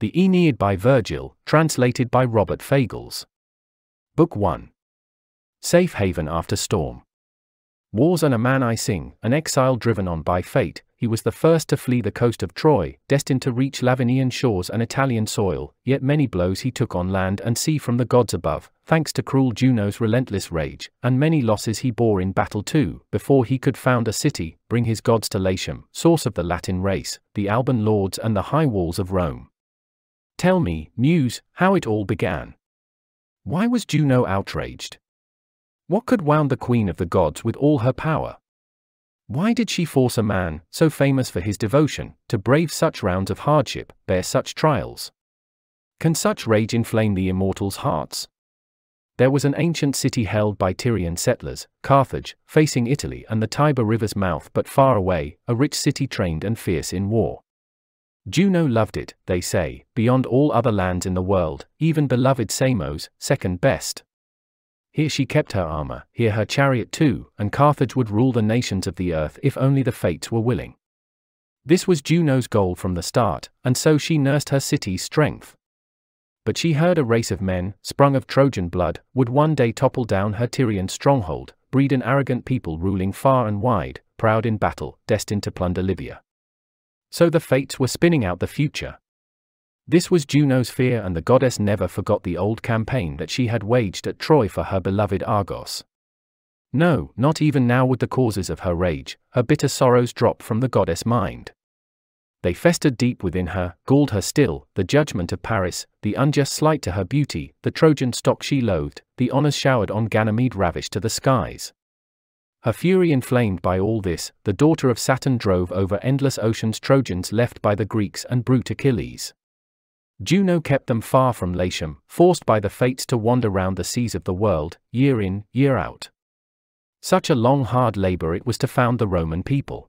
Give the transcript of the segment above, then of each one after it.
The Aeneid by Virgil, translated by Robert Fagles. Book 1. Safe Haven After Storm. Wars and a man I sing, an exile driven on by fate, he was the first to flee the coast of Troy, destined to reach Lavinian shores and Italian soil, yet many blows he took on land and sea from the gods above, thanks to cruel Juno's relentless rage, and many losses he bore in battle too, before he could found a city, bring his gods to Latium, source of the Latin race, the Alban lords and the high walls of Rome. Tell me, Muse, how it all began. Why was Juno outraged? What could wound the queen of the gods with all her power? Why did she force a man, so famous for his devotion, to brave such rounds of hardship, bear such trials? Can such rage inflame the immortals' hearts? There was an ancient city held by Tyrian settlers, Carthage, facing Italy and the Tiber River's mouth but far away, a rich city trained and fierce in war. Juno loved it, they say, beyond all other lands in the world, even beloved Samos, second best. Here she kept her armor, here her chariot too, and Carthage would rule the nations of the earth if only the fates were willing. This was Juno's goal from the start, and so she nursed her city's strength. But she heard a race of men, sprung of Trojan blood, would one day topple down her Tyrian stronghold, breed an arrogant people ruling far and wide, proud in battle, destined to plunder Libya. So the fates were spinning out the future. This was Juno's fear, and the goddess never forgot the old campaign that she had waged at Troy for her beloved Argos. No, not even now would the causes of her rage, her bitter sorrows drop from the goddess' mind. They festered deep within her, galled her still, the judgment of Paris, the unjust slight to her beauty, the Trojan stock she loathed, the honors showered on Ganymede ravished to the skies. Her fury inflamed by all this, the daughter of Saturn drove over endless oceans Trojans left by the Greeks and brute Achilles. Juno kept them far from Latium, forced by the fates to wander round the seas of the world, year in, year out. Such a long hard labor it was to found the Roman people.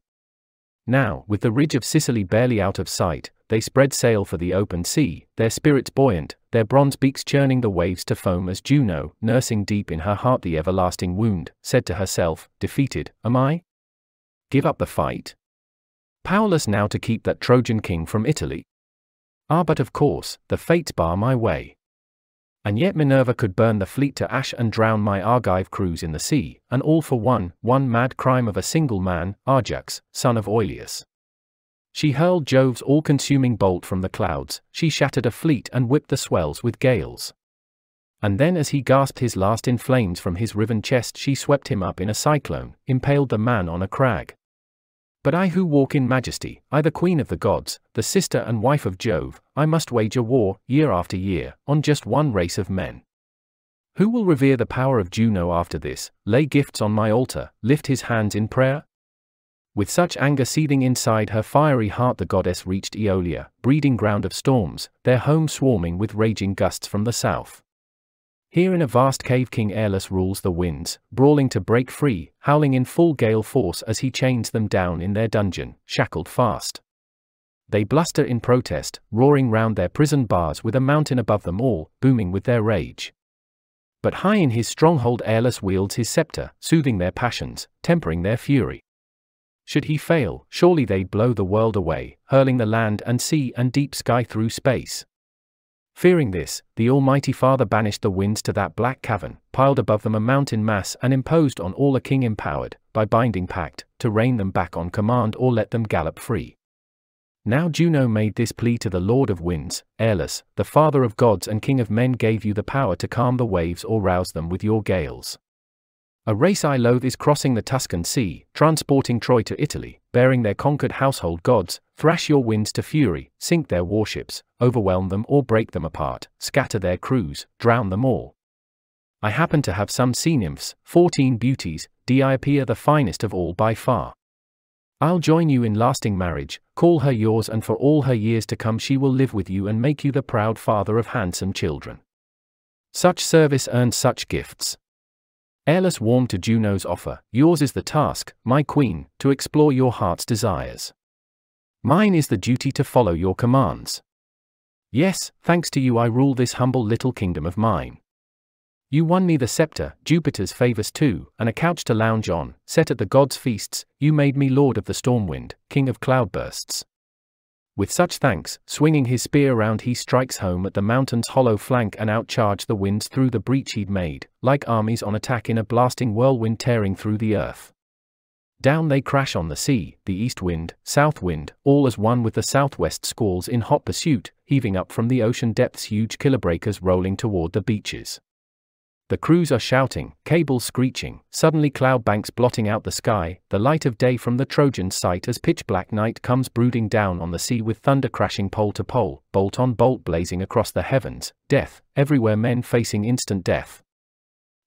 Now, with the ridge of Sicily barely out of sight, they spread sail for the open sea, their spirits buoyant, their bronze beaks churning the waves to foam as Juno, nursing deep in her heart the everlasting wound, said to herself, Defeated, am I? Give up the fight? Powerless now to keep that Trojan king from Italy? Ah, but of course, the fates bar my way. And yet Minerva could burn the fleet to ash and drown my Argive crews in the sea, and all for one, one mad crime of a single man, Ajax, son of Oileus. She hurled Jove's all consuming bolt from the clouds, she shattered a fleet and whipped the swells with gales. And then, as he gasped his last in flames from his riven chest, she swept him up in a cyclone, impaled the man on a crag. But I who walk in majesty, I the queen of the gods, the sister and wife of Jove, I must wage a war, year after year, on just one race of men. Who will revere the power of Juno after this, lay gifts on my altar, lift his hands in prayer? With such anger seething inside her fiery heart, the goddess reached Aeolia, breeding ground of storms, their home swarming with raging gusts from the south. Here in a vast cave, King Aeolus rules the winds, brawling to break free, howling in full gale force as he chains them down in their dungeon, shackled fast. They bluster in protest, roaring round their prison bars with a mountain above them all, booming with their rage. But high in his stronghold, Aeolus wields his scepter, soothing their passions, tempering their fury. Should he fail, surely they'd blow the world away, hurling the land and sea and deep sky through space. Fearing this, the Almighty Father banished the winds to that black cavern, piled above them a mountain mass, and imposed on all a king empowered, by binding pact, to rein them back on command or let them gallop free. Now Juno made this plea to the Lord of Winds, Aeolus, the Father of gods and King of men gave you the power to calm the waves or rouse them with your gales. A race I loathe is crossing the Tuscan Sea, transporting Troy to Italy, bearing their conquered household gods, thrash your winds to fury, sink their warships, overwhelm them or break them apart, scatter their crews, drown them all. I happen to have some sea nymphs, fourteen beauties, Deiopea the finest of all by far. I'll join you in lasting marriage, call her yours and for all her years to come she will live with you and make you the proud father of handsome children. Such service earns such gifts. Aeolus warmed to Juno's offer, Yours is the task, my queen, to explore your heart's desires. Mine is the duty to follow your commands. Yes, thanks to you I rule this humble little kingdom of mine. You won me the scepter, Jupiter's favors too, and a couch to lounge on, set at the gods' feasts, you made me lord of the storm wind, king of cloudbursts. With such thanks, swinging his spear round he strikes home at the mountain's hollow flank and outcharge the winds through the breach he'd made, like armies on attack in a blasting whirlwind tearing through the earth. Down they crash on the sea, the east wind, south wind, all as one with the southwest squalls in hot pursuit, heaving up from the ocean depths huge killer breakers rolling toward the beaches. The crews are shouting, cables screeching, suddenly cloud banks blotting out the sky, the light of day from the Trojans' sight as pitch black night comes brooding down on the sea with thunder crashing pole to pole, bolt on bolt blazing across the heavens, death, everywhere men facing instant death.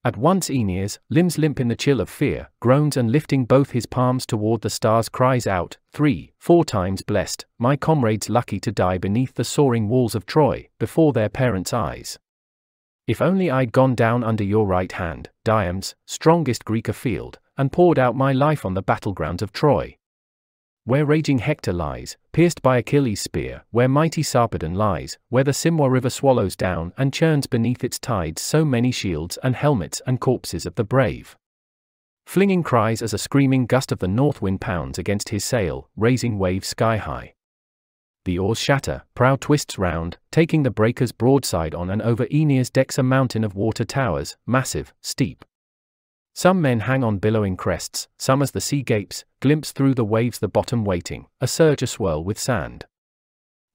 At once Aeneas, limbs limp in the chill of fear, groans and lifting both his palms toward the stars cries out, three, four times blessed, my comrades lucky to die beneath the soaring walls of Troy, before their parents' eyes. If only I'd gone down under your right hand, Diomedes, strongest Greek afield, and poured out my life on the battlegrounds of Troy. Where raging Hector lies, pierced by Achilles' spear, where mighty Sarpedon lies, where the Simois river swallows down and churns beneath its tides so many shields and helmets and corpses of the brave. Flinging cries as a screaming gust of the north wind pounds against his sail, raising waves sky high. The oars shatter, prow twists round, taking the breakers broadside on and over Aeneas decks a mountain of water towers, massive, steep. Some men hang on billowing crests, some as the sea gapes, glimpse through the waves the bottom waiting, a surge a swirl with sand.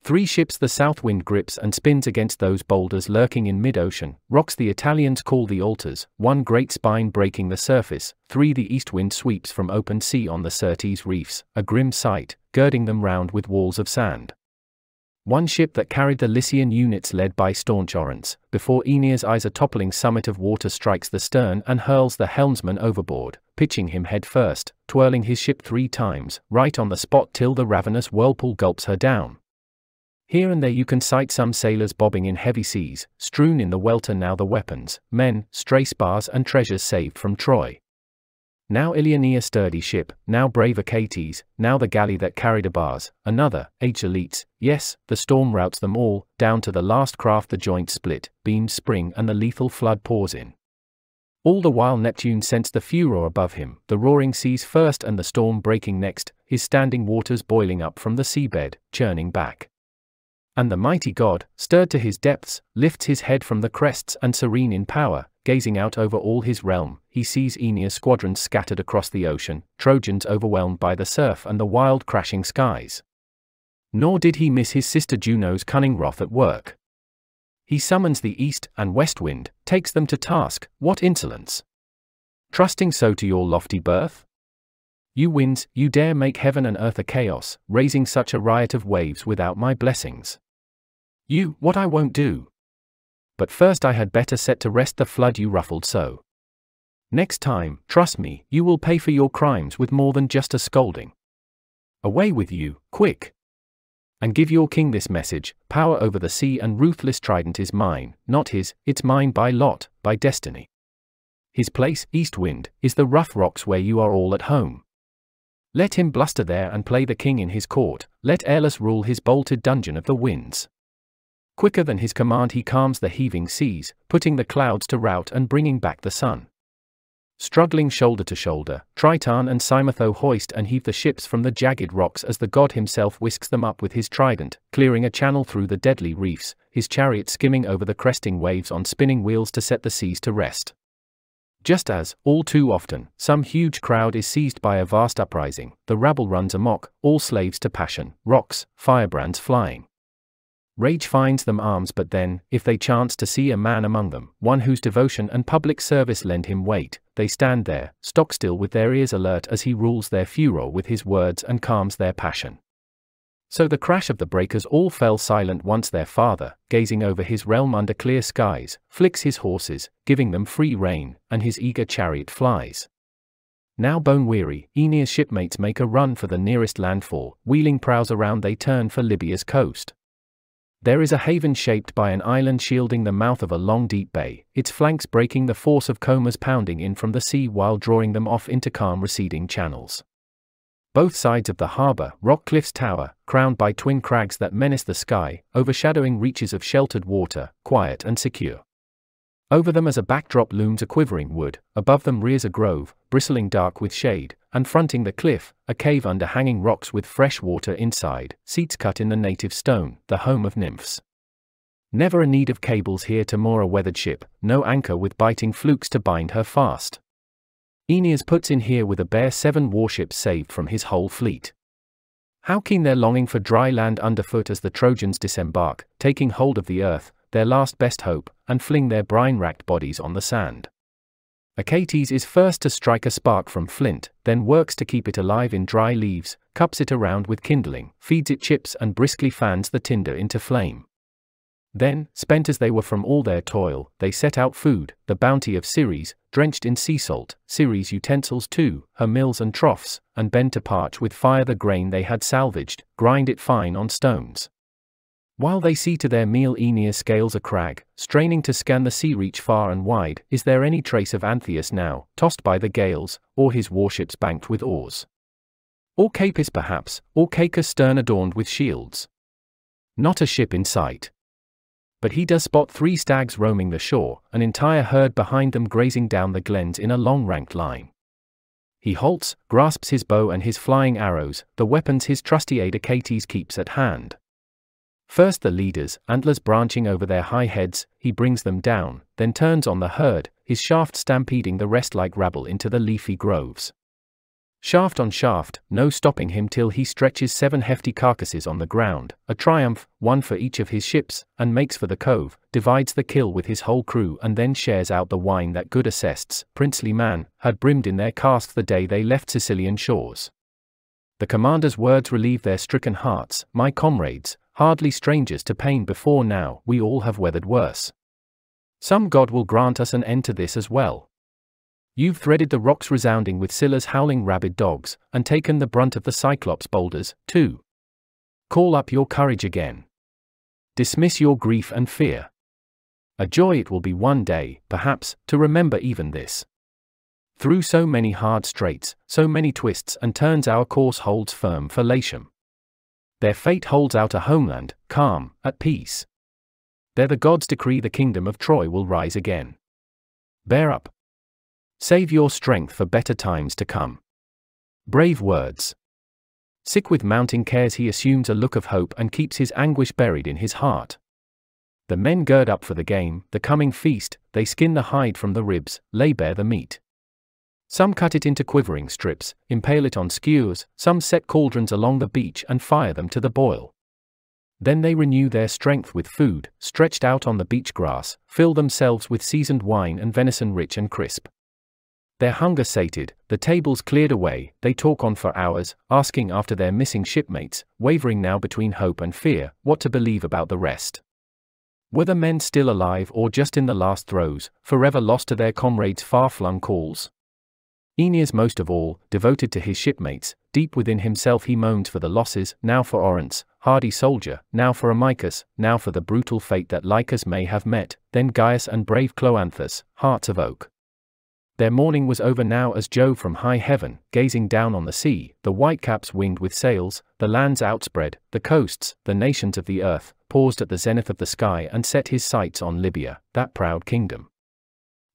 Three ships the south wind grips and spins against those boulders lurking in mid-ocean, rocks the Italians call the altars, one great spine breaking the surface, three the east wind sweeps from open sea on the Syrtes reefs, a grim sight, girding them round with walls of sand. One ship that carried the Lycian units led by staunch Orontes, before Aeneas' eyes a toppling summit of water strikes the stern and hurls the helmsman overboard, pitching him head first, twirling his ship three times, right on the spot till the ravenous whirlpool gulps her down. Here and there you can sight some sailors bobbing in heavy seas, strewn in the welter now the weapons, men, stray spars and treasures saved from Troy. Now Ilioneus' sturdy ship, now brave Achates, now the galley that carried Abas, another, Aletes, yes, the storm routs them all, down to the last craft the joints split, beams spring and the lethal flood pours in. All the while Neptune sensed the furor above him, the roaring seas first and the storm breaking next, his standing waters boiling up from the seabed, churning back. And the mighty god, stirred to his depths, lifts his head from the crests and serene in power, gazing out over all his realm, he sees Aeneas' squadrons scattered across the ocean, Trojans overwhelmed by the surf and the wild crashing skies. Nor did he miss his sister Juno's cunning wrath at work. He summons the east and west wind, takes them to task, what insolence! Trusting so to your lofty birth? You winds, you dare make heaven and earth a chaos, raising such a riot of waves without my blessings. You, what I won't do. But first I had better set to rest the flood you ruffled so. Next time, trust me, you will pay for your crimes with more than just a scolding. Away with you, quick! And give your king this message power over the sea and ruthless trident is mine, not his, it's mine by lot, by destiny. His place, east wind, is the rough rocks where you are all at home. Let him bluster there and play the king in his court, let Aeolus rule his bolted dungeon of the winds. Quicker than his command he calms the heaving seas, putting the clouds to rout and bringing back the sun. Struggling shoulder to shoulder, Triton and Cymothoe hoist and heave the ships from the jagged rocks as the god himself whisks them up with his trident, clearing a channel through the deadly reefs, his chariot skimming over the cresting waves on spinning wheels to set the seas to rest. Just as, all too often, some huge crowd is seized by a vast uprising, the rabble runs amok, all slaves to passion, rocks, firebrands flying. Rage finds them arms, but then, if they chance to see a man among them, one whose devotion and public service lend him weight, they stand there, stock still with their ears alert as he rules their furor with his words and calms their passion. So the crash of the breakers all fell silent once their father, gazing over his realm under clear skies, flicks his horses, giving them free rein, and his eager chariot flies. Now bone weary, Aeneas' shipmates make a run for the nearest landfall, wheeling prows around they turn for Libya's coast. There is a haven shaped by an island shielding the mouth of a long deep bay, its flanks breaking the force of combers pounding in from the sea while drawing them off into calm receding channels. Both sides of the harbour, rock cliffs tower, crowned by twin crags that menace the sky, overshadowing reaches of sheltered water, quiet and secure. Over them as a backdrop looms a quivering wood, above them rears a grove, bristling dark with shade, and fronting the cliff, a cave under hanging rocks with fresh water inside, seats cut in the native stone, the home of nymphs. Never a need of cables here to moor a weathered ship, no anchor with biting flukes to bind her fast. Aeneas puts in here with a bare seven warships saved from his whole fleet. How keen their longing for dry land underfoot as the Trojans disembark, taking hold of the earth, their last best hope, and fling their brine racked bodies on the sand. Achates is first to strike a spark from flint, then works to keep it alive in dry leaves, cups it around with kindling, feeds it chips, and briskly fans the tinder into flame. Then, spent as they were from all their toil, they set out food, the bounty of Ceres, drenched in sea salt, Ceres' utensils too, her mills and troughs, and bend to parch with fire the grain they had salvaged, grind it fine on stones. While they see to their meal Aeneas scales a crag, straining to scan the sea reach far and wide, is there any trace of Antheus now, tossed by the gales, or his warships banked with oars? Or Capys perhaps, or Caicus stern adorned with shields? Not a ship in sight but he does spot three stags roaming the shore, an entire herd behind them grazing down the glens in a long ranked line. He halts, grasps his bow and his flying arrows, the weapons his trusty aid Achates keeps at hand. First the leaders, antlers branching over their high heads, he brings them down, then turns on the herd, his shaft stampeding the rest like rabble into the leafy groves. Shaft on shaft, no stopping him till he stretches seven hefty carcasses on the ground, a triumph, one for each of his ships, and makes for the cove, divides the kill with his whole crew and then shares out the wine that good Acestes, princely man, had brimmed in their cask the day they left Sicilian shores. The commander's words relieve their stricken hearts, my comrades, hardly strangers to pain before now, we all have weathered worse. Some God will grant us an end to this as well. You've threaded the rocks resounding with Scylla's howling rabid dogs, and taken the brunt of the Cyclops' boulders, too. Call up your courage again. Dismiss your grief and fear. A joy it will be one day, perhaps, to remember even this. Through so many hard straits, so many twists and turns our course holds firm for Latium. Their fate holds out a homeland, calm, at peace. There the gods decree the kingdom of Troy will rise again. Bear up, Save your strength for better times to come. Brave words. Sick with mounting cares, he assumes a look of hope and keeps his anguish buried in his heart. The men gird up for the game, the coming feast, they skin the hide from the ribs, lay bare the meat. Some cut it into quivering strips, impale it on skewers, some set cauldrons along the beach and fire them to the boil. Then they renew their strength with food, stretched out on the beach grass, fill themselves with seasoned wine and venison rich and crisp. Their hunger sated, the tables cleared away, they talk on for hours, asking after their missing shipmates, wavering now between hope and fear, what to believe about the rest. Were the men still alive or just in the last throes, forever lost to their comrades' far flung calls? Aeneas most of all, devoted to his shipmates, deep within himself he moans for the losses, now for Orontes, hardy soldier, now for Amycus, now for the brutal fate that Lycus may have met, then Gyas and brave Cloanthus, hearts of oak. Their mourning was over now as Jove from high heaven, gazing down on the sea, the whitecaps winged with sails, the lands outspread, the coasts, the nations of the earth, paused at the zenith of the sky and set his sights on Libya, that proud kingdom.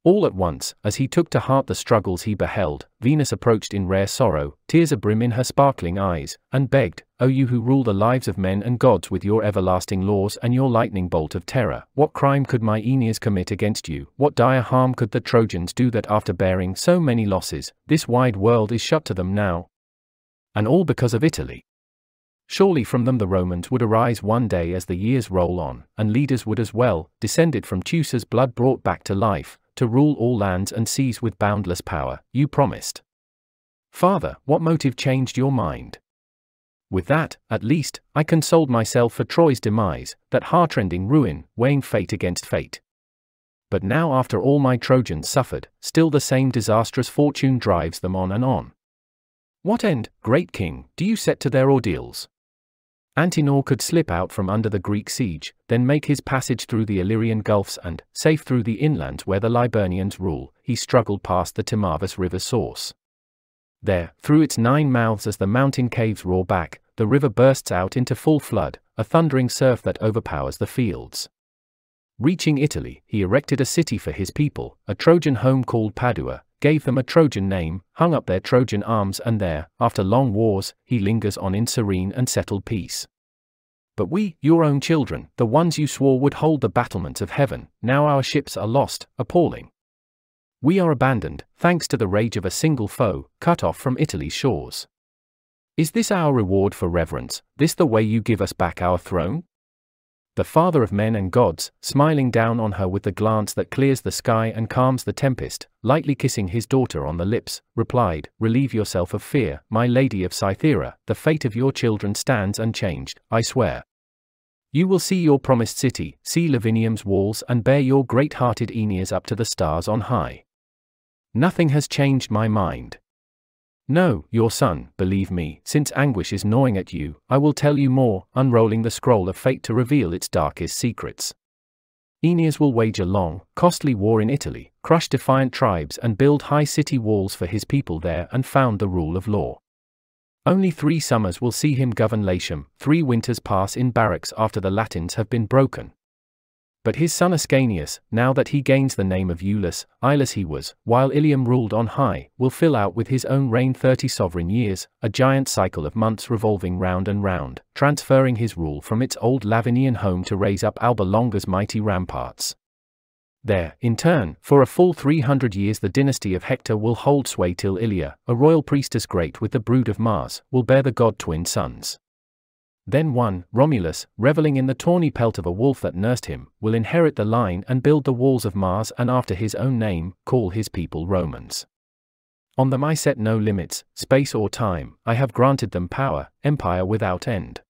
All at once, as he took to heart the struggles he beheld, Venus approached in rare sorrow, tears abrim in her sparkling eyes, and begged, O you who rule the lives of men and gods with your everlasting laws and your lightning bolt of terror, what crime could my Aeneas commit against you? What dire harm could the Trojans do that after bearing so many losses, this wide world is shut to them now? And all because of Italy. Surely from them the Romans would arise one day as the years roll on, and leaders would as well, descended from Teucer's blood brought back to life, to rule all lands and seas with boundless power, you promised. Father, what motive changed your mind? With that, at least, I consoled myself for Troy's demise, that heartrending ruin, weighing fate against fate. But now, after all my Trojans suffered, still the same disastrous fortune drives them on and on. What end, great king, do you set to their ordeals? Antenor could slip out from under the Greek siege, then make his passage through the Illyrian gulfs and, safe through the inlands where the Liburnians rule, he struggled past the Timavus river source. There, through its nine mouths as the mountain caves roar back, the river bursts out into full flood, a thundering surf that overpowers the fields. Reaching Italy, he erected a city for his people, a Trojan home called Padua, gave them a Trojan name, hung up their Trojan arms, and there, after long wars, he lingers on in serene and settled peace. But we, your own children, the ones you swore would hold the battlements of heaven, now our ships are lost, appalling. We are abandoned, thanks to the rage of a single foe, cut off from Italy's shores. Is this our reward for reverence, this the way you give us back our throne? The father of men and gods, smiling down on her with the glance that clears the sky and calms the tempest, lightly kissing his daughter on the lips, replied, Relieve yourself of fear, my lady of Cythera, the fate of your children stands unchanged, I swear. You will see your promised city, see Lavinium's walls, and bear your great hearted Aeneas up to the stars on high. Nothing has changed my mind. No, your son, believe me, since anguish is gnawing at you, I will tell you more, unrolling the scroll of fate to reveal its darkest secrets. Aeneas will wage a long, costly war in Italy, crush defiant tribes and build high city walls for his people there and found the rule of law. Only three summers will see him govern Latium, three winters pass in barracks after the Latins have been broken. But his son Ascanius, now that he gains the name of Iulus, Ilus he was, while Ilium ruled on high, will fill out with his own reign thirty sovereign years, a giant cycle of months revolving round and round, transferring his rule from its old Lavinian home to raise up Alba Longa's mighty ramparts. There, in turn, for a full 300 years the dynasty of Hector will hold sway till Ilia, a royal priestess great with the brood of Mars, will bear the god-twin sons. Then one, Romulus, reveling in the tawny pelt of a wolf that nursed him, will inherit the line and build the walls of Mars and after his own name, call his people Romans. On them I set no limits, space or time, I have granted them power, empire without end.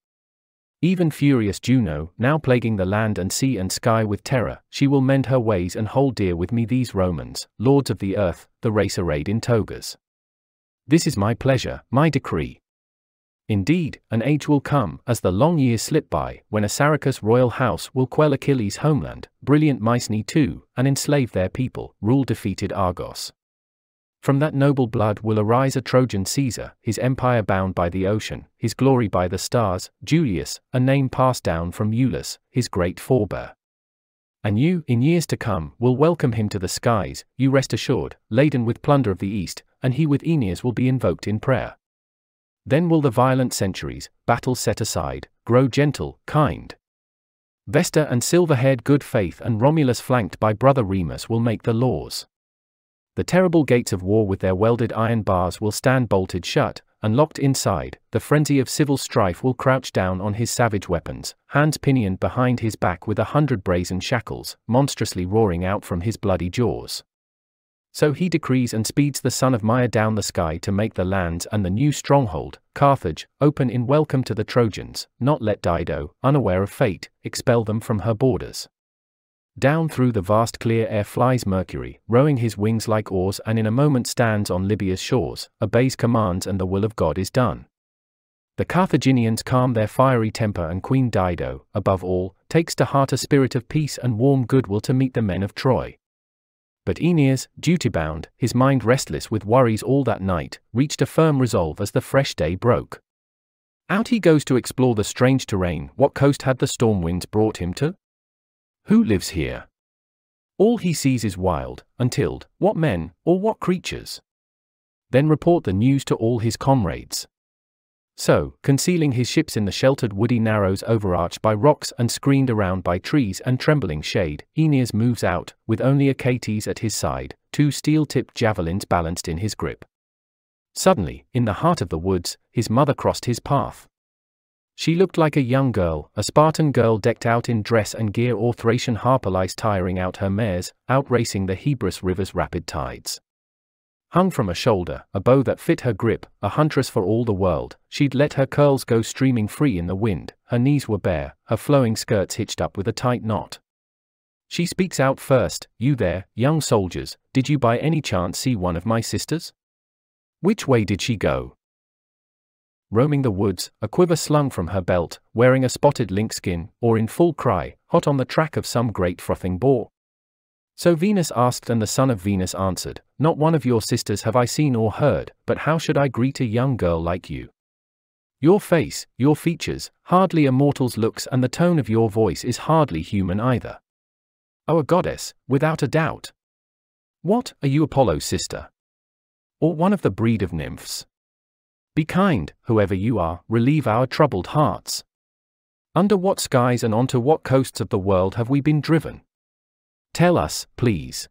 Even furious Juno, now plaguing the land and sea and sky with terror, she will mend her ways and hold dear with me these Romans, lords of the earth, the race arrayed in togas. This is my pleasure, my decree. Indeed, an age will come, as the long years slip by, when Assaracus' royal house will quell Achilles' homeland, brilliant Mycenae too, and enslave their people, rule defeated Argos. From that noble blood will arise a Trojan Caesar, his empire bound by the ocean, his glory by the stars, Julius, a name passed down from Iulus, his great forebear. And you, in years to come, will welcome him to the skies, you rest assured, laden with plunder of the east, and he with Aeneas will be invoked in prayer. Then will the violent centuries, battles set aside, grow gentle, kind. Vesta and silver-haired good faith and Romulus flanked by brother Remus will make the laws. The terrible gates of war with their welded iron bars will stand bolted shut, and locked inside, the frenzy of civil strife will crouch down on his savage weapons, hands pinioned behind his back with a hundred brazen shackles, monstrously roaring out from his bloody jaws. So he decrees and speeds the son of Maia down the sky to make the lands and the new stronghold, Carthage, open in welcome to the Trojans, not let Dido, unaware of fate, expel them from her borders. Down through the vast clear air flies Mercury, rowing his wings like oars and in a moment stands on Libya's shores, obeys commands and the will of God is done. The Carthaginians calm their fiery temper and Queen Dido, above all, takes to heart a spirit of peace and warm goodwill to meet the men of Troy. But Aeneas, duty-bound, his mind restless with worries all that night, reached a firm resolve as the fresh day broke. Out he goes to explore the strange terrain, what coast had the storm winds brought him to? Who lives here? All he sees is wild, untilled, what men, or what creatures? Then report the news to all his comrades. So, concealing his ships in the sheltered woody narrows overarched by rocks and screened around by trees and trembling shade, Aeneas moves out, with only Achates at his side, two steel-tipped javelins balanced in his grip. Suddenly, in the heart of the woods, his mother crossed his path. She looked like a young girl, a Spartan girl decked out in dress and gear or Thracian Harpalice tiring out her mares, outracing the Hebrus river's rapid tides. Hung from a shoulder, a bow that fit her grip, a huntress for all the world, she'd let her curls go streaming free in the wind, her knees were bare, her flowing skirts hitched up with a tight knot. She speaks out first, You there, young soldiers, did you by any chance see one of my sisters? Which way did she go? Roaming the woods, a quiver slung from her belt, wearing a spotted lynx skin, or in full cry, hot on the track of some great frothing boar. So Venus asked, and the son of Venus answered, Not one of your sisters have I seen or heard, but how should I greet a young girl like you? Your face, your features, hardly a mortal's looks, and the tone of your voice is hardly human either. Oh, a goddess, without a doubt. What, are you Apollo's sister? Or one of the breed of nymphs? Be kind, whoever you are, relieve our troubled hearts. Under what skies and onto what coasts of the world have we been driven? Tell us, please.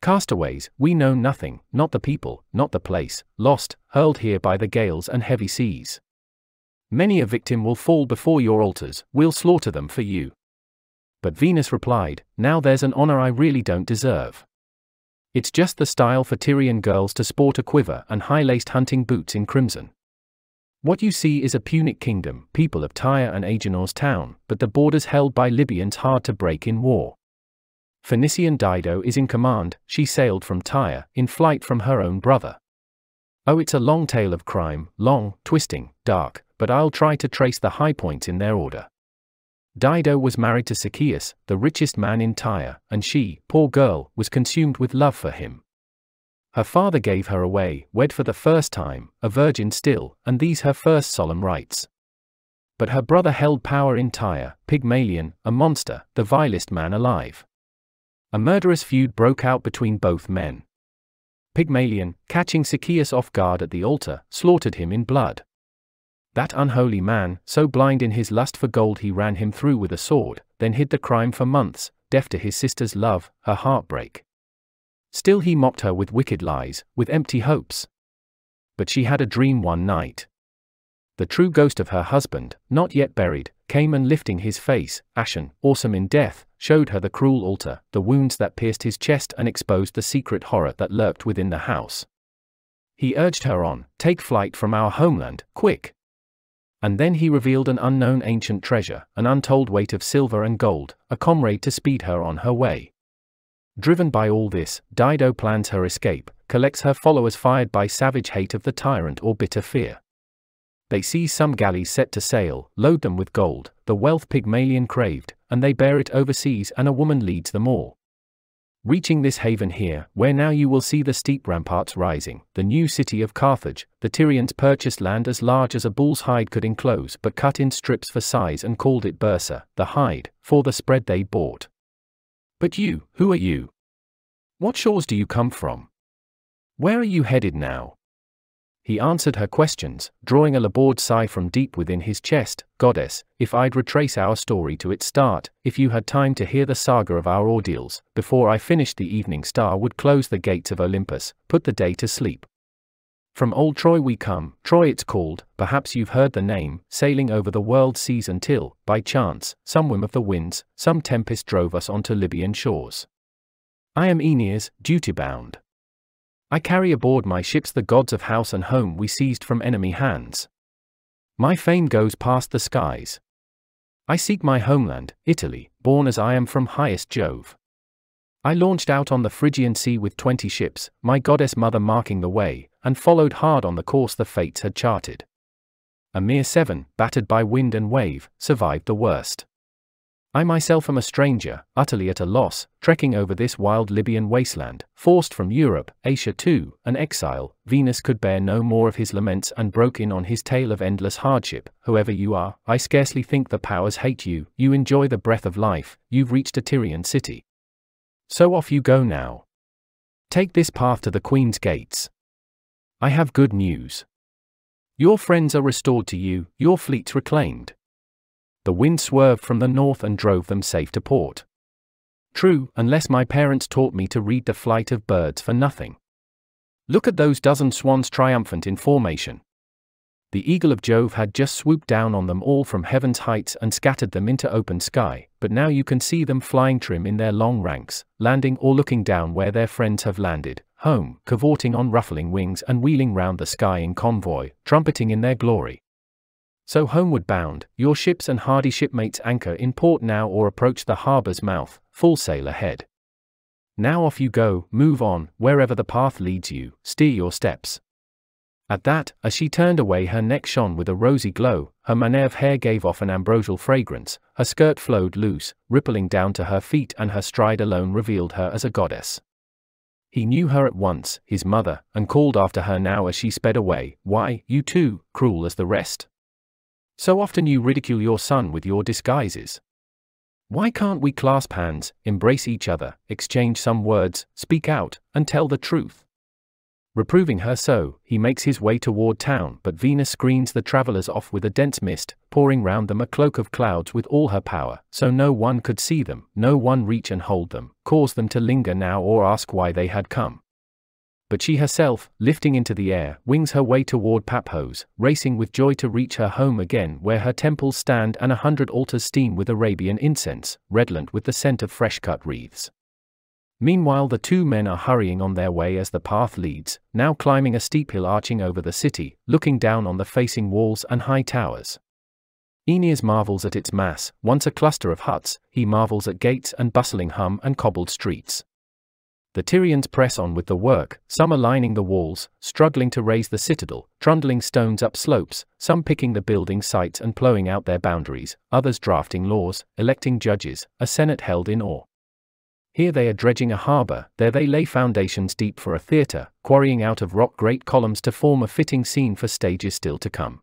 Castaways, we know nothing, not the people, not the place, lost, hurled here by the gales and heavy seas. Many a victim will fall before your altars, we'll slaughter them for you. But Venus replied, Now there's an honor I really don't deserve. It's just the style for Tyrian girls to sport a quiver and high laced hunting boots in crimson. What you see is a Punic kingdom, people of Tyre and Agenor's town, but the borders held by Libyans hard to break in war. Phoenician Dido is in command, she sailed from Tyre, in flight from her own brother. Oh, it's a long tale of crime, long, twisting, dark, but I'll try to trace the high points in their order. Dido was married to Sychaeus, the richest man in Tyre, and she, poor girl, was consumed with love for him. Her father gave her away, wed for the first time, a virgin still, and these her first solemn rites. But her brother held power in Tyre, Pygmalion, a monster, the vilest man alive. A murderous feud broke out between both men. Pygmalion, catching Sychaeus off guard at the altar, slaughtered him in blood. That unholy man, so blind in his lust for gold he ran him through with a sword, then hid the crime for months, deaf to his sister's love, her heartbreak. Still he mocked her with wicked lies, with empty hopes. But she had a dream one night. The true ghost of her husband, not yet buried, came and lifting his face, ashen, awesome in death, showed her the cruel altar, the wounds that pierced his chest and exposed the secret horror that lurked within the house. He urged her on, take flight from our homeland, quick. And then he revealed an unknown ancient treasure, an untold weight of silver and gold, a comrade to speed her on her way. Driven by all this, Dido plans her escape, collects her followers fired by savage hate of the tyrant or bitter fear. They seize some galleys set to sail, load them with gold, the wealth Pygmalion craved, and they bear it overseas and a woman leads them all. Reaching this haven here, where now you will see the steep ramparts rising, the new city of Carthage, the Tyrians purchased land as large as a bull's hide could enclose but cut in strips for size and called it Byrsa, the hide, for the spread they bought. But you, who are you? What shores do you come from? Where are you headed now? He answered her questions, drawing a labored sigh from deep within his chest. Goddess, if I'd retrace our story to its start, if you had time to hear the saga of our ordeals, before I finished the evening star would close the gates of Olympus, put the day to sleep. From old Troy we come, Troy it's called, perhaps you've heard the name, sailing over the world seas until, by chance, some whim of the winds, some tempest drove us onto Libyan shores. I am Aeneas, duty bound. I carry aboard my ships the gods of house and home we seized from enemy hands. My fame goes past the skies. I seek my homeland, Italy, born as I am from highest Jove. I launched out on the Phrygian sea with twenty ships, my goddess mother marking the way, and followed hard on the course the fates had charted. A mere seven, battered by wind and wave, survived the worst. I myself am a stranger, utterly at a loss, trekking over this wild Libyan wasteland, forced from Europe, Asia too, an exile. Venus could bear no more of his laments and broke in on his tale of endless hardship. Whoever you are, I scarcely think the powers hate you, you enjoy the breath of life, you've reached a Tyrian city. So off you go now. Take this path to the Queen's gates. I have good news. Your friends are restored to you, your fleets reclaimed the wind swerved from the north and drove them safe to port. True, unless my parents taught me to read the flight of birds for nothing. Look at those dozen swans triumphant in formation. The eagle of Jove had just swooped down on them all from heaven's heights and scattered them into open sky, but now you can see them flying trim in their long ranks, landing or looking down where their friends have landed, home, cavorting on ruffling wings and wheeling round the sky in convoy, trumpeting in their glory. So homeward bound, your ships and hardy shipmates anchor in port now or approach the harbour's mouth, full sail ahead. Now off you go, move on, wherever the path leads you, steer your steps. At that, as she turned away, her neck shone with a rosy glow, her Manev hair gave off an ambrosial fragrance, her skirt flowed loose, rippling down to her feet, and her stride alone revealed her as a goddess. He knew her at once, his mother, and called after her now as she sped away, Why, you too, cruel as the rest. So often you ridicule your son with your disguises. Why can't we clasp hands, embrace each other, exchange some words, speak out, and tell the truth? Reproving her so, he makes his way toward town, but Venus screens the travelers off with a dense mist, pouring round them a cloak of clouds with all her power, so no one could see them, no one reach and hold them, cause them to linger now or ask why they had come. But she herself, lifting into the air, wings her way toward Paphos, racing with joy to reach her home again where her temples stand and a hundred altars steam with Arabian incense, redolent with the scent of fresh cut wreaths. Meanwhile, the two men are hurrying on their way as the path leads, now climbing a steep hill arching over the city, looking down on the facing walls and high towers. Aeneas marvels at its mass, once a cluster of huts, he marvels at gates and bustling hum and cobbled streets. The Tyrians press on with the work, some aligning the walls, struggling to raise the citadel, trundling stones up slopes, some picking the building sites and plowing out their boundaries, others drafting laws, electing judges, a senate held in awe. Here they are dredging a harbour, there they lay foundations deep for a theatre, quarrying out of rock great columns to form a fitting scene for stages still to come.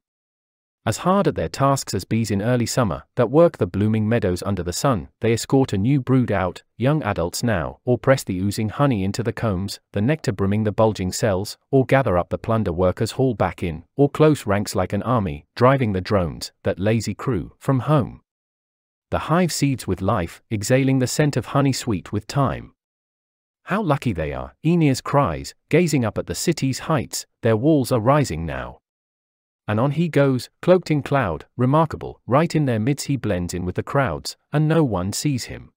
As hard at their tasks as bees in early summer, that work the blooming meadows under the sun, they escort a new brood out, young adults now, or press the oozing honey into the combs, the nectar brimming the bulging cells, or gather up the plunder workers haul back in, or close ranks like an army, driving the drones, that lazy crew, from home. The hive seeds with life, exhaling the scent of honey sweet with time. How lucky they are, Aeneas cries, gazing up at the city's heights, their walls are rising now. And on he goes, cloaked in cloud, remarkable, right in their midst he blends in with the crowds, and no one sees him.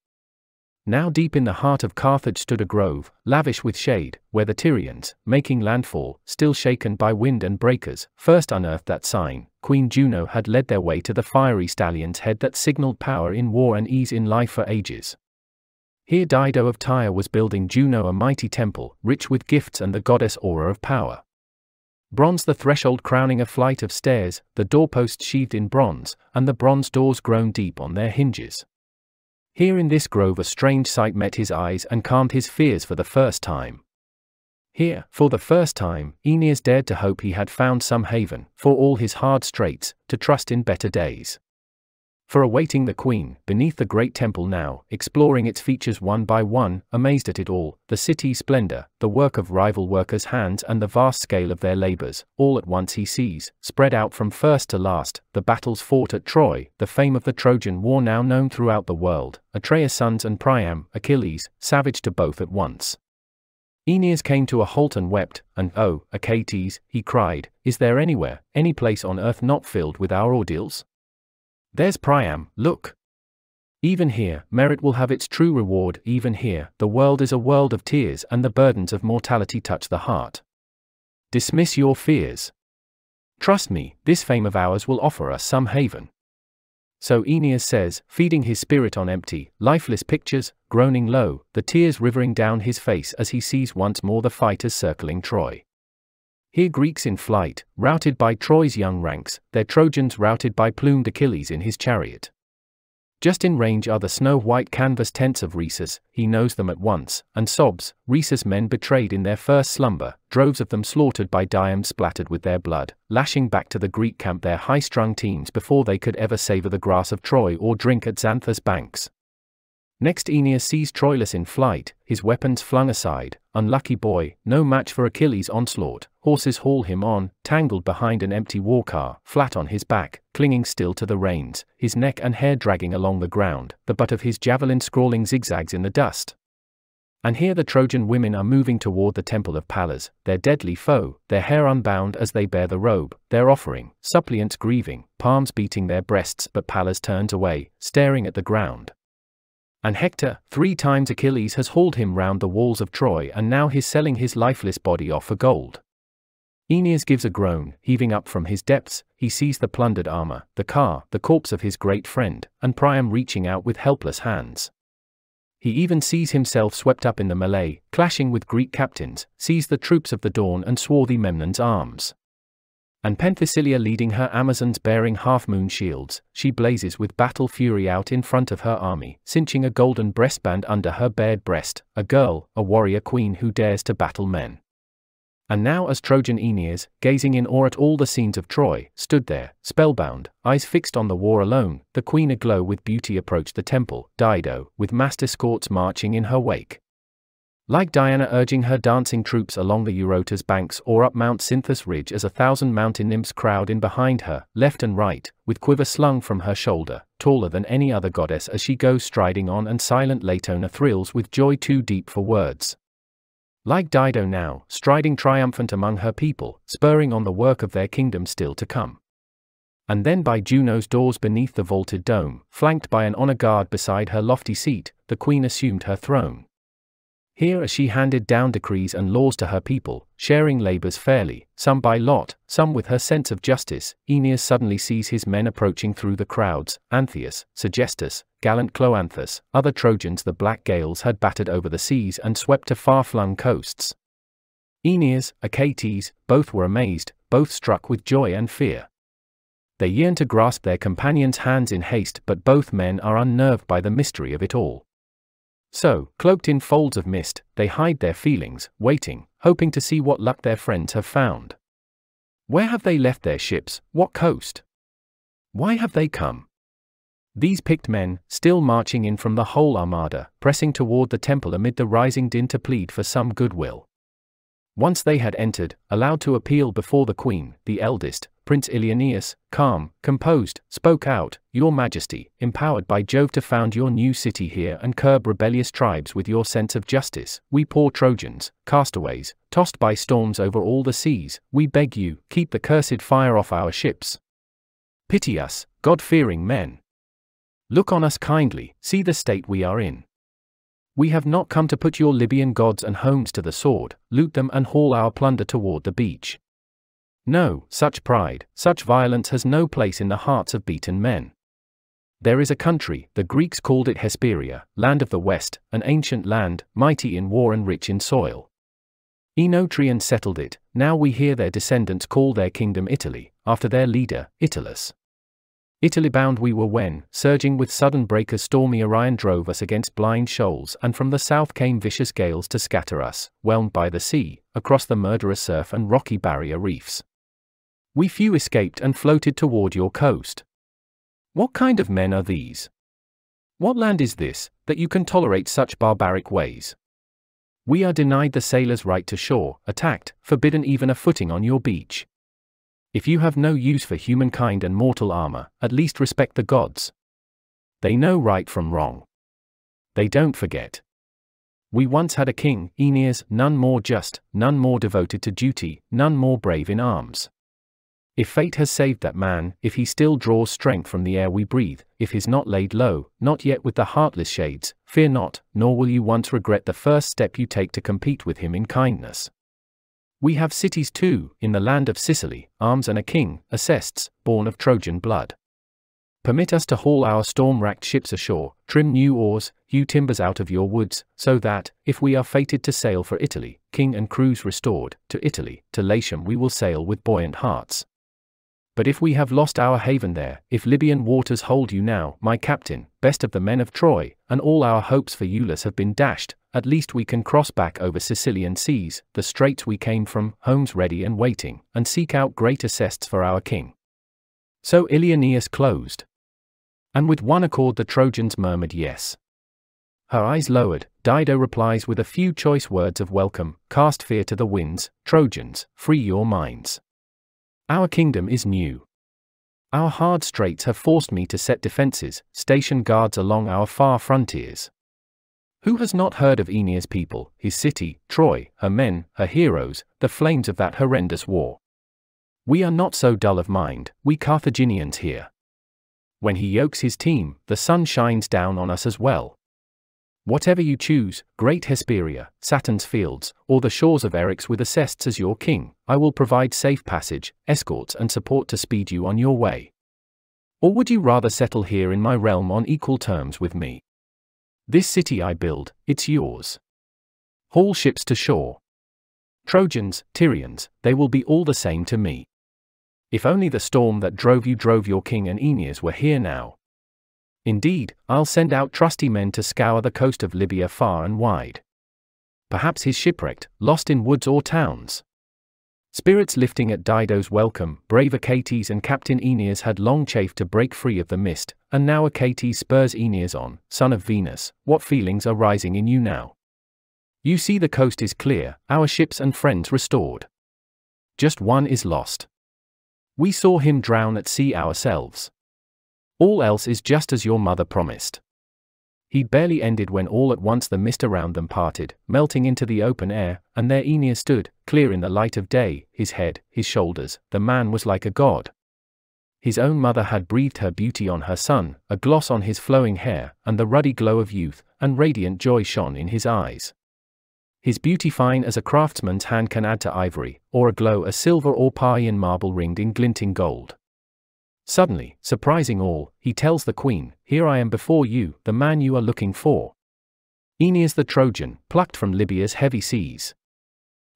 Now deep in the heart of Carthage stood a grove, lavish with shade, where the Tyrians, making landfall, still shaken by wind and breakers, first unearthed that sign, Queen Juno had led their way to the fiery stallion's head that signaled power in war and ease in life for ages. Here Dido of Tyre was building Juno a mighty temple, rich with gifts and the goddess aura of power. Bronze the threshold crowning a flight of stairs, the doorposts sheathed in bronze, and the bronze doors grown deep on their hinges. Here in this grove a strange sight met his eyes and calmed his fears for the first time. Here, for the first time, Aeneas dared to hope he had found some haven, for all his hard straits, to trust in better days. For awaiting the queen, beneath the great temple now, exploring its features one by one, amazed at it all, the city's splendor, the work of rival workers' hands and the vast scale of their labors, all at once he sees, spread out from first to last, the battles fought at Troy, the fame of the Trojan war now known throughout the world, Atreus' sons and Priam, Achilles, savage to both at once. Aeneas came to a halt and wept, and oh, Achates, he cried, is there anywhere, any place on earth not filled with our ordeals? There's Priam, look. Even here, merit will have its true reward, even here, the world is a world of tears and the burdens of mortality touch the heart. Dismiss your fears. Trust me, this fame of ours will offer us some haven. So Aeneas says, feeding his spirit on empty, lifeless pictures, groaning low, the tears rivering down his face as he sees once more the fighters circling Troy. Here Greeks in flight, routed by Troy's young ranks, their Trojans routed by plumed Achilles in his chariot. Just in range are the snow-white canvas tents of Rhesus, he knows them at once, and sobs, Rhesus men betrayed in their first slumber, droves of them slaughtered by Diomedes splattered with their blood, lashing back to the Greek camp their high-strung teams before they could ever savor the grass of Troy or drink at Xanthus' banks. Next Aeneas sees Troilus in flight, his weapons flung aside, unlucky boy, no match for Achilles' onslaught, horses haul him on, tangled behind an empty war car, flat on his back, clinging still to the reins, his neck and hair dragging along the ground, the butt of his javelin scrawling zigzags in the dust. And here the Trojan women are moving toward the temple of Pallas, their deadly foe, their hair unbound as they bear the robe, their offering, suppliants grieving, palms beating their breasts but Pallas turns away, staring at the ground. And Hector, three times Achilles has hauled him round the walls of Troy and now he's selling his lifeless body off for gold. Aeneas gives a groan, heaving up from his depths, he sees the plundered armor, the car, the corpse of his great friend, and Priam reaching out with helpless hands. He even sees himself swept up in the melee, clashing with Greek captains, sees the troops of the dawn and swarthy Memnon's arms and Penthesilea leading her Amazons bearing half-moon shields, she blazes with battle fury out in front of her army, cinching a golden breastband under her bared breast, a girl, a warrior queen who dares to battle men. And now, as Trojan Aeneas, gazing in awe at all the scenes of Troy, stood there, spellbound, eyes fixed on the war alone, the queen aglow with beauty approached the temple, Dido, with massed escorts marching in her wake. Like Diana urging her dancing troops along the Eurotas banks or up Mount Cynthus ridge as a thousand mountain nymphs crowd in behind her, left and right, with quiver slung from her shoulder, taller than any other goddess as she goes striding on and silent Latona thrills with joy too deep for words. Like Dido now, striding triumphant among her people, spurring on the work of their kingdom still to come. And then by Juno's doors beneath the vaulted dome, flanked by an honor guard beside her lofty seat, the queen assumed her throne. Here as she handed down decrees and laws to her people, sharing labors fairly, some by lot, some with her sense of justice, Aeneas suddenly sees his men approaching through the crowds, Antheus, Sergestus, gallant Cloanthus, other Trojans the black gales had battered over the seas and swept to far-flung coasts. Aeneas, Achates, both were amazed, both struck with joy and fear. They yearn to grasp their companions' hands in haste but both men are unnerved by the mystery of it all. So, cloaked in folds of mist, they hide their feelings, waiting, hoping to see what luck their friends have found. Where have they left their ships, what coast? Why have they come? These picked men, still marching in from the whole armada, pressing toward the temple amid the rising din to plead for some goodwill. Once they had entered, allowed to appeal before the queen, the eldest, Prince Ilioneus, calm, composed, spoke out, Your Majesty, empowered by Jove to found your new city here and curb rebellious tribes with your sense of justice, we poor Trojans, castaways, tossed by storms over all the seas, we beg you, keep the cursed fire off our ships. Pity us, God fearing men. Look on us kindly, see the state we are in. We have not come to put your Libyan gods and homes to the sword, loot them and haul our plunder toward the beach. No, such pride, such violence has no place in the hearts of beaten men. There is a country, the Greeks called it Hesperia, land of the West, an ancient land, mighty in war and rich in soil. Oenotrians settled it, now we hear their descendants call their kingdom Italy, after their leader, Italus. Italy bound we were when, surging with sudden breakers stormy Orion drove us against blind shoals and from the south came vicious gales to scatter us, whelmed by the sea, across the murderous surf and rocky barrier reefs. We few escaped and floated toward your coast. What kind of men are these? What land is this, that you can tolerate such barbaric ways? We are denied the sailor's right to shore, attacked, forbidden even a footing on your beach. If you have no use for humankind and mortal armor, at least respect the gods. They know right from wrong. They don't forget. We once had a king, Aeneas, none more just, none more devoted to duty, none more brave in arms. If fate has saved that man, if he still draws strength from the air we breathe, if he's not laid low, not yet with the heartless shades, fear not, nor will you once regret the first step you take to compete with him in kindness. We have cities too, in the land of Sicily, arms and a king, Acestes, born of Trojan blood. Permit us to haul our storm racked ships ashore, trim new oars, hew timbers out of your woods, so that, if we are fated to sail for Italy, king and crews restored, to Italy, to Latium we will sail with buoyant hearts. But if we have lost our haven there, if Libyan waters hold you now, my captain, best of the men of Troy, and all our hopes for Iülus have been dashed, at least we can cross back over Sicilian seas, the straits we came from, homes ready and waiting, and seek out greater Acestes for our king. So Ilioneus closed. And with one accord the Trojans murmured yes. Her eyes lowered, Dido replies with a few choice words of welcome, cast fear to the winds, Trojans, free your minds. Our kingdom is new. Our hard straits have forced me to set defenses, station guards along our far frontiers. Who has not heard of Aeneas' people, his city, Troy, her men, her heroes, the flames of that horrendous war? We are not so dull of mind, we Carthaginians here. When he yokes his team, the sun shines down on us as well. Whatever you choose, great Hesperia, Saturn's fields, or the shores of Eryx with Acestes as your king, I will provide safe passage, escorts and support to speed you on your way. Or would you rather settle here in my realm on equal terms with me? This city I build, it's yours. Haul ships to shore. Trojans, Tyrians, they will be all the same to me. If only the storm that drove you drove your king and Aeneas were here now, Indeed, I'll send out trusty men to scour the coast of Libya far and wide. Perhaps he's shipwrecked, lost in woods or towns. Spirits lifting at Dido's welcome, brave Achates and Captain Aeneas had long chafed to break free of the mist, and now Achates spurs Aeneas on, son of Venus, what feelings are rising in you now? You see the coast is clear, our ships and friends restored. Just one is lost. We saw him drown at sea ourselves. All else is just as your mother promised. He barely ended when all at once the mist around them parted, melting into the open air, and there Aeneas stood, clear in the light of day, his head, his shoulders, the man was like a god. His own mother had breathed her beauty on her son, a gloss on his flowing hair, and the ruddy glow of youth, and radiant joy shone in his eyes. His beauty fine as a craftsman's hand can add to ivory, or a glow as silver or Parian marble ringed in glinting gold. Suddenly, surprising all, he tells the queen, Here I am before you, the man you are looking for. Aeneas the Trojan, plucked from Libya's heavy seas.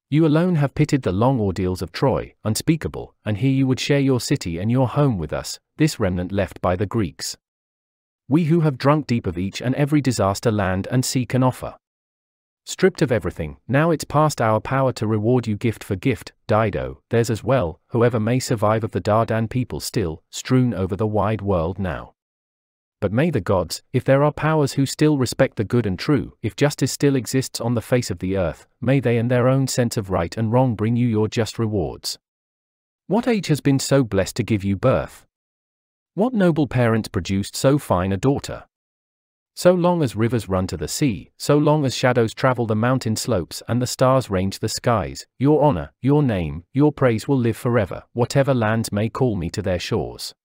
You alone have pitted the long ordeals of Troy, unspeakable, and here you would share your city and your home with us, this remnant left by the Greeks. We who have drunk deep of each and every disaster land and sea can offer. Stripped of everything, now it's past our power to reward you gift for gift, Dido, there's as well, whoever may survive of the Dardan people still, strewn over the wide world now. But may the gods, if there are powers who still respect the good and true, if justice still exists on the face of the earth, may they in their own sense of right and wrong bring you your just rewards. What age has been so blessed to give you birth? What noble parents produced so fine a daughter? So long as rivers run to the sea, so long as shadows travel the mountain slopes and the stars range the skies, your honor, your name, your praise will live forever, whatever lands may call me to their shores.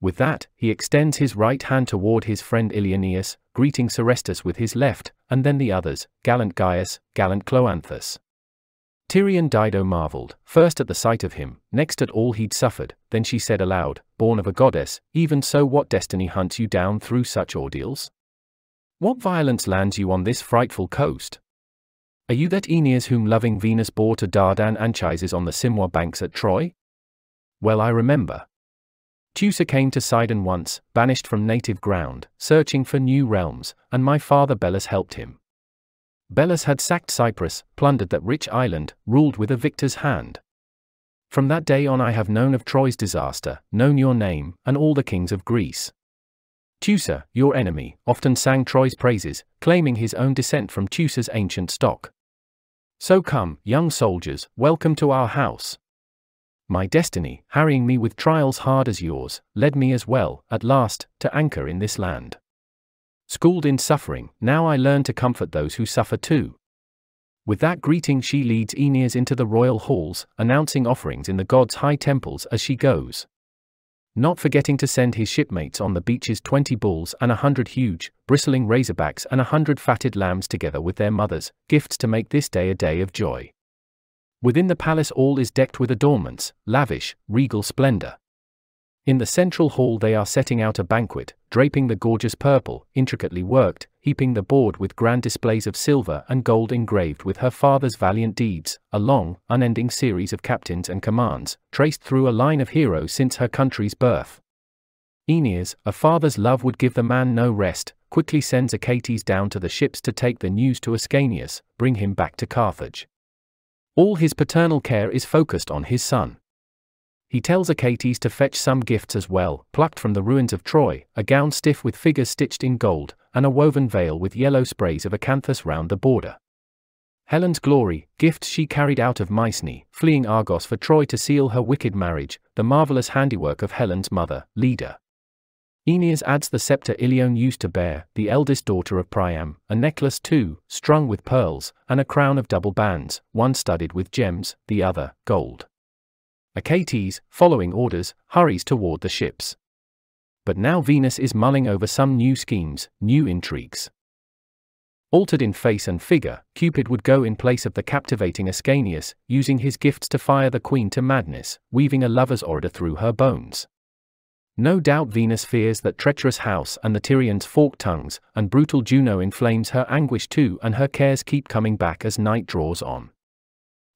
With that, he extends his right hand toward his friend Ilioneus, greeting Serestus with his left, and then the others, gallant Gyas, gallant Cloanthus. Tyrian Dido marveled, first at the sight of him, next at all he'd suffered, then she said aloud, Born of a goddess, even so what destiny hunts you down through such ordeals? What violence lands you on this frightful coast? Are you that Aeneas whom loving Venus bore to Dardan Anchises on the Simois banks at Troy? Well I remember. Teucer came to Sidon once, banished from native ground, searching for new realms, and my father Belus helped him. Belus had sacked Cyprus, plundered that rich island, ruled with a victor's hand. From that day on I have known of Troy's disaster, known your name, and all the kings of Greece. Teucer, your enemy, often sang Troy's praises, claiming his own descent from Teucer's ancient stock. So come, young soldiers, welcome to our house. My destiny, harrying me with trials hard as yours, led me as well, at last, to anchor in this land. Schooled in suffering, now I learn to comfort those who suffer too. With that greeting, she leads Aeneas into the royal halls, announcing offerings in the gods' high temples as she goes not forgetting to send his shipmates on the beaches 20 bulls and a hundred huge, bristling razorbacks and a hundred fatted lambs together with their mothers, gifts to make this day a day of joy. Within the palace all is decked with adornments, lavish, regal splendor. In the central hall they are setting out a banquet, draping the gorgeous purple, intricately worked, heaping the board with grand displays of silver and gold engraved with her father's valiant deeds, a long, unending series of captains and commands, traced through a line of heroes since her country's birth. Aeneas, a father's love would give the man no rest, quickly sends Achates down to the ships to take the news to Ascanius, bring him back to Carthage. All his paternal care is focused on his son. He tells Achates to fetch some gifts as well, plucked from the ruins of Troy, a gown stiff with figures stitched in gold, and a woven veil with yellow sprays of acanthus round the border. Helen's glory, gifts she carried out of Mycenae, fleeing Argos for Troy to seal her wicked marriage, the marvelous handiwork of Helen's mother, Leda. Aeneas adds the scepter Ilione used to bear, the eldest daughter of Priam, a necklace too, strung with pearls, and a crown of double bands, one studded with gems, the other, gold. Achates, following orders, hurries toward the ships. But now Venus is mulling over some new schemes, new intrigues. Altered in face and figure, Cupid would go in place of the captivating Ascanius, using his gifts to fire the queen to madness, weaving a lover's order through her bones. No doubt Venus fears that treacherous House and the Tyrians' forked tongues, and brutal Juno inflames her anguish too, and her cares keep coming back as night draws on.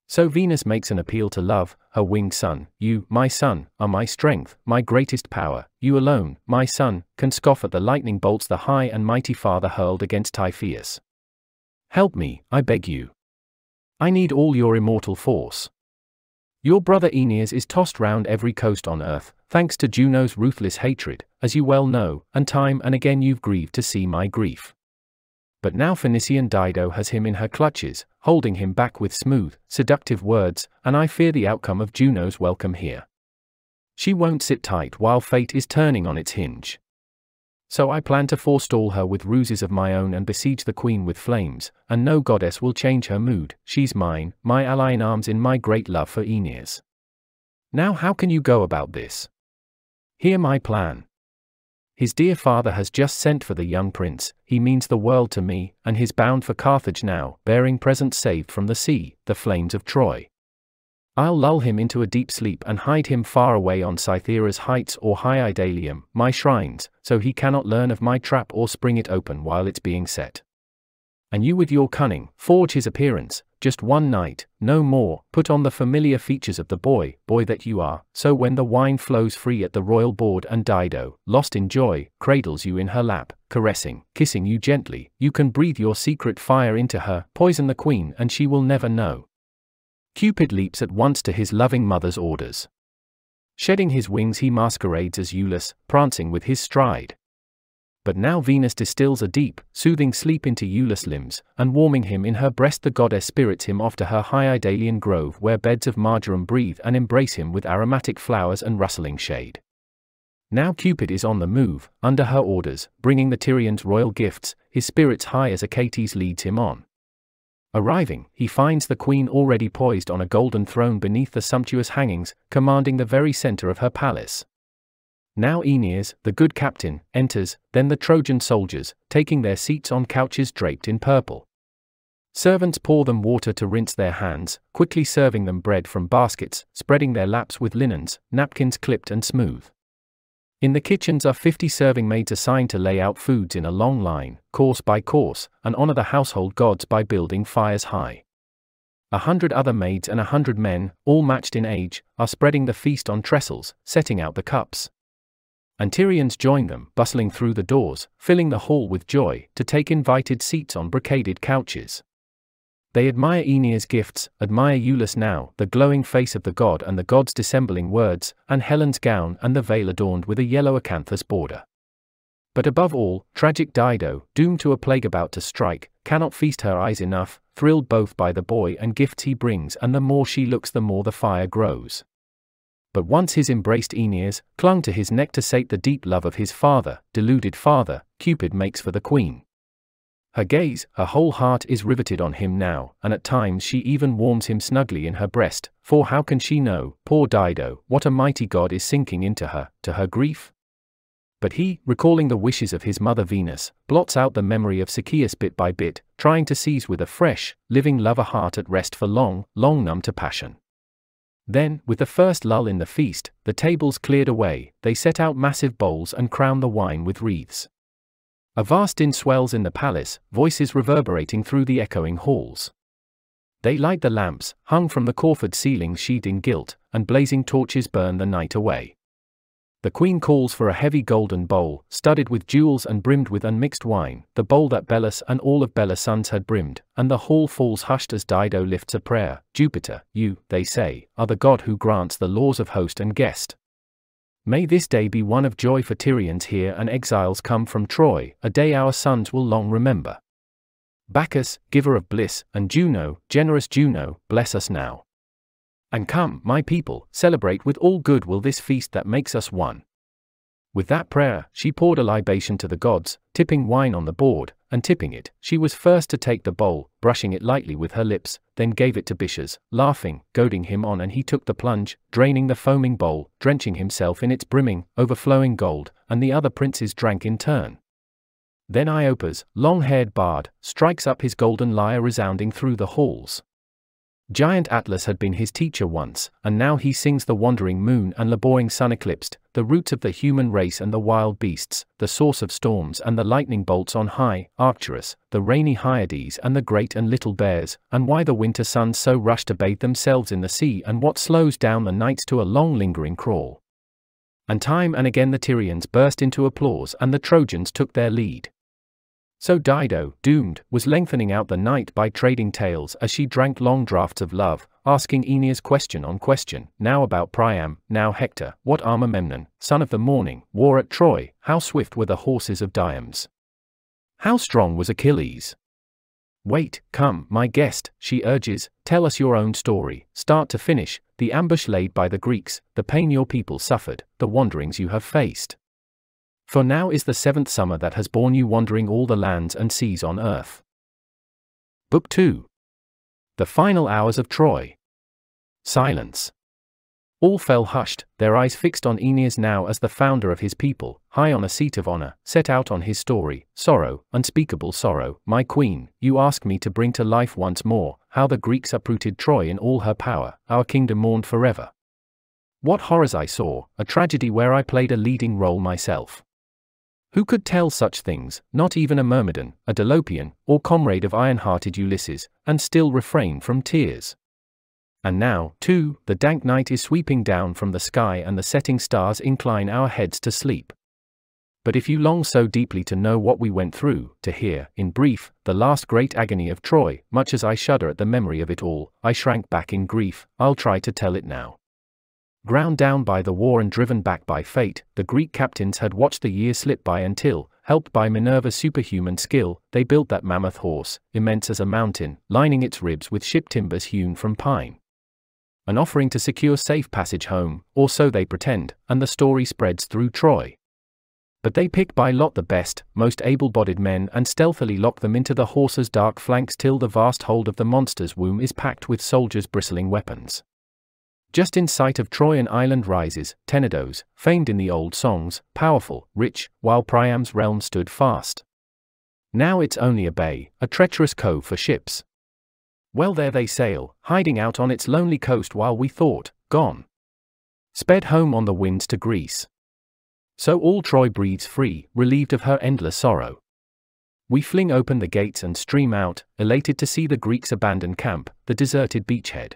So Venus makes an appeal to love, her winged son, you, my son, are my strength, my greatest power, you alone, my son, can scoff at the lightning bolts the high and mighty father hurled against Typhoeus. Help me, I beg you. I need all your immortal force. Your brother Aeneas is tossed round every coast on earth, thanks to Juno's ruthless hatred, as you well know, and time and again you've grieved to see my grief. But now Phoenician Dido has him in her clutches, holding him back with smooth, seductive words, and I fear the outcome of Juno's welcome here. She won't sit tight while fate is turning on its hinge. So I plan to forestall her with ruses of my own and besiege the queen with flames, and no goddess will change her mood, she's mine, my ally in arms in my great love for Aeneas. Now how can you go about this? Hear my plan. His dear father has just sent for the young prince, he means the world to me, and he's bound for Carthage now, bearing presents saved from the sea, the flames of Troy. I'll lull him into a deep sleep and hide him far away on Cythera's heights or high Idalium, my shrines, so he cannot learn of my trap or spring it open while it's being set. And you with your cunning, forge his appearance, just one night, no more, put on the familiar features of the boy, boy that you are, so when the wine flows free at the royal board and Dido, lost in joy, cradles you in her lap, caressing, kissing you gently, you can breathe your secret fire into her, poison the queen and she will never know. Cupid leaps at once to his loving mother's orders. Shedding his wings he masquerades as Iülus, prancing with his stride but now Venus distills a deep, soothing sleep into Iülus' limbs, and warming him in her breast the goddess spirits him off to her high Idalian grove where beds of marjoram breathe and embrace him with aromatic flowers and rustling shade. Now Cupid is on the move, under her orders, bringing the Tyrians royal gifts, his spirits high as Achates leads him on. Arriving, he finds the queen already poised on a golden throne beneath the sumptuous hangings, commanding the very center of her palace. Now Aeneas, the good captain, enters, then the Trojan soldiers, taking their seats on couches draped in purple. Servants pour them water to rinse their hands, quickly serving them bread from baskets, spreading their laps with linens, napkins clipped and smooth. In the kitchens are fifty serving maids assigned to lay out foods in a long line, course by course, and honor the household gods by building fires high. A hundred other maids and a hundred men, all matched in age, are spreading the feast on trestles, setting out the cups. Tyrians join them, bustling through the doors, filling the hall with joy, to take invited seats on brocaded couches. They admire Aeneas' gifts, admire Iülus now, the glowing face of the god and the god's dissembling words, and Helen's gown and the veil adorned with a yellow acanthus border. But above all, tragic Dido, doomed to a plague about to strike, cannot feast her eyes enough, thrilled both by the boy and gifts he brings, and the more she looks, the more the fire grows but once his embraced Aeneas, clung to his neck to sate the deep love of his father, deluded father, Cupid makes for the queen. Her gaze, her whole heart is riveted on him now, and at times she even warms him snugly in her breast, for how can she know, poor Dido, what a mighty god is sinking into her, to her grief? But he, recalling the wishes of his mother Venus, blots out the memory of Sychaeus bit by bit, trying to seize with a fresh, living lover heart at rest for long, long numb to passion. Then, with the first lull in the feast, the tables cleared away, they set out massive bowls and crown the wine with wreaths. A vast din swells in the palace, voices reverberating through the echoing halls. They light the lamps, hung from the coffered ceiling sheathed in gilt, and blazing torches burn the night away. The queen calls for a heavy golden bowl, studded with jewels and brimmed with unmixed wine, the bowl that Belus and all of Belus' sons had brimmed, and the hall falls hushed as Dido lifts a prayer. Jupiter, you, they say, are the god who grants the laws of host and guest. May this day be one of joy for Tyrians here and exiles come from Troy, a day our sons will long remember. Bacchus, giver of bliss, and Juno, generous Juno, bless us now. And come, my people, celebrate with all good will this feast that makes us one. With that prayer, she poured a libation to the gods, tipping wine on the board, and tipping it, she was first to take the bowl, brushing it lightly with her lips, then gave it to Bitias, laughing, goading him on, and he took the plunge, draining the foaming bowl, drenching himself in its brimming, overflowing gold, and the other princes drank in turn. Then Iopas, long haired bard, strikes up his golden lyre resounding through the halls. Giant Atlas had been his teacher once, and now he sings the wandering moon and laboring sun eclipsed, the roots of the human race and the wild beasts, the source of storms and the lightning bolts on high, Arcturus, the rainy Hyades and the great and little bears, and why the winter suns so rush to bathe themselves in the sea and what slows down the nights to a long lingering crawl. And time and again the Tyrians burst into applause and the Trojans took their lead. So Dido, doomed, was lengthening out the night by trading tales as she drank long draughts of love, asking Aeneas question on question, now about Priam, now Hector, what armor Memnon, son of the morning, wore at Troy, how swift were the horses of Diomedes. How strong was Achilles? Wait, come, my guest, she urges, tell us your own story, start to finish, the ambush laid by the Greeks, the pain your people suffered, the wanderings you have faced. For now is the seventh summer that has borne you wandering all the lands and seas on earth. Book 2 The Final Hours of Troy. Silence. All fell hushed, their eyes fixed on Aeneas now as the founder of his people, high on a seat of honor, set out on his story, sorrow, unspeakable sorrow, my queen, you ask me to bring to life once more, how the Greeks uprooted Troy in all her power, our kingdom mourned forever. What horrors I saw, a tragedy where I played a leading role myself. Who could tell such things, not even a Myrmidon, a Dolopian, or comrade of iron-hearted Ulysses, and still refrain from tears? And now, too, the dank night is sweeping down from the sky and the setting stars incline our heads to sleep. But if you long so deeply to know what we went through, to hear, in brief, the last great agony of Troy, much as I shudder at the memory of it all, I shrank back in grief, I'll try to tell it now. Ground down by the war and driven back by fate, the Greek captains had watched the years slip by until, helped by Minerva's superhuman skill, they built that mammoth horse, immense as a mountain, lining its ribs with ship timbers hewn from pine. An offering to secure safe passage home, or so they pretend, and the story spreads through Troy. But they pick by lot the best, most able bodied men and stealthily lock them into the horse's dark flanks till the vast hold of the monster's womb is packed with soldiers' bristling weapons. Just in sight of Troy an island rises, Tenedos, famed in the old songs, powerful, rich, while Priam's realm stood fast. Now it's only a bay, a treacherous cove for ships. Well there they sail, hiding out on its lonely coast while we thought, gone. Sped home on the winds to Greece. So all Troy breathes free, relieved of her endless sorrow. We fling open the gates and stream out, elated to see the Greeks abandon camp, the deserted beachhead.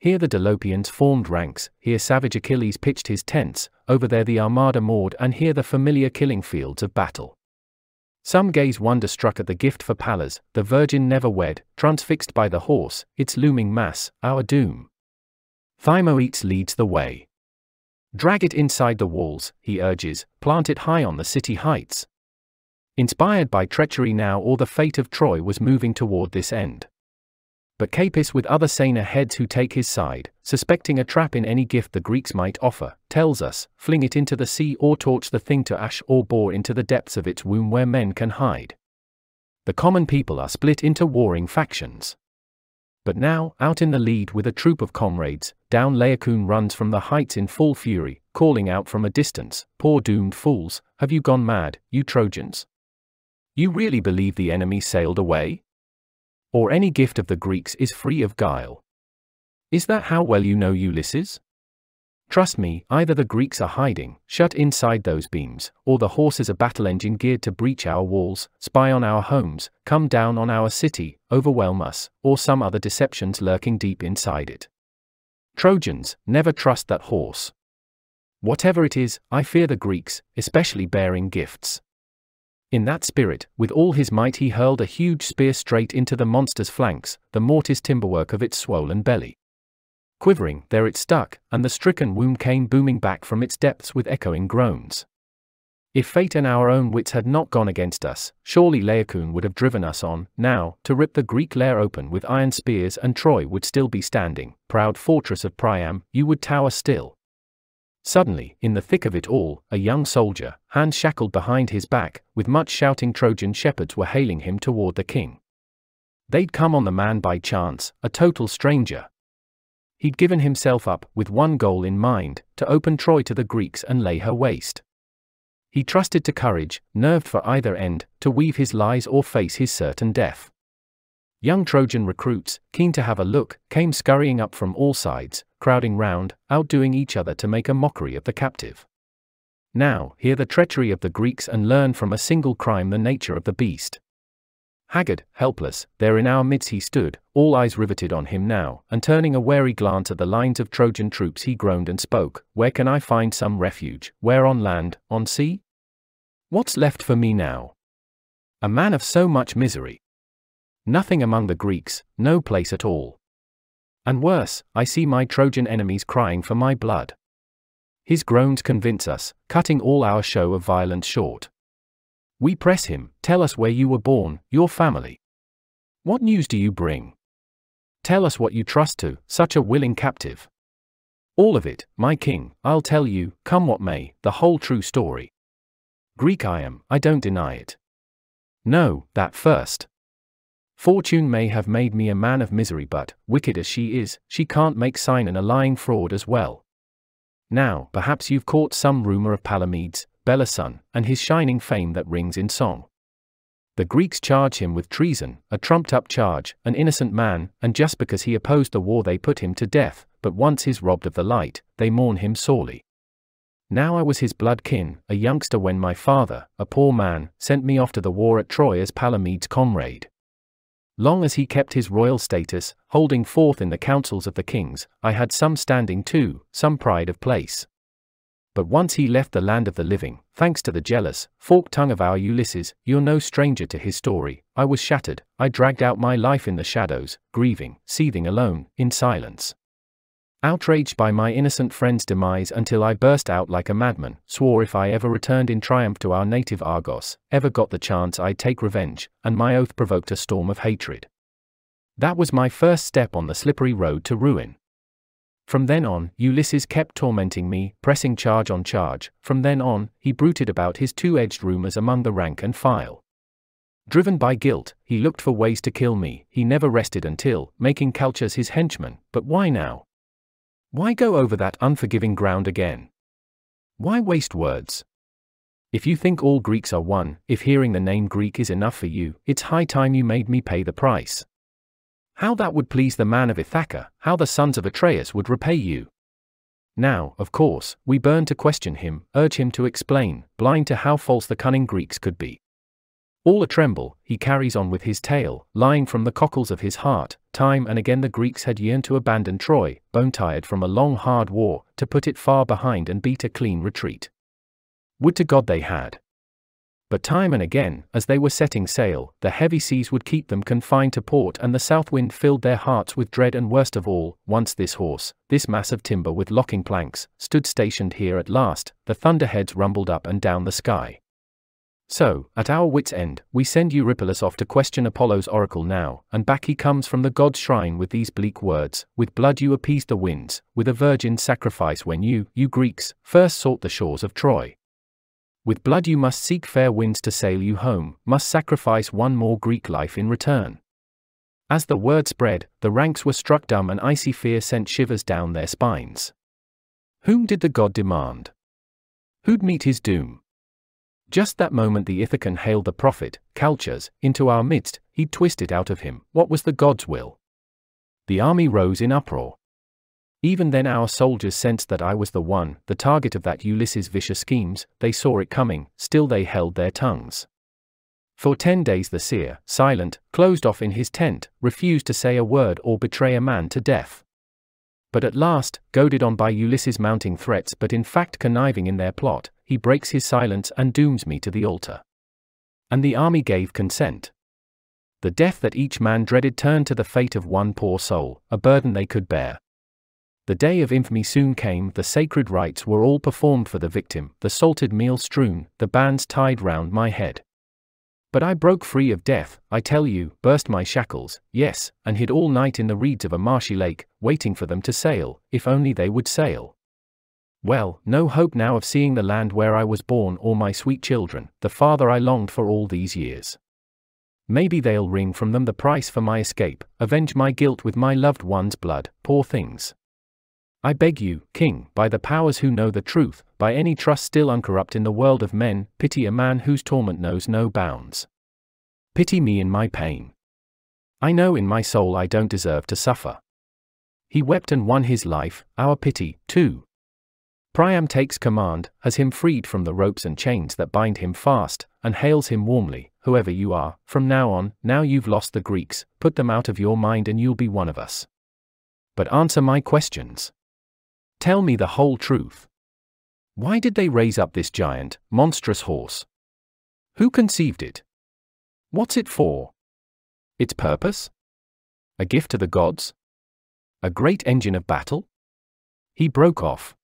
Here the Dolopians formed ranks, here savage Achilles pitched his tents, over there the armada moored and here the familiar killing fields of battle. Some gaze wonder-struck at the gift for Pallas, the virgin never wed, transfixed by the horse, its looming mass, our doom. Thymoetes leads the way. Drag it inside the walls, he urges, plant it high on the city heights. Inspired by treachery now or the fate of Troy was moving toward this end. But Capys with other saner heads who take his side, suspecting a trap in any gift the Greeks might offer, tells us, fling it into the sea or torch the thing to ash or bore into the depths of its womb where men can hide. The common people are split into warring factions. But now, out in the lead with a troop of comrades, down Laocoon runs from the heights in full fury, calling out from a distance, Poor doomed fools, have you gone mad, you Trojans? You really believe the enemy sailed away? Or any gift of the Greeks is free of guile. Is that how well you know Ulysses? Trust me, either the Greeks are hiding, shut inside those beams, or the horse is a battle engine geared to breach our walls, spy on our homes, come down on our city, overwhelm us, or some other deceptions lurking deep inside it. Trojans, never trust that horse. Whatever it is, I fear the Greeks, especially bearing gifts. In that spirit, with all his might he hurled a huge spear straight into the monster's flanks, the mortise timberwork of its swollen belly. Quivering, there it stuck, and the stricken womb came booming back from its depths with echoing groans. If fate and our own wits had not gone against us, surely Laocoon would have driven us on, now, to rip the Greek lair open with iron spears and Troy would still be standing, proud fortress of Priam, you would tower still. Suddenly, in the thick of it all, a young soldier, hands shackled behind his back, with much shouting Trojan shepherds were hailing him toward the king. They'd come on the man by chance, a total stranger. He'd given himself up, with one goal in mind, to open Troy to the Greeks and lay her waste. He trusted to courage, nerved for either end, to weave his lies or face his certain death. Young Trojan recruits, keen to have a look, came scurrying up from all sides, crowding round, outdoing each other to make a mockery of the captive. Now, hear the treachery of the Greeks and learn from a single crime the nature of the beast. Haggard, helpless, there in our midst he stood, all eyes riveted on him now, and turning a wary glance at the lines of Trojan troops he groaned and spoke, Where can I find some refuge, where on land, on sea? What's left for me now? A man of so much misery. Nothing among the Greeks, no place at all. And worse, I see my Trojan enemies crying for my blood. His groans convince us, cutting all our show of violence short. We press him, tell us where you were born, your family. What news do you bring? Tell us what you trust to, such a willing captive. All of it, my king, I'll tell you, come what may, the whole true story. Greek I am, I don't deny it. No, that first. Fortune may have made me a man of misery, but, wicked as she is, she can't make Sinon a lying fraud as well. Now, perhaps you've caught some rumor of Palamedes, Belus' son, and his shining fame that rings in song. The Greeks charge him with treason, a trumped up charge, an innocent man, and just because he opposed the war they put him to death, but once he's robbed of the light, they mourn him sorely. Now I was his blood kin, a youngster when my father, a poor man, sent me off to the war at Troy as Palamedes' comrade. Long as he kept his royal status, holding forth in the councils of the kings, I had some standing too, some pride of place. But once he left the land of the living, thanks to the jealous, forked tongue of our Ulysses, you're no stranger to his story, I was shattered, I dragged out my life in the shadows, grieving, seething alone, in silence. Outraged by my innocent friend's demise until I burst out like a madman, swore if I ever returned in triumph to our native Argos, ever got the chance I'd take revenge, and my oath provoked a storm of hatred. That was my first step on the slippery road to ruin. From then on, Ulysses kept tormenting me, pressing charge on charge. From then on, he bruited about his two edged rumors among the rank and file. Driven by guilt, he looked for ways to kill me, he never rested until, making Calchas his henchman. But why now? Why go over that unforgiving ground again? Why waste words? If you think all Greeks are one, if hearing the name Greek is enough for you, it's high time you made me pay the price. How that would please the man of Ithaca, how the sons of Atreus would repay you. Now, of course, we burn to question him, urge him to explain, blind to how false the cunning Greeks could be. All a tremble, he carries on with his tale, lying from the cockles of his heart. Time and again the Greeks had yearned to abandon Troy, bone tired from a long hard war, to put it far behind and beat a clean retreat. Would to God they had. But time and again, as they were setting sail, the heavy seas would keep them confined to port and the south wind filled their hearts with dread and worst of all, once this horse, this mass of timber with locking planks, stood stationed here at last, the thunderheads rumbled up and down the sky. So, at our wits' end, we send Eurypylus off to question Apollo's oracle now, and back he comes from the god's shrine with these bleak words With blood you appeased the winds, with a virgin's sacrifice when you, you Greeks, first sought the shores of Troy. With blood you must seek fair winds to sail you home, must sacrifice one more Greek life in return. As the word spread, the ranks were struck dumb and icy fear sent shivers down their spines. Whom did the god demand? Who'd meet his doom? Just that moment the Ithacan hailed the prophet, Calchas, into our midst, he'd twist out of him, what was the god's will? The army rose in uproar. Even then our soldiers sensed that I was the one, the target of that Ulysses' vicious schemes, they saw it coming, still they held their tongues. For ten days the seer, silent, closed off in his tent, refused to say a word or betray a man to death. But at last, goaded on by Ulysses' mounting threats but in fact conniving in their plot, he breaks his silence and dooms me to the altar. And the army gave consent. The death that each man dreaded turned to the fate of one poor soul, a burden they could bear. The day of infamy soon came, the sacred rites were all performed for the victim, the salted meal strewn, the bands tied round my head. But I broke free of death, I tell you, burst my shackles, yes, and hid all night in the reeds of a marshy lake, waiting for them to sail, if only they would sail. Well, no hope now of seeing the land where I was born or my sweet children, the father I longed for all these years. Maybe they'll wring from them the price for my escape, avenge my guilt with my loved one's blood, poor things. I beg you, King, by the powers who know the truth, by any trust still uncorrupt in the world of men, pity a man whose torment knows no bounds. Pity me in my pain. I know in my soul I don't deserve to suffer. He wept and won his life, our pity, too. Priam takes command, has him freed from the ropes and chains that bind him fast, and hails him warmly, whoever you are, from now on, now you've lost the Greeks, put them out of your mind and you'll be one of us. But answer my questions. Tell me the whole truth. Why did they raise up this giant, monstrous horse? Who conceived it? What's it for? Its purpose? A gift to the gods? A great engine of battle? He broke off.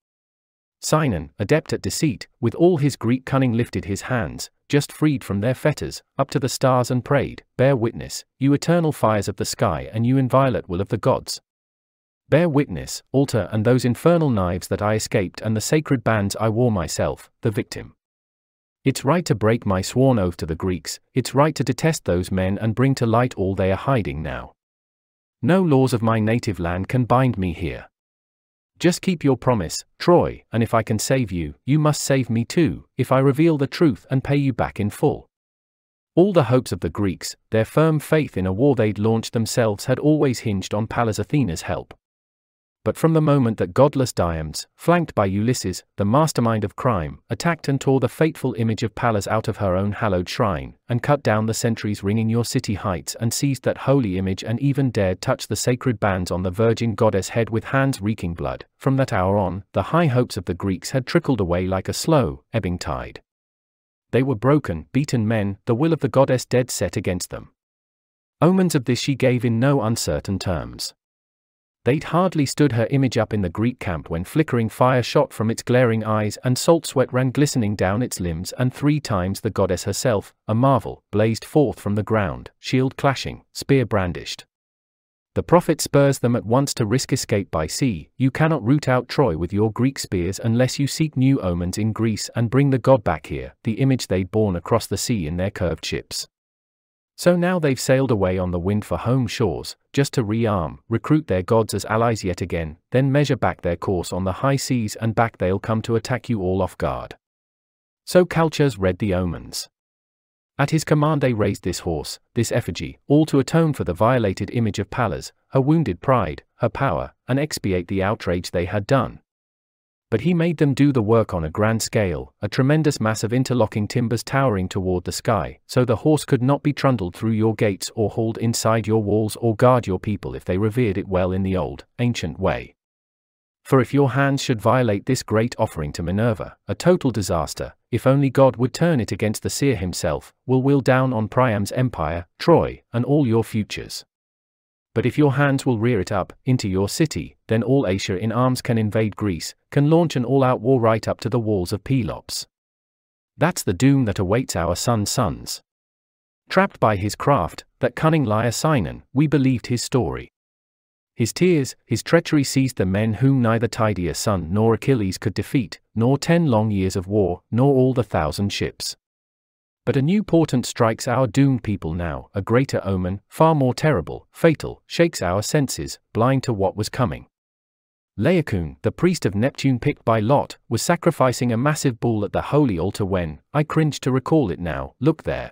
Sinon, adept at deceit, with all his Greek cunning lifted his hands, just freed from their fetters, up to the stars and prayed, Bear witness, you eternal fires of the sky and you inviolate will of the gods. Bear witness, altar and those infernal knives that I escaped and the sacred bands I wore myself, the victim. It's right to break my sworn oath to the Greeks, it's right to detest those men and bring to light all they are hiding now. No laws of my native land can bind me here. Just keep your promise, Troy, and if I can save you, you must save me too, if I reveal the truth and pay you back in full. All the hopes of the Greeks, their firm faith in a war they'd launched themselves had always hinged on Pallas Athena's help but from the moment that godless Diomedes, flanked by Ulysses, the mastermind of crime, attacked and tore the fateful image of Pallas out of her own hallowed shrine, and cut down the sentries ringing your city heights and seized that holy image and even dared touch the sacred bands on the virgin goddess head with hands reeking blood, from that hour on, the high hopes of the Greeks had trickled away like a slow, ebbing tide. They were broken, beaten men, the will of the goddess dead set against them. Omens of this she gave in no uncertain terms. They'd hardly stood her image up in the Greek camp when flickering fire shot from its glaring eyes and salt sweat ran glistening down its limbs, and three times the goddess herself, a marvel, blazed forth from the ground, shield clashing, spear brandished. The prophet spurs them at once to risk escape by sea. You cannot root out Troy with your Greek spears unless you seek new omens in Greece and bring the god back here, the image they'd borne across the sea in their curved ships. So now they've sailed away on the wind for home shores, just to rearm, recruit their gods as allies yet again, then measure back their course on the high seas and back they'll come to attack you all off guard. So Calchas read the omens. At his command they raised this horse, this effigy, all to atone for the violated image of Pallas, her wounded pride, her power, and expiate the outrage they had done. But he made them do the work on a grand scale, a tremendous mass of interlocking timbers towering toward the sky, so the horse could not be trundled through your gates or hauled inside your walls or guard your people if they revered it well in the old, ancient way. For if your hands should violate this great offering to Minerva, a total disaster, if only God would turn it against the seer himself, will wheel down on Priam's empire, Troy, and all your futures. But if your hands will rear it up, into your city, then all Asia in arms can invade Greece, can launch an all out war right up to the walls of Pelops. That's the doom that awaits our son's sons. Trapped by his craft, that cunning liar Sinon, we believed his story. His tears, his treachery seized the men whom neither Tydeus' son nor Achilles could defeat, nor ten long years of war, nor all the thousand ships. But a new portent strikes our doomed people now, a greater omen, far more terrible, fatal, shakes our senses, blind to what was coming. Laocoon, the priest of Neptune picked by Lot, was sacrificing a massive bull at the holy altar when, I cringe to recall it now, look there.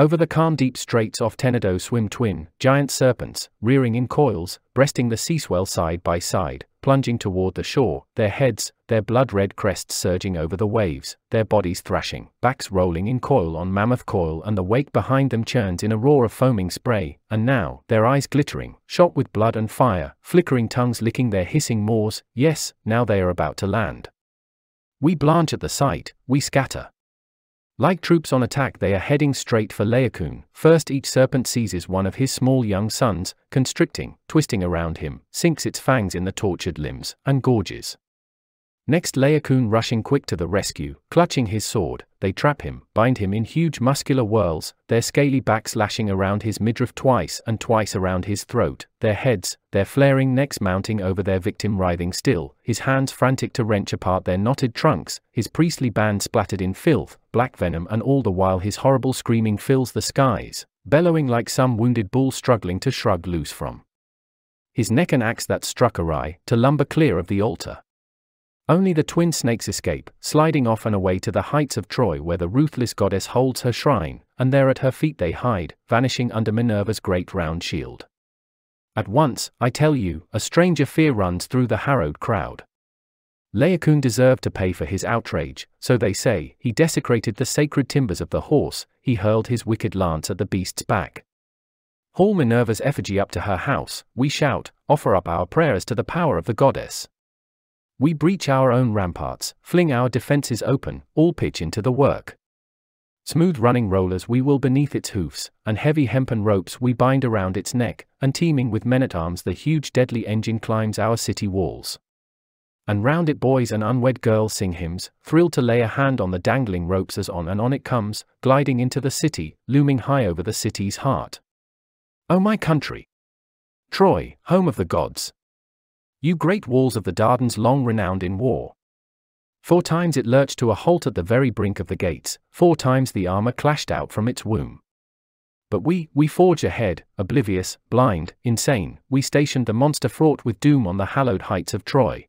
Over the calm deep straits off Tenedos swim twin, giant serpents, rearing in coils, breasting the sea swell side by side, plunging toward the shore, their heads, their blood red crests surging over the waves, their bodies thrashing, backs rolling in coil on mammoth coil, and the wake behind them churns in a roar of foaming spray, and now, their eyes glittering, shot with blood and fire, flickering tongues licking their hissing maws, yes, now they are about to land. We blanch at the sight, we scatter. Like troops on attack, they are heading straight for Laocoon. First, each serpent seizes one of his small young sons, constricting, twisting around him, sinks its fangs in the tortured limbs, and gorges. Next Laocoon rushing quick to the rescue, clutching his sword, they trap him, bind him in huge muscular whirls, their scaly backs lashing around his midriff twice and twice around his throat, their heads, their flaring necks mounting over their victim writhing still, his hands frantic to wrench apart their knotted trunks, his priestly band splattered in filth, black venom and all the while his horrible screaming fills the skies, bellowing like some wounded bull struggling to shrug loose from his neck an axe that struck awry, to lumber clear of the altar. Only the twin snakes escape, sliding off and away to the heights of Troy where the ruthless goddess holds her shrine, and there at her feet they hide, vanishing under Minerva's great round shield. At once, I tell you, a stranger fear runs through the harrowed crowd. Laocoon deserved to pay for his outrage, so they say, he desecrated the sacred timbers of the horse, he hurled his wicked lance at the beast's back. Haul Minerva's effigy up to her house, we shout, offer up our prayers to the power of the goddess. We breach our own ramparts, fling our defenses open, all pitch into the work. Smooth running rollers we will beneath its hoofs, and heavy hempen ropes we bind around its neck, and teeming with men at arms the huge deadly engine climbs our city walls. And round it boys and unwed girls sing hymns, thrilled to lay a hand on the dangling ropes as on and on it comes, gliding into the city, looming high over the city's heart. O my country! Troy, home of the gods! You great walls of the Dardans long renowned in war. Four times it lurched to a halt at the very brink of the gates, four times the armor clashed out from its womb. But we, we forge ahead, oblivious, blind, insane, we stationed the monster fraught with doom on the hallowed heights of Troy.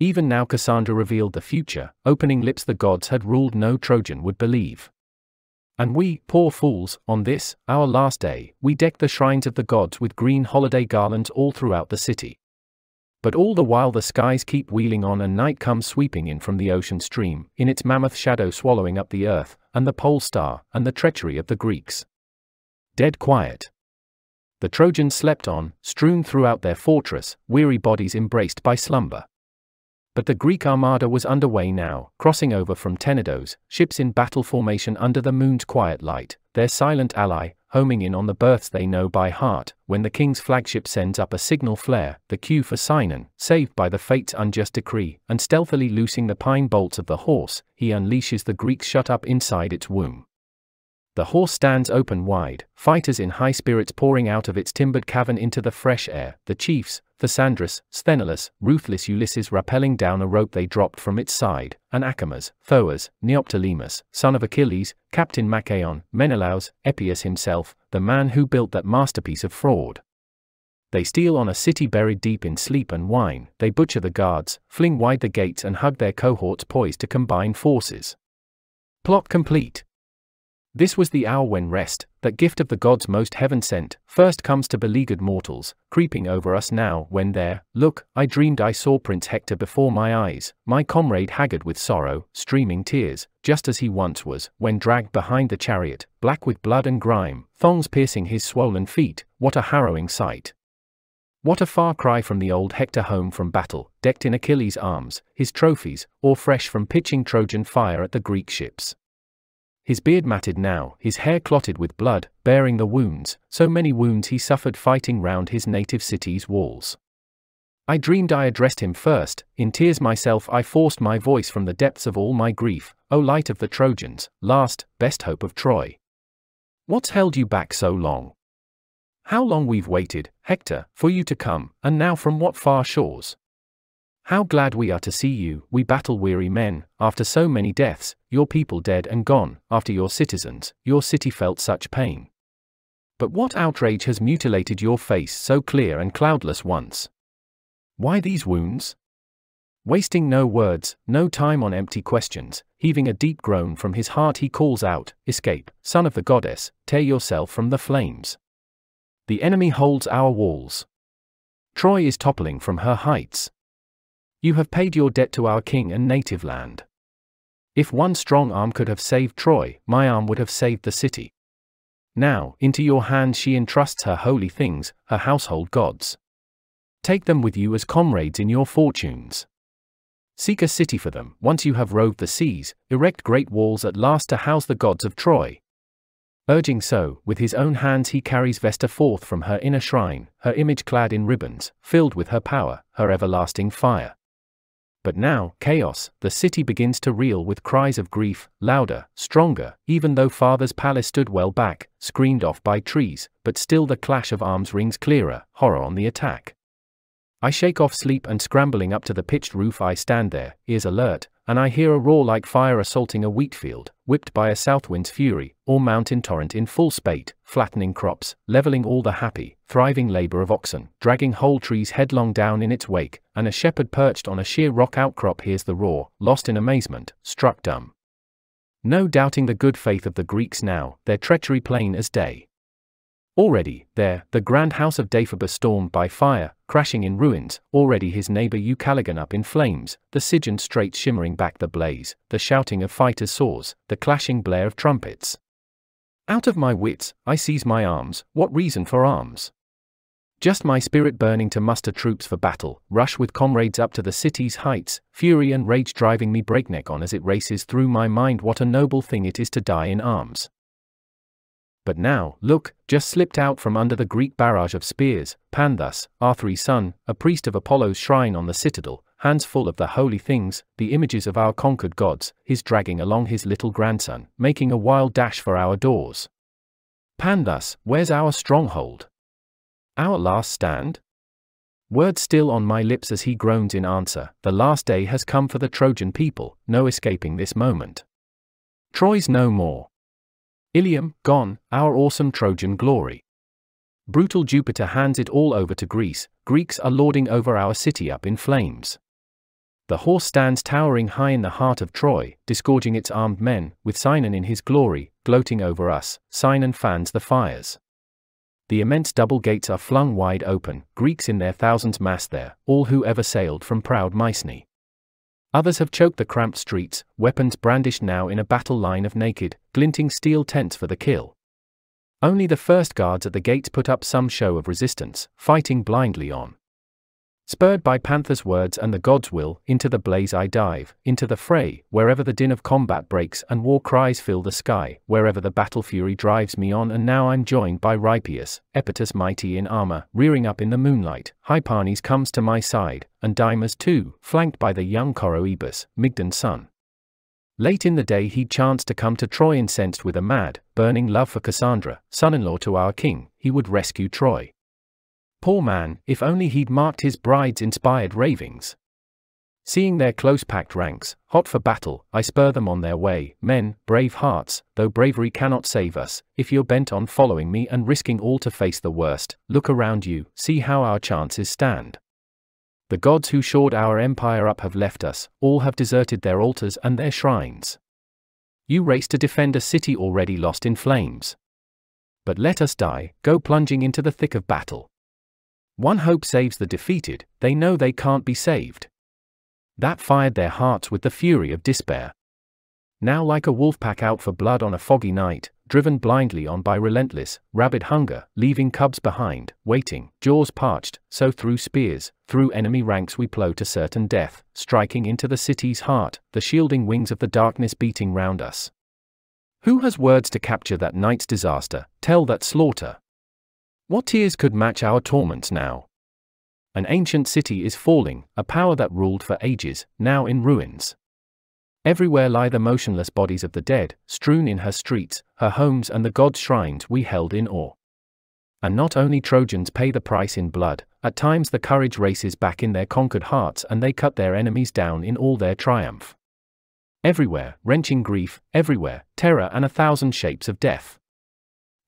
Even now Cassandra revealed the future, opening lips the gods had ruled no Trojan would believe. And we, poor fools, on this, our last day, we decked the shrines of the gods with green holiday garlands all throughout the city. But all the while the skies keep wheeling on and night comes sweeping in from the ocean stream, in its mammoth shadow swallowing up the earth, and the pole star, and the treachery of the Greeks. Dead quiet. The Trojans slept on, strewn throughout their fortress, weary bodies embraced by slumber. But the Greek armada was underway now, crossing over from Tenedos, ships in battle formation under the moon's quiet light, their silent ally, homing in on the berths they know by heart, when the king's flagship sends up a signal flare, the cue for Sinon, saved by the fate's unjust decree, and stealthily loosing the pine bolts of the horse, he unleashes the Greeks shut up inside its womb. The horse stands open wide, fighters in high spirits pouring out of its timbered cavern into the fresh air, the chiefs, Thessandrus, Sthenelus, ruthless Ulysses rappelling down a rope they dropped from its side, and Acamas, Thoas, Neoptolemus, son of Achilles, Captain Machaon, Menelaus, Epeius himself, the man who built that masterpiece of fraud. They steal on a city buried deep in sleep and wine, they butcher the guards, fling wide the gates and hug their cohorts poised to combine forces. Plot complete. This was the hour when rest, that gift of the gods most heaven sent, first comes to beleaguered mortals, creeping over us now, when there, look, I dreamed I saw Prince Hector before my eyes, my comrade haggard with sorrow, streaming tears, just as he once was, when dragged behind the chariot, black with blood and grime, thongs piercing his swollen feet, what a harrowing sight. What a far cry from the old Hector home from battle, decked in Achilles' arms, his trophies, or fresh from pitching Trojan fire at the Greek ships his beard matted now, his hair clotted with blood, bearing the wounds, so many wounds he suffered fighting round his native city's walls. I dreamed I addressed him first, in tears myself I forced my voice from the depths of all my grief, O light of the Trojans, last, best hope of Troy. What's held you back so long? How long we've waited, Hector, for you to come, and now from what far shores? How glad we are to see you, we battle weary men, after so many deaths, your people dead and gone, after your citizens, your city felt such pain. But what outrage has mutilated your face so clear and cloudless once? Why these wounds? Wasting no words, no time on empty questions, heaving a deep groan from his heart, he calls out, Escape, son of the goddess, tear yourself from the flames. The enemy holds our walls. Troy is toppling from her heights. You have paid your debt to our king and native land. If one strong arm could have saved Troy, my arm would have saved the city. Now, into your hands she entrusts her holy things, her household gods. Take them with you as comrades in your fortunes. Seek a city for them, once you have roved the seas, erect great walls at last to house the gods of Troy. Urging so, with his own hands he carries Vesta forth from her inner shrine, her image clad in ribbons, filled with her power, her everlasting fire. But now, chaos, the city begins to reel with cries of grief, louder, stronger, even though father's palace stood well back, screened off by trees, but still the clash of arms rings clearer, horror on the attack. I shake off sleep and scrambling up to the pitched roof I stand there, ears alert, and I hear a roar like fire assaulting a wheat field, whipped by a south wind's fury, or mountain torrent in full spate, flattening crops, leveling all the happy, thriving labor of oxen, dragging whole trees headlong down in its wake, and a shepherd perched on a sheer rock outcrop hears the roar, lost in amazement, struck dumb. No doubting the good faith of the Greeks now, their treachery plain as day. Already, there, the grand house of Deiphobus stormed by fire, crashing in ruins, already his neighbor Ucalegon up in flames, the Sigean straits shimmering back the blaze, the shouting of fighters' saws, the clashing blare of trumpets. Out of my wits, I seize my arms, what reason for arms? Just my spirit burning to muster troops for battle, rush with comrades up to the city's heights, fury and rage driving me breakneck on as it races through my mind. What a noble thing it is to die in arms. But now, look, just slipped out from under the Greek barrage of spears, Panthus, Othrys' son, a priest of Apollo's shrine on the citadel, hands full of the holy things, the images of our conquered gods, he's dragging along his little grandson, making a wild dash for our doors. Panthus, where's our stronghold? Our last stand? Words still on my lips as he groans in answer, the last day has come for the Trojan people, no escaping this moment. Troy's no more. Ilium, gone, our awesome Trojan glory. Brutal Jupiter hands it all over to Greece, Greeks are lording over our city up in flames. The horse stands towering high in the heart of Troy, disgorging its armed men, with Sinon in his glory, gloating over us, Sinon fans the fires. The immense double gates are flung wide open, Greeks in their thousands mass there, all who ever sailed from proud Mycenae. Others have choked the cramped streets, weapons brandished now in a battle line of naked, glinting steel tents for the kill. Only the first guards at the gates put up some show of resistance, fighting blindly on. Spurred by Panthus' words and the god's will, into the blaze I dive, into the fray, wherever the din of combat breaks and war cries fill the sky, wherever the battle fury drives me on and now I'm joined by Rhipeus, Epytus mighty in armor, rearing up in the moonlight, Hypanis comes to my side, and Dymas too, flanked by the young Coroebus, Mygdon's son. Late in the day he chanced to come to Troy incensed with a mad, burning love for Cassandra, son-in-law to our king, he would rescue Troy. Poor man, if only he'd marked his bride's inspired ravings. Seeing their close packed ranks, hot for battle, I spur them on their way. Men, brave hearts, though bravery cannot save us, if you're bent on following me and risking all to face the worst, look around you, see how our chances stand. The gods who shored our empire up have left us, all have deserted their altars and their shrines. You race to defend a city already lost in flames. But let us die, go plunging into the thick of battle. One hope saves the defeated, they know they can't be saved. That fired their hearts with the fury of despair. Now, like a wolf pack out for blood on a foggy night, driven blindly on by relentless, rabid hunger, leaving cubs behind, waiting, jaws parched, so through spears, through enemy ranks we plow to certain death, striking into the city's heart, the shielding wings of the darkness beating round us. Who has words to capture that night's disaster, tell that slaughter? What tears could match our torments now? An ancient city is falling, a power that ruled for ages, now in ruins. Everywhere lie the motionless bodies of the dead, strewn in her streets, her homes, and the god's shrines we held in awe. And not only Trojans pay the price in blood, at times the courage races back in their conquered hearts and they cut their enemies down in all their triumph. Everywhere, wrenching grief, everywhere, terror and a thousand shapes of death.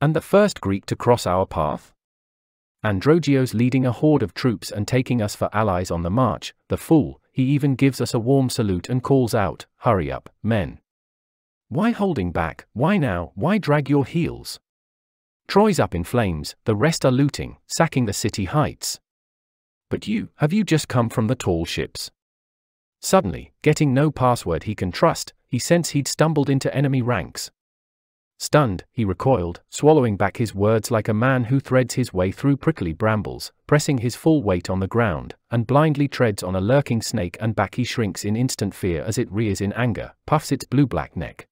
And the first Greek to cross our path? Androgeos leading a horde of troops and taking us for allies on the march, the fool, he even gives us a warm salute and calls out, Hurry up, men. Why holding back, why now, why drag your heels? Troy's up in flames, the rest are looting, sacking the city heights. But you, have you just come from the tall ships? Suddenly, getting no password he can trust, he sensed he'd stumbled into enemy ranks, Stunned, he recoiled, swallowing back his words like a man who threads his way through prickly brambles, pressing his full weight on the ground, and blindly treads on a lurking snake and back he shrinks in instant fear as it rears in anger, puffs its blue-black neck.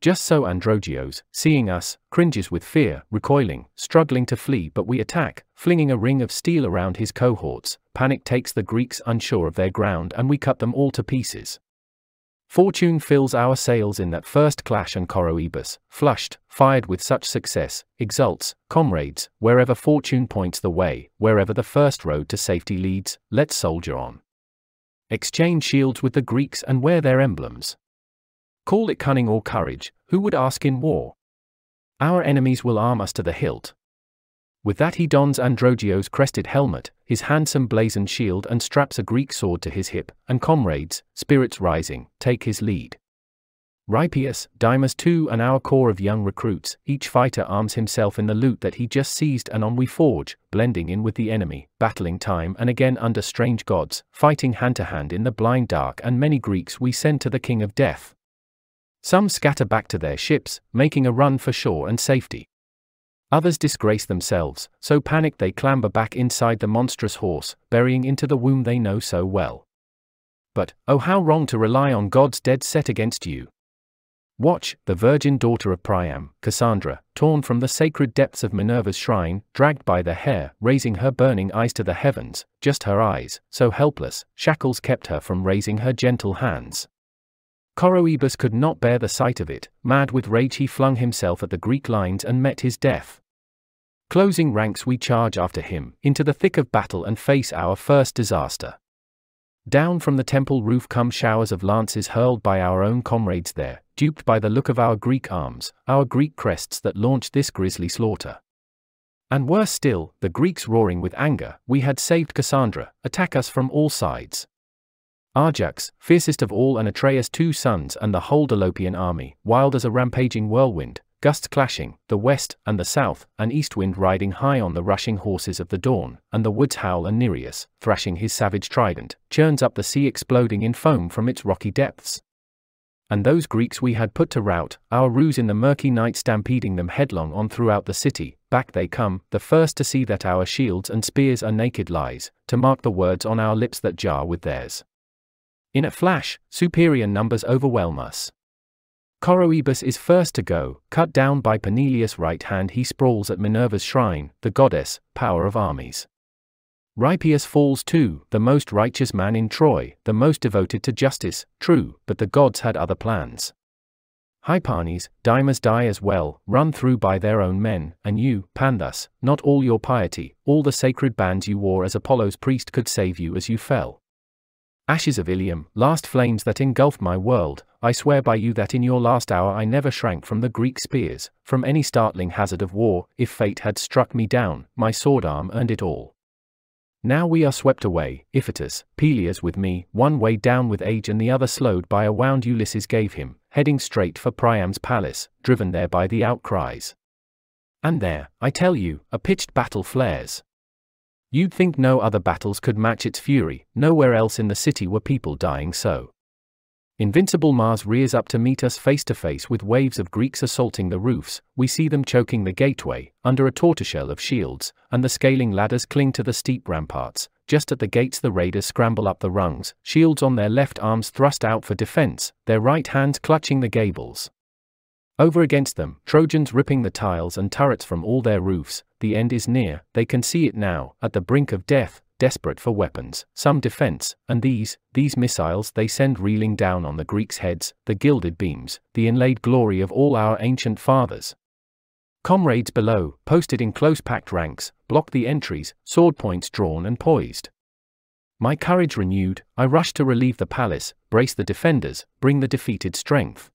Just so Androgeos, seeing us, cringes with fear, recoiling, struggling to flee but we attack, flinging a ring of steel around his cohorts, panic takes the Greeks unsure of their ground and we cut them all to pieces. Fortune fills our sails in that first clash and Coroebus, flushed, fired with such success, exults, comrades, wherever fortune points the way, wherever the first road to safety leads, let's soldier on. Exchange shields with the Greeks and wear their emblems. Call it cunning or courage, who would ask in war? Our enemies will arm us to the hilt, with that he dons Androgeos' crested helmet, his handsome blazoned shield and straps a Greek sword to his hip, and comrades, spirits rising, take his lead. Rhipeus, Dymas too and our corps of young recruits, each fighter arms himself in the loot that he just seized and on we forge, blending in with the enemy, battling time and again under strange gods, fighting hand to hand in the blind dark and many Greeks we send to the king of death. Some scatter back to their ships, making a run for shore and safety. Others disgrace themselves, so panicked they clamber back inside the monstrous horse, burying into the womb they know so well. But, oh, how wrong to rely on God's dead set against you. Watch, the virgin daughter of Priam, Cassandra, torn from the sacred depths of Minerva's shrine, dragged by the hair, raising her burning eyes to the heavens, just her eyes, so helpless, shackles kept her from raising her gentle hands. Coroebus could not bear the sight of it, mad with rage he flung himself at the Greek lines and met his death. Closing ranks we charge after him, into the thick of battle and face our first disaster. Down from the temple roof come showers of lances hurled by our own comrades there, duped by the look of our Greek arms, our Greek crests that launched this grisly slaughter. And worse still, the Greeks roaring with anger, we had saved Cassandra, attack us from all sides. Ajax, fiercest of all and Atreus' two sons and the whole Dolopian army, wild as a rampaging whirlwind, gusts clashing, the west and the south, an east wind riding high on the rushing horses of the dawn, and the woods howl and Nereus, thrashing his savage trident, churns up the sea exploding in foam from its rocky depths. And those Greeks we had put to rout, our ruse in the murky night stampeding them headlong on throughout the city, back they come, the first to see that our shields and spears are naked lies, to mark the words on our lips that jar with theirs. In a flash, superior numbers overwhelm us. Coroebus is first to go, cut down by Peneleus' right hand he sprawls at Minerva's shrine, the goddess, power of armies. Rhipeus falls too, the most righteous man in Troy, the most devoted to justice, true, but the gods had other plans. Hypanis, Dymas die as well, run through by their own men, and you, Panthus, not all your piety, all the sacred bands you wore as Apollo's priest could save you as you fell. Ashes of Ilium, last flames that engulfed my world, I swear by you that in your last hour I never shrank from the Greek spears, from any startling hazard of war, if fate had struck me down, my sword arm earned it all. Now we are swept away, Iphitus, Pelias with me, one way down with age and the other slowed by a wound Ulysses gave him, heading straight for Priam's palace, driven there by the outcries. And there, I tell you, a pitched battle flares. You'd think no other battles could match its fury, nowhere else in the city were people dying so. Invincible Mars rears up to meet us face to face with waves of Greeks assaulting the roofs, we see them choking the gateway, under a tortoiseshell of shields, and the scaling ladders cling to the steep ramparts. Just at the gates, the raiders scramble up the rungs, shields on their left arms thrust out for defense, their right hands clutching the gables. Over against them, Trojans ripping the tiles and turrets from all their roofs, the end is near, they can see it now, at the brink of death, desperate for weapons, some defense, and these, these missiles they send reeling down on the Greeks' heads, the gilded beams, the inlaid glory of all our ancient fathers. Comrades below, posted in close packed ranks, block the entries, sword points drawn and poised. My courage renewed, I rush to relieve the palace, brace the defenders, bring the defeated strength.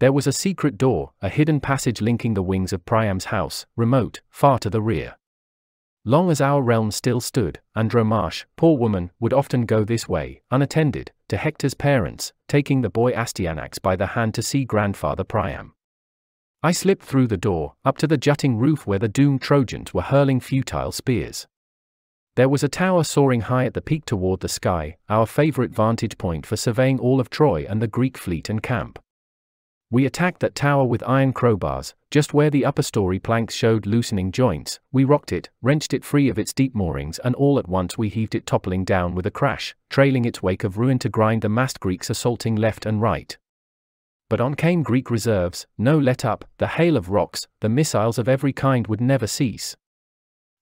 There was a secret door, a hidden passage linking the wings of Priam's house, remote, far to the rear. Long as our realm still stood, Andromache, poor woman, would often go this way, unattended, to Hector's parents, taking the boy Astyanax by the hand to see grandfather Priam. I slipped through the door, up to the jutting roof where the doomed Trojans were hurling futile spears. There was a tower soaring high at the peak toward the sky, our favorite vantage point for surveying all of Troy and the Greek fleet and camp. We attacked that tower with iron crowbars, just where the upper story planks showed loosening joints. We rocked it, wrenched it free of its deep moorings, and all at once we heaved it toppling down with a crash, trailing its wake of ruin to grind the massed Greeks assaulting left and right. But on came Greek reserves, no let up, the hail of rocks, the missiles of every kind would never cease.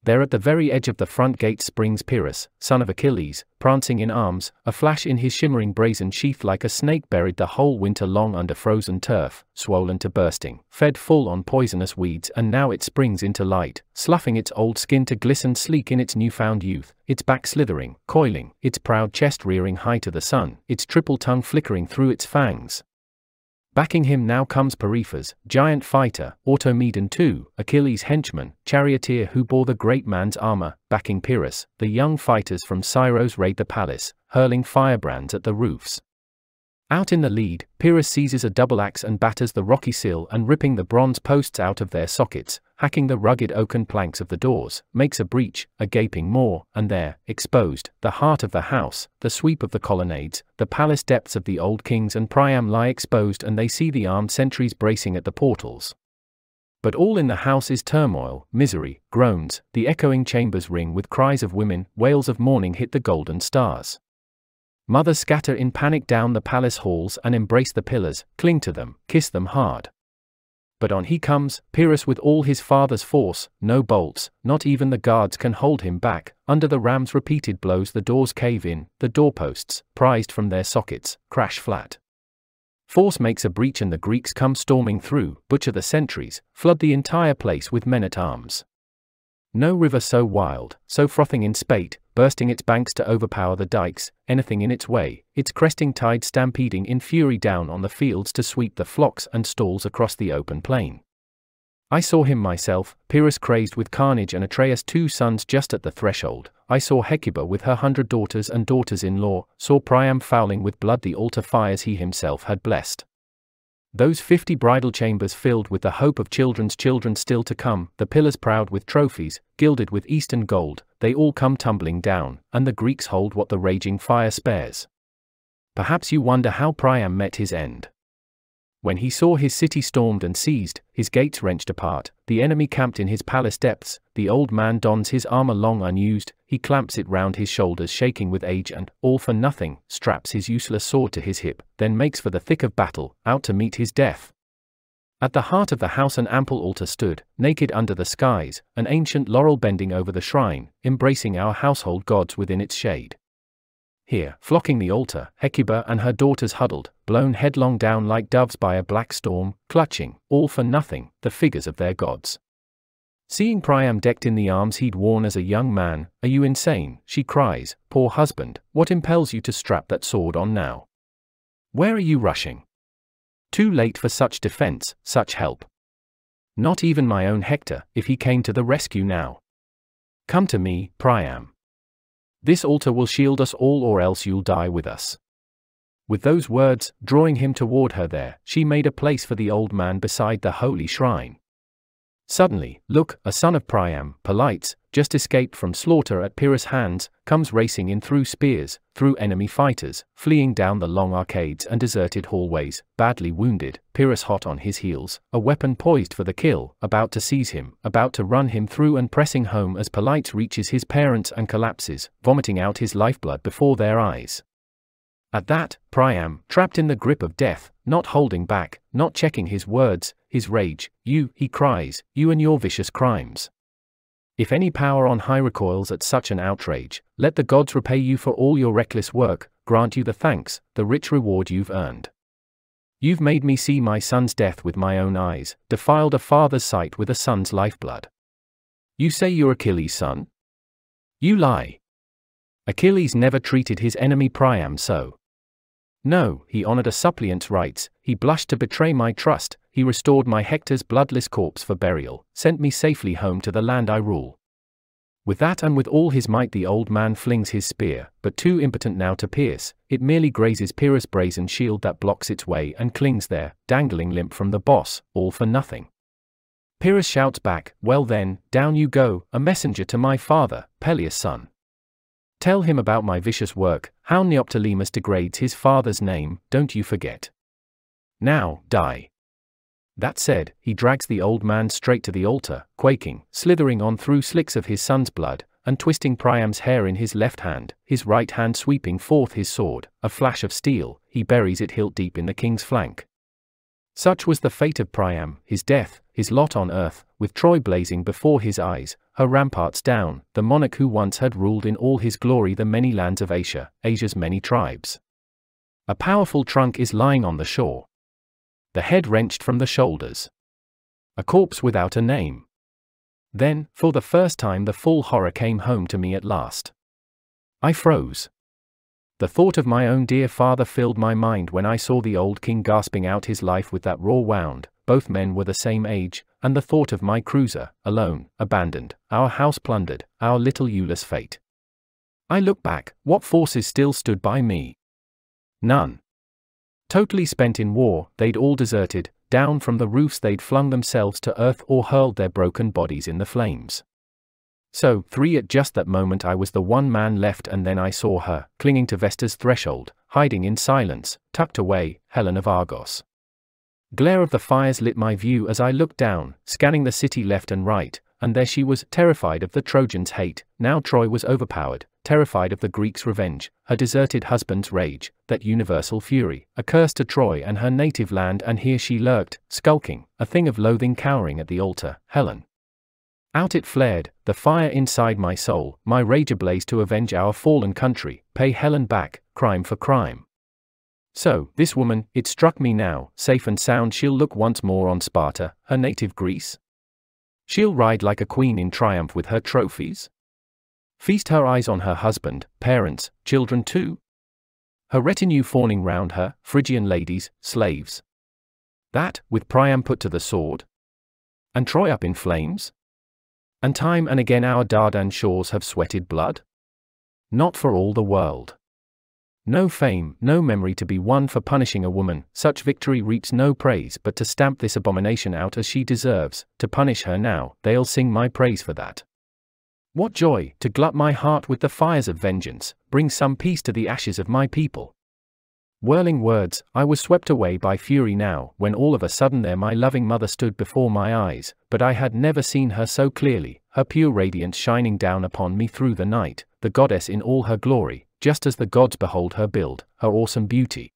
There at the very edge of the front gate springs Pyrrhus, son of Achilles, prancing in arms, a flash in his shimmering brazen sheath like a snake buried the whole winter long under frozen turf, swollen to bursting, fed full on poisonous weeds and now it springs into light, sloughing its old skin to glisten sleek in its newfound youth, its back slithering, coiling, its proud chest rearing high to the sun, its triple tongue flickering through its fangs, Backing him now comes Periphas, giant fighter, Automedon too, Achilles' henchman, charioteer who bore the great man's armor, backing Pyrrhus, the young fighters from Scyros raid the palace, hurling firebrands at the roofs. Out in the lead, Pyrrhus seizes a double axe and batters the rocky sill and ripping the bronze posts out of their sockets, hacking the rugged oaken planks of the doors, makes a breach, a gaping maw, and there, exposed, the heart of the house, the sweep of the colonnades, the palace depths of the old kings and Priam lie exposed and they see the armed sentries bracing at the portals. But all in the house is turmoil, misery, groans, the echoing chambers ring with cries of women, wails of mourning hit the golden stars. Mothers scatter in panic down the palace halls and embrace the pillars, cling to them, kiss them hard. But on he comes, Pyrrhus with all his father's force, no bolts, not even the guards can hold him back, under the ram's repeated blows the doors cave in, the doorposts, prized from their sockets, crash flat. Force makes a breach and the Greeks come storming through, butcher the sentries, flood the entire place with men at arms. No river so wild, so frothing in spate, bursting its banks to overpower the dikes, anything in its way, its cresting tide stampeding in fury down on the fields to sweep the flocks and stalls across the open plain. I saw him myself, Pyrrhus crazed with carnage and Atreus' two sons just at the threshold. I saw Hecuba with her hundred daughters and daughters-in-law, saw Priam fouling with blood the altar fires he himself had blessed. Those fifty bridal chambers filled with the hope of children's children still to come, the pillars proud with trophies, gilded with eastern gold, they all come tumbling down, and the Greeks hold what the raging fire spares. Perhaps you wonder how Priam met his end. When he saw his city stormed and seized, his gates wrenched apart, the enemy camped in his palace depths, the old man dons his armor long unused, he clamps it round his shoulders shaking with age and, all for nothing, straps his useless sword to his hip, then makes for the thick of battle, out to meet his death. At the heart of the house an ample altar stood, naked under the skies, an ancient laurel bending over the shrine, embracing our household gods within its shade. Here, flocking the altar, Hecuba and her daughters huddled, blown headlong down like doves by a black storm, clutching, all for nothing, the figures of their gods. Seeing Priam decked in the arms he'd worn as a young man, Are you insane? she cries, Poor husband, what impels you to strap that sword on now? Where are you rushing? Too late for such defense, such help. Not even my own Hector, if he came to the rescue now. Come to me, Priam. This altar will shield us all or else you'll die with us. With those words, drawing him toward her there, she made a place for the old man beside the holy shrine. Suddenly, look, a son of Priam, Polites, just escaped from slaughter at Pyrrhus' hands, comes racing in through spears, through enemy fighters, fleeing down the long arcades and deserted hallways, badly wounded, Pyrrhus hot on his heels, a weapon poised for the kill, about to seize him, about to run him through and pressing home as Polites reaches his parents and collapses, vomiting out his lifeblood before their eyes. At that, Priam, trapped in the grip of death, not holding back, not checking his words, his rage, you, he cries, you and your vicious crimes. If any power on high recoils at such an outrage, let the gods repay you for all your reckless work, grant you the thanks, the rich reward you've earned. You've made me see my son's death with my own eyes, defiled a father's sight with a son's lifeblood. You say you're Achilles' son? You lie. Achilles never treated his enemy Priam so. No, he honored a suppliant's rights, he blushed to betray my trust, he restored my Hector's bloodless corpse for burial, sent me safely home to the land I rule. With that and with all his might the old man flings his spear, but too impotent now to pierce, it merely grazes Pyrrhus' brazen shield that blocks its way and clings there, dangling limp from the boss, all for nothing. Pyrrhus shouts back, Well then, down you go, a messenger to my father, Peleus' son. Tell him about my vicious work, how Neoptolemus degrades his father's name, don't you forget. Now, die. That said, he drags the old man straight to the altar, quaking, slithering on through slicks of his son's blood, and twisting Priam's hair in his left hand, his right hand sweeping forth his sword, a flash of steel, he buries it hilt deep in the king's flank. Such was the fate of Priam, his death, his lot on earth, with Troy blazing before his eyes, her ramparts down, the monarch who once had ruled in all his glory the many lands of Asia, Asia's many tribes. A powerful trunk is lying on the shore. The head wrenched from the shoulders. A corpse without a name. Then, for the first time, the full horror came home to me at last. I froze. The thought of my own dear father filled my mind when I saw the old king gasping out his life with that raw wound, both men were the same age, and the thought of my Creusa, alone, abandoned, our house plundered, our little Iulus fate. I look back, what forces still stood by me? None. Totally spent in war, they'd all deserted, down from the roofs they'd flung themselves to earth or hurled their broken bodies in the flames. So, three at just that moment I was the one man left and then I saw her, clinging to Vesta's threshold, hiding in silence, tucked away, Helen of Argos. Glare of the fires lit my view as I looked down, scanning the city left and right, and there she was, terrified of the Trojans' hate. Now Troy was overpowered, terrified of the Greeks' revenge, her deserted husband's rage, that universal fury, a curse to Troy and her native land, and here she lurked, skulking, a thing of loathing cowering at the altar, Helen. Out it flared, the fire inside my soul, my rage ablaze to avenge our fallen country, pay Helen back, crime for crime. So, this woman, it struck me now, safe and sound she'll look once more on Sparta, her native Greece. She'll ride like a queen in triumph with her trophies. Feast her eyes on her husband, parents, children too. Her retinue fawning round her, Phrygian ladies, slaves. That, with Priam put to the sword? And Troy up in flames? And time and again our Dardan shores have sweated blood? Not for all the world. No fame, no memory to be won for punishing a woman, such victory reaps no praise but to stamp this abomination out as she deserves, to punish her now, they'll sing my praise for that. What joy, to glut my heart with the fires of vengeance, bring some peace to the ashes of my people. Whirling words, I was swept away by fury now, when all of a sudden there my loving mother stood before my eyes, but I had never seen her so clearly, her pure radiance shining down upon me through the night, the goddess in all her glory, just as the gods behold her build, her awesome beauty.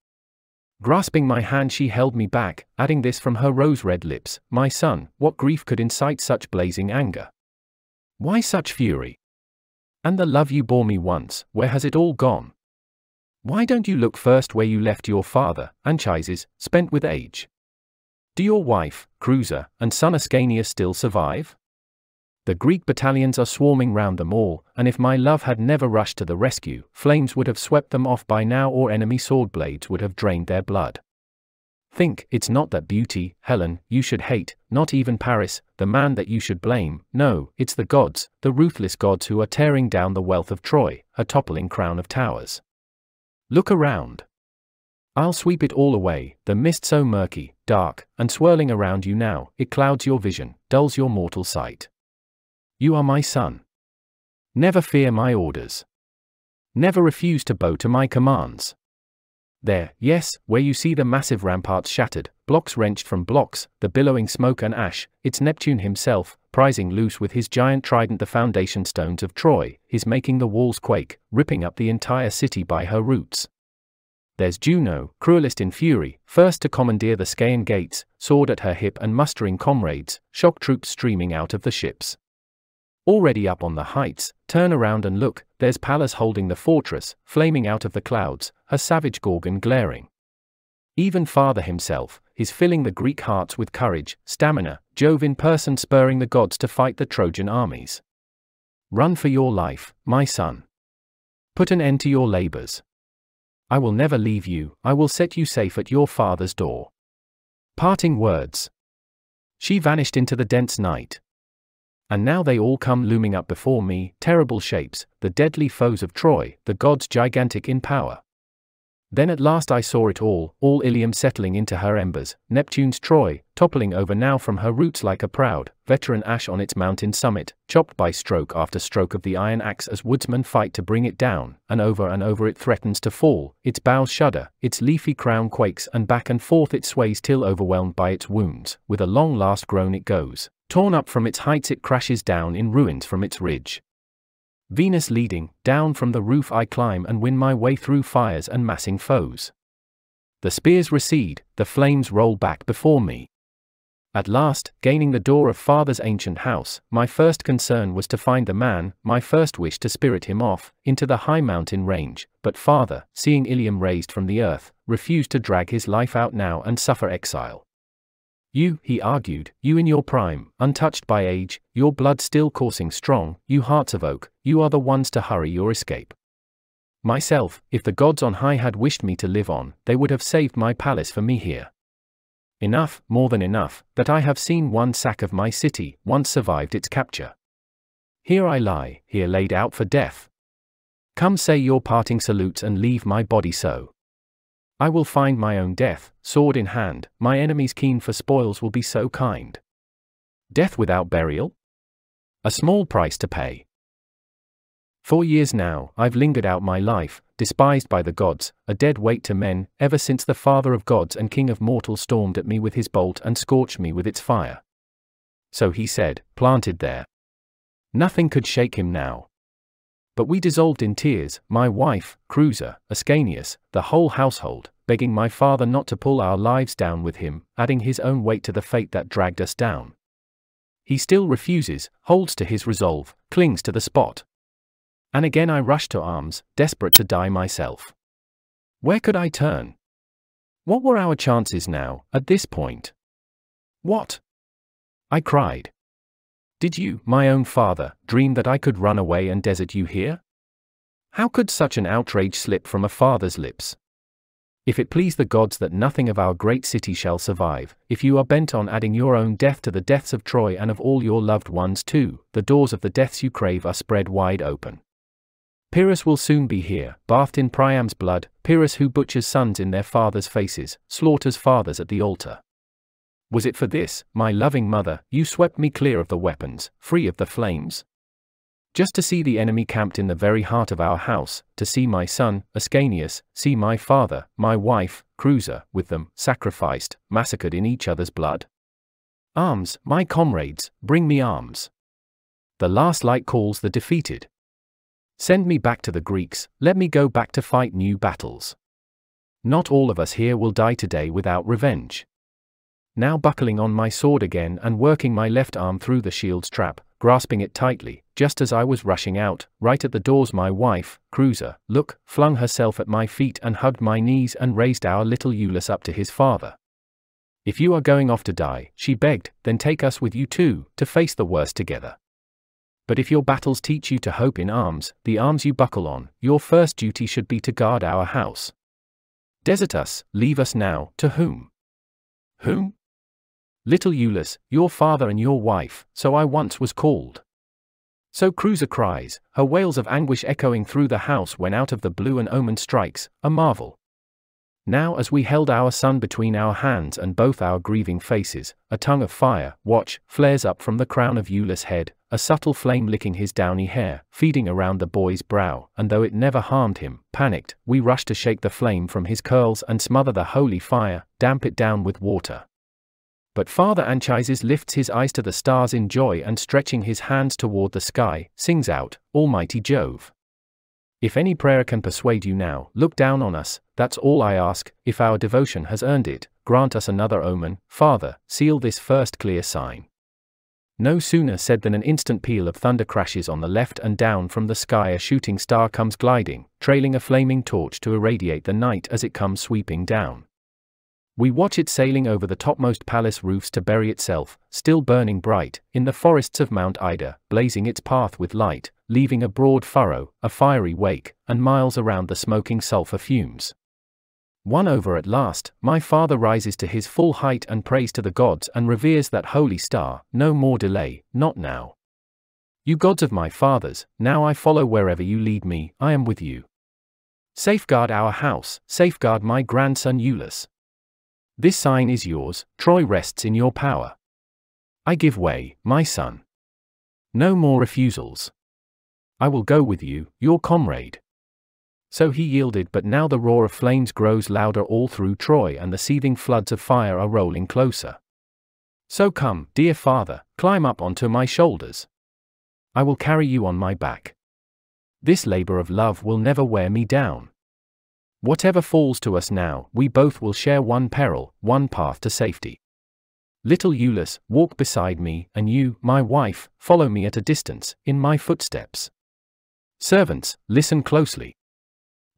Grasping my hand, she held me back, adding this from her rose red lips My son, what grief could incite such blazing anger? Why such fury? And the love you bore me once, where has it all gone? Why don't you look first where you left your father, Anchises, spent with age? Do your wife, Creusa, and son Ascanius still survive? The Greek battalions are swarming round them all, and if my love had never rushed to the rescue, flames would have swept them off by now or enemy sword blades would have drained their blood. Think, it's not that beauty, Helen, you should hate, not even Paris, the man that you should blame, no, it's the gods, the ruthless gods who are tearing down the wealth of Troy, a toppling crown of towers. Look around. I'll sweep it all away, the mist so murky, dark, and swirling around you now, it clouds your vision, dulls your mortal sight. You are my son. Never fear my orders. Never refuse to bow to my commands. There, yes, where you see the massive ramparts shattered, blocks wrenched from blocks, the billowing smoke and ash, it's Neptune himself, prizing loose with his giant trident the foundation stones of Troy, he's making the walls quake, ripping up the entire city by her roots. There's Juno, cruelest in fury, first to commandeer the Scaean gates, sword at her hip and mustering comrades, shock troops streaming out of the ships. Already up on the heights, turn around and look, there's Pallas holding the fortress, flaming out of the clouds, her savage Gorgon glaring. Even Father himself, is filling the Greek hearts with courage, stamina, Jove in person spurring the gods to fight the Trojan armies. Run for your life, my son. Put an end to your labors. I will never leave you, I will set you safe at your father's door. Parting words. She vanished into the dense night. And now they all come looming up before me, terrible shapes, the deadly foes of Troy, the gods gigantic in power. Then at last I saw it all, all Ilium settling into her embers, Neptune's Troy, toppling over now from her roots like a proud, veteran ash on its mountain summit, chopped by stroke after stroke of the iron axe as woodsmen fight to bring it down, and over and over it threatens to fall, its boughs shudder, its leafy crown quakes and back and forth it sways till overwhelmed by its wounds, with a long last groan it goes, torn up from its heights it crashes down in ruins from its ridge. Venus leading, down from the roof I climb and win my way through fires and massing foes. The spears recede, the flames roll back before me. At last, gaining the door of father's ancient house, my first concern was to find the man, my first wish to spirit him off, into the high mountain range, but father, seeing Ilium razed from the earth, refused to drag his life out now and suffer exile. You, he argued, you in your prime, untouched by age, your blood still coursing strong, you hearts of oak, you are the ones to hurry your escape. Myself, if the gods on high had wished me to live on, they would have saved my palace for me here. Enough, more than enough, that I have seen one sack of my city, once survived its capture. Here I lie, here laid out for death. Come say your parting salutes and leave my body so. I will find my own death, sword in hand, my enemies keen for spoils will be so kind. Death without burial? A small price to pay. Four years now, I've lingered out my life, despised by the gods, a dead weight to men, ever since the Father of gods and King of mortals stormed at me with his bolt and scorched me with its fire. So he said, planted there. Nothing could shake him now. But we dissolved in tears, my wife, Creusa, Ascanius, the whole household, begging my father not to pull our lives down with him, adding his own weight to the fate that dragged us down. He still refuses, holds to his resolve, clings to the spot. And again I rush to arms, desperate to die myself. Where could I turn? What were our chances now, at this point? What? I cried. Did you, my own father, dream that I could run away and desert you here? How could such an outrage slip from a father's lips? If it please the gods that nothing of our great city shall survive, if you are bent on adding your own death to the deaths of Troy and of all your loved ones too, the doors of the deaths you crave are spread wide open. Pyrrhus will soon be here, bathed in Priam's blood, Pyrrhus who butchers sons in their fathers' faces, slaughters fathers at the altar. Was it for this, my loving mother, you swept me clear of the weapons, free of the flames? Just to see the enemy camped in the very heart of our house, to see my son, Ascanius, see my father, my wife, Creusa, with them, sacrificed, massacred in each other's blood? Arms, my comrades, bring me arms. The last light calls the defeated. Send me back to the Greeks, let me go back to fight new battles. Not all of us here will die today without revenge now buckling on my sword again and working my left arm through the shield's trap, grasping it tightly, just as I was rushing out, right at the doors my wife, Creusa, look, flung herself at my feet and hugged my knees and raised our little Iulus up to his father. If you are going off to die, she begged, then take us with you too, to face the worst together. But if your battles teach you to hope in arms, the arms you buckle on, your first duty should be to guard our house. Desert us, leave us now, to whom? Whom? Little Iulus, your father and your wife, so I once was called. So Creusa cries, her wails of anguish echoing through the house when out of the blue an omen strikes, a marvel. Now as we held our son between our hands and both our grieving faces, a tongue of fire, watch, flares up from the crown of Iulus' head, a subtle flame licking his downy hair, feeding around the boy's brow, and though it never harmed him, panicked, we rush to shake the flame from his curls and smother the holy fire, damp it down with water. But Father Anchises lifts his eyes to the stars in joy and stretching his hands toward the sky, sings out, Almighty Jove. If any prayer can persuade you now, look down on us, that's all I ask, if our devotion has earned it, grant us another omen, Father, seal this first clear sign. No sooner said than an instant peal of thunder crashes on the left and down from the sky a shooting star comes gliding, trailing a flaming torch to irradiate the night as it comes sweeping down. We watch it sailing over the topmost palace roofs to bury itself, still burning bright, in the forests of Mount Ida, blazing its path with light, leaving a broad furrow, a fiery wake, and miles around the smoking sulfur fumes. Won over at last, my father rises to his full height and prays to the gods and reveres that holy star, no more delay, not now. You gods of my fathers, now I follow wherever you lead me, I am with you. Safeguard our house, safeguard my grandson Iulus. This sign is yours, Troy rests in your power. I give way, my son. No more refusals. I will go with you, your comrade. So he yielded, but now the roar of flames grows louder all through Troy, and the seething floods of fire are rolling closer. So come, dear father, climb up onto my shoulders. I will carry you on my back. This labor of love will never wear me down. Whatever falls to us now, we both will share one peril, one path to safety. Little Iulus, walk beside me, and you, my wife, follow me at a distance, in my footsteps. Servants, listen closely.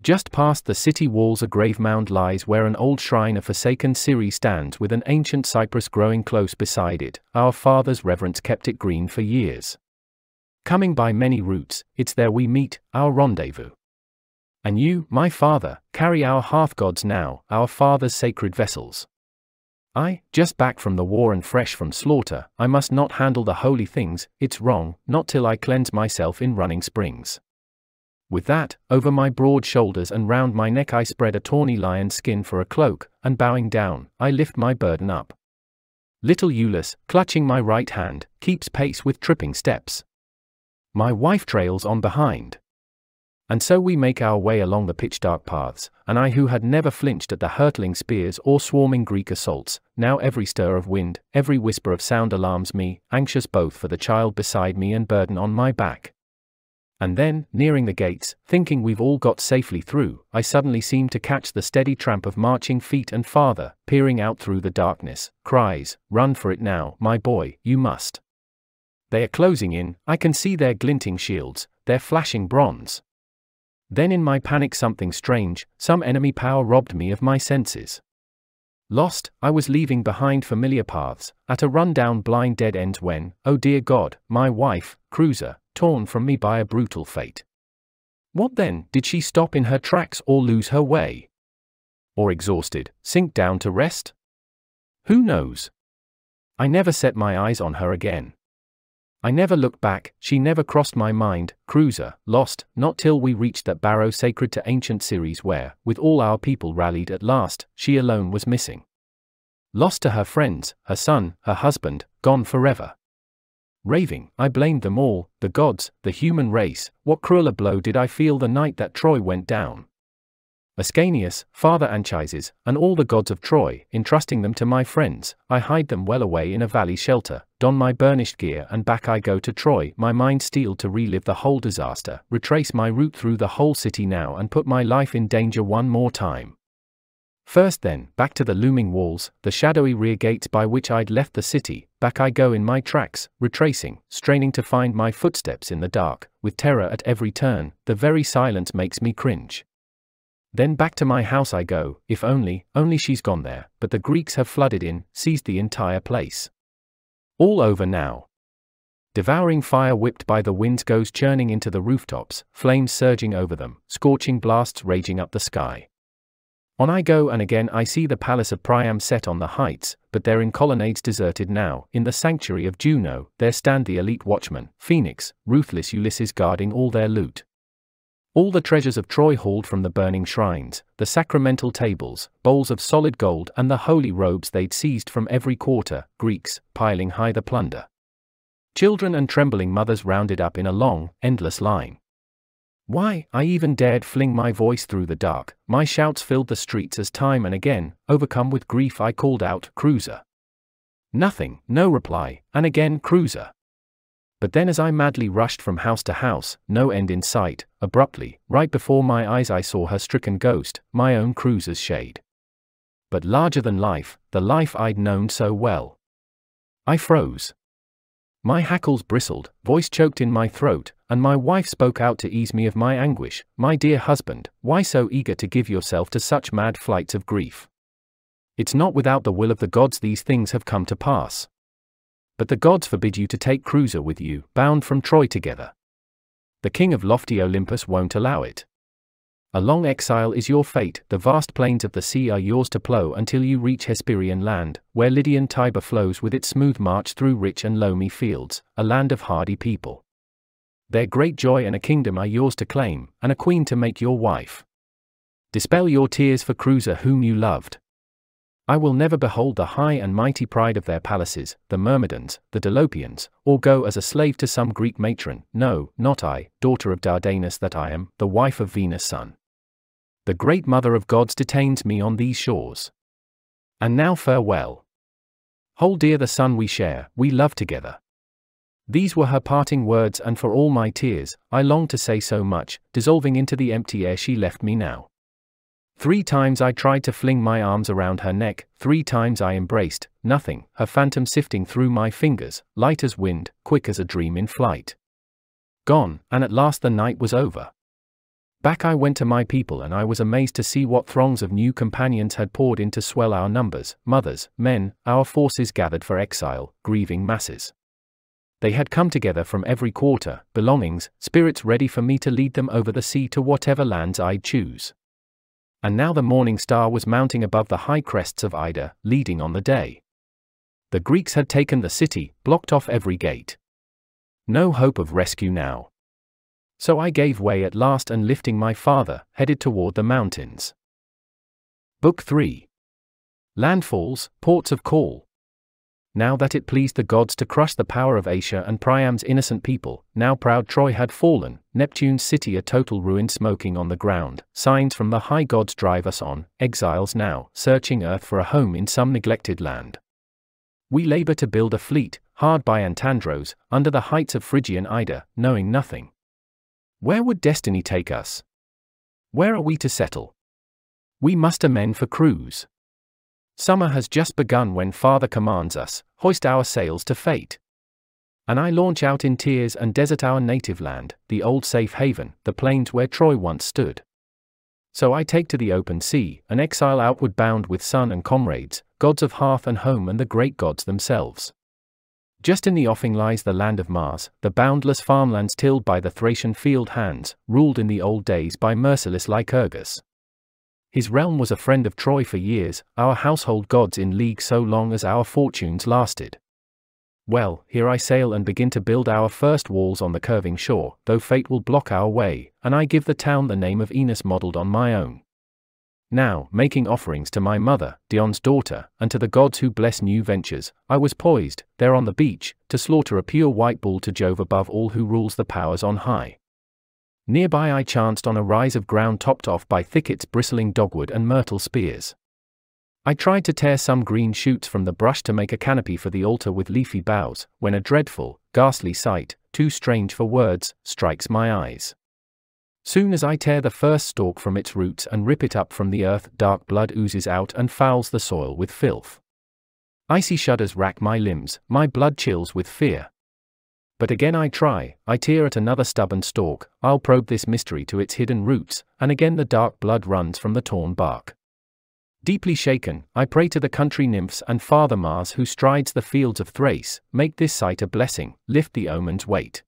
Just past the city walls a grave mound lies where an old shrine of forsaken Ceres stands with an ancient cypress growing close beside it. Our fathers' reverence kept it green for years. Coming by many routes, it's there we meet, our rendezvous. And you, my father, carry our hearth gods now, our father's sacred vessels. I, just back from the war and fresh from slaughter, I must not handle the holy things, it's wrong, not till I cleanse myself in running springs. With that, over my broad shoulders and round my neck I spread a tawny lion skin for a cloak, and bowing down, I lift my burden up. Little Iulus, clutching my right hand, keeps pace with tripping steps. My wife trails on behind. And so we make our way along the pitch dark paths, and I who had never flinched at the hurtling spears or swarming Greek assaults, now every stir of wind, every whisper of sound alarms me, anxious both for the child beside me and burden on my back. And then, nearing the gates, thinking we've all got safely through, I suddenly seem to catch the steady tramp of marching feet and father, peering out through the darkness, cries, Run for it now, my boy, you must. They are closing in, I can see their glinting shields, their flashing bronze. Then in my panic something strange, some enemy power robbed me of my senses. Lost, I was leaving behind familiar paths, at a run-down blind dead end when, oh dear God, my wife, Creusa, torn from me by a brutal fate. What then, did she stop in her tracks or lose her way? Or exhausted, sink down to rest? Who knows? I never set my eyes on her again. I never looked back, she never crossed my mind, Creusa, lost, not till we reached that barrow sacred to ancient Ceres where, with all our people rallied at last, she alone was missing. Lost to her friends, her son, her husband, gone forever. Raving, I blamed them all, the gods, the human race, what crueler blow did I feel the night that Troy went down? Ascanius, father Anchises, and all the gods of Troy, entrusting them to my friends, I hide them well away in a valley shelter, don my burnished gear and back I go to Troy, my mind steeled to relive the whole disaster, retrace my route through the whole city now and put my life in danger one more time. First then, back to the looming walls, the shadowy rear gates by which I'd left the city, back I go in my tracks, retracing, straining to find my footsteps in the dark, with terror at every turn, the very silence makes me cringe. Then back to my house I go, if only, only she's gone there, but the Greeks have flooded in, seized the entire place. All over now. Devouring fire whipped by the winds goes churning into the rooftops, flames surging over them, scorching blasts raging up the sky. On I go and again I see the palace of Priam set on the heights, but they're in colonnades deserted now, in the sanctuary of Juno, there stand the elite watchmen, Phoenix, ruthless Ulysses guarding all their loot. All the treasures of Troy hauled from the burning shrines, the sacramental tables, bowls of solid gold, and the holy robes they'd seized from every quarter, Greeks, piling high the plunder. Children and trembling mothers rounded up in a long, endless line. Why, I even dared fling my voice through the dark, my shouts filled the streets as time and again, overcome with grief, I called out, Creusa. Nothing, no reply, and again, Creusa. But then, as I madly rushed from house to house, no end in sight, abruptly, right before my eyes, I saw her stricken ghost, my own Creusa's shade. But larger than life, the life I'd known so well. I froze. My hackles bristled, voice choked in my throat, and my wife spoke out to ease me of my anguish My dear husband, why so eager to give yourself to such mad flights of grief? It's not without the will of the gods these things have come to pass. But the gods forbid you to take Creusa with you, bound from Troy together. The king of lofty Olympus won't allow it. A long exile is your fate, the vast plains of the sea are yours to plough until you reach Hesperian land, where Lydian Tiber flows with its smooth march through rich and loamy fields, a land of hardy people. Their great joy and a kingdom are yours to claim, and a queen to make your wife. Dispel your tears for Creusa whom you loved. I will never behold the high and mighty pride of their palaces, the Myrmidons, the Dolopians, or go as a slave to some Greek matron, no, not I, daughter of Dardanus that I am, the wife of Venus' son. The great mother of gods detains me on these shores. And now farewell. Hold dear the son we share, we love together. These were her parting words, and for all my tears, I longed to say so much, dissolving into the empty air she left me now. Three times I tried to fling my arms around her neck, three times I embraced, nothing, her phantom sifting through my fingers, light as wind, quick as a dream in flight. Gone, and at last the night was over. Back I went to my people, and I was amazed to see what throngs of new companions had poured in to swell our numbers. Mothers, men, our forces gathered for exile, grieving masses. They had come together from every quarter, belongings, spirits ready for me to lead them over the sea to whatever lands I'd choose and now the morning star was mounting above the high crests of Ida, leading on the day. The Greeks had taken the city, blocked off every gate. No hope of rescue now. So I gave way at last and lifting my father, headed toward the mountains. Book 3 Landfalls, Ports of Call. Now that it pleased the gods to crush the power of Asia and Priam's innocent people, now proud Troy had fallen, Neptune's city a total ruin smoking on the ground, signs from the high gods drive us on, exiles now, searching earth for a home in some neglected land. We labor to build a fleet, hard by Antandros, under the heights of Phrygian Ida, knowing nothing. Where would destiny take us? Where are we to settle? We muster men for crews. Summer has just begun when Father commands us, hoist our sails to fate. And I launch out in tears and desert our native land, the old safe haven, the plains where Troy once stood. So I take to the open sea, an exile outward bound with son and comrades, gods of hearth and home and the great gods themselves. Just in the offing lies the land of Mars, the boundless farmlands tilled by the Thracian field hands, ruled in the old days by merciless Lycurgus. His realm was a friend of Troy for years, our household gods in league so long as our fortunes lasted. Well, here I sail and begin to build our first walls on the curving shore, though fate will block our way, and I give the town the name of Enos modelled on my own. Now, making offerings to my mother, Dione's daughter, and to the gods who bless new ventures, I was poised, there on the beach, to slaughter a pure white bull to Jove above all who rules the powers on high. Nearby I chanced on a rise of ground topped off by thickets bristling dogwood and myrtle spears. I tried to tear some green shoots from the brush to make a canopy for the altar with leafy boughs, when a dreadful, ghastly sight, too strange for words, strikes my eyes. Soon as I tear the first stalk from its roots and rip it up from the earth, dark blood oozes out and fouls the soil with filth. Icy shudders rack my limbs, my blood chills with fear. But again I try, I tear at another stubborn stalk, I'll probe this mystery to its hidden roots, and again the dark blood runs from the torn bark. Deeply shaken, I pray to the country nymphs and Father Mars who strides the fields of Thrace, make this sight a blessing, lift the omen's weight.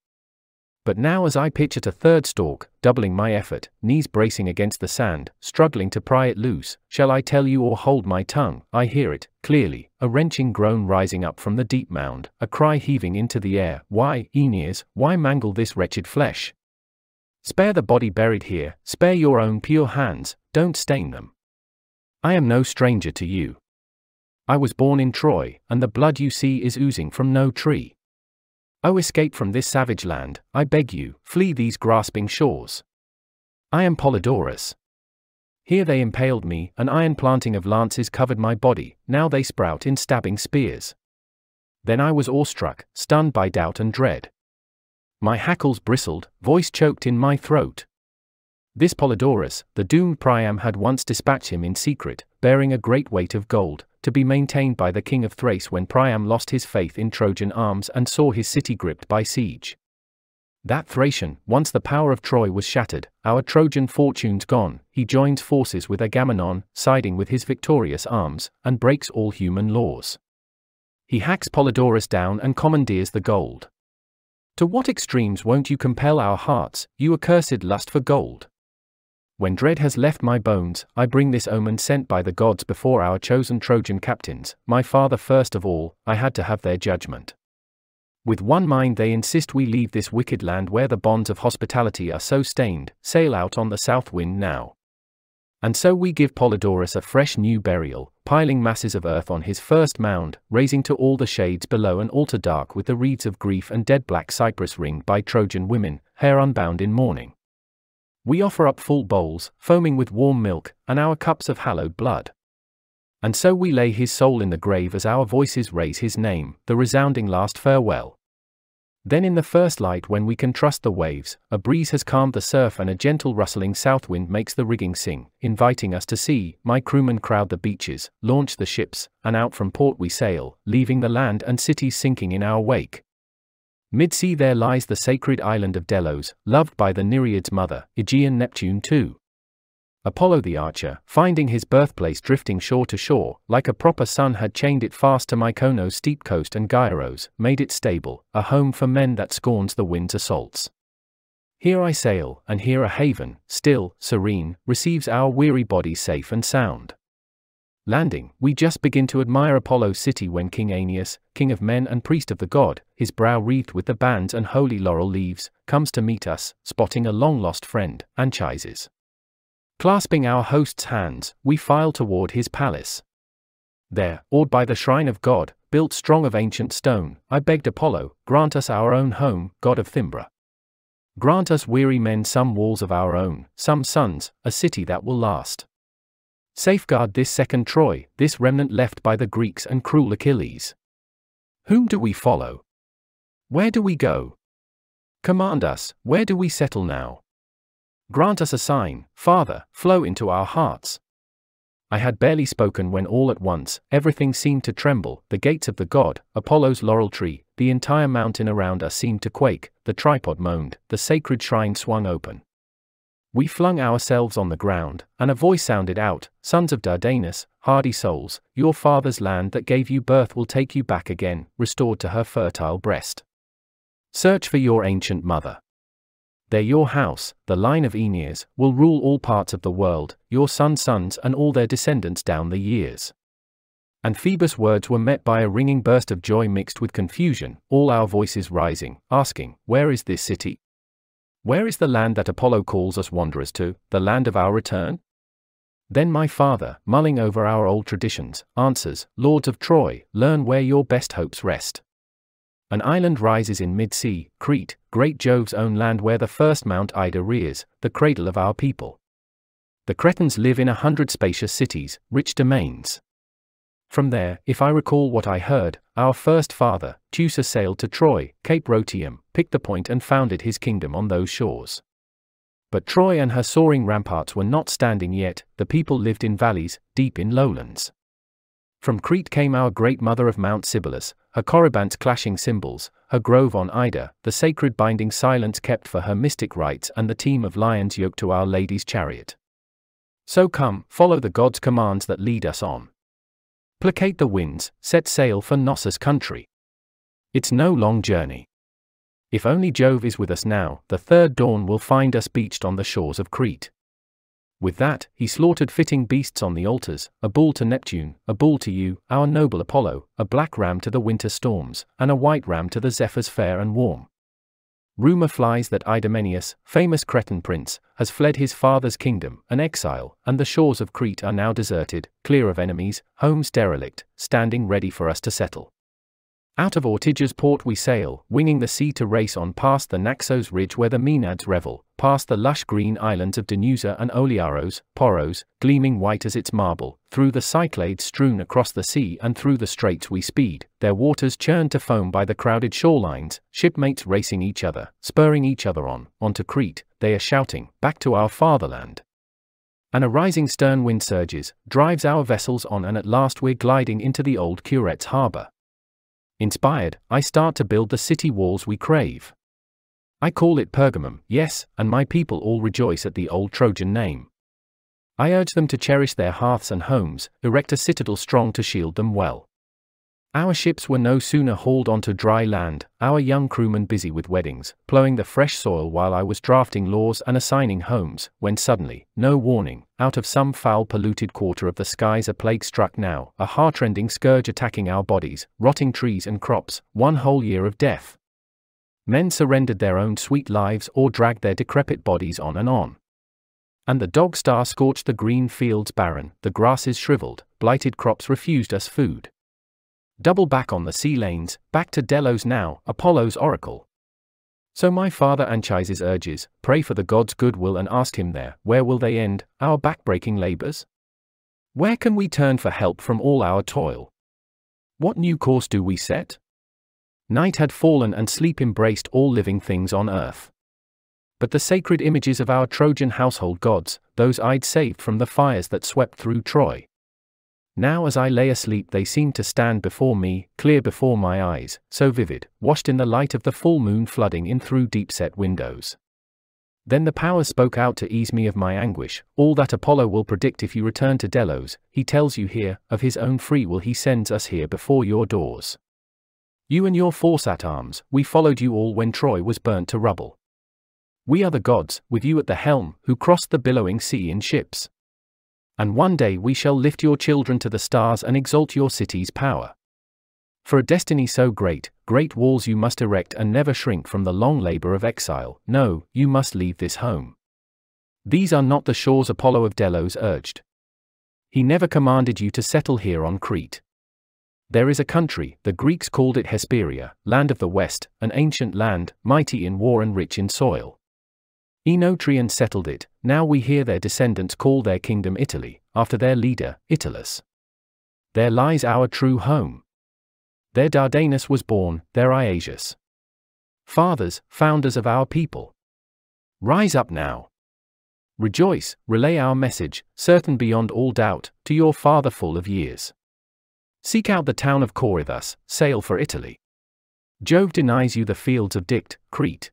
But now, as I pitch at a third stalk, doubling my effort, knees bracing against the sand, struggling to pry it loose, shall I tell you or hold my tongue? I hear it, clearly, a wrenching groan rising up from the deep mound, a cry heaving into the air. Why, Aeneas, why mangle this wretched flesh? Spare the body buried here, spare your own pure hands, don't stain them. I am no stranger to you. I was born in Troy, and the blood you see is oozing from no tree. Oh, escape from this savage land, I beg you, flee these grasping shores. I am Polydorus. Here they impaled me, an iron planting of lances covered my body, now they sprout in stabbing spears. Then I was awestruck, stunned by doubt and dread. My hackles bristled, voice choked in my throat. This Polydorus, the doomed Priam had once dispatched him in secret, bearing a great weight of gold, to be maintained by the king of Thrace when Priam lost his faith in Trojan arms and saw his city gripped by siege. That Thracian, once the power of Troy was shattered, our Trojan fortunes gone, he joins forces with Agamemnon, siding with his victorious arms, and breaks all human laws. He hacks Polydorus down and commandeers the gold. To what extremes won't you compel our hearts, you accursed lust for gold? When dread has left my bones, I bring this omen sent by the gods before our chosen Trojan captains, my father first of all, I had to have their judgment. With one mind they insist we leave this wicked land where the bonds of hospitality are so stained, sail out on the south wind now. And so we give Polydorus a fresh new burial, piling masses of earth on his first mound, raising to all the shades below an altar dark with the reeds of grief and dead black cypress ringed by Trojan women, hair unbound in mourning. We offer up full bowls, foaming with warm milk, and our cups of hallowed blood. And so we lay his soul in the grave as our voices raise his name, the resounding last farewell. Then, in the first light, when we can trust the waves, a breeze has calmed the surf and a gentle rustling south wind makes the rigging sing, inviting us to sea. My crewmen crowd the beaches, launch the ships, and out from port we sail, leaving the land and cities sinking in our wake. Mid-sea there lies the sacred island of Delos, loved by the Nereids' mother, Aegean Neptune too. Apollo the archer, finding his birthplace drifting shore to shore, like a proper son had chained it fast to Mykonos' steep coast and Gyaros, made it stable, a home for men that scorns the wind's assaults. Here I sail, and here a haven, still, serene, receives our weary bodies safe and sound. Landing, we just begin to admire Apollo's city when King Anius, king of men and priest of the god, his brow wreathed with the bands and holy laurel leaves, comes to meet us, spotting a long lost friend, Anchises. Clasping our host's hands, we file toward his palace. There, awed by the shrine of God, built strong of ancient stone, I begged Apollo, grant us our own home, god of Thymbra. Grant us weary men some walls of our own, some sons, a city that will last. Safeguard this second Troy, this remnant left by the Greeks and cruel Achilles. Whom do we follow? Where do we go? Command us, where do we settle now? Grant us a sign, Father, flow into our hearts. I had barely spoken when all at once, everything seemed to tremble, the gates of the god, Apollo's laurel tree, the entire mountain around us seemed to quake, the tripod moaned, the sacred shrine swung open. We flung ourselves on the ground, and a voice sounded out, Sons of Dardanus, hardy souls, your father's land that gave you birth will take you back again, restored to her fertile breast. Search for your ancient mother. There your house, the line of Aeneas, will rule all parts of the world, your sons' sons and all their descendants down the years. And Phoebus' words were met by a ringing burst of joy mixed with confusion, all our voices rising, asking, Where is this city? Where is the land that Apollo calls us wanderers to, the land of our return? Then my father, mulling over our old traditions, answers, Lords of Troy, learn where your best hopes rest. An island rises in mid-sea, Crete, great Jove's own land where the first Mount Ida rears, the cradle of our people. The Cretans live in a hundred spacious cities, rich domains. From there, if I recall what I heard, our first father, Teucer sailed to Troy, Cape Rhoeteum, picked the point and founded his kingdom on those shores. But Troy and her soaring ramparts were not standing yet, the people lived in valleys, deep in lowlands. From Crete came our great mother of Mount Cybelus, her Corybantes clashing cymbals, her grove on Ida, the sacred binding silence kept for her mystic rites and the team of lions yoked to Our Lady's chariot. So come, follow the gods' commands that lead us on. Placate the winds, set sail for Knossos country. It's no long journey. If only Jove is with us now, the third dawn will find us beached on the shores of Crete. With that, he slaughtered fitting beasts on the altars, a bull to Neptune, a bull to you, our noble Apollo, a black ram to the winter storms, and a white ram to the zephyrs fair and warm. Rumor flies that Idomeneus, famous Cretan prince, has fled his father's kingdom, an exile, and the shores of Crete are now deserted, clear of enemies, homes derelict, standing ready for us to settle. Out of Ortygia's port we sail, winging the sea to race on past the Naxos ridge where the Maenads revel, past the lush green islands of Donusa and Olearos, Paros, gleaming white as its marble, through the Cyclades strewn across the sea and through the straits we speed, their waters churned to foam by the crowded shorelines, shipmates racing each other, spurring each other on, onto Crete, they are shouting, back to our fatherland. And a rising stern wind surges, drives our vessels on and at last we're gliding into the old Curetes harbour. Inspired, I start to build the city walls we crave. I call it Pergamum, yes, and my people all rejoice at the old Trojan name. I urge them to cherish their hearths and homes, erect a citadel strong to shield them well. Our ships were no sooner hauled onto dry land, our young crewmen busy with weddings, plowing the fresh soil while I was drafting laws and assigning homes, when suddenly, no warning, out of some foul polluted quarter of the skies a plague struck now, a heartrending scourge attacking our bodies, rotting trees and crops, one whole year of death. Men surrendered their own sweet lives or dragged their decrepit bodies on and on. And the dog star scorched the green fields barren, the grasses shriveled, blighted crops refused us food. Double back on the sea lanes, back to Delos now, Apollo's oracle. So my father Anchises urges, pray for the gods' goodwill and ask him there, where will they end, our backbreaking labors? Where can we turn for help from all our toil? What new course do we set? Night had fallen and sleep embraced all living things on earth. But the sacred images of our Trojan household gods, those I'd saved from the fires that swept through Troy. Now, as I lay asleep, they seemed to stand before me, clear before my eyes, so vivid, washed in the light of the full moon flooding in through deep set windows. Then the power spoke out to ease me of my anguish, all that Apollo will predict if you return to Delos, he tells you here, of his own free will he sends us here before your doors. You and your force at arms, we followed you all when Troy was burnt to rubble. We are the gods, with you at the helm, who crossed the billowing sea in ships. And one day we shall lift your children to the stars and exalt your city's power. For a destiny so great, great walls you must erect and never shrink from the long labor of exile. No, you must leave this home. These are not the shores Apollo of Delos urged. He never commanded you to settle here on Crete. There is a country, the Greeks called it Hesperia, land of the west, an ancient land, mighty in war and rich in soil. Oenotrian settled it, now we hear their descendants call their kingdom Italy, after their leader, Italus. There lies our true home. There Dardanus was born, there Iasus. Fathers, founders of our people. Rise up now. Rejoice, relay our message, certain beyond all doubt, to your father full of years. Seek out the town of Corythus, sail for Italy. Jove denies you the fields of Dicte, Crete.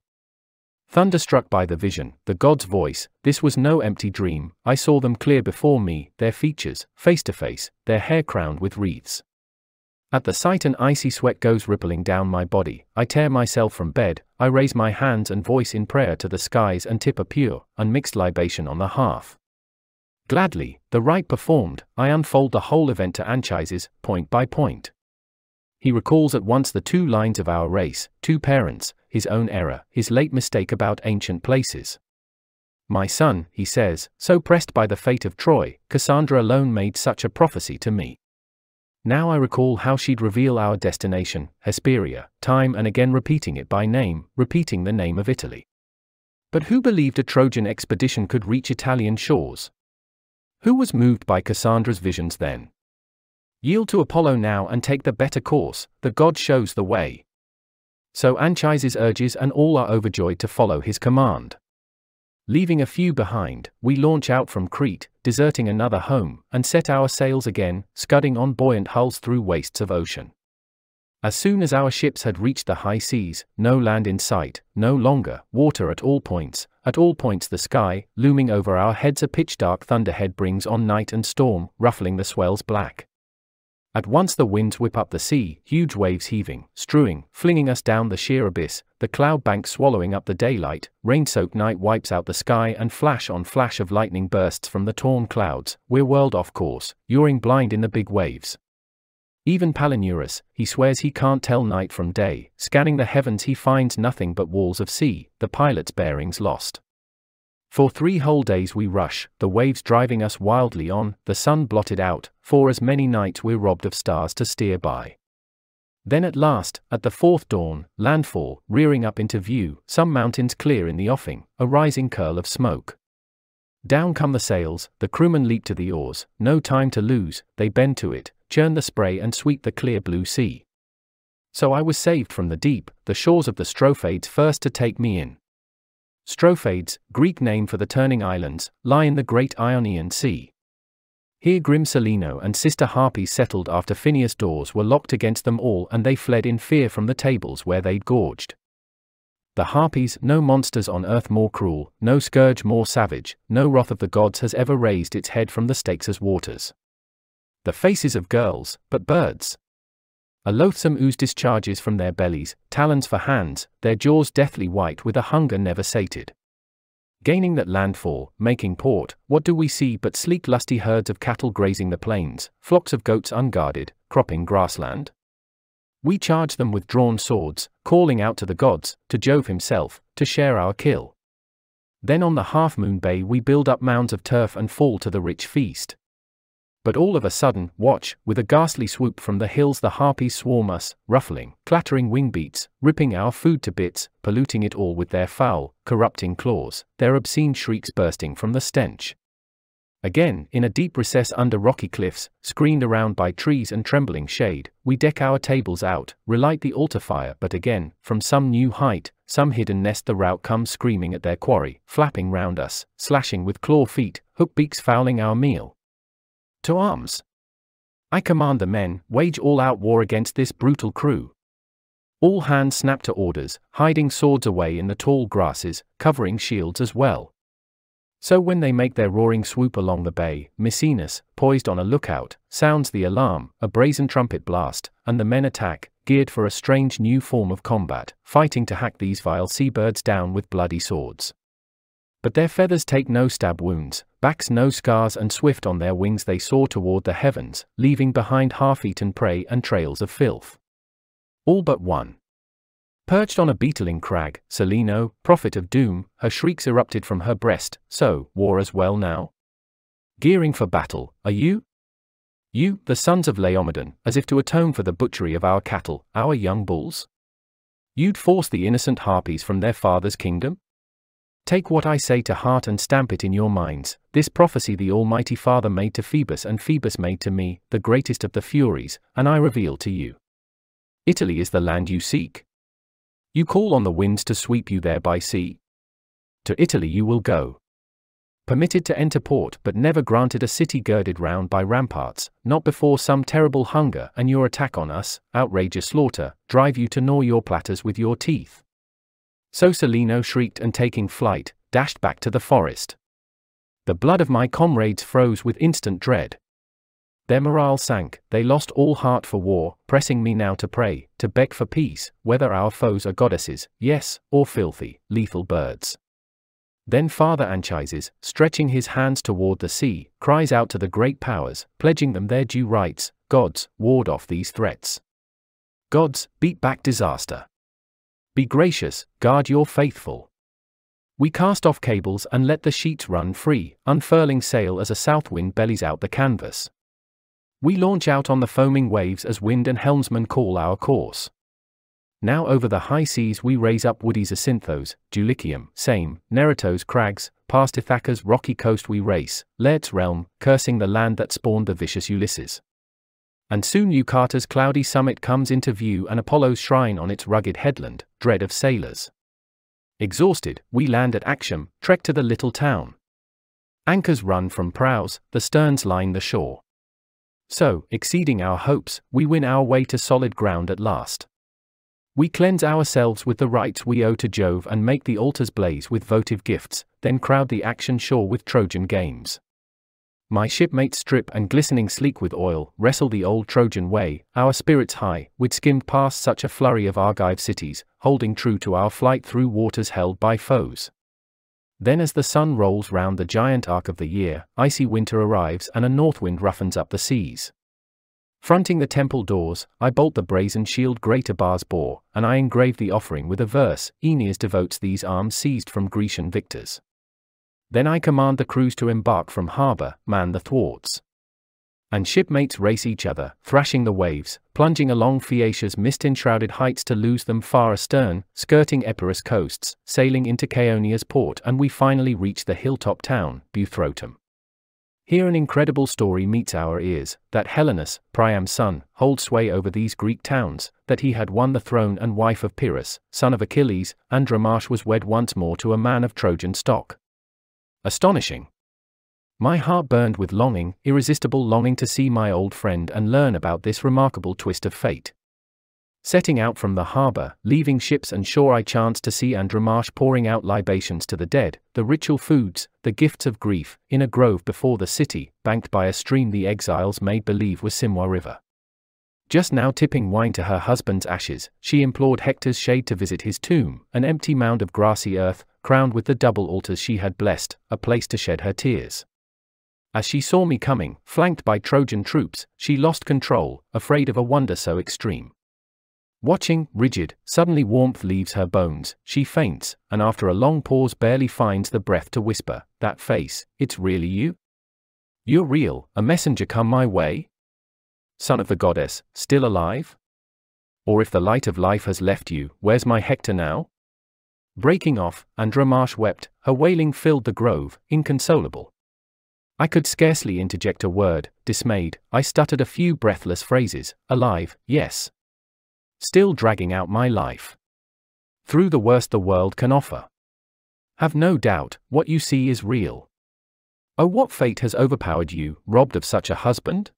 Thunderstruck by the vision, the god's voice, this was no empty dream, I saw them clear before me, their features, face to face, their hair crowned with wreaths. At the sight an icy sweat goes rippling down my body, I tear myself from bed, I raise my hands and voice in prayer to the skies and tip a pure, unmixed libation on the hearth. Gladly, the rite performed, I unfold the whole event to Anchises, point by point. He recalls at once the two lines of our race, two parents, his own error, his late mistake about ancient places. My son, he says, so pressed by the fate of Troy, Cassandra alone made such a prophecy to me. Now I recall how she'd reveal our destination, Hesperia, time and again repeating it by name, repeating the name of Italy. But who believed a Trojan expedition could reach Italian shores? Who was moved by Cassandra's visions then? Yield to Apollo now and take the better course, the god shows the way. So Anchises urges and all are overjoyed to follow his command. Leaving a few behind, we launch out from Crete, deserting another home, and set our sails again, scudding on buoyant hulls through wastes of ocean. As soon as our ships had reached the high seas, no land in sight, no longer, water at all points, at all points the sky, looming over our heads a pitch dark thunderhead brings on night and storm, ruffling the swells black. At once the winds whip up the sea, huge waves heaving, strewing, flinging us down the sheer abyss, the cloud bank swallowing up the daylight, rain-soaked night wipes out the sky and flash on flash of lightning bursts from the torn clouds, we're whirled off course, youring blind in the big waves. Even Palinurus, he swears he can't tell night from day, scanning the heavens he finds nothing but walls of sea, the pilot's bearings lost. For three whole days we rush, the waves driving us wildly on, the sun blotted out, for as many nights we're robbed of stars to steer by. Then at last, at the fourth dawn, landfall, rearing up into view, some mountains clear in the offing, a rising curl of smoke. Down come the sails, the crewmen leap to the oars, no time to lose, they bend to it, churn the spray and sweep the clear blue sea. So I was saved from the deep, the shores of the Strophades first to take me in. Strophades, Greek name for the turning islands, lie in the great Ionian Sea. Here grim Celaeno and sister Harpies settled after Phineus' doors were locked against them all and they fled in fear from the tables where they'd gorged. The Harpies, no monsters on earth more cruel, no scourge more savage, no wrath of the gods has ever raised its head from the Styx's waters. The faces of girls, but birds. A loathsome ooze discharges from their bellies, talons for hands, their jaws deathly white with a hunger never sated. Gaining that landfall, making port, what do we see but sleek lusty herds of cattle grazing the plains, flocks of goats unguarded, cropping grassland? We charge them with drawn swords, calling out to the gods, to Jove himself, to share our kill. Then on the half moon bay we build up mounds of turf and fall to the rich feast. But all of a sudden, watch, with a ghastly swoop from the hills the harpies swarm us, ruffling, clattering wingbeats, ripping our food to bits, polluting it all with their foul, corrupting claws, their obscene shrieks bursting from the stench. Again, in a deep recess under rocky cliffs, screened around by trees and trembling shade, we deck our tables out, relight the altar fire, but again, from some new height, some hidden nest the rout comes screaming at their quarry, flapping round us, slashing with claw feet, hook beaks fouling our meal, to arms! I command the men, wage all out war against this brutal crew. All hands snap to orders, hiding swords away in the tall grasses, covering shields as well. So when they make their roaring swoop along the bay, Misenus, poised on a lookout, sounds the alarm, a brazen trumpet blast, and the men attack, geared for a strange new form of combat, fighting to hack these vile seabirds down with bloody swords. But their feathers take no stab wounds, backs no scars, and swift on their wings they soar toward the heavens, leaving behind half eaten prey and trails of filth. All but one. Perched on a beetling crag, Celaeno, prophet of doom, her shrieks erupted from her breast, so, war as well now? Gearing for battle, are you? You, the sons of Laomedon, as if to atone for the butchery of our cattle, our young bulls? You'd force the innocent harpies from their father's kingdom? Take what I say to heart and stamp it in your minds. This prophecy the Almighty Father made to Phoebus and Phoebus made to me, the greatest of the Furies, and I reveal to you. Italy is the land you seek. You call on the winds to sweep you there by sea. To Italy you will go permitted to enter port but never granted a city girded round by ramparts, not before some terrible hunger and your attack on us, outrageous slaughter, drive you to gnaw your platters with your teeth. So Celaeno shrieked and taking flight, dashed back to the forest. The blood of my comrades froze with instant dread. Their morale sank, they lost all heart for war, pressing me now to pray, to beg for peace, whether our foes are goddesses, yes, or filthy, lethal birds. Then Father Anchises, stretching his hands toward the sea, cries out to the great powers, pledging them their due rights Gods, ward off these threats. Gods, beat back disaster. Be gracious, guard your faithful. We cast off cables and let the sheets run free, unfurling sail as a south wind bellies out the canvas. We launch out on the foaming waves as wind and helmsman call our course. Now over the high seas we raise up woody Zacynthos, Dulichium, Same, Neritos crags, past Ithaca's rocky coast we race, Laertes' realm, cursing the land that spawned the vicious Ulysses. And soon Leucata's cloudy summit comes into view and Apollo's shrine on its rugged headland, dread of sailors. Exhausted, we land at Actium, trek to the little town. Anchors run from prows, the sterns line the shore. So, exceeding our hopes, we win our way to solid ground at last. We cleanse ourselves with the rites we owe to Jove and make the altars blaze with votive gifts, then crowd the Actian shore with Trojan games. My shipmates strip and glistening sleek with oil, wrestle the old Trojan way, our spirits high, we'd skimmed past such a flurry of Argive cities, holding true to our flight through waters held by foes. Then as the sun rolls round the giant arc of the year, icy winter arrives and a north wind roughens up the seas. Fronting the temple doors, I bolt the brazen shield great Abas bore, and I engrave the offering with a verse, Aeneas devotes these arms seized from Grecian victors. Then I command the crews to embark from harbour, man the thwarts. And shipmates race each other, thrashing the waves, plunging along Phaeacia's mist-enshrouded heights to lose them far astern, skirting Epirus coasts, sailing into Chaonia's port and we finally reach the hilltop town, Buthrotum. Here an incredible story meets our ears, that Helenus, Priam's son, holds sway over these Greek towns, that he had won the throne and wife of Pyrrhus, son of Achilles, Andromache was wed once more to a man of Trojan stock. Astonishing. My heart burned with longing, irresistible longing to see my old friend and learn about this remarkable twist of fate. Setting out from the harbour, leaving ships and shore, I chanced to see Andromache pouring out libations to the dead, the ritual foods, the gifts of grief, in a grove before the city, banked by a stream the exiles made believe was Simois River. Just now tipping wine to her husband's ashes, she implored Hector's shade to visit his tomb, an empty mound of grassy earth, crowned with the double altars she had blessed, a place to shed her tears. As she saw me coming, flanked by Trojan troops, she lost control, afraid of a wonder so extreme. Watching, rigid, suddenly warmth leaves her bones, she faints, and after a long pause barely finds the breath to whisper, That face, it's really you? You're real, a messenger come my way? Son of the goddess, still alive? Or if the light of life has left you, where's my Hector now? Breaking off, Andromache wept, her wailing filled the grove, inconsolable. I could scarcely interject a word, dismayed, I stuttered a few breathless phrases, alive, yes, still dragging out my life. Through the worst the world can offer. Have no doubt, what you see is real. Oh, what fate has overpowered you, robbed of such a husband?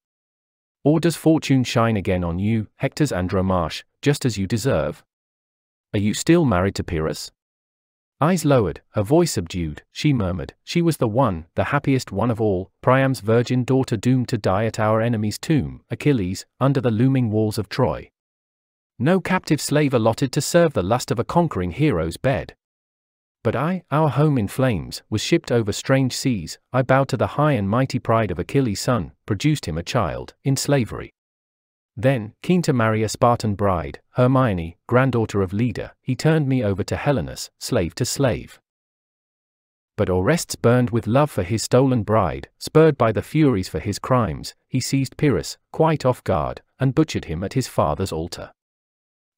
Or does fortune shine again on you, Hector's Andromache, just as you deserve? Are you still married to Pyrrhus? Eyes lowered, her voice subdued, she murmured, She was the one, the happiest one of all, Priam's virgin daughter doomed to die at our enemy's tomb, Achilles, under the looming walls of Troy. No captive slave allotted to serve the lust of a conquering hero's bed. But I, our home in flames, was shipped over strange seas, I bowed to the high and mighty pride of Achilles' son, produced him a child, in slavery. Then, keen to marry a Spartan bride, Hermione, granddaughter of Leda, he turned me over to Helenus, slave to slave. But Orestes burned with love for his stolen bride, spurred by the Furies for his crimes, he seized Pyrrhus, quite off guard, and butchered him at his father's altar.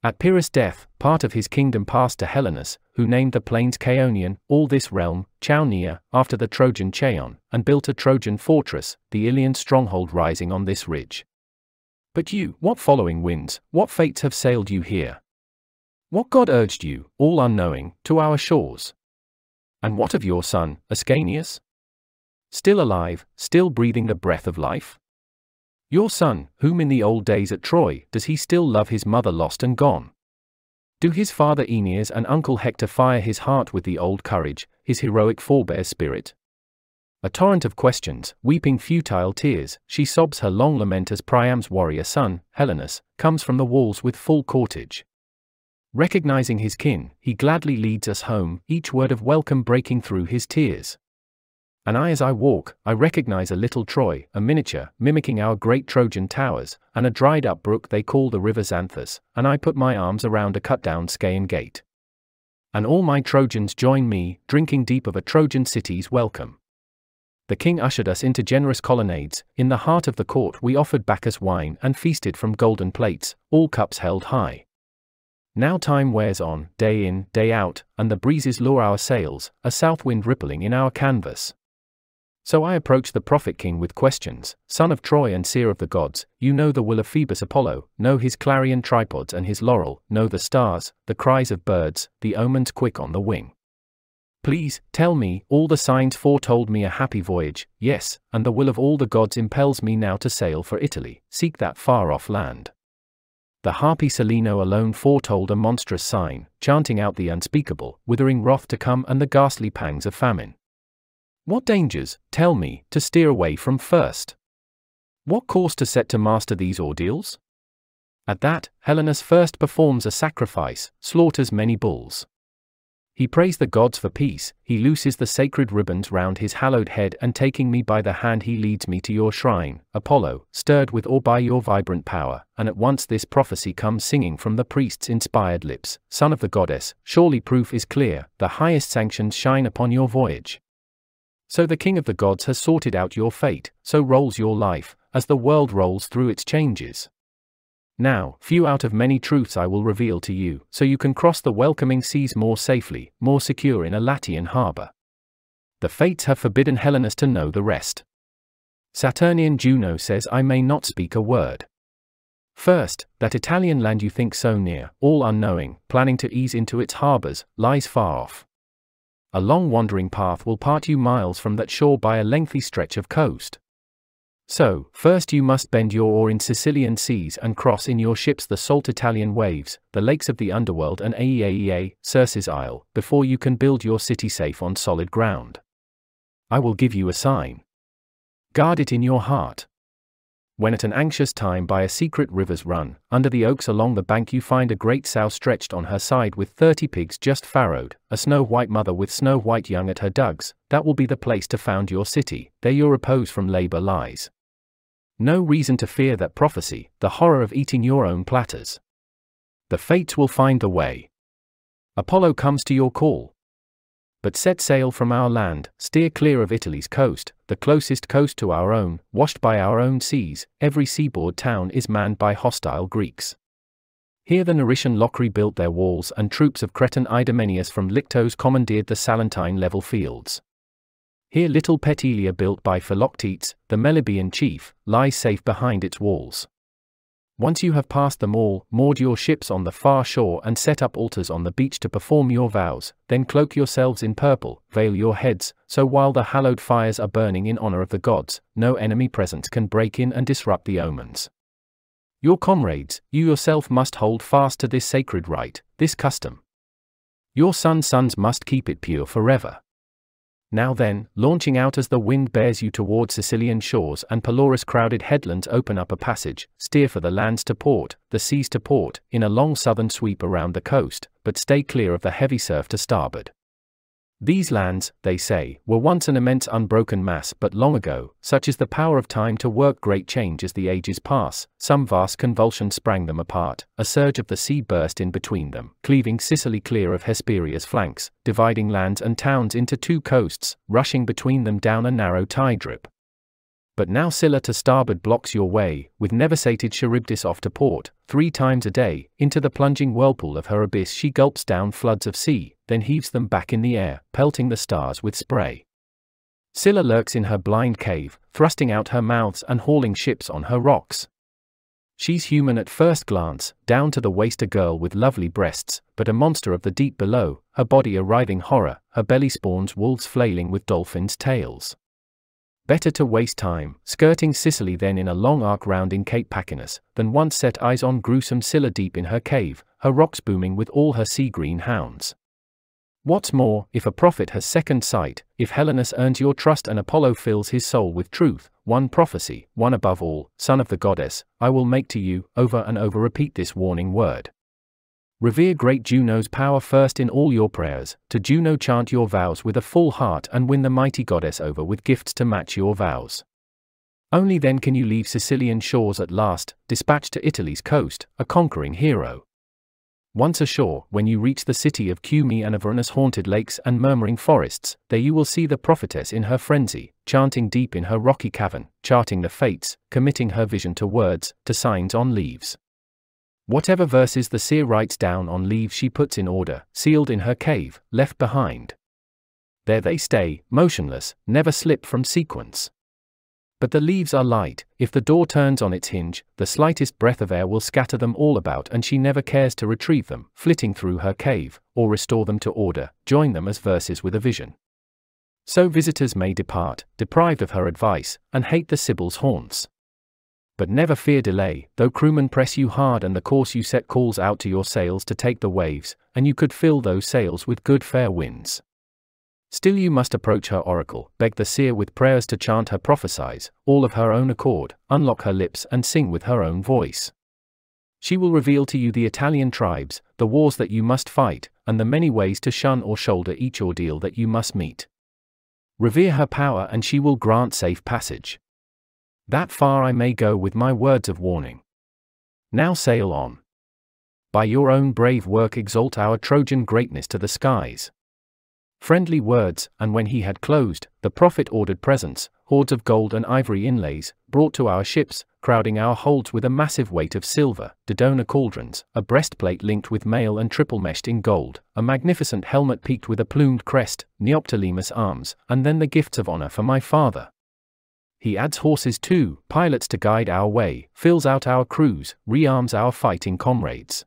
At Pyrrhus' death, part of his kingdom passed to Helenus, who named the plains Chaonian, all this realm, Chaonia, after the Trojan Chaon, and built a Trojan fortress, the Ilian stronghold rising on this ridge. But you, what following winds, what fates have sailed you here? What god urged you, all unknowing, to our shores? And what of your son, Ascanius? Still alive, still breathing the breath of life? Your son, whom in the old days at Troy, does he still love his mother lost and gone? Do his father Aeneas and uncle Hector fire his heart with the old courage, his heroic forebear spirit? A torrent of questions, weeping futile tears, she sobs her long lament as Priam's warrior son, Helenus, comes from the walls with full cortege. Recognizing his kin, he gladly leads us home, each word of welcome breaking through his tears. And I, as I walk, I recognize a little Troy, a miniature, mimicking our great Trojan towers, and a dried up brook they call the river Xanthus, and I put my arms around a cut down Scaean gate. And all my Trojans join me, drinking deep of a Trojan city's welcome. The king ushered us into generous colonnades, in the heart of the court we offered Bacchus wine and feasted from golden plates, all cups held high. Now time wears on, day in, day out, and the breezes lure our sails, a south wind rippling in our canvas. So I approach the prophet king with questions, son of Troy and seer of the gods, you know the will of Phoebus Apollo, know his clarion tripods and his laurel, know the stars, the cries of birds, the omens quick on the wing. Please, tell me, all the signs foretold me a happy voyage, yes, and the will of all the gods impels me now to sail for Italy, seek that far off land. The harpy Celæno alone foretold a monstrous sign, chanting out the unspeakable, withering wrath to come and the ghastly pangs of famine. What dangers, tell me, to steer away from first? What course to set to master these ordeals? At that, Helenus first performs a sacrifice, slaughters many bulls. He prays the gods for peace, he looses the sacred ribbons round his hallowed head and taking me by the hand he leads me to your shrine, Apollo, stirred with awe by your vibrant power, and at once this prophecy comes singing from the priest's inspired lips, Son of the goddess, surely proof is clear, the highest sanctions shine upon your voyage. So the king of the gods has sorted out your fate, so rolls your life, as the world rolls through its changes. Now, few out of many truths I will reveal to you, so you can cross the welcoming seas more safely, more secure in a Latian harbor. The fates have forbidden Helenus to know the rest. Saturnian Juno says I may not speak a word. First, that Italian land you think so near, all unknowing, planning to ease into its harbors, lies far off. A long wandering path will part you miles from that shore by a lengthy stretch of coast. So, first you must bend your oar in Sicilian seas and cross in your ships the salt Italian waves, the lakes of the underworld and Aeaea, Circe's Isle, before you can build your city safe on solid ground. I will give you a sign. Guard it in your heart. When at an anxious time by a secret river's run, under the oaks along the bank you find a great sow stretched on her side with thirty pigs just farrowed, a snow white mother with snow white young at her dugs, that will be the place to found your city, there your repose from labor lies. No reason to fear that prophecy, the horror of eating your own platters. The fates will find the way. Apollo comes to your call. But set sail from our land, steer clear of Italy's coast, the closest coast to our own, washed by our own seas, every seaboard town is manned by hostile Greeks. Here the Narycian Locri built their walls and troops of Cretan Idomeneus from Lyctos commandeered the Salentine level fields. Here little Petelia built by Philoctetes, the Melibæan chief, lies safe behind its walls. Once you have passed them all, moored your ships on the far shore and set up altars on the beach to perform your vows, then cloak yourselves in purple, veil your heads, so while the hallowed fires are burning in honor of the gods, no enemy presence can break in and disrupt the omens. Your comrades, you yourself must hold fast to this sacred rite, this custom. Your sons' sons must keep it pure forever. Now then, launching out as the wind bears you toward Sicilian shores and Pelorus crowded headlands open up a passage, steer for the lands to port, the seas to port, in a long southern sweep around the coast, but stay clear of the heavy surf to starboard. These lands, they say, were once an immense unbroken mass, but long ago, such is the power of time to work great change as the ages pass, some vast convulsion sprang them apart, a surge of the sea burst in between them, cleaving Sicily clear of Hesperia's flanks, dividing lands and towns into two coasts, rushing between them down a narrow tide drip but now Scylla to starboard blocks your way, with never sated Charybdis off to port, three times a day, into the plunging whirlpool of her abyss she gulps down floods of sea, then heaves them back in the air, pelting the stars with spray. Scylla lurks in her blind cave, thrusting out her mouths and hauling ships on her rocks. She's human at first glance, down to the waist a girl with lovely breasts, but a monster of the deep below, her body a writhing horror, her belly spawns wolves flailing with dolphins' tails. Better to waste time, skirting Sicily then in a long arc rounding Cape Pachynus, than once set eyes on gruesome Scylla deep in her cave, her rocks booming with all her sea green hounds. What's more, if a prophet has second sight, if Helenus earns your trust and Apollo fills his soul with truth, one prophecy, one above all, son of the goddess, I will make to you, over and over repeat this warning word. Revere great Juno's power first in all your prayers, to Juno chant your vows with a full heart and win the mighty goddess over with gifts to match your vows. Only then can you leave Sicilian shores at last, dispatched to Italy's coast, a conquering hero. Once ashore, when you reach the city of Cumae and Avernus haunted lakes and murmuring forests, there you will see the prophetess in her frenzy, chanting deep in her rocky cavern, charting the fates, committing her vision to words, to signs on leaves. Whatever verses the seer writes down on leaves she puts in order, sealed in her cave, left behind. There they stay, motionless, never slip from sequence. But the leaves are light, if the door turns on its hinge, the slightest breath of air will scatter them all about and she never cares to retrieve them, flitting through her cave, or restore them to order, join them as verses with a vision. So visitors may depart, deprived of her advice, and hate the Sibyl's haunts but never fear delay, though crewmen press you hard and the course you set calls out to your sails to take the waves, and you could fill those sails with good fair winds. Still you must approach her oracle, beg the seer with prayers to chant her prophesies, all of her own accord, unlock her lips and sing with her own voice. She will reveal to you the Italian tribes, the wars that you must fight, and the many ways to shun or shoulder each ordeal that you must meet. Revere her power and she will grant safe passage. That far I may go with my words of warning. Now sail on. By your own brave work exalt our Trojan greatness to the skies. Friendly words, and when he had closed, the prophet ordered presents, hoards of gold and ivory inlays, brought to our ships, crowding our holds with a massive weight of silver, Dodona cauldrons, a breastplate linked with mail and triple meshed in gold, a magnificent helmet peaked with a plumed crest, Neoptolemus arms, and then the gifts of honor for my father. He adds horses too, pilots to guide our way, fills out our crews, rearms our fighting comrades.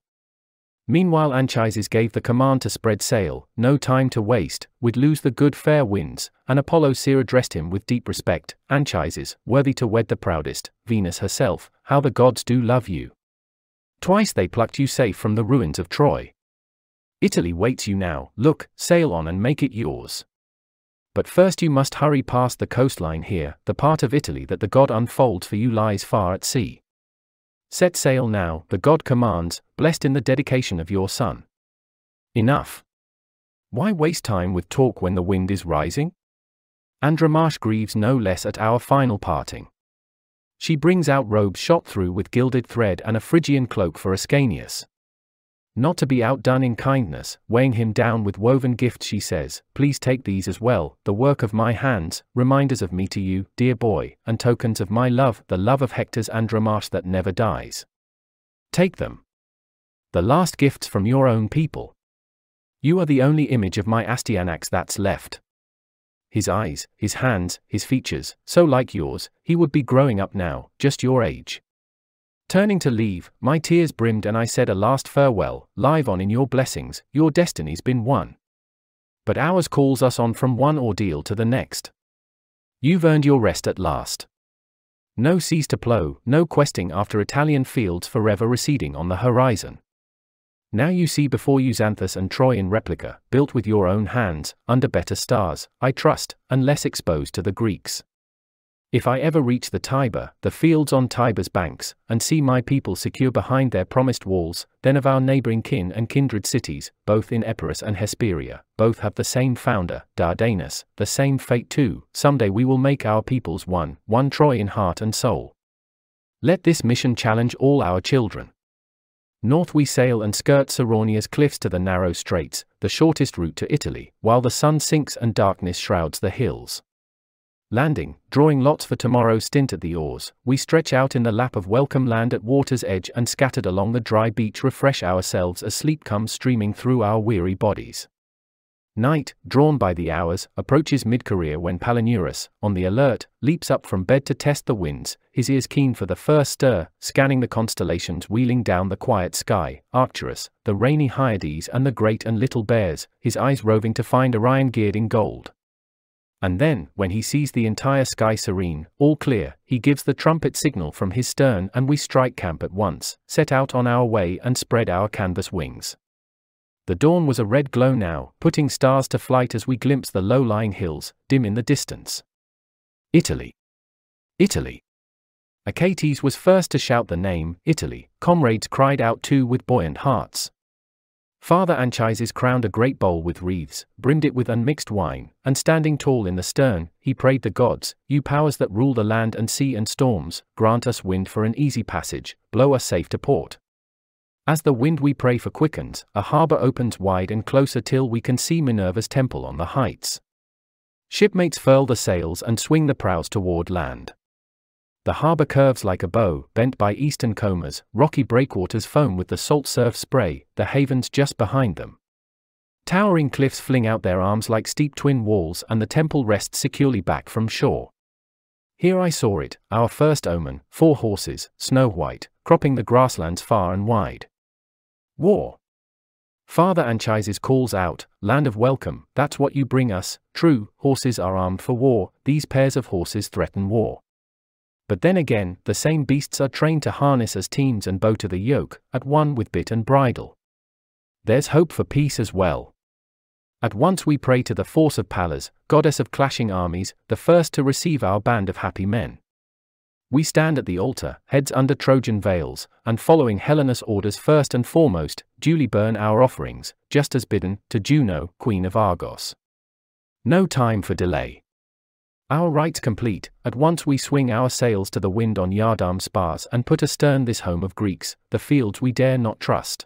Meanwhile Anchises gave the command to spread sail, no time to waste, we'd lose the good fair winds, and Apollo seer addressed him with deep respect, Anchises, worthy to wed the proudest, Venus herself, how the gods do love you. Twice they plucked you safe from the ruins of Troy. Italy waits you now, look, sail on and make it yours. But first you must hurry past the coastline here, the part of Italy that the god unfolds for you lies far at sea. Set sail now, the god commands, blessed in the dedication of your son. Enough. Why waste time with talk when the wind is rising? Andromache grieves no less at our final parting. She brings out robes shot through with gilded thread and a Phrygian cloak for Ascanius. Not to be outdone in kindness, weighing him down with woven gifts, she says, Please take these as well, the work of my hands, reminders of me to you, dear boy, and tokens of my love, the love of Hector's Andromache that never dies. Take them. The last gifts from your own people. You are the only image of my Astyanax that's left. His eyes, his hands, his features, so like yours, he would be growing up now, just your age. Turning to leave, my tears brimmed and I said a last farewell, live on in your blessings, your destiny's been won. But ours calls us on from one ordeal to the next. You've earned your rest at last. No seas to plough, no questing after Italian fields forever receding on the horizon. Now you see before you Xanthus and Troy in replica, built with your own hands, under better stars, I trust, and less exposed to the Greeks. If I ever reach the Tiber, the fields on Tiber's banks, and see my people secure behind their promised walls, then of our neighboring kin and kindred cities, both in Epirus and Hesperia, both have the same founder, Dardanus, the same fate too, someday we will make our peoples one, one Troy in heart and soul. Let this mission challenge all our children. North we sail and skirt Ceraunia's cliffs to the narrow straits, the shortest route to Italy, while the sun sinks and darkness shrouds the hills. Landing, drawing lots for tomorrow's stint at the oars, we stretch out in the lap of welcome land at water's edge and scattered along the dry beach refresh ourselves as sleep comes streaming through our weary bodies. Night, drawn by the hours, approaches mid-career when Palinurus, on the alert, leaps up from bed to test the winds, his ears keen for the first stir, scanning the constellations wheeling down the quiet sky, Arcturus, the rainy Hyades and the great and little bears, his eyes roving to find Orion geared in gold. And then, when he sees the entire sky serene, all clear, he gives the trumpet signal from his stern and we strike camp at once, set out on our way and spread our canvas wings. The dawn was a red glow now, putting stars to flight as we glimpsed the low-lying hills, dim in the distance. Italy. Italy. Achates was first to shout the name, Italy, comrades cried out too with buoyant hearts. Father Anchises crowned a great bowl with wreaths, brimmed it with unmixed wine, and standing tall in the stern, he prayed the gods, You powers that rule the land and sea and storms, grant us wind for an easy passage, blow us safe to port. As the wind we pray for quickens, a harbour opens wide and closer till we can see Minerva's temple on the heights. Shipmates furl the sails and swing the prows toward land. The harbour curves like a bow, bent by eastern combers, rocky breakwaters foam with the salt surf spray, the havens just behind them. Towering cliffs fling out their arms like steep twin walls, and the temple rests securely back from shore. Here I saw it, our first omen, four horses, snow white, cropping the grasslands far and wide. War. Father Anchises calls out, Land of welcome, that's what you bring us, true, horses are armed for war, these pairs of horses threaten war. But then again, the same beasts are trained to harness as teams and bow to the yoke, at one with bit and bridle. There's hope for peace as well. At once we pray to the force of Pallas, goddess of clashing armies, the first to receive our band of happy men. We stand at the altar, heads under Trojan veils, and following Helenus' orders first and foremost, duly burn our offerings, just as bidden, to Juno, Queen of Argos. No time for delay. Our rites complete, at once we swing our sails to the wind on Yardarm spars and put astern this home of Greeks, the fields we dare not trust.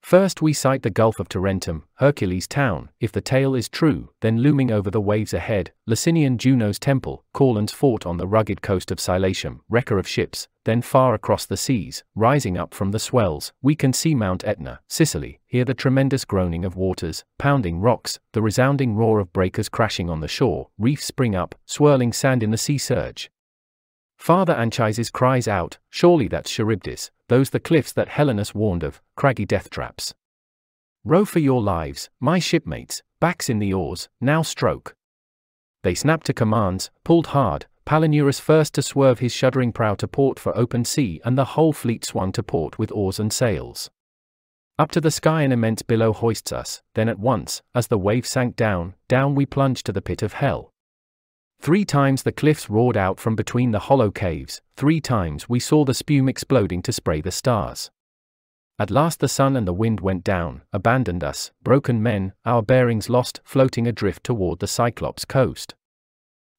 First we sight the Gulf of Tarentum, Hercules' town, if the tale is true, then looming over the waves ahead, Lacinian Juno's temple, Caulon's fort on the rugged coast of Scylaceum, wrecker of ships, then far across the seas, rising up from the swells, we can see Mount Etna, Sicily, hear the tremendous groaning of waters, pounding rocks, the resounding roar of breakers crashing on the shore, reefs spring up, swirling sand in the sea surge. Father Anchises cries out, Surely that's Charybdis, those the cliffs that Helenus warned of, craggy death traps. Row for your lives, my shipmates, backs in the oars, now stroke. They snapped to commands, pulled hard, Palinurus first to swerve his shuddering prow to port for open sea, and the whole fleet swung to port with oars and sails. Up to the sky an immense billow hoists us, then at once, as the wave sank down, down we plunged to the pit of hell. Three times the cliffs roared out from between the hollow caves, three times we saw the spume exploding to spray the stars. At last the sun and the wind went down, abandoned us, broken men, our bearings lost, floating adrift toward the Cyclops coast.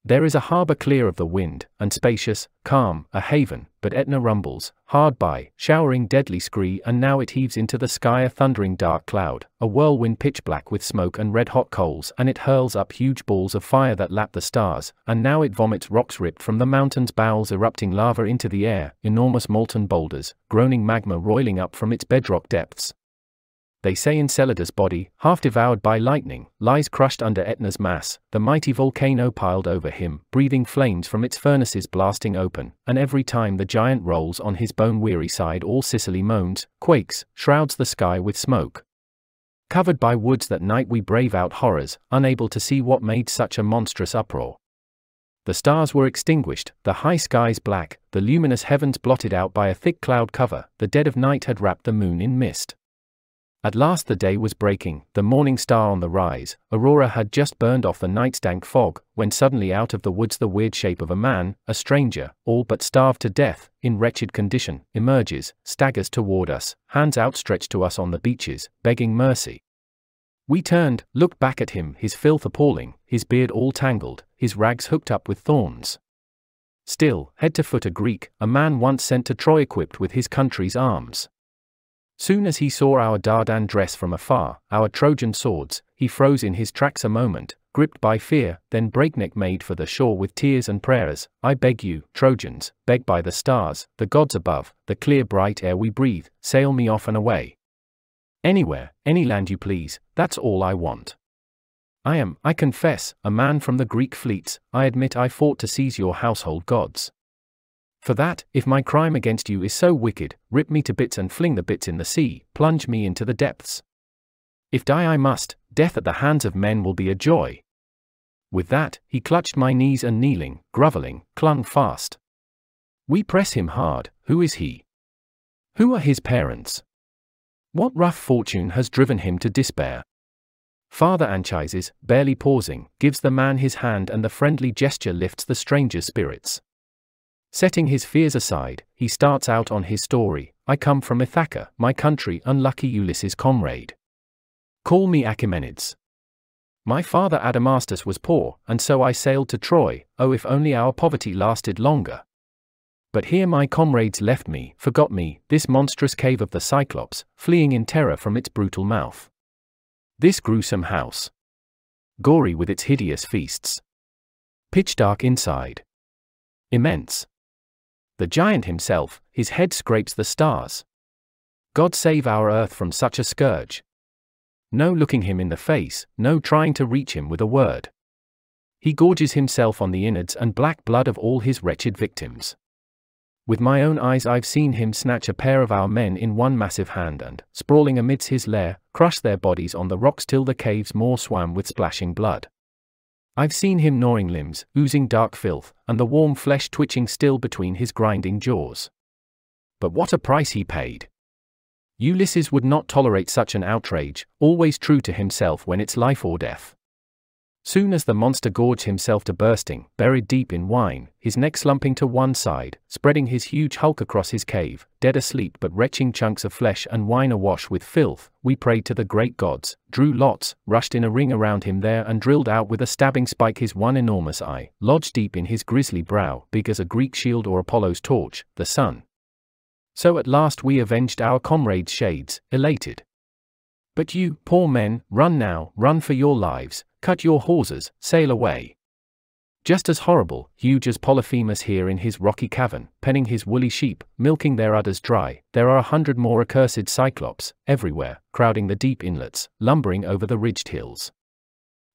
There is a harbour clear of the wind, and spacious, calm, a haven, but Etna rumbles, hard by, showering deadly scree, and now it heaves into the sky a thundering dark cloud, a whirlwind pitch black with smoke and red hot coals, and it hurls up huge balls of fire that lap the stars, and now it vomits rocks ripped from the mountain's bowels, erupting lava into the air, enormous molten boulders, groaning magma roiling up from its bedrock depths, they say Enceladus' body, half devoured by lightning, lies crushed under Etna's mass, the mighty volcano piled over him, breathing flames from its furnaces blasting open, and every time the giant rolls on his bone-weary side all Sicily moans, quakes, shrouds the sky with smoke. Covered by woods that night we brave out horrors, unable to see what made such a monstrous uproar. The stars were extinguished, the high skies black, the luminous heavens blotted out by a thick cloud cover, the dead of night had wrapped the moon in mist. At last the day was breaking, the morning star on the rise, Aurora had just burned off the night's dank fog, when suddenly out of the woods the weird shape of a man, a stranger, all but starved to death, in wretched condition, emerges, staggers toward us, hands outstretched to us on the beaches, begging mercy. We turned, looked back at him, his filth appalling, his beard all tangled, his rags hooked up with thorns. Still, head to foot a Greek, a man once sent to Troy equipped with his country's arms. Soon as he saw our Dardan dress from afar, our Trojan swords, he froze in his tracks a moment, gripped by fear, then breakneck made for the shore with tears and prayers. I beg you, Trojans, beg by the stars, the gods above, the clear bright air we breathe, sail me off and away. Anywhere, any land you please, that's all I want. I am, I confess, a man from the Greek fleets, I admit I fought to seize your household gods. For that, if my crime against you is so wicked, rip me to bits and fling the bits in the sea, plunge me into the depths. If die I must, death at the hands of men will be a joy. With that, he clutched my knees and kneeling, grovelling, clung fast. We press him hard, who is he? Who are his parents? What rough fortune has driven him to despair? Father Anchises, barely pausing, gives the man his hand and the friendly gesture lifts the stranger's spirits. Setting his fears aside, he starts out on his story I come from Ithaca, my country, unlucky Ulysses' comrade. Call me Achaemenides. My father Adamastus was poor, and so I sailed to Troy, oh, if only our poverty lasted longer. But here my comrades left me, forgot me, this monstrous cave of the Cyclops, fleeing in terror from its brutal mouth. This gruesome house. Gory with its hideous feasts. Pitch dark inside. Immense. The giant himself, his head scrapes the stars. God save our earth from such a scourge. No looking him in the face, no trying to reach him with a word. He gorges himself on the innards and black blood of all his wretched victims. With my own eyes I've seen him snatch a pair of our men in one massive hand and, sprawling amidst his lair, crush their bodies on the rocks till the caves more swam with splashing blood. I've seen him gnawing limbs, oozing dark filth, and the warm flesh twitching still between his grinding jaws. But what a price he paid! Ulysses would not tolerate such an outrage, always true to himself when it's life or death. Soon as the monster gorged himself to bursting, buried deep in wine, his neck slumping to one side, spreading his huge hulk across his cave, dead asleep but retching chunks of flesh and wine awash with filth, we prayed to the great gods, drew lots, rushed in a ring around him there and drilled out with a stabbing spike his one enormous eye, lodged deep in his grisly brow, big as a Greek shield or Apollo's torch, the sun. So at last we avenged our comrades' shades, elated. But you, poor men, run now, run for your lives, cut your hawsers, sail away. Just as horrible, huge as Polyphemus here in his rocky cavern, penning his woolly sheep, milking their udders dry, there are a hundred more accursed Cyclops, everywhere, crowding the deep inlets, lumbering over the ridged hills.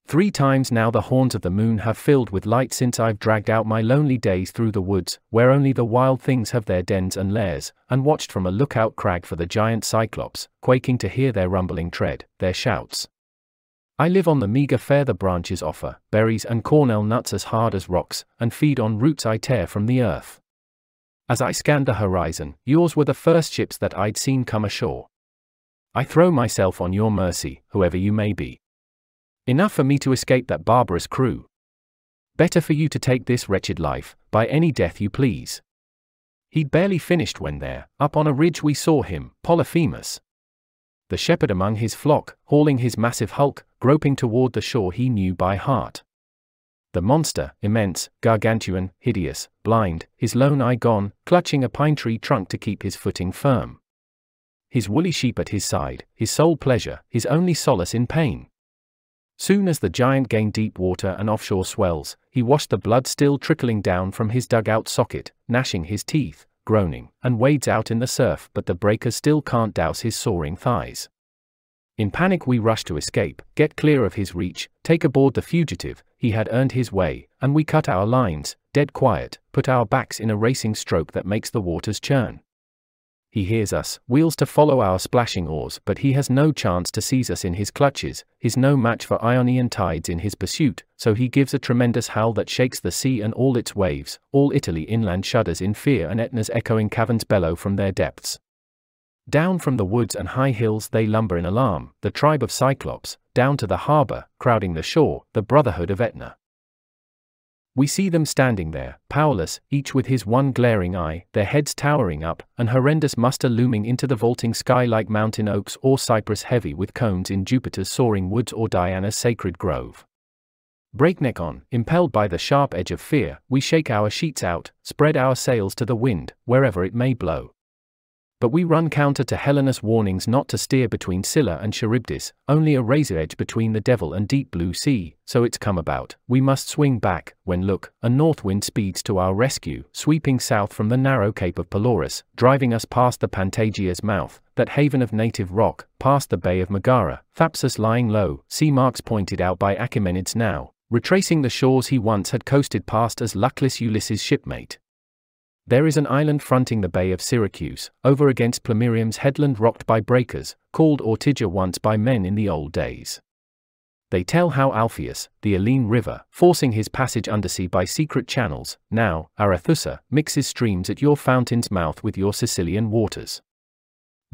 Three times now the horns of the moon have filled with light since I've dragged out my lonely days through the woods, where only the wild things have their dens and lairs, and watched from a lookout crag for the giant Cyclops, quaking to hear their rumbling tread, their shouts. I live on the meager fare the branches offer, berries and cornel nuts as hard as rocks, and feed on roots I tear from the earth. As I scanned the horizon, yours were the first ships that I'd seen come ashore. I throw myself on your mercy, whoever you may be. Enough for me to escape that barbarous crew. Better for you to take this wretched life, by any death you please. He'd barely finished when there, up on a ridge we saw him, Polyphemus. The shepherd among his flock, hauling his massive hulk, groping toward the shore he knew by heart. The monster, immense, gargantuan, hideous, blind, his lone eye gone, clutching a pine tree trunk to keep his footing firm. His woolly sheep at his side, his sole pleasure, his only solace in pain. Soon as the giant gained deep water and offshore swells, he washed the blood still trickling down from his dugout socket, gnashing his teeth, groaning, and wades out in the surf, but the breakers still can't douse his soaring thighs. In panic, we rush to escape, get clear of his reach, take aboard the fugitive, he had earned his way, and we cut our lines, dead quiet, put our backs in a racing stroke that makes the waters churn. He hears us, wheels to follow our splashing oars, but he has no chance to seize us in his clutches, he's no match for Ionian tides in his pursuit, so he gives a tremendous howl that shakes the sea and all its waves, all Italy inland shudders in fear and Etna's echoing caverns bellow from their depths. Down from the woods and high hills they lumber in alarm, the tribe of Cyclops, down to the harbor, crowding the shore, the brotherhood of Etna. We see them standing there, powerless, each with his one glaring eye, their heads towering up, an horrendous muster looming into the vaulting sky like mountain oaks or cypress heavy with cones in Jupiter's soaring woods or Diana's sacred grove. Breakneck on, impelled by the sharp edge of fear, we shake our sheets out, spread our sails to the wind, wherever it may blow. But we run counter to Helenus' warnings not to steer between Scylla and Charybdis, only a razor edge between the devil and deep blue sea, so it's come about, we must swing back, when look, a north wind speeds to our rescue, sweeping south from the narrow cape of Pelorus, driving us past the Pantagias' mouth, that haven of native rock, past the bay of Megara, Thapsus lying low, sea marks pointed out by Achaemenides now, retracing the shores he once had coasted past as luckless Ulysses' shipmate. There is an island fronting the Bay of Syracuse, over against Plemmyrium's headland rocked by breakers, called Ortygia once by men in the old days. They tell how Alpheus, the Elian River, forcing his passage undersea by secret channels, now, Arethusa, mixes streams at your fountain's mouth with your Sicilian waters.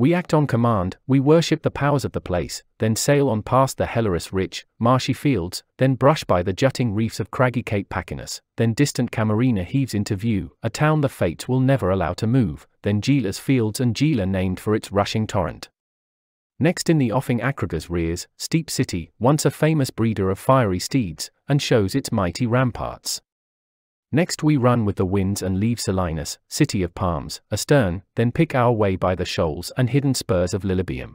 We act on command, we worship the powers of the place, then sail on past the Helorus rich, marshy fields, then brush by the jutting reefs of craggy Cape Pachynus, then distant Camarina heaves into view, a town the fates will never allow to move, then Gela's fields and Gela named for its rushing torrent. Next in the offing Acragas rears, steep city, once a famous breeder of fiery steeds, and shows its mighty ramparts. Next we run with the winds and leave Selinus, city of palms, astern, then pick our way by the shoals and hidden spurs of Lilybaeum.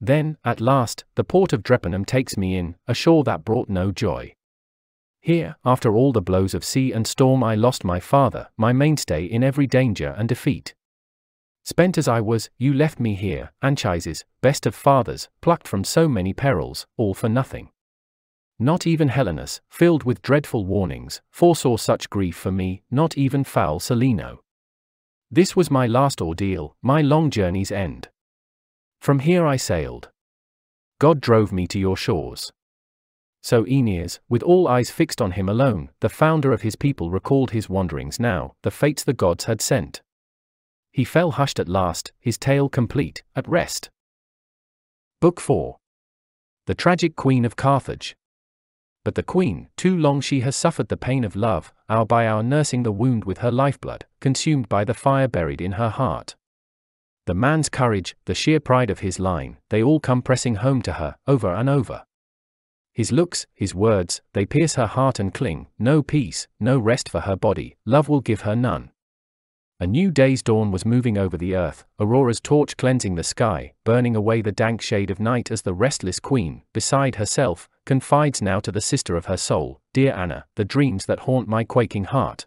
Then, at last, the port of Drepanum takes me in, a shore that brought no joy. Here, after all the blows of sea and storm I lost my father, my mainstay in every danger and defeat. Spent as I was, you left me here, Anchises, best of fathers, plucked from so many perils, all for nothing. Not even Helenus, filled with dreadful warnings, foresaw such grief for me, not even foul Celaeno. This was my last ordeal, my long journey's end. From here I sailed. God drove me to your shores. So Aeneas, with all eyes fixed on him alone, the founder of his people recalled his wanderings now, the fates the gods had sent. He fell hushed at last, his tale complete, at rest. Book 4 The Tragic Queen of Carthage but the queen, too long she has suffered the pain of love, our by our nursing the wound with her lifeblood, consumed by the fire buried in her heart. The man's courage, the sheer pride of his line, they all come pressing home to her, over and over. His looks, his words, they pierce her heart and cling, no peace, no rest for her body, love will give her none. A new day's dawn was moving over the earth, Aurora's torch cleansing the sky, burning away the dank shade of night as the restless queen, beside herself, confides now to the sister of her soul, Dear Anna, the dreams that haunt my quaking heart.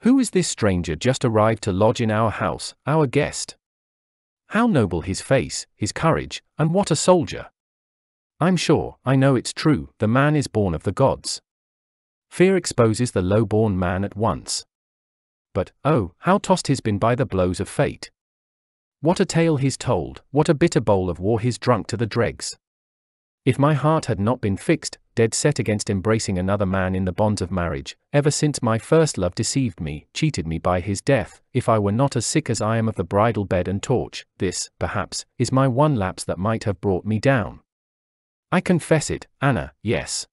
Who is this stranger just arrived to lodge in our house, our guest? How noble his face, his courage, and what a soldier! I'm sure, I know it's true, the man is born of the gods. Fear exposes the low born man at once. But, oh, how tossed he's been by the blows of fate. What a tale he's told, what a bitter bowl of war he's drunk to the dregs. If my heart had not been fixed, dead set against embracing another man in the bonds of marriage, ever since my first love deceived me, cheated me by his death, if I were not as sick as I am of the bridal bed and torch, this, perhaps, is my one lapse that might have brought me down. I confess it, Anna, yes.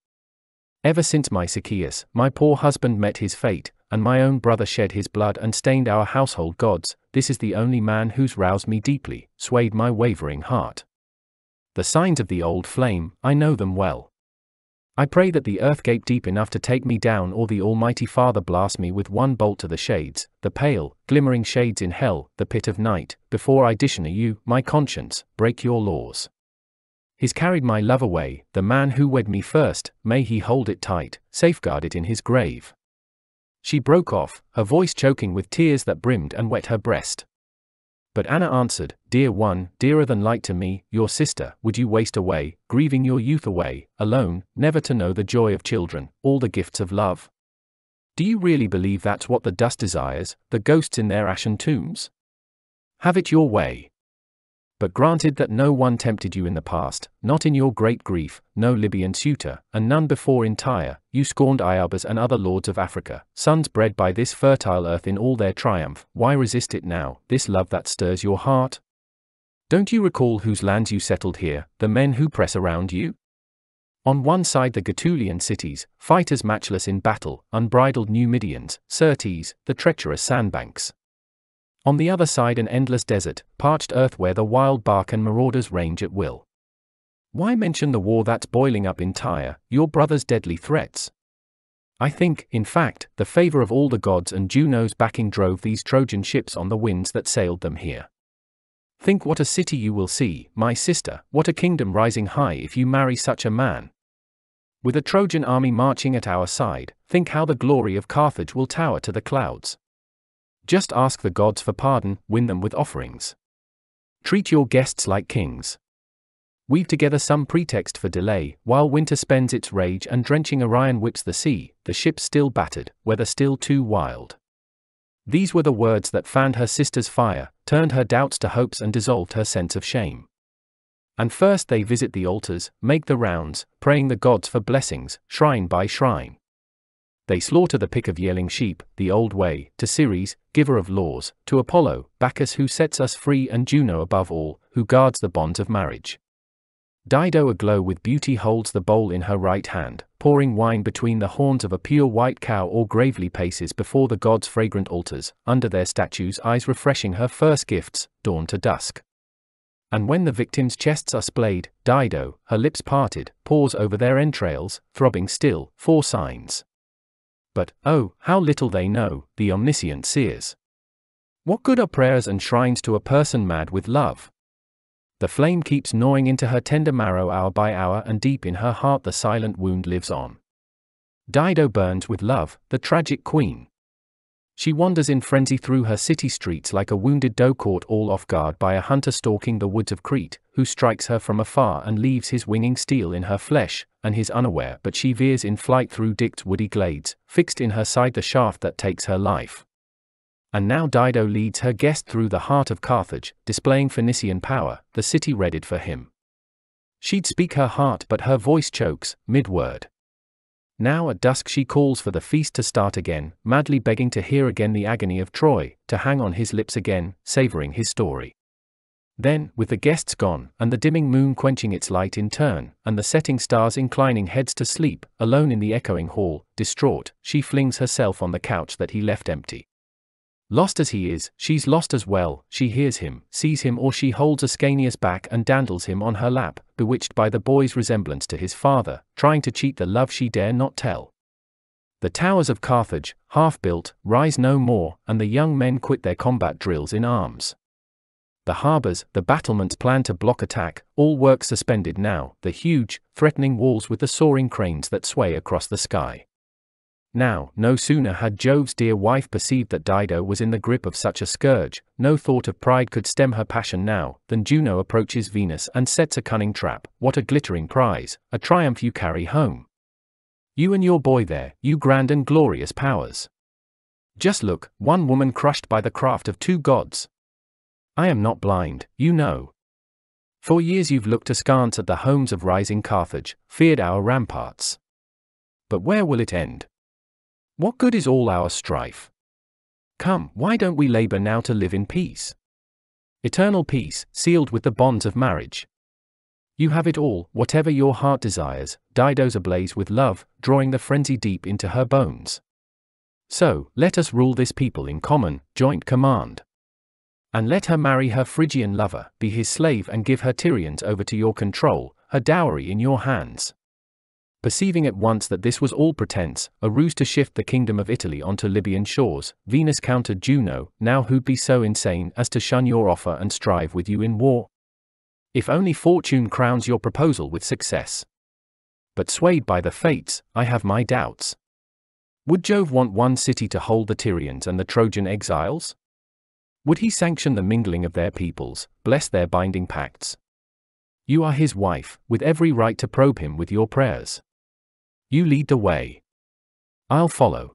Ever since my Sychaeus, my poor husband met his fate, and my own brother shed his blood and stained our household gods, this is the only man who's roused me deeply, swayed my wavering heart. The signs of the old flame, I know them well. I pray that the earth gape deep enough to take me down or the Almighty Father blast me with one bolt to the shades, the pale, glimmering shades in hell, the pit of night, before I dishonor you, my conscience, break your laws. He's carried my love away, the man who wed me first, may he hold it tight, safeguard it in his grave. She broke off, her voice choking with tears that brimmed and wet her breast. But Anna answered, Dear one, dearer than light to me, your sister, would you waste away, grieving your youth away, alone, never to know the joy of children, all the gifts of love? Do you really believe that's what the dust desires, the ghosts in their ashen tombs? Have it your way. But granted that no one tempted you in the past, not in your great grief, no Libyan suitor, and none before in Tyre, you scorned Iarbas and other lords of Africa, sons bred by this fertile earth in all their triumph, why resist it now, this love that stirs your heart? Don't you recall whose lands you settled here, the men who press around you? On one side the Gaetulian cities, fighters matchless in battle, unbridled Numidians, Syrtes, the treacherous sandbanks. On the other side an endless desert, parched earth where the wild Barcaean marauders range at will. Why mention the war that's boiling up in Tyre, your brother's deadly threats? I think, in fact, the favor of all the gods and Juno's backing drove these Trojan ships on the winds that sailed them here. Think what a city you will see, my sister, what a kingdom rising high if you marry such a man. With a Trojan army marching at our side, think how the glory of Carthage will tower to the clouds. Just ask the gods for pardon, win them with offerings. Treat your guests like kings. Weave together some pretext for delay, while winter spends its rage and drenching Orion whips the sea, the ship still battered, weather still too wild. These were the words that fanned her sister's fire, turned her doubts to hopes, and dissolved her sense of shame. And first they visit the altars, make the rounds, praying the gods for blessings, shrine by shrine. They slaughter the pick of yelling sheep, the old way, to Ceres, giver of laws, to Apollo, Bacchus who sets us free, and Juno above all, who guards the bonds of marriage. Dido aglow with beauty holds the bowl in her right hand, pouring wine between the horns of a pure white cow or gravely paces before the gods' fragrant altars, under their statues eyes refreshing her first gifts, dawn to dusk. And when the victims' chests are splayed, Dido, her lips parted, pours over their entrails, throbbing still, for signs. But, oh, how little they know, the omniscient seers. What good are prayers and shrines to a person mad with love? The flame keeps gnawing into her tender marrow hour by hour, and deep in her heart the silent wound lives on. Dido burns with love, the tragic queen. She wanders in frenzy through her city streets like a wounded doe caught all off guard by a hunter stalking the woods of Crete, who strikes her from afar and leaves his winging steel in her flesh, and his unaware but she veers in flight through Dicte's woody glades, fixed in her side the shaft that takes her life. And now Dido leads her guest through the heart of Carthage, displaying Phoenician power, the city readied for him. She'd speak her heart but her voice chokes, mid-word. Now at dusk she calls for the feast to start again, madly begging to hear again the agony of Troy, to hang on his lips again, savoring his story. Then, with the guests gone, and the dimming moon quenching its light in turn, and the setting stars inclining heads to sleep, alone in the echoing hall, distraught, she flings herself on the couch that he left empty. Lost as he is, she's lost as well, she hears him, sees him or she holds Ascanius back and dandles him on her lap, bewitched by the boy's resemblance to his father, trying to cheat the love she dare not tell. The towers of Carthage, half built, rise no more, and the young men quit their combat drills in arms. The harbors, the battlements planned to block attack, all work suspended now, the huge, threatening walls with the soaring cranes that sway across the sky. Now, no sooner had Jove's dear wife perceived that Dido was in the grip of such a scourge, no thought of pride could stem her passion now, than Juno approaches Venus and sets a cunning trap. What a glittering prize, a triumph you carry home. You and your boy there, you grand and glorious powers. Just look, one woman crushed by the craft of two gods. I am not blind, you know. For years you've looked askance at the homes of rising Carthage, feared our ramparts. But where will it end? What good is all our strife? Come, why don't we labor now to live in peace? Eternal peace, sealed with the bonds of marriage. You have it all, whatever your heart desires, Dido's ablaze with love, drawing the frenzy deep into her bones. So, let us rule this people in common, joint command. And let her marry her Phrygian lover, be his slave, and give her Tyrians over to your control, her dowry in your hands. Perceiving at once that this was all pretense, a ruse to shift the kingdom of Italy onto Libyan shores, Venus countered Juno, now who'd be so insane as to shun your offer and strive with you in war? If only fortune crowns your proposal with success. But swayed by the fates, I have my doubts. Would Jove want one city to hold the Tyrians and the Trojan exiles? Would he sanction the mingling of their peoples, bless their binding pacts? You are his wife, with every right to probe him with your prayers. You lead the way. I'll follow.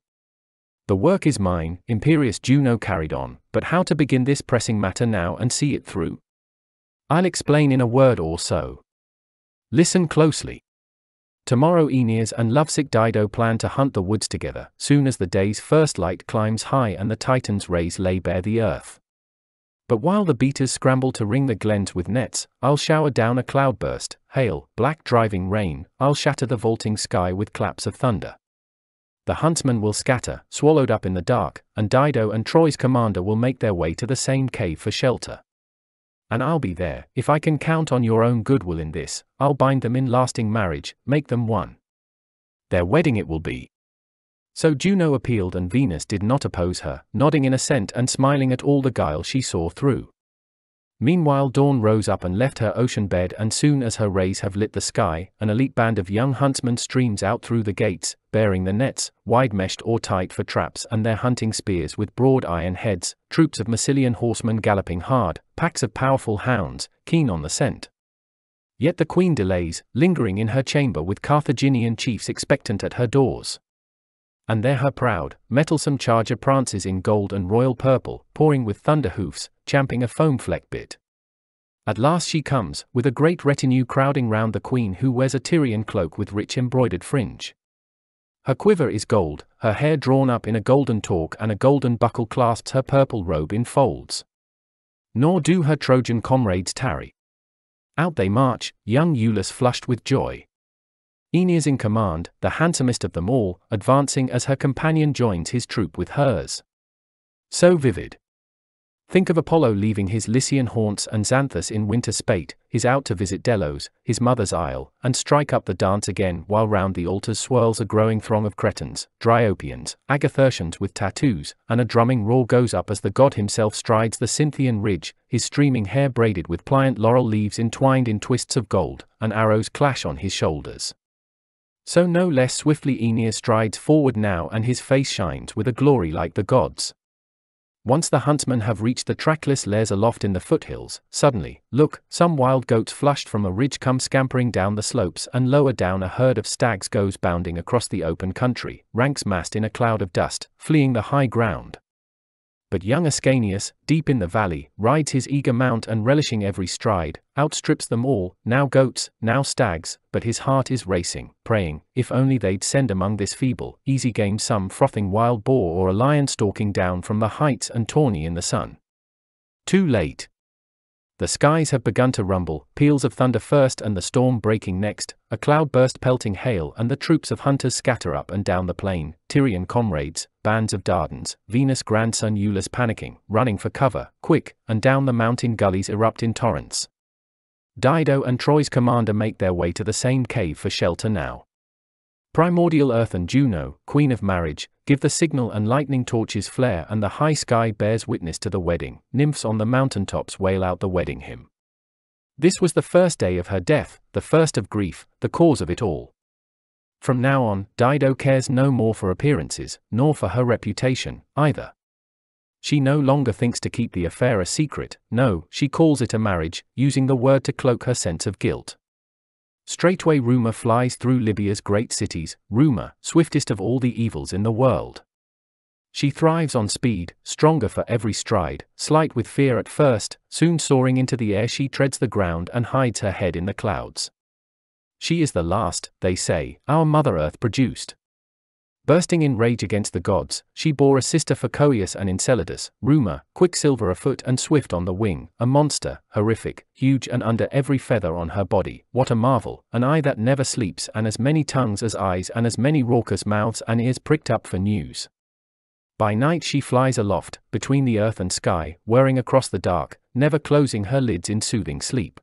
The work is mine, imperious Juno carried on, but how to begin this pressing matter now and see it through? I'll explain in a word or so. Listen closely. Tomorrow Aeneas and lovesick Dido plan to hunt the woods together, soon as the day's first light climbs high and the Titan's rays lay bare the earth. But while the beaters scramble to ring the glens with nets, I'll shower down a cloudburst, hail, black driving rain, I'll shatter the vaulting sky with claps of thunder. The huntsmen will scatter, swallowed up in the dark, and Dido and Troy's commander will make their way to the same cave for shelter. And I'll be there, if I can count on your own goodwill in this, I'll bind them in lasting marriage, make them one. Their wedding it will be. So Juno appealed, and Venus did not oppose her, nodding in assent and smiling at all the guile she saw through. Meanwhile, Dawn rose up and left her ocean bed, and soon as her rays have lit the sky, an elite band of young huntsmen streams out through the gates, bearing the nets, wide meshed or tight for traps, and their hunting spears with broad iron heads, troops of Massilian horsemen galloping hard, packs of powerful hounds, keen on the scent. Yet the queen delays, lingering in her chamber with Carthaginian chiefs expectant at her doors and there her proud, mettlesome charger prances in gold and royal purple, pouring with thunder hoofs, champing a foam fleck bit. At last she comes, with a great retinue crowding round the queen who wears a Tyrian cloak with rich embroidered fringe. Her quiver is gold, her hair drawn up in a golden torque and a golden buckle clasps her purple robe in folds. Nor do her Trojan comrades tarry. Out they march, young Iulus flushed with joy. Aeneas in command, the handsomest of them all, advancing as her companion joins his troop with hers. So vivid. Think of Apollo leaving his Lycian haunts and Xanthus in winter spate, his out to visit Delos, his mother's isle, and strike up the dance again while round the altars swirls a growing throng of Cretans, Dryopians, Agathyrsians with tattoos, and a drumming roar goes up as the god himself strides the Cynthian ridge, his streaming hair braided with pliant laurel leaves entwined in twists of gold, and arrows clash on his shoulders. So no less swiftly Aeneas strides forward now and his face shines with a glory like the gods. Once the huntsmen have reached the trackless lairs aloft in the foothills, suddenly, look, some wild goats flushed from a ridge come scampering down the slopes and lower down a herd of stags goes bounding across the open country, ranks massed in a cloud of dust, fleeing the high ground but young Ascanius, deep in the valley, rides his eager mount and relishing every stride, outstrips them all, now goats, now stags, but his heart is racing, praying, if only they'd send among this feeble, easy game some frothing wild boar or a lion stalking down from the heights and tawny in the sun. Too late. The skies have begun to rumble, peals of thunder first and the storm breaking next, a cloudburst pelting hail and the troops of hunters scatter up and down the plain, Tyrian comrades, bands of Dardans, Venus grandson Iulus panicking, running for cover, quick, and down the mountain gullies erupt in torrents. Dido and Troy's commander make their way to the same cave for shelter now. Primordial Earth and Juno, queen of marriage, give the signal and lightning torches flare and the high sky bears witness to the wedding. Nymphs on the mountain tops wail out the wedding hymn. This was the first day of her death, the first of grief, the cause of it all. From now on, Dido cares no more for appearances, nor for her reputation, either. She no longer thinks to keep the affair a secret, no, she calls it a marriage, using the word to cloak her sense of guilt. Straightway rumor flies through Libya's great cities, rumor, swiftest of all the evils in the world. She thrives on speed, stronger for every stride, slight with fear at first, soon soaring into the air she treads the ground and hides her head in the clouds. She is the last, they say, our Mother Earth produced. Bursting in rage against the gods, she bore a sister for Coeus and Enceladus, Rumor, quicksilver afoot and swift on the wing, a monster, horrific, huge and under every feather on her body, what a marvel, an eye that never sleeps and as many tongues as eyes and as many raucous mouths and ears pricked up for news. By night she flies aloft, between the earth and sky, whirring across the dark, never closing her lids in soothing sleep.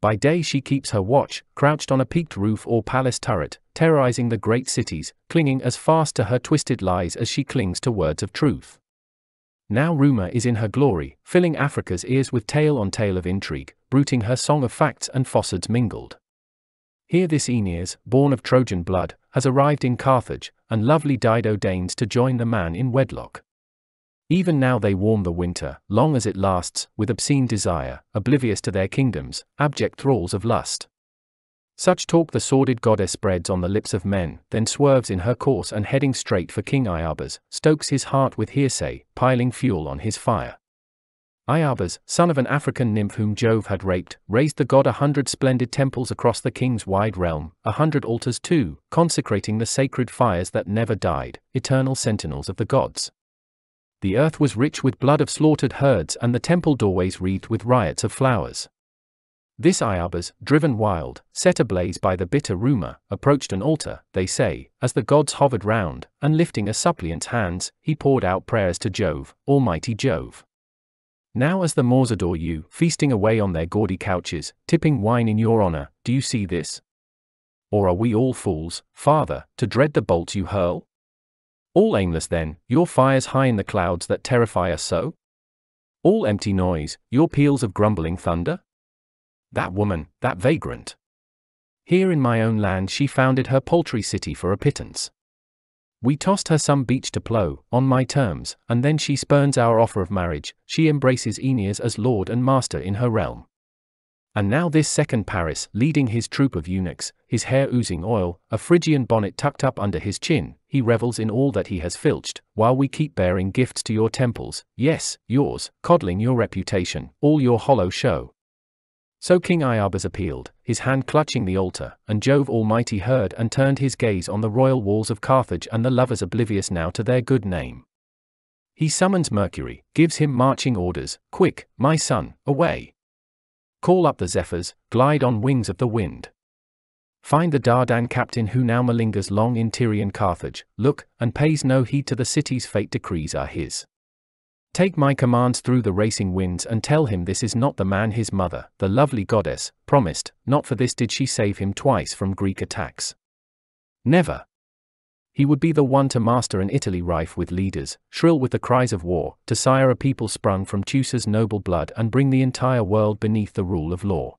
By day she keeps her watch, crouched on a peaked roof or palace turret, terrorizing the great cities, clinging as fast to her twisted lies as she clings to words of truth. Now rumor is in her glory, filling Africa's ears with tale on tale of intrigue, bruiting her song of facts and falsehoods mingled. Here this Aeneas, born of Trojan blood, has arrived in Carthage, and lovely Dido deigns to join the man in wedlock. Even now they warm the winter, long as it lasts, with obscene desire, oblivious to their kingdoms, abject thralls of lust. Such talk the sordid goddess spreads on the lips of men, then swerves in her course and heading straight for King Iarbas, stokes his heart with hearsay, piling fuel on his fire. Iarbas, son of an African nymph whom Jove had raped, raised the god a hundred splendid temples across the king's wide realm, a hundred altars too, consecrating the sacred fires that never died, eternal sentinels of the gods. The earth was rich with blood of slaughtered herds and the temple doorways wreathed with riots of flowers. This Iarbas, driven wild, set ablaze by the bitter rumor, approached an altar, they say, as the gods hovered round, and lifting a suppliant's hands, he poured out prayers to Jove, Almighty Jove. Now as the Moors adore you, feasting away on their gaudy couches, tipping wine in your honor, do you see this? Or are we all fools, Father, to dread the bolts you hurl? All aimless then, your fires high in the clouds that terrify us so? All empty noise, your peals of grumbling thunder? That woman, that vagrant. Here in my own land she founded her paltry city for a pittance. We tossed her some beach to plough, on my terms, and then she spurns our offer of marriage, she embraces Aeneas as lord and master in her realm. And now this second Paris, leading his troop of eunuchs, his hair oozing oil, a Phrygian bonnet tucked up under his chin, he revels in all that he has filched, while we keep bearing gifts to your temples, yes, yours, coddling your reputation, all your hollow show. So King Iarbas appealed, his hand clutching the altar, and Jove Almighty heard and turned his gaze on the royal walls of Carthage and the lovers oblivious now to their good name. He summons Mercury, gives him marching orders, quick, my son, away. Call up the zephyrs, glide on wings of the wind. Find the Dardan captain who now malingers long in Tyrian Carthage, look, and pays no heed to the city's fate decrees are his. Take my commands through the racing winds and tell him this is not the man his mother, the lovely goddess, promised, not for this did she save him twice from Greek attacks. Never. He would be the one to master an Italy rife with leaders, shrill with the cries of war, to sire a people sprung from Teucer's noble blood and bring the entire world beneath the rule of law.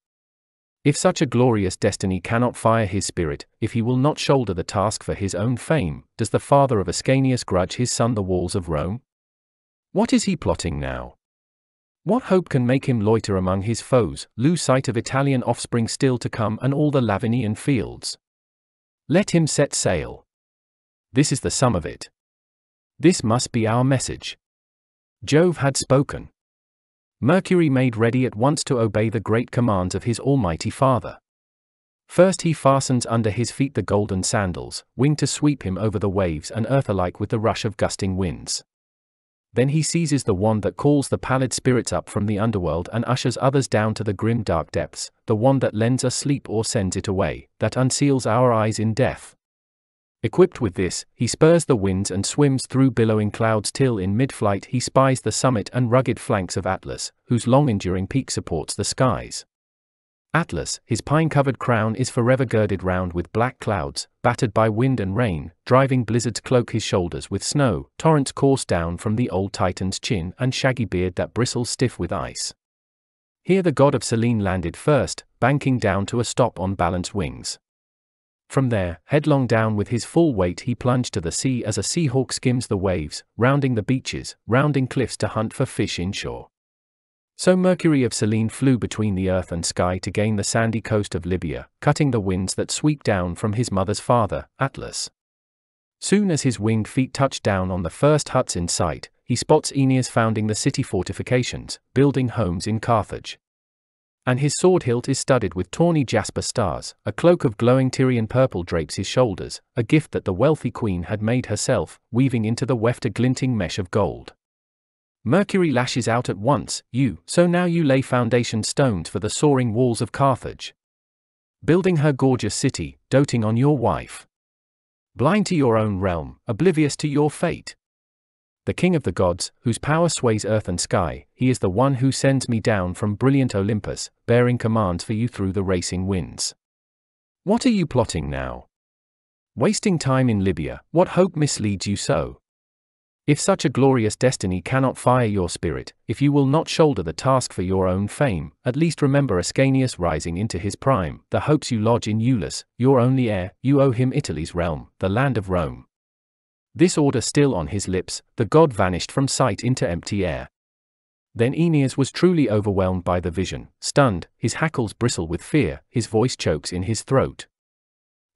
If such a glorious destiny cannot fire his spirit, if he will not shoulder the task for his own fame, does the father of Ascanius grudge his son the walls of Rome? What is he plotting now? What hope can make him loiter among his foes, lose sight of Italian offspring still to come and all the Lavinian fields? Let him set sail. This is the sum of it. This must be our message. Jove had spoken. Mercury made ready at once to obey the great commands of his Almighty Father. First he fastens under his feet the golden sandals, winged to sweep him over the waves and earth alike with the rush of gusting winds. Then he seizes the wand that calls the pallid spirits up from the underworld and ushers others down to the grim dark depths, the wand that lends us sleep or sends it away, that unseals our eyes in death. Equipped with this, he spurs the winds and swims through billowing clouds till in mid-flight he spies the summit and rugged flanks of Atlas, whose long-enduring peak supports the skies. Atlas, his pine-covered crown is forever girded round with black clouds, battered by wind and rain, driving blizzards cloak his shoulders with snow, torrents course down from the old Titan's chin and shaggy beard that bristles stiff with ice. Here the god of Cyllene landed first, banking down to a stop on balanced wings. From there, headlong down with his full weight he plunged to the sea as a seahawk skims the waves, rounding the beaches, rounding cliffs to hunt for fish inshore. So Mercury of Cyllene flew between the earth and sky to gain the sandy coast of Libya, cutting the winds that sweep down from his mother's father, Atlas. Soon as his winged feet touch down on the first huts in sight, he spots Aeneas founding the city fortifications, building homes in Carthage and his sword hilt is studded with tawny jasper stars, a cloak of glowing Tyrian purple drapes his shoulders, a gift that the wealthy queen had made herself, weaving into the weft a glinting mesh of gold. Mercury lashes out at once, you, so now you lay foundation stones for the soaring walls of Carthage. Building her gorgeous city, doting on your wife. Blind to your own realm, oblivious to your fate the king of the gods, whose power sways earth and sky, he is the one who sends me down from brilliant Olympus, bearing commands for you through the racing winds. What are you plotting now? Wasting time in Libya, what hope misleads you so? If such a glorious destiny cannot fire your spirit, if you will not shoulder the task for your own fame, at least remember Ascanius rising into his prime, the hopes you lodge in Iulus, your only heir, you owe him Italy's realm, the land of Rome. This order still on his lips, the god vanished from sight into empty air. Then Aeneas was truly overwhelmed by the vision, stunned, his hackles bristle with fear, his voice chokes in his throat.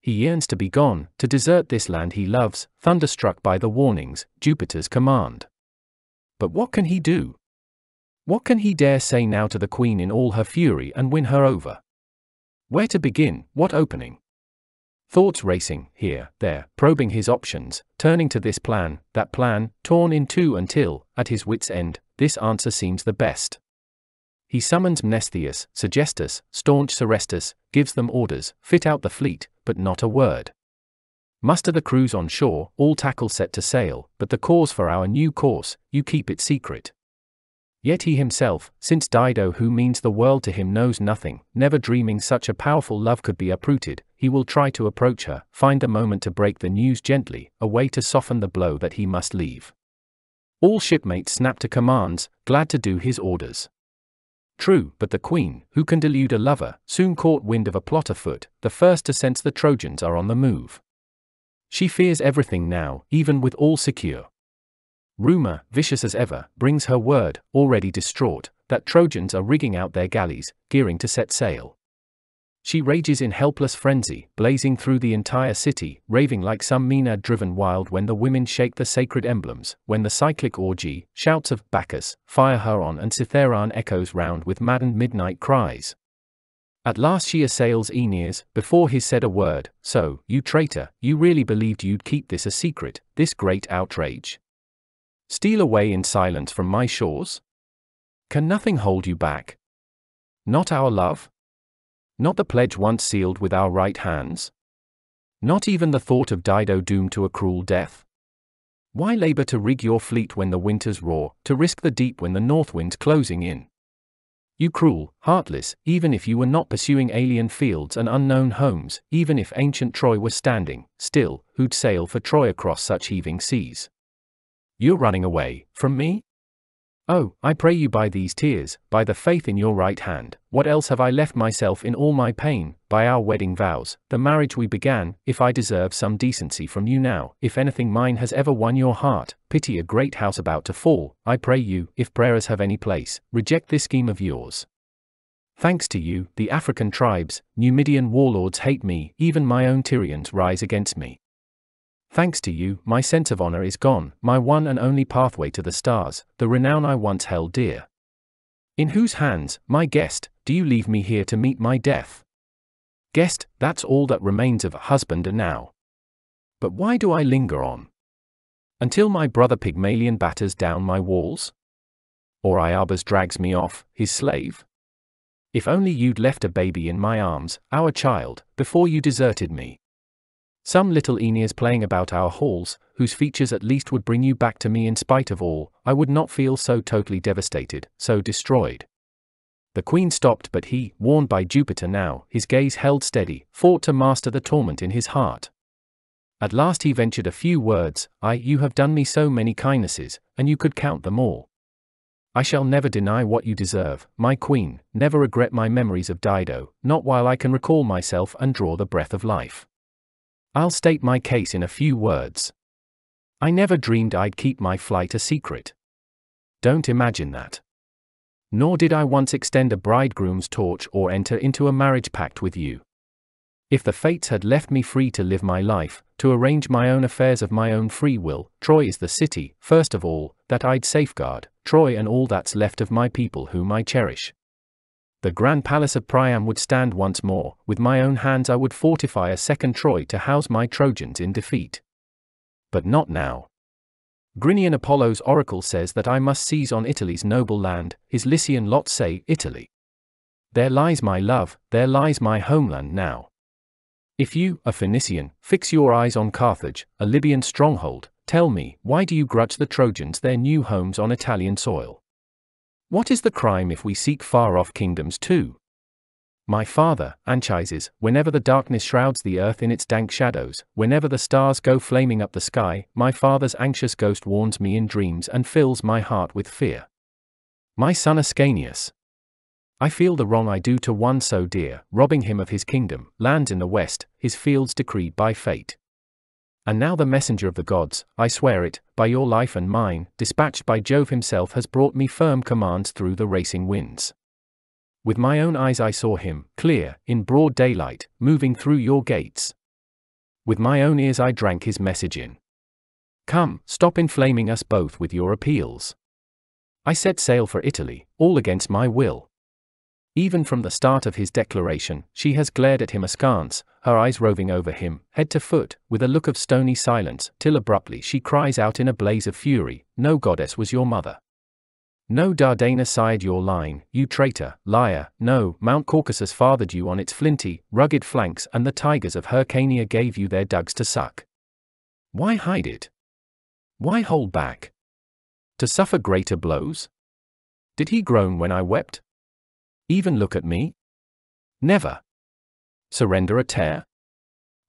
He yearns to be gone, to desert this land he loves, thunderstruck by the warnings, Jupiter's command. But what can he do? What can he dare say now to the queen in all her fury and win her over? Where to begin, what opening? Thoughts racing, here, there, probing his options, turning to this plan, that plan, torn in two until, at his wits' end, this answer seems the best. He summons Mnestheus, Sergestus, staunch Serestus, gives them orders, fit out the fleet, but not a word. Muster the crews on shore, all tackle set to sail, but the cause for our new course, you keep it secret. Yet he himself, since Dido oh, who means the world to him knows nothing, never dreaming such a powerful love could be uprooted, he will try to approach her, find the moment to break the news gently, a way to soften the blow that he must leave. All shipmates snap to commands, glad to do his orders. True, but the queen, who can delude a lover, soon caught wind of a plot afoot, the first to sense the Trojans are on the move. She fears everything now, even with all secure. Rumor, vicious as ever, brings her word, already distraught, that Trojans are rigging out their galleys, gearing to set sail. She rages in helpless frenzy, blazing through the entire city, raving like some Maenad driven wild when the women shake the sacred emblems, when the cyclic orgy, shouts of Bacchus, fire her on and Cithaeron echoes round with maddened midnight cries. At last she assails Aeneas, before he said a word, so, you traitor, you really believed you'd keep this a secret, this great outrage. Steal away in silence from my shores? Can nothing hold you back? Not our love? Not the pledge once sealed with our right hands? Not even the thought of Dido doomed to a cruel death? Why labor to rig your fleet when the winters roar, to risk the deep when the north wind's closing in? You cruel, heartless, even if you were not pursuing alien fields and unknown homes, even if ancient Troy were standing, still, who'd sail for Troy across such heaving seas? You're running away from me? Oh, I pray you by these tears, by the faith in your right hand, what else have I left myself in all my pain, by our wedding vows, the marriage we began, if I deserve some decency from you now, if anything mine has ever won your heart, pity a great house about to fall, I pray you, if prayers have any place, reject this scheme of yours. Thanks to you, the African tribes, Numidian warlords hate me, even my own Tyrians rise against me. Thanks to you, my sense of honor is gone, my one and only pathway to the stars, the renown I once held dear. In whose hands, my guest, do you leave me here to meet my death? Guest, that's all that remains of a husband now. But why do I linger on? Until my brother Pygmalion batters down my walls? Or Iarbas drags me off, his slave? If only you'd left a baby in my arms, our child, before you deserted me. Some little Aeneas playing about our halls, whose features at least would bring you back to me in spite of all, I would not feel so totally devastated, so destroyed. The queen stopped, but he, warned by Jupiter now, his gaze held steady, fought to master the torment in his heart. At last he ventured a few words I, you have done me so many kindnesses, and you could count them all. I shall never deny what you deserve, my queen, never regret my memories of Dido, not while I can recall myself and draw the breath of life. I'll state my case in a few words. I never dreamed I'd keep my flight a secret. Don't imagine that. Nor did I once extend a bridegroom's torch or enter into a marriage pact with you. If the fates had left me free to live my life, to arrange my own affairs of my own free will, Troy is the city, first of all, that I'd safeguard, Troy and all that's left of my people whom I cherish the grand palace of Priam would stand once more, with my own hands I would fortify a second Troy to house my Trojans in defeat. But not now. Grynean Apollo's oracle says that I must seize on Italy's noble land, his Lycian lot say, Italy. There lies my love, there lies my homeland now. If you, a Phoenician, fix your eyes on Carthage, a Libyan stronghold, tell me, why do you grudge the Trojans their new homes on Italian soil? What is the crime if we seek far off kingdoms too? My father, Anchises, whenever the darkness shrouds the earth in its dank shadows, whenever the stars go flaming up the sky, my father's anxious ghost warns me in dreams and fills my heart with fear. My son Ascanius. I feel the wrong I do to one so dear, robbing him of his kingdom, lands in the west, his fields decreed by fate. And now the messenger of the gods, I swear it, by your life and mine, dispatched by Jove himself has brought me firm commands through the racing winds. With my own eyes I saw him, clear, in broad daylight, moving through your gates. With my own ears I drank his message in. Come, stop inflaming us both with your appeals. I set sail for Italy, all against my will. Even from the start of his declaration, she has glared at him askance, her eyes roving over him, head to foot, with a look of stony silence, till abruptly she cries out in a blaze of fury, No goddess was your mother. No Dardanus sired your line, you traitor, liar, no, Mount Caucasus fathered you on its flinty, rugged flanks and the tigers of Hyrcania gave you their dugs to suck. Why hide it? Why hold back? To suffer greater blows? Did he groan when I wept? Even look at me? Never. Surrender a tear?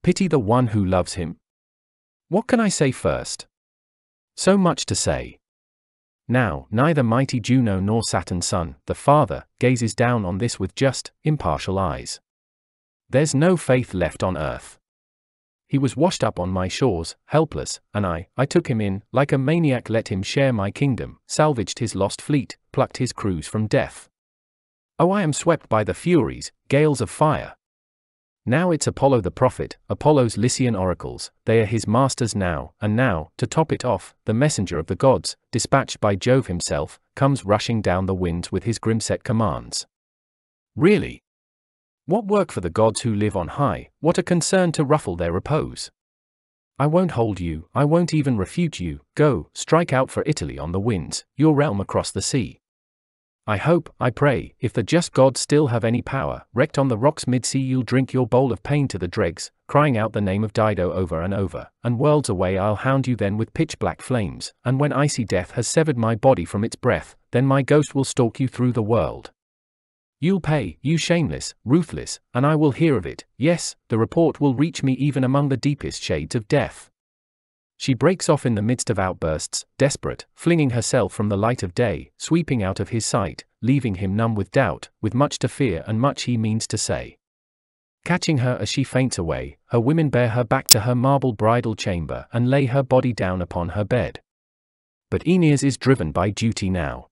Pity the one who loves him? What can I say first? So much to say. Now, neither mighty Juno nor Saturn's son, the Father, gazes down on this with just, impartial eyes. There's no faith left on earth. He was washed up on my shores, helpless, and I, I took him in, like a maniac let him share my kingdom, salvaged his lost fleet, plucked his crews from death. Oh, I am swept by the furies, gales of fire. Now it's Apollo the prophet, Apollo's Lycian oracles, they are his masters now, and now, to top it off, the messenger of the gods, dispatched by Jove himself, comes rushing down the winds with his grim-set commands. Really? What work for the gods who live on high, what a concern to ruffle their repose. I won't hold you, I won't even refute you, go, strike out for Italy on the winds, your realm across the sea. I hope, I pray, if the just God still have any power, wrecked on the rocks mid-sea you'll drink your bowl of pain to the dregs, crying out the name of Dido over and over, and worlds away I'll hound you then with pitch-black flames, and when icy death has severed my body from its breath, then my ghost will stalk you through the world. You'll pay, you shameless, ruthless, and I will hear of it, yes, the report will reach me even among the deepest shades of death. She breaks off in the midst of outbursts, desperate, flinging herself from the light of day, sweeping out of his sight, leaving him numb with doubt, with much to fear and much he means to say. Catching her as she faints away, her women bear her back to her marble bridal chamber and lay her body down upon her bed. But Aeneas is driven by duty now.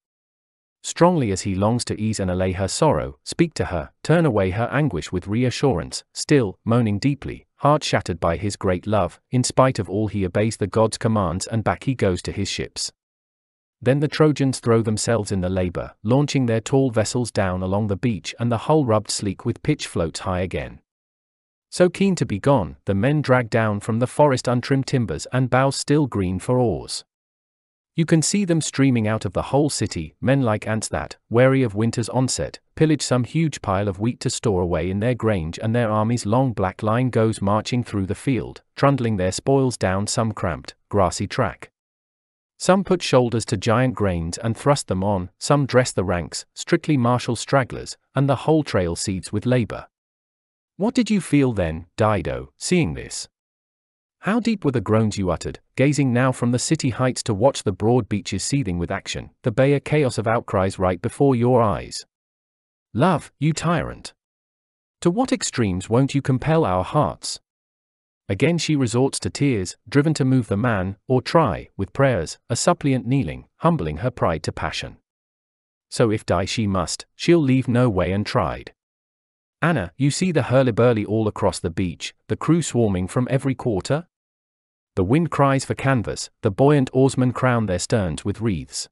Strongly as he longs to ease and allay her sorrow, speak to her, turn away her anguish with reassurance, still, moaning deeply, heart shattered by his great love, in spite of all he obeys the god's commands and back he goes to his ships. Then the Trojans throw themselves in the labor, launching their tall vessels down along the beach and the hull rubbed sleek with pitch floats high again. So keen to be gone, the men drag down from the forest untrimmed timbers and boughs still green for oars. You can see them streaming out of the whole city, men like ants that, wary of winter's onset, pillage some huge pile of wheat to store away in their grange and their army's long black line goes marching through the field, trundling their spoils down some cramped, grassy track. Some put shoulders to giant grains and thrust them on, some dress the ranks, strictly martial stragglers, and the whole trail seeds with labor. What did you feel then, Dido, seeing this? How deep were the groans you uttered, gazing now from the city heights to watch the broad beaches seething with action, the bay a chaos of outcries right before your eyes? Love, you tyrant! To what extremes won't you compel our hearts? Again she resorts to tears, driven to move the man, or try, with prayers, a suppliant kneeling, humbling her pride to passion. So if die she must, she'll leave no way untried. Anna, you see the hurly-burly all across the beach, the crew swarming from every quarter? The wind cries for canvas, the buoyant oarsmen crown their sterns with wreaths.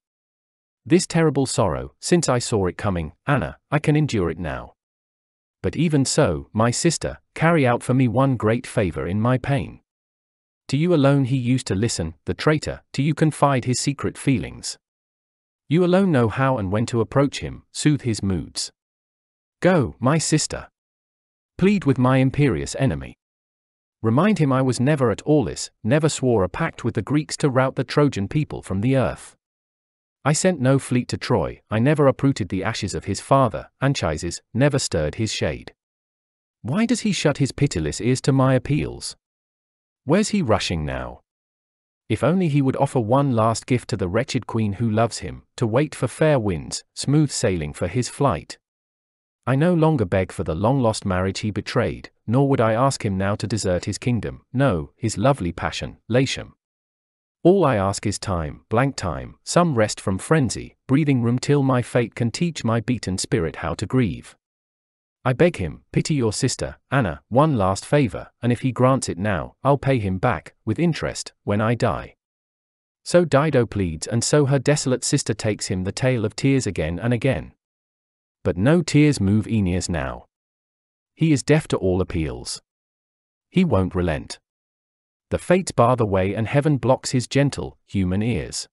This terrible sorrow, since I saw it coming, Anna, I can endure it now. But even so, my sister, carry out for me one great favor in my pain. To you alone he used to listen, the traitor, to you confide his secret feelings. You alone know how and when to approach him, soothe his moods. Go, my sister. Plead with my imperious enemy. Remind him I was never at Aulis, never swore a pact with the Greeks to rout the Trojan people from the earth. I sent no fleet to Troy, I never uprooted the ashes of his father, Anchises, never stirred his shade. Why does he shut his pitiless ears to my appeals? Where's he rushing now? If only he would offer one last gift to the wretched queen who loves him, to wait for fair winds, smooth sailing for his flight. I no longer beg for the long lost marriage he betrayed, nor would I ask him now to desert his kingdom, no, his lovely passion, Latium. All I ask is time, blank time, some rest from frenzy, breathing room till my fate can teach my beaten spirit how to grieve. I beg him, pity your sister, Anna, one last favor, and if he grants it now, I'll pay him back, with interest, when I die. So Dido pleads, and so her desolate sister takes him the tale of tears again and again. But no tears move Aeneas now. He is deaf to all appeals. He won't relent. The fates bar the way and heaven blocks his gentle, human ears.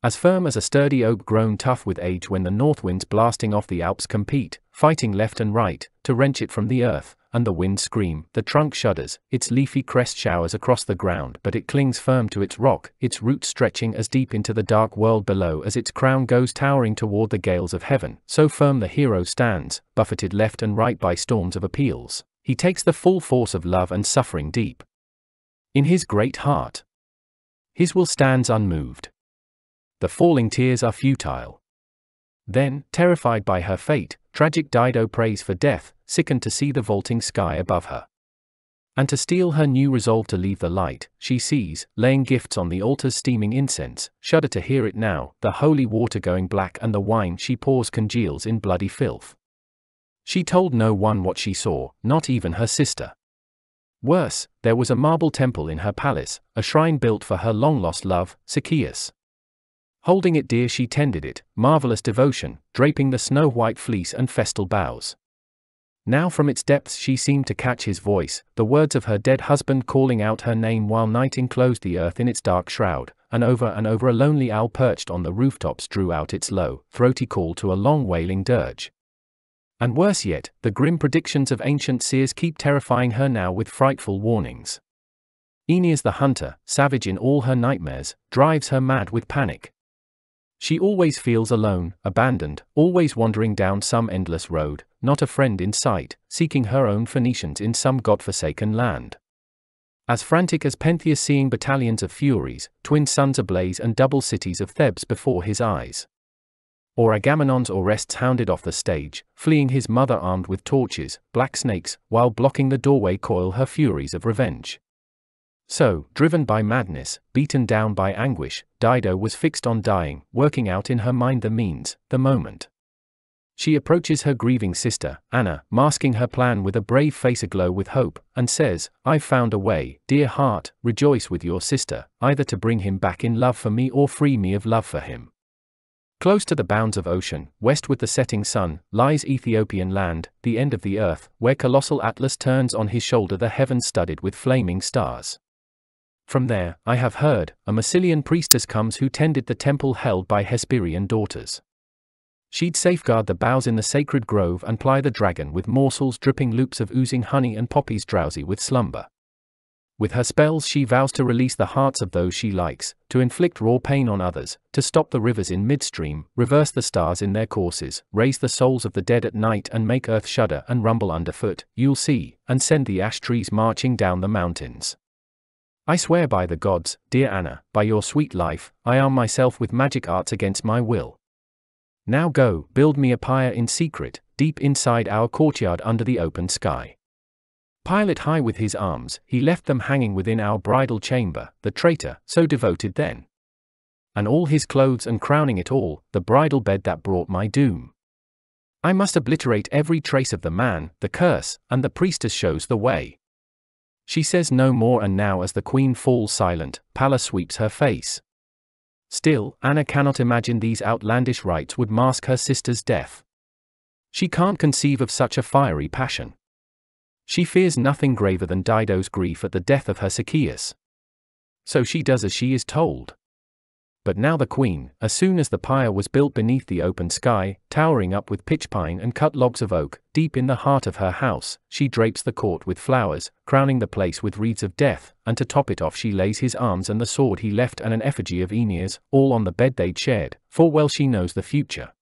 As firm as a sturdy oak grown tough with age when the north winds blasting off the Alps compete, fighting left and right, to wrench it from the earth, and the winds scream, the trunk shudders, its leafy crest showers across the ground but it clings firm to its rock, its roots stretching as deep into the dark world below as its crown goes towering toward the gales of heaven, so firm the hero stands, buffeted left and right by storms of appeals, he takes the full force of love and suffering deep. In his great heart. His will stands unmoved. The falling tears are futile. Then, terrified by her fate, tragic Dido prays for death, sickened to see the vaulting sky above her. And to steel her new resolve to leave the light, she sees, laying gifts on the altar's steaming incense, shudder to hear it now, the holy water going black and the wine she pours congeals in bloody filth. She told no one what she saw, not even her sister. Worse, there was a marble temple in her palace, a shrine built for her long lost love, Sychaeus. Holding it dear she tended it, marvelous devotion, draping the snow white fleece and festal boughs. Now from its depths she seemed to catch his voice, the words of her dead husband calling out her name while night enclosed the earth in its dark shroud, and over and over a lonely owl perched on the rooftops drew out its low, throaty call to a long wailing dirge. And worse yet, the grim predictions of ancient seers keep terrifying her now with frightful warnings. Aeneas the hunter, savage in all her nightmares, drives her mad with panic. She always feels alone, abandoned, always wandering down some endless road, not a friend in sight, seeking her own Phoenicians in some god-forsaken land. As frantic as Pentheus seeing battalions of Furies, twin suns ablaze and double cities of Thebes before his eyes. Or Agamemnon's Orestes hounded off the stage, fleeing his mother armed with torches, black snakes, while blocking the doorway coil her furies of revenge. So, driven by madness, beaten down by anguish, Dido was fixed on dying, working out in her mind the means, the moment. She approaches her grieving sister, Anna, masking her plan with a brave face aglow with hope, and says, I've found a way, dear heart, rejoice with your sister, either to bring him back in love for me or free me of love for him. Close to the bounds of ocean, west with the setting sun, lies Ethiopian land, the end of the earth, where colossal Atlas turns on his shoulder the heavens studded with flaming stars. From there, I have heard, a Massylian priestess comes who tended the temple held by Hesperian daughters. She'd safeguard the boughs in the sacred grove and ply the dragon with morsels dripping loops of oozing honey and poppies drowsy with slumber. With her spells, she vows to release the hearts of those she likes, to inflict raw pain on others, to stop the rivers in midstream, reverse the stars in their courses, raise the souls of the dead at night and make earth shudder and rumble underfoot, you'll see, and send the ash trees marching down the mountains. I swear by the gods, dear Anna, by your sweet life, I arm myself with magic arts against my will. Now go, build me a pyre in secret, deep inside our courtyard under the open sky. Pile it high with his arms, he left them hanging within our bridal chamber, the traitor, so devoted then. And all his clothes and crowning it all, the bridal bed that brought my doom. I must obliterate every trace of the man, the curse, and the priestess shows the way. She says no more, and now, as the queen falls silent, pallor sweeps her face. Still, Anna cannot imagine these outlandish rites would mask her sister's death. She can't conceive of such a fiery passion. She fears nothing graver than Dido's grief at the death of her Sychaeus. So she does as she is told. But now the queen, as soon as the pyre was built beneath the open sky, towering up with pitch pine and cut logs of oak, deep in the heart of her house, she drapes the court with flowers, crowning the place with wreaths of death, and to top it off she lays his arms and the sword he left and an effigy of Aeneas, all on the bed they'd shared, for well she knows the future.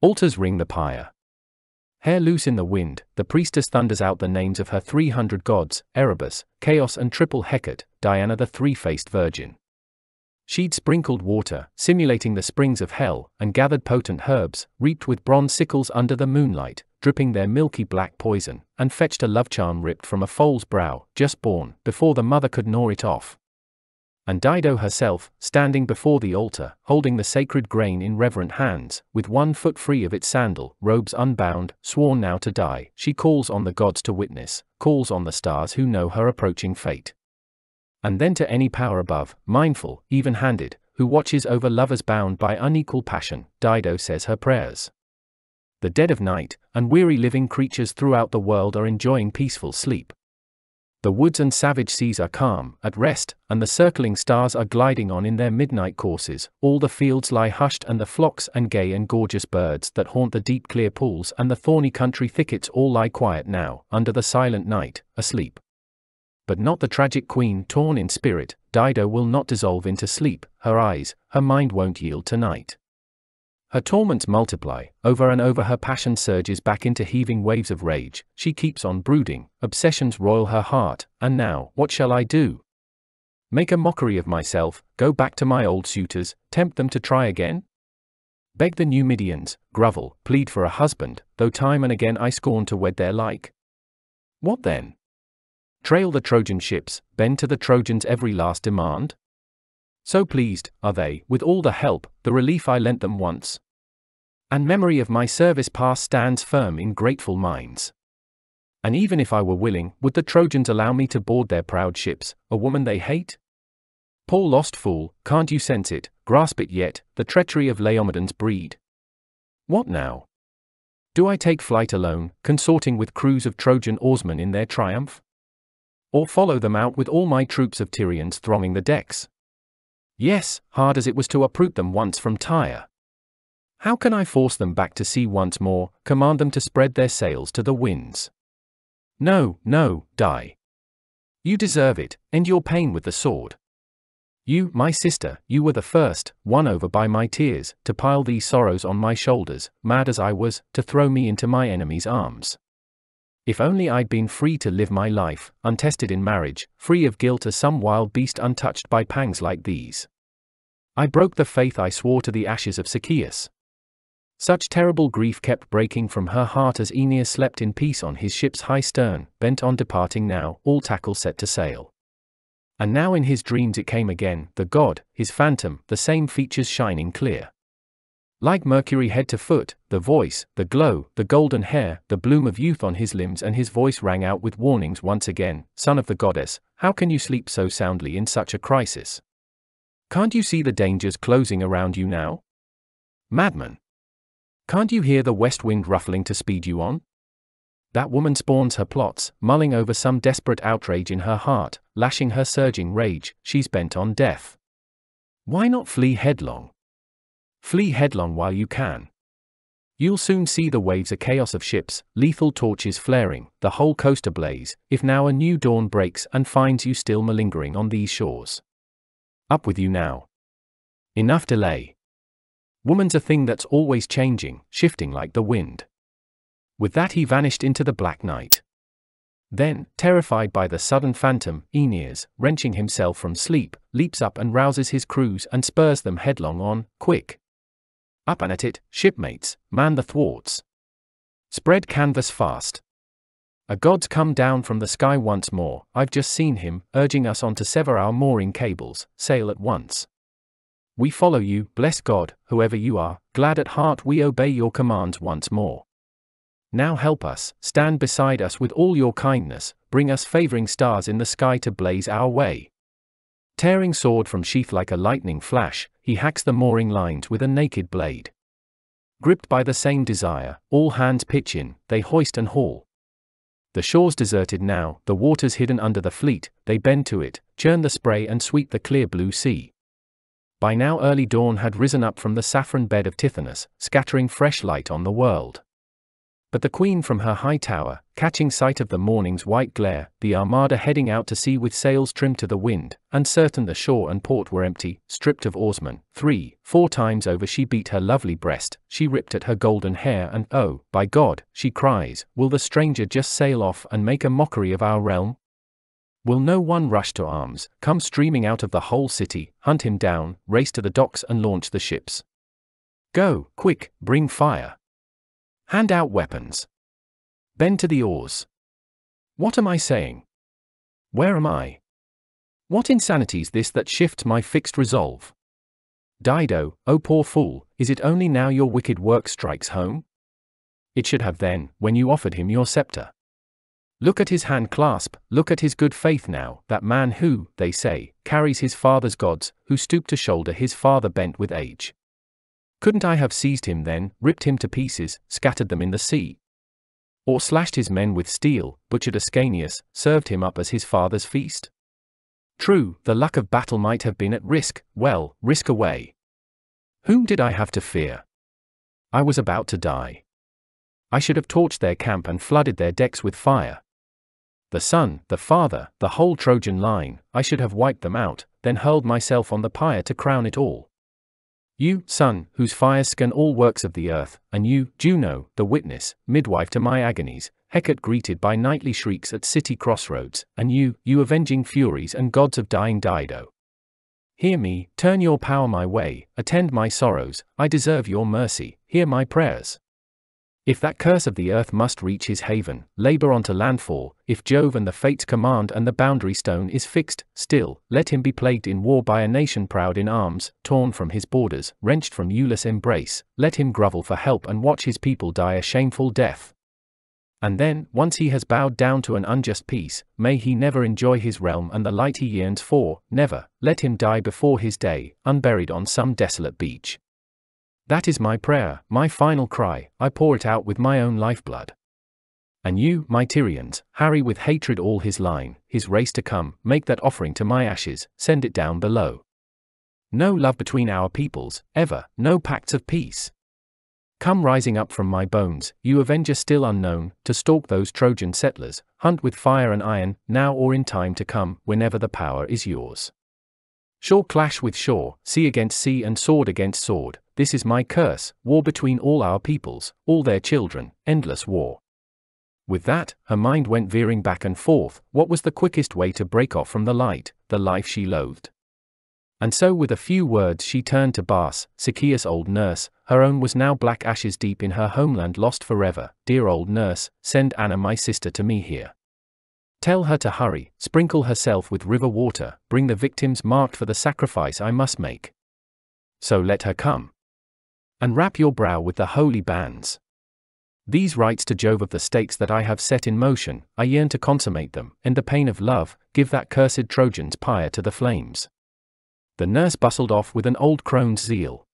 Altars ring the pyre. Hair loose in the wind, the priestess thunders out the names of her three hundred gods, Erebus, Chaos and triple Hecate, Diana the three-faced virgin. She'd sprinkled water, simulating the springs of hell, and gathered potent herbs, reaped with bronze sickles under the moonlight, dripping their milky black poison, and fetched a love charm ripped from a foal's brow, just born, before the mother could gnaw it off. And Dido herself, standing before the altar, holding the sacred grain in reverent hands, with one foot free of its sandal, robes unbound, sworn now to die, she calls on the gods to witness, calls on the stars who know her approaching fate and then to any power above, mindful, even handed, who watches over lovers bound by unequal passion, Dido says her prayers. the dead of night, and weary living creatures throughout the world are enjoying peaceful sleep. The woods and savage seas are calm, at rest, and the circling stars are gliding on in their midnight courses. All the fields lie hushed, and the flocks and gay and gorgeous birds that haunt the deep clear pools and the thorny country thickets all lie quiet now, under the silent night, asleep. But not the tragic queen torn in spirit, Dido will not dissolve into sleep, her eyes, her mind won't yield to night. Her torments multiply, over and over her passion surges back into heaving waves of rage, she keeps on brooding, obsessions roil her heart, and now, what shall I do? Make a mockery of myself, go back to my old suitors, tempt them to try again? Beg the Numidians, grovel, plead for a husband, though time and again I scorn to wed their like. What then? Trail the Trojan ships, bend to the Trojans every last demand? So pleased are they with all the help, the relief I lent them once. And memory of my service past stands firm in grateful minds. And even if I were willing, would the Trojans allow me to board their proud ships, a woman they hate? Poor lost fool, can't you sense it, grasp it yet, the treachery of Laomedon's breed? What now? Do I take flight alone, consorting with crews of Trojan oarsmen in their triumph? Or follow them out with all my troops of Tyrians thronging the decks? Yes, hard as it was to uproot them once from Tyre. How can I force them back to sea once more, command them to spread their sails to the winds? No, no, die. You deserve it, end your pain with the sword. You, my sister, you were the first, won over by my tears, to pile these sorrows on my shoulders, mad as I was, to throw me into my enemy's arms. If only I'd been free to live my life, untested in marriage, free of guilt as some wild beast untouched by pangs like these. I broke the faith I swore to the ashes of Sychaeus. Such terrible grief kept breaking from her heart as Aeneas slept in peace on his ship's high stern, bent on departing now, all tackle set to sail. And now in his dreams it came again, the god, his phantom, the same features shining clear. Like Mercury head to foot, the voice, the glow, the golden hair, the bloom of youth on his limbs, and his voice rang out with warnings once again Son of the goddess, how can you sleep so soundly in such a crisis? Can't you see the dangers closing around you now? Madman! Can't you hear the west wind ruffling to speed you on? That woman spawns her plots, mulling over some desperate outrage in her heart, lashing her surging rage, she's bent on death. Why not flee headlong? Flee headlong while you can. You'll soon see the waves a chaos of ships, lethal torches flaring, the whole coast ablaze, if now a new dawn breaks and finds you still malingering on these shores. Up with you now. Enough delay. Woman's a thing that's always changing, shifting like the wind. With that he vanished into the black night. Then, terrified by the sudden phantom, Aeneas, wrenching himself from sleep, leaps up and rouses his crews and spurs them headlong on, quick. Up and at it, shipmates, man the thwarts. Spread canvas fast. A god's come down from the sky once more, I've just seen him, urging us on to sever our mooring cables, sail at once. We follow you, bless God, whoever you are, glad at heart we obey your commands once more. Now help us, stand beside us with all your kindness, bring us favoring stars in the sky to blaze our way. Tearing sword from sheath like a lightning flash, he hacks the mooring lines with a naked blade. Gripped by the same desire, all hands pitch in, they hoist and haul. The shore's deserted now, the waters hidden under the fleet, they bend to it, churn the spray and sweep the clear blue sea. By now early dawn had risen up from the saffron bed of Tithonus, scattering fresh light on the world. But the queen from her high tower, catching sight of the morning's white glare, the armada heading out to sea with sails trimmed to the wind, uncertain the shore and port were empty, stripped of oarsmen, three, four times over she beat her lovely breast, she ripped at her golden hair and oh, by God, she cries, will the stranger just sail off and make a mockery of our realm? Will no one rush to arms, come streaming out of the whole city, hunt him down, race to the docks and launch the ships? Go, quick, bring fire. Hand out weapons. Bend to the oars. What am I saying? Where am I? What insanity's this that shifts my fixed resolve? Dido, O oh poor fool, is it only now your wicked work strikes home? It should have then, when you offered him your scepter. Look at his hand clasp, look at his good faith now, that man who, they say, carries his father's gods, who stooped to shoulder his father bent with age. Couldn't I have seized him then, ripped him to pieces, scattered them in the sea? Or slashed his men with steel, butchered Ascanius, served him up as his father's feast? True, the luck of battle might have been at risk, well, risk away. Whom did I have to fear? I was about to die. I should have torched their camp and flooded their decks with fire. The son, the father, the whole Trojan line, I should have wiped them out, then hurled myself on the pyre to crown it all. You, sun, whose fires scan all works of the earth, and you, Juno, the witness, midwife to my agonies, Hecate greeted by nightly shrieks at city crossroads, and you, you avenging furies and gods of dying Dido. Hear me, turn your power my way, attend my sorrows, I deserve your mercy, hear my prayers. If that curse of the earth must reach his haven, labor on to landfall, if Jove and the fates command and the boundary stone is fixed, still, let him be plagued in war by a nation proud in arms, torn from his borders, wrenched from Iülus' embrace, let him grovel for help and watch his people die a shameful death. And then, once he has bowed down to an unjust peace, may he never enjoy his realm and the light he yearns for, never, let him die before his day, unburied on some desolate beach. That is my prayer, my final cry, I pour it out with my own lifeblood. And you, my Tyrians, harry with hatred all his line, his race to come, make that offering to my ashes, send it down below. No love between our peoples, ever, no pacts of peace. Come rising up from my bones, you avenger still unknown, to stalk those Trojan settlers, hunt with fire and iron, now or in time to come, whenever the power is yours. Shore clash with shore, sea against sea and sword against sword, this is my curse, war between all our peoples, all their children, endless war. With that, her mind went veering back and forth, what was the quickest way to break off from the light, the life she loathed? And so with a few words she turned to Barce, Sychaeus' old nurse, her own was now black ashes deep in her homeland lost forever, dear old nurse, send Anna my sister to me here. Tell her to hurry, sprinkle herself with river water, bring the victims marked for the sacrifice I must make. So let her come and wrap your brow with the holy bands. These rites to Jove of the Styx that I have set in motion, I yearn to consummate them, in the pain of love, give that cursed Trojan's pyre to the flames. The nurse bustled off with an old crone's zeal.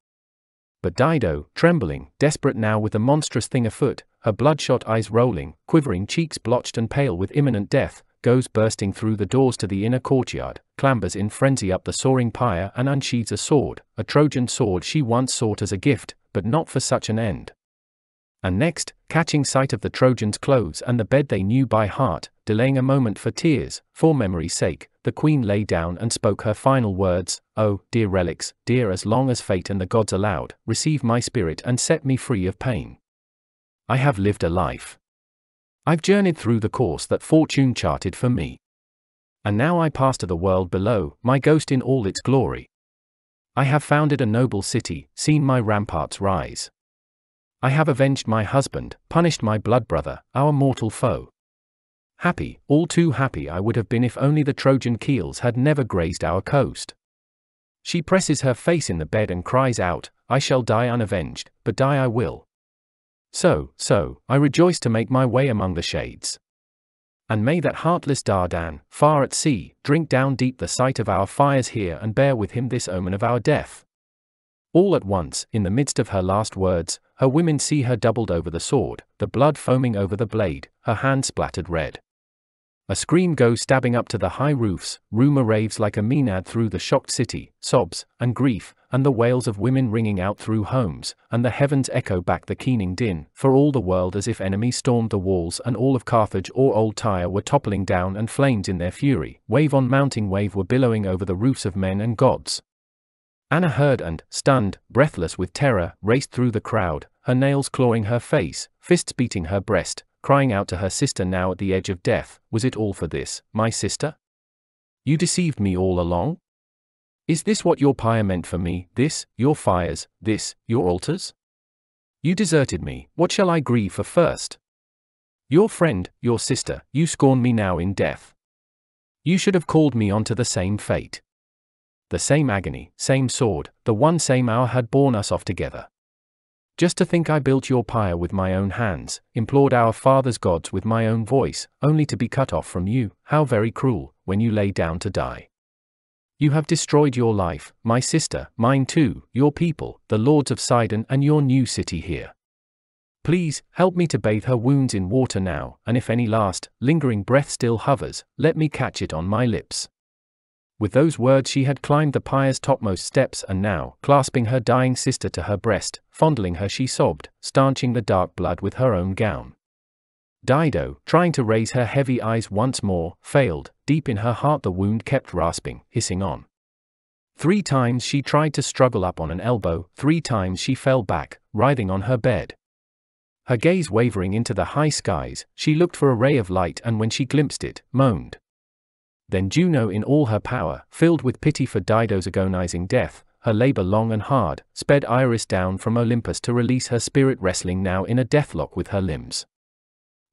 But Dido, trembling, desperate now with the monstrous thing afoot, her bloodshot eyes rolling, quivering cheeks blotched and pale with imminent death, goes bursting through the doors to the inner courtyard, clambers in frenzy up the soaring pyre and unsheathes a sword, a Trojan sword she once sought as a gift, but not for such an end. And next, catching sight of the Trojans' clothes and the bed they knew by heart, delaying a moment for tears, for memory's sake, the queen lay down and spoke her final words Oh, dear relics, dear as long as fate and the gods allowed, receive my spirit and set me free of pain. I have lived a life. I've journeyed through the course that fortune charted for me. And now I pass to the world below, my ghost in all its glory. I have founded a noble city, seen my ramparts rise. I have avenged my husband, punished my blood brother, our mortal foe. Happy, all too happy I would have been if only the Trojan keels had never grazed our coast. She presses her face in the bed and cries out, I shall die unavenged, but die I will. So, so, I rejoice to make my way among the shades. And may that heartless Dardan, far at sea, drink down deep the sight of our fires here and bear with him this omen of our death. All at once, in the midst of her last words, her women see her doubled over the sword, the blood foaming over the blade, her hand splattered red. A scream goes stabbing up to the high roofs, rumor raves like a maenad through the shocked city, sobs, and grief, and the wails of women ringing out through homes, and the heavens echo back the keening din, for all the world as if enemies stormed the walls and all of Carthage or old Tyre were toppling down and flames in their fury, wave on mounting wave were billowing over the roofs of men and gods. Anna heard and, stunned, breathless with terror, raced through the crowd, her nails clawing her face, fists beating her breast, crying out to her sister now at the edge of death, Was it all for this, my sister? You deceived me all along? Is this what your pyre meant for me, this, your fires, this, your altars? You deserted me, what shall I grieve for first? Your friend, your sister, you scorn me now in death. You should have called me on to the same fate. The same agony, same sword, the one same hour had borne us off together. Just to think I built your pyre with my own hands, implored our fathers' gods with my own voice, only to be cut off from you, how very cruel, when you lay down to die. You have destroyed your life, my sister, mine too, your people, the lords of Sidon, and your new city here. Please, help me to bathe her wounds in water now, and if any last, lingering breath still hovers, let me catch it on my lips. With those words, she had climbed the pyre's topmost steps, and now, clasping her dying sister to her breast, fondling her, she sobbed, stanching the dark blood with her own gown. Dido, trying to raise her heavy eyes once more, failed, deep in her heart the wound kept rasping, hissing on. Three times she tried to struggle up on an elbow, three times she fell back, writhing on her bed. Her gaze wavering into the high skies, she looked for a ray of light and when she glimpsed it, moaned. Then Juno in all her power, filled with pity for Dido's agonizing death, her labor long and hard, sped Iris down from Olympus to release her spirit wrestling now in a deathlock with her limbs.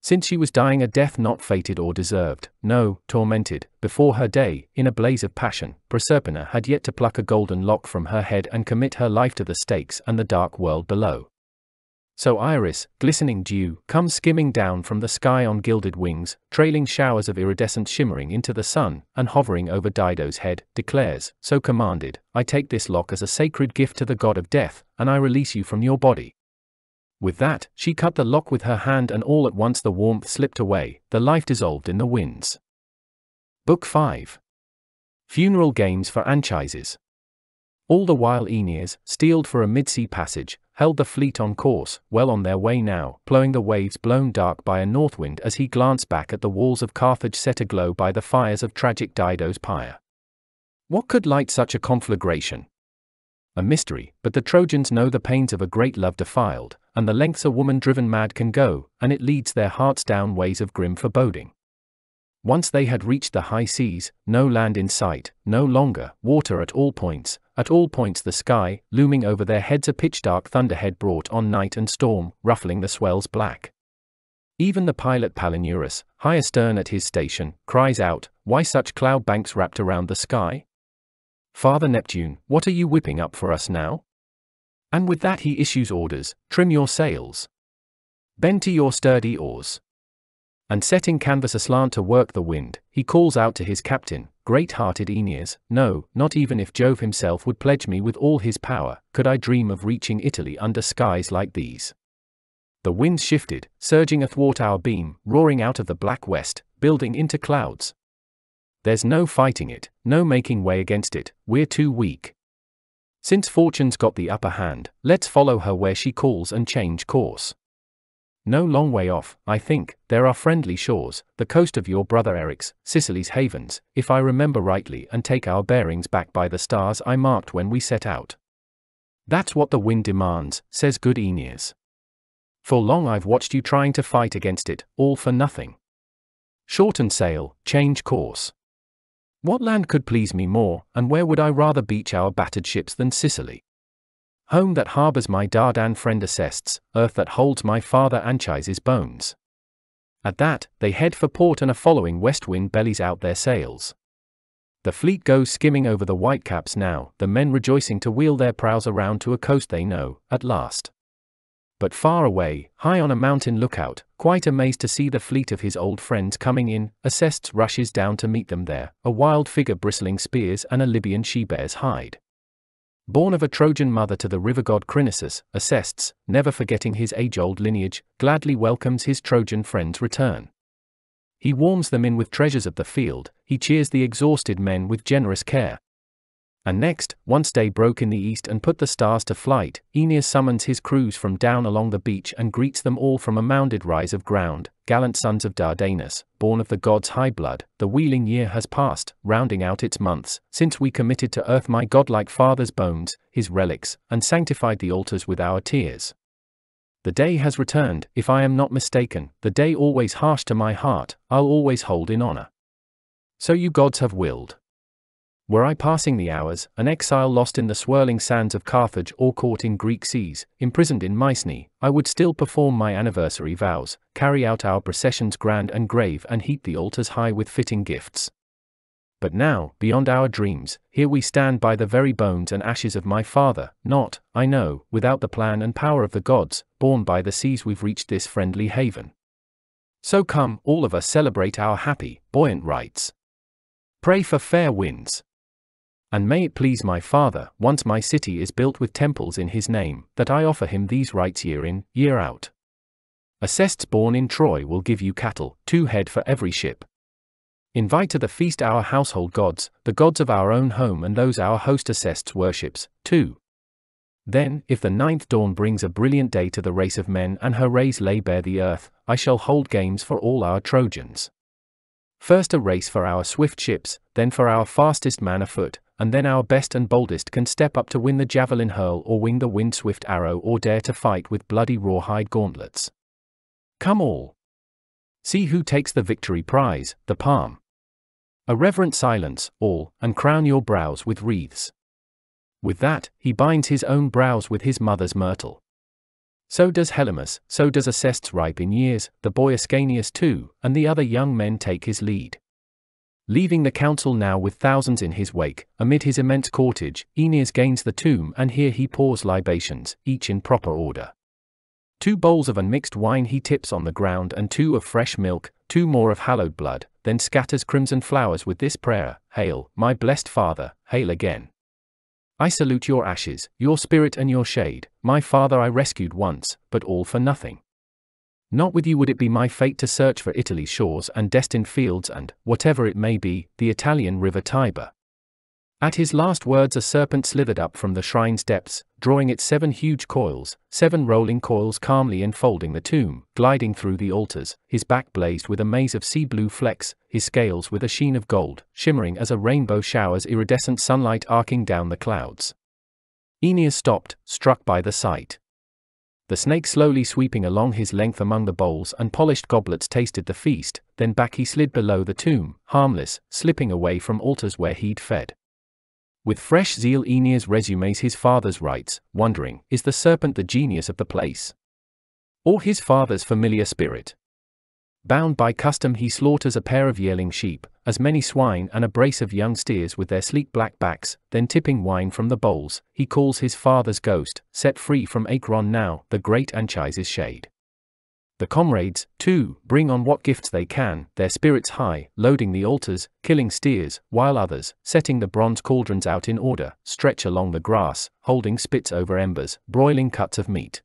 Since she was dying a death not fated or deserved, no, tormented, before her day, in a blaze of passion, Proserpina had yet to pluck a golden lock from her head and commit her life to the Styx and the dark world below. So Iris, glistening dew, comes skimming down from the sky on gilded wings, trailing showers of iridescent shimmering into the sun, and hovering over Dido's head, declares, So commanded, I take this lock as a sacred gift to the god of death, and I release you from your body. With that, she cut the lock with her hand, and all at once the warmth slipped away, the life dissolved in the winds. Book 5 Funeral Games for Anchises. All the while Aeneas, steeled for a mid-sea passage, held the fleet on course, well on their way now, plowing the waves blown dark by a north wind as he glanced back at the walls of Carthage set aglow by the fires of tragic Dido's pyre. What could light such a conflagration? A mystery, but the Trojans know the pains of a great love defiled, and the lengths a woman driven mad can go, and it leads their hearts down ways of grim foreboding. Once they had reached the high seas, no land in sight, no longer, water at all points, at all points the sky, looming over their heads a pitch dark thunderhead brought on night and storm, ruffling the swells black. Even the pilot Palinurus, high astern at his station, cries out, Why such cloud banks wrapped around the sky? Father Neptune, what are you whipping up for us now? And with that he issues orders trim your sails. Bend to your sturdy oars. And setting canvas aslant to work the wind, he calls out to his captain, great hearted Aeneas, No, not even if Jove himself would pledge me with all his power, could I dream of reaching Italy under skies like these. The winds shifted, surging athwart our beam, roaring out of the black west, building into clouds. There's no fighting it, no making way against it, we're too weak. Since fortune's got the upper hand, let's follow her where she calls and change course. No long way off, I think, there are friendly shores, the coast of your brother Eryx, Sicily's havens, if I remember rightly, and take our bearings back by the stars I marked when we set out. That's what the wind demands, says good Aeneas. For long I've watched you trying to fight against it, all for nothing. Shorten sail, change course. What land could please me more, and where would I rather beach our battered ships than Sicily? Home that harbours my Dardan friend Acestes, earth that holds my father Anchises' bones. At that, they head for port and a following west wind bellies out their sails. The fleet goes skimming over the whitecaps now, the men rejoicing to wheel their prows around to a coast they know, at last but far away, high on a mountain lookout, quite amazed to see the fleet of his old friends coming in, Acestes rushes down to meet them there, a wild figure bristling spears and a Libyan she-bear's hide. Born of a Trojan mother to the river god Crinisus, Acestes, never forgetting his age-old lineage, gladly welcomes his Trojan friends' return. He warms them in with treasures of the field, he cheers the exhausted men with generous care, and next, once day broke in the east and put the stars to flight, Aeneas summons his crews from down along the beach and greets them all from a mounded rise of ground, gallant sons of Dardanus, born of the gods' high blood, the wheeling year has passed, rounding out its months, since we committed to earth my godlike father's bones, his relics, and sanctified the altars with our tears. The day has returned, if I am not mistaken, the day always harsh to my heart, I'll always hold in honor. So you gods have willed. Were I passing the hours, an exile lost in the swirling sands of Carthage or caught in Greek seas, imprisoned in Mycenae, I would still perform my anniversary vows, carry out our processions grand and grave, and heap the altars high with fitting gifts. But now, beyond our dreams, here we stand by the very bones and ashes of my father, not, I know, without the plan and power of the gods, borne by the seas we've reached this friendly haven. So come, all of us celebrate our happy, buoyant rites. Pray for fair winds. And may it please my Father, once my city is built with temples in his name, that I offer him these rites year in, year out. Acestes born in Troy will give you cattle, two head for every ship. Invite to the feast our household gods, the gods of our own home and those our host Acestes worships, too. Then, if the ninth dawn brings a brilliant day to the race of men and her rays lay bare the earth, I shall hold games for all our Trojans. First a race for our swift ships, then for our fastest man afoot, and then our best and boldest can step up to win the javelin hurl or wing the wind swift arrow or dare to fight with bloody rawhide gauntlets. Come all. See who takes the victory prize, the palm. A reverent silence, all, and crown your brows with wreaths. With that, he binds his own brows with his mother's myrtle. So does Helymus, so does Acestes ripe in years, the boy Ascanius too, and the other young men take his lead. Leaving the council now with thousands in his wake, amid his immense cortege, Aeneas gains the tomb and here he pours libations, each in proper order. Two bowls of unmixed wine he tips on the ground and two of fresh milk, two more of hallowed blood, then scatters crimson flowers with this prayer Hail, my blessed father, hail again. I salute your ashes, your spirit and your shade, my father I rescued once, but all for nothing. Not with you would it be my fate to search for Italy's shores and destined fields and, whatever it may be, the Italian river Tiber. At his last words, a serpent slithered up from the shrine's depths, drawing its seven huge coils, seven rolling coils calmly enfolding the tomb, gliding through the altars, his back blazed with a maze of sea blue flecks, his scales with a sheen of gold, shimmering as a rainbow showers iridescent sunlight arcing down the clouds. Aeneas stopped, struck by the sight. The snake slowly sweeping along his length among the bowls and polished goblets tasted the feast, then back he slid below the tomb, harmless, slipping away from altars where he'd fed. With fresh zeal Aeneas resumes his father's rites, wondering, is the serpent the genius of the place? Or his father's familiar spirit? Bound by custom he slaughters a pair of yearling sheep, as many swine and a brace of young steers with their sleek black backs, then tipping wine from the bowls, he calls his father's ghost, set free from Acheron now, the great Anchises' shade. The comrades, too, bring on what gifts they can, their spirits high, loading the altars, killing steers, while others, setting the bronze cauldrons out in order, stretch along the grass, holding spits over embers, broiling cuts of meat.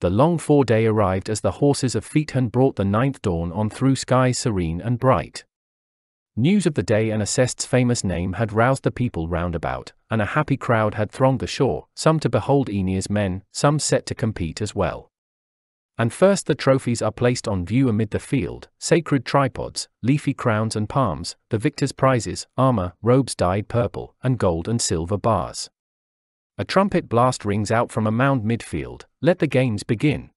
The long for day arrived as the horses of Phaeton brought the ninth dawn on through skies serene and bright. News of the day and Acestes' famous name had roused the people round about, and a happy crowd had thronged the shore, some to behold Aeneas' men, some set to compete as well. And first the trophies are placed on view amid the field, sacred tripods, leafy crowns and palms, the victor's prizes, armor, robes dyed purple, and gold and silver bars. A trumpet blast rings out from a mound midfield, let the games begin.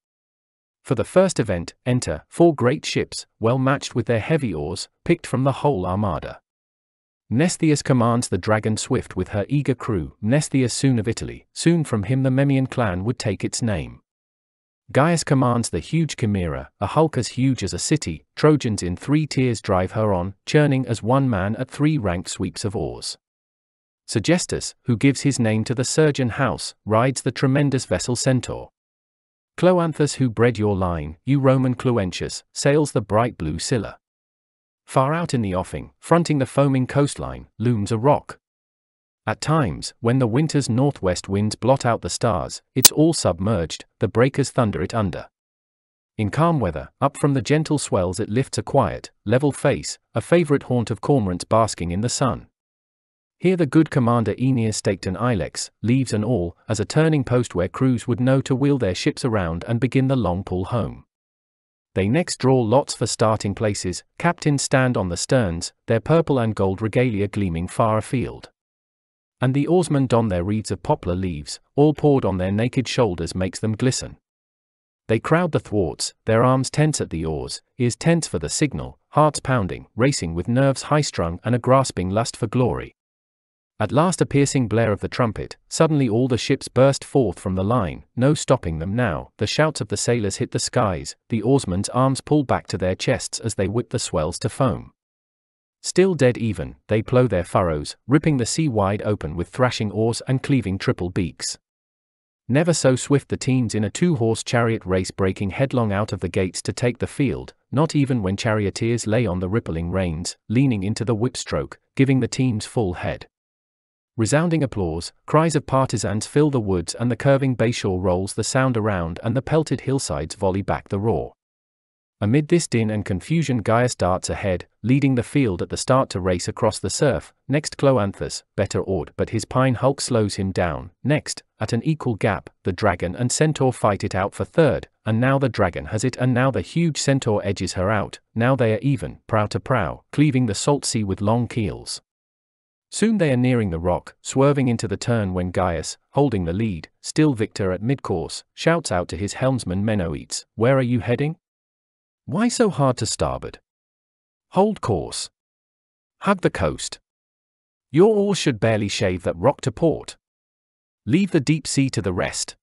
For the first event, enter four great ships, well matched with their heavy oars, picked from the whole armada. Mnestheus commands the dragon swift with her eager crew, Mnestheus soon of Italy, soon from him the Memmian clan would take its name. Gyas commands the huge Chimera, a hulk as huge as a city, Trojans in three tiers drive her on, churning as one man at three ranked sweeps of oars. Sergestus, who gives his name to the Sergian house, rides the tremendous vessel Centaur. Cloanthus, who bred your line, you Roman Cluentius, sails the bright blue Scylla. Far out in the offing, fronting the foaming coastline, looms a rock, at times, when the winter's northwest winds blot out the stars, it's all submerged, the breakers thunder it under. In calm weather, up from the gentle swells it lifts a quiet, level face, a favorite haunt of cormorants basking in the sun. Here the good commander Aeneas staked an ilex, leaves and all, as a turning post where crews would know to wheel their ships around and begin the long pull home. They next draw lots for starting places, captains stand on the sterns, their purple and gold regalia gleaming far afield. And the oarsmen don their reeds of poplar leaves, all poured on their naked shoulders makes them glisten. They crowd the thwarts, their arms tense at the oars, ears tense for the signal, hearts pounding, racing with nerves high strung and a grasping lust for glory. At last, a piercing blare of the trumpet, suddenly all the ships burst forth from the line, no stopping them now. The shouts of the sailors hit the skies, the oarsmen's arms pull back to their chests as they whip the swells to foam. Still dead even, they plough their furrows, ripping the sea wide open with thrashing oars and cleaving triple beaks. Never so swift the teams in a two horse chariot race breaking headlong out of the gates to take the field, not even when charioteers lay on the rippling reins, leaning into the whip stroke, giving the teams full head. Resounding applause, cries of partisans fill the woods and the curving bayshore rolls the sound around and the pelted hillsides volley back the roar. Amid this din and confusion Gyas darts ahead, leading the field at the start to race across the surf, next Cloanthus, better oared but his pine hulk slows him down, next, at an equal gap, the dragon and centaur fight it out for third, and now the dragon has it and now the huge centaur edges her out, now they are even, prow to prow, cleaving the salt sea with long keels. Soon they are nearing the rock, swerving into the turn when Gyas, holding the lead, still victor at mid-course, shouts out to his helmsman Menoetes, Where are you heading? Why so hard to starboard? Hold course. Hug the coast. Your oars should barely shave that rock to port. Leave the deep sea to the rest.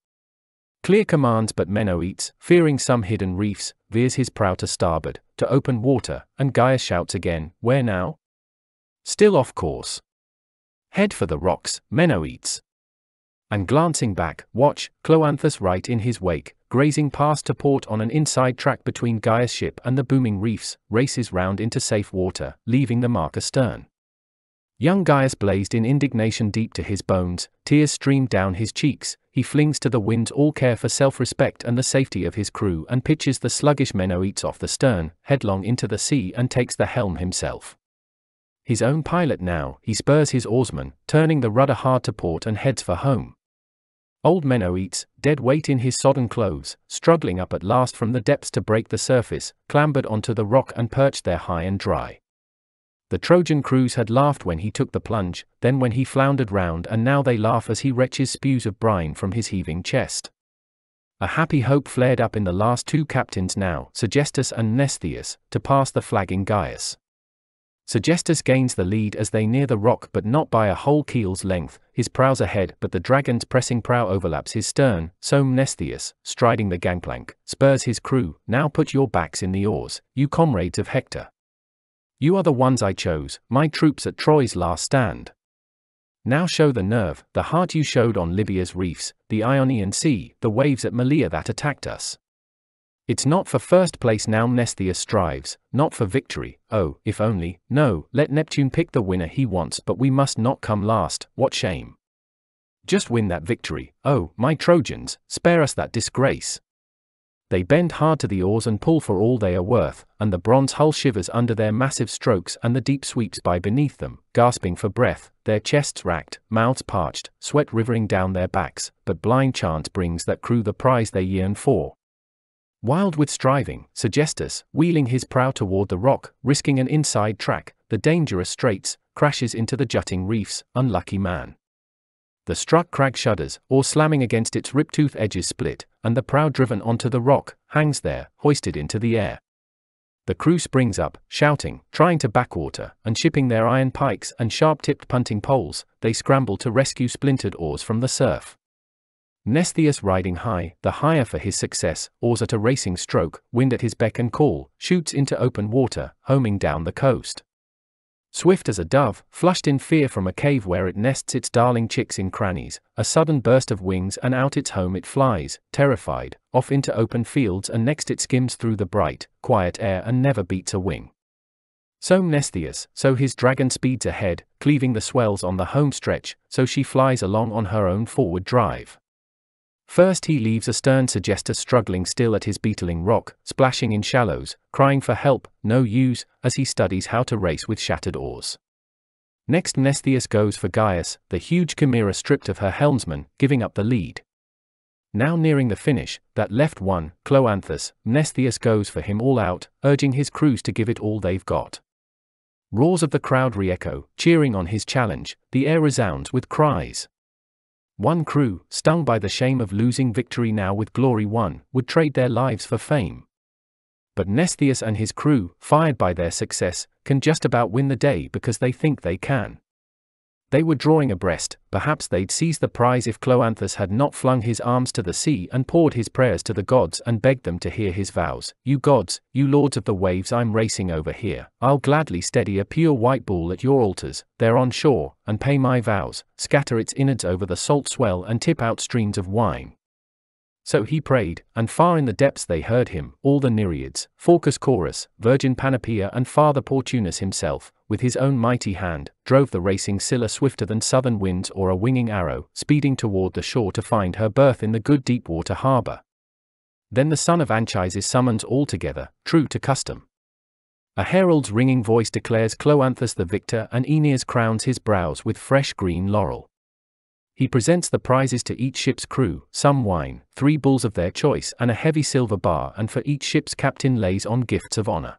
Clear commands, but Menoetes, fearing some hidden reefs, veers his prow to starboard, to open water, and Gyas shouts again, Where now? Still off course. Head for the rocks, Menoetes. And glancing back, watch, Cloanthus right in his wake, grazing past to port on an inside track between Gyas' ship and the booming reefs, races round into safe water, leaving the mark astern. Young Gyas blazed in indignation deep to his bones, tears streamed down his cheeks, he flings to the winds all care for self-respect and the safety of his crew and pitches the sluggish Menoetes off the stern, headlong into the sea and takes the helm himself. His own pilot now, he spurs his oarsman, turning the rudder hard to port and heads for home. Old Menoetes, dead weight in his sodden clothes, struggling up at last from the depths to break the surface, clambered onto the rock and perched there high and dry. The Trojan crews had laughed when he took the plunge, then when he floundered round, and now they laugh as he retches spews of brine from his heaving chest. A happy hope flared up in the last two captains now, Sergestus and Mnestheus, to pass the flagging Gyas. Sergestus gains the lead as they near the rock but not by a whole keel's length, his prow's ahead but the dragon's pressing prow overlaps his stern, so Mnestheus, striding the gangplank, spurs his crew, now put your backs in the oars, you comrades of Hector. You are the ones I chose, my troops at Troy's last stand. Now show the nerve, the heart you showed on Libya's reefs, the Ionian Sea, the waves at Malea that attacked us. It's not for first place now Mnestheus strives, not for victory, oh, if only, no, let Neptune pick the winner he wants but we must not come last, what shame. Just win that victory, oh, my Trojans, spare us that disgrace. They bend hard to the oars and pull for all they are worth, and the bronze hull shivers under their massive strokes and the deep sweeps by beneath them, gasping for breath, their chests racked, mouths parched, sweat rivering down their backs, but blind chance brings that crew the prize they yearn for, Wild with striving, Sergestus, wheeling his prow toward the rock, risking an inside track, the dangerous straits, crashes into the jutting reefs, unlucky man. The struck crag shudders, or slamming against its rip-tooth edges split, and the prow driven onto the rock, hangs there, hoisted into the air. The crew springs up, shouting, trying to backwater, and shipping their iron pikes and sharp-tipped punting poles, they scramble to rescue splintered oars from the surf. Mnestheus riding high, the higher for his success, oars at a racing stroke, wind at his beck and call, shoots into open water, homing down the coast. Swift as a dove, flushed in fear from a cave where it nests its darling chicks in crannies, a sudden burst of wings and out its home it flies, terrified, off into open fields and next it skims through the bright, quiet air and never beats a wing. So Mnestheus, so his dragon speeds ahead, cleaving the swells on the home stretch, so she flies along on her own forward drive. First he leaves a stern Sergestus struggling still at his beetling rock, splashing in shallows, crying for help, no use, as he studies how to race with shattered oars. Next Mnestheus goes for Gyas, the huge chimera stripped of her helmsman, giving up the lead. Now nearing the finish, that left one, Cloanthus, Mnestheus goes for him all out, urging his crews to give it all they've got. Roars of the crowd re-echo, cheering on his challenge, the air resounds with cries. One crew, stung by the shame of losing victory now with glory won, would trade their lives for fame. But Mnestheus and his crew, fired by their success, can just about win the day because they think they can. They were drawing abreast, perhaps they'd seize the prize if Cloanthus had not flung his arms to the sea and poured his prayers to the gods and begged them to hear his vows. You gods, you lords of the waves I'm racing over here, I'll gladly steady a pure white bull at your altars, there on shore, and pay my vows, scatter its innards over the salt swell and tip out streams of wine. So he prayed, and far in the depths they heard him, all the Nereids, Phorcus Chorus, Virgin Panopea and Father Portunus himself, with his own mighty hand, drove the racing Scylla swifter than southern winds or a winging arrow, speeding toward the shore to find her berth in the good deep water harbour. Then the son of Anchises summons all together, true to custom. A herald's ringing voice declares Cloanthus the victor and Aeneas crowns his brows with fresh green laurel. He presents the prizes to each ship's crew, some wine, three bulls of their choice and a heavy silver bar and for each ship's captain lays on gifts of honor.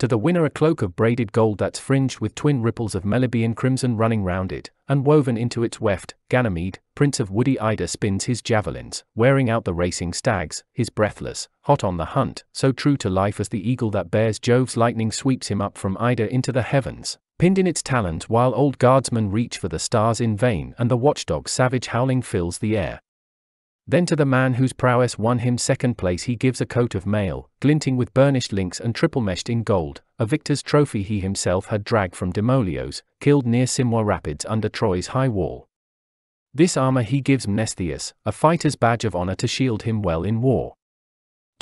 To the winner a cloak of braided gold that's fringed with twin ripples of Melibæan crimson running round it, and woven into its weft, Ganymede, prince of woody Ida spins his javelins, wearing out the racing stags, his breathless, hot on the hunt, so true to life as the eagle that bears Jove's lightning sweeps him up from Ida into the heavens, pinned in its talons while old guardsmen reach for the stars in vain and the watchdog's savage howling fills the air. Then to the man whose prowess won him second place he gives a coat of mail, glinting with burnished links and triple meshed in gold, a victor's trophy he himself had dragged from Demoleos, killed near Simois rapids under Troy's high wall. This armor he gives Mnestheus, a fighter's badge of honor to shield him well in war.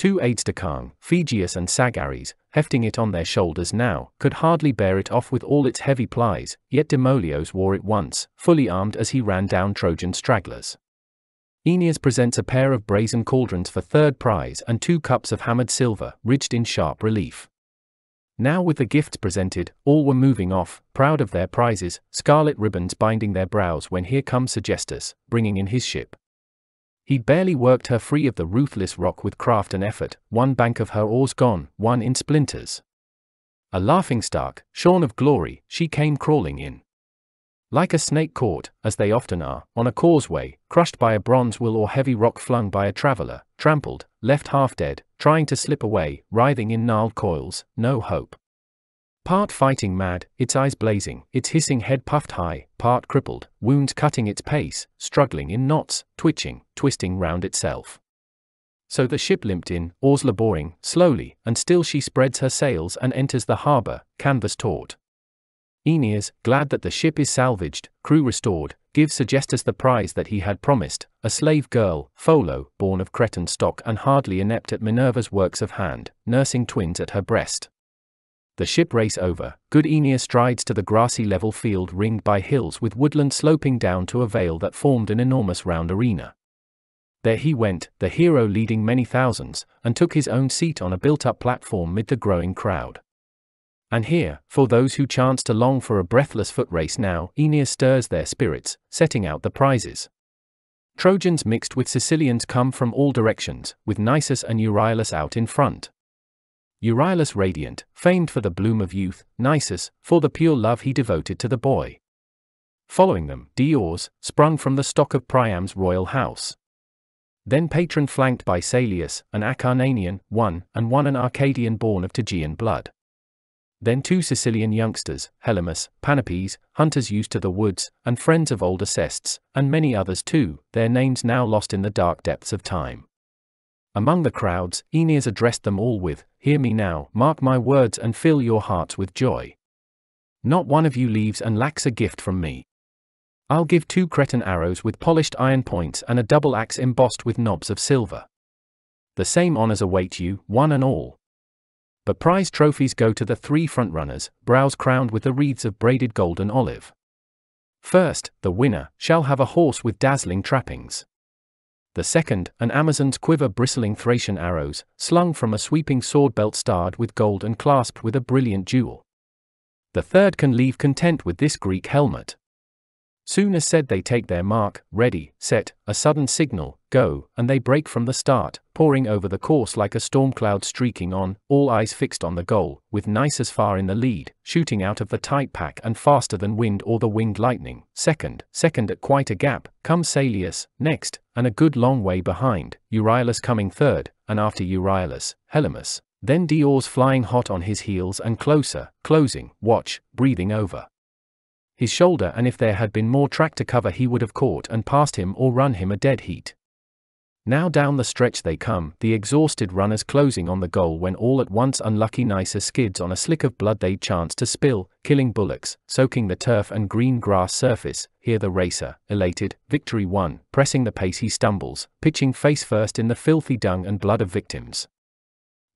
Two aides de camp, Phegeus and Sagares, hefting it on their shoulders now, could hardly bear it off with all its heavy plies, yet Demoleos wore it once, fully armed as he ran down Trojan stragglers. Aeneas presents a pair of brazen cauldrons for third prize and two cups of hammered silver, ridged in sharp relief. Now, with the gifts presented, all were moving off, proud of their prizes, scarlet ribbons binding their brows when here comes Sergestus, bringing in his ship. He'd barely worked her free of the ruthless rock with craft and effort, one bank of her oars gone, one in splinters. A laughing stark, shorn of glory, she came crawling in. Like a snake caught, as they often are, on a causeway, crushed by a bronze will or heavy rock flung by a traveler, trampled, left half dead, trying to slip away, writhing in gnarled coils, no hope. Part fighting mad, its eyes blazing, its hissing head puffed high, part crippled, wounds cutting its pace, struggling in knots, twitching, twisting round itself. So the ship limped in, oars laboring, slowly, and still she spreads her sails and enters the harbour, canvas taut. Aeneas, glad that the ship is salvaged, crew restored, gives Sergestus the prize that he had promised, a slave girl, Pholo, born of Cretan stock and hardly inept at Minerva's works of hand, nursing twins at her breast. The ship race over, good Aeneas strides to the grassy level field ringed by hills with woodland sloping down to a vale that formed an enormous round arena. There he went, the hero leading many thousands, and took his own seat on a built up platform mid the growing crowd. And here, for those who chance to long for a breathless foot race now, Aeneas stirs their spirits, setting out the prizes. Trojans mixed with Sicilians come from all directions, with Nisus and Euryalus out in front. Euryalus radiant, famed for the bloom of youth, Nisus, for the pure love he devoted to the boy. Following them, Diores, sprung from the stock of Priam's royal house. Then Patron flanked by Salius, an Acarnanian, one, and one an Arcadian born of Tegean blood. Then two Sicilian youngsters, Helymus, Panopes, hunters used to the woods, and friends of old Acestes, and many others too, their names now lost in the dark depths of time. Among the crowds, Aeneas addressed them all with, Hear me now, mark my words and fill your hearts with joy. Not one of you leaves and lacks a gift from me. I'll give two Cretan arrows with polished iron points and a double axe embossed with knobs of silver. The same honors await you, one and all. But prize trophies go to the three frontrunners, brows crowned with the wreaths of braided gold and olive. First, the winner shall have a horse with dazzling trappings. The second, an Amazon's quiver bristling Thracian arrows, slung from a sweeping sword belt starred with gold and clasped with a brilliant jewel. The third can leave content with this Greek helmet. Soon as said they take their mark, ready, set, a sudden signal, go, and they break from the start, pouring over the course like a storm cloud streaking on, all eyes fixed on the goal, with Nisus far in the lead, shooting out of the tight pack and faster than wind or the winged lightning. Second, second at quite a gap, comes Salius, next, and a good long way behind, Euryalus coming third, and after Euryalus, Helymus. Then Diores flying hot on his heels and closer, closing, watch, breathing over his shoulder and if there had been more track to cover he would have caught and passed him or run him a dead heat. Now down the stretch they come, the exhausted runners closing on the goal when all at once unlucky Nisus skids on a slick of blood they chance to spill, killing bullocks, soaking the turf and green grass surface. Here the racer, elated, victory won, pressing the pace he stumbles, pitching face first in the filthy dung and blood of victims.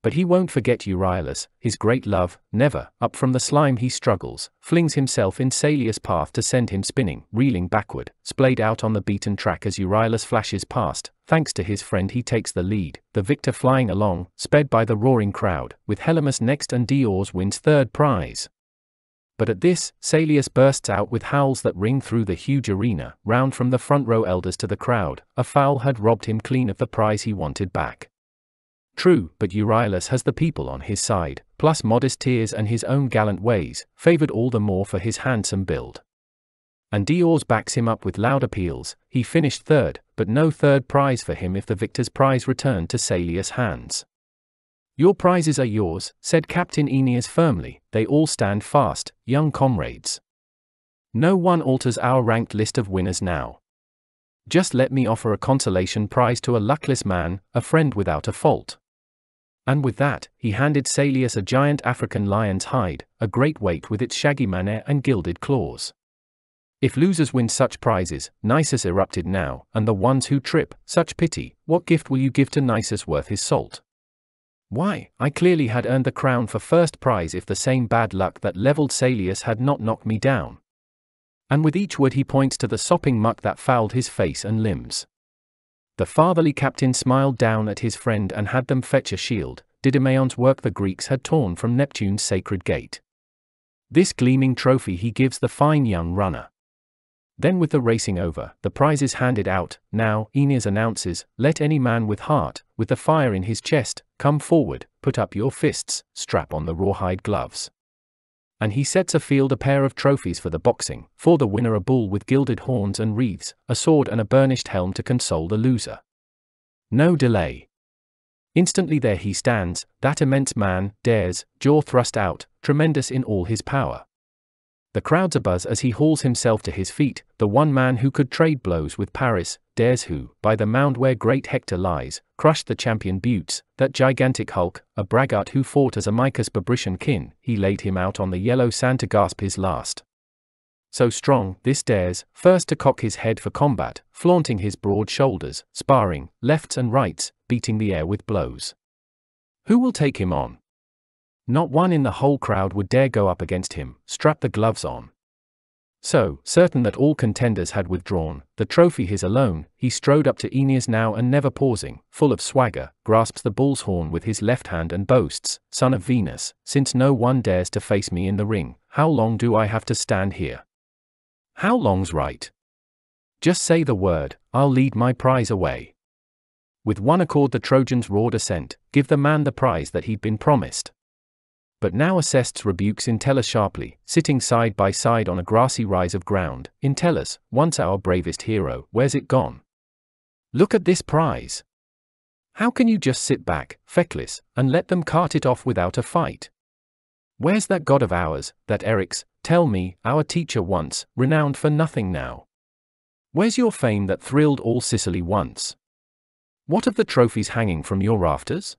But he won't forget Euryalus, his great love, never, up from the slime he struggles, flings himself in Salius' path to send him spinning, reeling backward, splayed out on the beaten track as Euryalus flashes past, thanks to his friend he takes the lead, the victor flying along, sped by the roaring crowd, with Helymus next and Diores wins third prize. But at this, Salius bursts out with howls that ring through the huge arena, round from the front row elders to the crowd, a foul had robbed him clean of the prize he wanted back. True, but Euryalus has the people on his side, plus modest tears and his own gallant ways, favored all the more for his handsome build. And Diores backs him up with loud appeals, he finished third, but no third prize for him if the victor's prize returned to Salius' hands. Your prizes are yours, said Captain Aeneas firmly, they all stand fast, young comrades. No one alters our ranked list of winners now. Just let me offer a consolation prize to a luckless man, a friend without a fault. And with that, he handed Salius a giant African lion's hide, a great weight with its shaggy mane and gilded claws. If losers win such prizes, Nisus erupted now, and the ones who trip, such pity, what gift will you give to Nisus worth his salt? Why, I clearly had earned the crown for first prize if the same bad luck that leveled Salius had not knocked me down. And with each word he points to the sopping muck that fouled his face and limbs. The fatherly captain smiled down at his friend and had them fetch a shield, Didymaon's work the Greeks had torn from Neptune's sacred gate. This gleaming trophy he gives the fine young runner. Then with the racing over, the prizes handed out, now, Aeneas announces, let any man with heart, with the fire in his chest, come forward, put up your fists, strap on the rawhide gloves and he sets afield a pair of trophies for the boxing, for the winner a bull with gilded horns and wreaths, a sword and a burnished helm to console the loser. No delay. Instantly there he stands, that immense man, Dares, jaw thrust out, tremendous in all his power. The crowd's abuzz as he hauls himself to his feet, the one man who could trade blows with Paris, Dares who, by the mound where great Hector lies, crushed the champion Butes, that gigantic hulk, a braggart who fought as a Amycus Bebrycian kin, he laid him out on the yellow sand to gasp his last. So strong, this Dares, first to cock his head for combat, flaunting his broad shoulders, sparring, lefts and rights, beating the air with blows. Who will take him on? Not one in the whole crowd would dare go up against him, strap the gloves on. So, certain that all contenders had withdrawn, the trophy his alone, he strode up to Aeneas now and never pausing, full of swagger, grasps the bull's horn with his left hand and boasts, Son of Venus, since no one dares to face me in the ring, how long do I have to stand here? How long's right? Just say the word, I'll lead my prize away. With one accord the Trojans roared assent, give the man the prize that he'd been promised. But now Acestes rebukes Entellus sharply, sitting side by side on a grassy rise of ground. Entellus, once our bravest hero, where's it gone? Look at this prize. How can you just sit back, feckless, and let them cart it off without a fight? Where's that god of ours, that Eryx, tell me, our teacher once, renowned for nothing now? Where's your fame that thrilled all Sicily once? What of the trophies hanging from your rafters?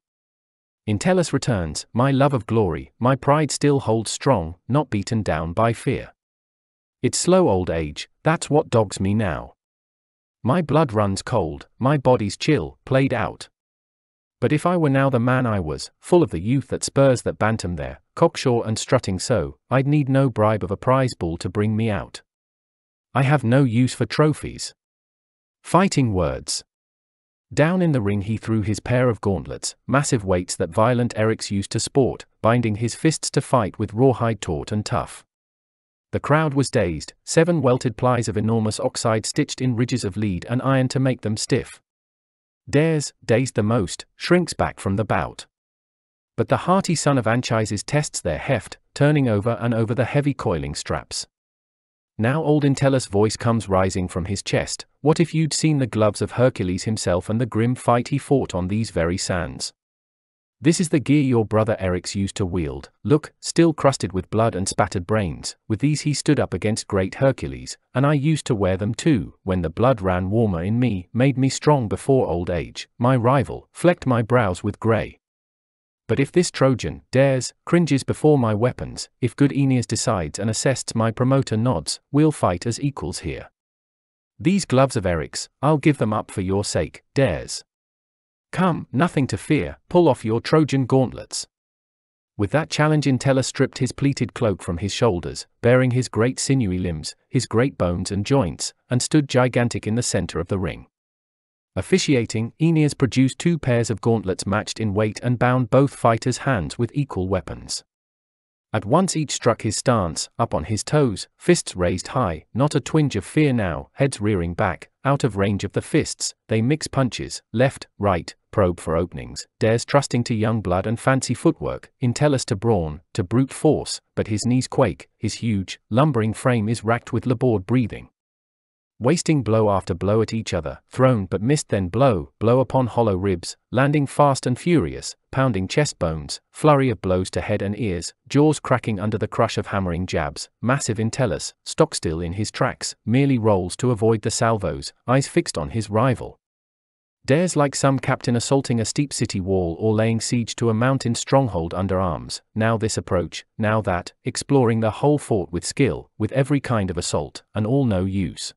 Entellus returns, My love of glory, my pride still holds strong, not beaten down by fear. It's slow old age, that's what dogs me now. My blood runs cold, my body's chill, played out. But if I were now the man I was, full of the youth that spurs that bantam there, cocksure and strutting so, I'd need no bribe of a prize bull to bring me out. I have no use for trophies. Fighting words. Down in the ring he threw his pair of gauntlets, massive weights that violent Eryx used to sport, binding his fists to fight with rawhide taut and tough. The crowd was dazed, seven welted plies of enormous oxide stitched in ridges of lead and iron to make them stiff. Dares, dazed the most, shrinks back from the bout. But the hearty son of Anchises tests their heft, turning over and over the heavy coiling straps. Now old Entellus' voice comes rising from his chest, what if you'd seen the gloves of Hercules himself and the grim fight he fought on these very sands? This is the gear your brother Eryx used to wield. Look, still crusted with blood and spattered brains. With these he stood up against great Hercules, and I used to wear them too, when the blood ran warmer in me, made me strong before old age. My rival, flecked my brows with grey. But if this Trojan Dares, cringes before my weapons, if good Aeneas decides and Acestes my promoter nods, we'll fight as equals here. These gloves of Eryx, I'll give them up for your sake, Dares. Come, nothing to fear, pull off your Trojan gauntlets. With that challenge Entellus stripped his pleated cloak from his shoulders, baring his great sinewy limbs, his great bones and joints, and stood gigantic in the center of the ring. Officiating, Aeneas produced two pairs of gauntlets matched in weight and bound both fighters' hands with equal weapons. At once each struck his stance, up on his toes, fists raised high, not a twinge of fear now, heads rearing back, out of range of the fists, they mix punches, left, right, probe for openings, Dares trusting to young blood and fancy footwork, Entellus to brawn, to brute force, but his knees quake, his huge, lumbering frame is racked with labored breathing wasting blow after blow at each other, thrown but missed then blow, blow upon hollow ribs, landing fast and furious, pounding chest bones, flurry of blows to head and ears, jaws cracking under the crush of hammering jabs, massive Entellus, stock still in his tracks, merely rolls to avoid the salvos, eyes fixed on his rival. Dares like some captain assaulting a steep city wall or laying siege to a mountain stronghold under arms, now this approach, now that, exploring the whole fort with skill, with every kind of assault, and all no use.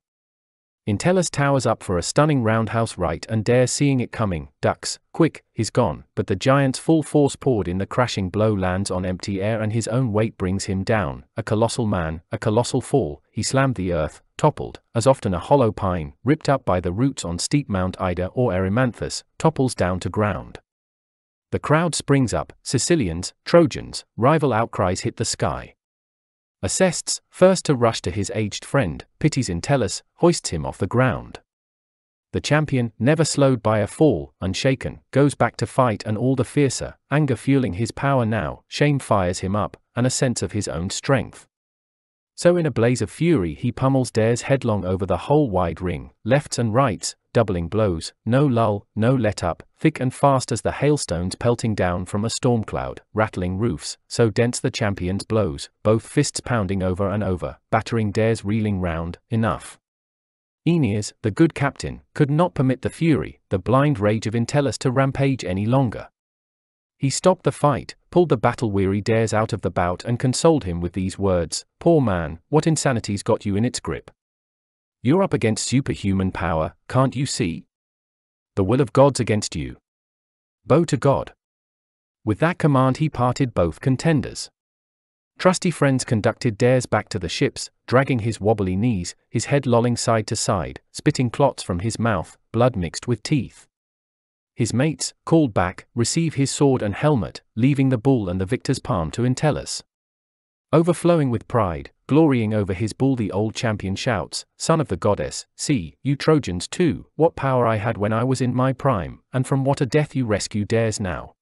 Entellus towers up for a stunning roundhouse right and dare seeing it coming, ducks, quick, he's gone, but the giant's full force poured in the crashing blow lands on empty air and his own weight brings him down, a colossal man, a colossal fall, he slammed the earth, toppled, as often a hollow pine, ripped up by the roots on steep Mount Ida or Erymanthus, topples down to ground. The crowd springs up, Sicilians, Trojans, rival outcries hit the sky. Acestes, first to rush to his aged friend, pities Entellus, hoists him off the ground. The champion, never slowed by a fall, unshaken, goes back to fight and all the fiercer, anger fueling his power now, shame fires him up, and a sense of his own strength. So in a blaze of fury he pummels Dares headlong over the whole wide ring, lefts and rights, doubling blows, no lull, no let up, thick and fast as the hailstones pelting down from a storm cloud, rattling roofs, so dense the champion's blows, both fists pounding over and over, battering Dares reeling round, enough. Aeneas, the good captain, could not permit the fury, the blind rage of Entellus to rampage any longer. He stopped the fight, pulled the battle-weary Dares out of the bout and consoled him with these words, Poor man, what insanity's got you in its grip? You're up against superhuman power, can't you see? The will of God's against you. Bow to God. With that command, he parted both contenders. Trusty friends conducted Dares back to the ships, dragging his wobbly knees, his head lolling side to side, spitting clots from his mouth, blood mixed with teeth. His mates, called back, receive his sword and helmet, leaving the bull and the victor's palm to Entellus. Overflowing with pride, glorying over his the old champion shouts, Son of the goddess, see, you Trojans too, what power I had when I was in my prime, and from what a death you rescue Dares now.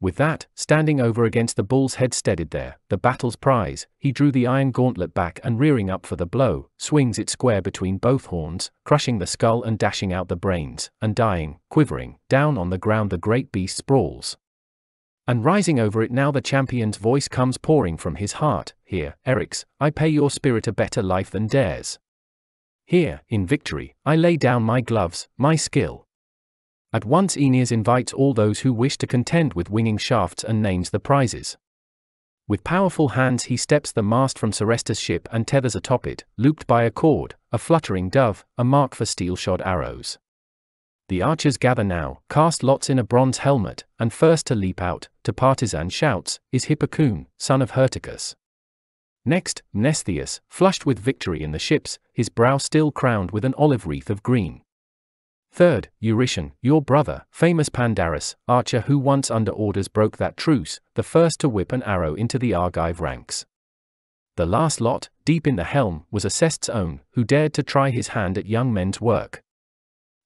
With that, standing over against the bull's head steadied there, the battle's prize, he drew the iron gauntlet back and rearing up for the blow, swings it square between both horns, crushing the skull and dashing out the brains, and dying, quivering, down on the ground the great beast sprawls. And rising over it now the champion's voice comes pouring from his heart, Here, Eryx, I pay your spirit a better life than Dares. Here, in victory, I lay down my gloves, my skill. At once Aeneas invites all those who wish to contend with winging shafts and names the prizes. With powerful hands he steps the mast from Serestus' ship and tethers atop it, looped by a cord, a fluttering dove, a mark for steel-shod arrows. The archers gather now, cast lots in a bronze helmet, and first to leap out, to partisan shouts, is Hippocoon, son of Hyrtacus. Next, Mnestheus, flushed with victory in the ships, his brow still crowned with an olive wreath of green. Third, Eurytion, your brother, famous Pandarus, archer who once under orders broke that truce, the first to whip an arrow into the Argive ranks. The last lot, deep in the helm, was Acestes' own, who dared to try his hand at young men's work.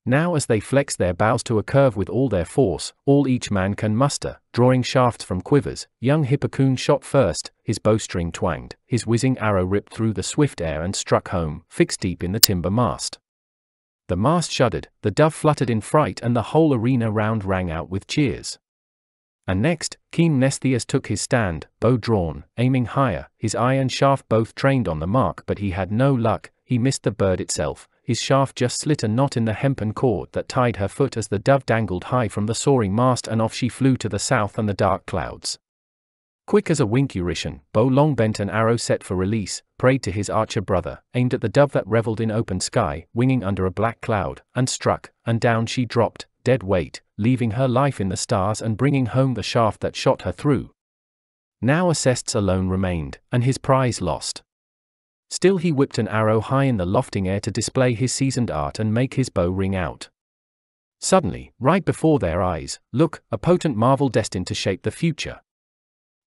Now as they flex their bows to a curve with all their force, all each man can muster, drawing shafts from quivers, young Hippocoon shot first, his bowstring twanged, his whizzing arrow ripped through the swift air and struck home, fixed deep in the timber mast. The mast shuddered, the dove fluttered in fright and the whole arena round rang out with cheers. And next, keen Mnestheus took his stand, bow drawn, aiming higher, his eye and shaft both trained on the mark, but he had no luck, he missed the bird itself, his shaft just slit a knot in the hempen cord that tied her foot as the dove dangled high from the soaring mast and off she flew to the south and the dark clouds. Quick as a wink Eurytion, bow long bent and arrow set for release, prayed to his archer brother, aimed at the dove that revelled in open sky, winging under a black cloud, and struck, and down she dropped, dead weight, leaving her life in the stars and bringing home the shaft that shot her through. Now Acestes alone remained, and his prize lost. Still he whipped an arrow high in the lofting air to display his seasoned art and make his bow ring out. Suddenly, right before their eyes, look, a potent marvel destined to shape the future.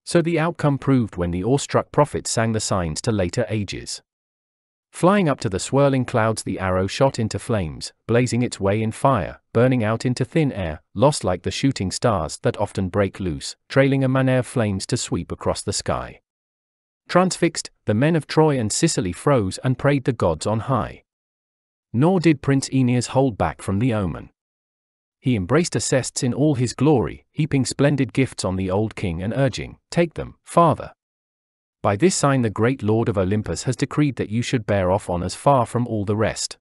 So the outcome proved when the awestruck prophet sang the signs to later ages. Flying up to the swirling clouds, the arrow shot into flames, blazing its way in fire, burning out into thin air, lost like the shooting stars that often break loose, trailing a manner of flames to sweep across the sky. Transfixed, the men of Troy and Sicily froze and prayed the gods on high. Nor did Prince Aeneas hold back from the omen he embraced Acestes in all his glory, heaping splendid gifts on the old king and urging, Take them, father. By this sign the great lord of Olympus has decreed that you should bear off honors far from all the rest.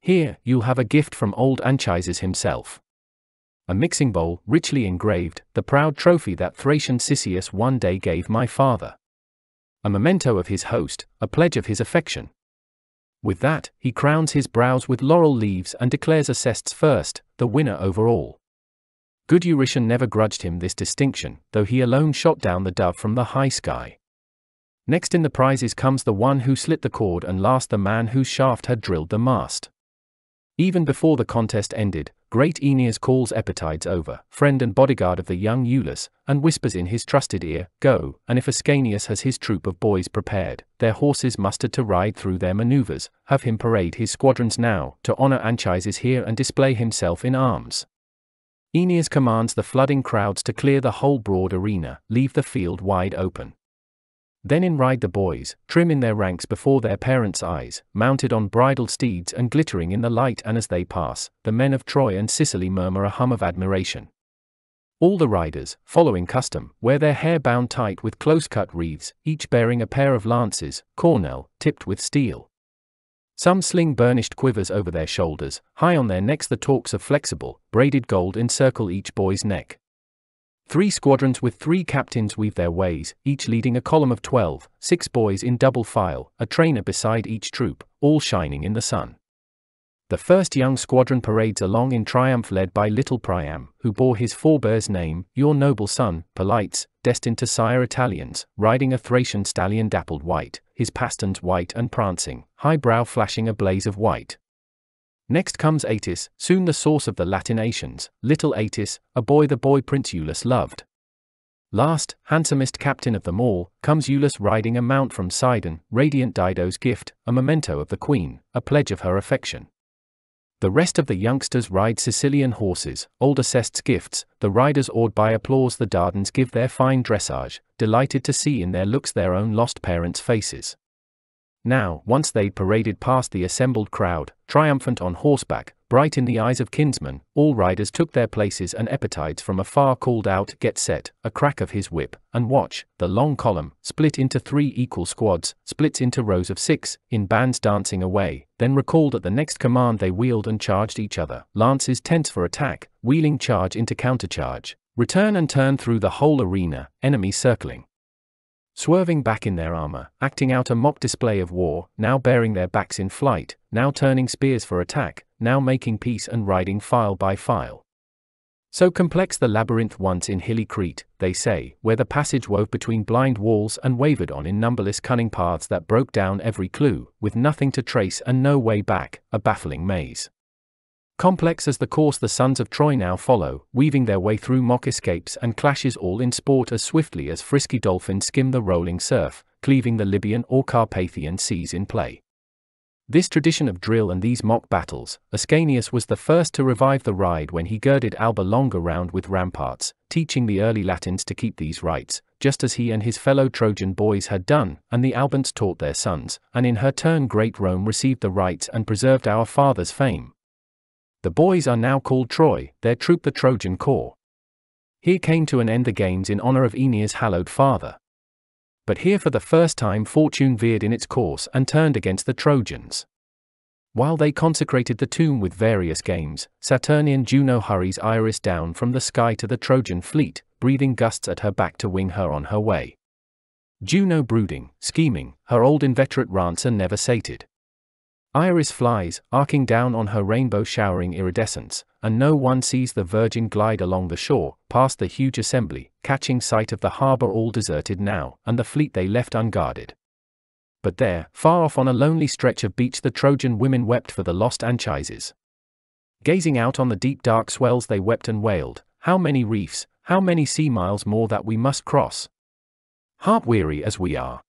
Here, you'll have a gift from old Anchises himself. A mixing bowl, richly engraved, the proud trophy that Thracian Cisseus one day gave my father. A memento of his host, a pledge of his affection. With that, he crowns his brows with laurel leaves and declares Acestes first, the winner over all. Good Eurytion never grudged him this distinction, though he alone shot down the dove from the high sky. Next in the prizes comes the one who slit the cord and last the man whose shaft had drilled the mast. Even before the contest ended, Great Aeneas calls Epytides over, friend and bodyguard of the young Iülus, and whispers in his trusted ear, Go, and if Ascanius has his troop of boys prepared, their horses mustered to ride through their maneuvers, have him parade his squadrons now, to honor Anchises here and display himself in arms. Aeneas commands the flooding crowds to clear the whole broad arena, leave the field wide open. Then in ride the boys, trim in their ranks before their parents' eyes, mounted on bridled steeds and glittering in the light, and as they pass, the men of Troy and Sicily murmur a hum of admiration. All the riders, following custom, wear their hair bound tight with close cut wreaths, each bearing a pair of lances, cornel, tipped with steel. Some sling burnished quivers over their shoulders, high on their necks the torques of flexible, braided gold encircle each boy's neck. Three squadrons with three captains weave their ways, each leading a column of twelve, six boys in double file, a trainer beside each troop, all shining in the sun. The first young squadron parades along in triumph led by little Priam, who bore his forebear's name, your noble son, Polites, destined to sire Italians, riding a Thracian stallion dappled white, his pasterns white and prancing, high brow flashing a blaze of white. Next comes Atys, soon the source of the Latinations, little Atys, a boy the boy Prince Iülus loved. Last, handsomest captain of them all, comes Iülus riding a mount from Sidon, radiant Dido's gift, a memento of the queen, a pledge of her affection. The rest of the youngsters ride Sicilian horses, old Acestes gifts, the riders awed by applause the Dardans give their fine dressage, delighted to see in their looks their own lost parents' faces. Now, once they'd paraded past the assembled crowd, triumphant on horseback, bright in the eyes of kinsmen, all riders took their places and Epytides from afar called out, Get set, a crack of his whip, and watch, the long column, split into three equal squads, splits into rows of six, in bands dancing away, then recalled at the next command they wheeled and charged each other, lances tense for attack, wheeling charge into countercharge, return and turn through the whole arena, enemy circling swerving back in their armor, acting out a mock display of war, now bearing their backs in flight, now turning spears for attack, now making peace and riding file by file. So complex the labyrinth once in hilly Crete, they say, where the passage wove between blind walls and wavered on in numberless cunning paths that broke down every clue, with nothing to trace and no way back, a baffling maze. Complex as the course the sons of Troy now follow, weaving their way through mock escapes and clashes all in sport as swiftly as frisky dolphins skim the rolling surf, cleaving the Libyan or Carpathian seas in play. This tradition of drill and these mock battles, Ascanius was the first to revive the ride when he girded Alba Longa round with ramparts, teaching the early Latins to keep these rites, just as he and his fellow Trojan boys had done, and the Albans taught their sons, and in her turn great Rome received the rites and preserved our father's fame. The boys are now called Troy, their troop the Trojan Corps. Here came to an end the games in honor of Aeneas' hallowed father. But here for the first time fortune veered in its course and turned against the Trojans. While they consecrated the tomb with various games, Saturnian Juno hurries Iris down from the sky to the Trojan fleet, breathing gusts at her back to wing her on her way. Juno brooding, scheming, her old inveterate rants are never sated. Iris flies, arcing down on her rainbow showering iridescence, and no one sees the Virgin glide along the shore, past the huge assembly, catching sight of the harbour all deserted now, and the fleet they left unguarded. But there, far off on a lonely stretch of beach, the Trojan women wept for the lost Anchises. Gazing out on the deep dark swells, they wept and wailed, How many reefs, how many sea miles more that we must cross? Heart weary as we are.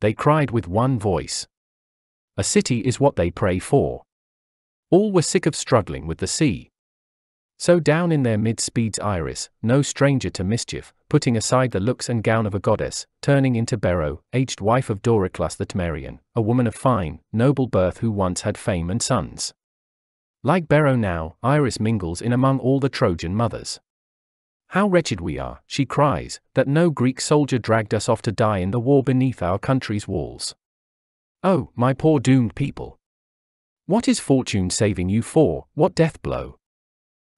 They cried with one voice. A city is what they pray for. All were sick of struggling with the sea. So down in their mid speeds Iris, no stranger to mischief, putting aside the looks and gown of a goddess, turning into Beroe, aged wife of Doryclus the Tmarian, a woman of fine, noble birth who once had fame and sons. Like Beroe now, Iris mingles in among all the Trojan mothers. How wretched we are, she cries, that no Greek soldier dragged us off to die in the war beneath our country's walls. Oh, my poor doomed people! What is fortune saving you for, what death blow?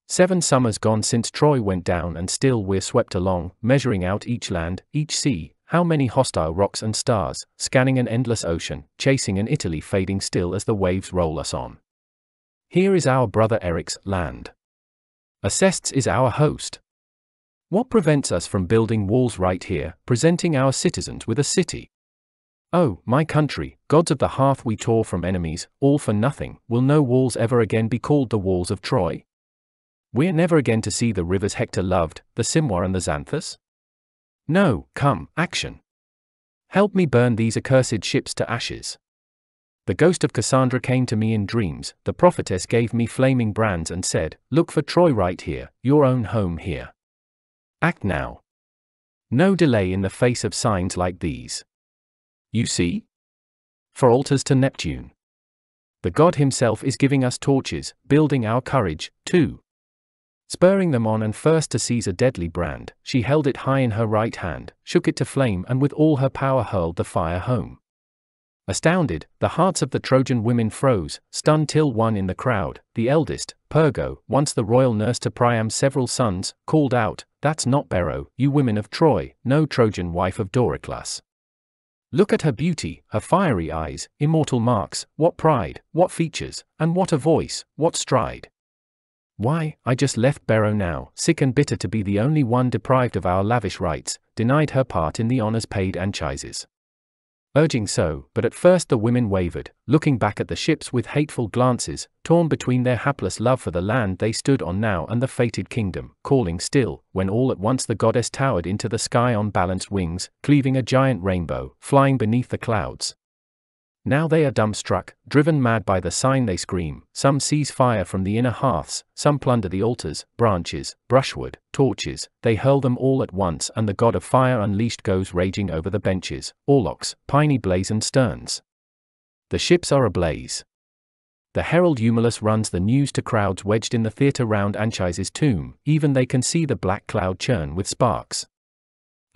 Seven summers gone since Troy went down, and still we're swept along, measuring out each land, each sea, how many hostile rocks and stars, scanning an endless ocean, chasing an Italy fading still as the waves roll us on. Here is our brother Eryx' land. Acestes is our host. What prevents us from building walls right here, presenting our citizens with a city? Oh, my country, gods of the hearth we tore from enemies, all for nothing, will no walls ever again be called the walls of Troy? We're never again to see the rivers Hector loved, the Simois and the Xanthus? No, come, action. Help me burn these accursed ships to ashes. The ghost of Cassandra came to me in dreams, the prophetess gave me flaming brands and said, Look for Troy right here, your own home here. Act now. No delay in the face of signs like these. You see? For altars to Neptune. The god himself is giving us torches, building our courage, too. Spurring them on and first to seize a deadly brand, she held it high in her right hand, shook it to flame, and with all her power hurled the fire home. Astounded, the hearts of the Trojan women froze, stunned till one in the crowd, the eldest, Pyrgo, once the royal nurse to Priam's several sons, called out, That's not Beroe, you women of Troy, no Trojan wife of Doryclus. Look at her beauty, her fiery eyes, immortal marks, what pride, what features, and what a voice, what stride. Why, I just left Beroe now, sick and bitter to be the only one deprived of our lavish rites, denied her part in the honors paid and Anchises urging so, but at first the women wavered, looking back at the ships with hateful glances, torn between their hapless love for the land they stood on now and the fated kingdom, calling still, when all at once the goddess towered into the sky on balanced wings, cleaving a giant rainbow, flying beneath the clouds. Now they are dumbstruck, driven mad by the sign they scream, some seize fire from the inner hearths, some plunder the altars, branches, brushwood, torches, they hurl them all at once and the god of fire unleashed goes raging over the benches, oarlocks, piney blazoned sterns. The ships are ablaze. The herald Eumelus runs the news to crowds wedged in the theatre round Anchises' tomb, even they can see the black cloud churn with sparks.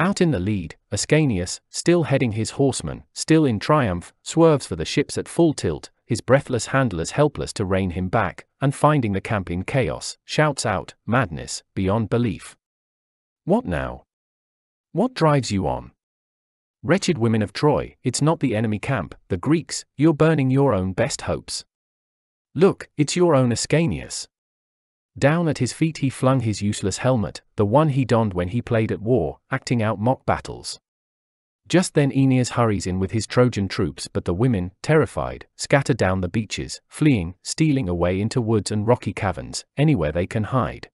Out in the lead, Ascanius, still heading his horsemen, still in triumph, swerves for the ships at full tilt, his breathless handlers helpless to rein him back, and finding the camp in chaos, shouts out, Madness, beyond belief. What now? What drives you on? Wretched women of Troy, it's not the enemy camp, the Greeks, you're burning your own best hopes. Look, it's your own Ascanius. Down at his feet he flung his useless helmet, the one he donned when he played at war, acting out mock battles. Just then Aeneas hurries in with his Trojan troops, but the women, terrified, scatter down the beaches, fleeing, stealing away into woods and rocky caverns, anywhere they can hide.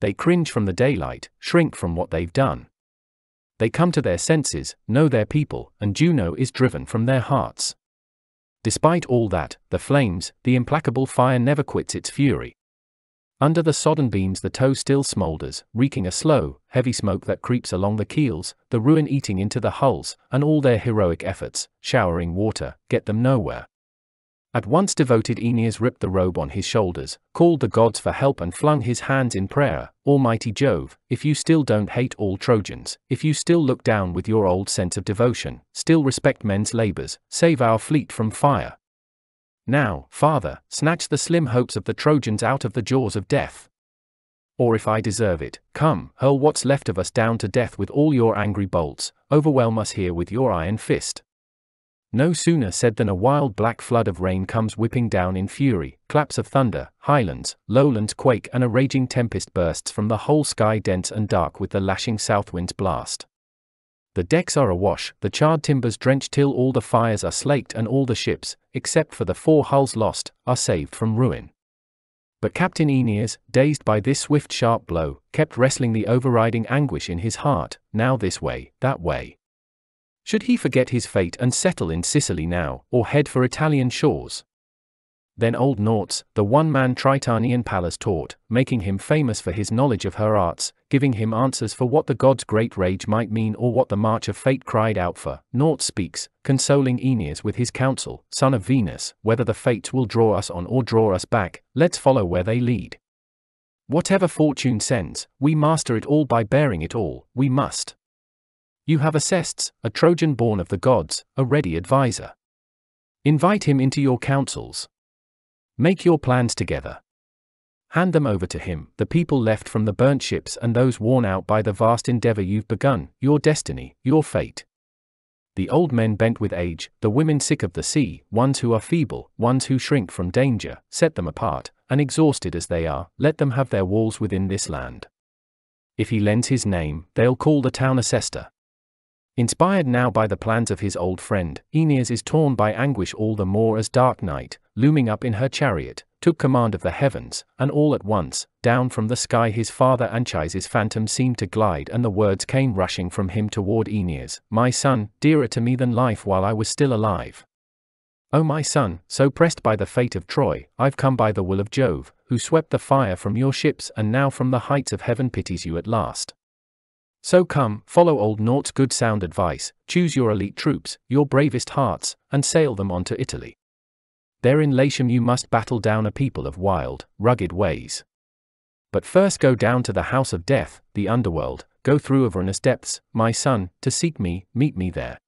They cringe from the daylight, shrink from what they've done. They come to their senses, know their people, and Juno is driven from their hearts. Despite all that, the flames, the implacable fire never quits its fury. Under the sodden beams the tow still smoulders, reeking a slow, heavy smoke that creeps along the keels, the ruin eating into the hulls, and all their heroic efforts, showering water, get them nowhere. At once devoted Aeneas ripped the robe on his shoulders, called the gods for help and flung his hands in prayer, Almighty Jove, if you still don't hate all Trojans, if you still look down with your old sense of devotion, still respect men's labors, save our fleet from fire. Now, Father, snatch the slim hopes of the Trojans out of the jaws of death. Or if I deserve it, come, hurl what's left of us down to death with all your angry bolts, overwhelm us here with your iron fist. No sooner said than a wild black flood of rain comes whipping down in fury, claps of thunder, highlands, lowlands quake, and a raging tempest bursts from the whole sky dense and dark with the lashing south wind's blast. The decks are awash, the charred timbers drenched till all the fires are slaked, and all the ships, except for the four hulls lost, are saved from ruin. But Captain Aeneas, dazed by this swift sharp blow, kept wrestling the overriding anguish in his heart, now this way, that way. Should he forget his fate and settle in Sicily now, or head for Italian shores? Then old Nautes, the one-man Tritonian Pallas taught, making him famous for his knowledge of her arts, giving him answers for what the god's great rage might mean or what the march of fate cried out for. Nautes speaks, consoling Aeneas with his counsel, son of Venus, whether the fates will draw us on or draw us back, let's follow where they lead. Whatever fortune sends, we master it all by bearing it all, we must. You have Acestes, a Trojan born of the gods, a ready adviser. Invite him into your councils. Make your plans together. Hand them over to him, the people left from the burnt ships and those worn out by the vast endeavor you've begun, your destiny, your fate. The old men bent with age, the women sick of the sea, ones who are feeble, ones who shrink from danger, set them apart, and exhausted as they are, let them have their walls within this land. If he lends his name, they'll call the town Acesta. Inspired now by the plans of his old friend, Aeneas is torn by anguish all the more as dark night, looming up in her chariot, took command of the heavens, and all at once, down from the sky his father Anchises' phantom seemed to glide and the words came rushing from him toward Aeneas, My son, dearer to me than life while I was still alive. O my son, so pressed by the fate of Troy, I've come by the will of Jove, who swept the fire from your ships and now from the heights of heaven pities you at last. So come, follow old Nautes' good sound advice, choose your elite troops, your bravest hearts, and sail them on to Italy. There in Latium you must battle down a people of wild, rugged ways. But first go down to the house of death, the underworld, go through Avernus depths, my son, to seek me, meet me there.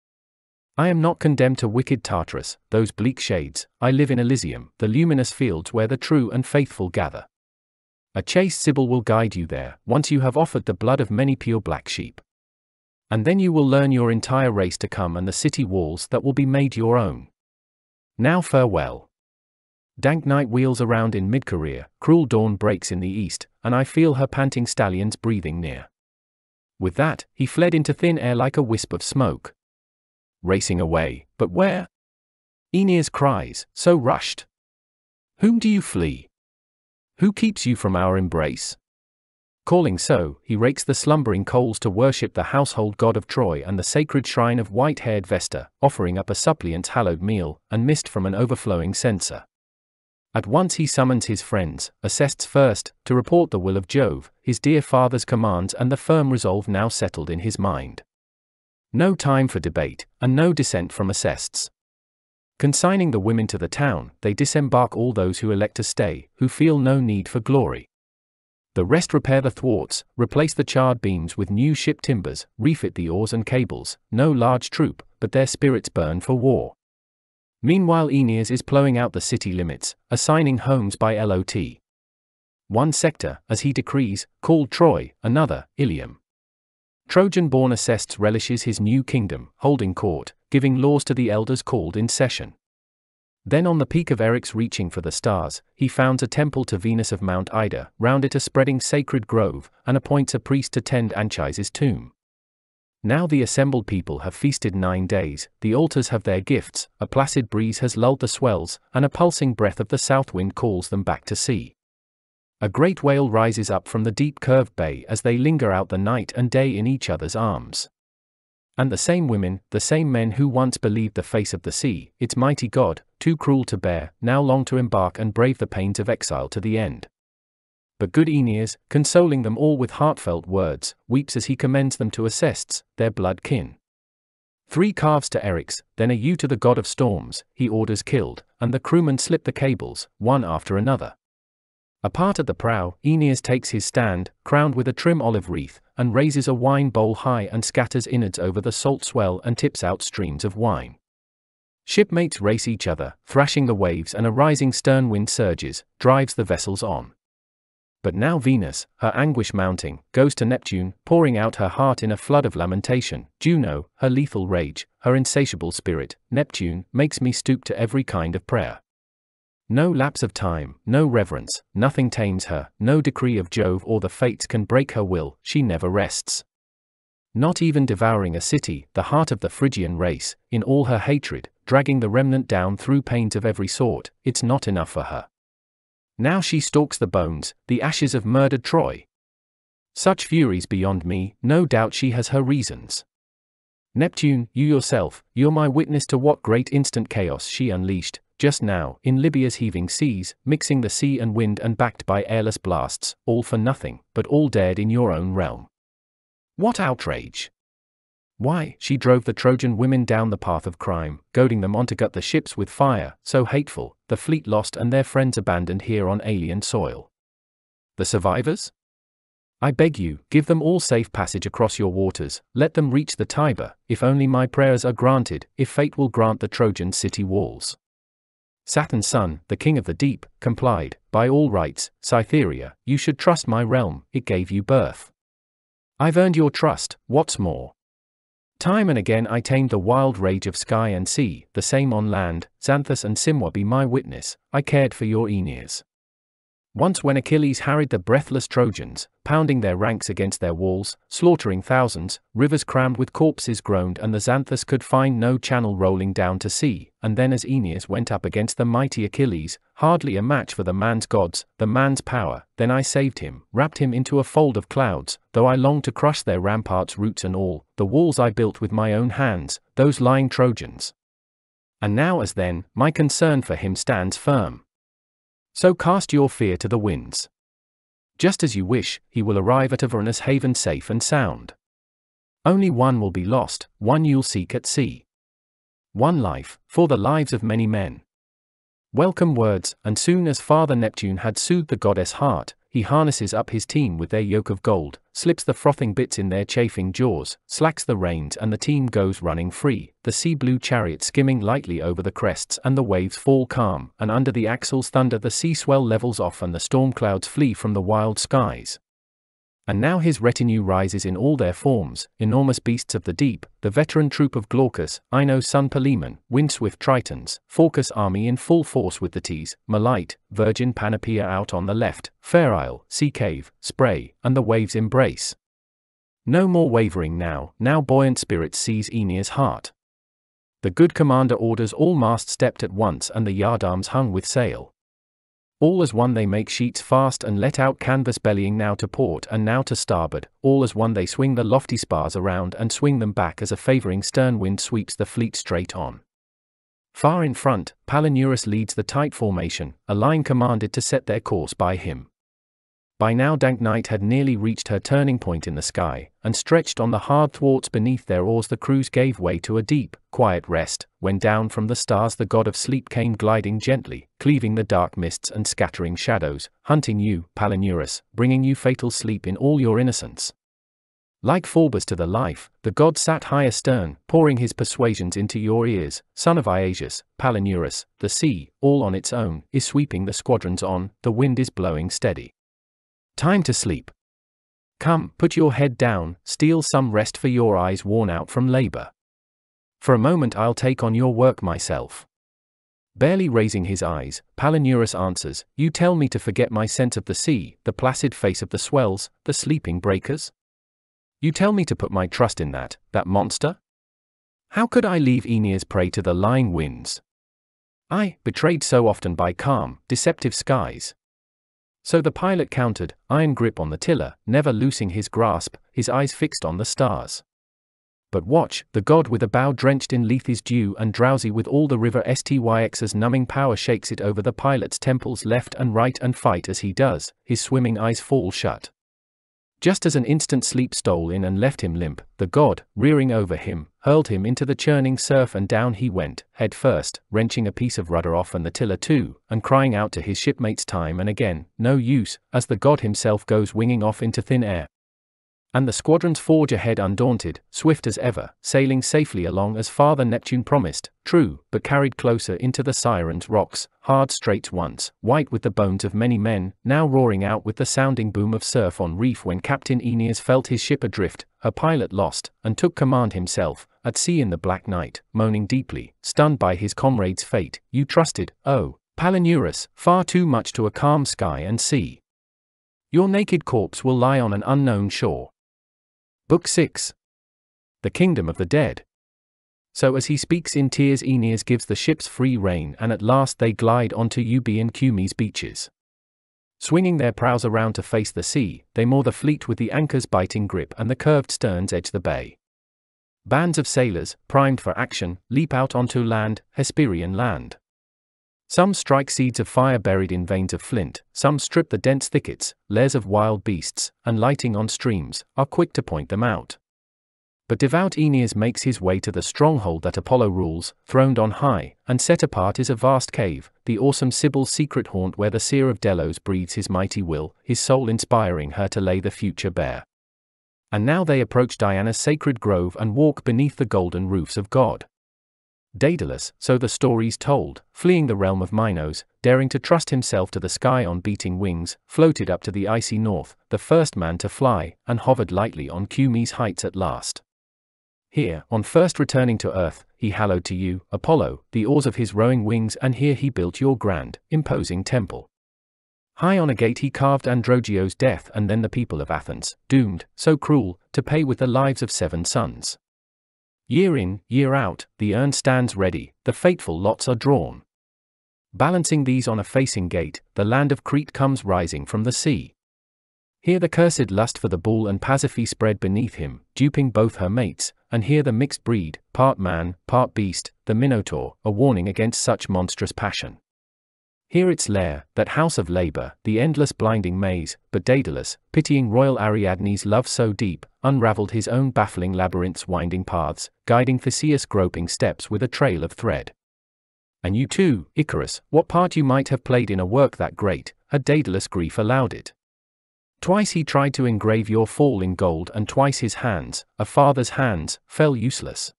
I am not condemned to wicked Tartarus, those bleak shades, I live in Elysium, the luminous fields where the true and faithful gather. A chaste Sibyl will guide you there, once you have offered the blood of many pure black sheep. And then you will learn your entire race to come and the city walls that will be made your own. Now farewell. Dank night wheels around in mid career, cruel dawn breaks in the east, and I feel her panting stallions breathing near. With that, he fled into thin air like a wisp of smoke. Racing away, but where? Aeneas cries, so rushed. Whom do you flee? Who keeps you from our embrace? Calling so, he rakes the slumbering coals to worship the household god of Troy and the sacred shrine of white haired Vesta, offering up a suppliant's hallowed meal, and mist from an overflowing censer. At once he summons his friends, Acestes first, to report the will of Jove, his dear father's commands, and the firm resolve now settled in his mind. No time for debate, and no dissent from Acestes. Consigning the women to the town, they disembark all those who elect to stay, who feel no need for glory. The rest repair the thwarts, replace the charred beams with new ship timbers, refit the oars and cables, no large troop, but their spirits burn for war. Meanwhile, Aeneas is plowing out the city limits, assigning homes by LOT. One sector, as he decrees, called Troy, another, Ilium. Trojan born Acestes relishes his new kingdom, holding court, giving laws to the elders called in session. Then on the peak of Eryx reaching for the stars, he founds a temple to Venus of Mount Ida, round it a spreading sacred grove, and appoints a priest to tend Anchises' tomb. Now the assembled people have feasted nine days, the altars have their gifts, a placid breeze has lulled the swells, and a pulsing breath of the south wind calls them back to sea. A great whale rises up from the deep curved bay as they linger out the night and day in each other's arms. And the same women, the same men who once believed the face of the sea, its mighty God, too cruel to bear, now long to embark and brave the pains of exile to the end. But good Aeneas, consoling them all with heartfelt words, weeps as he commends them to Acestes, their blood kin. Three calves to Eryx, then a ewe to the god of storms, he orders killed, and the crewmen slip the cables, one after another. Apart at the prow, Aeneas takes his stand, crowned with a trim olive wreath, and raises a wine bowl high and scatters innards over the salt swell and tips out streams of wine. Shipmates race each other, thrashing the waves, and a rising stern wind surges, drives the vessels on. But now Venus, her anguish mounting, goes to Neptune, pouring out her heart in a flood of lamentation. Juno, her lethal rage, her insatiable spirit, Neptune, makes me stoop to every kind of prayer. No lapse of time, no reverence, nothing tames her, no decree of Jove or the fates can break her will, she never rests. Not even devouring a city, the heart of the Phrygian race, in all her hatred, dragging the remnant down through pains of every sort, it's not enough for her. Now she stalks the bones, the ashes of murdered Troy. Such furies beyond me, no doubt she has her reasons. Neptune, you yourself, you're my witness to what great instant chaos she unleashed, just now, in Libya's heaving seas, mixing the sea and wind and backed by airless blasts, all for nothing, but all dared in your own realm. What outrage! Why, she drove the Trojan women down the path of crime, goading them on to gut the ships with fire, so hateful, the fleet lost and their friends abandoned here on alien soil. The survivors? I beg you, give them all safe passage across your waters, let them reach the Tiber, if only my prayers are granted, if fate will grant the Trojan city walls. Saturn's son, the king of the deep, complied, by all rights, Cytherea, you should trust my realm, it gave you birth. I've earned your trust, what's more? Time and again I tamed the wild rage of sky and sea, the same on land, Xanthus and Simois be my witness, I cared for your Aeneas. Once when Achilles harried the breathless Trojans, pounding their ranks against their walls, slaughtering thousands, rivers crammed with corpses groaned and the Xanthus could find no channel rolling down to sea, and then as Aeneas went up against the mighty Achilles, hardly a match for the man's gods, the man's power, then I saved him, wrapped him into a fold of clouds, though I longed to crush their ramparts roots and all, the walls I built with my own hands, those lying Trojans. And now as then, my concern for him stands firm. So cast your fear to the winds. Just as you wish, he will arrive at Avernus haven safe and sound. Only one will be lost, one you'll seek at sea. One life, for the lives of many men. Welcome words, and soon as Father Neptune had soothed the goddess' heart, he harnesses up his team with their yoke of gold, slips the frothing bits in their chafing jaws, slacks the reins, and the team goes running free, the sea blue chariot skimming lightly over the crests, and the waves fall calm, and under the axles thunder the sea swell levels off, and the storm clouds flee from the wild skies. And now his retinue rises in all their forms, enormous beasts of the deep, the veteran troop of Glaucus, Ino's son Palaemon, wind-swift Tritons, Phorcus army in full force with Thetis, Melite, virgin Panopea out on the left, Fair Isle, Sea Cave, Spray, and the waves embrace. No more wavering now, now buoyant spirit seize Aeneas' heart. The good commander orders all masts stepped at once and the yardarms hung with sail. All as one they make sheets fast and let out canvas bellying now to port and now to starboard, all as one they swing the lofty spars around and swing them back as a favoring stern wind sweeps the fleet straight on. Far in front, Palinurus leads the tight formation, a line commanded to set their course by him. By now dank night had nearly reached her turning point in the sky, and stretched on the hard thwarts beneath their oars the crews gave way to a deep, quiet rest, when down from the stars the god of sleep came gliding gently, cleaving the dark mists and scattering shadows, hunting you, Palinurus, bringing you fatal sleep in all your innocence. Like Phoebus to the life, the god sat high astern, pouring his persuasions into your ears, son of Iasus, Palinurus, the sea, all on its own, is sweeping the squadrons on, the wind is blowing steady. Time to sleep. Come, put your head down, steal some rest for your eyes worn out from labor. For a moment I'll take on your work myself. Barely raising his eyes, Palinurus answers, You tell me to forget my sense of the sea, the placid face of the swells, the sleeping breakers? You tell me to put my trust in that, that monster? How could I leave Aeneas prey to the lying winds? I, betrayed so often by calm, deceptive skies. So the pilot countered, iron grip on the tiller, never loosing his grasp, his eyes fixed on the stars. But watch, the god with a bow drenched in Lethe's dew and drowsy with all the river Styx's numbing power shakes it over the pilot's temples left and right and fight as he does, his swimming eyes fall shut. Just as an instant sleep stole in and left him limp, the god, rearing over him, hurled him into the churning surf and down he went, head first, wrenching a piece of rudder off and the tiller too, and crying out to his shipmates time and again, no use, as the god himself goes winging off into thin air. And the squadrons forge ahead undaunted, swift as ever, sailing safely along as Father Neptune promised, true, but carried closer into the Sirens' rocks, hard straits once, white with the bones of many men, now roaring out with the sounding boom of surf on reef when Captain Aeneas felt his ship adrift, her pilot lost, and took command himself, at sea in the black night, moaning deeply, stunned by his comrade's fate, you trusted, oh, Palinurus, far too much to a calm sky and sea. Your naked corpse will lie on an unknown shore. Book 6 The Kingdom of the Dead. So as he speaks in tears, Aeneas gives the ships free rein, and at last they glide onto Euboean Cumae's beaches. Swinging their prows around to face the sea, they moor the fleet with the anchor's biting grip and the curved sterns edge the bay. Bands of sailors, primed for action, leap out onto land, Hesperian land. Some strike seeds of fire buried in veins of flint, some strip the dense thickets, lairs of wild beasts, and lighting on streams, are quick to point them out. But devout Aeneas makes his way to the stronghold that Apollo rules, throned on high, and set apart is a vast cave, the awesome Sibyl's secret haunt where the seer of Delos breathes his mighty will, his soul inspiring her to lay the future bare. And now they approach Diana's sacred grove and walk beneath the golden roofs of God. Daedalus, so the story's told, fleeing the realm of Minos, daring to trust himself to the sky on beating wings, floated up to the icy north, the first man to fly, and hovered lightly on Cumae's heights at last. Here, on first returning to earth, he hallowed to you, Apollo, the oars of his rowing wings, and here he built your grand, imposing temple. High on a gate he carved Androgeos' death and then the people of Athens, doomed, so cruel, to pay with the lives of seven sons. Year in, year out, the urn stands ready, the fateful lots are drawn. Balancing these on a facing gate, the land of Crete comes rising from the sea. Here the cursed lust for the bull and Pasiphae spread beneath him, duping both her mates, and here the mixed breed, part man, part beast, the Minotaur, a warning against such monstrous passion. Here its lair, that house of labor, the endless blinding maze, but Daedalus, pitying royal Ariadne's love so deep, unraveled his own baffling labyrinth's winding paths, guiding Theseus' groping steps with a trail of thread. And you too, Icarus, what part you might have played in a work that great, had Daedalus grief allowed it. Twice he tried to engrave your fall in gold, and twice his hands, a father's hands, fell useless.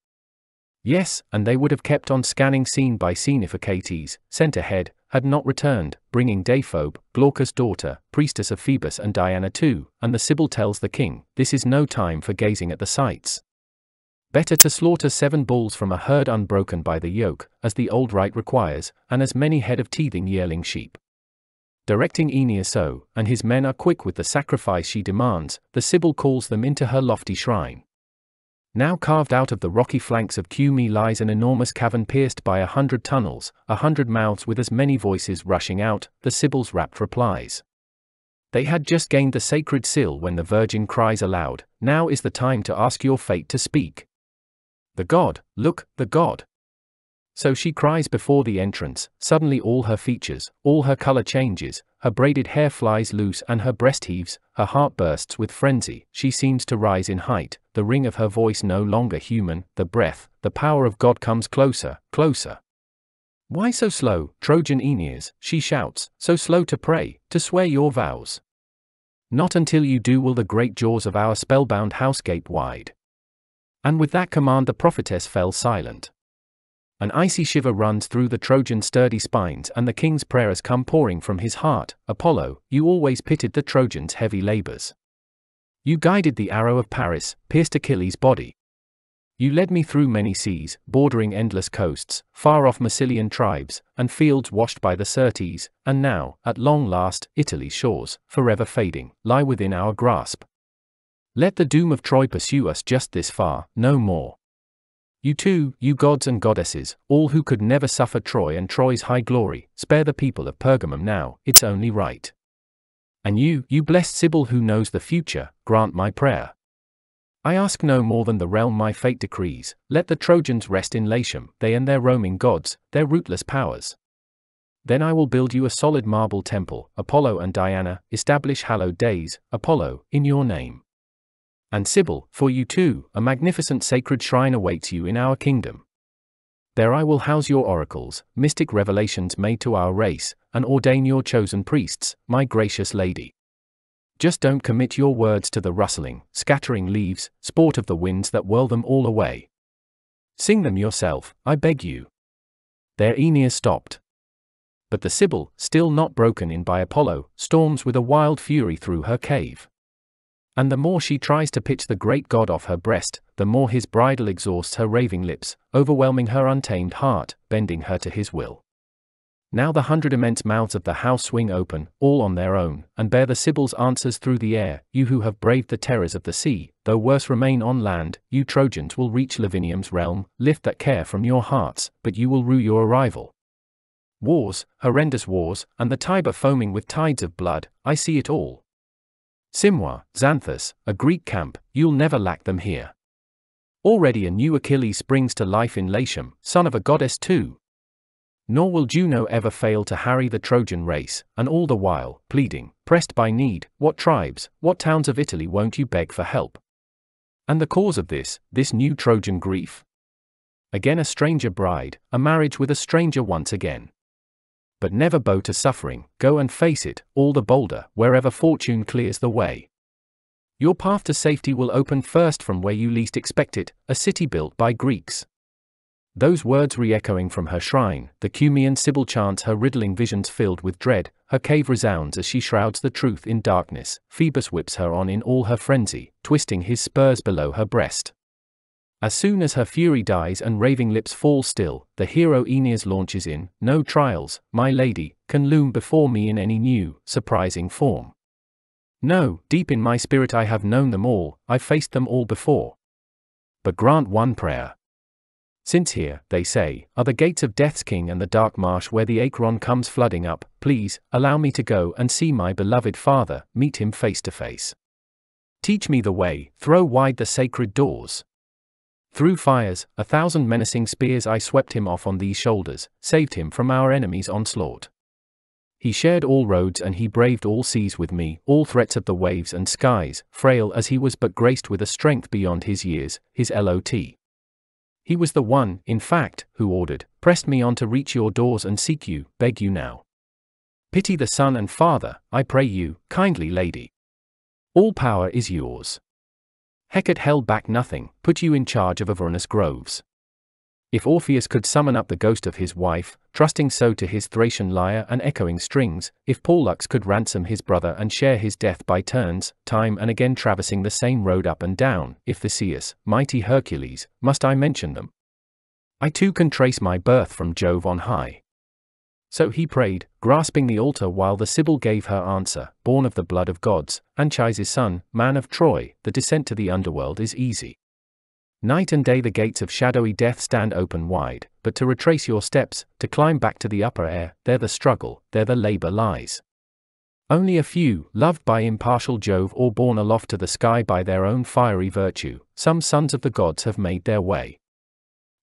Yes, and they would have kept on scanning scene by scene if Achates, sent ahead, had not returned, bringing Deiphobe, Glaucus' daughter, priestess of Phoebus and Diana too, and the Sibyl tells the king, this is no time for gazing at the sights. Better to slaughter seven bulls from a herd unbroken by the yoke, as the old rite requires, and as many head of teething yearling sheep. Directing Aeneas so, and his men are quick with the sacrifice she demands, the Sibyl calls them into her lofty shrine. Now carved out of the rocky flanks of Cumae lies an enormous cavern pierced by a hundred tunnels, a hundred mouths with as many voices rushing out, the Sibyl's rapt replies. They had just gained the sacred sill when the Virgin cries aloud, Now is the time to ask your fate to speak. The god, look, the god. So she cries before the entrance, suddenly all her features, all her color changes, her braided hair flies loose and her breast heaves, her heart bursts with frenzy, she seems to rise in height, the ring of her voice no longer human, the breath, the power of God comes closer, closer. Why so slow, Trojan Aeneas, she shouts, so slow to pray, to swear your vows? Not until you do will the great jaws of our spellbound house gape wide. And with that command the prophetess fell silent. An icy shiver runs through the Trojan's sturdy spines, and the king's prayers come pouring from his heart. Apollo, you always pitted the Trojans' heavy labors. You guided the arrow of Paris, pierced Achilles' body. You led me through many seas, bordering endless coasts, far off Massylian tribes, and fields washed by the Syrtes, and now, at long last, Italy's shores, forever fading, lie within our grasp. Let the doom of Troy pursue us just this far, no more. You too, you gods and goddesses, all who could never suffer Troy and Troy's high glory, spare the people of Pergamum now, it's only right. And you, you blessed Sibyl who knows the future, grant my prayer. I ask no more than the realm my fate decrees, let the Trojans rest in Latium, they and their roaming gods, their rootless powers. Then I will build you a solid marble temple, Apollo and Diana, establish hallowed days, Apollo, in your name. And Cybele, for you too, a magnificent sacred shrine awaits you in our kingdom. There I will house your oracles, mystic revelations made to our race, and ordain your chosen priests, my gracious lady. Just don't commit your words to the rustling, scattering leaves, sport of the winds that whirl them all away. Sing them yourself, I beg you. There Aeneas stopped. But the Sibyl, still not broken in by Apollo, storms with a wild fury through her cave. And the more she tries to pitch the great god off her breast, the more his bridle exhausts her raving lips, overwhelming her untamed heart, bending her to his will. Now the hundred immense mouths of the house swing open, all on their own, and bear the Sibyl's answers through the air, you who have braved the terrors of the sea, though worse remain on land, you Trojans will reach Lavinium's realm, lift that care from your hearts, but you will rue your arrival. Wars, horrendous wars, and the Tiber foaming with tides of blood, I see it all. Simois, Xanthus, a Greek camp, you'll never lack them here. Already a new Achilles springs to life in Latium, son of a goddess too. Nor will Juno ever fail to harry the Trojan race, and all the while, pleading, pressed by need, what tribes, what towns of Italy won't you beg for help? And the cause of this, this new Trojan grief? Again a stranger bride, a marriage with a stranger once again but never bow to suffering, go and face it, all the bolder, wherever fortune clears the way. Your path to safety will open first from where you least expect it, a city built by Greeks. Those words re echoing from her shrine, the Cumaean Sibyl chants her riddling visions filled with dread, her cave resounds as she shrouds the truth in darkness, Phoebus whips her on in all her frenzy, twisting his spurs below her breast. As soon as her fury dies and raving lips fall still, the hero Aeneas launches in, no trials, my lady, can loom before me in any new, surprising form. No, deep in my spirit I have known them all, I've faced them all before. But grant one prayer. Since here, they say, are the gates of Death's King and the dark marsh where the Acheron comes flooding up, please, allow me to go and see my beloved father, meet him face to face. Teach me the way, throw wide the sacred doors. Through fires, a thousand menacing spears I swept him off on these shoulders, saved him from our enemies' onslaught. He shared all roads and he braved all seas with me, all threats of the waves and skies, frail as he was but graced with a strength beyond his years, his LOT. He was the one, in fact, who ordered, pressed me on to reach your doors and seek you, beg you now. Pity the son and father, I pray you, kindly lady. All power is yours. Hecate held back nothing, put you in charge of Avernus groves. If Orpheus could summon up the ghost of his wife, trusting so to his Thracian lyre and echoing strings, if Pollux could ransom his brother and share his death by turns, time and again traversing the same road up and down, if Theseus, mighty Hercules, must I mention them? I too can trace my birth from Jove on high. So he prayed, grasping the altar while the Sibyl gave her answer, born of the blood of gods, Anchises' son, man of Troy, the descent to the underworld is easy. Night and day the gates of shadowy death stand open wide, but to retrace your steps, to climb back to the upper air, there the struggle, there the labor lies. Only a few, loved by impartial Jove or borne aloft to the sky by their own fiery virtue, some sons of the gods have made their way.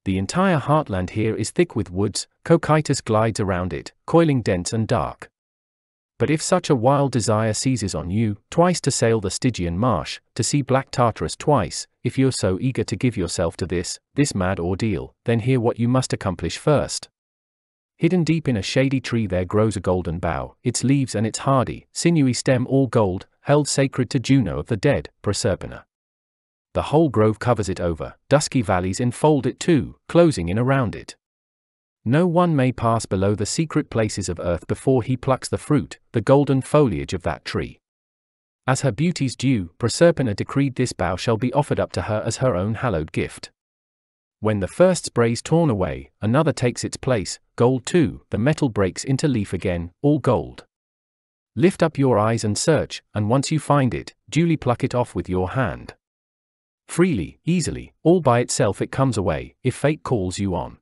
The entire heartland here is thick with woods, Cocytus glides around it, coiling dense and dark. But if such a wild desire seizes on you, twice to sail the Stygian marsh, to see black Tartarus twice, if you're so eager to give yourself to this, this mad ordeal, then hear what you must accomplish first. Hidden deep in a shady tree there grows a golden bough, its leaves and its hardy, sinewy stem all gold, held sacred to Juno of the dead, Proserpina. The whole grove covers it over, dusky valleys enfold it too, closing in around it. No one may pass below the secret places of earth before he plucks the fruit, the golden foliage of that tree. As her beauty's due, Proserpina decreed this bough shall be offered up to her as her own hallowed gift. When the first spray's torn away, another takes its place, gold too, the metal breaks into leaf again, all gold. Lift up your eyes and search, and once you find it, duly pluck it off with your hand. Freely, easily, all by itself it comes away, if fate calls you on.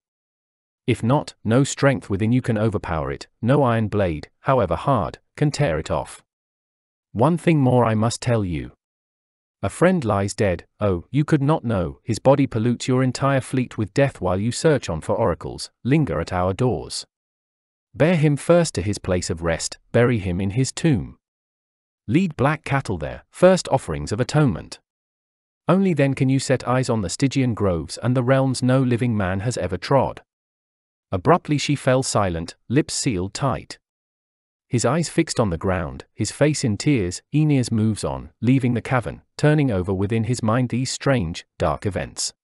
If not, no strength within you can overpower it, no iron blade, however hard, can tear it off. One thing more I must tell you. A friend lies dead, oh, you could not know, his body pollutes your entire fleet with death while you search on for oracles, linger at our doors. Bear him first to his place of rest, bury him in his tomb. Lead black cattle there, first offerings of atonement. Only then can you set eyes on the Stygian groves and the realms no living man has ever trod. Abruptly she fell silent, lips sealed tight. His eyes fixed on the ground, his face in tears, Aeneas moves on, leaving the cavern, turning over within his mind these strange, dark events.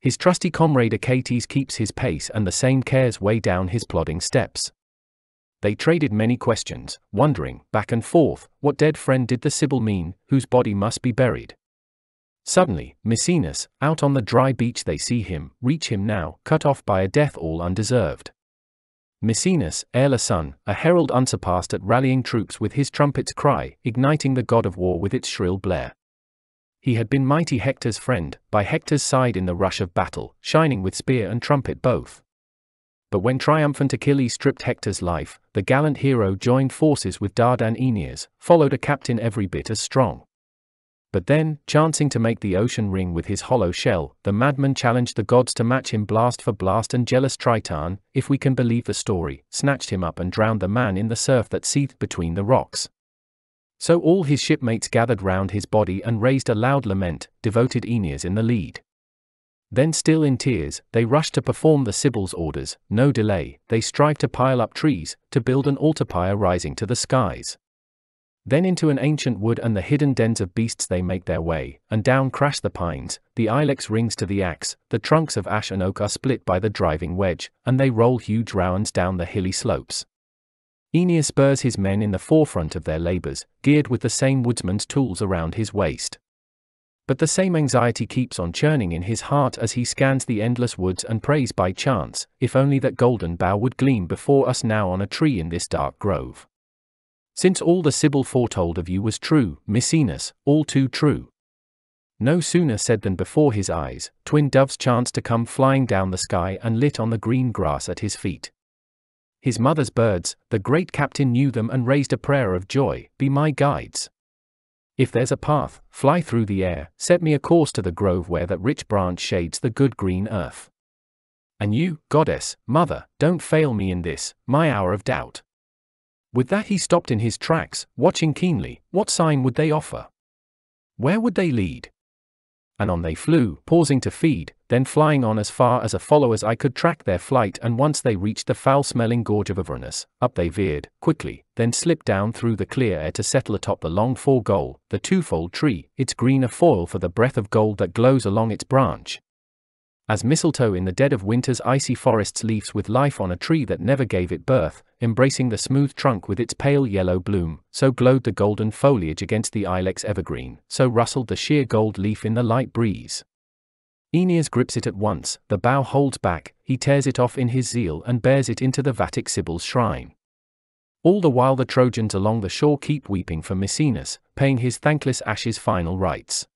His trusty comrade Achates keeps his pace and the same cares weigh down his plodding steps. They traded many questions, wondering, back and forth, what dead friend did the Sibyl mean, whose body must be buried. Suddenly, Misenus, out on the dry beach they see him, reach him now, cut off by a death all undeserved. Misenus, Aeolus' son, a herald unsurpassed at rallying troops with his trumpet's cry, igniting the god of war with its shrill blare. He had been mighty Hector's friend, by Hector's side in the rush of battle, shining with spear and trumpet both. But when triumphant Achilles stripped Hector's life, the gallant hero joined forces with Dardan Aeneas, followed a captain every bit as strong. But then, chancing to make the ocean ring with his hollow shell, the madman challenged the gods to match him blast for blast, and jealous Triton, if we can believe the story, snatched him up and drowned the man in the surf that seethed between the rocks. So all his shipmates gathered round his body and raised a loud lament, devoted Aeneas in the lead. Then, still in tears, they rushed to perform the Sibyl's orders, no delay, they strive to pile up trees, to build an altar pyre rising to the skies. Then into an ancient wood and the hidden dens of beasts they make their way, and down crash the pines, the ilex rings to the axe, the trunks of ash and oak are split by the driving wedge, and they roll huge rounds down the hilly slopes. Aeneas spurs his men in the forefront of their labors, geared with the same woodsman's tools around his waist. But the same anxiety keeps on churning in his heart as he scans the endless woods and prays by chance, if only that golden bough would gleam before us now on a tree in this dark grove. Since all the Sibyl foretold of you was true, Misenus, all too true. No sooner said than before his eyes, twin doves chanced to come flying down the sky and lit on the green grass at his feet. His mother's birds, the great captain knew them and raised a prayer of joy Be my guides. If there's a path, fly through the air, set me a course to the grove where that rich branch shades the good green earth. And you, goddess, mother, don't fail me in this, my hour of doubt. With that, he stopped in his tracks, watching keenly what sign would they offer? Where would they lead? And on they flew, pausing to feed, then flying on as far as a follower's eye could track their flight, and once they reached the foul smelling gorge of Avernus, up they veered, quickly, then slipped down through the clear air to settle atop the longed for goal, the twofold tree, its green a foil for the breath of gold that glows along its branch, as mistletoe in the dead of winter's icy forests leaves with life on a tree that never gave it birth, embracing the smooth trunk with its pale yellow bloom, so glowed the golden foliage against the ilex evergreen, so rustled the sheer gold leaf in the light breeze. Aeneas grips it at once, the bough holds back, he tears it off in his zeal and bears it into the Vatic Sibyl's shrine. All the while the Trojans along the shore keep weeping for Misenus, paying his thankless ashes final rites.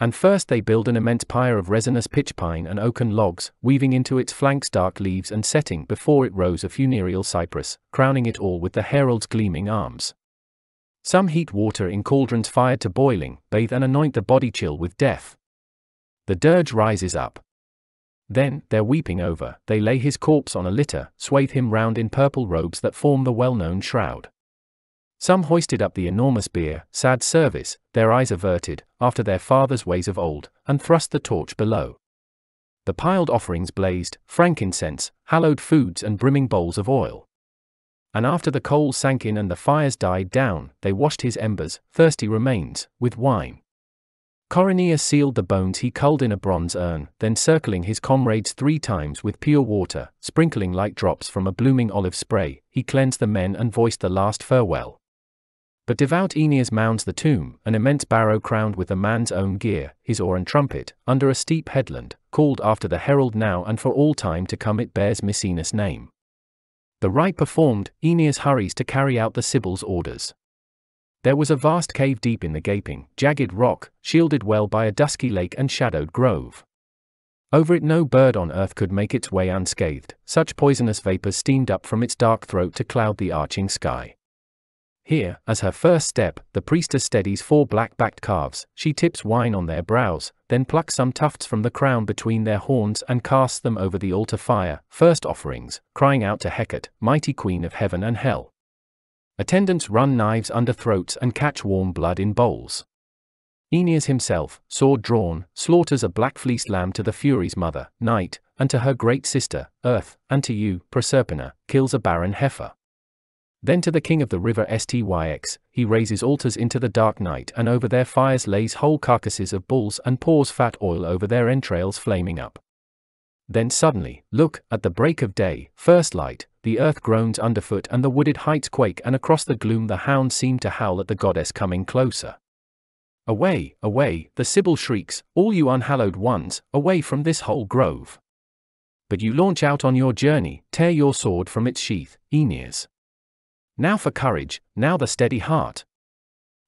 And first they build an immense pyre of resinous pitch pine and oaken logs, weaving into its flanks dark leaves and setting before it rows a funereal cypress, crowning it all with the herald's gleaming arms. Some heat water in cauldrons fired to boiling, bathe and anoint the body chill with death. The dirge rises up. Then, their weeping over, they lay his corpse on a litter, swathe him round in purple robes that form the well known shroud. Some hoisted up the enormous bier, sad service, their eyes averted, after their fathers' ways of old, and thrust the torch below. The piled offerings blazed, frankincense, hallowed foods, and brimming bowls of oil. And after the coals sank in and the fires died down, they washed his embers, thirsty remains, with wine. Corynaeus sealed the bones he culled in a bronze urn, then circling his comrades three times with pure water, sprinkling like drops from a blooming olive spray, he cleansed the men and voiced the last farewell. But devout Aeneas mounds the tomb, an immense barrow crowned with a man's own gear, his oar and trumpet, under a steep headland, called after the herald now and for all time to come it bears Misenus' name. The rite performed, Aeneas hurries to carry out the Sibyl's orders. There was a vast cave deep in the gaping, jagged rock, shielded well by a dusky lake and shadowed grove. Over it no bird on earth could make its way unscathed, such poisonous vapors steamed up from its dark throat to cloud the arching sky. Here, as her first step, the priestess steadies four black backed calves, she tips wine on their brows, then plucks some tufts from the crown between their horns and casts them over the altar fire, first offerings, crying out to Hecate, mighty queen of heaven and hell. Attendants run knives under throats and catch warm blood in bowls. Aeneas himself, sword drawn, slaughters a black fleeced lamb to the Furies' mother, Night, and to her great sister, Earth, and to you, Proserpina, kills a barren heifer. Then to the king of the river Styx, he raises altars into the dark night and over their fires lays whole carcasses of bulls and pours fat oil over their entrails flaming up. Then suddenly, look, at the break of day, first light, the earth groans underfoot and the wooded heights quake and across the gloom the hounds seem to howl at the goddess coming closer. Away, away, the Sibyl shrieks, all you unhallowed ones, away from this whole grove. But you launch out on your journey, tear your sword from its sheath, Aeneas. Now for courage, now the steady heart.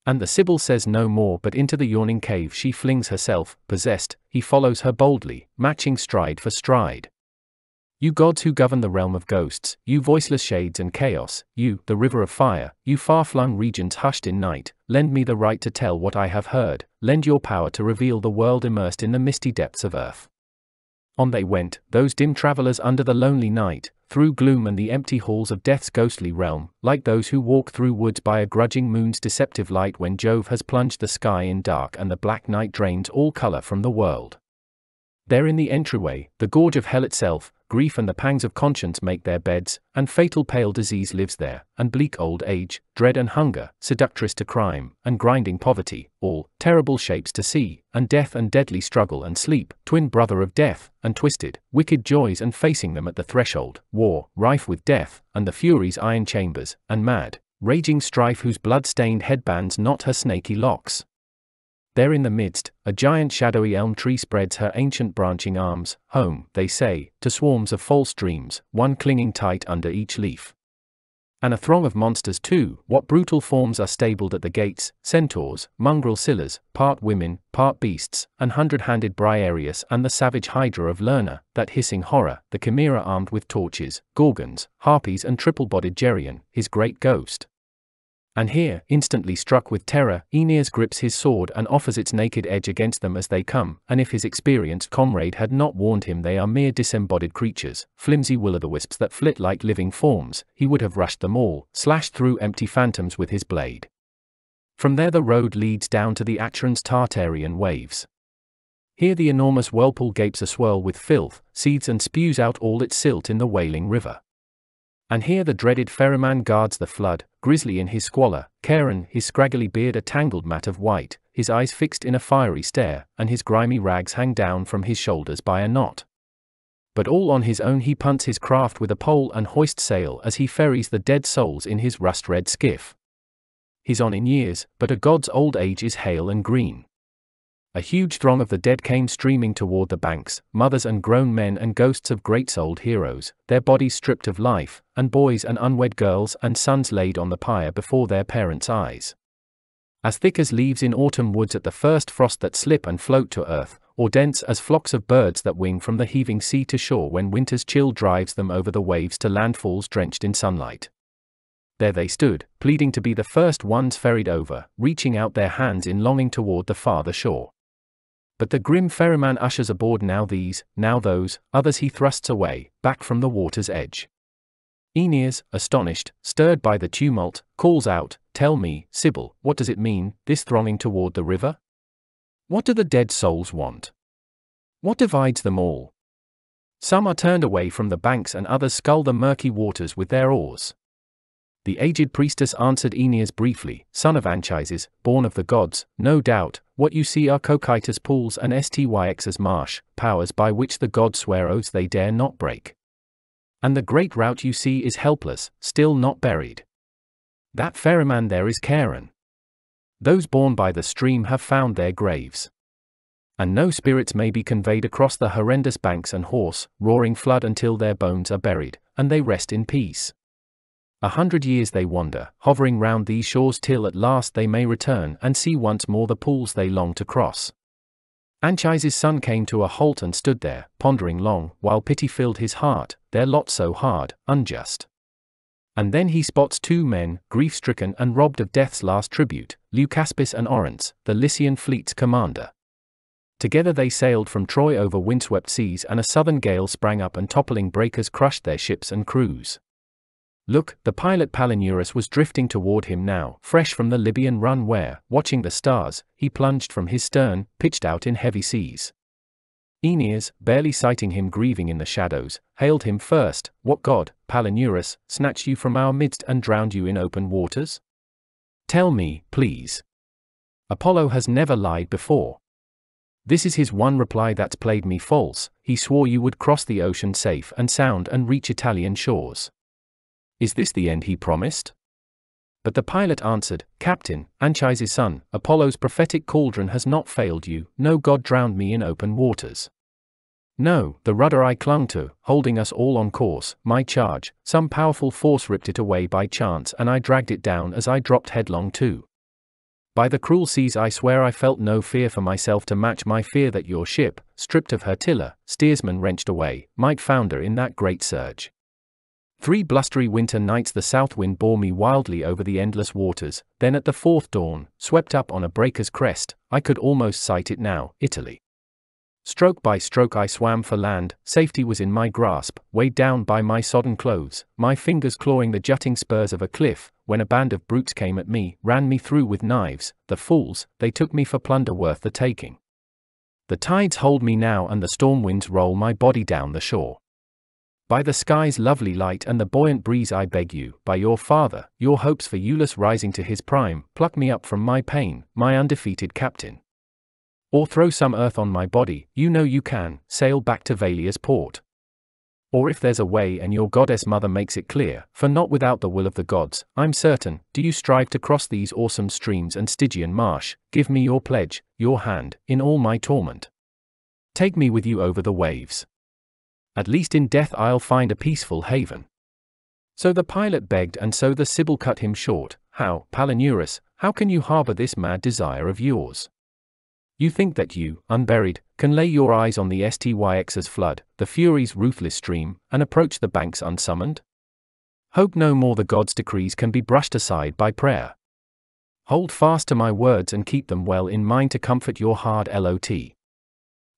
And the Sibyl says no more but into the yawning cave she flings herself, possessed, he follows her boldly, matching stride for stride. You gods who govern the realm of ghosts, you voiceless shades and chaos, you, the river of fire, you far flung regions hushed in night, lend me the right to tell what I have heard, lend your power to reveal the world immersed in the misty depths of earth. On they went, those dim travelers under the lonely night, through gloom and the empty halls of death's ghostly realm, like those who walk through woods by a grudging moon's deceptive light when Jove has plunged the sky in dark and the black night drains all color from the world. There in the entryway, the gorge of hell itself, grief and the pangs of conscience make their beds, and fatal pale disease lives there, and bleak old age, dread and hunger, seductress to crime, and grinding poverty, all, terrible shapes to see, and death and deadly struggle and sleep, twin brother of death, and twisted, wicked joys and facing them at the threshold, war, rife with death, and the furies' iron chambers, and mad, raging strife whose blood-stained headbands knot her snaky locks, there in the midst, a giant shadowy elm tree spreads her ancient branching arms, home, they say, to swarms of false dreams, one clinging tight under each leaf. And a throng of monsters too, what brutal forms are stabled at the gates, centaurs, mongrel Scyllas, part women, part beasts, an hundred-handed Briareus and the savage Hydra of Lerna, that hissing horror, the chimera armed with torches, gorgons, harpies and triple-bodied Geryon, his great ghost. And here, instantly struck with terror, Aeneas grips his sword and offers its naked edge against them as they come, and if his experienced comrade had not warned him they are mere disembodied creatures, flimsy will-o'-the-wisps that flit like living forms, he would have rushed them all, slashed through empty phantoms with his blade. From there the road leads down to the Acheron's Tartarian waves. Here the enormous whirlpool gapes aswirl with filth, seeds and spews out all its silt in the wailing river. And here the dreaded ferryman guards the flood, grisly in his squalor, Charon, his scraggly beard a tangled mat of white, his eyes fixed in a fiery stare, and his grimy rags hang down from his shoulders by a knot. But all on his own he punts his craft with a pole and hoists sail as he ferries the dead souls in his rust-red skiff. He's on in years, but a god's old age is hale and green. A huge throng of the dead came streaming toward the banks, mothers and grown men and ghosts of great souled heroes, their bodies stripped of life, and boys and unwed girls and sons laid on the pyre before their parents' eyes. As thick as leaves in autumn woods at the first frost that slip and float to earth, or dense as flocks of birds that wing from the heaving sea to shore when winter's chill drives them over the waves to landfalls drenched in sunlight. There they stood, pleading to be the first ones ferried over, reaching out their hands in longing toward the farther shore. But the grim ferryman ushers aboard now these, now those, others he thrusts away, back from the water's edge. Aeneas, astonished, stirred by the tumult, calls out, Tell me, Sibyl, what does it mean, this thronging toward the river? What do the dead souls want? What divides them all? Some are turned away from the banks and others scull the murky waters with their oars. The aged priestess answered Aeneas briefly, Son of Anchises, born of the gods, no doubt, what you see are Cocytus pools and Styx's marsh, powers by which the gods swear oaths they dare not break. And the great rout you see is helpless, still not buried. That ferryman there is Charon. Those born by the stream have found their graves. And no spirits may be conveyed across the horrendous banks and hoarse, roaring flood until their bones are buried, and they rest in peace. A hundred years they wander, hovering round these shores till at last they may return and see once more the pools they long to cross. Anchises' son came to a halt and stood there, pondering long, while pity filled his heart, their lot so hard, unjust. And then he spots two men, grief stricken and robbed of death's last tribute, Leucaspis and Orontes, the Lycian fleet's commander. Together they sailed from Troy over windswept seas, and a southern gale sprang up, and toppling breakers crushed their ships and crews. Look, the pilot Palinurus was drifting toward him now, fresh from the Libyan run where, watching the stars, he plunged from his stern, pitched out in heavy seas. Aeneas, barely sighting him grieving in the shadows, hailed him first, What god, Palinurus, snatched you from our midst and drowned you in open waters? Tell me, please. Apollo has never lied before. This is his one reply that's played me false, he swore you would cross the ocean safe and sound and reach Italian shores. Is this the end he promised? But the pilot answered, Captain, Anchises' son, Apollo's prophetic cauldron has not failed you, no god drowned me in open waters. No, the rudder I clung to, holding us all on course, my charge, some powerful force ripped it away by chance and I dragged it down as I dropped headlong too. By the cruel seas I swear I felt no fear for myself to match my fear that your ship, stripped of her tiller, steersman wrenched away, might founder in that great surge. Three blustery winter nights the south wind bore me wildly over the endless waters, then at the fourth dawn, swept up on a breaker's crest, I could almost sight it now, Italy. Stroke by stroke I swam for land, safety was in my grasp, weighed down by my sodden clothes, my fingers clawing the jutting spurs of a cliff, when a band of brutes came at me, ran me through with knives, the fools, they took me for plunder worth the taking. The tides hold me now and the storm winds roll my body down the shore. By the sky's lovely light and the buoyant breeze I beg you, by your father, your hopes for Iulus rising to his prime, pluck me up from my pain, my undefeated captain. Or throw some earth on my body, you know you can, sail back to Velia's port. Or if there's a way and your goddess mother makes it clear, for not without the will of the gods, I'm certain, do you strive to cross these awesome streams and Stygian marsh, give me your pledge, your hand, in all my torment. Take me with you over the waves. At least in death I'll find a peaceful haven. So the pilot begged, and so the Sibyl cut him short. How, Palinurus, how can you harbor this mad desire of yours? You think that you, unburied, can lay your eyes on the Styx's flood, the Furies' ruthless stream, and approach the banks unsummoned? Hope no more the gods' decrees can be brushed aside by prayer. Hold fast to my words and keep them well in mind to comfort your hard lot.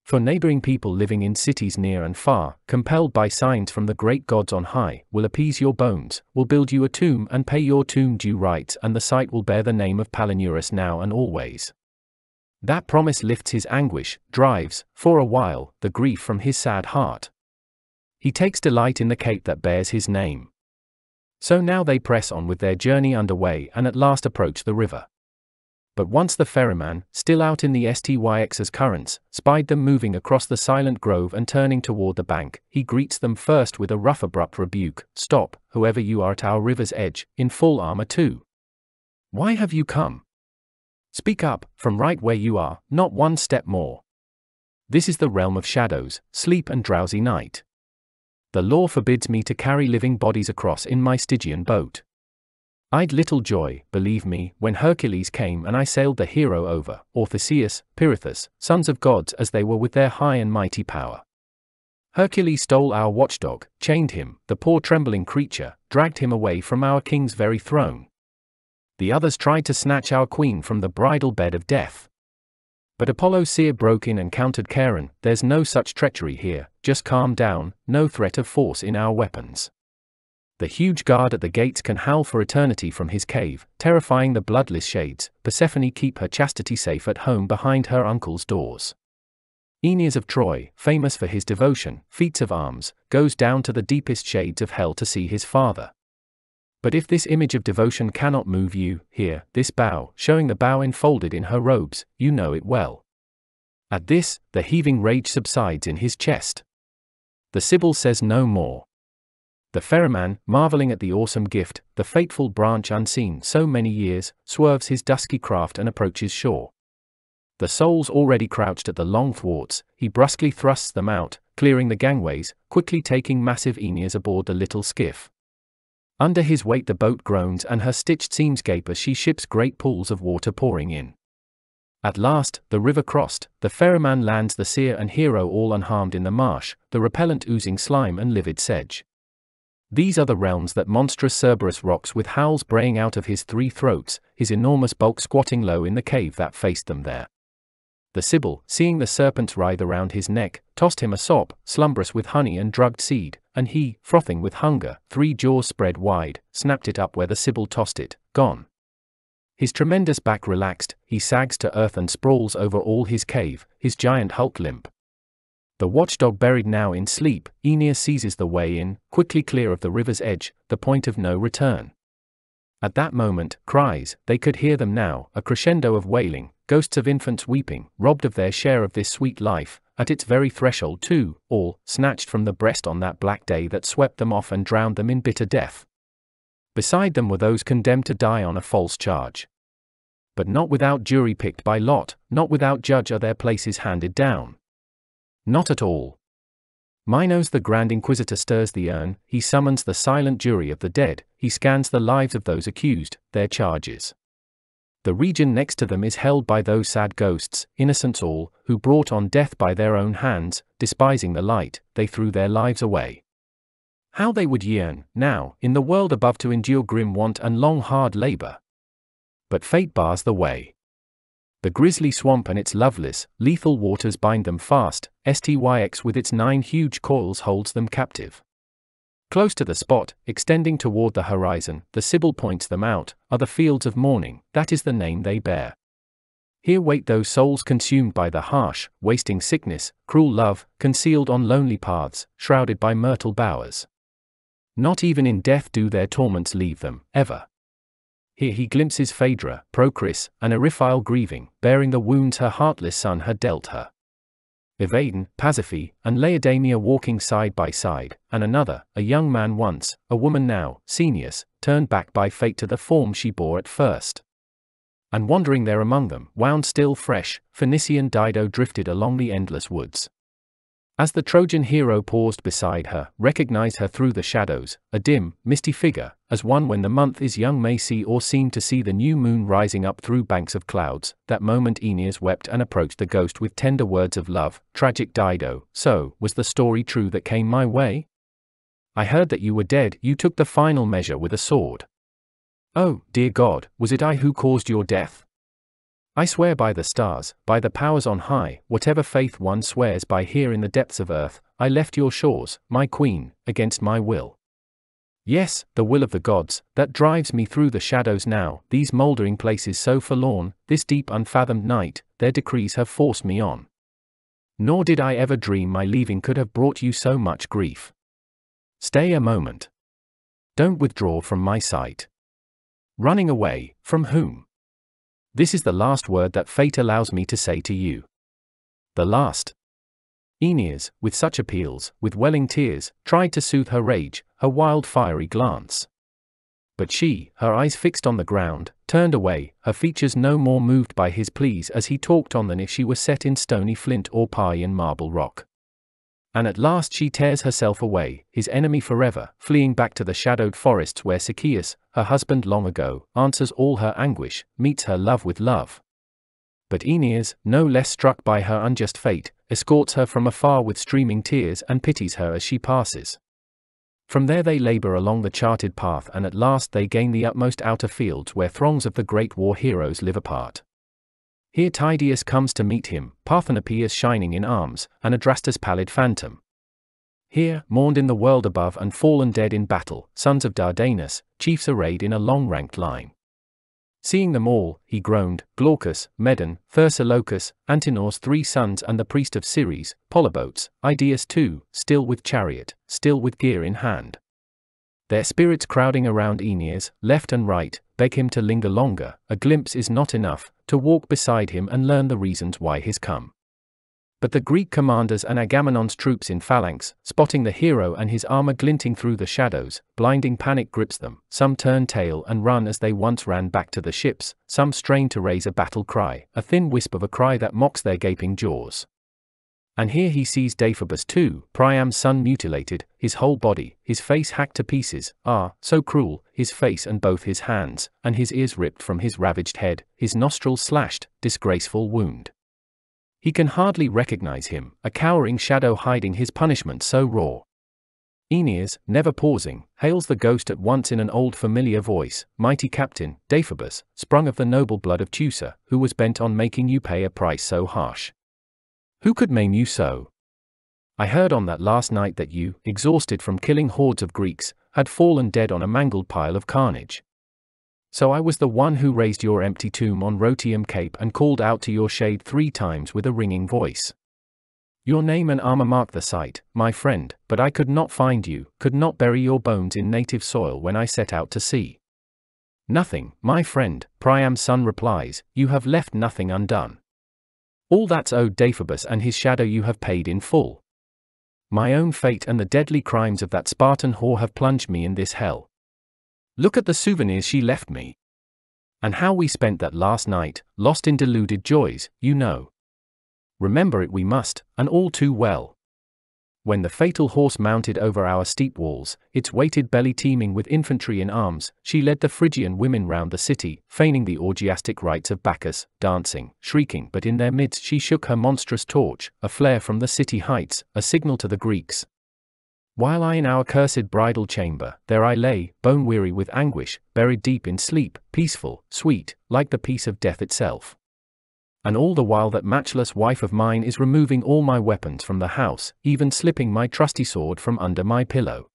For neighboring people living in cities near and far, compelled by signs from the great gods on high, will appease your bones, will build you a tomb and pay your tomb due rites, and the site will bear the name of Palinurus now and always. That promise lifts his anguish, drives, for a while, the grief from his sad heart. He takes delight in the cape that bears his name. So now they press on with their journey underway and at last approach the river. But once the ferryman, still out in the Styx's currents, spied them moving across the silent grove and turning toward the bank, he greets them first with a rough abrupt rebuke Stop, whoever you are at our river's edge, in full armor too. Why have you come? Speak up, from right where you are, not one step more. This is the realm of shadows, sleep and drowsy night. The law forbids me to carry living bodies across in my Stygian boat. I'd little joy, believe me, when Hercules came and I sailed the hero over, or Theseus, Pirithous, sons of gods as they were with their high and mighty power. Hercules stole our watchdog, chained him, the poor trembling creature, dragged him away from our king's very throne. The others tried to snatch our queen from the bridal bed of death. But Apollo seer broke in and countered Charon, there's no such treachery here, just calm down, no threat of force in our weapons. The huge guard at the gates can howl for eternity from his cave, terrifying the bloodless shades. Persephone keep her chastity safe at home behind her uncle's doors. Aeneas of Troy, famous for his devotion, feats of arms, goes down to the deepest shades of hell to see his father. But if this image of devotion cannot move you, here, this bow, showing the bow enfolded in her robes, you know it well. At this, the heaving rage subsides in his chest. The Sibyl says no more. The ferryman, marveling at the awesome gift, the fateful branch unseen so many years, swerves his dusky craft and approaches shore. The souls already crouched at the long thwarts, he brusquely thrusts them out, clearing the gangways, quickly taking massive Aeneas aboard the little skiff. Under his weight the boat groans and her stitched seams gape as she ships great pools of water pouring in. At last, the river crossed, the ferryman lands the seer and hero all unharmed in the marsh, the repellent oozing slime and livid sedge. These are the realms that monstrous Cerberus rocks with howls braying out of his three throats, his enormous bulk squatting low in the cave that faced them there. The Sibyl, seeing the serpents writhe around his neck, tossed him a sop, slumbrous with honey and drugged seed, and he, frothing with hunger, three jaws spread wide, snapped it up where the Sibyl tossed it, gone. His tremendous back relaxed, he sags to earth and sprawls over all his cave, his giant hulk limp. The watchdog buried now in sleep, Aeneas seizes the way in, quickly clear of the river's edge, the point of no return. At that moment, cries, they could hear them now, a crescendo of wailing, ghosts of infants weeping, robbed of their share of this sweet life, at its very threshold too, all, snatched from the breast on that black day that swept them off and drowned them in bitter death. Beside them were those condemned to die on a false charge. But not without jury picked by lot, not without judge are their places handed down. Not at all. Minos the Grand Inquisitor stirs the urn, he summons the silent jury of the dead, he scans the lives of those accused, their charges. The region next to them is held by those sad ghosts, innocents all, who brought on death by their own hands, despising the light, they threw their lives away. How they would yearn, now, in the world above to endure grim want and long hard labor. But fate bars the way. The grisly swamp and its loveless, lethal waters bind them fast, STYX with its nine huge coils holds them captive. Close to the spot, extending toward the horizon, the Sibyl points them out, are the fields of mourning, that is the name they bear. Here wait those souls consumed by the harsh, wasting sickness, cruel love, concealed on lonely paths, shrouded by myrtle bowers. Not even in death do their torments leave them, ever. Here he glimpses Phaedra, Procris, and Eriphyle grieving, bearing the wounds her heartless son had dealt her. Evadne, Pasiphae, and Laodamia walking side by side, and another, a young man once, a woman now, Caeneus, turned back by fate to the form she bore at first. And wandering there among them, wound still fresh, Phoenician Dido drifted along the endless woods. As the Trojan hero paused beside her, recognized her through the shadows, a dim, misty figure, as one when the month is young may see or seem to see the new moon rising up through banks of clouds. That moment Aeneas wept and approached the ghost with tender words of love. Tragic Dido, so, was the story true that came my way? I heard that you were dead, you took the final measure with a sword. Oh, dear God, was it I who caused your death? I swear by the stars, by the powers on high, whatever faith one swears by here in the depths of earth, I left your shores, my queen, against my will. Yes, the will of the gods, that drives me through the shadows now, these mouldering places so forlorn, this deep unfathomed night, their decrees have forced me on. Nor did I ever dream my leaving could have brought you so much grief. Stay a moment. Don't withdraw from my sight. Running away, from whom? This is the last word that fate allows me to say to you. The last. Aeneas, with such appeals, with welling tears, tried to soothe her rage, her wild fiery glance. But she, her eyes fixed on the ground, turned away, her features no more moved by his pleas as he talked on than if she were set in stony flint or Parian marble rock. And at last she tears herself away, his enemy forever, fleeing back to the shadowed forests where Sychaeus, her husband long ago, answers all her anguish, meets her love with love. But Aeneas, no less struck by her unjust fate, escorts her from afar with streaming tears and pities her as she passes. From there they labor along the charted path and at last they gain the utmost outer fields where throngs of the great war heroes live apart. Here Tydeus comes to meet him, Parthenopaeus shining in arms, and Adrastus pallid phantom. Here, mourned in the world above and fallen dead in battle, sons of Dardanus, chiefs arrayed in a long ranked line. Seeing them all, he groaned, Glaucus, Medon, Thersilochus, Antenor's three sons and the priest of Ceres, Polyboetes, Idaeus too, still with chariot, still with gear in hand. Their spirits crowding around Aeneas, left and right, beg him to linger longer, a glimpse is not enough, to walk beside him and learn the reasons why he's come. But the Greek commanders and Agamemnon's troops in phalanx, spotting the hero and his armor glinting through the shadows, blinding panic grips them, some turn tail and run as they once ran back to the ships, some strain to raise a battle cry, a thin wisp of a cry that mocks their gaping jaws. And here he sees Deiphobus too, Priam's son mutilated, his whole body, his face hacked to pieces, ah, so cruel, his face and both his hands, and his ears ripped from his ravaged head, his nostrils slashed, disgraceful wound. He can hardly recognize him, a cowering shadow hiding his punishment so raw. Aeneas, never pausing, hails the ghost at once in an old familiar voice, Mighty Captain, Deiphobus, sprung of the noble blood of Teucer, who was bent on making you pay a price so harsh. Who could maim you so? I heard on that last night that you, exhausted from killing hordes of Greeks, had fallen dead on a mangled pile of carnage. So I was the one who raised your empty tomb on Rhoeteum Cape and called out to your shade three times with a ringing voice. Your name and armor mark the site, my friend, but I could not find you, could not bury your bones in native soil when I set out to sea. Nothing, my friend, Priam's son replies, you have left nothing undone. All that's owed Deiphobus and his shadow you have paid in full. My own fate and the deadly crimes of that Spartan whore have plunged me in this hell. Look at the souvenirs she left me. And how we spent that last night, lost in deluded joys, you know remember it we must, and all too well. When the fatal horse mounted over our steep walls, its weighted belly teeming with infantry in arms, she led the Phrygian women round the city, feigning the orgiastic rites of Bacchus, dancing, shrieking, but in their midst she shook her monstrous torch, a flare from the city heights, a signal to the Greeks. While I in our cursed bridal chamber, there I lay, bone weary with anguish, buried deep in sleep, peaceful, sweet, like the peace of death itself and all the while that matchless wife of mine is removing all my weapons from the house, even slipping my trusty sword from under my pillow.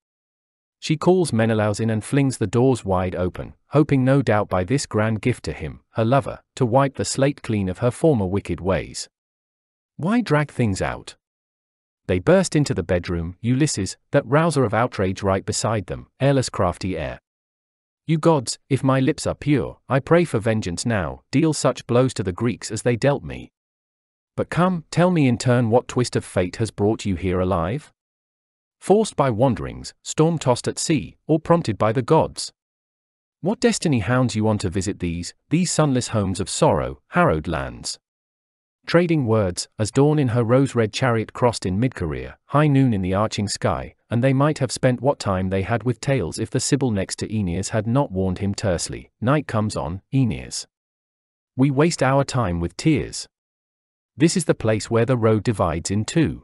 She calls Menelaus in and flings the doors wide open, hoping no doubt by this grand gift to him, her lover, to wipe the slate clean of her former wicked ways. Why drag things out? They burst into the bedroom, Ulysses, that rouser of outrage right beside them, Aeolus' crafty heir. You gods, if my lips are pure, I pray for vengeance now, deal such blows to the Greeks as they dealt me. But come, tell me in turn what twist of fate has brought you here alive? Forced by wanderings, storm tossed at sea, or prompted by the gods? What destiny hounds you on to visit these, these sunless homes of sorrow, harrowed lands? Trading words, as dawn in her rose red chariot crossed in mid career, high noon in the arching sky, and they might have spent what time they had with tales if the Sibyl next to Aeneas had not warned him tersely Night comes on, Aeneas. We waste our time with tears. This is the place where the road divides in two.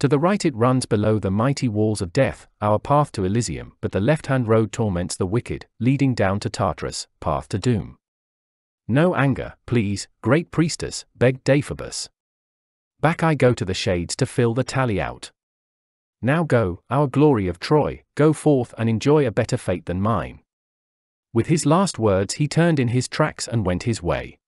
To the right it runs below the mighty walls of death, our path to Elysium, but the left hand road torments the wicked, leading down to Tartarus, path to doom. No anger, please, great priestess, begged Deiphobus. Back I go to the shades to fill the tally out. Now go, our glory of Troy, go forth and enjoy a better fate than mine. With his last words, he turned in his tracks and went his way.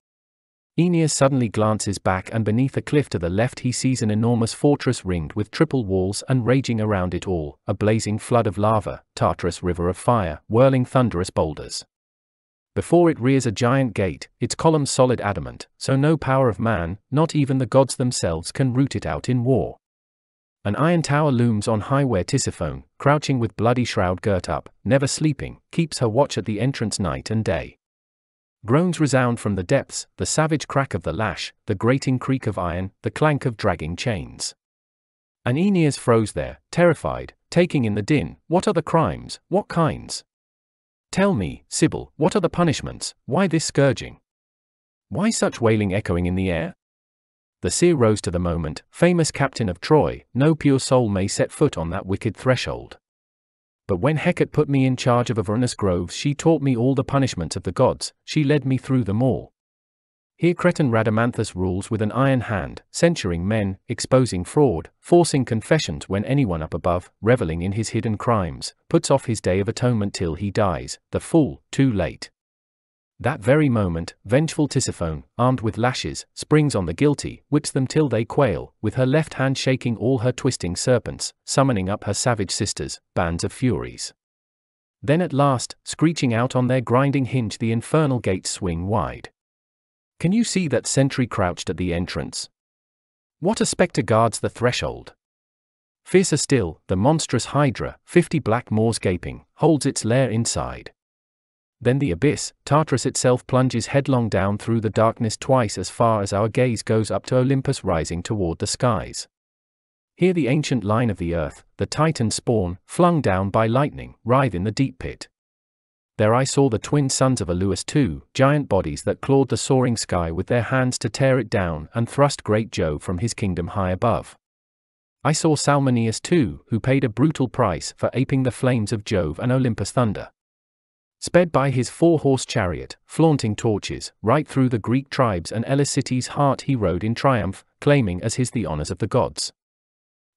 Aeneas suddenly glances back, and beneath a cliff to the left, he sees an enormous fortress ringed with triple walls and raging around it all, a blazing flood of lava, Tartarus river of fire, whirling thunderous boulders. Before it rears a giant gate, its columns solid adamant, so no power of man, not even the gods themselves, can root it out in war. An iron tower looms on high where Tisiphone, crouching with bloody shroud girt up, never sleeping, keeps her watch at the entrance night and day. Groans resound from the depths, the savage crack of the lash, the grating creak of iron, the clank of dragging chains. And Aeneas froze there, terrified, taking in the din, what are the crimes, what kinds? Tell me, Sibyl, what are the punishments, why this scourging? Why such wailing echoing in the air? The seer rose to the moment, famous captain of Troy, no pure soul may set foot on that wicked threshold. But when Hecate put me in charge of Avernus groves, she taught me all the punishments of the gods, she led me through them all. Here Cretan Rhadamanthus rules with an iron hand, censuring men, exposing fraud, forcing confessions when anyone up above, reveling in his hidden crimes, puts off his day of atonement till he dies, the fool, too late. That very moment, vengeful Tisiphone, armed with lashes, springs on the guilty, whips them till they quail, with her left hand shaking all her twisting serpents, summoning up her savage sisters, bands of furies. Then at last, screeching out on their grinding hinge, the infernal gates swing wide. Can you see that sentry crouched at the entrance? What a spectre guards the threshold! Fiercer still, the monstrous Hydra, fifty black maws gaping, holds its lair inside. Then the abyss, Tartarus itself plunges headlong down through the darkness twice as far as our gaze goes up to Olympus rising toward the skies. Here the ancient line of the earth, the Titan spawn, flung down by lightning, writhe in the deep pit. There I saw the twin sons of Aloeus too, giant bodies that clawed the soaring sky with their hands to tear it down and thrust great Jove from his kingdom high above. I saw Salmoneus too, who paid a brutal price for aping the flames of Jove and Olympus thunder. Sped by his four horse chariot, flaunting torches, right through the Greek tribes and Elis city's heart he rode in triumph, claiming as his the honors of the gods.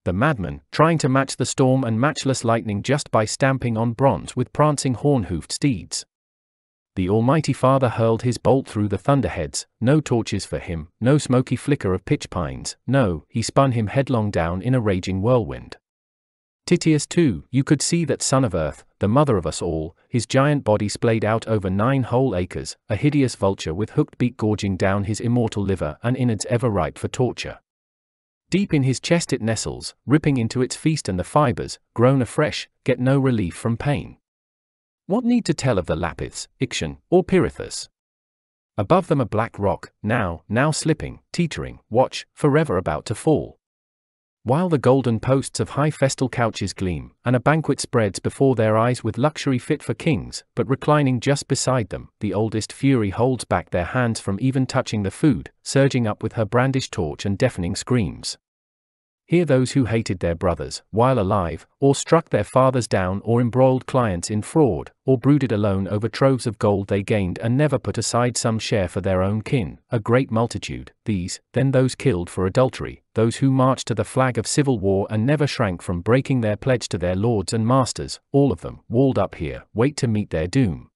The madman, trying to match the storm and matchless lightning just by stamping on bronze with prancing horn hoofed steeds. The Almighty Father hurled his bolt through the thunderheads, no torches for him, no smoky flicker of pitch pines, no, he spun him headlong down in a raging whirlwind. Tityus too, you could see that son of earth, the mother of us all, his giant body splayed out over nine whole acres, a hideous vulture with hooked beak gorging down his immortal liver and innards ever ripe for torture. Deep in his chest it nestles, ripping into its feast and the fibers, grown afresh, get no relief from pain. What need to tell of the Lapiths, Ixion, or Pirithous? Above them a black rock, now, now slipping, teetering, watch, forever about to fall. While the golden posts of high festal couches gleam, and a banquet spreads before their eyes with luxury fit for kings, but reclining just beside them, the oldest Fury holds back their hands from even touching the food, surging up with her brandished torch and deafening screams. Hear those who hated their brothers, while alive, or struck their fathers down, or embroiled clients in fraud, or brooded alone over troves of gold they gained and never put aside some share for their own kin, a great multitude, these, then those killed for adultery, those who marched to the flag of civil war and never shrank from breaking their pledge to their lords and masters, all of them, walled up here, wait to meet their doom.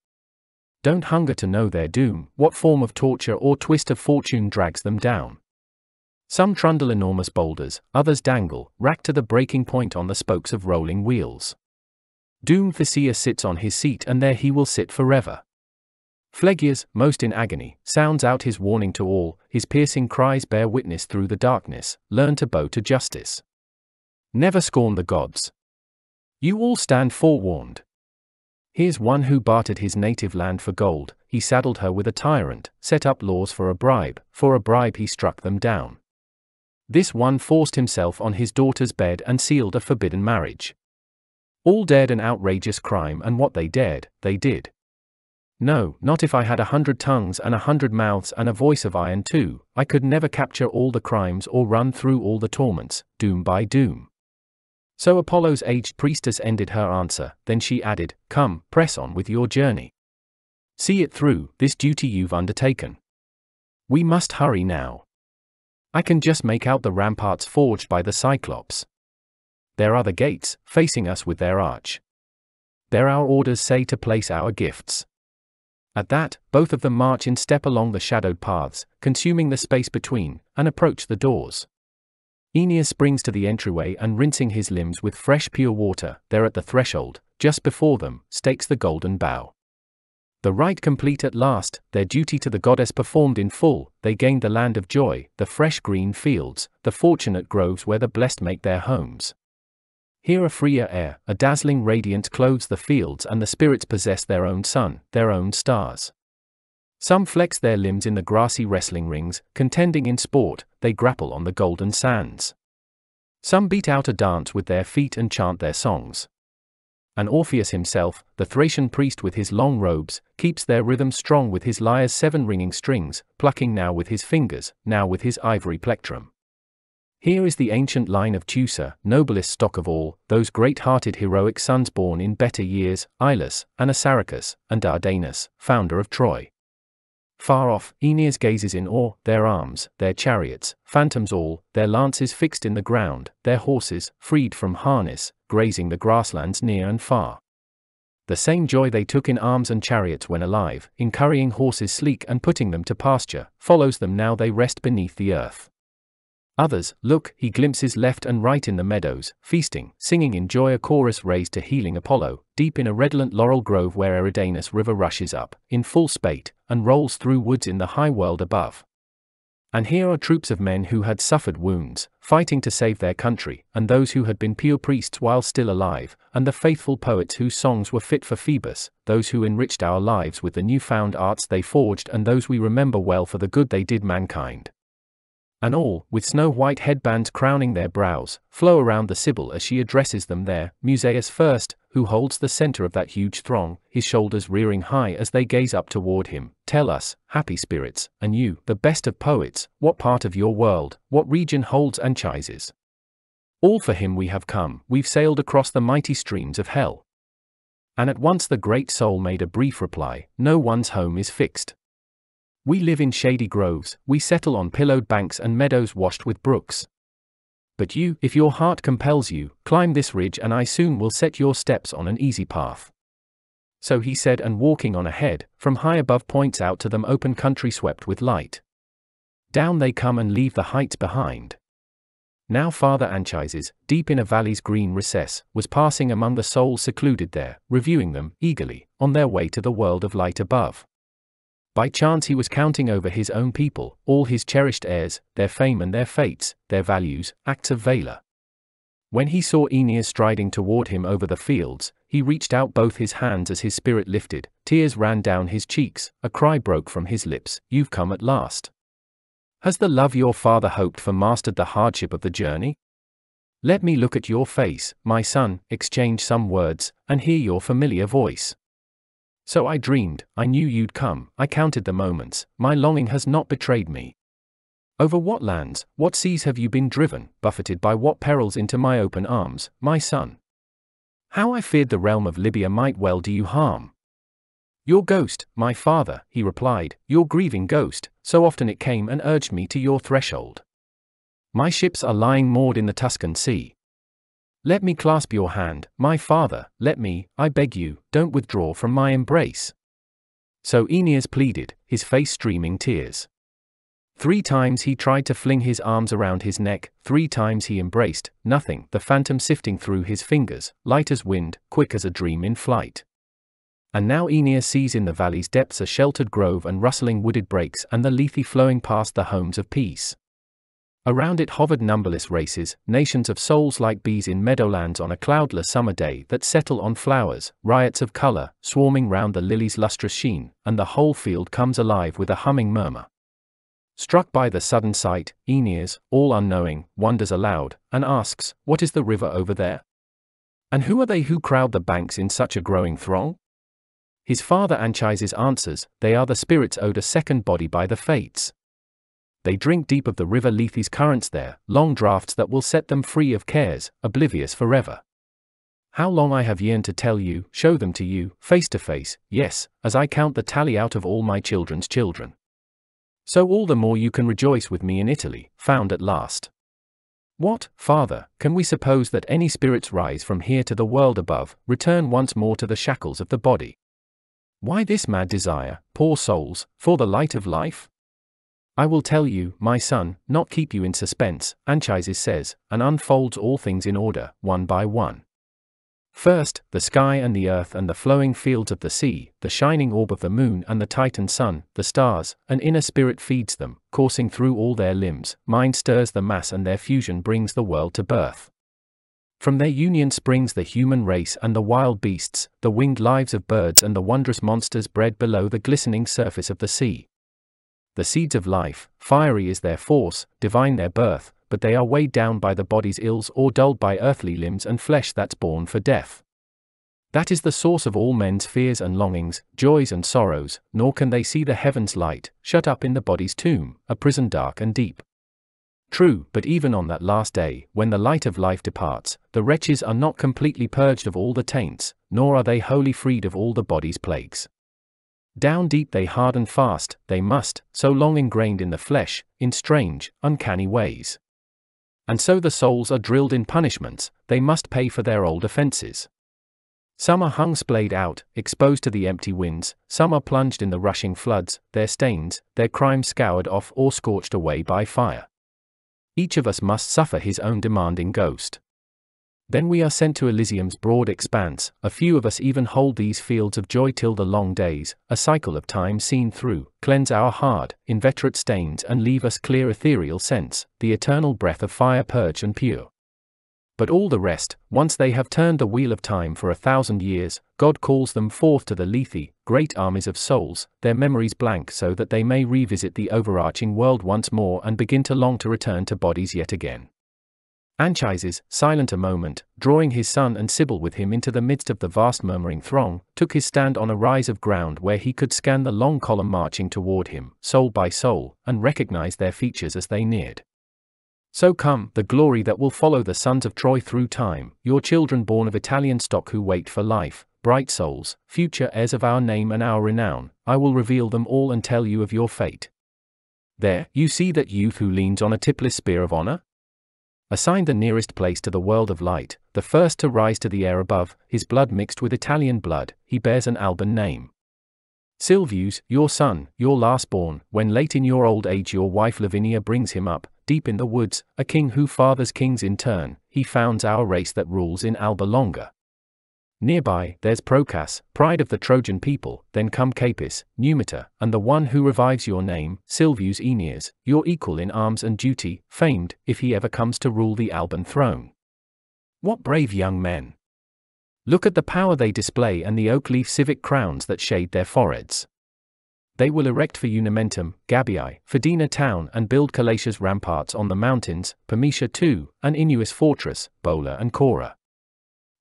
Don't hunger to know their doom, what form of torture or twist of fortune drags them down. Some trundle enormous boulders, others dangle, racked to the breaking point on the spokes of rolling wheels. Doom sits on his seat and there he will sit forever. Phlegyas, most in agony, sounds out his warning to all, his piercing cries bear witness through the darkness, learn to bow to justice. Never scorn the gods. You all stand forewarned. Here's one who bartered his native land for gold, he saddled her with a tyrant, set up laws for a bribe, for a bribe he struck them down. This one forced himself on his daughter's bed and sealed a forbidden marriage. All dared an outrageous crime, and what they dared, they did. No, not if I had a hundred tongues and a hundred mouths and a voice of iron too, I could never capture all the crimes or run through all the torments, doom by doom. So Apollo's aged priestess ended her answer, then she added, Come, press on with your journey. See it through, this duty you've undertaken. We must hurry now. I can just make out the ramparts forged by the Cyclops. There are the gates, facing us with their arch. There our orders say to place our gifts. At that, both of them march in step along the shadowed paths, consuming the space between, and approach the doors. Aeneas springs to the entryway and rinsing his limbs with fresh pure water, there at the threshold, just before them, stakes the golden bough. The rite complete at last, their duty to the goddess performed in full, they gained the land of joy, the fresh green fields, the fortunate groves where the blessed make their homes. Here a freer air, a dazzling radiance clothes the fields and the spirits possess their own sun, their own stars. Some flex their limbs in the grassy wrestling rings, contending in sport, they grapple on the golden sands. Some beat out a dance with their feet and chant their songs and Orpheus himself, the Thracian priest with his long robes, keeps their rhythm strong with his lyre's seven ringing strings, plucking now with his fingers, now with his ivory plectrum. Here is the ancient line of Teucer, noblest stock of all, those great-hearted heroic sons born in better years, Ilus, and and Dardanus, founder of Troy. Far off, Aeneas gazes in awe, their arms, their chariots, phantoms all, their lances fixed in the ground, their horses, freed from harness, grazing the grasslands near and far. The same joy they took in arms and chariots when alive, in currying horses sleek and putting them to pasture, follows them now they rest beneath the earth. Others, look, he glimpses left and right in the meadows, feasting, singing in joy a chorus raised to healing Apollo, deep in a redolent laurel grove where Eridanus river rushes up, in full spate, and rolls through woods in the high world above. And here are troops of men who had suffered wounds, fighting to save their country, and those who had been pure priests while still alive, and the faithful poets whose songs were fit for Phoebus, those who enriched our lives with the new-found arts they forged and those we remember well for the good they did mankind and all, with snow-white headbands crowning their brows, flow around the Sibyl as she addresses them there, Musaeus first, who holds the center of that huge throng, his shoulders rearing high as they gaze up toward him, tell us, happy spirits, and you, the best of poets, what part of your world, what region holds Anchises? All for him we have come, we've sailed across the mighty streams of hell. And at once the great soul made a brief reply No one's home is fixed. We live in shady groves, we settle on pillowed banks and meadows washed with brooks. But you, if your heart compels you, climb this ridge and I soon will set your steps on an easy path. So he said, and walking on ahead, from high above points out to them open country swept with light. Down they come and leave the heights behind. Now Father Anchises, deep in a valley's green recess, was passing among the souls secluded there, reviewing them, eagerly, on their way to the world of light above. By chance he was counting over his own people, all his cherished heirs, their fame and their fates, their values, acts of valor. When he saw Aeneas striding toward him over the fields, he reached out both his hands as his spirit lifted, tears ran down his cheeks, a cry broke from his lips, You've come at last. Has the love your father hoped for mastered the hardship of the journey? Let me look at your face, my son, exchange some words, and hear your familiar voice. So I dreamed, I knew you'd come, I counted the moments, my longing has not betrayed me. Over what lands, what seas have you been driven, buffeted by what perils into my open arms, my son? How I feared the realm of Libya might well do you harm. Your ghost, my father, he replied, your grieving ghost, so often it came and urged me to your threshold. My ships are lying moored in the Tuscan sea. Let me clasp your hand, my father, let me, I beg you, don't withdraw from my embrace. So Aeneas pleaded, his face streaming tears. Three times he tried to fling his arms around his neck, three times he embraced, nothing, the phantom sifting through his fingers, light as wind, quick as a dream in flight. And now Aeneas sees in the valley's depths a sheltered grove and rustling wooded brakes and the Lethe flowing past the homes of peace. Around it hovered numberless races, nations of souls like bees in meadowlands on a cloudless summer day that settle on flowers, riots of color, swarming round the lily's lustrous sheen, and the whole field comes alive with a humming murmur. Struck by the sudden sight, Aeneas, all unknowing, wonders aloud, and asks, What is the river over there? And who are they who crowd the banks in such a growing throng? His father Anchises answers, They are the spirits owed a second body by the fates. They drink deep of the river Lethe's currents there, long draughts that will set them free of cares, oblivious forever. How long I have yearned to tell you, show them to you, face to face, yes, as I count the tally out of all my children's children. So all the more you can rejoice with me in Italy, found at last. What, Father, can we suppose that any spirits rise from here to the world above, return once more to the shackles of the body? Why this mad desire, poor souls, for the light of life? I will tell you, my son, not keep you in suspense, Anchises says, and unfolds all things in order, one by one. First, the sky and the earth and the flowing fields of the sea, the shining orb of the moon and the titan sun, the stars, an inner spirit feeds them, coursing through all their limbs, mind stirs the mass and their fusion brings the world to birth. From their union springs the human race and the wild beasts, the winged lives of birds and the wondrous monsters bred below the glistening surface of the sea. The seeds of life, fiery is their force, divine their birth, but they are weighed down by the body's ills or dulled by earthly limbs and flesh that's born for death. That is the source of all men's fears and longings, joys and sorrows, nor can they see the heaven's light, shut up in the body's tomb, a prison dark and deep. True, but even on that last day, when the light of life departs, the wretches are not completely purged of all the taints, nor are they wholly freed of all the body's plagues. Down deep they harden fast, they must, so long ingrained in the flesh, in strange, uncanny ways. And so the souls are drilled in punishments, they must pay for their old offenses. Some are hung splayed out, exposed to the empty winds, some are plunged in the rushing floods, their stains, their crimes scoured off or scorched away by fire. Each of us must suffer his own demanding ghost. Then we are sent to Elysium's broad expanse, a few of us even hold these fields of joy till the long days, a cycle of time seen through, cleanse our hard, inveterate stains and leave us clear ethereal sense, the eternal breath of fire purge and pure. But all the rest, once they have turned the wheel of time for a thousand years, God calls them forth to the Lethe, great armies of souls, their memories blank so that they may revisit the overarching world once more and begin to long to return to bodies yet again. Anchises, silent a moment, drawing his son and Sibyl with him into the midst of the vast murmuring throng, took his stand on a rise of ground where he could scan the long column marching toward him, soul by soul, and recognize their features as they neared. So come, the glory that will follow the sons of Troy through time, your children born of Italian stock who wait for life, bright souls, future heirs of our name and our renown, I will reveal them all and tell you of your fate. There, you see that youth who leans on a tipless spear of honor? Assigned the nearest place to the world of light, the first to rise to the air above, his blood mixed with Italian blood, he bears an Alban name. Silvius, your son, your last born, when late in your old age your wife Lavinia brings him up, deep in the woods, a king who fathers kings in turn, he founds our race that rules in Alba Longa. Nearby, there's Procas, pride of the Trojan people, then come Capys, Numitor, and the one who revives your name, Silvius Aeneas, your equal in arms and duty, famed, if he ever comes to rule the Alban throne. What brave young men! Look at the power they display and the oak leaf civic crowns that shade their foreheads. They will erect for you Nomentum, Gabii, Fidenae town and build Collatia's ramparts on the mountains, Pometia too, an Inuus fortress, Bola and Cora.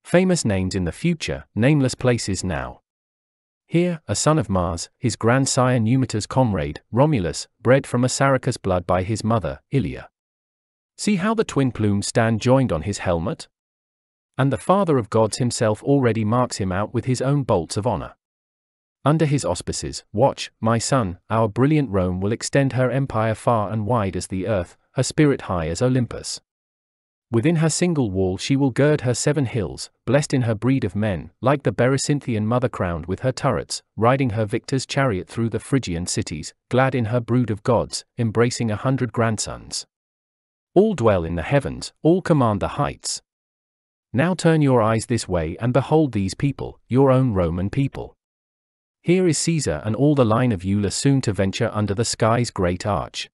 Famous names in the future, nameless places now. Here, a son of Mars, his grandsire Numitor's comrade, Romulus, bred from Assaracus blood by his mother, Ilia. See how the twin plumes stand joined on his helmet? And the father of gods himself already marks him out with his own bolts of honor. Under his auspices, watch, my son, our brilliant Rome will extend her empire far and wide as the earth, her spirit high as Olympus. Within her single wall she will gird her seven hills, blessed in her breed of men, like the Berecyntian mother crowned with her turrets, riding her victor's chariot through the Phrygian cities, glad in her brood of gods, embracing a hundred grandsons. All dwell in the heavens, all command the heights. Now turn your eyes this way and behold these people, your own Roman people. Here is Caesar and all the line of Iulus soon to venture under the sky's great arch.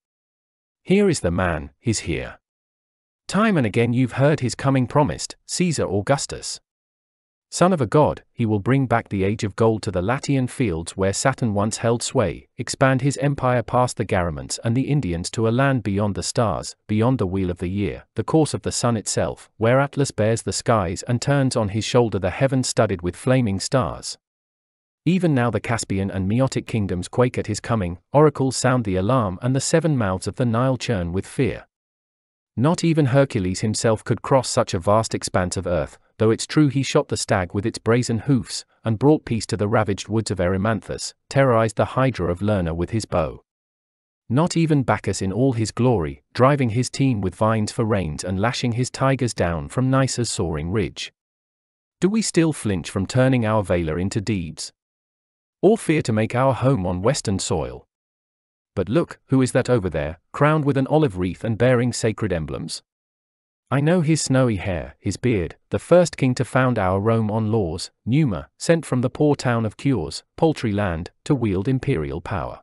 Here is the man, he's here. Time and again you've heard his coming promised, Caesar Augustus. Son of a god, he will bring back the age of gold to the Latian fields where Saturn once held sway, expand his empire past the Garamants and the Indians to a land beyond the stars, beyond the wheel of the year, the course of the sun itself, where Atlas bears the skies and turns on his shoulder the heaven studded with flaming stars. Even now the Caspian and Maeotic kingdoms quake at his coming, oracles sound the alarm and the seven mouths of the Nile churn with fear. Not even Hercules himself could cross such a vast expanse of earth, though it's true he shot the stag with its brazen hoofs, and brought peace to the ravaged woods of Erymanthus, terrorized the hydra of Lerna with his bow. Not even Bacchus in all his glory, driving his team with vines for reins and lashing his tigers down from Nysa's soaring ridge. Do we still flinch from turning our valor into deeds? or fear to make our home on Western soil. But look, who is that over there, crowned with an olive wreath and bearing sacred emblems? I know his snowy hair, his beard, the first king to found our Rome on laws, Numa, sent from the poor town of Cures, paltry land, to wield imperial power.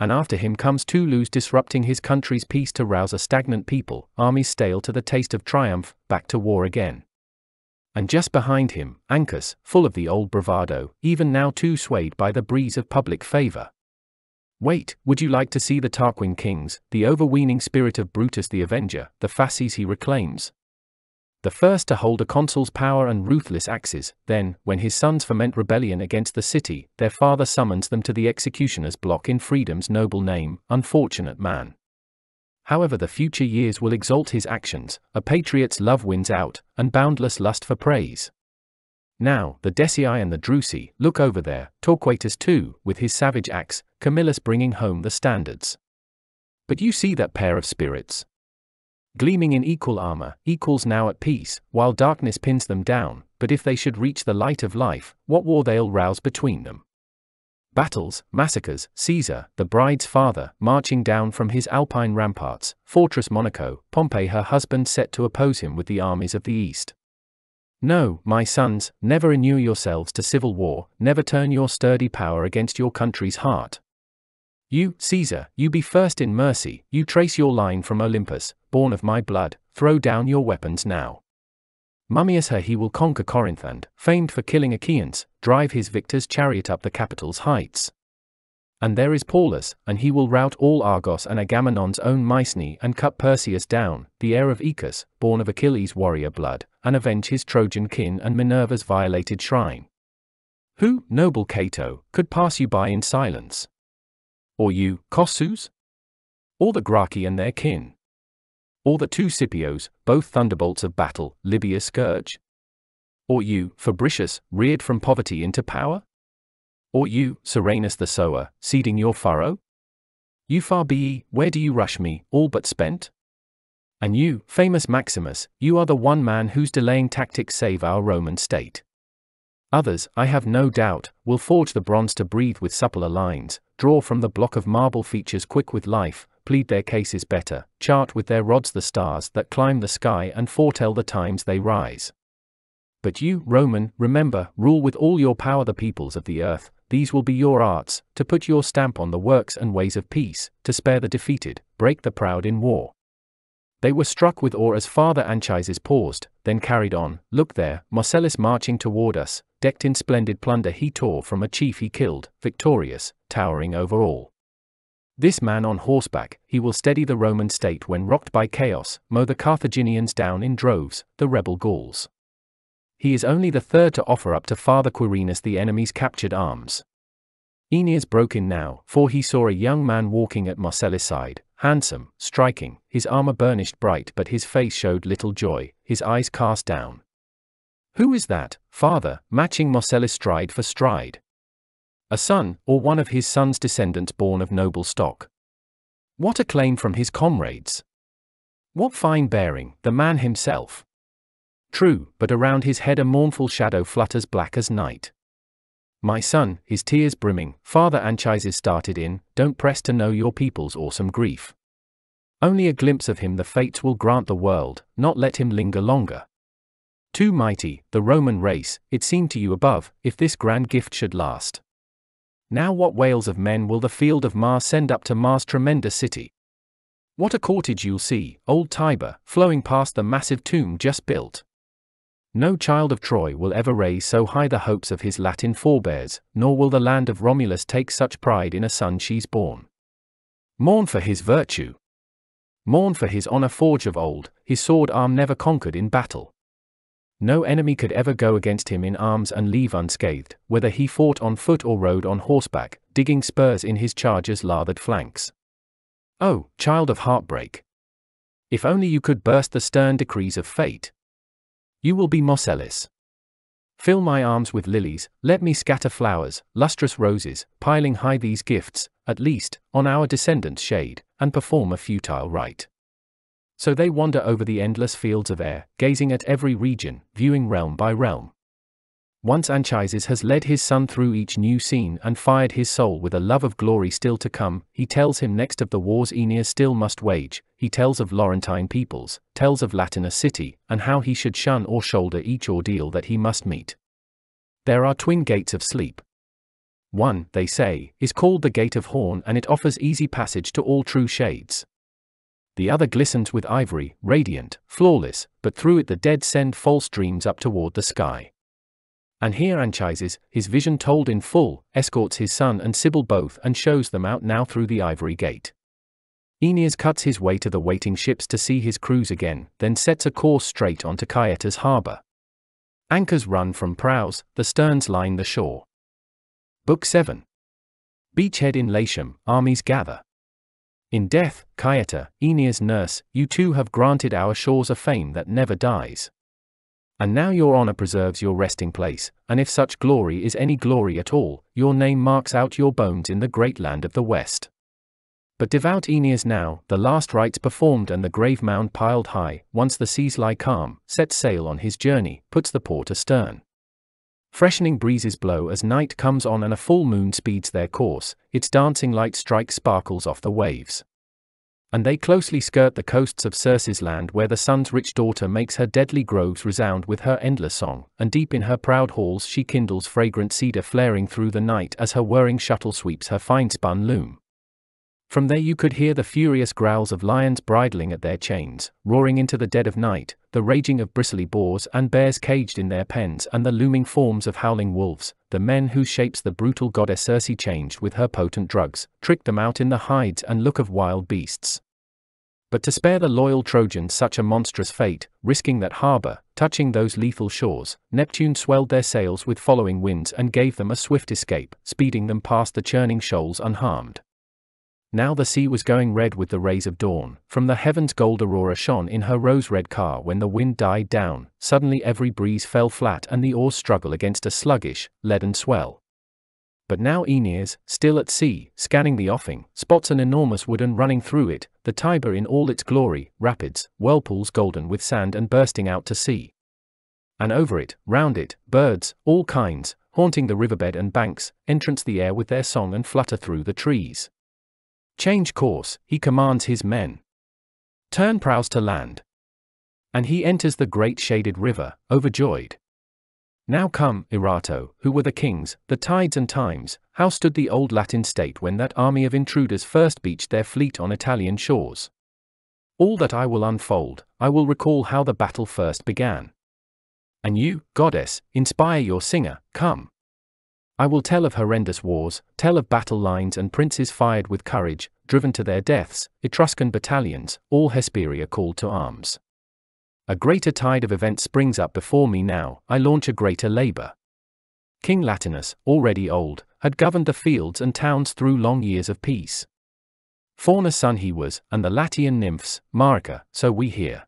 And after him comes Tullus disrupting his country's peace to rouse a stagnant people, armies stale to the taste of triumph, back to war again and just behind him, Ancus, full of the old bravado, even now too swayed by the breeze of public favor. Wait, would you like to see the Tarquin kings, the overweening spirit of Brutus the Avenger, the fasces he reclaims? The first to hold a consul's power and ruthless axes, then, when his sons foment rebellion against the city, their father summons them to the executioner's block in freedom's noble name, unfortunate man. However, the future years will exalt his actions, a patriot's love wins out, and boundless lust for praise. Now, the Decii and the Drusi, look over there, Torquatus too, with his savage axe, Camillus bringing home the standards. But you see that pair of spirits? Gleaming in equal armor, equals now at peace, while darkness pins them down, but if they should reach the light of life, what war they'll rouse between them battles, massacres, Caesar, the bride's father, marching down from his alpine ramparts, Fortress Monoecus, Pompey her husband set to oppose him with the armies of the East. No, my sons, never inure yourselves to civil war, never turn your sturdy power against your country's heart. You, Caesar, you be first in mercy, you trace your line from Olympus, born of my blood, throw down your weapons now. Mummius her he will conquer Corinth and, famed for killing Achaeans, drive his victor's chariot up the Capitol's heights. And there is Paulus, and he will rout all Argos and Agamemnon's own Mycenae and cut Perseus down, the heir of Aeacus, born of Achilles' warrior blood, and avenge his Trojan kin and Minerva's violated shrine. Who, noble Cato, could pass you by in silence? Or you, Cossus? Or the Gracchi and their kin? Or the two Scipios, both thunderbolts of battle, Libya's scourge? Or you, Fabricius, reared from poverty into power? Or you, Serranus the sower, seeding your furrow? You Fabii, where do you rush me, all but spent? And you, famous Maximus, you are the one man whose delaying tactics save our Roman state. Others, I have no doubt, will forge the bronze to breathe with suppler lines, draw from the block of marble features quick with life, plead their cases better, chart with their rods the stars that climb the sky and foretell the times they rise. But you, Roman, remember, rule with all your power the peoples of the earth, these will be your arts, to put your stamp on the works and ways of peace, to spare the defeated, break the proud in war. They were struck with awe as Father Anchises paused, then carried on, Look there, Marcellus marching toward us, decked in splendid plunder he tore from a chief he killed, victorious, towering over all. This man on horseback, he will steady the Roman state when rocked by chaos, mow the Carthaginians down in droves, the rebel Gauls. He is only the third to offer up to Father Quirinus the enemy's captured arms. Aeneas broke in now, for he saw a young man walking at Marcellus' side, handsome, striking, his armor burnished bright, but his face showed little joy, his eyes cast down. Who is that, father, matching Marcellus stride for stride? A son, or one of his son's descendants born of noble stock? What acclaim from his comrades! What fine bearing, the man himself! True, but around his head a mournful shadow flutters black as night. My son, his tears brimming, Father Anchises started in, don't press to know your people's awesome grief. Only a glimpse of him the fates will grant the world, not let him linger longer. Too mighty, the Roman race, it seemed to you above, if this grand gift should last. Now what wails of men will the field of Mars send up to Mars' tremendous city? What a cortege you'll see, old Tiber, flowing past the massive tomb just built. No child of Troy will ever raise so high the hopes of his Latin forebears, nor will the land of Romulus take such pride in a son she's born. Mourn for his virtue. Mourn for his honor forged of old, his sword arm never conquered in battle. No enemy could ever go against him in arms and leave unscathed, whether he fought on foot or rode on horseback, digging spurs in his charger's lathered flanks. Oh, child of heartbreak! If only you could burst the stern decrees of fate. You will be Marcellus. Fill my arms with lilies, let me scatter flowers, lustrous roses, piling high these gifts, at least, on our descendants' shade, and perform a futile rite. So they wander over the endless fields of air, gazing at every region, viewing realm by realm. Once Anchises has led his son through each new scene and fired his soul with a love of glory still to come, he tells him next of the wars Aeneas still must wage, he tells of Laurentine peoples, tells of Latinus city, and how he should shun or shoulder each ordeal that he must meet. There are twin gates of sleep. One, they say, is called the Gate of Horn and it offers easy passage to all true shades. The other glistens with ivory, radiant, flawless, but through it the dead send false dreams up toward the sky. And here Anchises, his vision told in full, escorts his son and Sibyl both and shows them out now through the ivory gate. Aeneas cuts his way to the waiting ships to see his crews again, then sets a course straight onto Caieta's harbour. Anchors run from prows, the sterns line the shore. Book 7 Beachhead in Latium, armies gather. In death, Caieta, Aeneas' nurse, you two have granted our shores a fame that never dies. And now your honor preserves your resting place, and if such glory is any glory at all, your name marks out your bones in the great land of the West. But devout Aeneas now, the last rites performed and the grave mound piled high, once the seas lie calm, sets sail on his journey, puts the port astern. Freshening breezes blow as night comes on and a full moon speeds their course, its dancing light strikes sparkles off the waves. And they closely skirt the coasts of Circe's land where the sun's rich daughter makes her deadly groves resound with her endless song, and deep in her proud halls she kindles fragrant cedar flaring through the night as her whirring shuttle sweeps her fine-spun loom. From there you could hear the furious growls of lions bridling at their chains, roaring into the dead of night, the raging of bristly boars and bears caged in their pens and the looming forms of howling wolves, the men whose shapes the brutal goddess Circe changed with her potent drugs, tricked them out in the hides and look of wild beasts. But to spare the loyal Trojans such a monstrous fate, risking that harbour, touching those lethal shores, Neptune swelled their sails with following winds and gave them a swift escape, speeding them past the churning shoals unharmed. Now the sea was going red with the rays of dawn, from the heavens gold Aurora shone in her rose-red car when the wind died down, suddenly every breeze fell flat and the oars struggle against a sluggish, leaden swell. But now Aeneas, still at sea, scanning the offing, spots an enormous wooden running through it, the Tiber in all its glory, rapids, whirlpools golden with sand and bursting out to sea. And over it, round it, birds, all kinds, haunting the riverbed and banks, entrance the air with their song and flutter through the trees. Change course, he commands his men. Turn prows to land. And he enters the great shaded river, overjoyed. Now come, Erato, who were the kings, the tides and times, how stood the old Latin state when that army of intruders first beached their fleet on Italian shores? All that I will unfold, I will recall how the battle first began. And you, goddess, inspire your singer, come. I will tell of horrendous wars, tell of battle lines and princes fired with courage, driven to their deaths, Etruscan battalions, all Hesperia called to arms. A greater tide of events springs up before me now, I launch a greater labor. King Latinus, already old, had governed the fields and towns through long years of peace. Faunus' son he was, and the Latian nymphs, Marica, so we hear.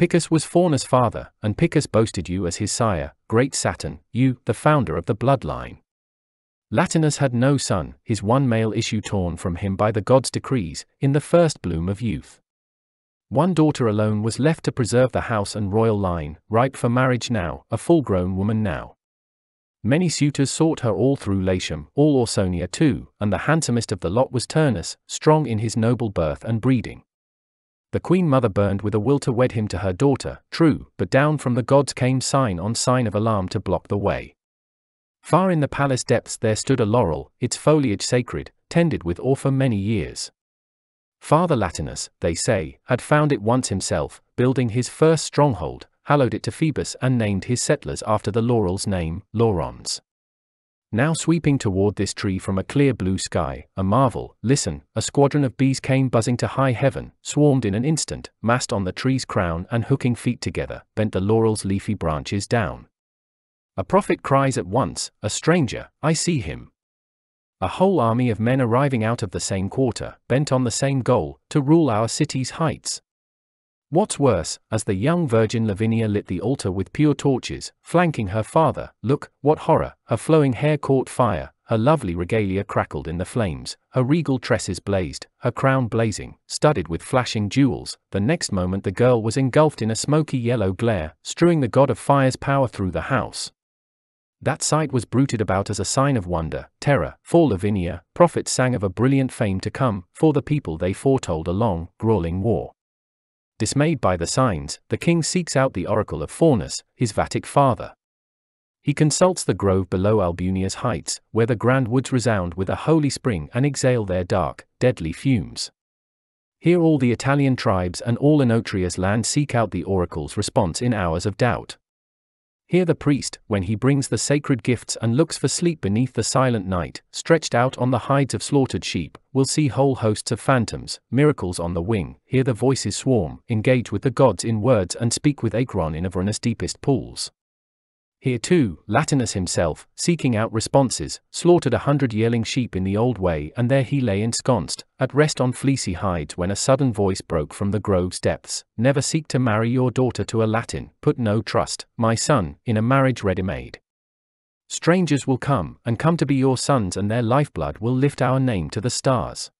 Picus was Faunus' father, and Picus boasted you as his sire, great Saturn, you, the founder of the bloodline. Latinus had no son, his one male issue torn from him by the gods' decrees, in the first bloom of youth. One daughter alone was left to preserve the house and royal line, ripe for marriage now, a full grown woman now. Many suitors sought her all through Latium, all Ausonia too, and the handsomest of the lot was Turnus, strong in his noble birth and breeding. The queen mother burned with a will to wed him to her daughter, true, but down from the gods came sign on sign of alarm to block the way. Far in the palace depths there stood a laurel, its foliage sacred, tended with awe for many years. Father Latinus, they say, had found it once himself, building his first stronghold, hallowed it to Phoebus and named his settlers after the laurel's name, Laurentes. Now sweeping toward this tree from a clear blue sky, a marvel, listen, a squadron of bees came buzzing to high heaven, swarmed in an instant, massed on the tree's crown and hooking feet together, bent the laurel's leafy branches down. A prophet cries at once, a stranger, I see him. A whole army of men arriving out of the same quarter, bent on the same goal, to rule our city's heights. What's worse, as the young virgin Lavinia lit the altar with pure torches, flanking her father, look, what horror, her flowing hair caught fire, her lovely regalia crackled in the flames, her regal tresses blazed, her crown blazing, studded with flashing jewels. The next moment the girl was engulfed in a smoky yellow glare, strewing the god of fire's power through the house. That sight was bruited about as a sign of wonder, terror, for Lavinia, prophets sang of a brilliant fame to come, for the people they foretold a long, grueling war. Dismayed by the signs, the king seeks out the oracle of Faunus, his Vatic father. He consults the grove below Albunea's heights, where the grand woods resound with a holy spring and exhale their dark, deadly fumes. Here all the Italian tribes and all Oenotria's land seek out the oracle's response in hours of doubt. Here the priest, when he brings the sacred gifts and looks for sleep beneath the silent night, stretched out on the hides of slaughtered sheep, will see whole hosts of phantoms, miracles on the wing, hear the voices swarm, engage with the gods in words and speak with Acheron in Avernus' deepest pools. Here too, Latinus himself, seeking out responses, slaughtered a hundred yearling sheep in the old way and there he lay ensconced, at rest on fleecy hides when a sudden voice broke from the grove's depths, Never seek to marry your daughter to a Latin, put no trust, my son, in a marriage ready-made. Strangers will come, and come to be your sons and their lifeblood will lift our name to the stars.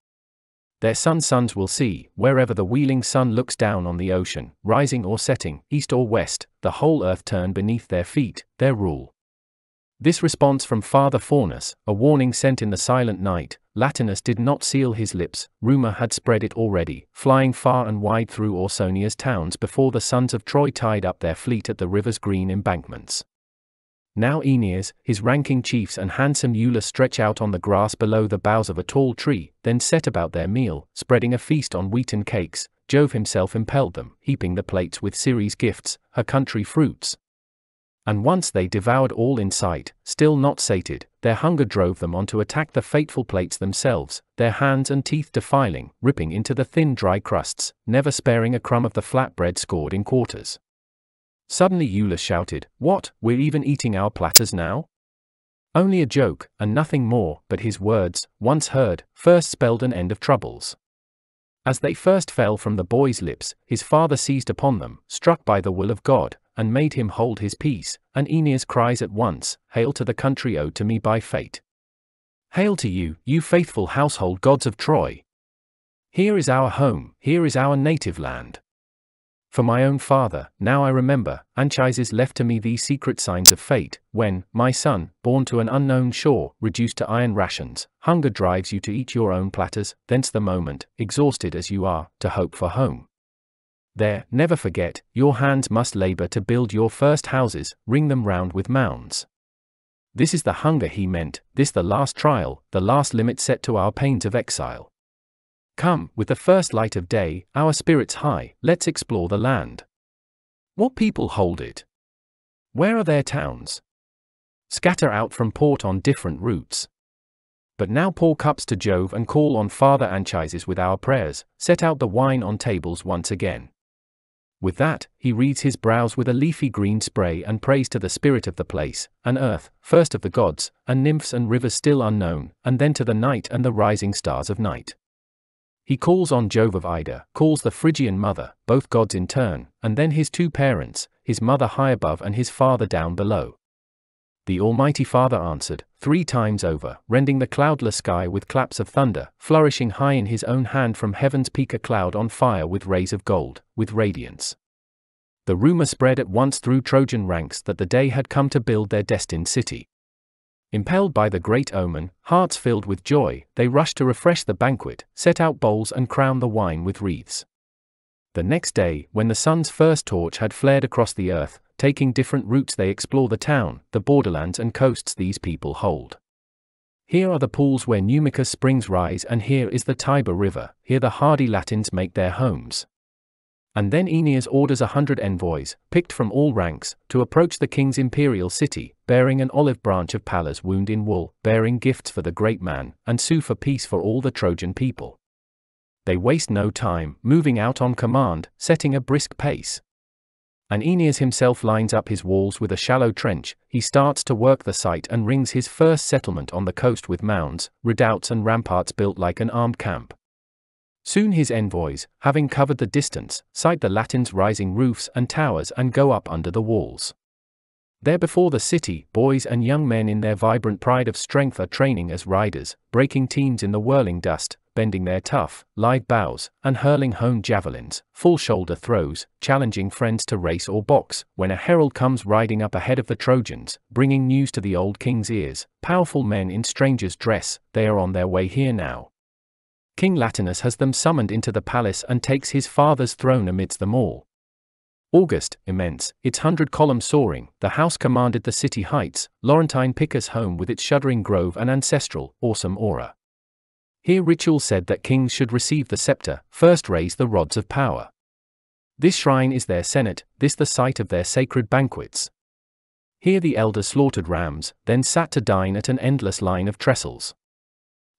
Their sons' sons will see, wherever the wheeling sun looks down on the ocean, rising or setting, east or west, the whole earth turn beneath their feet, their rule. This response from Father Faunus, a warning sent in the silent night, Latinus did not seal his lips, rumor had spread it already, flying far and wide through Ausonia's towns before the sons of Troy tied up their fleet at the river's green embankments. Now Aeneas, his ranking chiefs and handsome Iülus stretch out on the grass below the boughs of a tall tree, then set about their meal, spreading a feast on wheaten cakes. Jove himself impelled them, heaping the plates with Ceres' gifts, her country fruits. And once they devoured all in sight, still not sated, their hunger drove them on to attack the fateful plates themselves, their hands and teeth defiling, ripping into the thin dry crusts, never sparing a crumb of the flat bread scored in quarters. Suddenly Iülus shouted, What, we're even eating our platters now? Only a joke, and nothing more, but his words, once heard, first spelled an end of troubles. As they first fell from the boy's lips, his father seized upon them, struck by the will of God, and made him hold his peace, and Aeneas cries at once, Hail to the country owed to me by fate. Hail to you, you faithful household gods of Troy. Here is our home, here is our native land. For my own father, now I remember, Anchises left to me these secret signs of fate, when, my son, born to an unknown shore, reduced to iron rations, hunger drives you to eat your own platters, thence the moment, exhausted as you are, to hope for home. There, never forget, your hands must labor to build your first houses, ring them round with mounds. This is the hunger he meant, this the last trial, the last limit set to our pains of exile. Come, with the first light of day, our spirits high, let's explore the land. What people hold it? Where are their towns? Scatter out from port on different routes. But now pour cups to Jove and call on Father Anchises with our prayers, set out the wine on tables once again. With that, he reads his brows with a leafy green spray and prays to the spirit of the place, and earth, first of the gods, and nymphs and rivers still unknown, and then to the night and the rising stars of night. He calls on Jove of Ida, calls the Phrygian mother, both gods in turn, and then his two parents, his mother high above and his father down below. The Almighty Father answered, three times over, rending the cloudless sky with claps of thunder, flourishing high in his own hand from heaven's peak a cloud on fire with rays of gold, with radiance. The rumor spread at once through Trojan ranks that the day had come to build their destined city. Impelled by the great omen, hearts filled with joy, they rushed to refresh the banquet, set out bowls and crown the wine with wreaths. The next day, when the sun's first torch had flared across the earth, taking different routes they explore the town, the borderlands and coasts these people hold. Here are the pools where Numicus springs rise and here is the Tiber River, here the hardy Latins make their homes. And then Aeneas orders a hundred envoys, picked from all ranks, to approach the king's imperial city, bearing an olive branch of Pallas wound in wool, bearing gifts for the great man, and sue for peace for all the Trojan people. They waste no time, moving out on command, setting a brisk pace. And Aeneas himself lines up his walls with a shallow trench, he starts to work the site and rings his first settlement on the coast with mounds, redoubts and ramparts built like an armed camp. Soon his envoys, having covered the distance, sight the Latins' rising roofs and towers and go up under the walls. There before the city, boys and young men in their vibrant pride of strength are training as riders, breaking teams in the whirling dust, bending their tough, lithe bows, and hurling home javelins, full shoulder throws, challenging friends to race or box, when a herald comes riding up ahead of the Trojans, bringing news to the old king's ears, powerful men in strangers' dress, they are on their way here now. King Latinus has them summoned into the palace and takes his father's throne amidst them all. August, immense, its hundred columns soaring, the house commanded the city heights, Laurentine Picus home with its shuddering grove and ancestral, awesome aura. Here ritual said that kings should receive the scepter, first raise the rods of power. This shrine is their senate, this the site of their sacred banquets. Here the elders slaughtered rams, then sat to dine at an endless line of trestles.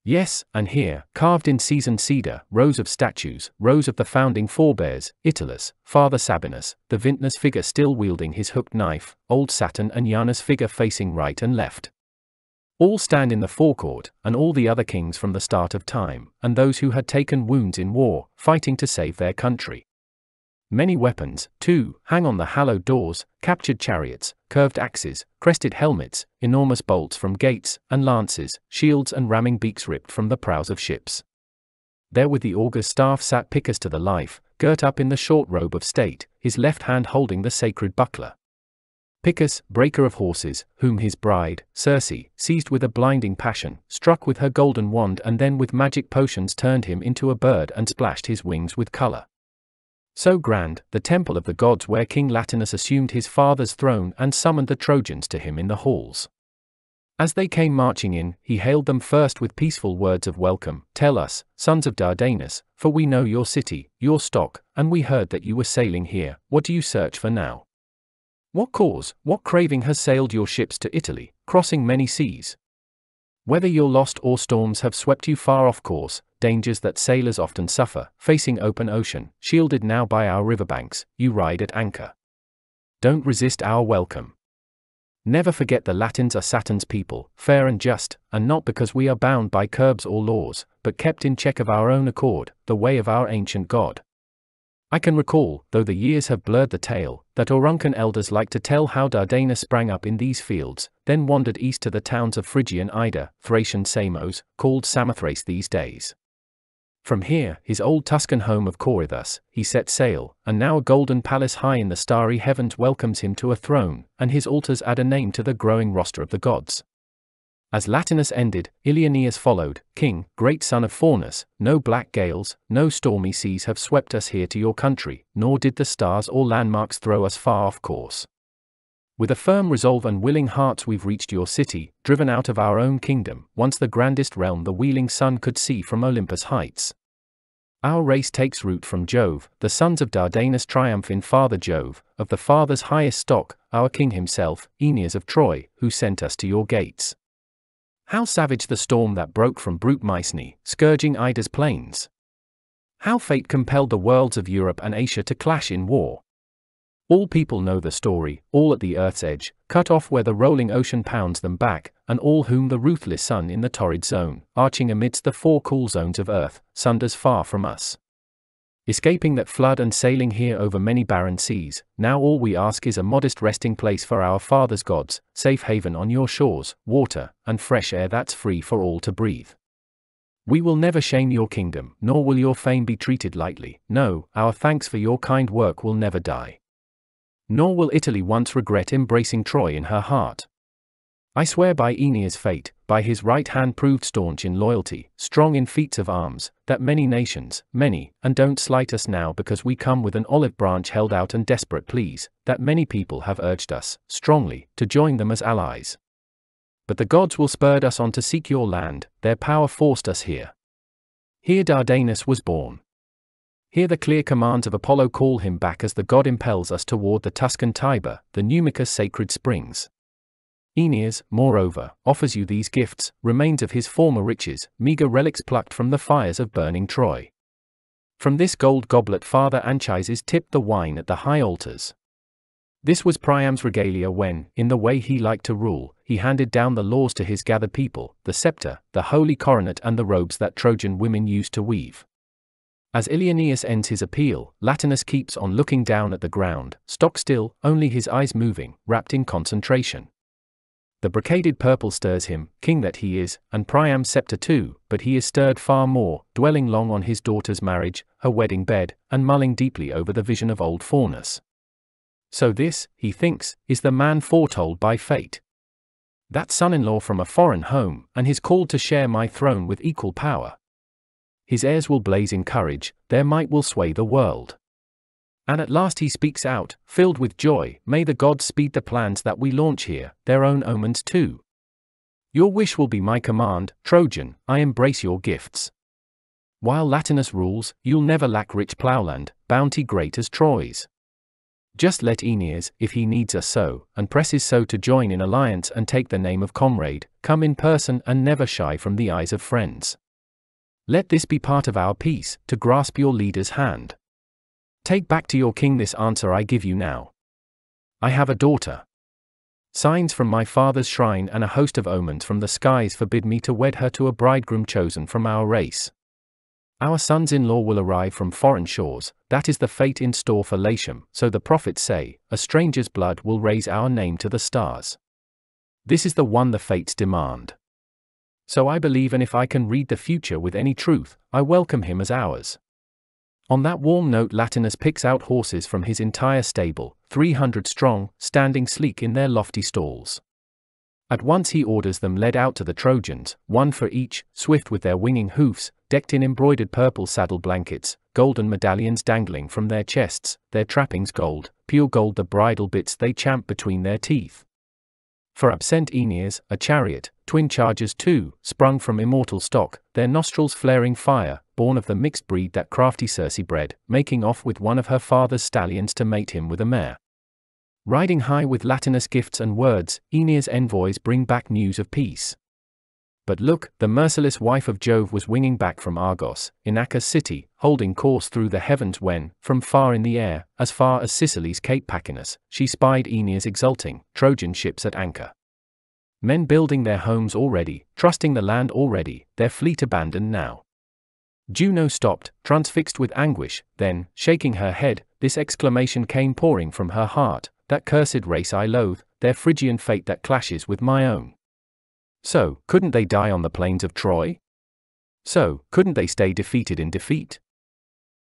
Yes, and here, carved in seasoned cedar, rows of statues, rows of the founding forebears, Italus, Father Sabinus, the vintner's figure still wielding his hooked knife, old Saturn and Janus figure facing right and left. All stand in the forecourt, and all the other kings from the start of time, and those who had taken wounds in war, fighting to save their country. Many weapons, too, hang on the hallowed doors, captured chariots, curved axes, crested helmets, enormous bolts from gates, and lances, shields and ramming beaks ripped from the prows of ships. There with the augur staff sat Picus to the life, girt up in the short robe of state, his left hand holding the sacred buckler. Picus, breaker of horses, whom his bride, Circe, seized with a blinding passion, struck with her golden wand and then with magic potions turned him into a bird and splashed his wings with color. So grand, the temple of the gods where King Latinus assumed his father's throne and summoned the Trojans to him in the halls. As they came marching in, he hailed them first with peaceful words of welcome Tell us, sons of Dardanus, for we know your city, your stock, and we heard that you were sailing here, what do you search for now? What cause, what craving has sailed your ships to Italy, crossing many seas? Whether you're lost or storms have swept you far off course, dangers that sailors often suffer, facing open ocean, shielded now by our riverbanks, you ride at anchor. Don't resist our welcome. Never forget the Latins are Saturn's people, fair and just, and not because we are bound by curbs or laws, but kept in check of our own accord, the way of our ancient God. I can recall, though the years have blurred the tale, that Auruncan elders like to tell how Dardanus sprang up in these fields, then wandered east to the towns of Phrygian Ida, Thracian Samos, called Samothrace these days. From here, his old Tuscan home of Corythus, he set sail, and now a golden palace high in the starry heavens welcomes him to a throne, and his altars add a name to the growing roster of the gods. As Latinus ended, Ilioneus followed, King, great son of Faunus, no black gales, no stormy seas have swept us here to your country, nor did the stars or landmarks throw us far off course. With a firm resolve and willing hearts we've reached your city, driven out of our own kingdom, once the grandest realm the wheeling sun could see from Olympus heights. Our race takes root from Jove, the sons of Dardanus triumph in Father Jove, of the father's highest stock, our king himself, Aeneas of Troy, who sent us to your gates. How savage the storm that broke from brute Mycenae, scourging Ida's plains! How fate compelled the worlds of Europe and Asia to clash in war. All people know the story, all at the earth's edge, cut off where the rolling ocean pounds them back, and all whom the ruthless sun in the torrid zone, arching amidst the four cool zones of earth, sunders far from us. Escaping that flood and sailing here over many barren seas, now all we ask is a modest resting place for our fathers' gods, safe haven on your shores, water, and fresh air that's free for all to breathe. We will never shame your kingdom, nor will your fame be treated lightly, no, our thanks for your kind work will never die. Nor will Italy once regret embracing Troy in her heart. I swear by Aeneas' fate, by his right hand proved staunch in loyalty, strong in feats of arms, that many nations, many, and don't slight us now because we come with an olive branch held out and desperate pleas, that many people have urged us, strongly, to join them as allies. But the gods will spurred us on to seek your land, their power forced us here. Here Dardanus was born. Here the clear commands of Apollo call him back as the god impels us toward the Tuscan Tiber, the Numicus sacred springs. Aeneas, moreover, offers you these gifts, remains of his former riches, meager relics plucked from the fires of burning Troy. From this gold goblet Father Anchises tipped the wine at the high altars. This was Priam's regalia when, in the way he liked to rule, he handed down the laws to his gathered people, the scepter, the holy coronet and the robes that Trojan women used to weave. As Ilioneus ends his appeal, Latinus keeps on looking down at the ground, stock still, only his eyes moving, wrapped in concentration. The brocaded purple stirs him, king that he is, and Priam's scepter too, but he is stirred far more, dwelling long on his daughter's marriage, her wedding bed, and mulling deeply over the vision of old Faunus. So this, he thinks, is the man foretold by fate. That son-in-law from a foreign home, and his call to share my throne with equal power his heirs will blaze in courage, their might will sway the world. And at last he speaks out, filled with joy May the gods speed the plans that we launch here, their own omens too. Your wish will be my command, Trojan, I embrace your gifts. While Latinus rules, you'll never lack rich plowland, bounty great as Troy's. Just let Aeneas, if he needs us so, and presses so to join in alliance and take the name of comrade, come in person and never shy from the eyes of friends. Let this be part of our peace, to grasp your leader's hand. Take back to your king this answer I give you now. I have a daughter. Signs from my father's shrine and a host of omens from the skies forbid me to wed her to a bridegroom chosen from our race. Our sons in law will arrive from foreign shores, that is the fate in store for Latium, so the prophets say, a stranger's blood will raise our name to the stars. This is the one the fates demand. So I believe, and if I can read the future with any truth, I welcome him as ours. On that warm note, Latinus picks out horses from his entire stable, 300 strong, standing sleek in their lofty stalls. At once he orders them led out to the Trojans, one for each, swift with their winging hoofs, decked in embroidered purple saddle blankets, golden medallions dangling from their chests, their trappings gold, pure gold the bridle bits they champ between their teeth. For absent Aeneas, a chariot, twin chargers too, sprung from immortal stock, their nostrils flaring fire, born of the mixed breed that crafty Circe bred, making off with one of her father's stallions to mate him with a mare. Riding high with Latinus gifts and words, Aeneas' envoys bring back news of peace. But look, the merciless wife of Jove was winging back from Argos, in Inachus city, holding course through the heavens when, from far in the air, as far as Sicily's Cape Pachynus, she spied Aeneas exulting, Trojan ships at anchor. Men building their homes already, trusting the land already, their fleet abandoned now. Juno stopped, transfixed with anguish, then, shaking her head, this exclamation came pouring from her heart That cursed race I loathe, their Phrygian fate that clashes with my own. So, couldn't they die on the plains of Troy? So, couldn't they stay defeated in defeat?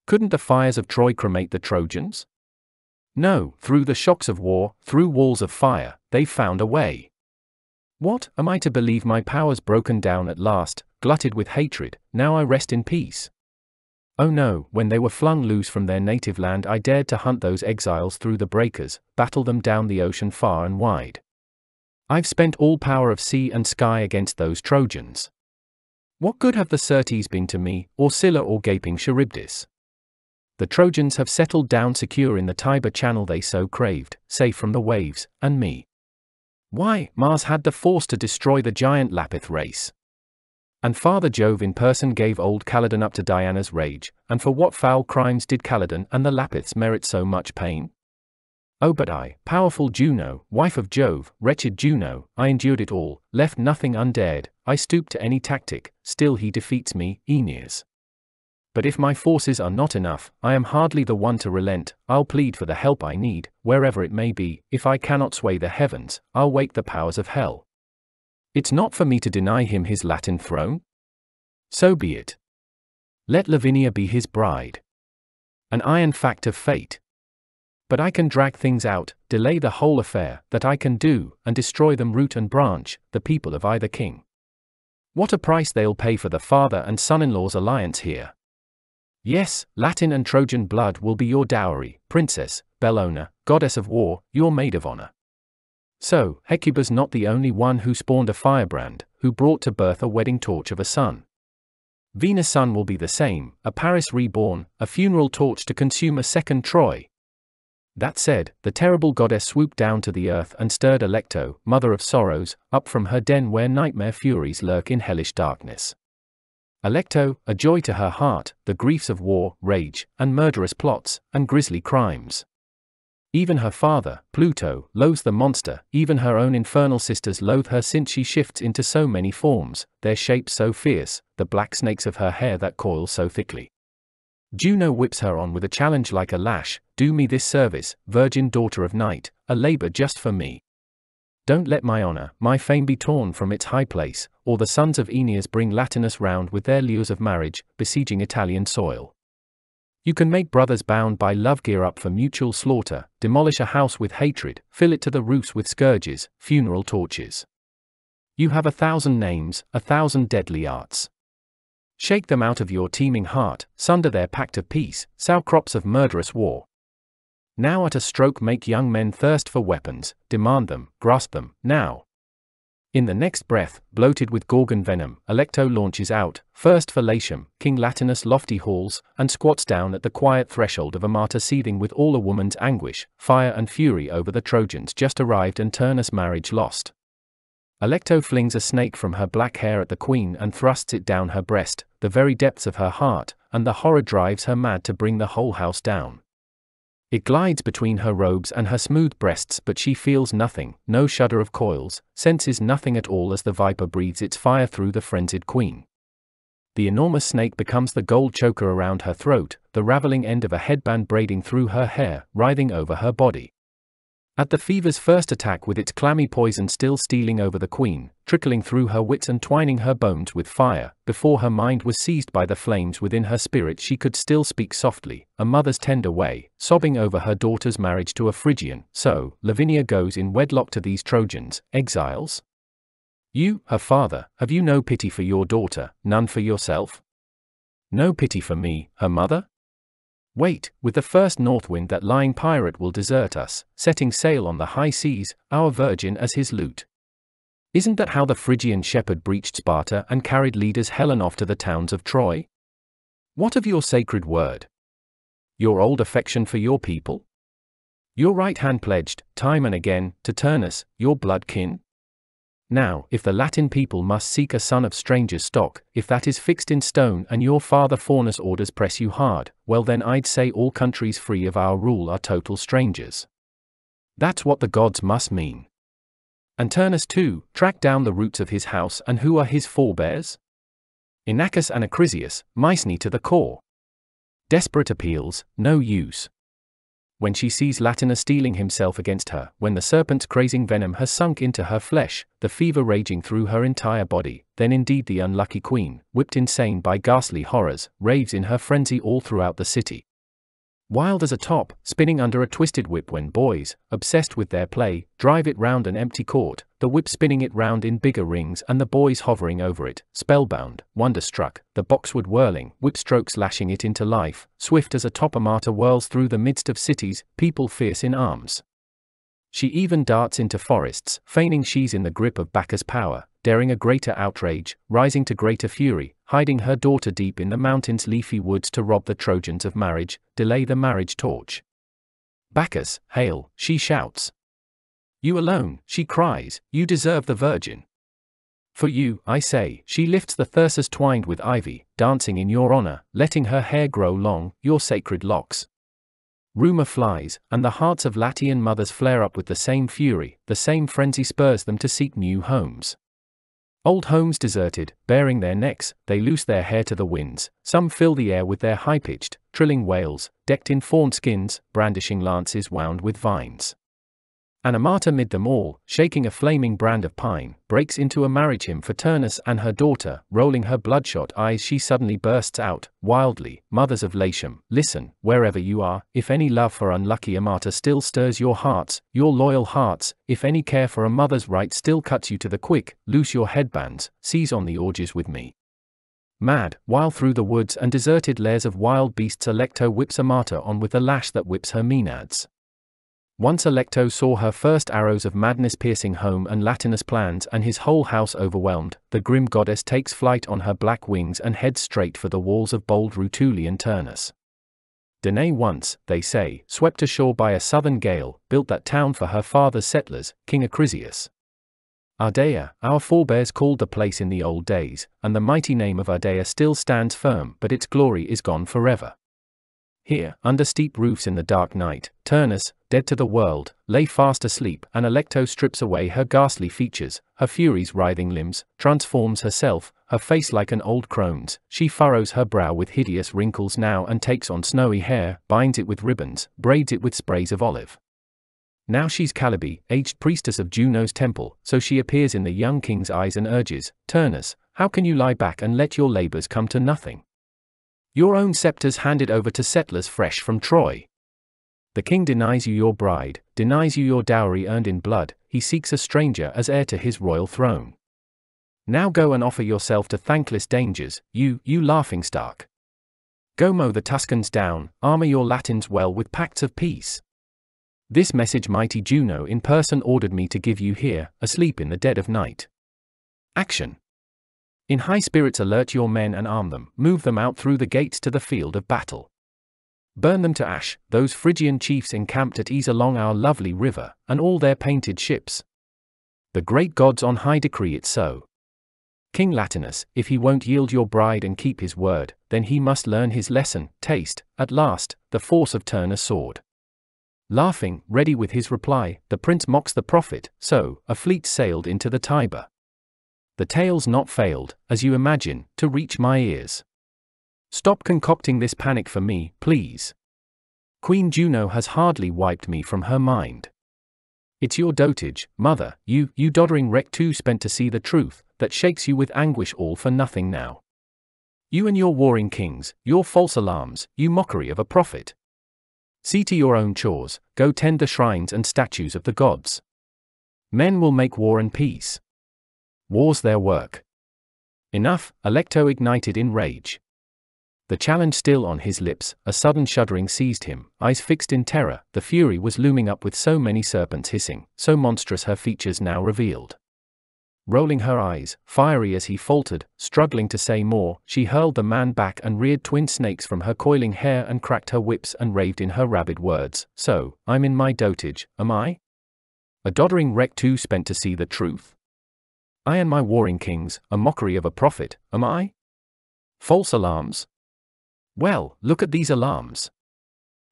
Couldn't the fires of Troy cremate the Trojans? No, through the shocks of war, through walls of fire, they found a way. What, am I to believe my powers broken down at last, glutted with hatred, now I rest in peace? Oh no, when they were flung loose from their native land, I dared to hunt those exiles through the breakers, battle them down the ocean far and wide. I've spent all power of sea and sky against those Trojans. What good have the Syrtes been to me, or Scylla or gaping Charybdis? The Trojans have settled down secure in the Tiber channel they so craved, safe from the waves, and me. Why, Mars had the force to destroy the giant Lapith race. And Father Jove in person gave old Calydon up to Diana's rage, and for what foul crimes did Calydon and the Lapiths merit so much pain? Oh, but I, powerful Juno, wife of Jove, wretched Juno, I endured it all, left nothing undared, I stooped to any tactic, still he defeats me, Aeneas. But if my forces are not enough, I am hardly the one to relent, I'll plead for the help I need, wherever it may be, if I cannot sway the heavens, I'll wake the powers of hell. It's not for me to deny him his Latin throne? So be it. Let Lavinia be his bride. An iron fact of fate. But I can drag things out, delay the whole affair, that I can do, and destroy them root and branch, the people of either king. What a price they'll pay for the father and son in law's alliance here. Yes, Latin and Trojan blood will be your dowry, princess, Bellona, goddess of war, your maid of honor. So, Hecuba's not the only one who spawned a firebrand, who brought to birth a wedding torch of a son. Venus' son will be the same, a Paris reborn, a funeral torch to consume a second Troy. That said, the terrible goddess swooped down to the earth and stirred Alecto, mother of sorrows, up from her den where nightmare furies lurk in hellish darkness. Alecto, a joy to her heart, the griefs of war, rage, and murderous plots, and grisly crimes. Even her father, Pluto, loathes the monster, even her own infernal sisters loathe her since she shifts into so many forms, their shapes so fierce, the black snakes of her hair that coil so thickly. Juno whips her on with a challenge like a lash Do me this service, virgin daughter of night, a labor just for me. Don't let my honor, my fame be torn from its high place, or the sons of Aeneas bring Latinus round with their lures of marriage, besieging Italian soil. You can make brothers bound by love gear up for mutual slaughter, demolish a house with hatred, fill it to the roofs with scourges, funeral torches. You have a thousand names, a thousand deadly arts. Shake them out of your teeming heart, sunder their pact of peace, sow crops of murderous war. Now at a stroke make young men thirst for weapons, demand them, grasp them, now. In the next breath, bloated with Gorgon venom, Alecto launches out, first for Latium, King Latinus' lofty halls, and squats down at the quiet threshold of Amata seething with all a woman's anguish, fire and fury over the Trojans just arrived and Turnus' marriage lost. Alecto flings a snake from her black hair at the queen and thrusts it down her breast, the very depths of her heart, and the horror drives her mad to bring the whole house down. It glides between her robes and her smooth breasts, but she feels nothing, no shudder of coils, senses nothing at all as the viper breathes its fire through the frenzied queen. The enormous snake becomes the gold choker around her throat, the raveling end of a headband braiding through her hair, writhing over her body. At the fever's first attack with its clammy poison still stealing over the queen, trickling through her wits and twining her bones with fire, before her mind was seized by the flames within her spirit she could still speak softly, a mother's tender way, sobbing over her daughter's marriage to a Phrygian, so, Lavinia goes in wedlock to these Trojans, exiles? You, her father, have you no pity for your daughter, none for yourself? No pity for me, her mother? Wait, with the first north wind that lying pirate will desert us, setting sail on the high seas, our virgin as his loot. Isn't that how the Phrygian shepherd breached Sparta and carried Leda's Helen off to the towns of Troy? What of your sacred word? Your old affection for your people? Your right hand pledged, time and again, to Turnus, your blood kin? Now, if the Latin people must seek a son of stranger stock, if that is fixed in stone and your father Faunus orders press you hard, well then I'd say all countries free of our rule are total strangers. That's what the gods must mean. And Turnus too, track down the roots of his house and who are his forebears? Inachus and Acrisius, Mycenae to the core. Desperate appeals, no use. When she sees Latinus steeling himself against her, when the serpent's crazing venom has sunk into her flesh, the fever raging through her entire body, then indeed the unlucky queen, whipped insane by ghastly horrors, raves in her frenzy all throughout the city. Wild as a top, spinning under a twisted whip when boys, obsessed with their play, drive it round an empty court, the whip spinning it round in bigger rings and the boys hovering over it, spellbound, wonderstruck, the boxwood whirling, whip strokes lashing it into life, swift as a top Amata whirls through the midst of cities, people fierce in arms. She even darts into forests, feigning she's in the grip of Bacchus' power, daring a greater outrage, rising to greater fury, hiding her daughter deep in the mountain's leafy woods to rob the Trojans of marriage, delay the marriage torch. Bacchus, hail, she shouts. You alone, she cries, you deserve the virgin. For you, I say, she lifts the thyrsus twined with ivy, dancing in your honor, letting her hair grow long, your sacred locks. Rumor flies, and the hearts of Latian mothers flare up with the same fury, the same frenzy spurs them to seek new homes. Old homes deserted, baring their necks, they loose their hair to the winds, some fill the air with their high pitched, trilling wails, decked in fawn skins, brandishing lances wound with vines. And Amata mid them all, shaking a flaming brand of pine, breaks into a marriage hymn for Turnus and her daughter, rolling her bloodshot eyes she suddenly bursts out, wildly, Mothers of Latium, listen, wherever you are, if any love for unlucky Amata still stirs your hearts, your loyal hearts, if any care for a mother's right still cuts you to the quick, loose your headbands, seize on the orgies with me. Mad, while through the woods and deserted lairs of wild beasts Alecto whips Amata on with the lash that whips her Maenads. Once Alecto saw her first arrows of madness piercing home and Latinus plans and his whole house overwhelmed, the grim goddess takes flight on her black wings and heads straight for the walls of bold Rutulian Turnus. Danae once, they say, swept ashore by a southern gale, built that town for her father's settlers, King Acrisius. Ardea, our forebears called the place in the old days, and the mighty name of Ardea still stands firm but its glory is gone forever. Here, under steep roofs in the dark night, Turnus, dead to the world, lay fast asleep, and Alecto strips away her ghastly features, her fury's writhing limbs, transforms herself, her face like an old crone's, she furrows her brow with hideous wrinkles now and takes on snowy hair, binds it with ribbons, braids it with sprays of olive. Now she's Calybe, aged priestess of Juno's temple, so she appears in the young king's eyes and urges, Turnus, how can you lie back and let your labors come to nothing? Your own scepters handed over to settlers fresh from Troy. The king denies you your bride, denies you your dowry earned in blood, he seeks a stranger as heir to his royal throne. Now go and offer yourself to thankless dangers, you, you laughing stock. Go mow the Tuscans down, armor your Latins well with pacts of peace. This message mighty Juno in person ordered me to give you here, asleep in the dead of night. Action. In high spirits, alert your men and arm them, move them out through the gates to the field of battle. Burn them to ash, those Phrygian chiefs encamped at ease along our lovely river, and all their painted ships. The great gods on high decree it so. King Latinus, if he won't yield your bride and keep his word, then he must learn his lesson, taste, at last, the force of Turnus' sword. Laughing, ready with his reply, the prince mocks the prophet, so, a fleet sailed into the Tiber the tale's not failed, as you imagine, to reach my ears. Stop concocting this panic for me, please. Queen Juno has hardly wiped me from her mind. It's your dotage, mother, you, you doddering wreck too spent to see the truth, that shakes you with anguish all for nothing now. You and your warring kings, your false alarms, you mockery of a prophet. See to your own chores, go tend the shrines and statues of the gods. Men will make war and peace. War's their work. Enough, Alecto ignited in rage. The challenge still on his lips, a sudden shuddering seized him, eyes fixed in terror, the fury was looming up with so many serpents hissing, so monstrous her features now revealed. Rolling her eyes, fiery as he faltered, struggling to say more, she hurled the man back and reared twin snakes from her coiling hair and cracked her whips and raved in her rabid words, So, I'm in my dotage, am I? A doddering wreck too spent to see the truth? I and my warring kings, a mockery of a prophet, am I? False alarms? Well, look at these alarms.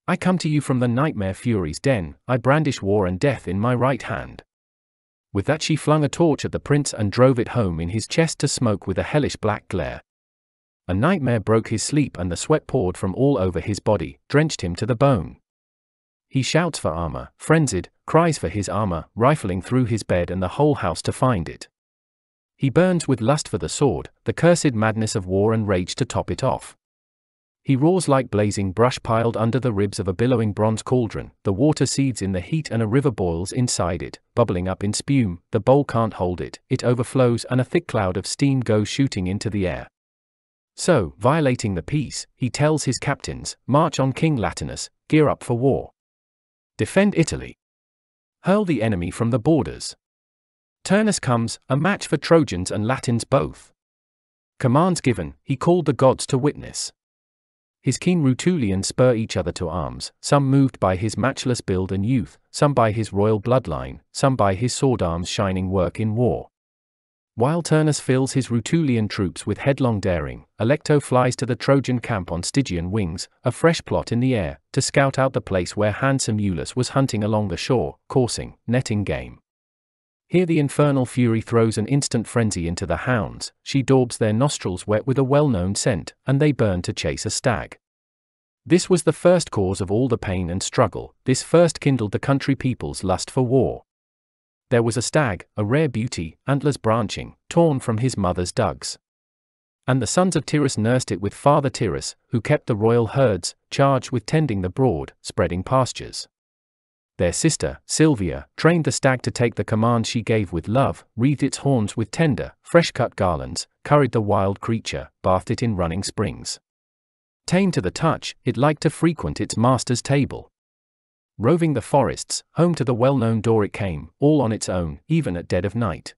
I come to you from the nightmare fury's den, I brandish war and death in my right hand. With that she flung a torch at the prince and drove it home in his chest to smoke with a hellish black glare. A nightmare broke his sleep and the sweat poured from all over his body, drenched him to the bone. He shouts for armor, frenzied, cries for his armor, rifling through his bed and the whole house to find it. He burns with lust for the sword, the cursed madness of war and rage to top it off. He roars like blazing brush piled under the ribs of a billowing bronze cauldron, the water seethes in the heat and a river boils inside it, bubbling up in spume, the bowl can't hold it, it overflows and a thick cloud of steam goes shooting into the air. So, violating the peace, he tells his captains, march on King Latinus, gear up for war. Defend Italy. Hurl the enemy from the borders. Turnus comes, a match for Trojans and Latins both. Commands given, he called the gods to witness. His keen Rutulians spur each other to arms, some moved by his matchless build and youth, some by his royal bloodline, some by his sword arm's shining work in war. While Turnus fills his Rutulian troops with headlong daring, Alecto flies to the Trojan camp on Stygian wings, a fresh plot in the air, to scout out the place where handsome Iulus was hunting along the shore, coursing, netting game. Here the infernal fury throws an instant frenzy into the hounds, she daubs their nostrils wet with a well-known scent, and they burn to chase a stag. This was the first cause of all the pain and struggle, this first kindled the country people's lust for war. There was a stag, a rare beauty, antlers branching, torn from his mother's dugs. And the sons of Tyrrhus nursed it with father Tyrrhus, who kept the royal herds, charged with tending the broad, spreading pastures. Their sister, Silvia, trained the stag to take the command she gave with love, wreathed its horns with tender, fresh cut garlands, curried the wild creature, bathed it in running springs. Tame to the touch, it liked to frequent its master's table. Roving the forests, home to the well known door it came, all on its own, even at dead of night.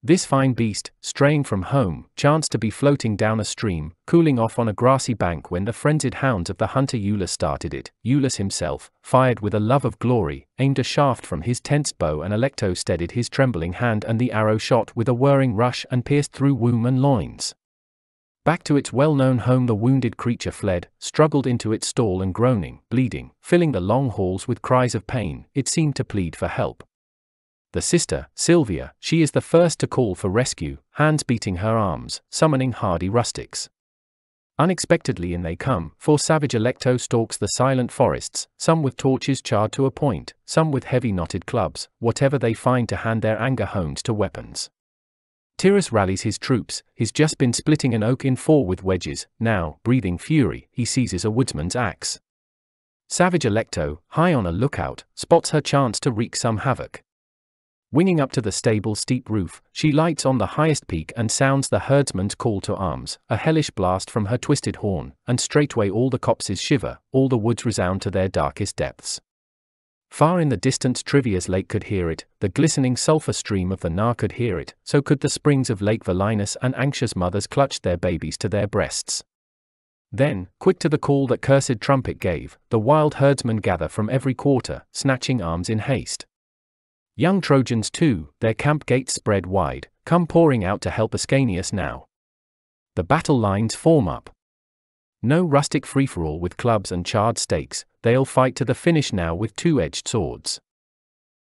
This fine beast, straying from home, chanced to be floating down a stream, cooling off on a grassy bank when the frenzied hounds of the hunter Iulus started it. Iulus himself, fired with a love of glory, aimed a shaft from his tensed bow and Alecto steadied his trembling hand and the arrow shot with a whirring rush and pierced through womb and loins. Back to its well-known home the wounded creature fled, struggled into its stall and groaning, bleeding, filling the long halls with cries of pain, it seemed to plead for help. The sister, Silvia, she is the first to call for rescue, hands beating her arms, summoning hardy rustics. Unexpectedly in they come, for savage Alecto stalks the silent forests, some with torches charred to a point, some with heavy knotted clubs, whatever they find to hand their anger honed to weapons. Tyrrhus rallies his troops, he's just been splitting an oak in four with wedges, now, breathing fury, he seizes a woodsman's axe. Savage Alecto, high on a lookout, spots her chance to wreak some havoc. Winging up to the stable's steep roof, she lights on the highest peak and sounds the herdsman's call to arms, a hellish blast from her twisted horn, and straightway all the copses shiver, all the woods resound to their darkest depths. Far in the distance Trivia's lake could hear it, the glistening sulphur stream of the Nar could hear it, so could the springs of Lake Velinus and anxious mothers clutched their babies to their breasts. Then, quick to the call that cursed trumpet gave, the wild herdsmen gather from every quarter, snatching arms in haste. Young Trojans too, their camp gates spread wide, come pouring out to help Ascanius now. The battle lines form up. No rustic free-for-all with clubs and charred stakes, they'll fight to the finish now with two-edged swords.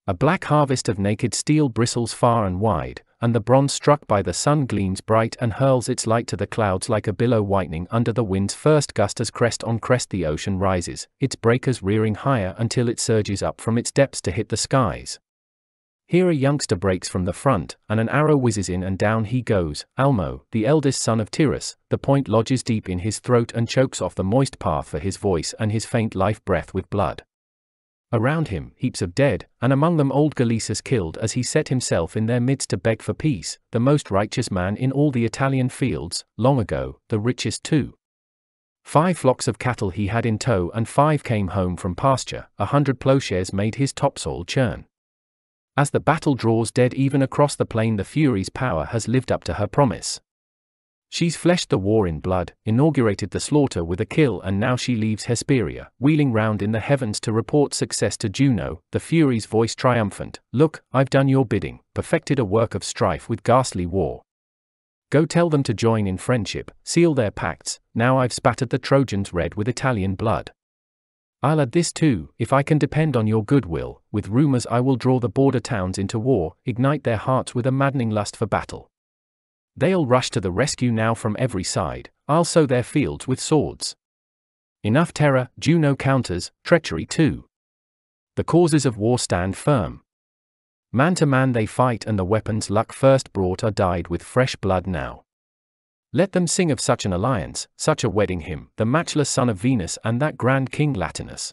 A black harvest of naked steel bristles far and wide, and the bronze struck by the sun gleams bright and hurls its light to the clouds like a billow whitening under the wind's first gust as crest on crest the ocean rises, its breakers rearing higher until it surges up from its depths to hit the skies. Here a youngster breaks from the front, and an arrow whizzes in and down he goes. Almo, the eldest son of Tyrrhus, the point lodges deep in his throat and chokes off the moist path for his voice and his faint life breath with blood. Around him, heaps of dead, and among them old Galesus killed as he set himself in their midst to beg for peace, the most righteous man in all the Italian fields, long ago, the richest too. Five flocks of cattle he had in tow and five came home from pasture, a hundred plowshares made his topsoil churn. As the battle draws dead even across the plain, the Fury's power has lived up to her promise. She's fleshed the war in blood, inaugurated the slaughter with a kill, and now she leaves Hesperia, wheeling round in the heavens to report success to Juno, the Fury's voice triumphant. Look, I've done your bidding, perfected a work of strife with ghastly war. Go tell them to join in friendship, seal their pacts, now I've spattered the Trojans red with Italian blood. I'll add this too, if I can depend on your goodwill, with rumors I will draw the border towns into war, ignite their hearts with a maddening lust for battle. They'll rush to the rescue now from every side, I'll sow their fields with swords. Enough terror, Juno counters, treachery too. The causes of war stand firm. Man to man they fight, and the weapons luck first brought are dyed with fresh blood now. Let them sing of such an alliance, such a wedding hymn, the matchless son of Venus and that grand king Latinus.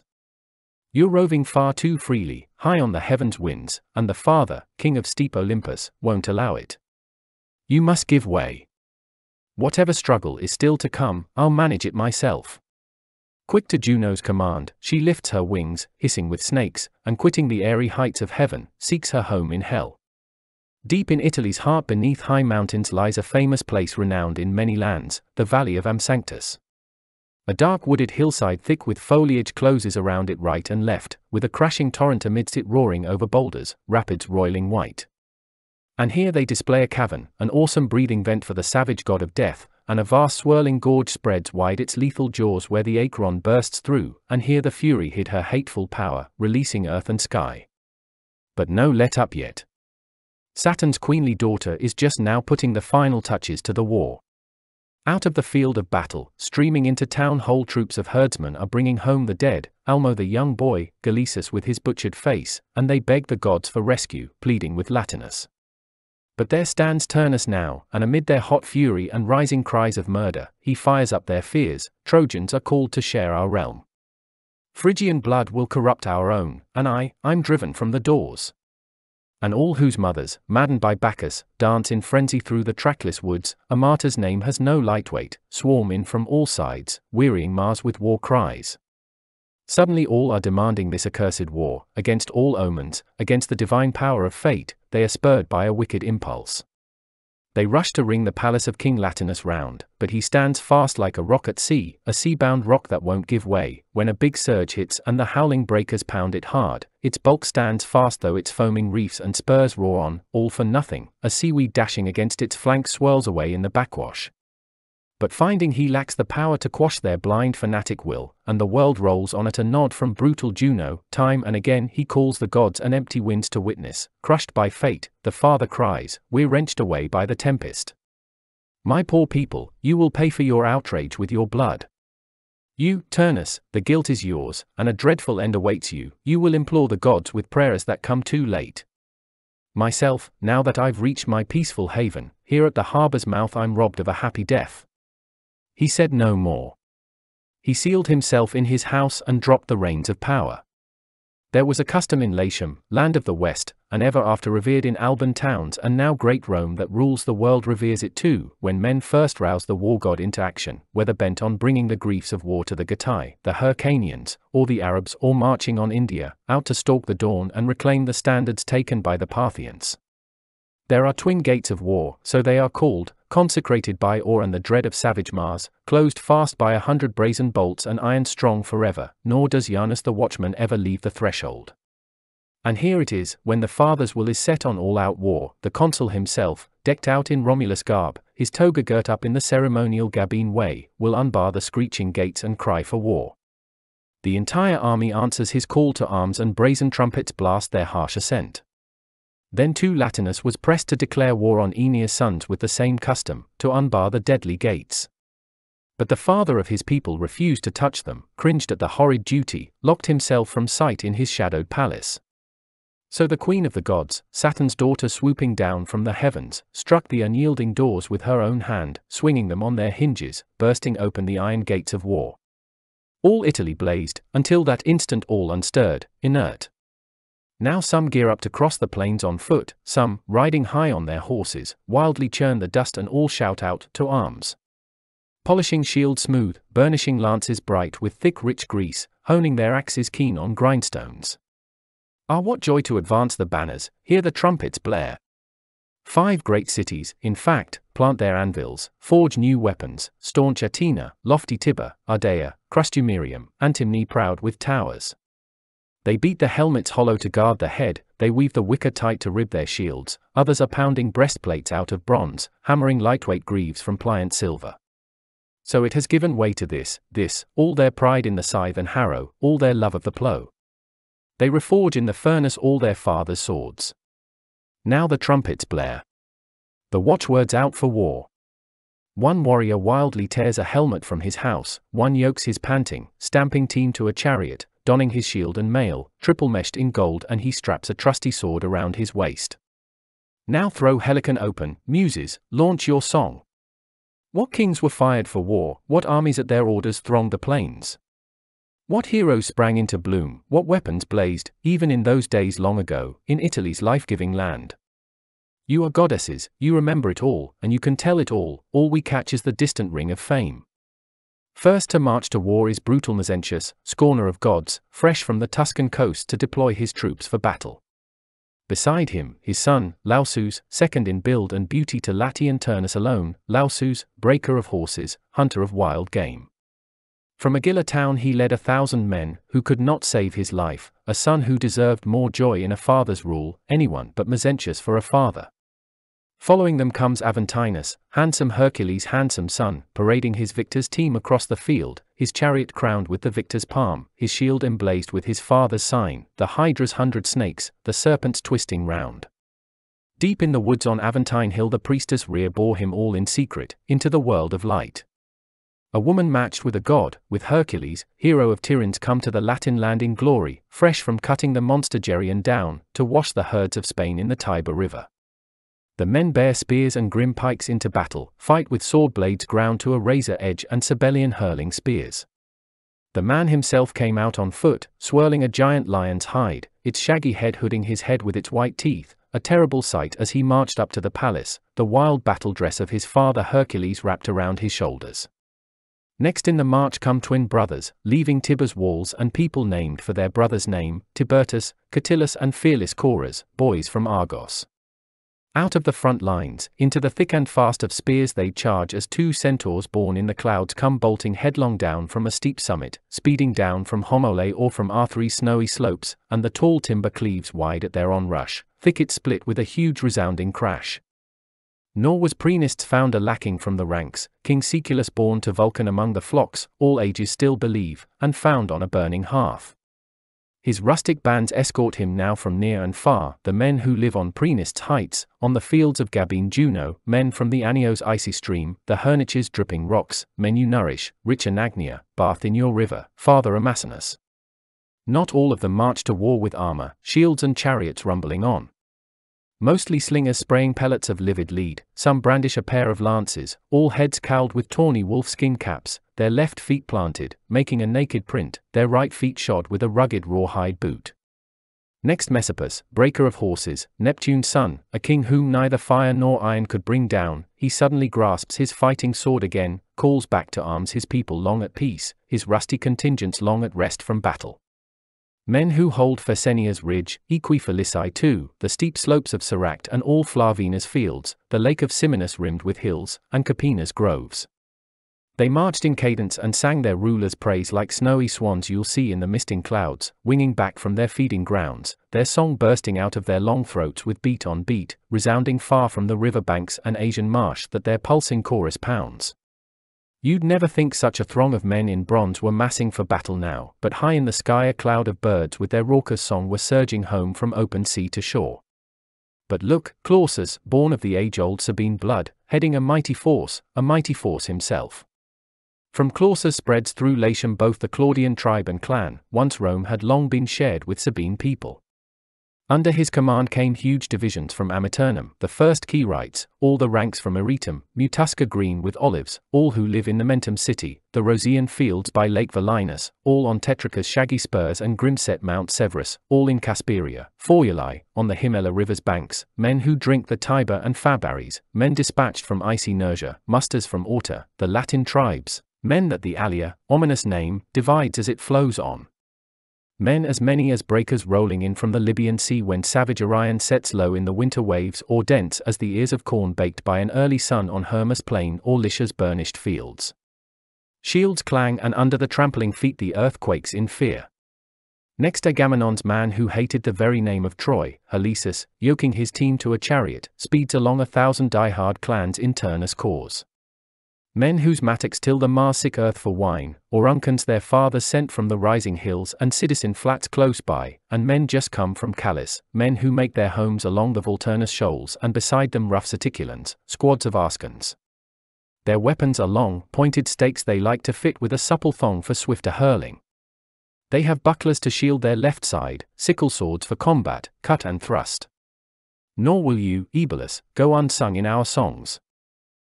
You're roving far too freely, high on the heavens' winds, and the Father, king of steep Olympus, won't allow it. You must give way. Whatever struggle is still to come, I'll manage it myself. Quick to Juno's command, she lifts her wings, hissing with snakes, and quitting the airy heights of heaven, seeks her home in hell. Deep in Italy's heart beneath high mountains lies a famous place renowned in many lands, the Valley of Amsanctus. A dark wooded hillside thick with foliage closes around it right and left, with a crashing torrent amidst it roaring over boulders, rapids roiling white. And here they display a cavern, an awesome breathing vent for the savage god of death, and a vast swirling gorge spreads wide its lethal jaws where the Acheron bursts through, and here the Fury hid her hateful power, releasing earth and sky. But no let up yet. Saturn's queenly daughter is just now putting the final touches to the war. Out of the field of battle, streaming into town whole troops of herdsmen are bringing home the dead, Almo the young boy, Galesus with his butchered face, and they beg the gods for rescue, pleading with Latinus. But there stands Turnus now, and amid their hot fury and rising cries of murder, he fires up their fears Trojans are called to share our realm. Phrygian blood will corrupt our own, and I, I'm driven from the doors. And all whose mothers, maddened by Bacchus, dance in frenzy through the trackless woods, Amata's name has no lightweight, swarm in from all sides, wearying Mars with war cries. Suddenly all are demanding this accursed war, against all omens, against the divine power of fate, they are spurred by a wicked impulse. They rush to ring the palace of King Latinus round, but he stands fast like a rock at sea, a sea-bound rock that won't give way, when a big surge hits and the howling breakers pound it hard, its bulk stands fast though its foaming reefs and spurs roar on, all for nothing, a seaweed dashing against its flank swirls away in the backwash, but finding he lacks the power to quash their blind fanatic will, and the world rolls on at a nod from brutal Juno, time and again he calls the gods and empty winds to witness, crushed by fate, the father cries, We're wrenched away by the tempest. My poor people, you will pay for your outrage with your blood. You, Turnus, the guilt is yours, and a dreadful end awaits you, you will implore the gods with prayers that come too late. Myself, now that I've reached my peaceful haven, here at the harbor's mouth I'm robbed of a happy death. He said no more. He sealed himself in his house and dropped the reins of power. There was a custom in Latium, land of the West, and ever after revered in Alban towns, and now great Rome that rules the world reveres it too, when men first rouse the war god into action, whether bent on bringing the griefs of war to the Getae, the Hyrcanians, or the Arabs, or marching on India, out to stalk the dawn and reclaim the standards taken by the Parthians. There are twin gates of war, so they are called, consecrated by awe and the dread of savage Mars, closed fast by a hundred brazen bolts and iron strong forever, nor does Janus the watchman ever leave the threshold. And here it is, when the father's will is set on all out war, the consul himself, decked out in Romulus garb, his toga girt up in the ceremonial Gabine way, will unbar the screeching gates and cry for war. The entire army answers his call to arms and brazen trumpets blast their harsh assent. Then too Latinus was pressed to declare war on Aeneas' sons with the same custom, to unbar the deadly gates. But the father of his people refused to touch them, cringed at the horrid duty, locked himself from sight in his shadowed palace. So the queen of the gods, Saturn's daughter swooping down from the heavens, struck the unyielding doors with her own hand, swinging them on their hinges, bursting open the iron gates of war. All Italy blazed, until that instant all unstirred, inert. Now some gear up to cross the plains on foot, some, riding high on their horses, wildly churn the dust and all shout out, to arms. Polishing shields smooth, burnishing lances bright with thick rich grease, honing their axes keen on grindstones. Ah, what joy to advance the banners, hear the trumpets blare. Five great cities, in fact, plant their anvils, forge new weapons, staunch Atina, lofty Tibur, Ardea, Crustumerium, Antemnae proud with towers. They beat the helmets hollow to guard the head, they weave the wicker tight to rib their shields, others are pounding breastplates out of bronze, hammering lightweight greaves from pliant silver. So it has given way to this, this, all their pride in the scythe and harrow, all their love of the plough. They reforge in the furnace all their fathers' swords. Now the trumpets blare. The watchwords out for war. One warrior wildly tears a helmet from his house, one yokes his panting, stamping team to a chariot, donning his shield and mail, triple meshed in gold, and he straps a trusty sword around his waist. Now throw Helicon open, muses, launch your song. What kings were fired for war, what armies at their orders thronged the plains? What heroes sprang into bloom, what weapons blazed, even in those days long ago, in Italy's life giving land? You are goddesses, you remember it all, and you can tell it all, all we catch is the distant ring of fame. First to march to war is brutal Mezentius, scorner of gods, fresh from the Tuscan coast to deploy his troops for battle. Beside him, his son, Lausus, second in build and beauty to Latian Turnus alone, Lausus, breaker of horses, hunter of wild game. From Agylla town he led a thousand men, who could not save his life, a son who deserved more joy in a father's rule, anyone but Mezentius for a father. Following them comes Aventinus, handsome Hercules' handsome son, parading his victor's team across the field, his chariot crowned with the victor's palm, his shield emblazed with his father's sign, the Hydra's hundred snakes, the serpents twisting round. Deep in the woods on Aventine Hill the priestess Rhea bore him all in secret, into the world of light. A woman matched with a god, with Hercules, hero of Tiryns come to the Latin land in glory, fresh from cutting the monster Geryon down, to wash the herds of Spain in the Tiber River. The men bear spears and grim pikes into battle, fight with sword blades ground to a razor edge and Sabellian hurling spears. The man himself came out on foot, swirling a giant lion's hide, its shaggy head hooding his head with its white teeth, a terrible sight as he marched up to the palace, the wild battle dress of his father Hercules wrapped around his shoulders. Next in the march come twin brothers, leaving Tibur's walls and people named for their brother's name, Tiburtus, Catillus and fearless Coras, boys from Argos. Out of the front lines, into the thick and fast of spears they charge as two centaurs born in the clouds come bolting headlong down from a steep summit, speeding down from Homole or from Othrys' snowy slopes, and the tall timber cleaves wide at their onrush, thicket split with a huge resounding crash. Nor was Praeneste's founder lacking from the ranks, King Caeculus born to Vulcan among the flocks, all ages still believe, and found on a burning hearth. His rustic bands escort him now from near and far, the men who live on Praeneste's heights, on the fields of Gabine Juno, men from the Anio's icy stream, the Hernich's dripping rocks, men you nourish, rich Anagnia, bath in your river, Father Amasenus. Not all of them march to war with armor, shields and chariots rumbling on. Mostly slingers spraying pellets of livid lead, some brandish a pair of lances, all heads cowled with tawny wolfskin caps, their left feet planted, making a naked print, their right feet shod with a rugged rawhide boot. Next Messapus, breaker of horses, Neptune's son, a king whom neither fire nor iron could bring down, he suddenly grasps his fighting sword again, calls back to arms his people long at peace, his rusty contingents long at rest from battle. Men who hold Pharsenia's ridge, Aequi Falisci too, the steep slopes of Soracte and all Flavina's fields, the lake of Ciminus rimmed with hills, and Capena's groves. They marched in cadence and sang their ruler's praise like snowy swans you'll see in the misting clouds, winging back from their feeding grounds, their song bursting out of their long throats with beat on beat, resounding far from the river banks and Asian marsh that their pulsing chorus pounds. You'd never think such a throng of men in bronze were massing for battle now, but high in the sky a cloud of birds with their raucous song were surging home from open sea to shore. But look, Clausus, born of the age-old Sabine blood, heading a mighty force, a mighty force himself. From Clausus spreads through Latium both the Claudian tribe and clan, once Rome had long been shared with Sabine people. Under his command came huge divisions from Amiternum, the first Quirites, all the ranks from Eretum, Mutusca green with olives, all who live in the Mentum city, the Rosian fields by Lake Velinus, all on Tetricus shaggy spurs and grimset Mount Severus, all in Casperia, Formulae, on the Himela river's banks, men who drink the Tiber and Fabares, men dispatched from icy Nursia, musters from Orta, the Latin tribes, men that the Allia, ominous name, divides as it flows on. Men as many as breakers rolling in from the Libyan Sea when savage Orion sets low in the winter waves or dense as the ears of corn baked by an early sun on Hermus' plain or Lycia's burnished fields. Shields clang and under the trampling feet the earth quakes in fear. Next Agamemnon's man who hated the very name of Troy, Halesus, yoking his team to a chariot, speeds along a thousand die-hard clans in Turnus' cause. Men whose mattocks till the Marsic earth for wine, Auruncans their fathers sent from the rising hills and citizen flats close by, and men just come from Cales, men who make their homes along the Volturnus shoals and beside them rough Saticulans, squads of Oscans. Their weapons are long, pointed stakes they like to fit with a supple thong for swifter hurling. They have bucklers to shield their left side, sickle swords for combat, cut and thrust. Nor will you, Oebalus, go unsung in our songs.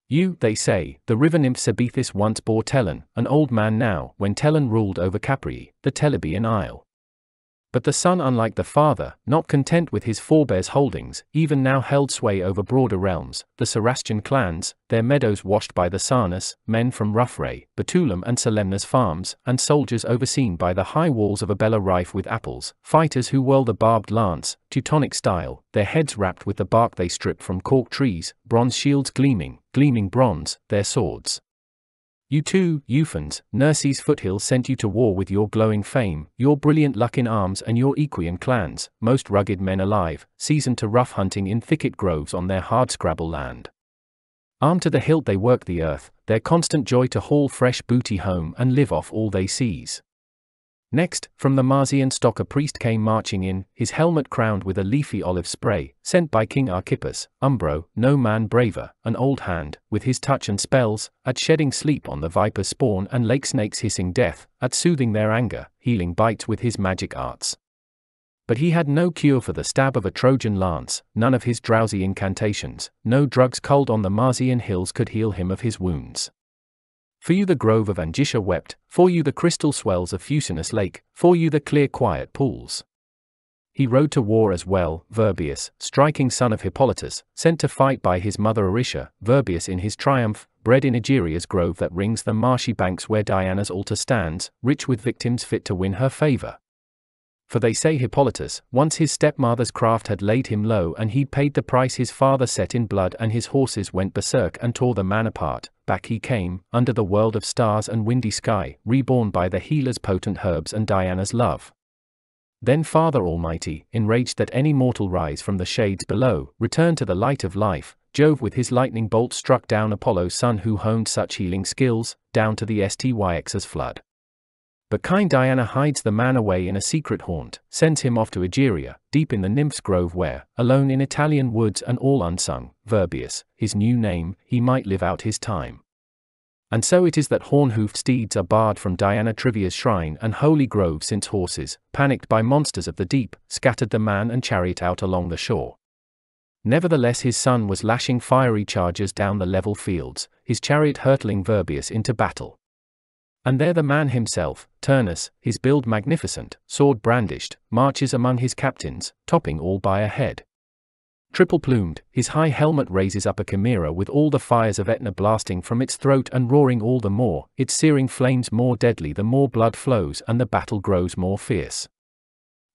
You, they say, the river nymph Sebethis once bore Telon, an old man now, when Telon ruled over Capri, the Telebian isle. But the son, unlike the father, not content with his forebears' holdings, even now held sway over broader realms, the Sarrastian clans, their meadows washed by the Sarnus, men from Rufrae, Batulum and Solemnus farms, and soldiers overseen by the high walls of Abella rife with apples, fighters who whirl the barbed lance, Teutonic style, their heads wrapped with the bark they strip from cork trees, bronze shields gleaming, gleaming bronze, their swords. You too, Ufens, Nerses foothill sent you to war with your glowing fame, your brilliant luck in arms and your Equian clans, most rugged men alive, seasoned to rough hunting in thicket groves on their hard-scrabble land. Armed to the hilt they work the earth, their constant joy to haul fresh booty home and live off all they seize. Next, from the Marsian stock a priest came marching in, his helmet crowned with a leafy olive spray, sent by King Archippus, Umbro, no man braver, an old hand, with his touch and spells, at shedding sleep on the viper spawn and lake snake's hissing death, at soothing their anger, healing bites with his magic arts. But he had no cure for the stab of a Trojan lance, none of his drowsy incantations, no drugs culled on the Marsian hills could heal him of his wounds. For you the grove of Angitia wept, for you the crystal swells of Fucinus lake, for you the clear quiet pools. He rode to war as well, Virbius, striking son of Hippolytus, sent to fight by his mother Aricia, Virbius in his triumph, bred in Egeria's grove that rings the marshy banks where Diana's altar stands, rich with victims fit to win her favor. For they say Hippolytus, once his stepmother's craft had laid him low and he'd paid the price his father set in blood and his horses went berserk and tore the man apart, back he came, under the world of stars and windy sky, reborn by the healer's potent herbs and Diana's love. Then Father Almighty, enraged that any mortal rise from the shades below, returned to the light of life, Jove with his lightning bolt struck down Apollo's son who honed such healing skills, down to the Styx's flood. But kind Diana hides the man away in a secret haunt, sends him off to Egeria, deep in the nymph's grove where, alone in Italian woods and all unsung, Virbius, his new name, he might live out his time. And so it is that horn-hoofed steeds are barred from Diana Trivia's shrine and holy grove since horses, panicked by monsters of the deep, scattered the man and chariot out along the shore. Nevertheless his son was lashing fiery chargers down the level fields, his chariot hurtling Virbius into battle. And there the man himself, Turnus, his build magnificent, sword brandished, marches among his captains, topping all by a head. Triple plumed, his high helmet raises up a chimera with all the fires of Etna blasting from its throat and roaring all the more, its searing flames more deadly the more blood flows and the battle grows more fierce.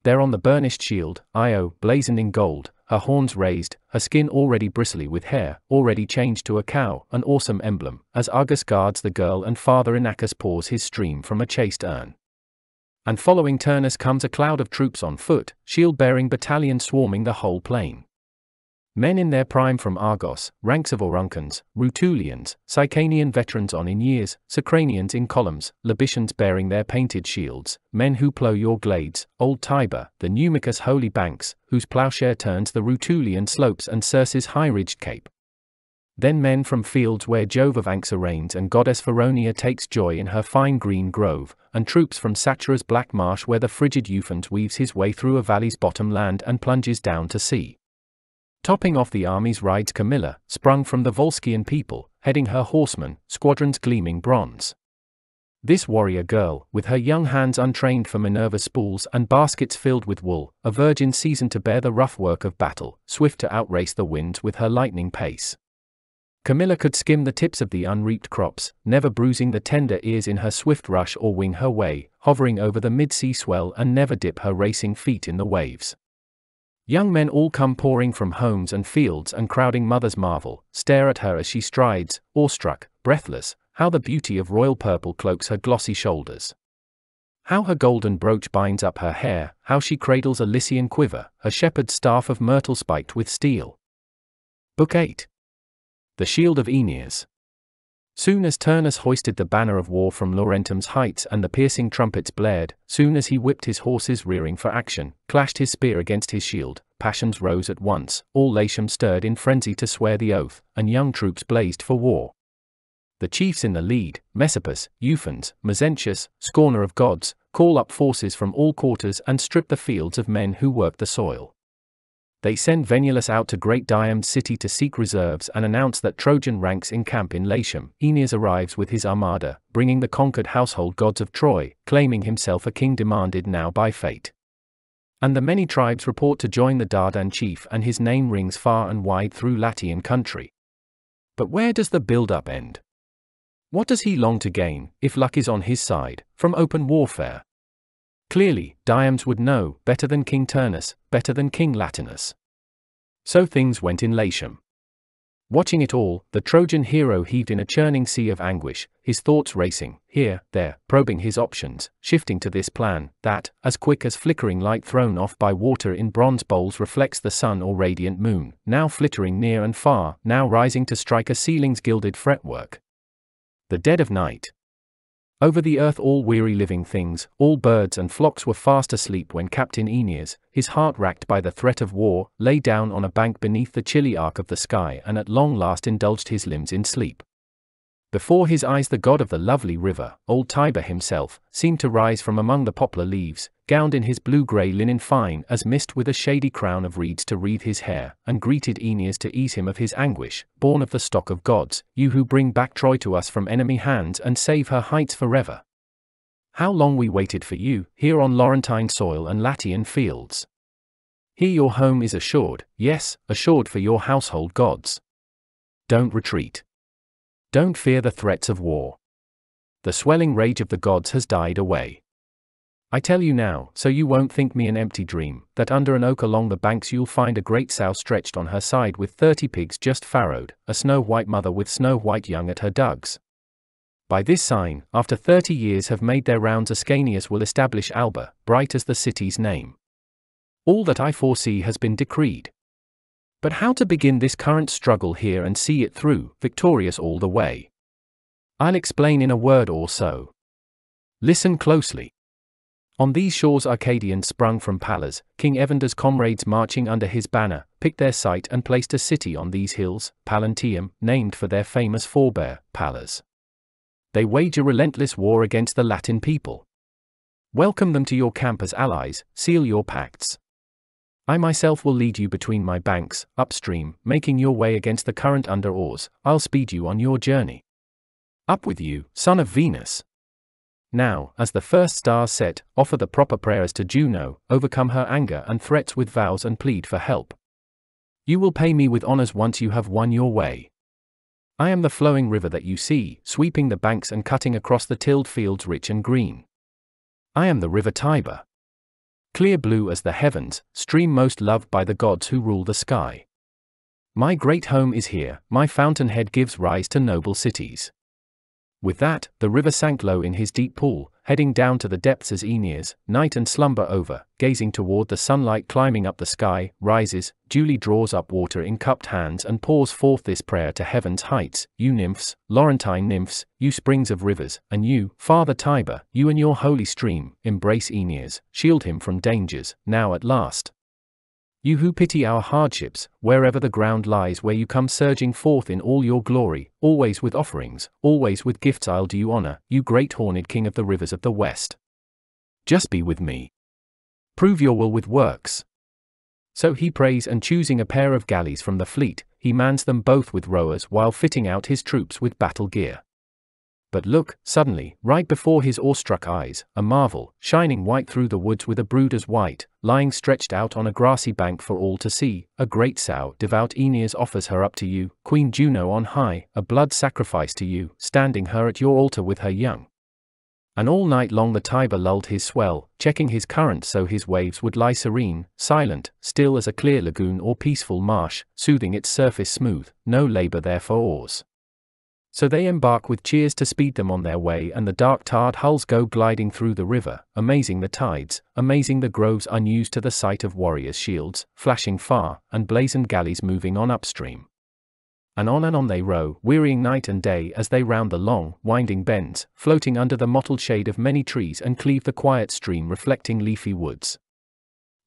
There on the burnished shield, Io, blazoned in gold, her horns raised, her skin already bristly with hair, already changed to a cow, an awesome emblem, as Argus guards the girl and Father Inachus pours his stream from a chaste urn. And following Turnus comes a cloud of troops on foot, shield-bearing battalions swarming the whole plain. Men in their prime from Argos, ranks of Auruncans, Rutulians, Sicanian veterans on in years, Sacranians in columns, Libicians bearing their painted shields, men who plough your glades, old Tiber, the Numicus holy banks, whose ploughshare turns the Rutulian slopes and Circe's high-ridged cape. Then men from fields where Jove of Anxur reigns and goddess Feronia takes joy in her fine green grove, and troops from Satura's black marsh where the frigid Ufens weaves his way through a valley's bottom land and plunges down to sea. Topping off the army's rides Camilla, sprung from the Volscian people, heading her horsemen, squadrons gleaming bronze. This warrior girl, with her young hands untrained for Minerva's spools and baskets filled with wool, a virgin seasoned to bear the rough work of battle, swift to outrace the winds with her lightning pace. Camilla could skim the tips of the unreaped crops, never bruising the tender ears in her swift rush or wing her way, hovering over the mid-sea swell and never dip her racing feet in the waves. Young men all come pouring from homes and fields and crowding mothers marvel, stare at her as she strides, awestruck, breathless, how the beauty of royal purple cloaks her glossy shoulders. How her golden brooch binds up her hair, how she cradles a Lycian quiver, her shepherd's staff of myrtle spiked with steel. Book 8 The Shield of Aeneas. Soon as Turnus hoisted the banner of war from Laurentum's heights and the piercing trumpets blared, soon as he whipped his horses rearing for action, clashed his spear against his shield, passions rose at once, all Latium stirred in frenzy to swear the oath, and young troops blazed for war the chiefs in the lead, Messapus, Ufens, Mezentius, scorner of gods, call up forces from all quarters and strip the fields of men who work the soil. They send Venulus out to great Diomedes' city to seek reserves and announce that Trojan ranks in camp in Latium. Aeneas arrives with his armada, bringing the conquered household gods of Troy, claiming himself a king demanded now by fate. And the many tribes report to join the Dardan chief, and his name rings far and wide through Latian country. But where does the build up end? What does he long to gain, if luck is on his side, from open warfare? Clearly, Diomedes would know, better than King Turnus, better than King Latinus. So things went in Latium. Watching it all, the Trojan hero heaved in a churning sea of anguish, his thoughts racing, here, there, probing his options, shifting to this plan, that, as quick as flickering light thrown off by water in bronze bowls reflects the sun or radiant moon, now flittering near and far, now rising to strike a ceiling's gilded fretwork, the dead of night. Over the earth all weary living things, all birds and flocks were fast asleep when Captain Aeneas, his heart racked by the threat of war, lay down on a bank beneath the chilly arc of the sky and at long last indulged his limbs in sleep. Before his eyes the god of the lovely river, old Tiber himself, seemed to rise from among the poplar leaves, gowned in his blue-grey linen fine as mist with a shady crown of reeds to wreathe his hair, and greeted Aeneas to ease him of his anguish, born of the stock of gods, you who bring back Troy to us from enemy hands and save her heights forever. How long we waited for you, here on Laurentine soil and Latian fields. Here your home is assured, yes, assured for your household gods. Don't retreat. Don't fear the threats of war. The swelling rage of the gods has died away. I tell you now, so you won't think me an empty dream, that under an oak along the banks you'll find a great sow stretched on her side with thirty pigs just farrowed, a snow white mother with snow white young at her dugs. By this sign, after thirty years have made their rounds Ascanius will establish Alba, bright as the city's name. All that I foresee has been decreed. But how to begin this current struggle here and see it through, victorious all the way? I'll explain in a word or so. Listen closely. On these shores Arcadians sprung from Pallas, King Evander's comrades marching under his banner, picked their site and placed a city on these hills, Pallanteum, named for their famous forebear, Pallas. They wage a relentless war against the Latin people. Welcome them to your camp as allies, seal your pacts. I myself will lead you between my banks, upstream, making your way against the current under oars, I'll speed you on your journey. Up with you, son of Venus. Now, as the first stars set, offer the proper prayers to Juno, overcome her anger and threats with vows and plead for help. You will pay me with honors once you have won your way. I am the flowing river that you see, sweeping the banks and cutting across the tilled fields rich and green. I am the river Tiber clear blue as the heavens, stream most loved by the gods who rule the sky. My great home is here, my fountainhead gives rise to noble cities. With that, the river sank low in his deep pool, heading down to the depths as Aeneas, night and slumber over, gazing toward the sunlight climbing up the sky, rises, duly draws up water in cupped hands and pours forth this prayer to heaven's heights, you nymphs, Laurentine nymphs, you springs of rivers, and you, Father Tiber, you and your holy stream, embrace Aeneas, shield him from dangers, now at last. You who pity our hardships, wherever the ground lies where you come surging forth in all your glory, always with offerings, always with gifts I'll do you honor, you great horned king of the rivers of the west. Just be with me. Prove your will with works. So he prays and choosing a pair of galleys from the fleet, he mans them both with rowers while fitting out his troops with battle gear. But look, suddenly, right before his awestruck eyes, a marvel, shining white through the woods with a brood as white, lying stretched out on a grassy bank for all to see, a great sow, devout Aeneas offers her up to you, Queen Juno on high, a blood sacrifice to you, standing her at your altar with her young. And all night long the Tiber lulled his swell, checking his current so his waves would lie serene, silent, still as a clear lagoon or peaceful marsh, soothing its surface smooth, no labor there for oars. So they embark with cheers to speed them on their way, and the dark tarred hulls go gliding through the river, amazing the tides, amazing the groves unused to the sight of warriors' shields, flashing far, and blazoned galleys moving on upstream. And on and on they row, wearying night and day as they round the long, winding bends, floating under the mottled shade of many trees and cleave the quiet stream reflecting leafy woods.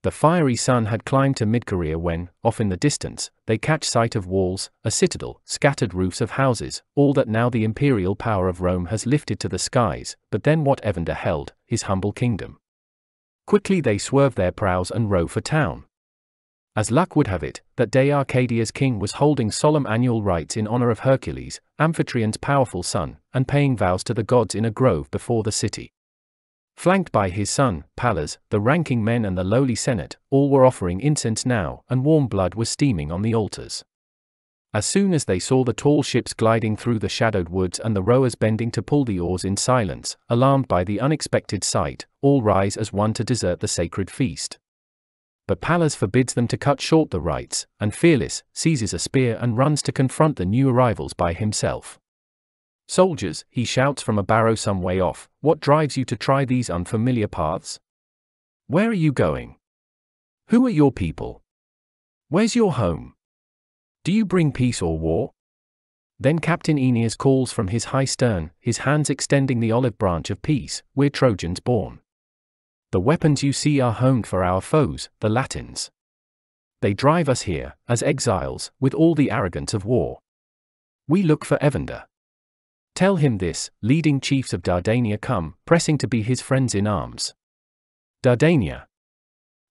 The fiery sun had climbed to mid-career when, off in the distance, they catch sight of walls, a citadel, scattered roofs of houses, all that now the imperial power of Rome has lifted to the skies, but then what Evander held, his humble kingdom. Quickly they swerve their prows and row for town. As luck would have it, that day Arcadia's king was holding solemn annual rites in honor of Hercules, Amphitryon's powerful son, and paying vows to the gods in a grove before the city. Flanked by his son, Pallas, the ranking men and the lowly senate, all were offering incense now, and warm blood was steaming on the altars. As soon as they saw the tall ships gliding through the shadowed woods and the rowers bending to pull the oars in silence, alarmed by the unexpected sight, all rise as one to desert the sacred feast. But Pallas forbids them to cut short the rites, and fearless, seizes a spear and runs to confront the new arrivals by himself. Soldiers, he shouts from a barrow some way off, what drives you to try these unfamiliar paths? Where are you going? Who are your people? Where's your home? Do you bring peace or war? Then Captain Aeneas calls from his high stern, his hands extending the olive branch of peace, we're Trojans born. The weapons you see are honed for our foes, the Latins. They drive us here, as exiles, with all the arrogance of war. We look for Evander. Tell him this, leading chiefs of Dardania come, pressing to be his friends in arms. Dardania.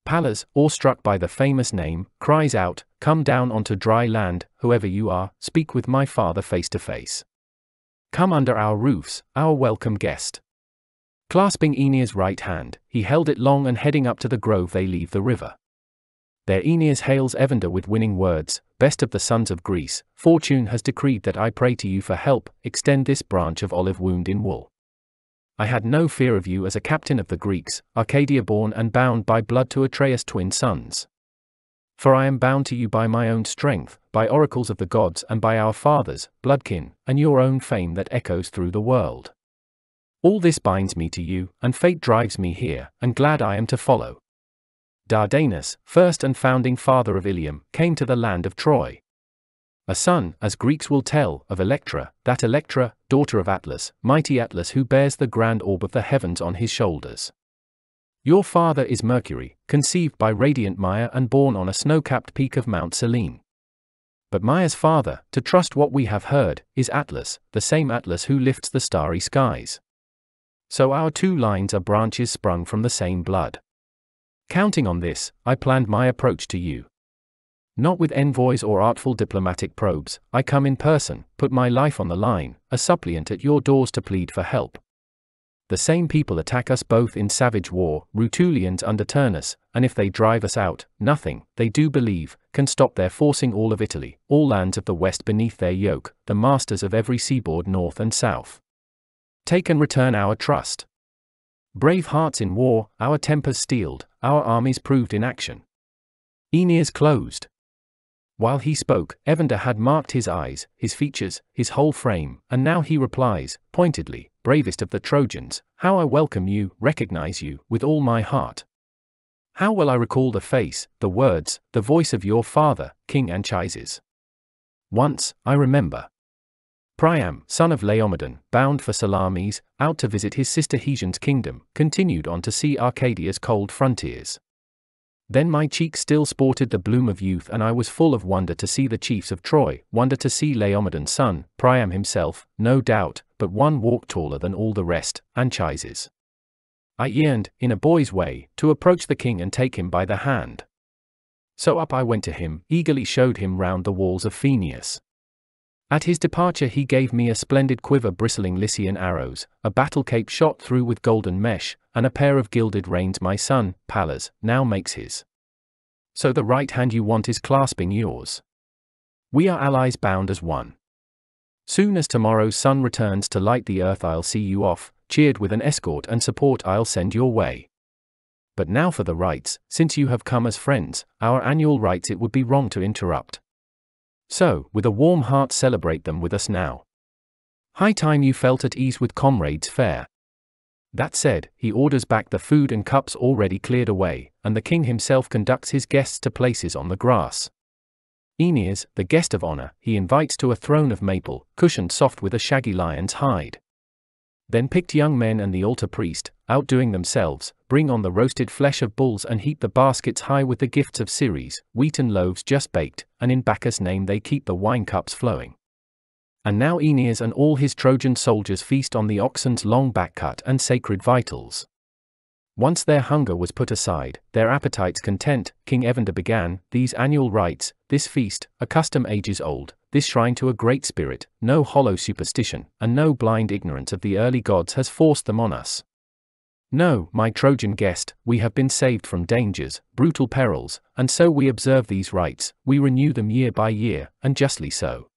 Pallas, awestruck by the famous name, cries out, Come down onto dry land, whoever you are, speak with my father face to face. Come under our roofs, our welcome guest. Clasping Aeneas' right hand, he held it long and heading up to the grove they leave the river. There Aeneas hails Evander with winning words, Best of the sons of Greece, fortune has decreed that I pray to you for help, extend this branch of olive wound in wool. I had no fear of you as a captain of the Greeks, Arcadia born and bound by blood to Atreus' twin sons. For I am bound to you by my own strength, by oracles of the gods and by our fathers, bloodkin, and your own fame that echoes through the world. All this binds me to you, and fate drives me here, and glad I am to follow. Dardanus, first and founding father of Ilium, came to the land of Troy. A son, as Greeks will tell, of Electra, that Electra, daughter of Atlas, mighty Atlas who bears the grand orb of the heavens on his shoulders. Your father is Mercury, conceived by radiant Maia and born on a snow-capped peak of Mount Cyllene. But Maia's father, to trust what we have heard, is Atlas, the same Atlas who lifts the starry skies. So our two lines are branches sprung from the same blood. Counting on this, I planned my approach to you. Not with envoys or artful diplomatic probes, I come in person, put my life on the line, a suppliant at your doors to plead for help. The same people attack us both in savage war, Rutulians under Turnus, and if they drive us out, nothing, they do believe, can stop their forcing all of Italy, all lands of the west beneath their yoke, the masters of every seaboard north and south. Take and return our trust. Brave hearts in war, our tempers steeled, our armies proved in action. Aeneas closed. While he spoke, Evander had marked his eyes, his features, his whole frame, and now he replies, pointedly, bravest of the Trojans, how I welcome you, recognize you, with all my heart. How will I recall the face, the words, the voice of your father, King Anchises? Once, I remember. Priam, son of Laomedon, bound for Salamis, out to visit his sister Hesione's kingdom, continued on to see Arcadia's cold frontiers. Then my cheek still sported the bloom of youth, and I was full of wonder to see the chiefs of Troy, wonder to see Laomedon's son, Priam himself, no doubt, but one walked taller than all the rest, Anchises. I yearned, in a boy's way, to approach the king and take him by the hand. So up I went to him, eagerly showed him round the walls of Pheneus. At his departure, he gave me a splendid quiver bristling Lycian arrows, a battle cape shot through with golden mesh, and a pair of gilded reins my son, Pallas, now makes his. So the right hand you want is clasping yours. We are allies bound as one. Soon as tomorrow's sun returns to light the earth, I'll see you off, cheered with an escort and support I'll send your way. But now for the rites, since you have come as friends, our annual rites it would be wrong to interrupt. So, with a warm heart, celebrate them with us now. High time you felt at ease with comrades fair. That said, he orders back the food and cups already cleared away, and the king himself conducts his guests to places on the grass. Aeneas, the guest of honor, he invites to a throne of maple, cushioned soft with a shaggy lion's hide. Then picked young men and the altar priest, outdoing themselves, bring on the roasted flesh of bulls and heap the baskets high with the gifts of Ceres, wheaten loaves just baked, and in Bacchus' name they keep the wine cups flowing. And now Aeneas and all his Trojan soldiers feast on the oxen's long back cut and sacred vitals. Once their hunger was put aside, their appetites content, King Evander began, these annual rites, this feast, a custom ages old, this shrine to a great spirit, no hollow superstition, and no blind ignorance of the early gods has forced them on us. No, my Trojan guest, we have been saved from dangers, brutal perils, and so we observe these rites, we renew them year by year, and justly so.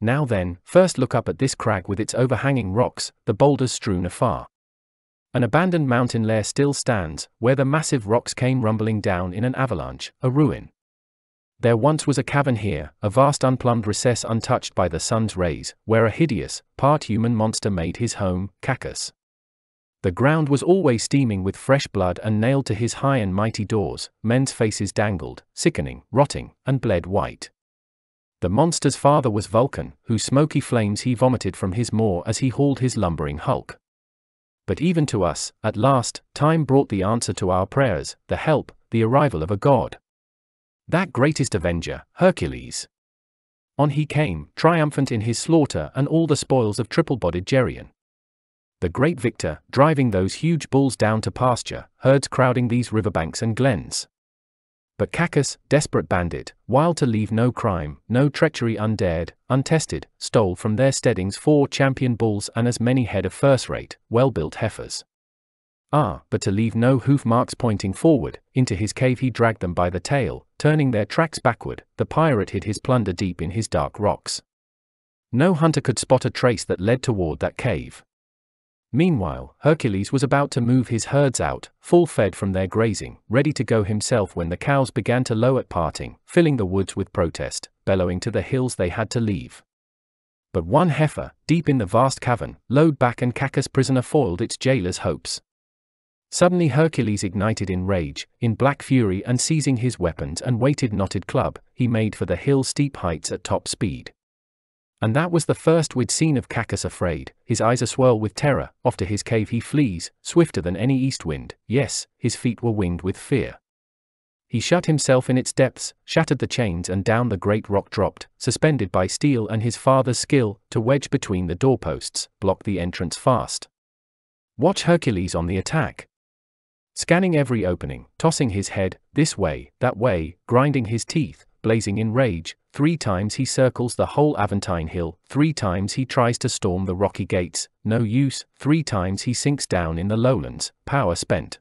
Now then, first look up at this crag with its overhanging rocks, the boulders strewn afar. An abandoned mountain lair still stands, where the massive rocks came rumbling down in an avalanche, a ruin. There once was a cavern here, a vast unplumbed recess untouched by the sun's rays, where a hideous, part human monster made his home, Cacus. The ground was always steaming with fresh blood and nailed to his high and mighty doors, men's faces dangled, sickening, rotting, and bled white. The monster's father was Vulcan, whose smoky flames he vomited from his maw as he hauled his lumbering hulk. But even to us, at last, time brought the answer to our prayers, the help, the arrival of a god. That greatest avenger, Hercules. On he came, triumphant in his slaughter and all the spoils of triple bodied Geryon. The great victor, driving those huge bulls down to pasture, herds crowding these riverbanks and glens. But Cacus, desperate bandit, wild to leave no crime, no treachery undared, untested, stole from their steadings four champion bulls and as many head of first rate, well built heifers. Ah, but to leave no hoof marks pointing forward, into his cave he dragged them by the tail, turning their tracks backward, the pirate hid his plunder deep in his dark rocks. No hunter could spot a trace that led toward that cave. Meanwhile, Hercules was about to move his herds out, full fed from their grazing, ready to go himself when the cows began to low at parting, filling the woods with protest, bellowing to the hills they had to leave. But one heifer, deep in the vast cavern, lowed back and Cacus prisoner foiled its jailer's hopes. Suddenly Hercules ignited in rage, in black fury and seizing his weapons and weighted knotted club, he made for the hill steep heights at top speed. And that was the first we'd seen of Cacus afraid, his eyes aswirl with terror, off to his cave he flees, swifter than any east wind, yes, his feet were winged with fear. He shut himself in its depths, shattered the chains and down the great rock dropped, suspended by steel and his father's skill, to wedge between the doorposts, block the entrance fast. Watch Hercules on the attack. Scanning every opening, tossing his head, this way, that way, grinding his teeth, blazing in rage, three times he circles the whole Aventine hill, three times he tries to storm the rocky gates, no use, three times he sinks down in the lowlands, power spent.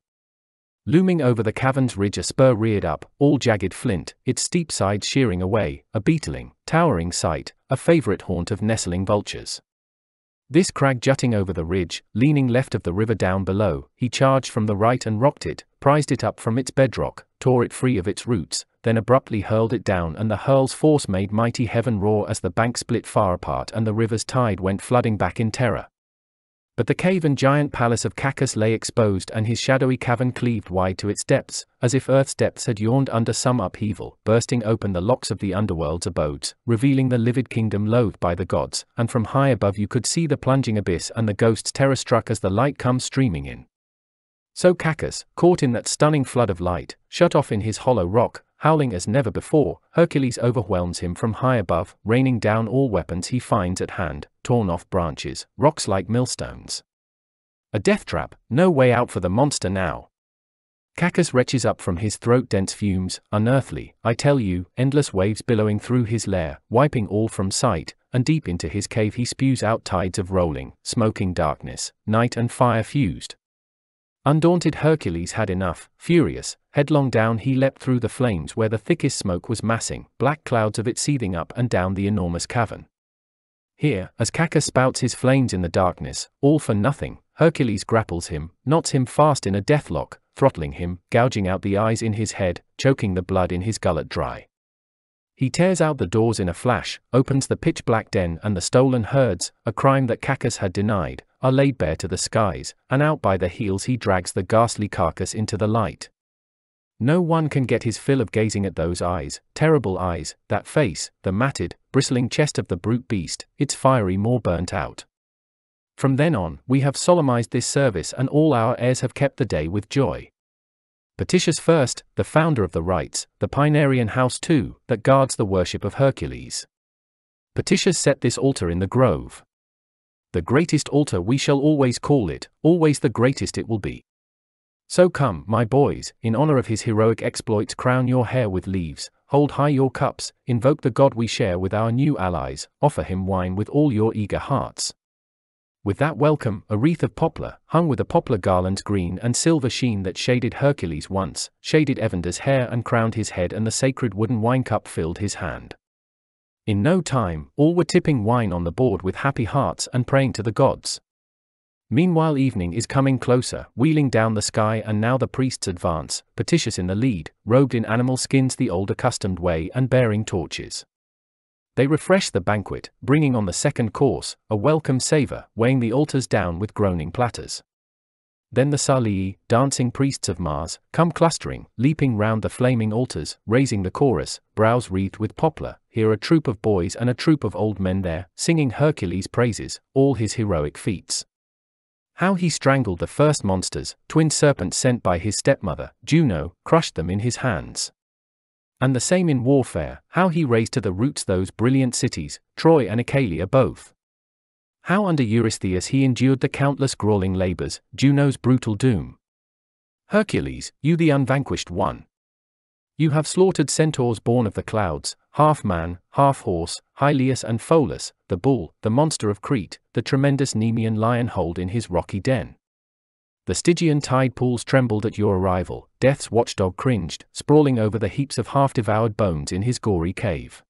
Looming over the cavern's ridge a spur reared up, all jagged flint, its steep sides shearing away, a beetling, towering sight, a favorite haunt of nestling vultures. This crag jutting over the ridge, leaning left of the river down below, he charged from the right and rocked it, prized it up from its bedrock, tore it free of its roots, then abruptly hurled it down and the hurl's force made mighty heaven roar as the bank split far apart and the river's tide went flooding back in terror. But the cave and giant palace of Cacus lay exposed and his shadowy cavern cleaved wide to its depths, as if earth's depths had yawned under some upheaval, bursting open the locks of the underworld's abodes, revealing the livid kingdom loathed by the gods, and from high above you could see the plunging abyss and the ghosts terror struck as the light comes streaming in. So Cacus, caught in that stunning flood of light, shut off in his hollow rock, Howling as never before, Hercules overwhelms him from high above, raining down all weapons he finds at hand, torn off branches, rocks like millstones. A death trap, no way out for the monster now. Cacus retches up from his throat dense fumes, unearthly, I tell you, endless waves billowing through his lair, wiping all from sight, and deep into his cave he spews out tides of rolling, smoking darkness, night and fire fused. Undaunted Hercules had enough, furious, headlong down he leapt through the flames where the thickest smoke was massing, black clouds of it seething up and down the enormous cavern. Here, as Cacus spouts his flames in the darkness, all for nothing, Hercules grapples him, knots him fast in a deathlock, throttling him, gouging out the eyes in his head, choking the blood in his gullet dry. He tears out the doors in a flash, opens the pitch black den, and the stolen herds, a crime that Cacus had denied, are laid bare to the skies, and out by the heels he drags the ghastly carcass into the light. No one can get his fill of gazing at those eyes, terrible eyes, that face, the matted, bristling chest of the brute beast, its fiery maw burnt out. From then on, we have solemnized this service and all our heirs have kept the day with joy. Potitius first, the founder of the rites, the Pinarian house too, that guards the worship of Hercules. Potitius set this altar in the grove. The greatest altar we shall always call it, always the greatest it will be. So come, my boys, in honor of his heroic exploits, crown your hair with leaves, hold high your cups, invoke the God we share with our new allies, offer him wine with all your eager hearts. With that welcome, a wreath of poplar, hung with a poplar garland's green and silver sheen that shaded Hercules once, shaded Evander's hair and crowned his head, and the sacred wooden wine cup filled his hand. In no time, all were tipping wine on the board with happy hearts and praying to the gods. Meanwhile, evening is coming closer, wheeling down the sky, and now the priests advance, Potitius in the lead, robed in animal skins the old accustomed way and bearing torches. They refresh the banquet, bringing on the second course, a welcome savour, weighing the altars down with groaning platters. Then the Salii, dancing priests of Mars, come clustering, leaping round the flaming altars, raising the chorus, brows wreathed with poplar, here a troop of boys and a troop of old men there, singing Hercules' praises, all his heroic feats. How he strangled the first monsters, twin serpents sent by his stepmother, Juno, crushed them in his hands. And the same in warfare, how he razed to the roots those brilliant cities, Troy and Oechalia both. How under Eurystheus he endured the countless grueling labors, Juno's brutal doom. Hercules, you the unvanquished one. You have slaughtered centaurs born of the clouds, half man, half horse, Hylaeus and Pholus, the bull, the monster of Crete, the tremendous Nemean lion holed in his rocky den. The Stygian tide pools trembled at your arrival, death's watchdog cringed, sprawling over the heaps of half devoured bones in his gory cave.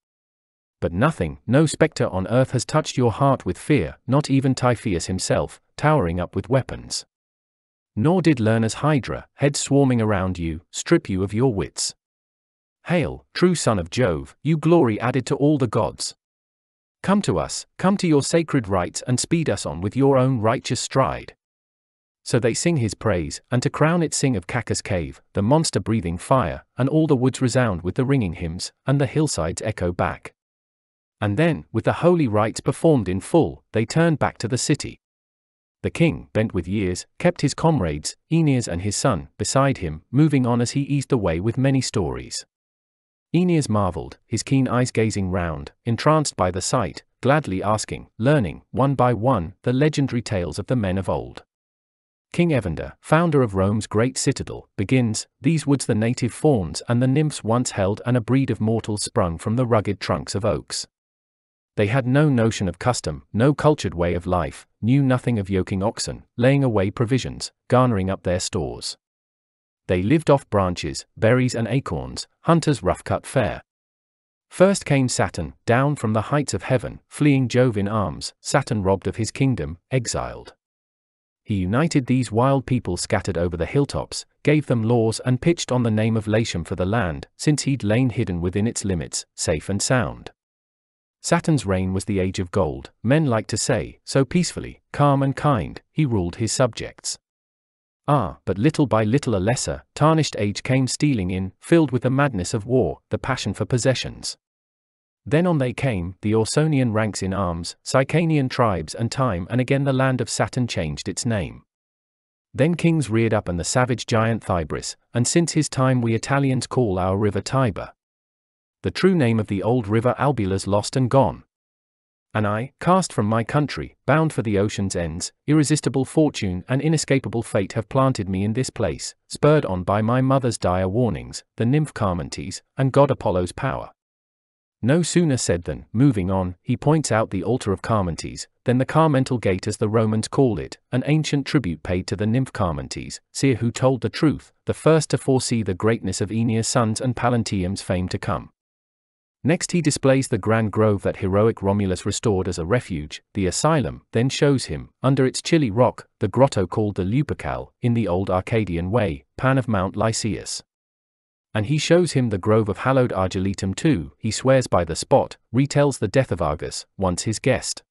But nothing, no spectre on earth has touched your heart with fear, not even Typhoeus himself, towering up with weapons. Nor did Lerna's Hydra, heads swarming around you, strip you of your wits. Hail, true son of Jove, you glory added to all the gods. Come to us, come to your sacred rites and speed us on with your own righteous stride. So they sing his praise, and to crown it sing of Cacus cave, the monster breathing fire, and all the woods resound with the ringing hymns, and the hillsides echo back. And then, with the holy rites performed in full, they turned back to the city. The king, bent with years, kept his comrades, Aeneas and his son, beside him, moving on as he eased the way with many stories. Aeneas marveled, his keen eyes gazing round, entranced by the sight, gladly asking, learning, one by one, the legendary tales of the men of old. King Evander, founder of Rome's great citadel, begins, These woods the native fauns and the nymphs once held and a breed of mortals sprung from the rugged trunks of oaks. They had no notion of custom, no cultured way of life, knew nothing of yoking oxen, laying away provisions, garnering up their stores. They lived off branches, berries and acorns, hunters rough cut fare. First came Saturn, down from the heights of heaven, fleeing Jove in arms, Saturn robbed of his kingdom, exiled. He united these wild people scattered over the hilltops, gave them laws and pitched on the name of Latium for the land, since he'd lain hidden within its limits, safe and sound. Saturn's reign was the age of gold, men like to say, so peacefully, calm and kind, he ruled his subjects. Ah, but little by little a lesser, tarnished age came stealing in, filled with the madness of war, the passion for possessions. Then on they came, the Ausonian ranks in arms, Sicanian tribes and time and again the land of Saturn changed its name. Then kings reared up and the savage giant Thybris, and since his time we Italians call our river Tiber. The true name of the old river Albula's lost and gone. And I, cast from my country, bound for the ocean's ends, irresistible fortune and inescapable fate have planted me in this place, spurred on by my mother's dire warnings, the nymph Carmentis, and god Apollo's power. No sooner said than, moving on, he points out the altar of Carmentis, then the Carmental Gate as the Romans called it, an ancient tribute paid to the nymph Carmentis, seer who told the truth, the first to foresee the greatness of Aeneas' sons and Pallanteum's fame to come. Next he displays the grand grove that heroic Romulus restored as a refuge, the asylum, then shows him, under its chilly rock, the grotto called the Lupercal, in the old Arcadian way, Pan of Mount Lycaeus. And he shows him the grove of hallowed Argiletum too, he swears by the spot, retells the death of Argus, once his guest.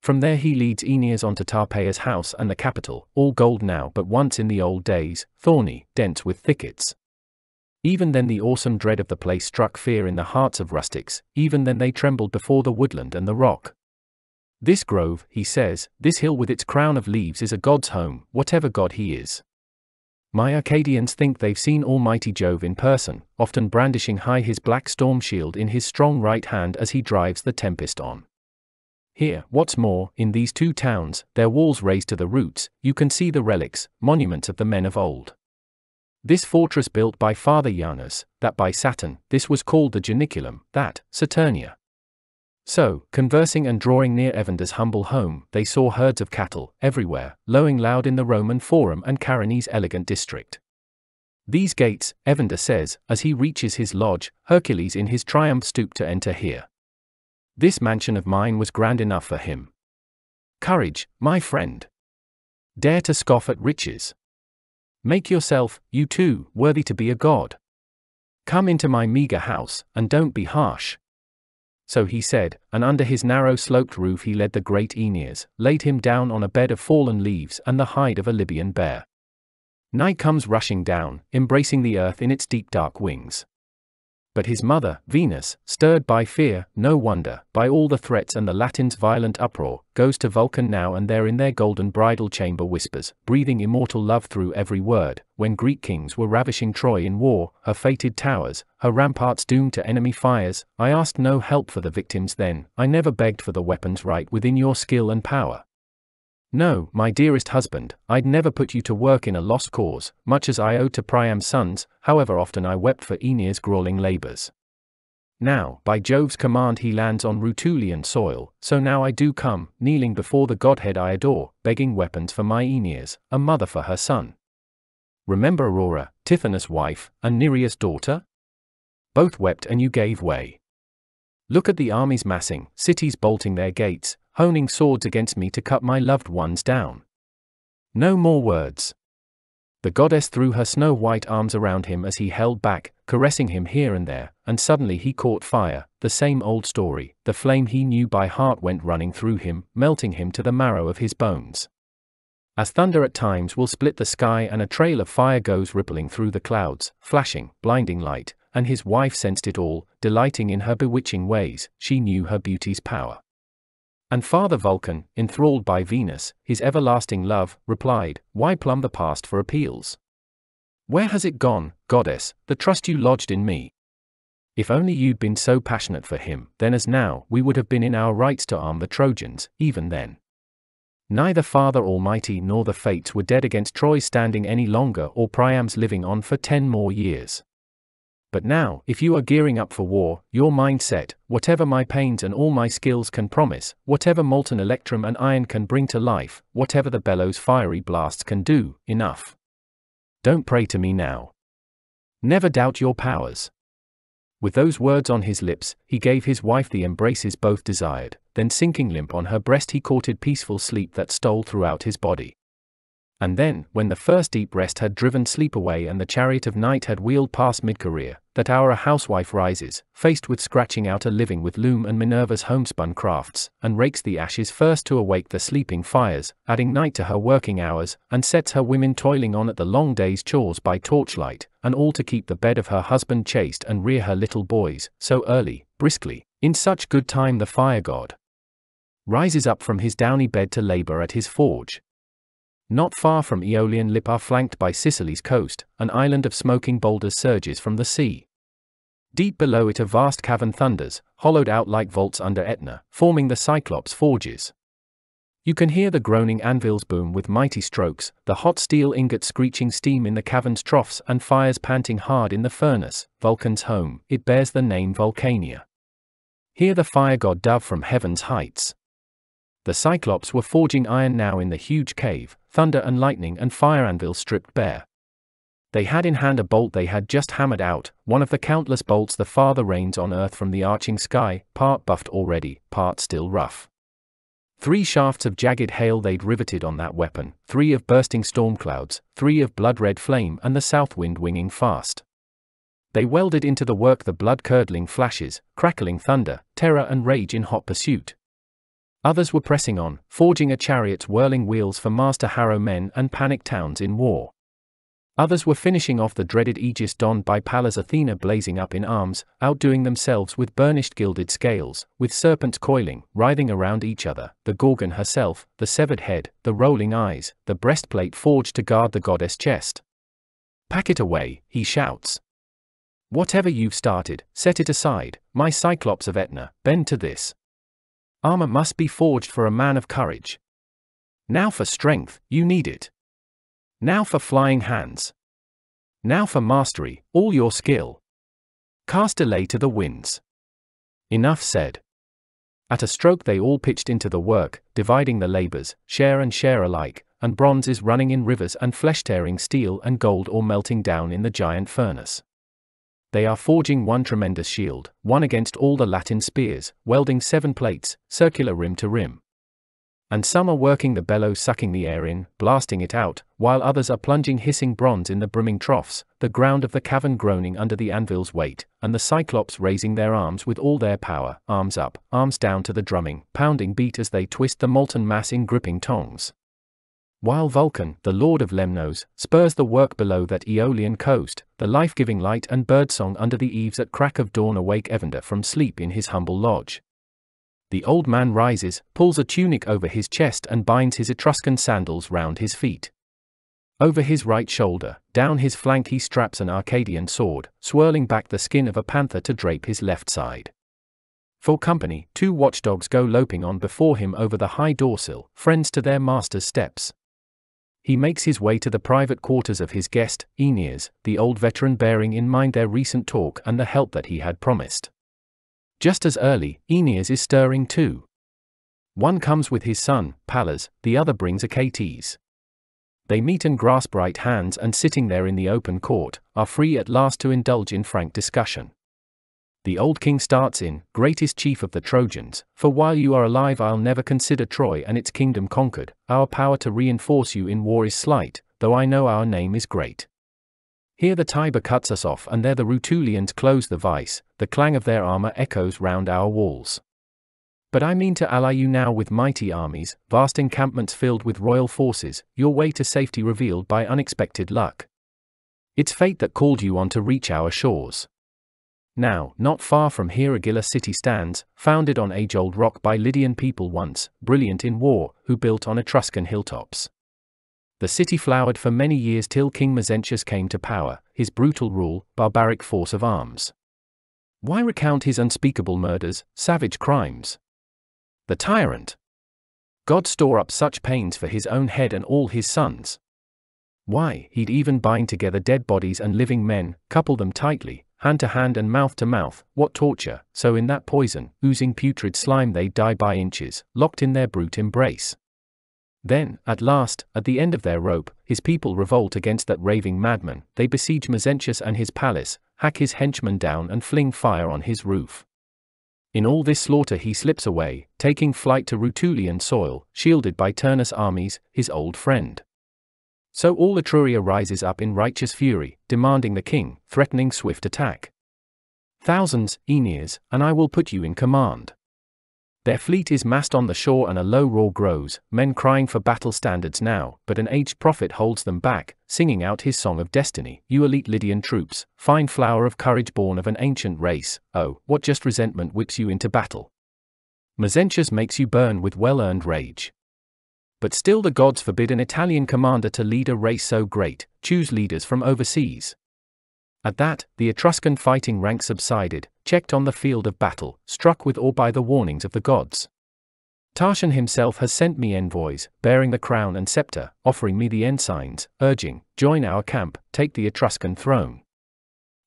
From there he leads Aeneas on to Tarpeia's house and the Capitol, all gold now but once in the old days, thorny, dense with thickets. Even then the awesome dread of the place struck fear in the hearts of rustics, even then they trembled before the woodland and the rock. This grove, he says, this hill with its crown of leaves is a god's home, whatever god he is. My Arcadians think they've seen Almighty Jove in person, often brandishing high his black storm shield in his strong right hand as he drives the tempest on. Here, what's more, in these two towns, their walls raised to the roots, you can see the relics, monuments of the men of old. This fortress built by Father Janus, that by Saturn, this was called the Janiculum, that, Saturnia. So, conversing and drawing near Evander's humble home, they saw herds of cattle, everywhere, lowing loud in the Roman Forum and Carinae's elegant district. These gates, Evander says, as he reaches his lodge, Hercules in his triumph stooped to enter here. This mansion of mine was grand enough for him. Courage, my friend. Dare to scoff at riches. Make yourself, you too, worthy to be a god. Come into my meager house, and don't be harsh. So he said, and under his narrow sloped roof he led the great Aeneas, laid him down on a bed of fallen leaves and the hide of a Libyan bear. Night comes rushing down, embracing the earth in its deep dark wings. But his mother, Venus, stirred by fear, no wonder, by all the threats and the Latins' violent uproar, goes to Vulcan now and there in their golden bridal chamber whispers, breathing immortal love through every word, when Greek kings were ravishing Troy in war, her fated towers, her ramparts doomed to enemy fires, I asked no help for the victims then, I never begged for the weapons right within your skill and power. No, my dearest husband, I'd never put you to work in a lost cause, much as I owed to Priam's sons, however often I wept for Aeneas' grueling labors. Now, by Jove's command he lands on Rutulian soil, so now I do come, kneeling before the godhead I adore, begging weapons for my Aeneas, a mother for her son. Remember Aurora, Tithonus' wife, and Nereus' daughter? Both wept and you gave way. Look at the armies massing, cities bolting their gates, honing swords against me to cut my loved ones down. No more words. The goddess threw her snow white arms around him as he held back, caressing him here and there, and suddenly he caught fire, the same old story, the flame he knew by heart went running through him, melting him to the marrow of his bones. As thunder at times will split the sky and a trail of fire goes rippling through the clouds, flashing, blinding light, and his wife sensed it all, delighting in her bewitching ways, she knew her beauty's power. And Father Vulcan, enthralled by Venus, his everlasting love, replied, Why plumb the past for appeals? Where has it gone, goddess, the trust you lodged in me? If only you'd been so passionate for him, then as now, we would have been in our rights to arm the Trojans, even then. Neither Father Almighty nor the Fates were dead against Troy's standing any longer or Priam's living on for ten more years. But now, if you are gearing up for war, your mindset, whatever my pains and all my skills can promise, whatever molten electrum and iron can bring to life, whatever the bellows' fiery blasts can do, enough. Don't pray to me now. Never doubt your powers. With those words on his lips, he gave his wife the embraces both desired, then sinking limp on her breast he courted peaceful sleep that stole throughout his body. And then, when the first deep rest had driven sleep away and the chariot of night had wheeled past mid career, that hour a housewife rises, faced with scratching out a living with loom and Minerva's homespun crafts, and rakes the ashes first to awake the sleeping fires, adding night to her working hours, and sets her women toiling on at the long day's chores by torchlight, and all to keep the bed of her husband chaste and rear her little boys, so early, briskly, in such good time the fire god rises up from his downy bed to labor at his forge, not far from Aeolian Lipare flanked by Sicily's coast, an island of smoking boulders surges from the sea. Deep below it a vast cavern thunders, hollowed out like vaults under Etna, forming the Cyclops forges. You can hear the groaning anvils boom with mighty strokes, the hot steel ingot screeching steam in the cavern's troughs and fires panting hard in the furnace, Vulcan's home, it bears the name Vulcania. Here the fire god dove from heaven's heights. The Cyclops were forging iron now in the huge cave, thunder and lightning and fire anvil stripped bare. They had in hand a bolt they had just hammered out, one of the countless bolts the Father rains on earth from the arching sky, part buffed already, part still rough. Three shafts of jagged hail they'd riveted on that weapon, three of bursting storm clouds, three of blood red flame and the south wind winging fast. They welded into the work the blood curdling flashes, crackling thunder, terror and rage in hot pursuit. Others were pressing on, forging a chariot's whirling wheels for Master Harrow men and panicked towns in war. Others were finishing off the dreaded aegis donned by Pallas Athena blazing up in arms, outdoing themselves with burnished gilded scales, with serpents coiling, writhing around each other, the Gorgon herself, the severed head, the rolling eyes, the breastplate forged to guard the goddess chest. Pack it away, he shouts. Whatever you've started, set it aside, my Cyclops of Etna, bend to this. Armor must be forged for a man of courage. Now for strength, you need it. Now for flying hands. Now for mastery, all your skill. Cast delay to the winds. Enough said. At a stroke they all pitched into the work, dividing the labors, share and share alike, and bronze is running in rivers and flesh tearing steel and gold all melting down in the giant furnace. They are forging one tremendous shield, one against all the Latin spears, welding seven plates, circular rim to rim and some are working the bellows sucking the air in, blasting it out, while others are plunging hissing bronze in the brimming troughs, the ground of the cavern groaning under the anvil's weight, and the Cyclops raising their arms with all their power, arms up, arms down to the drumming, pounding beat as they twist the molten mass in gripping tongs. While Vulcan, the lord of Lemnos, spurs the work below that Aeolian coast, the life-giving light and birdsong under the eaves at crack of dawn awake Evander from sleep in his humble lodge. The old man rises, pulls a tunic over his chest and binds his Etruscan sandals round his feet. Over his right shoulder, down his flank he straps an Arcadian sword, swirling back the skin of a panther to drape his left side. For company, two watchdogs go loping on before him over the high doorsill, friends to their master's steps. He makes his way to the private quarters of his guest, Aeneas, the old veteran bearing in mind their recent talk and the help that he had promised. Just as early, Aeneas is stirring too. One comes with his son, Pallas, the other brings Achates. They meet and grasp right hands and sitting there in the open court, are free at last to indulge in frank discussion. The old king starts in, Greatest chief of the Trojans, for while you are alive I'll never consider Troy and its kingdom conquered, our power to reinforce you in war is slight, though I know our name is great. Here the Tiber cuts us off and there the Rutulians close the vice, the clang of their armor echoes round our walls. But I mean to ally you now with mighty armies, vast encampments filled with royal forces, your way to safety revealed by unexpected luck. It's fate that called you on to reach our shores. Now, not far from here Agylla city stands, founded on age-old rock by Lydian people once, brilliant in war, who built on Etruscan hilltops. The city flowered for many years till King Mezentius came to power, his brutal rule, barbaric force of arms. Why recount his unspeakable murders, savage crimes? The tyrant. God store up such pains for his own head and all his sons. Why, he'd even bind together dead bodies and living men, couple them tightly, hand to hand and mouth to mouth, what torture, so in that poison, oozing putrid slime they die by inches, locked in their brute embrace. Then, at last, at the end of their rope, his people revolt against that raving madman, they besiege Mezentius and his palace, hack his henchmen down and fling fire on his roof. In all this slaughter he slips away, taking flight to Rutulian soil, shielded by Turnus' armies, his old friend. So all Etruria rises up in righteous fury, demanding the king, threatening swift attack. Thousands, Aeneas, and I will put you in command. Their fleet is massed on the shore and a low roar grows, men crying for battle standards now, but an aged prophet holds them back, singing out his song of destiny. You elite Lydian troops, fine flower of courage born of an ancient race, oh, what just resentment whips you into battle. Mezentius makes you burn with well-earned rage. But still the gods forbid an Italian commander to lead a race so great, choose leaders from overseas. At that, the Etruscan fighting ranks subsided, checked on the field of battle, struck with awe by the warnings of the gods. Tarchon himself has sent me envoys, bearing the crown and scepter, offering me the ensigns, urging, Join our camp, take the Etruscan throne.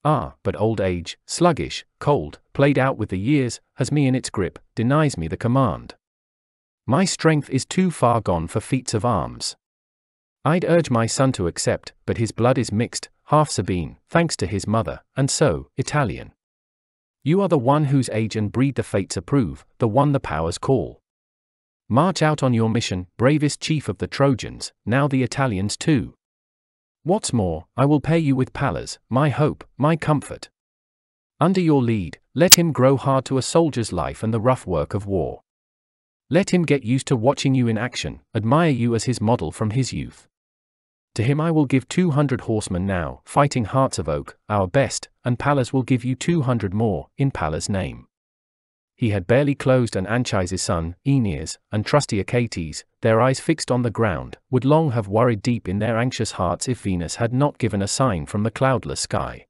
Ah, but old age, sluggish, cold, played out with the years, has me in its grip, denies me the command. My strength is too far gone for feats of arms. I'd urge my son to accept, but his blood is mixed, half Sabine, thanks to his mother, and so, Italian. You are the one whose age and breed the fates approve, the one the powers call. March out on your mission, bravest chief of the Trojans, now the Italians too. What's more, I will pay you with Pallas, my hope, my comfort. Under your lead, let him grow hard to a soldier's life and the rough work of war. Let him get used to watching you in action, admire you as his model from his youth. To him I will give two hundred horsemen now, fighting hearts of oak, our best, and Pallas will give you two hundred more, in Pallas' name. He had barely closed and Anchises' son, Aeneas, and trusty Achates, their eyes fixed on the ground, would long have worried deep in their anxious hearts if Venus had not given a sign from the cloudless sky.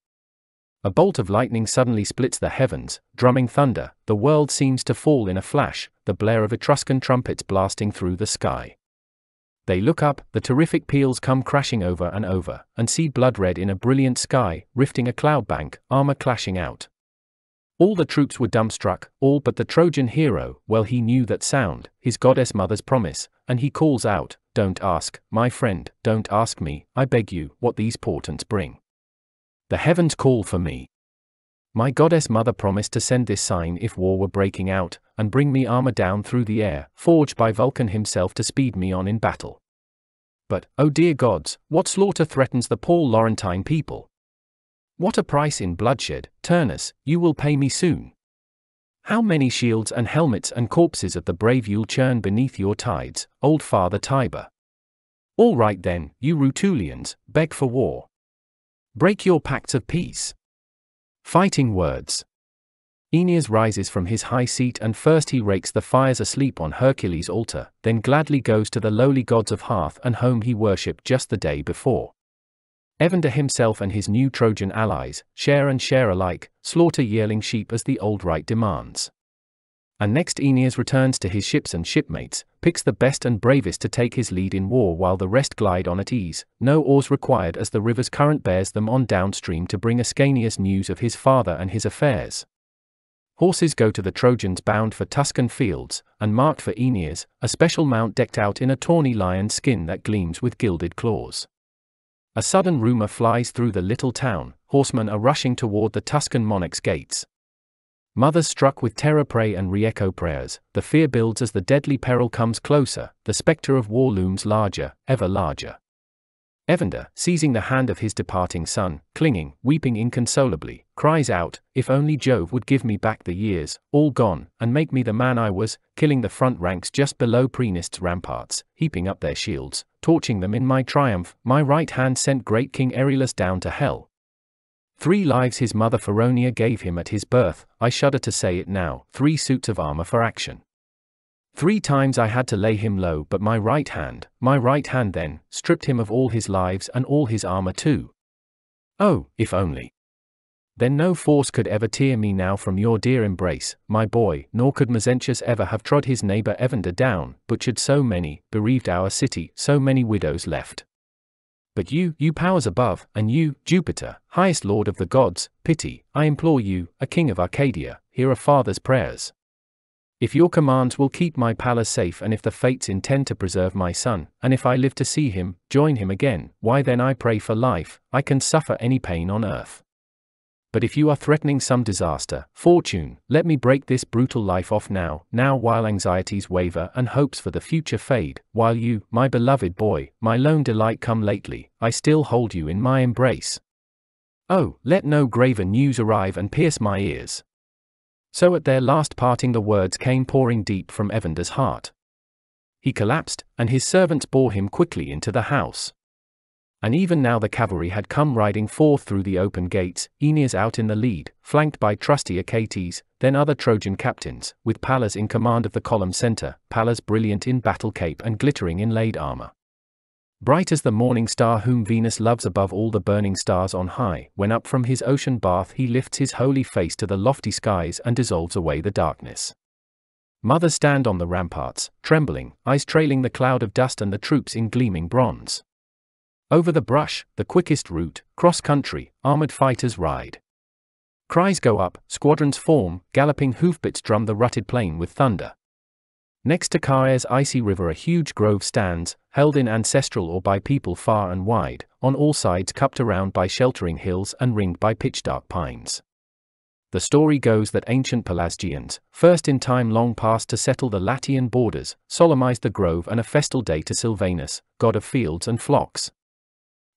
A bolt of lightning suddenly splits the heavens, drumming thunder, the world seems to fall in a flash, the blare of Etruscan trumpets blasting through the sky. They look up, the terrific peals come crashing over and over, and see blood red in a brilliant sky, rifting a cloud bank, armor clashing out. All the troops were dumbstruck, all but the Trojan hero, well he knew that sound, his goddess mother's promise, and he calls out, Don't ask, my friend, don't ask me, I beg you, what these portents bring. The heavens call for me. My goddess mother promised to send this sign if war were breaking out, and bring me armor down through the air, forged by Vulcan himself to speed me on in battle. But, oh dear gods, what slaughter threatens the Paul Laurentine people? What a price in bloodshed, Turnus, you will pay me soon. How many shields and helmets and corpses of the brave you'll churn beneath your tides, old father Tiber? All right then, you Rutulians, beg for war. Break your pacts of peace. Fighting words. Aeneas rises from his high seat and first he rakes the fires asleep on Hercules' altar, then gladly goes to the lowly gods of hearth and home he worshipped just the day before. Evander himself and his new Trojan allies, share and share alike, slaughter yearling sheep as the old rite demands. And next Aeneas returns to his ships and shipmates, picks the best and bravest to take his lead in war while the rest glide on at ease, no oars required as the river's current bears them on downstream to bring Ascanius news of his father and his affairs. Horses go to the Trojans bound for Tuscan fields, and marked for Aeneas, a special mount decked out in a tawny lion skin that gleams with gilded claws. A sudden rumor flies through the little town, horsemen are rushing toward the Tuscan monarch's gates. Mothers struck with terror pray and re-echo prayers, the fear builds as the deadly peril comes closer, the spectre of war looms larger, ever larger. Evander, seizing the hand of his departing son, clinging, weeping inconsolably, cries out, If only Jove would give me back the years, all gone, and make me the man I was, killing the front ranks just below Praeneste's ramparts, heaping up their shields, torching them in my triumph, my right hand sent great King Erulus down to hell, Three lives his mother Feronia gave him at his birth, I shudder to say it now, three suits of armor for action. Three times I had to lay him low, but my right hand, my right hand then, stripped him of all his lives and all his armor too. Oh, if only. Then no force could ever tear me now from your dear embrace, my boy, nor could Mezentius ever have trod his neighbor Evander down, butchered so many, bereaved our city, so many widows left. But you, you powers above, and you, Jupiter, highest lord of the gods, pity, I implore you, a king of Arcadia, hear a father's prayers. If your commands will keep my palace safe and if the fates intend to preserve my son, and if I live to see him, join him again, why then I pray for life, I can suffer any pain on earth but if you are threatening some disaster, fortune, let me break this brutal life off now, now while anxieties waver and hopes for the future fade, while you, my beloved boy, my lone delight come lately, I still hold you in my embrace. Oh, let no graver news arrive and pierce my ears. So at their last parting the words came pouring deep from Evander's heart. He collapsed, and his servants bore him quickly into the house and even now the cavalry had come riding forth through the open gates, Aeneas out in the lead, flanked by trusty Achates, then other Trojan captains, with Pallas in command of the column center, Pallas brilliant in battle cape and glittering in inlaid armor. Bright as the morning star whom Venus loves above all the burning stars on high, when up from his ocean bath he lifts his holy face to the lofty skies and dissolves away the darkness. Mothers stand on the ramparts, trembling, eyes trailing the cloud of dust and the troops in gleaming bronze. Over the brush, the quickest route, cross country, armored fighters ride. Cries go up, squadrons form, galloping hoofbeats drum the rutted plain with thunder. Next to Caere's icy river a huge grove stands, held in ancestral or by people far and wide, on all sides cupped around by sheltering hills and ringed by pitch-dark pines. The story goes that ancient Pelasgians, first in time long past to settle the Latian borders, solemnized the grove and a festal day to Silvanus, god of fields and flocks.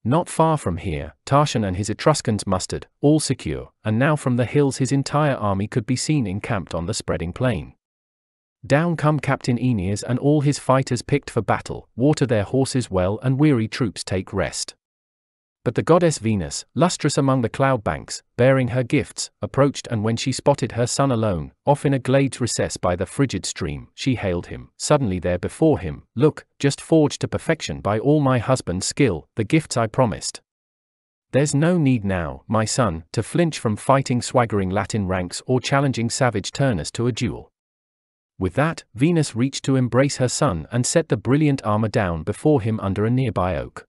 Not far from here, Tarchon and his Etruscans mustered, all secure, and now from the hills his entire army could be seen encamped on the spreading plain. Down come Captain Aeneas and all his fighters picked for battle, water their horses well and weary troops take rest. But the goddess Venus, lustrous among the cloud banks, bearing her gifts, approached and when she spotted her son alone, off in a glade's recess by the frigid stream, she hailed him, suddenly there before him, look, just forged to perfection by all my husband's skill, the gifts I promised. There's no need now, my son, to flinch from fighting swaggering Latin ranks or challenging savage Turnus to a duel. With that, Venus reached to embrace her son and set the brilliant armor down before him under a nearby oak.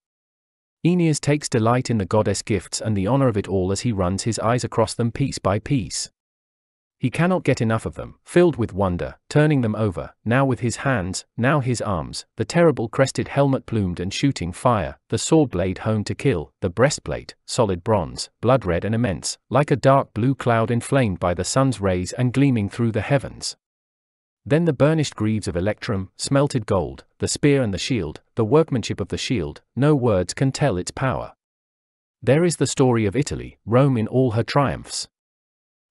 Aeneas takes delight in the goddess gifts and the honor of it all as he runs his eyes across them piece by piece. He cannot get enough of them, filled with wonder, turning them over, now with his hands, now his arms, the terrible crested helmet plumed and shooting fire, the sword blade honed to kill, the breastplate, solid bronze, blood red and immense, like a dark blue cloud inflamed by the sun's rays and gleaming through the heavens. Then the burnished greaves of electrum, smelted gold, the spear and the shield, the workmanship of the shield, no words can tell its power. There is the story of Italy, Rome in all her triumphs.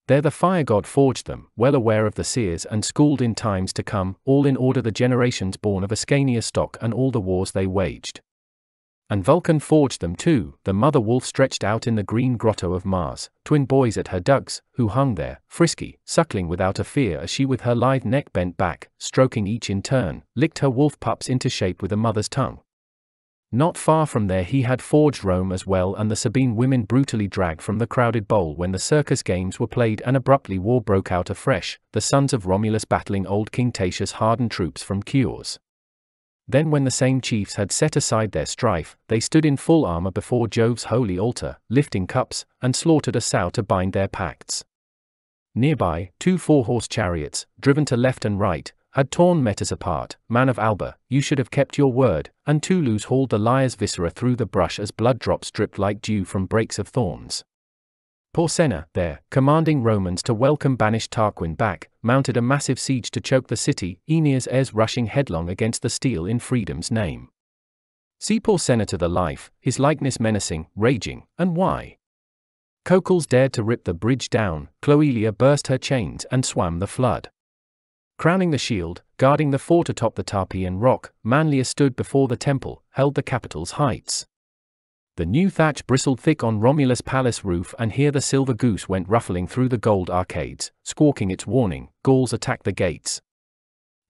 There the fire god forged them, well aware of the seers and schooled in times to come, all in order the generations born of Ascanius stock and all the wars they waged. And Vulcan forged them too, the mother wolf stretched out in the green grotto of Mars, twin boys at her dugs, who hung there, frisky, suckling without a fear as she with her lithe neck bent back, stroking each in turn, licked her wolf pups into shape with a mother's tongue. Not far from there he had forged Rome as well and the Sabine women brutally dragged from the crowded bowl when the circus games were played and abruptly war broke out afresh, the sons of Romulus battling old King Tatius hardened troops from Cures. Then, when the same chiefs had set aside their strife, they stood in full armor before Jove's holy altar, lifting cups, and slaughtered a sow to bind their pacts. Nearby, two four horse chariots, driven to left and right, had torn Mettus apart. Man of Alba, you should have kept your word, and Tullus hauled the liar's viscera through the brush as blood drops dripped like dew from brakes of thorns. Porsenna, there, commanding Romans to welcome banished Tarquin back, mounted a massive siege to choke the city, Aeneas heirs rushing headlong against the steel in freedom's name. See Porsenna to the life, his likeness menacing, raging, and why? Cocles dared to rip the bridge down, Cloelia burst her chains and swam the flood. Crowning the shield, guarding the fort atop the Tarpeian rock, Manlius stood before the temple, held the Capitol's heights. The new thatch bristled thick on Romulus' palace roof, and here the silver goose went ruffling through the gold arcades, squawking its warning Gauls attack the gates.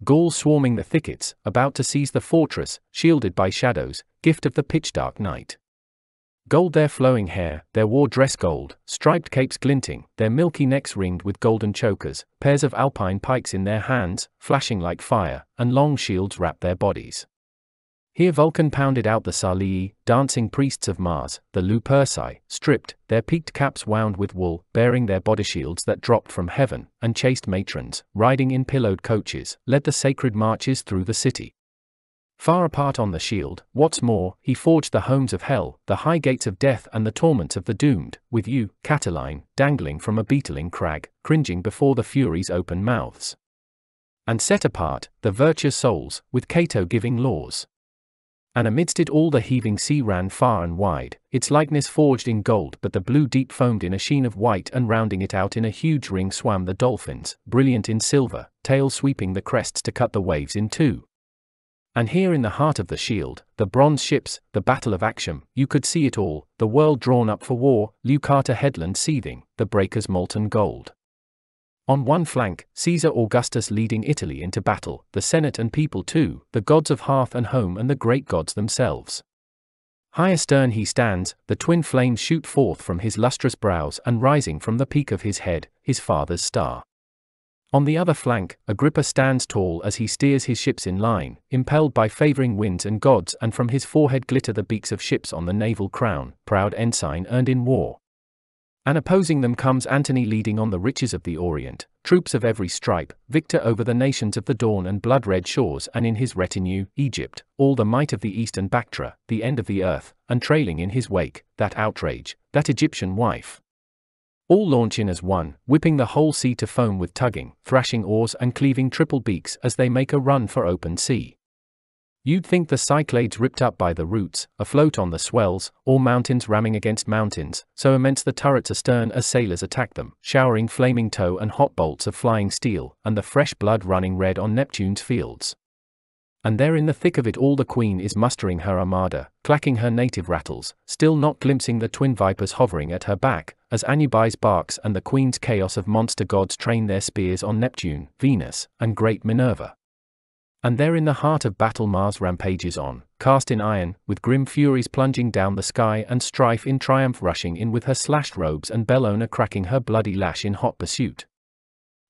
Gauls swarming the thickets, about to seize the fortress, shielded by shadows, gift of the pitch dark night. Gold their flowing hair, their war dress gold, striped capes glinting, their milky necks ringed with golden chokers, pairs of alpine pikes in their hands, flashing like fire, and long shields wrapped their bodies. Here Vulcan pounded out the Salii, dancing priests of Mars, the Luperci, stripped, their peaked caps wound with wool, bearing their body shields that dropped from heaven, and chaste matrons, riding in pillowed coaches, led the sacred marches through the city. Far apart on the shield, what's more, he forged the homes of hell, the high gates of death and the torments of the doomed, with you, Catiline, dangling from a beetling crag, cringing before the Furies' open mouths. And set apart, the virtuous souls, with Cato giving laws and amidst it all the heaving sea ran far and wide, its likeness forged in gold but the blue deep foamed in a sheen of white and rounding it out in a huge ring swam the dolphins, brilliant in silver, tail sweeping the crests to cut the waves in two. And here in the heart of the shield, the bronze ships, the battle of Actium, you could see it all, the world drawn up for war, Leucata headland seething, the breakers molten gold. On one flank, Caesar Augustus leading Italy into battle, the Senate and people too, the gods of hearth and home and the great gods themselves. High astern he stands, the twin flames shoot forth from his lustrous brows and rising from the peak of his head, his father's star. On the other flank, Agrippa stands tall as he steers his ships in line, impelled by favoring winds and gods, and from his forehead glitter the beaks of ships on the naval crown, proud ensign earned in war. And opposing them comes Antony leading on the riches of the Orient, troops of every stripe, victor over the nations of the dawn and blood-red shores and in his retinue, Egypt, all the might of the east and Bactra, the end of the earth, and trailing in his wake, that outrage, that Egyptian wife. All launch in as one, whipping the whole sea to foam with tugging, thrashing oars and cleaving triple beaks as they make a run for open sea. You'd think the Cyclades ripped up by the roots, afloat on the swells, or mountains ramming against mountains, so immense the turrets astern as sailors attack them, showering flaming tow and hot bolts of flying steel, and the fresh blood running red on Neptune's fields. And there in the thick of it all the Queen is mustering her armada, clacking her native rattles, still not glimpsing the twin vipers hovering at her back, as Anubis barks and the Queen's chaos of monster gods train their spears on Neptune, Venus, and great Minerva. And there in the heart of battle Mars rampages on, cast in iron, with grim furies plunging down the sky and strife in triumph rushing in with her slashed robes and Bellona cracking her bloody lash in hot pursuit.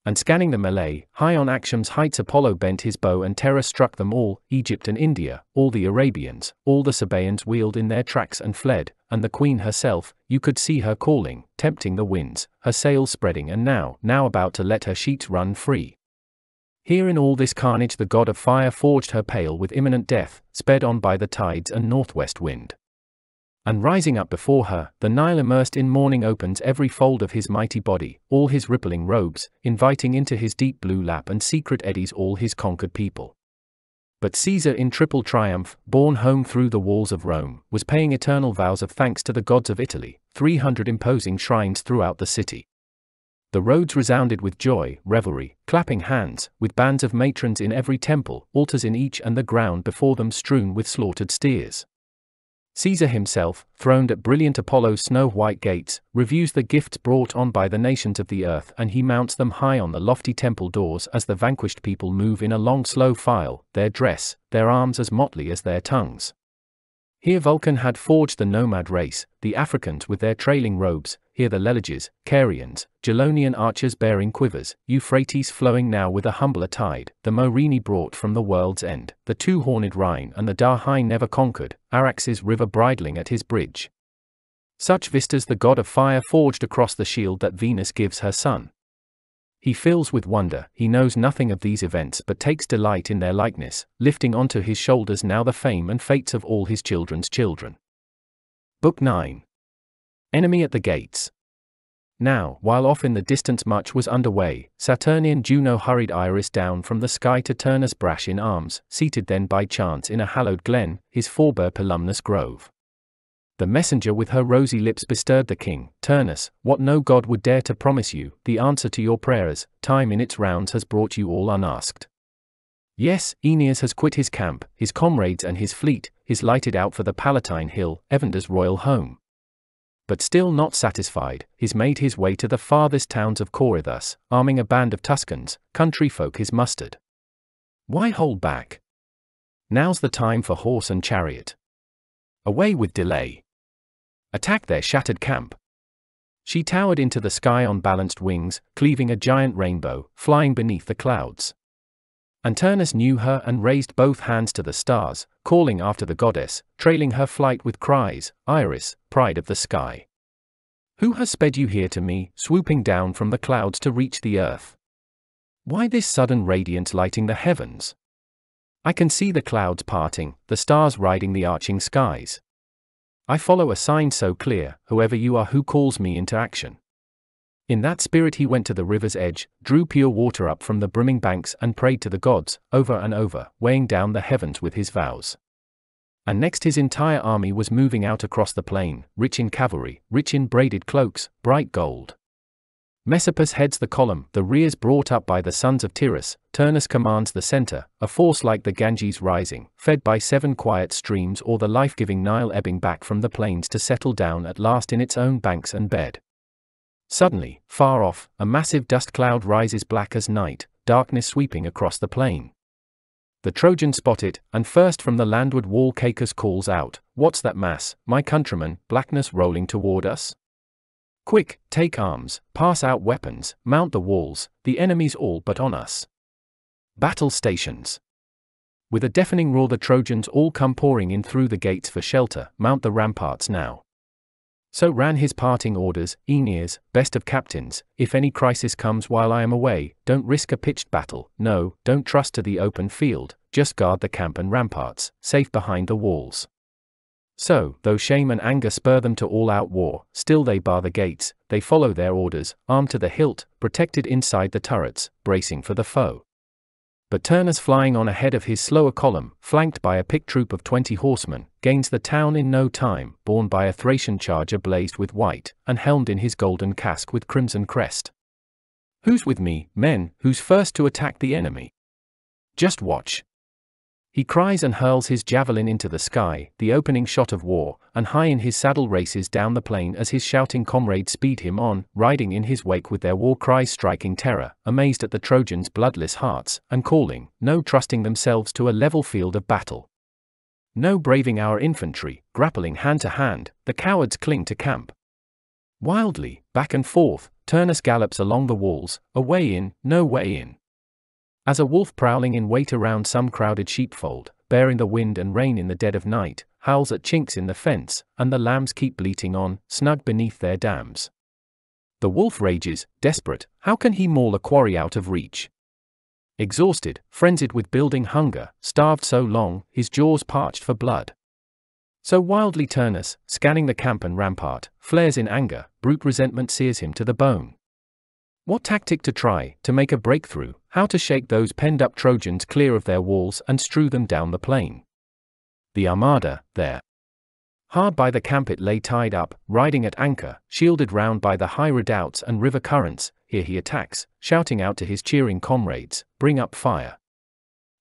And scanning the melee, high on Actium's heights Apollo bent his bow and terror struck them all, Egypt and India, all the Arabians, all the Sabaeans wheeled in their tracks and fled, and the queen herself, you could see her calling, tempting the winds, her sails spreading and now, now about to let her sheets run free. Here in all this carnage the god of fire forged her pale with imminent death, sped on by the tides and northwest wind. And rising up before her, the Nile immersed in mourning opens every fold of his mighty body, all his rippling robes, inviting into his deep blue lap and secret eddies all his conquered people. But Caesar in triple triumph, borne home through the walls of Rome, was paying eternal vows of thanks to the gods of Italy, three hundred imposing shrines throughout the city. The roads resounded with joy, revelry, clapping hands, with bands of matrons in every temple, altars in each, and the ground before them strewn with slaughtered steers. Caesar himself, throned at brilliant Apollo's snow white gates, reviews the gifts brought on by the nations of the earth, and he mounts them high on the lofty temple doors as the vanquished people move in a long slow file, their dress, their arms as motley as their tongues. Here Vulcan had forged the nomad race, the Africans with their trailing robes, here the Leleges, Carians, Gelonian archers bearing quivers, Euphrates flowing now with a humbler tide, the Morini brought from the world's end, the two-horned Rhine and the Dahae never conquered, Araxes river bridling at his bridge. Such vistas the god of fire forged across the shield that Venus gives her son. He fills with wonder, he knows nothing of these events but takes delight in their likeness, lifting onto his shoulders now the fame and fates of all his children's children. Book 9 Enemy at the Gates. Now, while off in the distance much was underway, Saturnian Juno hurried Iris down from the sky to Turnus brash in arms, seated then by chance in a hallowed glen, his forebear Pilumnus grove. The messenger with her rosy lips bestirred the king, Turnus, what no god would dare to promise you, the answer to your prayers, time in its rounds has brought you all unasked. Yes, Aeneas has quit his camp, his comrades and his fleet, is lighted out for the Palatine hill, Evander's royal home. But still not satisfied, he's made his way to the farthest towns of Corythus, arming a band of Tuscans, country folk his mustered. Why hold back? Now's the time for horse and chariot. Away with delay attack their shattered camp. She towered into the sky on balanced wings, cleaving a giant rainbow, flying beneath the clouds. And Turnus knew her and raised both hands to the stars, calling after the goddess, trailing her flight with cries, Iris, pride of the sky. Who has sped you here to me, swooping down from the clouds to reach the earth? Why this sudden radiance lighting the heavens? I can see the clouds parting, the stars riding the arching skies. I follow a sign so clear, whoever you are who calls me into action. In that spirit he went to the river's edge, drew pure water up from the brimming banks and prayed to the gods, over and over, weighing down the heavens with his vows. And next his entire army was moving out across the plain, rich in cavalry, rich in braided cloaks, bright gold. Messapus heads the column, the rears brought up by the sons of Tyrrhus, Turnus commands the center, a force like the Ganges rising, fed by seven quiet streams or the life-giving Nile ebbing back from the plains to settle down at last in its own banks and bed. Suddenly, far off, a massive dust cloud rises black as night, darkness sweeping across the plain. The Trojans spot it, and first from the landward wall Caicus calls out, What's that mass, my countrymen, blackness rolling toward us? Quick, take arms, pass out weapons, mount the walls, the enemy's all but on us. Battle stations. With a deafening roar, the Trojans all come pouring in through the gates for shelter, mount the ramparts now. So ran his parting orders Aeneas, best of captains, if any crisis comes while I am away, don't risk a pitched battle, no, don't trust to the open field, just guard the camp and ramparts, safe behind the walls. So, though shame and anger spur them to all out war, still they bar the gates, they follow their orders, armed to the hilt, protected inside the turrets, bracing for the foe. But Turnus flying on ahead of his slower column, flanked by a picked troop of twenty horsemen, gains the town in no time, borne by a Thracian charger blazed with white, and helmed in his golden casque with crimson crest. Who's with me, men, who's first to attack the enemy? Just watch. He cries and hurls his javelin into the sky, the opening shot of war, and high in his saddle races down the plain as his shouting comrades speed him on, riding in his wake with their war cries striking terror, amazed at the Trojans' bloodless hearts, and calling, no trusting themselves to a level field of battle. No braving our infantry, grappling hand to hand, the cowards cling to camp. Wildly, back and forth, Turnus gallops along the walls, a way in, no way in. As a wolf prowling in wait around some crowded sheepfold, bearing the wind and rain in the dead of night, howls at chinks in the fence, and the lambs keep bleating on, snug beneath their dams. The wolf rages, desperate, how can he maul a quarry out of reach? Exhausted, frenzied with building hunger, starved so long, his jaws parched for blood. So wildly Turnus, scanning the camp and rampart, flares in anger, brute resentment sears him to the bone. What tactic to try, to make a breakthrough, how to shake those penned up Trojans clear of their walls and strew them down the plain. The armada, there. Hard by the camp it lay tied up, riding at anchor, shielded round by the high redoubts and river currents, here he attacks, shouting out to his cheering comrades, Bring up fire.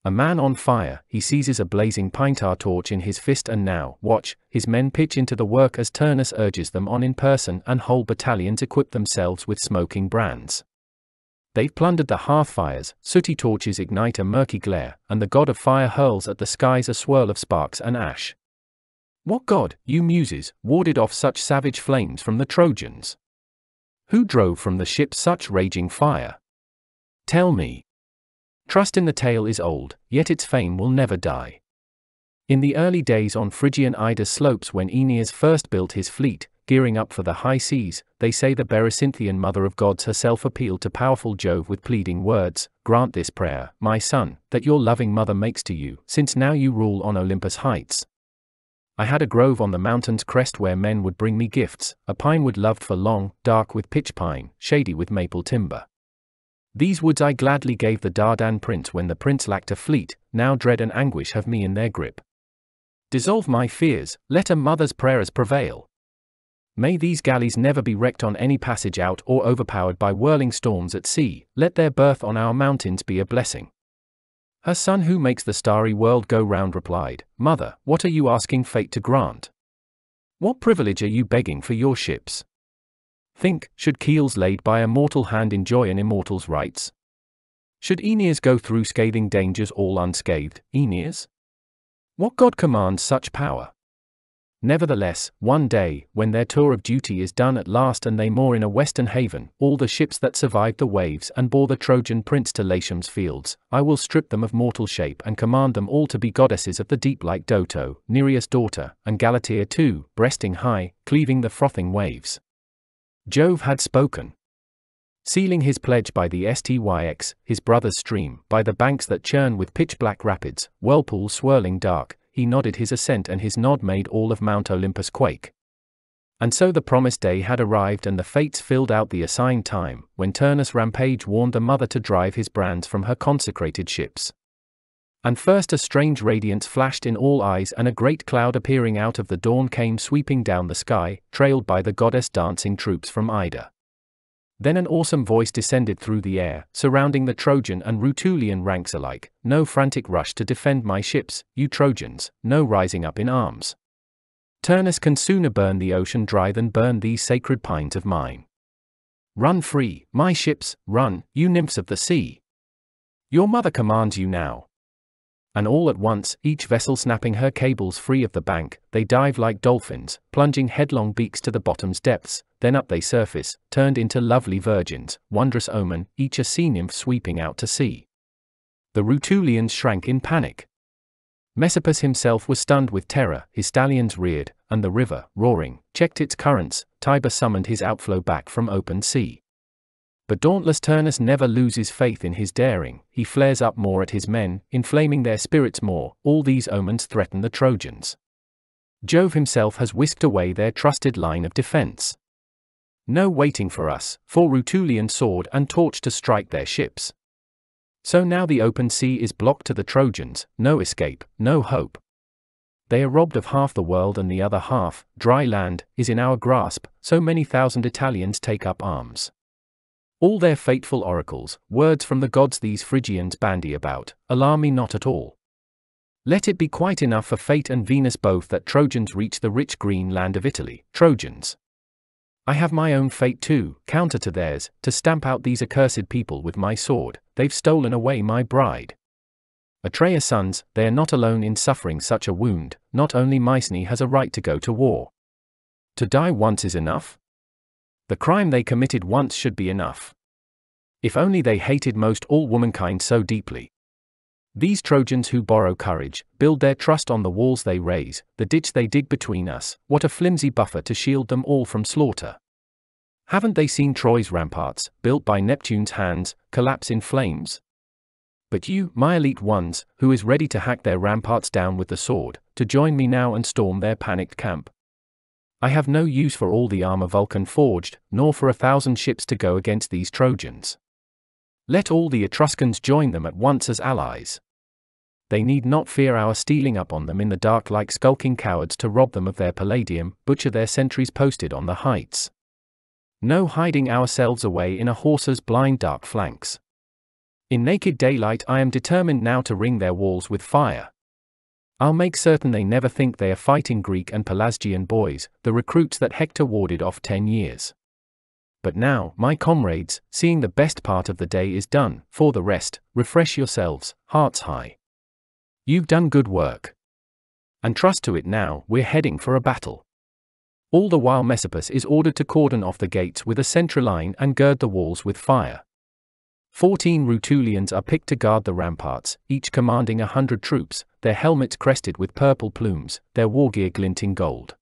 A man on fire, he seizes a blazing pine-tar torch in his fist and now, watch, his men pitch into the work as Turnus urges them on in person and whole battalions equip themselves with smoking brands. They've plundered the hearth fires, sooty torches ignite a murky glare, and the god of fire hurls at the skies a swirl of sparks and ash. What god, you muses, warded off such savage flames from the Trojans? Who drove from the ship such raging fire? Tell me. Trust in the tale is old, yet its fame will never die. In the early days on Phrygian Ida's slopes when Aeneas first built his fleet, gearing up for the high seas, they say the Berecynthian mother of gods herself appealed to powerful Jove with pleading words, Grant this prayer, my son, that your loving mother makes to you, since now you rule on Olympus heights. I had a grove on the mountain's crest where men would bring me gifts, a pinewood loved for long, dark with pitch pine, shady with maple timber. These woods I gladly gave the Dardan prince when the prince lacked a fleet, now dread and anguish have me in their grip. Dissolve my fears, let a mother's prayers prevail. May these galleys never be wrecked on any passage out or overpowered by whirling storms at sea, let their birth on our mountains be a blessing. Her son who makes the starry world go round replied, Mother, what are you asking fate to grant? What privilege are you begging for your ships? Think, should keels laid by a mortal hand enjoy an immortal's rights? Should Aeneas go through scathing dangers all unscathed, Aeneas? What god commands such power? Nevertheless, one day, when their tour of duty is done at last and they moor in a western haven, all the ships that survived the waves and bore the Trojan prince to Latium's fields, I will strip them of mortal shape and command them all to be goddesses of the deep like Doto, Nereus' daughter, and Galatea too, breasting high, cleaving the frothing waves. Jove had spoken. Sealing his pledge by the Styx, his brother's stream, by the banks that churn with pitch black rapids, whirlpools swirling dark, he nodded his assent and his nod made all of Mount Olympus quake. And so the promised day had arrived and the fates filled out the assigned time, when Turnus Rampage warned the mother to drive his brands from her consecrated ships. And first a strange radiance flashed in all eyes, and a great cloud appearing out of the dawn came sweeping down the sky, trailed by the goddess dancing troops from Ida. Then an awesome voice descended through the air, surrounding the Trojan and Rutulian ranks alike. No frantic rush to defend my ships, you Trojans, no rising up in arms. Turnus can sooner burn the ocean dry than burn these sacred pines of mine. Run free, my ships, run, you nymphs of the sea. Your mother commands you now and all at once, each vessel snapping her cables free of the bank, they dive like dolphins, plunging headlong beaks to the bottom's depths, then up they surface, turned into lovely virgins, wondrous omen, each a sea nymph sweeping out to sea. The Rutulians shrank in panic. Messapus himself was stunned with terror, his stallions reared, and the river, roaring, checked its currents, Tiber summoned his outflow back from open sea. But dauntless Turnus never loses faith in his daring, he flares up more at his men, inflaming their spirits more, all these omens threaten the Trojans. Jove himself has whisked away their trusted line of defense. No waiting for us, for Rutulian sword and torch to strike their ships. So now the open sea is blocked to the Trojans, no escape, no hope. They are robbed of half the world and the other half, dry land, is in our grasp, so many thousand Italians take up arms. All their fateful oracles, words from the gods these Phrygians bandy about, alarm me not at all. Let it be quite enough for fate and Venus both that Trojans reach the rich green land of Italy, Trojans. I have my own fate too, counter to theirs, to stamp out these accursed people with my sword, they've stolen away my bride. Atreus' sons, they are not alone in suffering such a wound, not only Mycenae has a right to go to war. To die once is enough? The crime they committed once should be enough. If only they hated most all womankind so deeply. These Trojans who borrow courage, build their trust on the walls they raise, the ditch they dig between us, what a flimsy buffer to shield them all from slaughter. Haven't they seen Troy's ramparts, built by Neptune's hands, collapse in flames? But you, my elite ones, who is ready to hack their ramparts down with the sword, to join me now and storm their panicked camp. I have no use for all the armor Vulcan forged, nor for a thousand ships to go against these Trojans. Let all the Etruscans join them at once as allies they need not fear our stealing up on them in the dark like skulking cowards to rob them of their palladium, butcher their sentries posted on the heights. No hiding ourselves away in a horse's blind dark flanks. In naked daylight, I am determined now to ring their walls with fire. I'll make certain they never think they are fighting Greek and Pelasgian boys, the recruits that Hector warded off ten years. But now, my comrades, seeing the best part of the day is done, for the rest, refresh yourselves, hearts high. You've done good work. And trust to it now, we're heading for a battle. All the while Messapus is ordered to cordon off the gates with a sentry line and gird the walls with fire. Fourteen Rutulians are picked to guard the ramparts, each commanding a hundred troops, their helmets crested with purple plumes, their war gear glinting gold.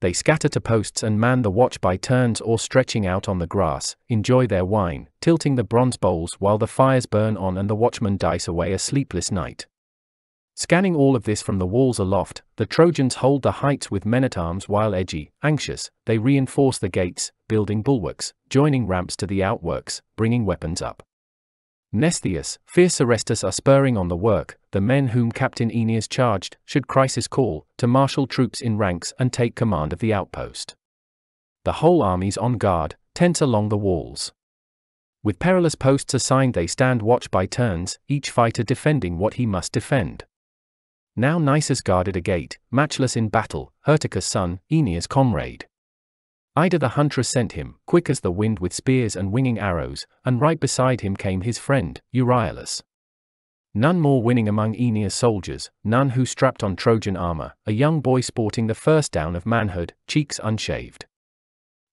They scatter to posts and man the watch by turns or stretching out on the grass, enjoy their wine, tilting the bronze bowls while the fires burn on and the watchmen dice away a sleepless night. Scanning all of this from the walls aloft, the Trojans hold the heights with men at arms while edgy, anxious, they reinforce the gates, building bulwarks, joining ramps to the outworks, bringing weapons up. Mnestheus, fierce Serestus are spurring on the work, the men whom Captain Aeneas charged, should crisis call, to marshal troops in ranks and take command of the outpost. The whole army's on guard, tense along the walls. With perilous posts assigned, they stand watch by turns, each fighter defending what he must defend. Now Nisus guarded a gate, matchless in battle, Hyrtacus' son, Aeneas' comrade. Ida the huntress sent him, quick as the wind with spears and winging arrows, and right beside him came his friend, Euryalus. None more winning among Aeneas' soldiers, none who strapped on Trojan armor, a young boy sporting the first down of manhood, cheeks unshaved.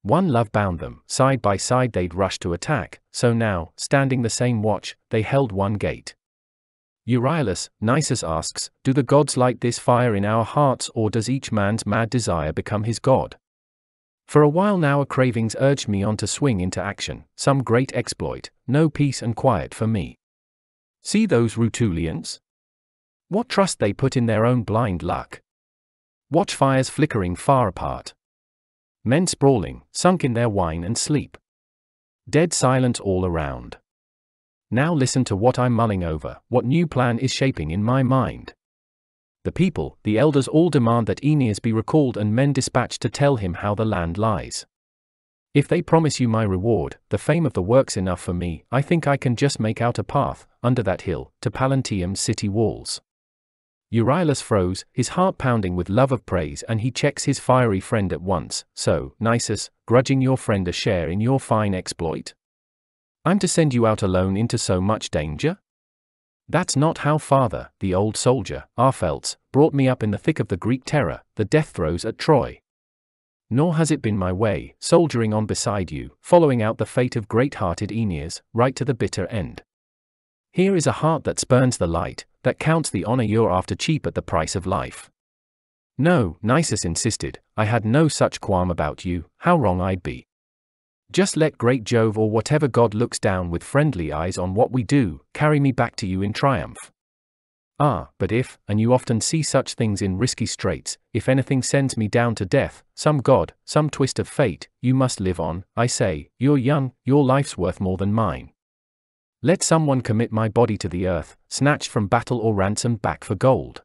One love bound them, side by side they'd rush to attack, so now, standing the same watch, they held one gate. Euryalus, Nisus asks, Do the gods light this fire in our hearts or does each man's mad desire become his god? For a while now a cravings urged me on to swing into action, some great exploit, no peace and quiet for me. See those Rutulians? What trust they put in their own blind luck. Watch fires flickering far apart. Men sprawling, sunk in their wine and sleep. Dead silence all around. Now listen to what I'm mulling over, what new plan is shaping in my mind. The people, the elders all demand that Aeneas be recalled and men dispatched to tell him how the land lies. If they promise you my reward, the fame of the work's enough for me, I think I can just make out a path, under that hill, to Pallanteum's city walls. Euryalus froze, his heart pounding with love of praise, and he checks his fiery friend at once. So, Nisus, grudging your friend a share in your fine exploit? I'm to send you out alone into so much danger? That's not how father, the old soldier, Opheltes, brought me up in the thick of the Greek terror, the death throes at Troy. Nor has it been my way, soldiering on beside you, following out the fate of great hearted Aeneas, right to the bitter end. Here is a heart that spurns the light, that counts the honor you're after cheap at the price of life. No, Nisus insisted, I had no such qualm about you, how wrong I'd be. Just let great Jove or whatever god looks down with friendly eyes on what we do, carry me back to you in triumph. Ah, but if, and you often see such things in risky straits, if anything sends me down to death, some god, some twist of fate, you must live on, I say, you're young, your life's worth more than mine. Let someone commit my body to the earth, snatched from battle or ransomed back for gold.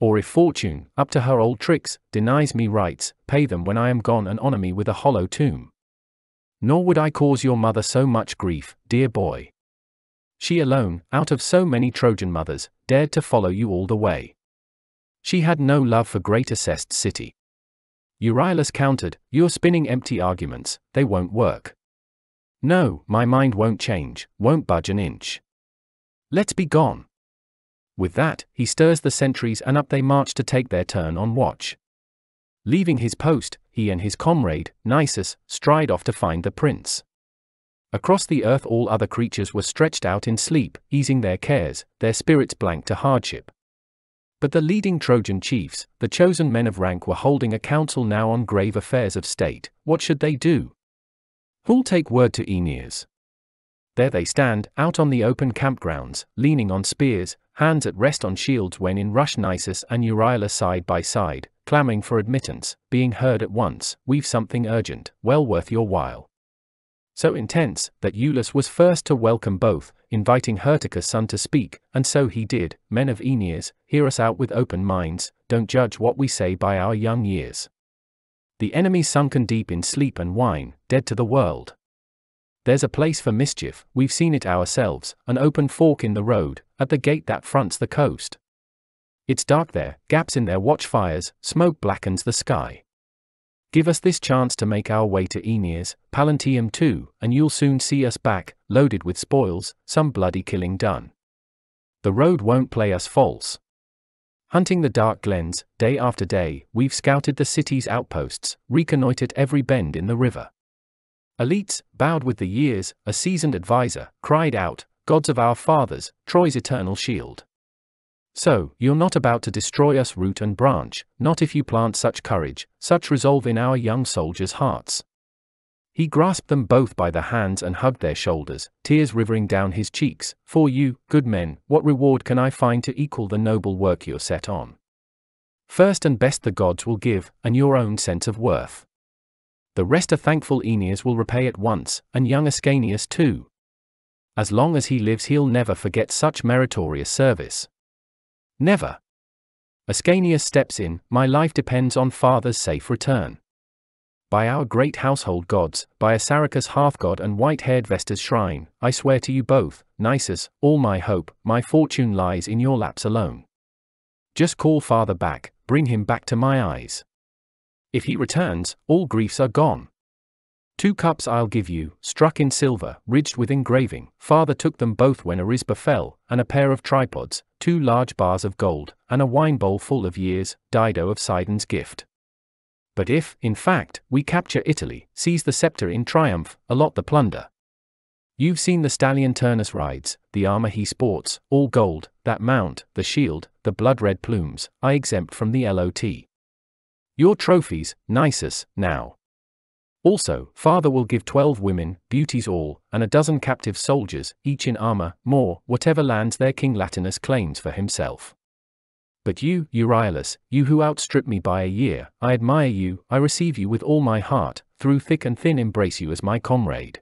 Or if fortune, up to her old tricks, denies me rights, pay them when I am gone and honor me with a hollow tomb. Nor would I cause your mother so much grief, dear boy. She alone, out of so many Trojan mothers, dared to follow you all the way. She had no love for great Acestes' city. Euryalus countered, You're spinning empty arguments, they won't work. No, my mind won't change, won't budge an inch. Let's be gone. With that, he stirs the sentries and up they march to take their turn on watch. Leaving his post, he and his comrade, Nisus, stride off to find the prince. Across the earth, all other creatures were stretched out in sleep, easing their cares, their spirits blank to hardship. But the leading Trojan chiefs, the chosen men of rank, were holding a council now on grave affairs of state. What should they do? Who'll take word to Aeneas? There they stand, out on the open campgrounds, leaning on spears, hands at rest on shields when in rush Nisus and Euryalus side by side, clamoring for admittance, being heard at once, we've something urgent, well worth your while so intense that Iülus was first to welcome both, inviting Hyrtacus' son to speak, and so he did. Men of Aeneas, hear us out with open minds, don't judge what we say by our young years. The enemy sunken deep in sleep and wine, dead to the world. There's a place for mischief, we've seen it ourselves, an open fork in the road, at the gate that fronts the coast. It's dark there, gaps in their watchfires, smoke blackens the sky. Give us this chance to make our way to Aeneas, Pallanteum too, and you'll soon see us back, loaded with spoils, some bloody killing done. The road won't play us false. Hunting the dark glens, day after day, we've scouted the city's outposts, reconnoitered every bend in the river. Aletes, bowed with the years, a seasoned adviser, cried out, Gods of our fathers, Troy's eternal shield. So, you're not about to destroy us root and branch, not if you plant such courage, such resolve in our young soldiers' hearts. He grasped them both by the hands and hugged their shoulders, tears rivering down his cheeks. For you, good men, what reward can I find to equal the noble work you're set on? First and best the gods will give, and your own sense of worth. The rest a thankful Aeneas will repay at once, and young Ascanius too. As long as he lives, he'll never forget such meritorious service. Never. Ascanius steps in, my life depends on father's safe return. By our great household gods, by Assaracus hearth-god and white-haired Vesta's shrine, I swear to you both, Nisus, all my hope, my fortune lies in your laps alone. Just call father back, bring him back to my eyes. If he returns, all griefs are gone. Two cups I'll give you, struck in silver, ridged with engraving. Father took them both when Arisba fell, and a pair of tripods, two large bars of gold, and a wine bowl full of years, Dido of Sidon's gift. But if, in fact, we capture Italy, seize the scepter in triumph, allot the plunder. You've seen the stallion Turnus rides, the armor he sports, all gold, that mount, the shield, the blood-red plumes, I exempt from the LOT. Your trophies, Nisus, now. Also, father will give twelve women, beauties all, and a dozen captive soldiers, each in armor, more, whatever lands their king Latinus claims for himself. But you, Euryalus, you who outstrip me by a year, I admire you, I receive you with all my heart, through thick and thin embrace you as my comrade.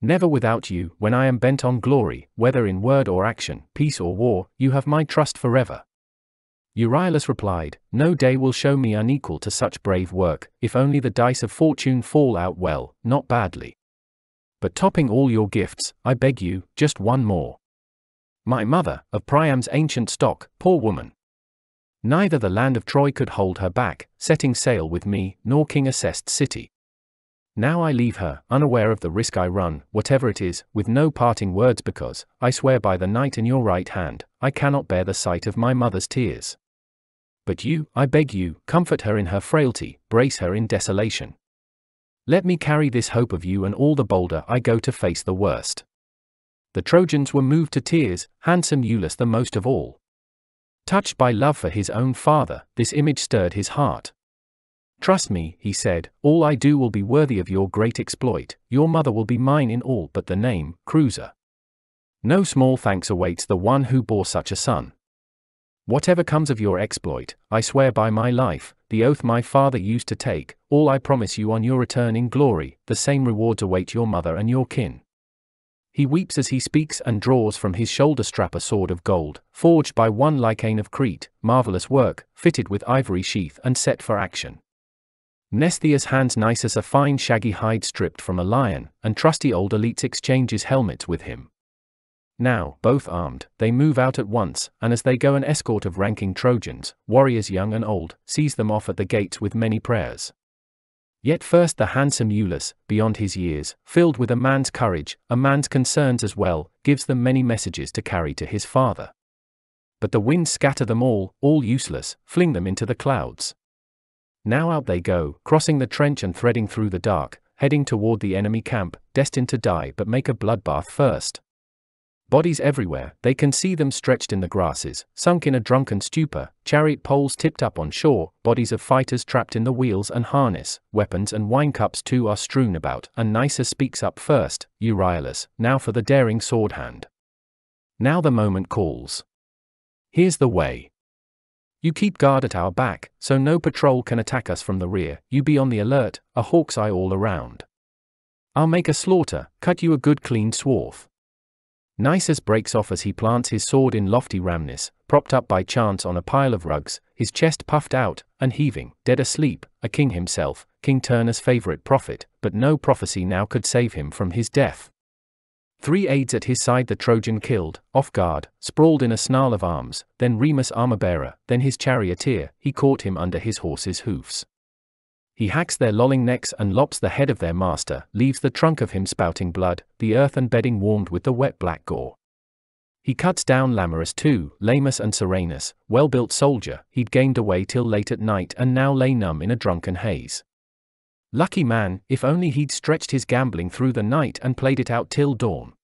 Never without you, when I am bent on glory, whether in word or action, peace or war, you have my trust forever. Euryalus replied, No day will show me unequal to such brave work, if only the dice of fortune fall out well, not badly. But topping all your gifts, I beg you, just one more. My mother, of Priam's ancient stock, poor woman. Neither the land of Troy could hold her back, setting sail with me, nor king Acestes' city. Now I leave her, unaware of the risk I run, whatever it is, with no parting words because, I swear by the night in your right hand, I cannot bear the sight of my mother's tears. But you, I beg you, comfort her in her frailty, brace her in desolation. Let me carry this hope of you and all the bolder I go to face the worst. The Trojans were moved to tears, handsome Iulus the most of all. Touched by love for his own father, this image stirred his heart. Trust me, he said, all I do will be worthy of your great exploit, your mother will be mine in all but the name, Creusa. No small thanks awaits the one who bore such a son. Whatever comes of your exploit, I swear by my life, the oath my father used to take, all I promise you on your return in glory, the same rewards await your mother and your kin. He weeps as he speaks and draws from his shoulder strap a sword of gold, forged by one Lycaon of Crete, marvelous work, fitted with ivory sheath and set for action. Mnestheus hands Nisus a fine shaggy hide stripped from a lion, and trusty old Aletes exchanges helmets with him. Now, both armed, they move out at once, and as they go an escort of ranking Trojans, warriors young and old, sees them off at the gates with many prayers. Yet first the handsome Iulus, beyond his years, filled with a man's courage, a man's concerns as well, gives them many messages to carry to his father. But the winds scatter them all, all useless, fling them into the clouds. Now out they go, crossing the trench and threading through the dark, heading toward the enemy camp, destined to die but make a bloodbath first. Bodies everywhere, they can see them stretched in the grasses, sunk in a drunken stupor, chariot poles tipped up on shore, bodies of fighters trapped in the wheels and harness, weapons and wine cups too are strewn about, and Nisus speaks up first, Euryalus, now for the daring sword hand. Now the moment calls. Here's the way. You keep guard at our back, so no patrol can attack us from the rear, you be on the alert, a hawk's eye all around. I'll make a slaughter, cut you a good clean swath. Nisus breaks off as he plants his sword in lofty Rhamnus, propped up by chance on a pile of rugs, his chest puffed out, and heaving, dead asleep, a king himself, King Turnus' favorite prophet, but no prophecy now could save him from his death. Three aides at his side the Trojan killed, off guard, sprawled in a snarl of arms, then Remus armor-bearer, then his charioteer, he caught him under his horse's hoofs. He hacks their lolling necks and lops the head of their master, leaves the trunk of him spouting blood, the earth and bedding warmed with the wet black gore. He cuts down Lamyrus too, Lamus and Serranus, well-built soldier, he'd gained away till late at night and now lay numb in a drunken haze. Lucky man, if only he'd stretched his gambling through the night and played it out till dawn.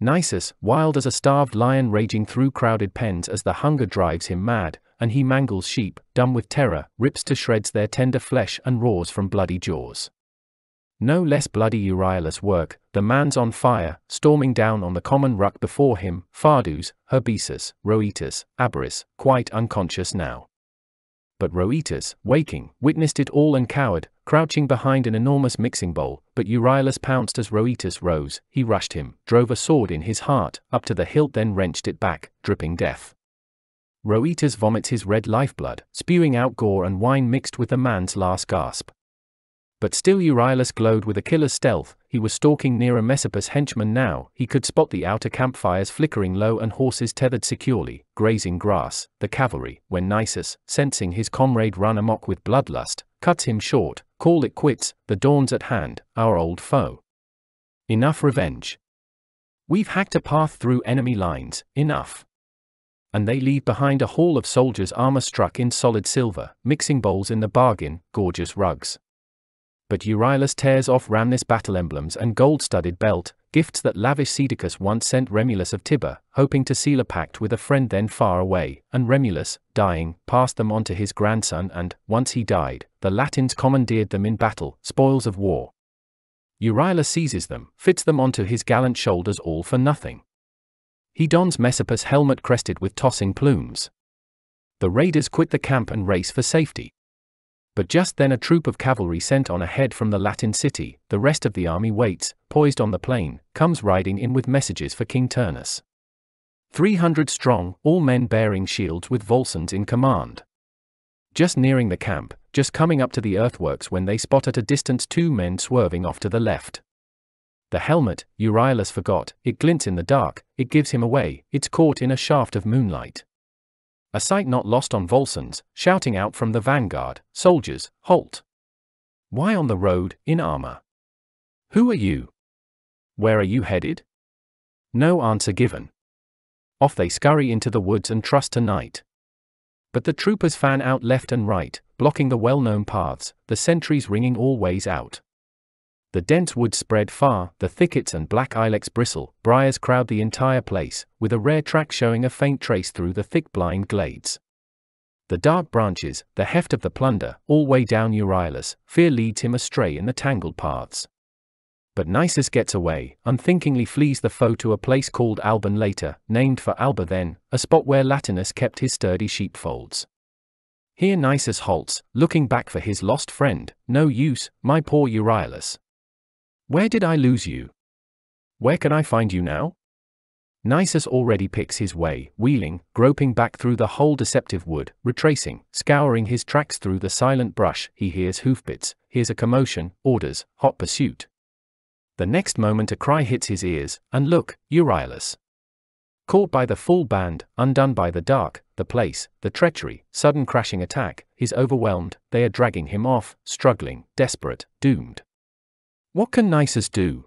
Nisus, wild as a starved lion raging through crowded pens as the hunger drives him mad, and he mangles sheep, dumb with terror, rips to shreds their tender flesh and roars from bloody jaws. No less bloody Euryalus work, the man's on fire, storming down on the common ruck before him, Fadus, Herbaesus, Rhoetus, Abaris, quite unconscious now. But Rhoetus, waking, witnessed it all and cowered, crouching behind an enormous mixing bowl, but Euryalus pounced as Rhoetus rose, he rushed him, drove a sword in his heart, up to the hilt then wrenched it back, dripping death. Rhoetus vomits his red lifeblood, spewing out gore and wine mixed with the man's last gasp. But still Euryalus glowed with a killer's stealth, he was stalking near a Messapus henchman now, he could spot the outer campfires flickering low and horses tethered securely, grazing grass, the cavalry, when Nisus, sensing his comrade run amok with bloodlust, cuts him short, call it quits, the dawn's at hand, our old foe. Enough revenge. We've hacked a path through enemy lines, enough and they leave behind a hall of soldiers' armor struck in solid silver, mixing bowls in the bargain, gorgeous rugs. But Euryalus tears off Rhamnus battle emblems and gold-studded belt, gifts that lavish Caedicus once sent Remulus of Tibur, hoping to seal a pact with a friend then far away, and Remulus, dying, passed them on to his grandson and, once he died, the Latins commandeered them in battle, spoils of war. Euryalus seizes them, fits them onto his gallant shoulders all for nothing. He dons Messapus' helmet crested with tossing plumes. The raiders quit the camp and race for safety. But just then a troop of cavalry sent on ahead from the Latin city, the rest of the army waits, poised on the plain, comes riding in with messages for King Turnus. Three hundred strong, all men bearing shields with Volscens in command. Just nearing the camp, just coming up to the earthworks when they spot at a distance two men swerving off to the left. The helmet, Euryalus forgot, it glints in the dark, it gives him away, it's caught in a shaft of moonlight. A sight not lost on Volscens, shouting out from the vanguard, Soldiers, halt! Why on the road, in armor? Who are you? Where are you headed? No answer given. Off they scurry into the woods and trust to night. But the troopers fan out left and right, blocking the well known paths, the sentries ringing all ways out. The dense woods spread far, the thickets and black ilex bristle, briars crowd the entire place, with a rare track showing a faint trace through the thick blind glades. The dark branches, the heft of the plunder, all weigh down Euryalus, fear leads him astray in the tangled paths. But Nisus gets away, unthinkingly flees the foe to a place called Alban later, named for Alba then, a spot where Latinus kept his sturdy sheepfolds. Here Nisus halts, looking back for his lost friend, no use, my poor Euryalus. Where did I lose you? Where can I find you now? Nisus already picks his way, wheeling, groping back through the whole deceptive wood, retracing, scouring his tracks through the silent brush. He hears hoofbeats, hears a commotion, orders, hot pursuit. The next moment a cry hits his ears, and look, Euryalus. Caught by the full band, undone by the dark, the place, the treachery, sudden crashing attack, he's overwhelmed, they are dragging him off, struggling, desperate, doomed. What can Nisus do?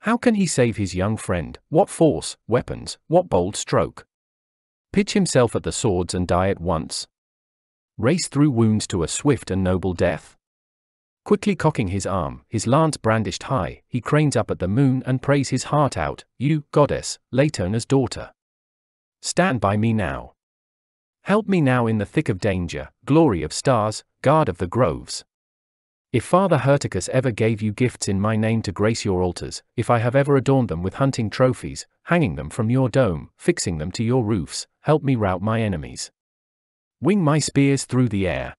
How can he save his young friend? What force, weapons, what bold stroke? Pitch himself at the swords and die at once? Race through wounds to a swift and noble death? Quickly cocking his arm, his lance brandished high, he cranes up at the moon and prays his heart out, You, goddess, Latona's daughter. Stand by me now. Help me now in the thick of danger, glory of stars, guard of the groves. If Father Hyrtacus ever gave you gifts in my name to grace your altars, if I have ever adorned them with hunting trophies, hanging them from your dome, fixing them to your roofs, help me rout my enemies. Wing my spears through the air.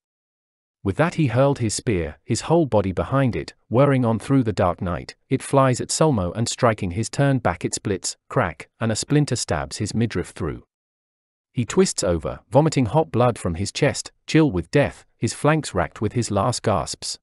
With that he hurled his spear, his whole body behind it, whirring on through the dark night, it flies at Sulmo and striking his turn back it splits, crack, and a splinter stabs his midriff through. He twists over, vomiting hot blood from his chest, chill with death, his flanks racked with his last gasps.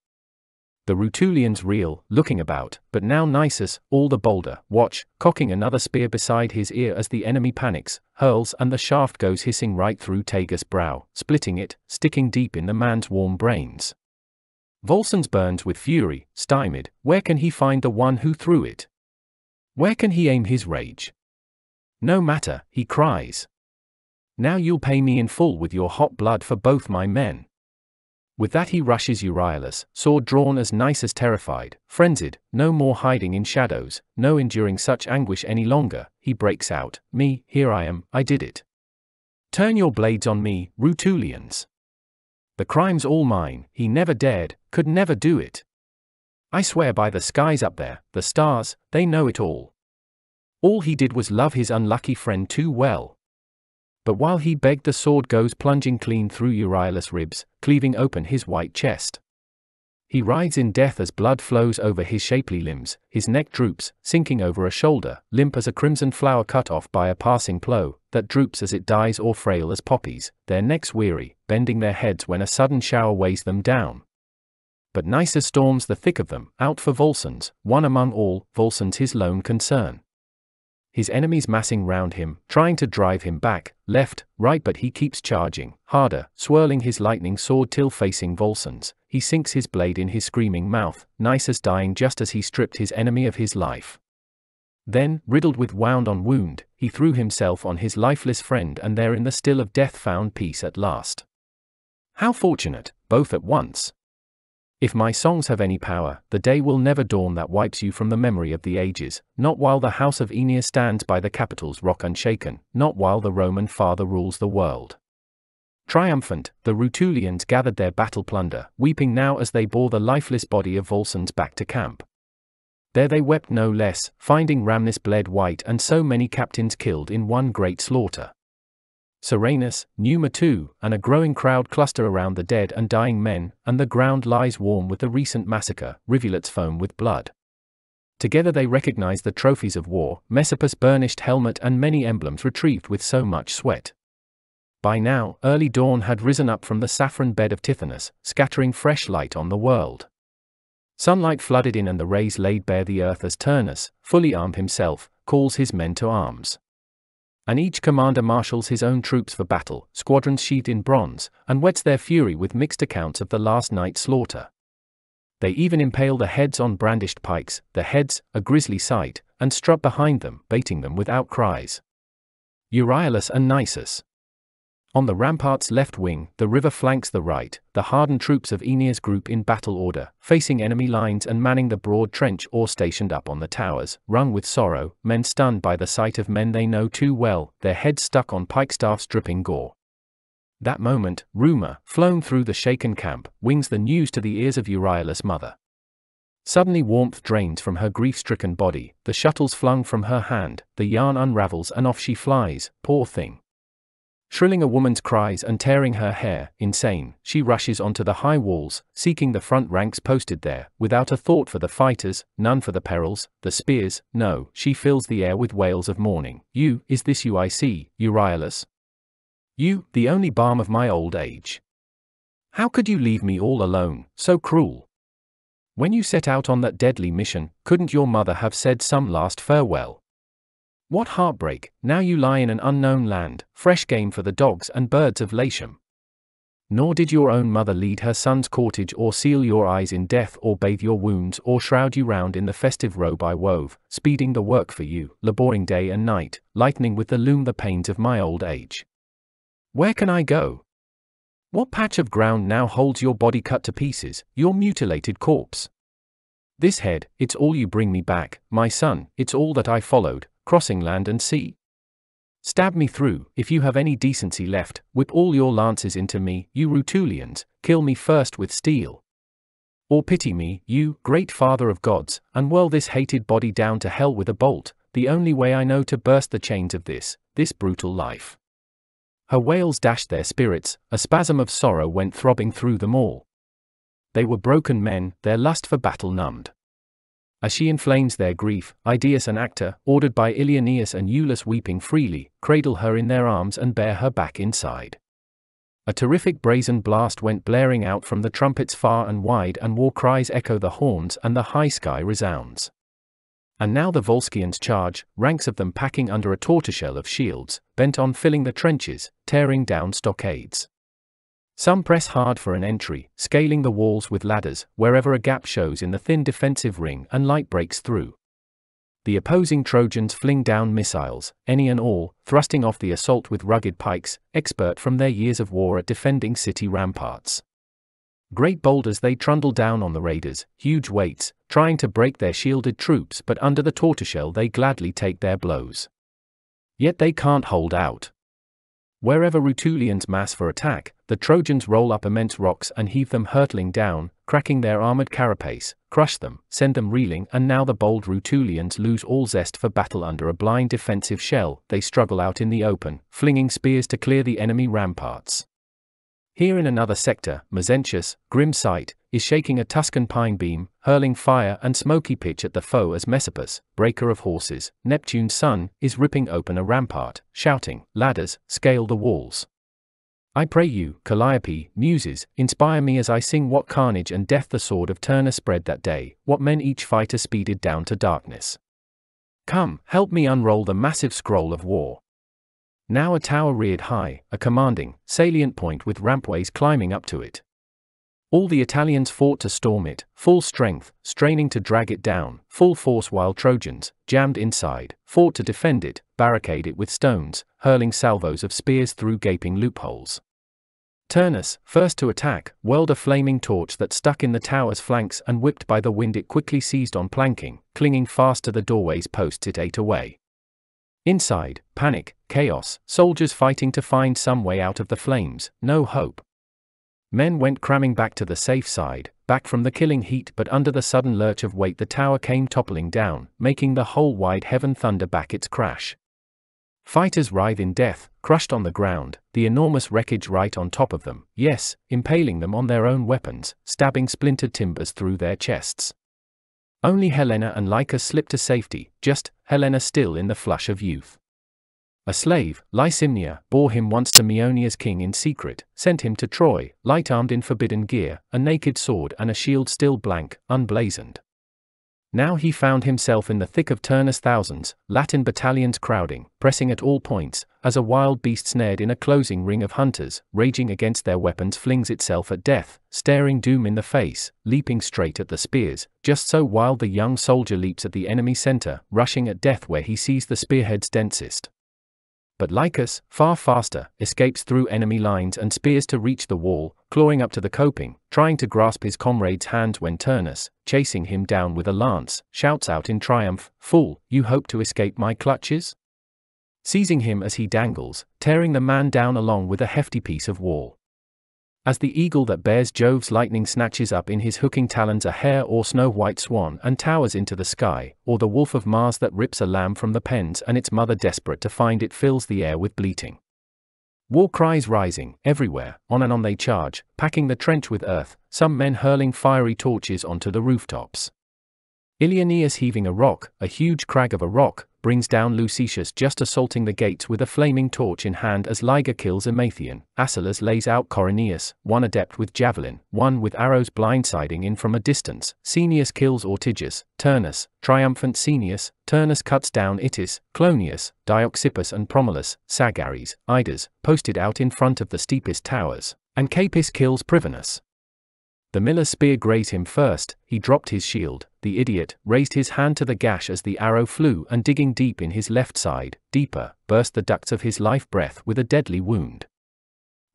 The Rutulians reel, looking about, but now Nisus, all the bolder, watch, cocking another spear beside his ear as the enemy panics, hurls and the shaft goes hissing right through Tagus' brow, splitting it, sticking deep in the man's warm brains. Volscens burns with fury, stymied, where can he find the one who threw it? Where can he aim his rage? No matter, he cries. Now you'll pay me in full with your hot blood for both my men. With that he rushes Euryalus, sword drawn as Nisus terrified, frenzied, no more hiding in shadows, no enduring such anguish any longer, he breaks out, Me, here I am, I did it. Turn your blades on me, Rutulians. The crime's all mine, he never dared, could never do it. I swear by the skies up there, the stars, they know it all. All he did was love his unlucky friend too well. But while he begged the sword goes plunging clean through Euryalus' ribs, cleaving open his white chest. He writhes in death as blood flows over his shapely limbs, his neck droops, sinking over a shoulder, limp as a crimson flower cut off by a passing plough, that droops as it dies or frail as poppies, their necks weary, bending their heads when a sudden shower weighs them down. But Nisus storms the thick of them, out for Volscens, one among all, Volscens his lone concern his enemies massing round him, trying to drive him back, left, right, but he keeps charging, harder, swirling his lightning sword till facing Volscens. He sinks his blade in his screaming mouth, Nisus dying just as he stripped his enemy of his life. Then, riddled with wound on wound, he threw himself on his lifeless friend and there in the still of death found peace at last. How fortunate, both at once! If my songs have any power, the day will never dawn that wipes you from the memory of the ages, not while the house of Aeneas stands by the Capitol's rock unshaken, not while the Roman father rules the world. Triumphant, the Rutulians gathered their battle plunder, weeping now as they bore the lifeless body of Volscens back to camp. There they wept no less, finding Rhamnes bled white and so many captains killed in one great slaughter. Serranus, Numa too, and a growing crowd cluster around the dead and dying men, and the ground lies warm with the recent massacre, rivulets foam with blood. Together they recognize the trophies of war, Messapus' burnished helmet and many emblems retrieved with so much sweat. By now, early dawn had risen up from the saffron bed of Tithonus, scattering fresh light on the world. Sunlight flooded in and the rays laid bare the earth as Turnus, fully armed himself, calls his men to arms and each commander marshals his own troops for battle, squadrons sheathed in bronze, and whets their fury with mixed accounts of the last night's slaughter. They even impale the heads on brandished pikes, the heads, a grisly sight, and strut behind them, baiting them with outcries. Euryalus and Nisus. On the rampart's left wing, the river flanks the right, the hardened troops of Aeneas group in battle order, facing enemy lines and manning the broad trench or stationed up on the towers, wrung with sorrow, men stunned by the sight of men they know too well, their heads stuck on pikestaffs dripping gore. That moment, rumor, flown through the shaken camp, wings the news to the ears of Euryalus' mother. Suddenly warmth drains from her grief-stricken body, the shuttle's flung from her hand, the yarn unravels and off she flies, poor thing. Shrilling a woman's cries and tearing her hair, insane, she rushes onto the high walls, seeking the front ranks posted there, without a thought for the fighters, none for the perils, the spears, no, she fills the air with wails of mourning. You, is this you I see, Euryalus? You, the only balm of my old age. How could you leave me all alone, so cruel? When you set out on that deadly mission, couldn't your mother have said some last farewell? What heartbreak, now you lie in an unknown land, fresh game for the dogs and birds of Latium. Nor did your own mother lead her son's cortege or seal your eyes in death or bathe your wounds or shroud you round in the festive robe I wove, speeding the work for you, laboring day and night, lightening with the loom the pains of my old age. Where can I go? What patch of ground now holds your body cut to pieces, your mutilated corpse? This head, it's all you bring me back, my son, it's all that I followed, crossing land and sea. Stab me through, if you have any decency left, whip all your lances into me, you Rutulians, kill me first with steel. Or pity me, you, great father of gods, and whirl this hated body down to hell with a bolt, the only way I know to burst the chains of this, this brutal life. Her wails dashed their spirits, a spasm of sorrow went throbbing through them all. They were broken men, their lust for battle numbed. As she inflames their grief, Idaeus and Actor, ordered by Ilioneus and Iulus weeping freely, cradle her in their arms and bear her back inside. A terrific brazen blast went blaring out from the trumpets far and wide and war cries echo the horns and the high sky resounds. And now the Volscians charge, ranks of them packing under a tortoiseshell of shields, bent on filling the trenches, tearing down stockades. Some press hard for an entry, scaling the walls with ladders, wherever a gap shows in the thin defensive ring and light breaks through. The opposing Trojans fling down missiles, any and all, thrusting off the assault with rugged pikes, expert from their years of war at defending city ramparts. Great boulders they trundle down on the raiders, huge weights, trying to break their shielded troops, but under the tortoiseshell they gladly take their blows. Yet they can't hold out. Wherever Rutulians mass for attack, the Trojans roll up immense rocks and heave them hurtling down, cracking their armored carapace, crush them, send them reeling, and now the bold Rutulians lose all zest for battle under a blind defensive shell, they struggle out in the open, flinging spears to clear the enemy ramparts. Here in another sector, Mezentius, grim sight, is shaking a Tuscan pine beam, hurling fire and smoky pitch at the foe as Messapus, breaker of horses, Neptune's son, is ripping open a rampart, shouting, Ladders, scale the walls. I pray you, Calliope, muses, inspire me as I sing what carnage and death the sword of Turnus spread that day, what men each fighter speeded down to darkness. Come, help me unroll the massive scroll of war. Now a tower reared high, a commanding, salient point with rampways climbing up to it. All the Italians fought to storm it, full strength, straining to drag it down, full force while Trojans, jammed inside, fought to defend it, barricade it with stones, hurling salvos of spears through gaping loopholes. Turnus, first to attack, whirled a flaming torch that stuck in the tower's flanks and whipped by the wind it quickly seized on planking, clinging fast to the doorway's posts it ate away. Inside, panic, chaos, soldiers fighting to find some way out of the flames, no hope. Men went cramming back to the safe side, back from the killing heat, but under the sudden lurch of weight, the tower came toppling down, making the whole wide heaven thunder back its crash. Fighters writhe in death, crushed on the ground, the enormous wreckage right on top of them, yes, impaling them on their own weapons, stabbing splintered timbers through their chests. Only Helenor and Lycus slipped to safety, just Helenor still in the flush of youth. A slave, Licymnia, bore him once to Maeonia's king in secret, sent him to Troy, light armed in forbidden gear, a naked sword and a shield still blank, unblazoned. Now he found himself in the thick of Turnus thousands, Latin battalions crowding, pressing at all points, as a wild beast snared in a closing ring of hunters, raging against their weapons flings itself at death, staring doom in the face, leaping straight at the spears, just so wild the young soldier leaps at the enemy center, rushing at death where he sees the spearheads densest. But Lycus, far faster, escapes through enemy lines and spears to reach the wall, clawing up to the coping, trying to grasp his comrade's hands when Turnus, chasing him down with a lance, shouts out in triumph, Fool, you hope to escape my clutches? Seizing him as he dangles, tearing the man down along with a hefty piece of wall. As the eagle that bears Jove's lightning snatches up in his hooking talons a hare or snow white swan and towers into the sky, or the wolf of Mars that rips a lamb from the pens and its mother desperate to find it fills the air with bleating. War cries rising, everywhere, on and on they charge, packing the trench with earth, some men hurling fiery torches onto the rooftops. Ilioneus heaving a rock, a huge crag of a rock, brings down Lucetius just assaulting the gates with a flaming torch in hand as Liger kills Emathion. Asylas lays out Corineus, one adept with javelin, one with arrows blindsiding in from a distance. Caeneus kills Ortygius, Turnus, triumphant Caeneus, Turnus cuts down Itys, Clonius, Dioxippus and Promolus, Sagaris, Idas, posted out in front of the steepest towers, and Capys kills Privernus. Themillas' spear grazed him first, he dropped his shield, the idiot raised his hand to the gash as the arrow flew and digging deep in his left side, deeper, burst the ducts of his life breath with a deadly wound.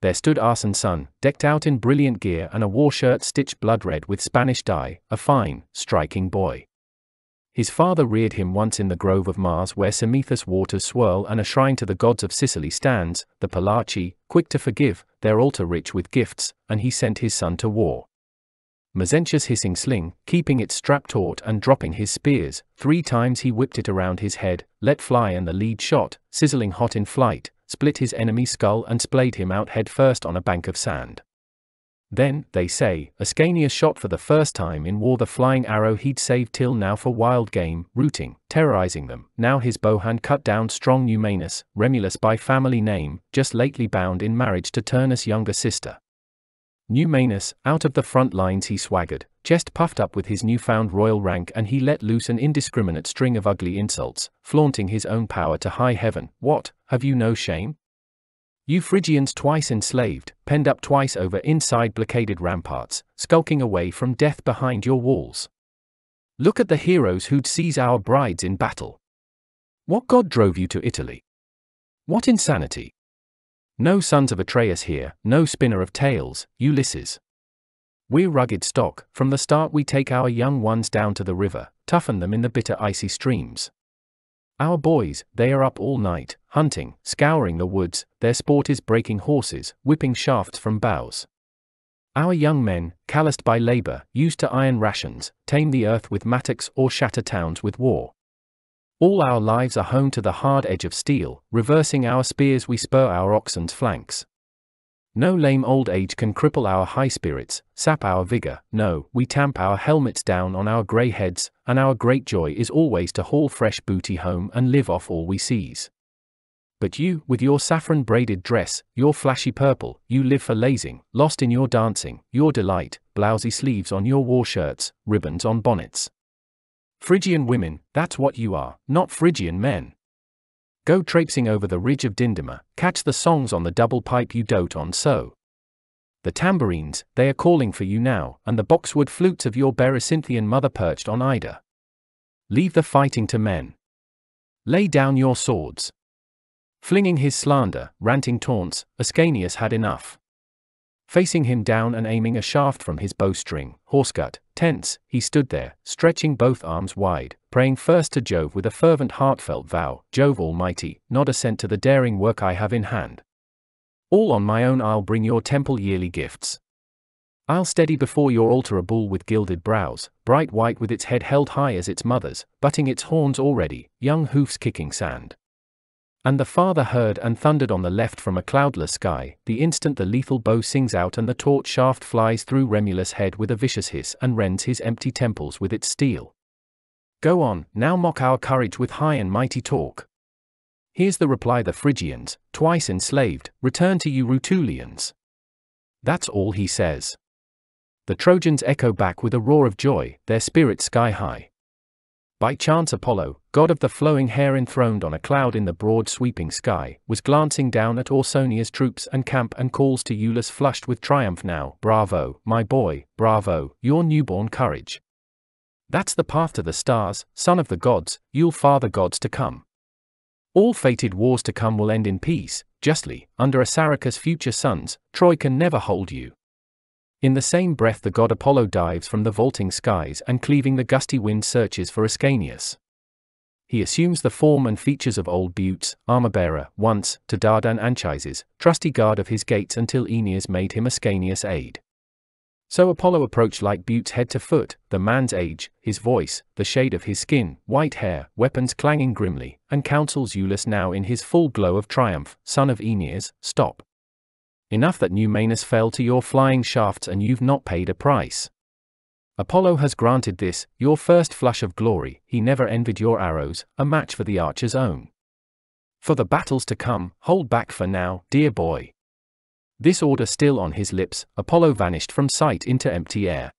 There stood Arcens' son, decked out in brilliant gear and a war shirt stitched blood red with Spanish dye, a fine, striking boy. His father reared him once in the grove of Mars where Symaethus waters swirl and a shrine to the gods of Sicily stands, the Palici, quick to forgive, their altar rich with gifts, and he sent his son to war. Mezentius hissing sling, keeping it strapped taut and dropping his spears, three times he whipped it around his head, let fly and the lead shot, sizzling hot in flight, split his enemy's skull and splayed him out head first on a bank of sand. Then, they say, Ascanius shot for the first time in war the flying arrow he'd saved till now for wild game, rooting, terrorizing them. Now his bowhand cut down strong Numanus, Remulus by family name, just lately bound in marriage to Turnus' younger sister. Numanus, out of the front lines he swaggered, chest puffed up with his newfound royal rank and he let loose an indiscriminate string of ugly insults, flaunting his own power to high heaven. What, have you no shame? You Phrygians twice enslaved, penned up twice over inside blockaded ramparts, skulking away from death behind your walls. Look at the heroes who'd seize our brides in battle. What god drove you to Italy? What insanity? No sons of Atreus here, no spinner of tales, Ulysses. We're rugged stock, from the start we take our young ones down to the river, toughen them in the bitter icy streams. Our boys, they are up all night, hunting, scouring the woods, their sport is breaking horses, whipping shafts from boughs. Our young men, calloused by labor, used to iron rations, tame the earth with mattocks or shatter towns with war. All our lives are home to the hard edge of steel, reversing our spears we spur our oxen's flanks. No lame old age can cripple our high spirits, sap our vigor, no, we tamp our helmets down on our grey heads, and our great joy is always to haul fresh booty home and live off all we seize. But you, with your saffron braided dress, your flashy purple, you live for lazing, lost in your dancing, your delight, blousy sleeves on your war shirts, ribbons on bonnets. Phrygian women, that's what you are, not Phrygian men. Go traipsing over the ridge of Dindyma, catch the songs on the double pipe you dote on so. The tambourines, they are calling for you now, and the boxwood flutes of your Berecynthian mother perched on Ida. Leave the fighting to men. Lay down your swords. Flinging his slander, ranting taunts, Ascanius had enough. Facing him down and aiming a shaft from his bowstring, horsegut, tense, he stood there, stretching both arms wide, praying first to Jove with a fervent heartfelt vow Jove Almighty, nod assent to the daring work I have in hand. All on my own I'll bring your temple yearly gifts. I'll steady before your altar a bull with gilded brows, bright white with its head held high as its mother's, butting its horns already, young hoofs kicking sand. And the father heard and thundered on the left from a cloudless sky, the instant the lethal bow sings out and the torch shaft flies through Remulus' head with a vicious hiss and rends his empty temples with its steel. Go on, now mock our courage with high and mighty talk. Here's the reply the Phrygians, twice enslaved, return to you Rutulians. That's all he says. The Trojans echo back with a roar of joy, their spirits sky high. By chance Apollo, god of the flowing hair enthroned on a cloud in the broad sweeping sky, was glancing down at Ausonia's troops and camp and calls to Iulus flushed with triumph now, Bravo, my boy, bravo, your newborn courage. That's the path to the stars, son of the gods, you'll father gods to come. All fated wars to come will end in peace, justly, under Assaracus' future sons, Troy can never hold you. In the same breath, the god Apollo dives from the vaulting skies and cleaving the gusty wind searches for Ascanius. He assumes the form and features of old Butes, armor bearer, once, to Dardan Anchises, trusty guard of his gates until Aeneas made him Ascanius' aid. So Apollo approached like Butes head to foot, the man's age, his voice, the shade of his skin, white hair, weapons clanging grimly, and counsels Iülus now in his full glow of triumph, son of Aeneas, stop. Enough that Numanus fell to your flying shafts and you've not paid a price. Apollo has granted this, your first flush of glory, he never envied your arrows, a match for the archer's own. For the battles to come, hold back for now, dear boy. This order still on his lips, Apollo vanished from sight into empty air.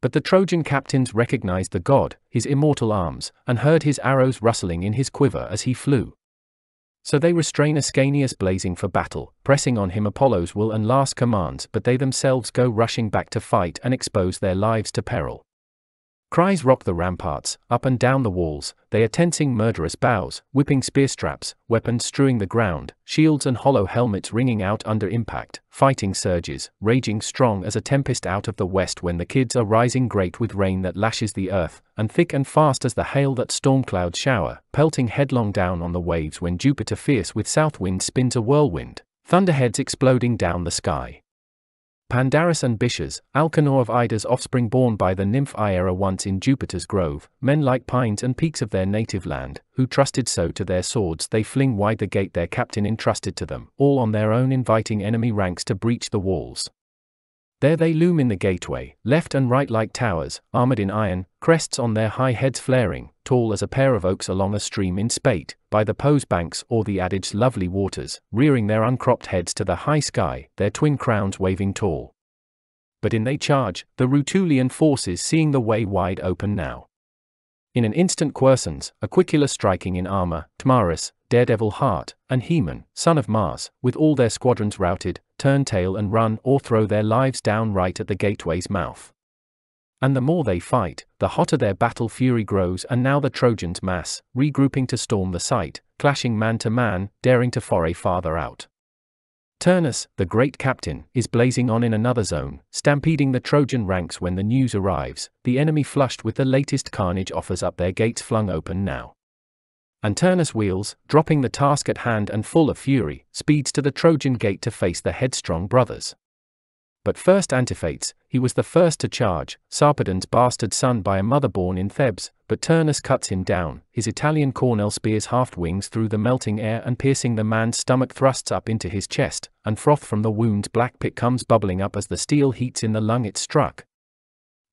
But the Trojan captains recognized the god, his immortal arms, and heard his arrows rustling in his quiver as he flew. So they restrain Ascanius blazing for battle, pressing on him Apollo's will and last commands, but they themselves go rushing back to fight and expose their lives to peril. Cries rock the ramparts, up and down the walls, they are tensing murderous bows, whipping spear straps, weapons strewing the ground, shields and hollow helmets ringing out under impact, fighting surges, raging strong as a tempest out of the west when the kids are rising great with rain that lashes the earth, and thick and fast as the hail that storm clouds shower, pelting headlong down on the waves when Jupiter fierce with south wind spins a whirlwind, thunderheads exploding down the sky. Pandarus and Bitias, Alcanor of Ida's offspring born by the nymph Iaera once in Jupiter's grove, men like pines and peaks of their native land, who trusted so to their swords they fling wide the gate their captain entrusted to them, all on their own inviting enemy ranks to breach the walls. There they loom in the gateway, left and right like towers, armored in iron, crests on their high heads flaring, tall as a pair of oaks along a stream in spate, by the Po's banks or the Adige's lovely waters, rearing their uncropped heads to the high sky, their twin crowns waving tall. But in they charge, the Rutulian forces seeing the way wide open now. In an instant Quercens, Aquiculus striking in armor, Tmarus, daredevil heart, and Haemon, son of Mars, with all their squadrons routed, turn tail and run or throw their lives down right at the gateway's mouth. And the more they fight, the hotter their battle fury grows, and now the Trojans mass, regrouping to storm the site, clashing man to man, daring to foray farther out. Turnus, the great captain, is blazing on in another zone, stampeding the Trojan ranks when the news arrives. The enemy flushed with the latest carnage offers up their gates flung open now. And Turnus wheels, dropping the task at hand and full of fury, speeds to the Trojan gate to face the headstrong brothers. But first Antiphates, he was the first to charge, Sarpedon's bastard son by a mother born in Thebes, but Turnus cuts him down, his Italian cornel spears half wings through the melting air and piercing the man's stomach thrusts up into his chest, and froth from the wound's black pit comes bubbling up as the steel heats in the lung it struck,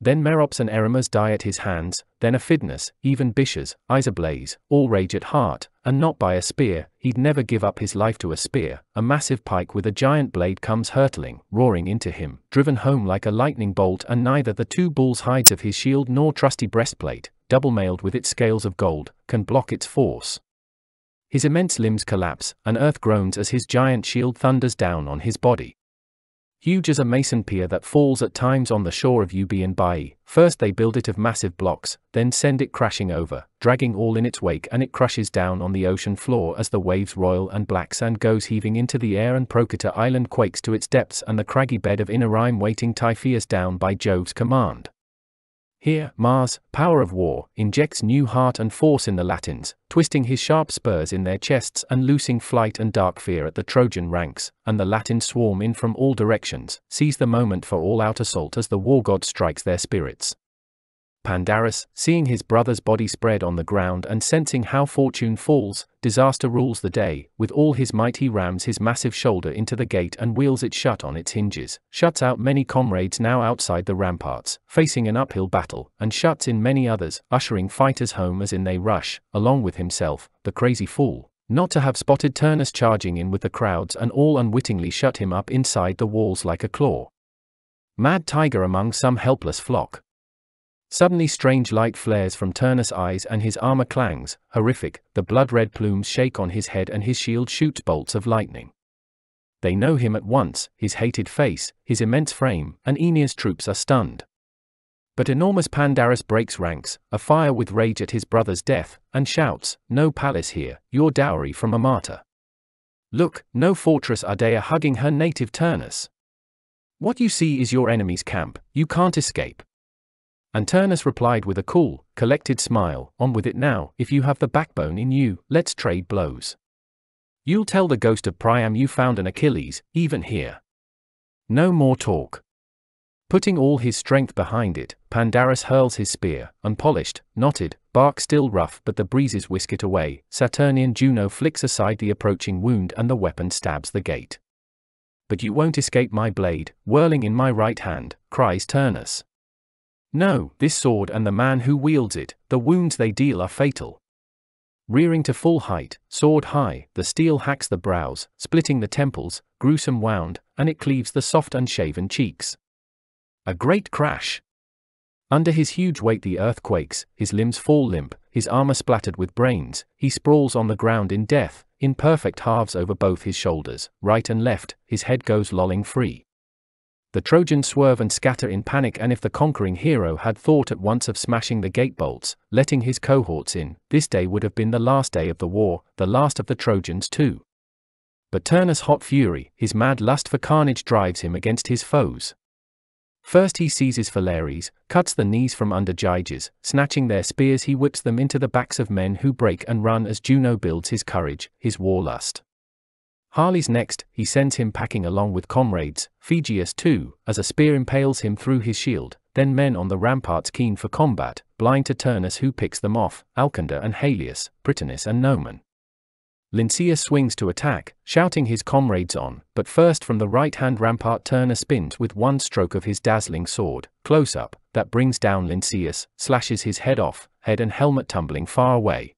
then Merops and Erymas die at his hands, then Aphidnus, even Bitias, eyes ablaze, all rage at heart, and not by a spear, he'd never give up his life to a spear. A massive pike with a giant blade comes hurtling, roaring into him, driven home like a lightning bolt, and neither the two bull's hides of his shield nor trusty breastplate, double mailed with its scales of gold, can block its force. His immense limbs collapse, and earth groans as his giant shield thunders down on his body. Huge as a mason pier that falls at times on the shore of Euboean Baiae, first they build it of massive blocks, then send it crashing over, dragging all in its wake and it crushes down on the ocean floor as the waves roil and black sand goes heaving into the air and Prochyta Island quakes to its depths and the craggy bed of Inner Inarime waiting Typhoeus down by Jove's command. Here, Mars, power of war, injects new heart and force in the Latins, twisting his sharp spurs in their chests and loosing flight and dark fear at the Trojan ranks, and the Latins swarm in from all directions, seize the moment for all out assault as the war god strikes their spirits. Pandarus, seeing his brother's body spread on the ground and sensing how fortune falls, disaster rules the day, with all his might he rams his massive shoulder into the gate and wheels it shut on its hinges, shuts out many comrades now outside the ramparts, facing an uphill battle, and shuts in many others, ushering fighters home as in they rush, along with himself, the crazy fool, not to have spotted Turnus charging in with the crowds and all unwittingly shut him up inside the walls like a claw. Mad tiger among some helpless flock. Suddenly strange light flares from Turnus' eyes and his armor clangs, horrific, the blood-red plumes shake on his head and his shield shoots bolts of lightning. They know him at once, his hated face, his immense frame, and Aeneas' troops are stunned. But enormous Pandarus breaks ranks, afire with rage at his brother's death, and shouts, No palace here, your dowry from Amata. Look, no fortress Ardea hugging her native Turnus. What you see is your enemy's camp, you can't escape. And Turnus replied with a cool, collected smile, On with it now, if you have the backbone in you, let's trade blows. You'll tell the ghost of Priam you found an Achilles, even here. No more talk. Putting all his strength behind it, Pandarus hurls his spear, unpolished, knotted, bark still rough but the breezes whisk it away. Saturnian Juno flicks aside the approaching wound and the weapon stabs the gate. But you won't escape my blade, whirling in my right hand, cries Turnus. No, this sword and the man who wields it, the wounds they deal are fatal. Rearing to full height, sword high, the steel hacks the brows, splitting the temples, gruesome wound, and it cleaves the soft unshaven cheeks. A great crash. Under his huge weight, the earth quakes, his limbs fall limp, his armor splattered with brains, he sprawls on the ground in death, in perfect halves over both his shoulders, right and left, his head goes lolling free. The Trojans swerve and scatter in panic, and if the conquering hero had thought at once of smashing the gate bolts, letting his cohorts in, this day would have been the last day of the war, the last of the Trojans too. But Turnus' hot fury, his mad lust for carnage drives him against his foes. First he seizes Phalaris, cuts the knees from under Gyges, snatching their spears he whips them into the backs of men who break and run as Juno builds his courage, his war lust. Halys next, he sends him packing along with comrades, Phegeus too, as a spear impales him through his shield, then men on the ramparts keen for combat, blind to Turnus who picks them off, Alcander and Halius, Prytanis and Noemon. Lynceus swings to attack, shouting his comrades on, but first from the right-hand rampart Turnus spins with one stroke of his dazzling sword, close up, that brings down Lynceus, slashes his head off, head and helmet tumbling far away.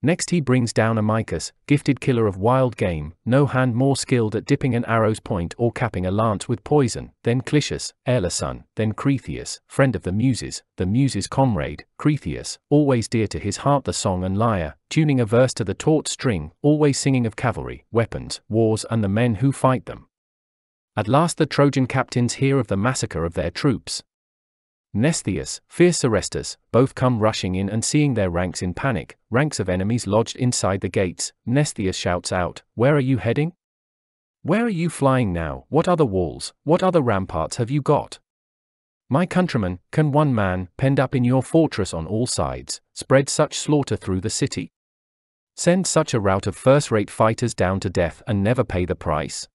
Next he brings down Amycus, gifted killer of wild game, no hand more skilled at dipping an arrow's point or capping a lance with poison, then Clytius, Aeolus' son, then Cretheus, friend of the Muses, the Muses' comrade, Cretheus, always dear to his heart the song and lyre, tuning a verse to the taut string, always singing of cavalry, weapons, wars and the men who fight them. At last the Trojan captains hear of the massacre of their troops, Mnestheus, fierce Serestus, both come rushing in and seeing their ranks in panic, ranks of enemies lodged inside the gates, Mnestheus shouts out, Where are you heading? Where are you flying now? What other walls, what other ramparts have you got? My countrymen, can one man, penned up in your fortress on all sides, spread such slaughter through the city? Send such a rout of first rate fighters down to death and never pay the price?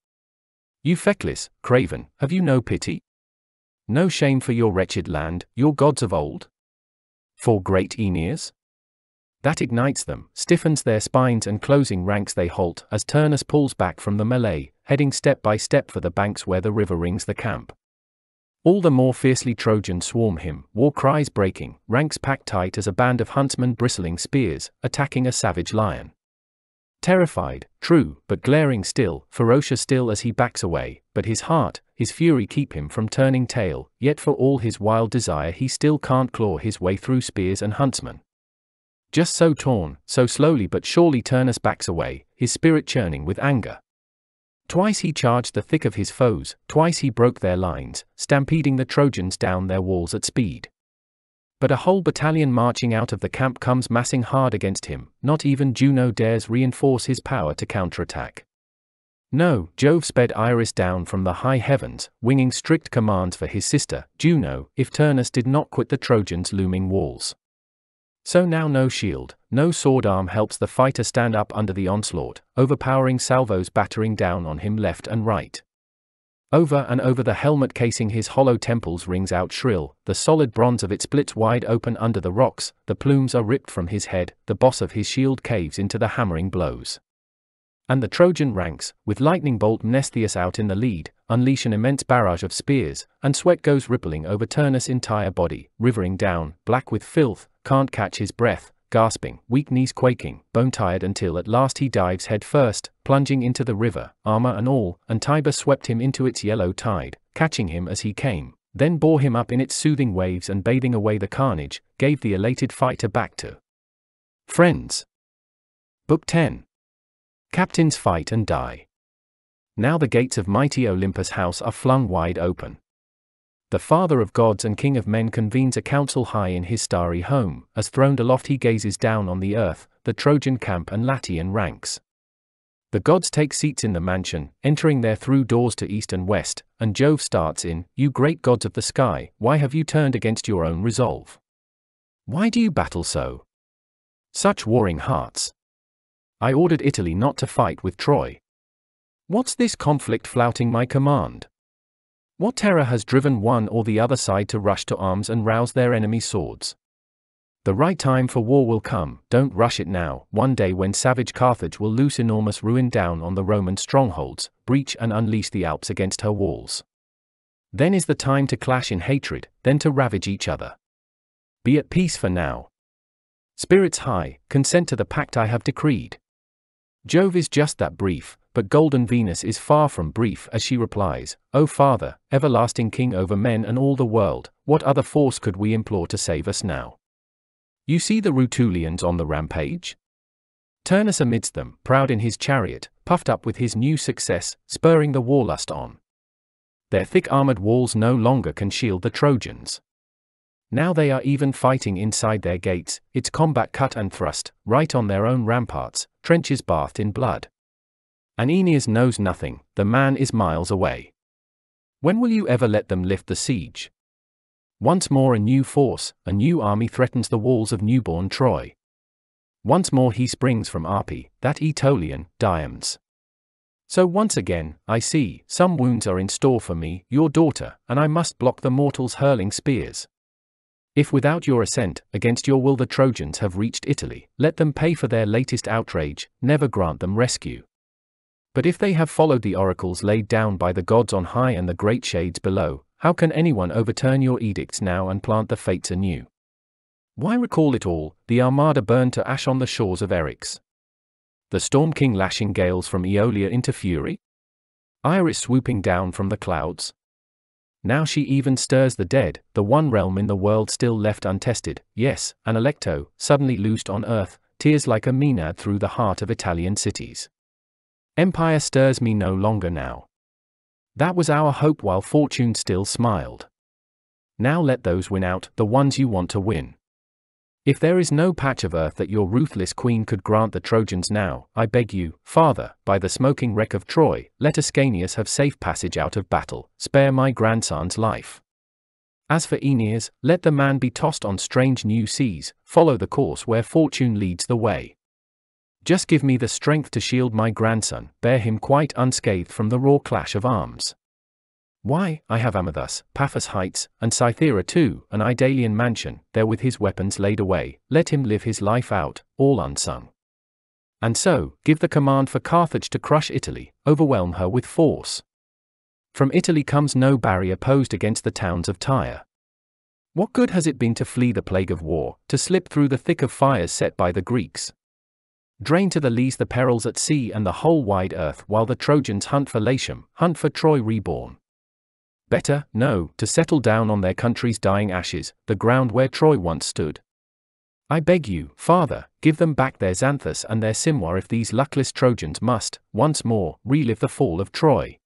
You feckless, craven, have you no pity? No shame for your wretched land, your gods of old? For great Aeneas? That ignites them, stiffens their spines and closing ranks they halt as Turnus pulls back from the melee, heading step by step for the banks where the river rings the camp. All the more fiercely Trojans swarm him, war cries breaking, ranks packed tight as a band of huntsmen bristling spears, attacking a savage lion. Terrified, true, but glaring still, ferocious still as he backs away, but his heart, his fury keep him from turning tail, yet for all his wild desire he still can't claw his way through spears and huntsmen. Just so torn, so slowly but surely Turnus backs away, his spirit churning with anger. Twice he charged the thick of his foes, twice he broke their lines, stampeding the Trojans down their walls at speed. But a whole battalion marching out of the camp comes massing hard against him, not even Juno dares reinforce his power to counterattack. No, Jove sped Iris down from the high heavens, winging strict commands for his sister, Juno, if Turnus did not quit the Trojans' looming walls. So now no shield, no sword arm helps the fighter stand up under the onslaught, overpowering salvos battering down on him left and right. Over and over the helmet casing his hollow temples rings out shrill, the solid bronze of it splits wide open under the rocks, the plumes are ripped from his head, the boss of his shield caves into the hammering blows. And the Trojan ranks, with lightning bolt Mnestheus out in the lead, unleash an immense barrage of spears, and sweat goes rippling over Turnus' entire body, rivering down, black with filth, can't catch his breath, gasping, weak knees quaking, bone tired until at last he dives head first, plunging into the river, armor and all, and Tiber swept him into its yellow tide, catching him as he came, then bore him up in its soothing waves and bathing away the carnage, gave the elated fighter back to friends. Book 10 Captains fight and die. Now the gates of mighty Olympus' house are flung wide open. The father of gods and king of men convenes a council high in his starry home, as throned aloft he gazes down on the earth, the Trojan camp and Latian ranks. The gods take seats in the mansion, entering there through doors to east and west, and Jove starts in, You great gods of the sky, why have you turned against your own resolve? Why do you battle so? Such warring hearts. I ordered Italy not to fight with Troy. What's this conflict flouting my command? What terror has driven one or the other side to rush to arms and rouse their enemies' swords? The right time for war will come, don't rush it now, one day when savage Carthage will loose enormous ruin down on the Roman strongholds, breach and unleash the Alps against her walls. Then is the time to clash in hatred, then to ravage each other. Be at peace for now. Spirits high, consent to the pact I have decreed. Jove is just that brief, but golden Venus is far from brief as she replies, O Father, everlasting King over men and all the world, what other force could we implore to save us now? You see the Rutulians on the rampage? Turnus amidst them, proud in his chariot, puffed up with his new success, spurring the warlust on. Their thick armored walls no longer can shield the Trojans. Now they are even fighting inside their gates, its combat cut and thrust, right on their own ramparts, trenches bathed in blood. And Aeneas knows nothing, the man is miles away. When will you ever let them lift the siege? Once more a new force, a new army threatens the walls of newborn Troy. Once more he springs from Arpi, that Aetolian, Diomedes. So once again, I see, some wounds are in store for me, your daughter, and I must block the mortals hurling spears. If without your assent, against your will the Trojans have reached Italy, let them pay for their latest outrage, never grant them rescue. But if they have followed the oracles laid down by the gods on high and the great shades below, how can anyone overturn your edicts now and plant the fates anew? Why recall it all, the armada burned to ash on the shores of Eryx? The storm king lashing gales from Aeolia into fury? Iris swooping down from the clouds? Now she even stirs the dead, the one realm in the world still left untested, yes, an Alecto, suddenly loosed on earth, tears like a Maenad through the heart of Italian cities. Empire stirs me no longer now. That was our hope while fortune still smiled. Now let those win out, the ones you want to win. If there is no patch of earth that your ruthless queen could grant the Trojans now, I beg you, father, by the smoking wreck of Troy, let Ascanius have safe passage out of battle, spare my grandson's life. As for Aeneas, let the man be tossed on strange new seas, follow the course where fortune leads the way. Just give me the strength to shield my grandson, bear him quite unscathed from the raw clash of arms. Why, I have Amathus, Paphos heights, and Cythera too, an Idalian mansion, there with his weapons laid away, let him live his life out, all unsung. And so, give the command for Carthage to crush Italy, overwhelm her with force. From Italy comes no barrier posed against the towns of Tyre. What good has it been to flee the plague of war, to slip through the thick of fires set by the Greeks? drain to the lees the perils at sea and the whole wide earth while the Trojans hunt for Latium, hunt for Troy reborn. Better, no, to settle down on their country's dying ashes, the ground where Troy once stood. I beg you, Father, give them back their Xanthus and their Simois if these luckless Trojans must, once more, relive the fall of Troy.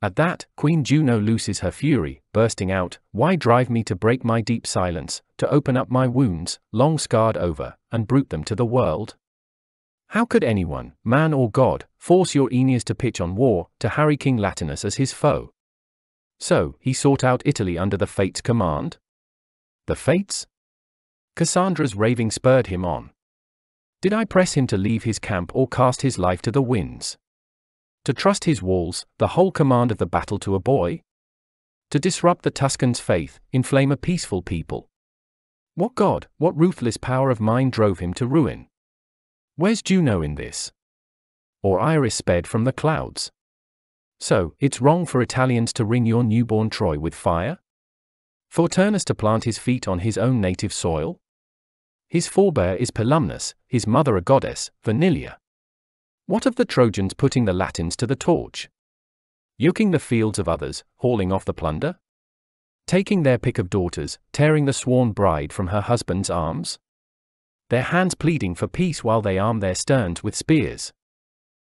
At that, Queen Juno looses her fury, bursting out, Why drive me to break my deep silence, to open up my wounds, long scarred over, and brute them to the world? How could anyone, man or god, force your Aeneas to pitch on war, to harry King Latinus as his foe? So, he sought out Italy under the Fates' command? The Fates? Cassandra's raving spurred him on. Did I press him to leave his camp or cast his life to the winds? To trust his walls, the whole command of the battle to a boy? To disrupt the Tuscans' faith, inflame a peaceful people? What god, what ruthless power of mine drove him to ruin? Where's Juno in this? Or Iris sped from the clouds? So, it's wrong for Italians to ring your newborn Troy with fire? For Turnus to plant his feet on his own native soil? His forebear is Pilumnus, his mother a goddess, Venilia. What of the Trojans putting the Latins to the torch? Yoking the fields of others, hauling off the plunder? Taking their pick of daughters, tearing the sworn bride from her husband's arms? their hands pleading for peace while they arm their sterns with spears.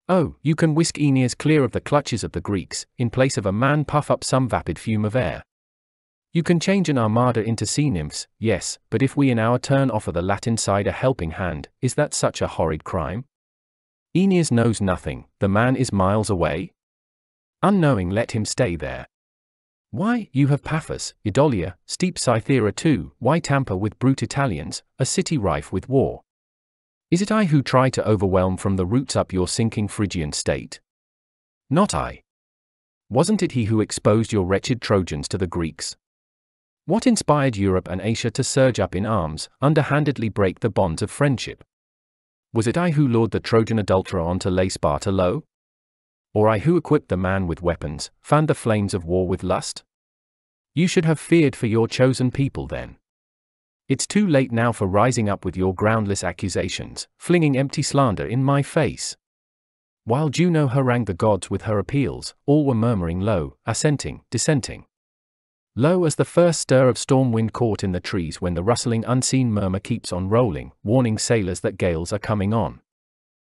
Oh, you can whisk Aeneas clear of the clutches of the Greeks, in place of a man puff up some vapid fume of air. You can change an armada into sea nymphs, yes, but if we in our turn offer the Latin side a helping hand, is that such a horrid crime? Aeneas knows nothing, the man is miles away. Unknowing, let him stay there. Why, you have Paphos, Idalia, steep Cythera too, why tamper with brute Italians, a city rife with war? Is it I who try to overwhelm from the roots up your sinking Phrygian state? Not I. Wasn't it he who exposed your wretched Trojans to the Greeks? What inspired Europe and Asia to surge up in arms, underhandedly break the bonds of friendship? Was it I who lured the Trojan adulterer on to lay Sparta low? Or I who equipped the man with weapons, fanned the flames of war with lust? You should have feared for your chosen people then. It's too late now for rising up with your groundless accusations, flinging empty slander in my face. While Juno harangued the gods with her appeals, all were murmuring low, assenting, dissenting. Low as the first stir of storm wind caught in the trees when the rustling unseen murmur keeps on rolling, warning sailors that gales are coming on.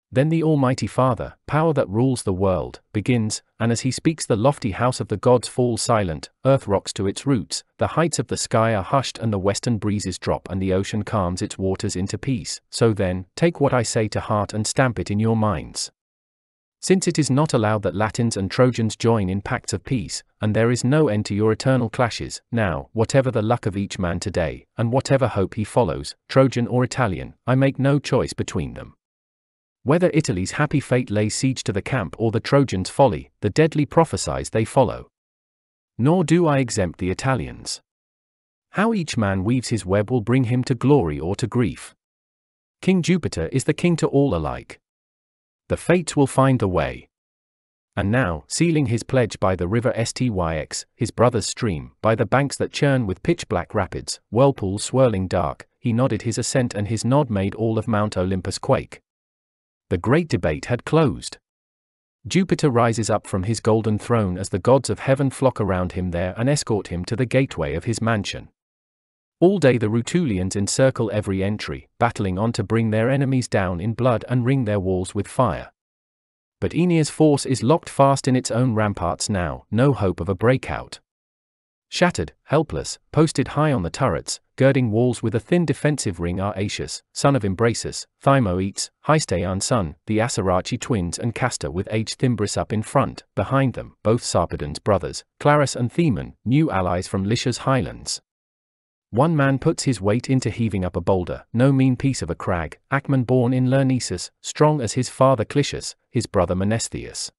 Then the Almighty Father, power that rules the world, begins, and as he speaks, the lofty house of the gods falls silent, earth rocks to its roots, the heights of the sky are hushed, and the western breezes drop, and the ocean calms its waters into peace. So then, take what I say to heart and stamp it in your minds. Since it is not allowed that Latins and Trojans join in pacts of peace, and there is no end to your eternal clashes, now, whatever the luck of each man today, and whatever hope he follows, Trojan or Italian, I make no choice between them. Whether Italy's happy fate lays siege to the camp or the Trojans' folly, the deadly prophesies they follow. Nor do I exempt the Italians. How each man weaves his web will bring him to glory or to grief. King Jupiter is the king to all alike. The fates will find the way. And now, sealing his pledge by the river Styx, his brother's stream, by the banks that churn with pitch black rapids, whirlpools swirling dark, he nodded his assent, and his nod made all of Mount Olympus quake. The great debate had closed. Jupiter rises up from his golden throne as the gods of heaven flock around him there and escort him to the gateway of his mansion. All day the Rutulians encircle every entry, battling on to bring their enemies down in blood and ring their walls with fire. But Aeneas' force is locked fast in its own ramparts now, no hope of a breakout. Shattered, helpless, posted high on the turrets, girding walls with a thin defensive ring are Asius, son of Imbrasus, Thymoetes, Hicetaon's son, the Assaraci twins and Castor with aged Thymbrus up in front, behind them, both Sarpedon's brothers, Clarus and Thaemon, new allies from Lycia's highlands. One man puts his weight into heaving up a boulder, no mean piece of a crag, Acmon born in Lyrnessus, strong as his father Clitius, his brother Menestheus.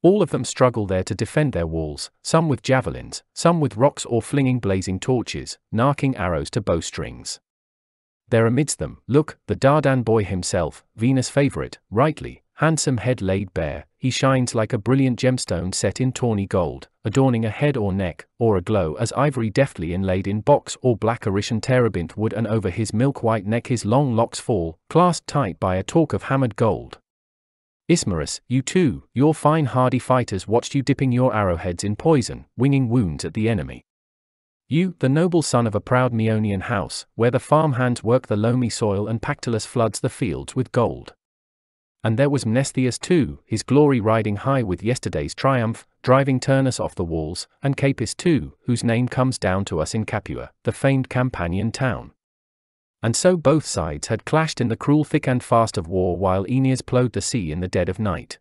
All of them struggle there to defend their walls, some with javelins, some with rocks or flinging blazing torches, narking arrows to bowstrings. There amidst them, look, the Dardan boy himself, Venus' favorite, rightly, handsome head laid bare, he shines like a brilliant gemstone set in tawny gold, adorning a head or neck, or a glow as ivory deftly inlaid in box or black Orician terebinth wood and over his milk-white neck his long locks fall, clasped tight by a torque of hammered gold. Ismarus, you too, your fine hardy fighters watched you dipping your arrowheads in poison, winging wounds at the enemy. You, the noble son of a proud Maeonian house, where the farmhands work the loamy soil and Pactolus floods the fields with gold. And there was Mnestheus too, his glory riding high with yesterday's triumph, driving Turnus off the walls, and Capys too, whose name comes down to us in Capua, the famed Campanian town. And so both sides had clashed in the cruel thick and fast of war while Aeneas ploughed the sea in the dead of night.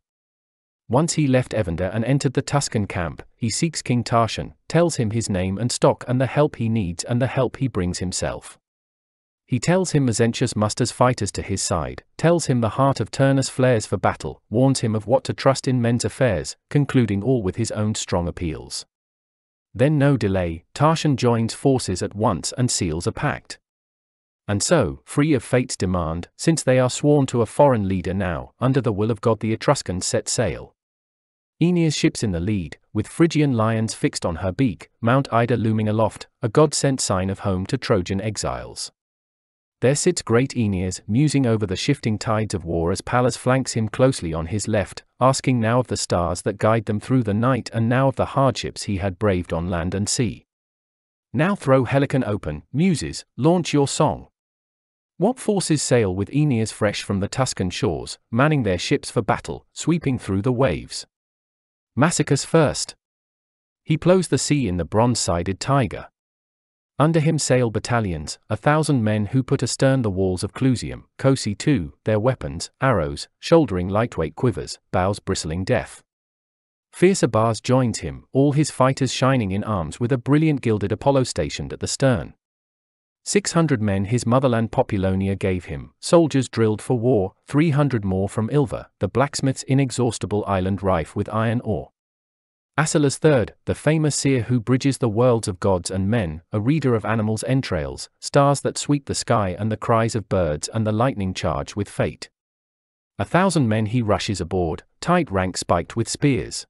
Once he left Evander and entered the Tuscan camp, he seeks King Tarchon, tells him his name and stock and the help he needs and the help he brings himself. He tells him Mezentius musters fighters to his side, tells him the heart of Turnus flares for battle, warns him of what to trust in men's affairs, concluding all with his own strong appeals. Then no delay, Tarchon joins forces at once and seals a pact. And so, free of fate's demand, since they are sworn to a foreign leader now, under the will of God the Etruscans set sail. Aeneas ships in the lead, with Phrygian lions fixed on her beak, Mount Ida looming aloft, a god-sent sign of home to Trojan exiles. There sits great Aeneas, musing over the shifting tides of war as Pallas flanks him closely on his left, asking now of the stars that guide them through the night and now of the hardships he had braved on land and sea. Now throw Helicon open, muses, launch your song. What forces sail with Aeneas fresh from the Tuscan shores, manning their ships for battle, sweeping through the waves? Massicus first. He plows the sea in the bronze-sided tiger. Under him sail battalions, a thousand men who put astern the walls of Clusium, Cosae too, their weapons, arrows, shouldering lightweight quivers, bows bristling death. Fierce Abas joins him, all his fighters shining in arms with a brilliant gilded Apollo stationed at the stern. Six hundred men his motherland Populonia gave him, soldiers drilled for war, three hundred more from Ilva, the blacksmith's inexhaustible island rife with iron ore. Asilas III, the famous seer who bridges the worlds of gods and men, a reader of animals' entrails, stars that sweep the sky and the cries of birds and the lightning charge with fate. A thousand men he rushes aboard, tight ranks spiked with spears.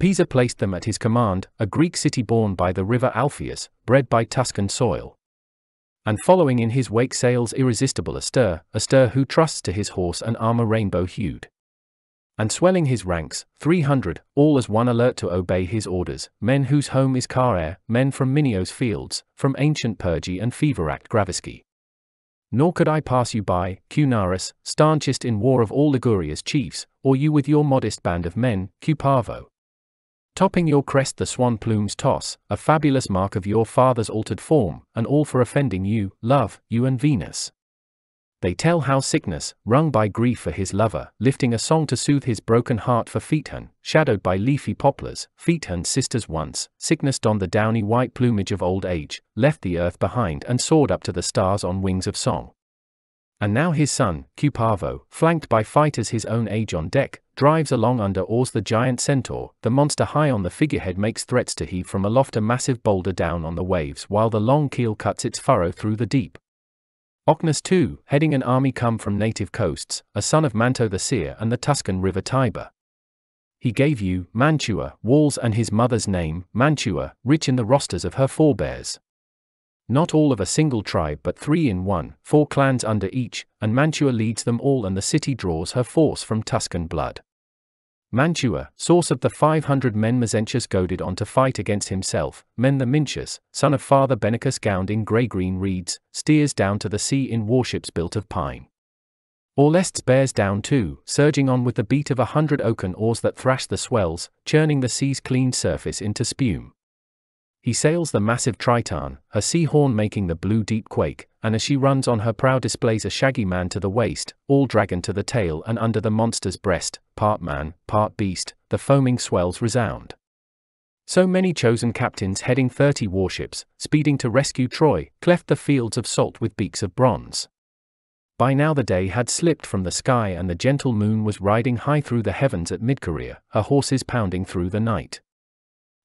Pisa placed them at his command, a Greek city born by the river Alpheus, bred by Tuscan soil. And following in his wake sails irresistible Astur, Astur who trusts to his horse and armor rainbow hued and swelling his ranks, 300, all as one alert to obey his orders, men whose home is Caere men from Minio's fields, from ancient Pyrgi and Feveract Graviscae. Nor could I pass you by, Cunaris, stanchest in war of all Liguria's chiefs, or you with your modest band of men, Cupavo. Topping your crest the swan plumes toss, a fabulous mark of your father's altered form, and all for offending you, love, you and Venus. They tell how Cycnus, wrung by grief for his lover, lifting a song to soothe his broken heart for Phaeton, shadowed by leafy poplars, Phaeton's sisters once, Cycnus donned the downy white plumage of old age, left the earth behind and soared up to the stars on wings of song. And now his son, Cupavo, flanked by fighters his own age on deck, drives along under oars the giant centaur, the monster high on the figurehead makes threats to heave from aloft a massive boulder down on the waves while the long keel cuts its furrow through the deep. Ocnus too, heading an army come from native coasts, a son of Manto the seer and the Tuscan river Tiber. He gave you, Mantua, walls and his mother's name, Mantua, rich in the rosters of her forebears. Not all of a single tribe but three in one, four clans under each, and Mantua leads them all and the city draws her force from Tuscan blood. Mantua, source of the 500 men Mezentius goaded on to fight against himself, Menthemincius, son of Father Benacus gowned in grey-green reeds, steers down to the sea in warships built of pine. Aulestes bears down too, surging on with the beat of a hundred oaken oars that thrash the swells, churning the sea's clean surface into spume. He sails the massive Triton, her sea horn making the blue deep quake, and as she runs on her prow displays a shaggy man to the waist, all dragon to the tail and under the monster's breast, part man, part beast, the foaming swells resound. So many chosen captains heading thirty warships, speeding to rescue Troy, cleft the fields of salt with beaks of bronze. By now the day had slipped from the sky and the gentle moon was riding high through the heavens at mid-career, her horses pounding through the night.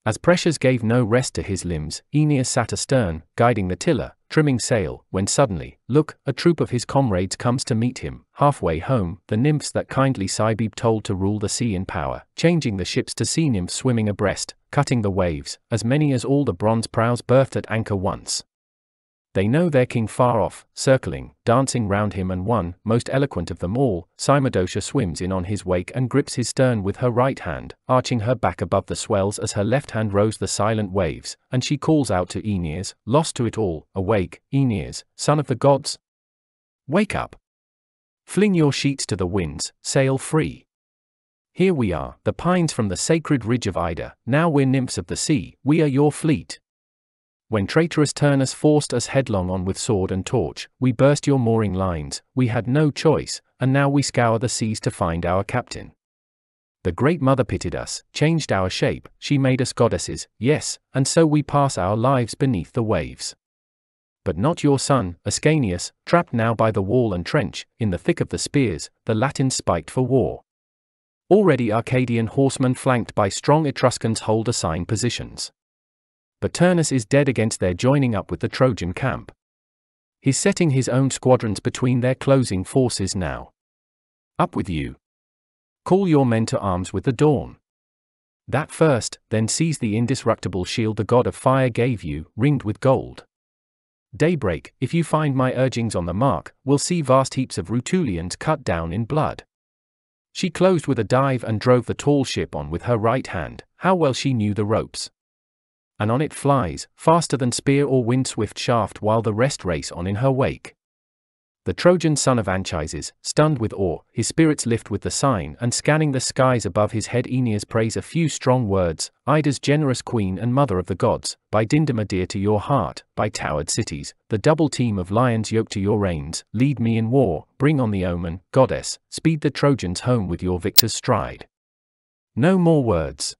As pressures gave no rest to his limbs, Aeneas sat astern, guiding the tiller, trimming sail, when suddenly, look, a troop of his comrades comes to meet him, halfway home, the nymphs that kindly Cybele told to rule the sea in power, changing the ships to sea nymphs swimming abreast, cutting the waves, as many as all the bronze prows berthed at anchor once. They know their king far off, circling, dancing round him and one, most eloquent of them all, Cymodocea swims in on his wake and grips his stern with her right hand, arching her back above the swells as her left hand rows the silent waves, and she calls out to Aeneas, lost to it all, awake, Aeneas, son of the gods. Wake up. Fling your sheets to the winds, sail free. Here we are, the pines from the sacred ridge of Ida, now we're nymphs of the sea, we are your fleet. When traitorous Turnus forced us headlong on with sword and torch, we burst your mooring lines, we had no choice, and now we scour the seas to find our captain. The Great Mother pitied us, changed our shape, she made us goddesses, yes, and so we pass our lives beneath the waves. But not your son, Ascanius, trapped now by the wall and trench, in the thick of the spears, the Latins spiked for war. Already Arcadian horsemen flanked by strong Etruscans hold assigned positions but Turnus is dead against their joining up with the Trojan camp. He's setting his own squadrons between their closing forces now. Up with you. Call your men to arms with the dawn. That first, then seize the indestructible shield the god of fire gave you, ringed with gold. Daybreak, if you find my urgings on the mark, will see vast heaps of Rutulians cut down in blood. She closed with a dive and drove the tall ship on with her right hand, how well she knew the ropes and on it flies, faster than spear or wind-swift shaft while the rest race on in her wake. The Trojan son of Anchises, stunned with awe, his spirits lift with the sign, and scanning the skies above his head, Aeneas prays a few strong words Ida's generous queen and mother of the gods, by Dindyma dear to your heart, by towered cities, the double team of lions yoked to your reins, lead me in war, bring on the omen, goddess, speed the Trojans home with your victor's stride. No more words.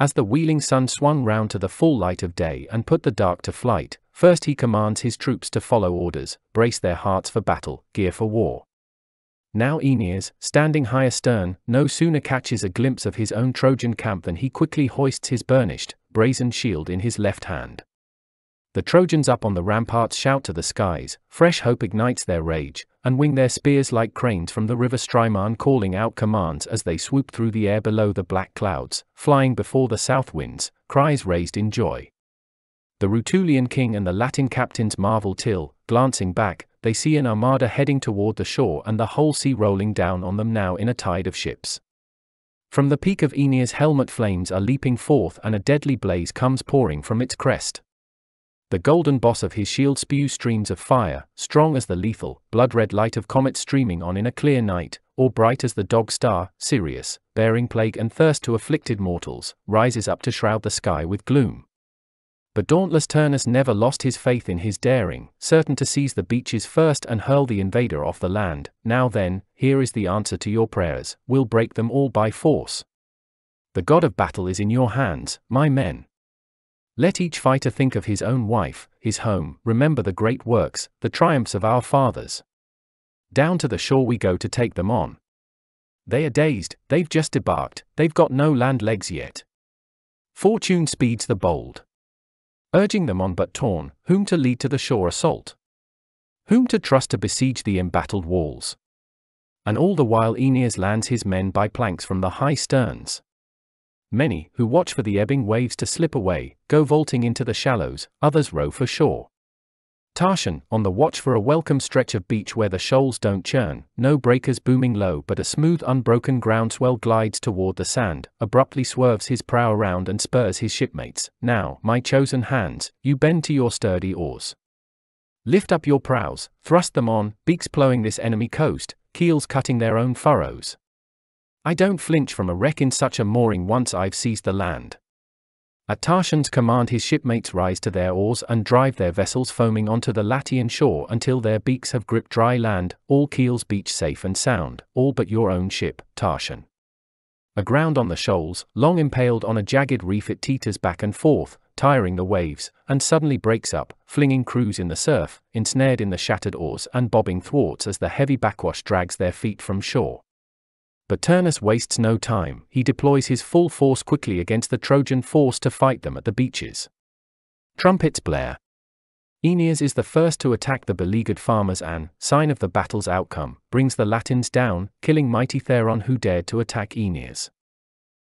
As the wheeling sun swung round to the full light of day and put the dark to flight, First he commands his troops to follow orders, brace their hearts for battle, gear for war. Now Aeneas, standing high astern, no sooner catches a glimpse of his own Trojan camp than he quickly hoists his burnished, brazen shield in his left hand. The Trojans up on the ramparts shout to the skies, fresh hope ignites their rage, and wing their spears like cranes from the river Strymon calling out commands as they swoop through the air below the black clouds, flying before the south winds, cries raised in joy. The Rutulian king and the Latin captains marvel till, glancing back, they see an armada heading toward the shore and the whole sea rolling down on them now in a tide of ships. From the peak of Aeneas' helmet flames are leaping forth and a deadly blaze comes pouring from its crest. The golden boss of his shield spews streams of fire, strong as the lethal, blood-red light of comets streaming on in a clear night, or bright as the dog star, Sirius, bearing plague and thirst to afflicted mortals, rises up to shroud the sky with gloom. But dauntless Turnus never lost his faith in his daring, certain to seize the beaches first and hurl the invader off the land. Now then, here is the answer to your prayers, we'll break them all by force. The god of battle is in your hands, my men. Let each fighter think of his own wife, his home, remember the great works, the triumphs of our fathers. Down to the shore we go to take them on. They are dazed, they've just debarked, they've got no land legs yet. Fortune speeds the bold urging them on but torn, whom to lead to the shore assault? Whom to trust to besiege the embattled walls? And all the while Aeneas lands his men by planks from the high sterns. Many, who watch for the ebbing waves to slip away, go vaulting into the shallows, others row for shore. Tarchon, on the watch for a welcome stretch of beach where the shoals don't churn, no breakers booming low but a smooth unbroken groundswell glides toward the sand, abruptly swerves his prow around and spurs his shipmates. Now, my chosen hands, you bend to your sturdy oars. Lift up your prows, thrust them on, beaks ploughing this enemy coast, keels cutting their own furrows. I don't flinch from a wreck in such a mooring once I've seized the land. At Tarchon's command his shipmates rise to their oars and drive their vessels foaming onto the Latian shore until their beaks have gripped dry land, all keels beach safe and sound, all but your own ship, Tarchon. Aground on the shoals, long impaled on a jagged reef it teeters back and forth, tiring the waves, and suddenly breaks up, flinging crews in the surf, ensnared in the shattered oars and bobbing thwarts as the heavy backwash drags their feet from shore. But Turnus wastes no time, he deploys his full force quickly against the Trojan force to fight them at the beaches. Trumpets blare. Aeneas is the first to attack the beleaguered farmers and, sign of the battle's outcome, brings the Latins down, killing mighty Theron who dared to attack Aeneas.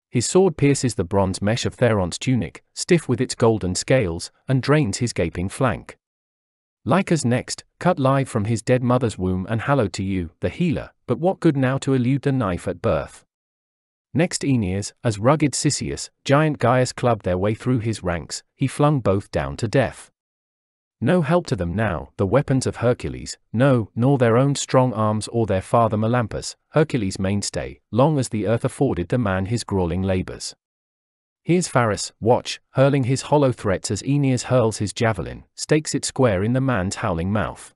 His sword pierces the bronze mesh of Theron's tunic, stiff with its golden scales, and drains his gaping flank. Lichas next, cut live from his dead mother's womb and hallowed to you, the healer, but what good now to elude the knife at birth? Next Aeneas, as rugged Cisseus, giant Gyas clubbed their way through his ranks, he flung both down to death. No help to them now, the weapons of Hercules, no, nor their own strong arms or their father Melampus, Hercules' mainstay, long as the earth afforded the man his grueling labors. Here's Pharis, watch, hurling his hollow threats as Aeneas hurls his javelin, stakes it square in the man's howling mouth.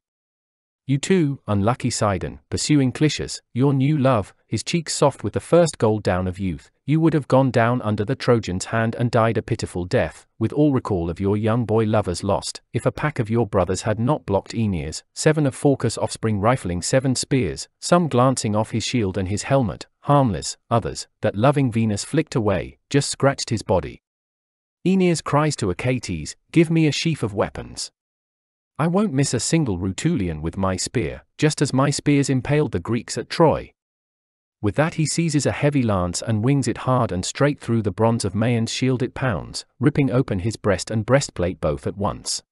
You too, unlucky Cydon, pursuing Clitius, your new love, his cheeks soft with the first gold down of youth, you would have gone down under the Trojan's hand and died a pitiful death, with all recall of your young boy lovers lost, if a pack of your brothers had not blocked Aeneas, seven of Phorcys' offspring rifling seven spears, some glancing off his shield and his helmet, harmless, others, that loving Venus flicked away, just scratched his body. Aeneas cries to Achates, Give me a sheaf of weapons. I won't miss a single Rutulian with my spear, just as my spears impaled the Greeks at Troy. With that he seizes a heavy lance and wings it hard and straight through the bronze of Maeon's shield it pounds, ripping open his breast and breastplate both at once.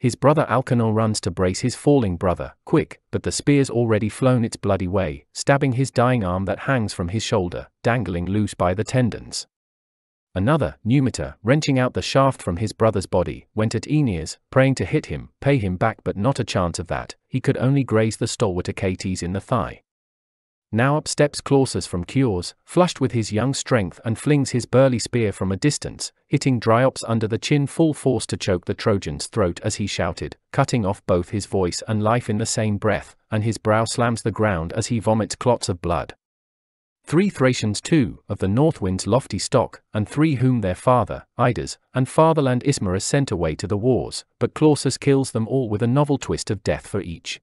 His brother Alcanor runs to brace his falling brother, quick, but the spear's already flown its bloody way, stabbing his dying arm that hangs from his shoulder, dangling loose by the tendons. Another, Numitor, wrenching out the shaft from his brother's body, went at Aeneas, praying to hit him, pay him back but not a chance of that, he could only graze the stalwart Achates in the thigh. Now up steps Clausus from Cures, flushed with his young strength and flings his burly spear from a distance, hitting Dryops under the chin full force to choke the Trojan's throat as he shouted, cutting off both his voice and life in the same breath, and his brow slams the ground as he vomits clots of blood. Three Thracians too, of the North Wind's lofty stock, and three whom their father, Idas, and fatherland Ismarus sent away to the wars, but Clausus kills them all with a novel twist of death for each.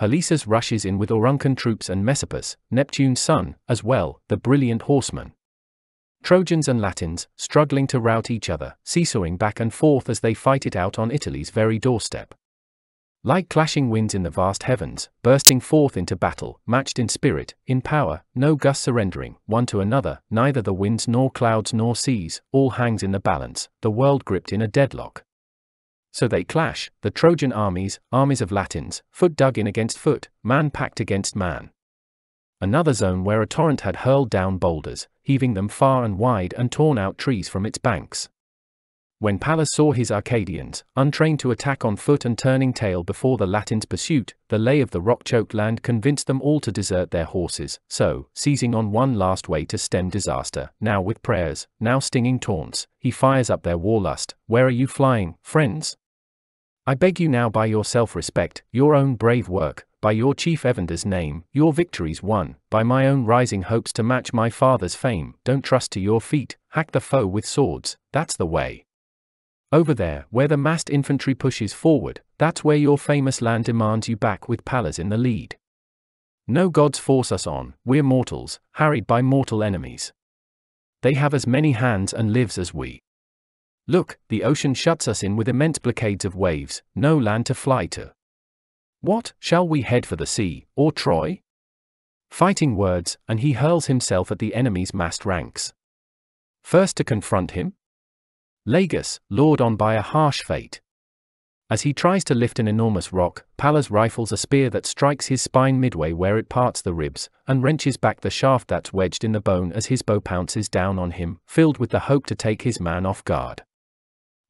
Halesus rushes in with Auruncan troops and Messapus, Neptune's son, as well, the brilliant horseman. Trojans and Latins, struggling to rout each other, seesawing back and forth as they fight it out on Italy's very doorstep. Like clashing winds in the vast heavens, bursting forth into battle, matched in spirit, in power, no gust surrendering, one to another, neither the winds nor clouds nor seas, all hangs in the balance, the world gripped in a deadlock. So they clash, the Trojan armies, armies of Latins, foot dug in against foot, man packed against man. Another zone where a torrent had hurled down boulders, heaving them far and wide and torn out trees from its banks. When Pallas saw his Arcadians, untrained to attack on foot and turning tail before the Latins' pursuit, the lay of the rock-choked land convinced them all to desert their horses, so, seizing on one last way to stem disaster, now with prayers, now stinging taunts, he fires up their warlust, where are you flying, friends? I beg you now by your self-respect, your own brave work, by your chief Evander's name, your victories won, by my own rising hopes to match my father's fame, don't trust to your feet, hack the foe with swords, that's the way. Over there, where the massed infantry pushes forward, that's where your famous land demands you back with Pallas in the lead. No gods force us on, we're mortals, harried by mortal enemies. They have as many hands and lives as we. Look, the ocean shuts us in with immense blockades of waves, no land to fly to. What, shall we head for the sea, or Troy? Fighting words, and he hurls himself at the enemy's massed ranks. First to confront him? Lagus, lured on by a harsh fate. As he tries to lift an enormous rock, Pallas rifles a spear that strikes his spine midway where it parts the ribs, and wrenches back the shaft that's wedged in the bone as Hisbo pounces down on him, filled with the hope to take his man off guard.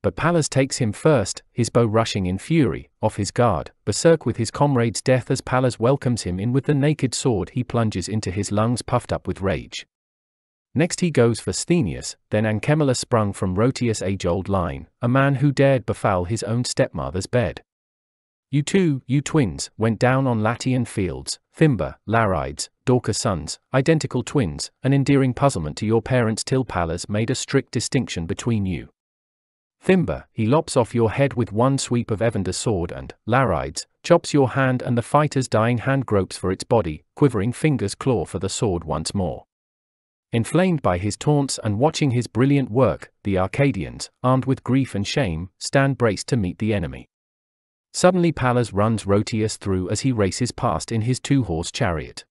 But Pallas takes him first, Hisbo rushing in fury, off his guard, berserk with his comrade's death as Pallas welcomes him in with the naked sword he plunges into his lungs puffed up with rage. Next he goes for Sthenius, then Anchemolus sprung from Rhoeteus' age-old line, a man who dared befoul his own stepmother's bed. You two, you twins, went down on Latian fields, Thymber, Larides, Daucus' sons, identical twins, an endearing puzzlement to your parents till Pallas made a strict distinction between you. Thymber, he lops off your head with one sweep of Evander's sword and, Larides, chops your hand and the fighter's dying hand gropes for its body, quivering fingers claw for the sword once more. Inflamed by his taunts and watching his brilliant work, the Arcadians, armed with grief and shame, stand braced to meet the enemy. Suddenly Pallas runs Rhoeteus through as he races past in his two-horse chariot.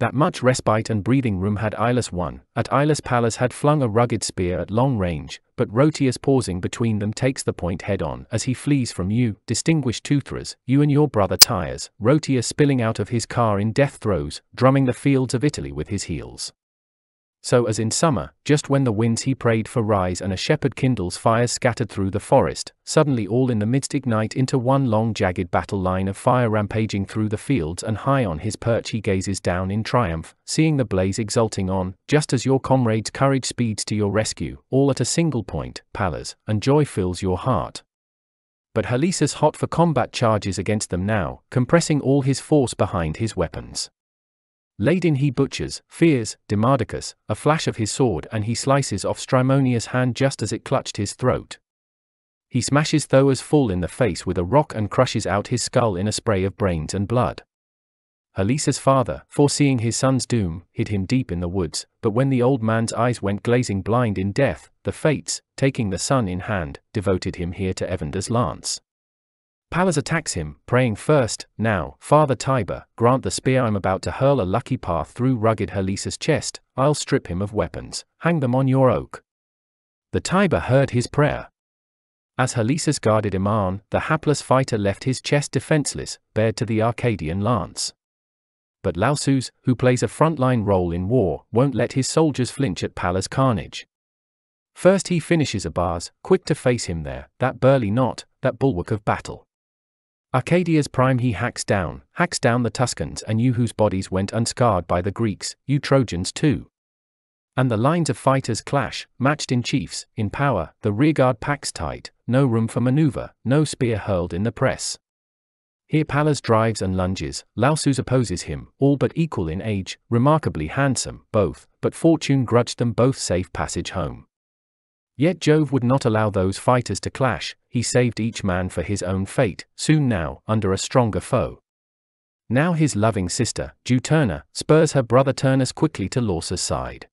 That much respite and breathing room had Ilus won. At Ilus Pallas had flung a rugged spear at long range, but Rhoeteus pausing between them takes the point head on as he flees from you, distinguished Teuthras, you and your brother Tyres, Rhoeteus spilling out of his car in death throes, drumming the fields of Italy with his heels. So as in summer, just when the winds he prayed for rise and a shepherd kindles fires scattered through the forest, suddenly all in the midst ignite into one long jagged battle line of fire rampaging through the fields and high on his perch he gazes down in triumph, seeing the blaze exulting on, just as your comrade's courage speeds to your rescue, all at a single point, Pallas, and joy fills your heart. But Halesus hot for combat charges against them now, compressing all his force behind his weapons. Ladon he butchers, Pheres, Demodocus, a flash of his sword and he slices off Strymonius' hand just as it clutched his throat. He smashes Thoas full in the face with a rock and crushes out his skull in a spray of brains and blood. Halesus' father, foreseeing his son's doom, hid him deep in the woods, but when the old man's eyes went glazing blind in death, the fates, taking the son in hand, devoted him here to Evander's lance. Pallas attacks him, praying first, Now, Father Tiber, grant the spear I'm about to hurl a lucky path through rugged Halesus' chest, I'll strip him of weapons, hang them on your oak. The Tiber heard his prayer. As Halesus guarded him on, the hapless fighter left his chest defenseless, bared to the Arcadian lance. But Lausus, who plays a frontline role in war, won't let his soldiers flinch at Pallas' carnage. First he finishes Abas, quick to face him there, that burly knot, that bulwark of battle. Arcadia's prime he hacks down, hacks down the Tuscans and you whose bodies went unscarred by the Greeks, you Trojans too. And the lines of fighters clash, matched in chiefs, in power, the rearguard packs tight, no room for maneuver, no spear hurled in the press. Here Pallas drives and lunges, Lausus opposes him, all but equal in age, remarkably handsome, both, but fortune grudged them both safe passage home. Yet Jove would not allow those fighters to clash, he saved each man for his own fate, soon now, under a stronger foe. Now his loving sister, Juturna, spurs her brother Turnus quickly to Lausus' side.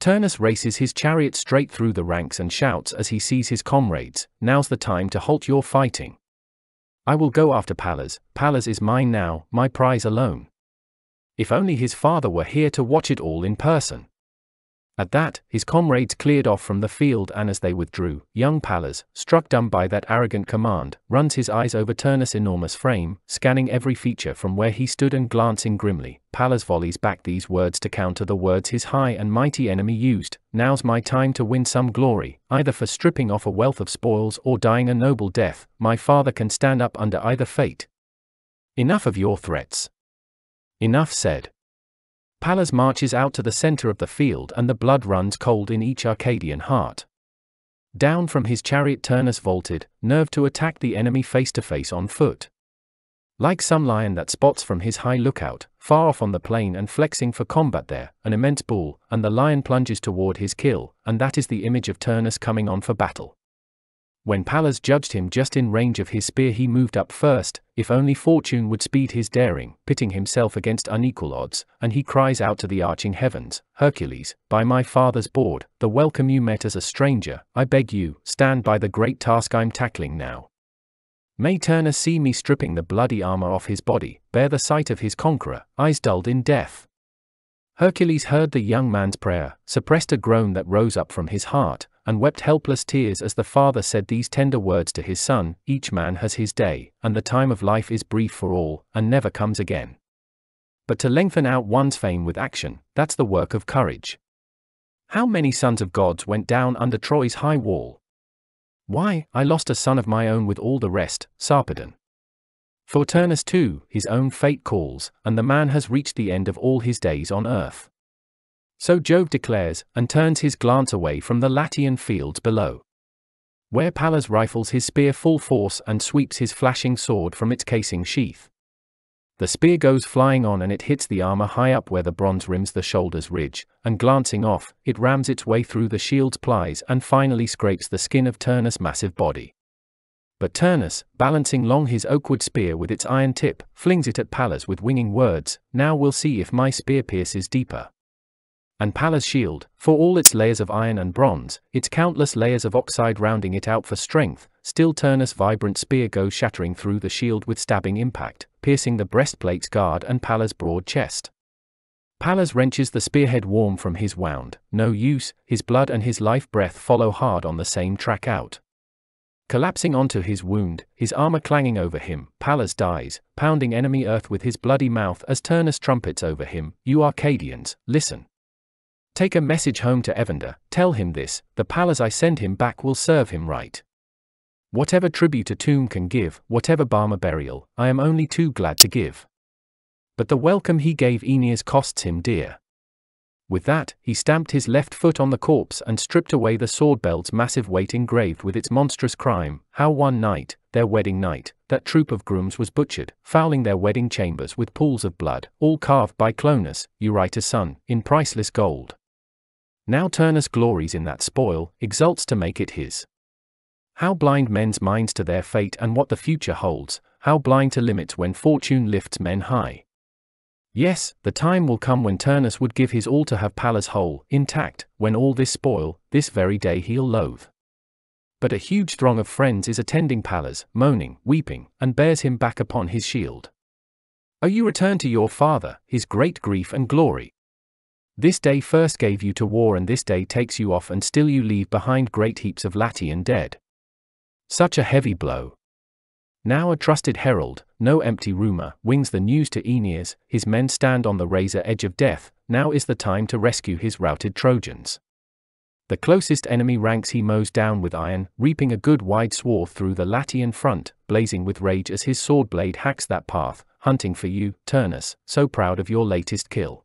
Turnus races his chariot straight through the ranks and shouts as he sees his comrades, Now's the time to halt your fighting. I will go after Pallas, Pallas is mine now, my prize alone. If only his father were here to watch it all in person. At that, his comrades cleared off from the field, and as they withdrew, young Pallas, struck dumb by that arrogant command, runs his eyes over Turnus' enormous frame, scanning every feature from where he stood and glancing grimly. Pallas volleys back these words to counter the words his high and mighty enemy used Now's my time to win some glory, either for stripping off a wealth of spoils or dying a noble death. My father can stand up under either fate. Enough of your threats. Enough said. Pallas marches out to the center of the field and the blood runs cold in each Arcadian heart. Down from his chariot Turnus vaulted, nerved to attack the enemy face to face on foot. Like some lion that spots from his high lookout, far off on the plain and flexing for combat there, an immense bull, and the lion plunges toward his kill, and that is the image of Turnus coming on for battle. When Pallas judged him just in range of his spear, he moved up first, if only fortune would speed his daring, pitting himself against unequal odds, and he cries out to the arching heavens Hercules, by my father's board, the welcome you met as a stranger, I beg you, stand by the great task I'm tackling now. May Turnus see me stripping the bloody armor off his body, bear the sight of his conqueror, eyes dulled in death. Hercules heard the young man's prayer, suppressed a groan that rose up from his heart, and wept helpless tears as the father said these tender words to his son Each man has his day, and the time of life is brief for all, and never comes again. But to lengthen out one's fame with action, that's the work of courage. How many sons of gods went down under Troy's high wall? Why, I lost a son of my own with all the rest, Sarpedon. For Turnus too, his own fate calls, and the man has reached the end of all his days on earth. So Jove declares, and turns his glance away from the Latian fields below. Where Pallas rifles his spear full force and sweeps his flashing sword from its casing sheath. The spear goes flying on and it hits the armor high up where the bronze rims the shoulder's ridge, and glancing off, it rams its way through the shield's plies and finally scrapes the skin of Turnus' massive body. But Turnus, balancing long his oakwood spear with its iron tip, flings it at Pallas with winging words, Now we'll see if my spear pierces deeper and Pallas' shield, for all its layers of iron and bronze, its countless layers of oxide rounding it out for strength, still Turnus' vibrant spear goes shattering through the shield with stabbing impact, piercing the breastplate's guard and Pallas' broad chest. Pallas wrenches the spearhead warm from his wound, no use, his blood and his life breath follow hard on the same track out. Collapsing onto his wound, his armor clanging over him, Pallas dies, pounding enemy earth with his bloody mouth as Turnus trumpets over him, You Arcadians, listen. Take a message home to Evander, tell him this, the Pallas I send him back will serve him right. Whatever tribute a tomb can give, whatever balm a burial, I am only too glad to give. But the welcome he gave Aeneas costs him dear. With that, he stamped his left foot on the corpse and stripped away the sword belt's massive weight engraved with its monstrous crime, how one night, their wedding night, that troop of grooms was butchered, fouling their wedding chambers with pools of blood, all carved by Clonus, Eurytus' son, in priceless gold. Now Turnus glories in that spoil, exults to make it his. How blind men's minds to their fate and what the future holds, how blind to limits when fortune lifts men high. Yes, the time will come when Turnus would give his all to have Pallas whole, intact, when all this spoil, this very day he'll loathe. But a huge throng of friends is attending Pallas, moaning, weeping, and bears him back upon his shield. Are you returned to your father, his great grief and glory? This day first gave you to war, and this day takes you off, and still you leave behind great heaps of Latian dead. Such a heavy blow. Now a trusted herald, no empty rumor, wings the news to Aeneas, his men stand on the razor edge of death, now is the time to rescue his routed Trojans. The closest enemy ranks he mows down with iron, reaping a good wide swath through the Latian front, blazing with rage as his sword blade hacks that path, hunting for you, Turnus, so proud of your latest kill.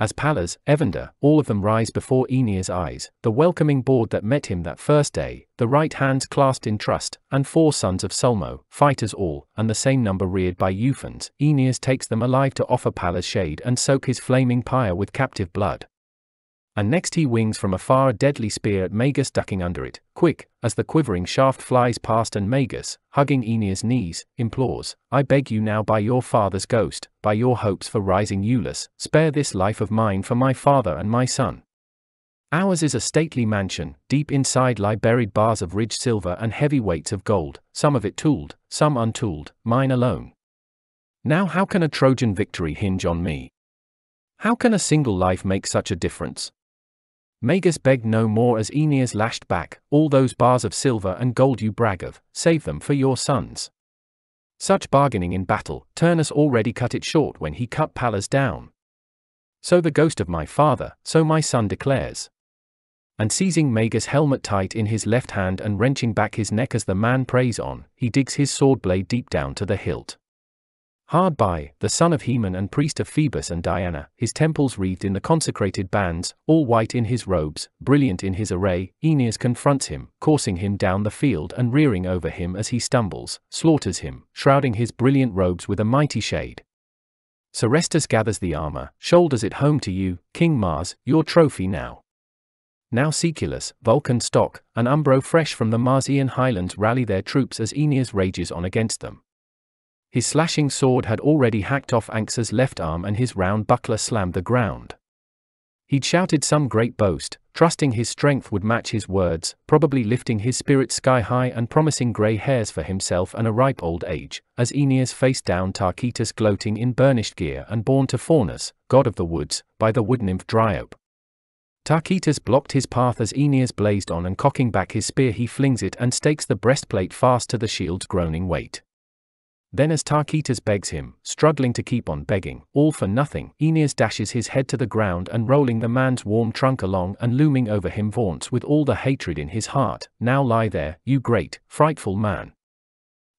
As Pallas, Evander, all of them rise before Aeneas' eyes, the welcoming board that met him that first day, the right hands clasped in trust, and four sons of Sulmo, fighters all, and the same number reared by Ufens, Aeneas takes them alive to offer Pallas shade and soak his flaming pyre with captive blood and next he wings from afar a deadly spear at Magus ducking under it, quick, as the quivering shaft flies past and Magus, hugging Aeneas' knees, implores, I beg you now by your father's ghost, by your hopes for rising Iülus, spare this life of mine for my father and my son. Ours is a stately mansion, deep inside lie buried bars of ridged silver and heavy weights of gold, some of it tooled, some untooled, mine alone. Now how can a Trojan victory hinge on me? How can a single life make such a difference? Magus begged no more as Aeneas lashed back, All those bars of silver and gold you brag of, save them for your sons. Such bargaining in battle, Turnus already cut it short when he cut Pallas down. So the ghost of my father, so my son declares. And seizing Magus' helmet tight in his left hand and wrenching back his neck as the man prays on, he digs his sword blade deep down to the hilt. Hard by, the son of Haemon and priest of Phoebus and Diana, his temples wreathed in the consecrated bands, all white in his robes, brilliant in his array, Aeneas confronts him, coursing him down the field and rearing over him as he stumbles, slaughters him, shrouding his brilliant robes with a mighty shade. Serestus gathers the armor, shoulders it home to you, King Mars, your trophy now. Now Caeculus, Vulcan stock, and Umbro fresh from the Marsian highlands rally their troops as Aeneas rages on against them. His slashing sword had already hacked off Anxur's left arm and his round buckler slammed the ground. He'd shouted some great boast, trusting his strength would match his words, probably lifting his spirit sky high and promising grey hairs for himself and a ripe old age, as Aeneas faced down Tarquitus gloating in burnished gear and born to Faunus, god of the woods, by the wood nymph Dryope. Tarquitus blocked his path as Aeneas blazed on and cocking back his spear he flings it and stakes the breastplate fast to the shield's groaning weight. Then as Tarquitus begs him, struggling to keep on begging, all for nothing, Aeneas dashes his head to the ground and rolling the man's warm trunk along and looming over him vaunts with all the hatred in his heart, Now lie there, you great, frightful man.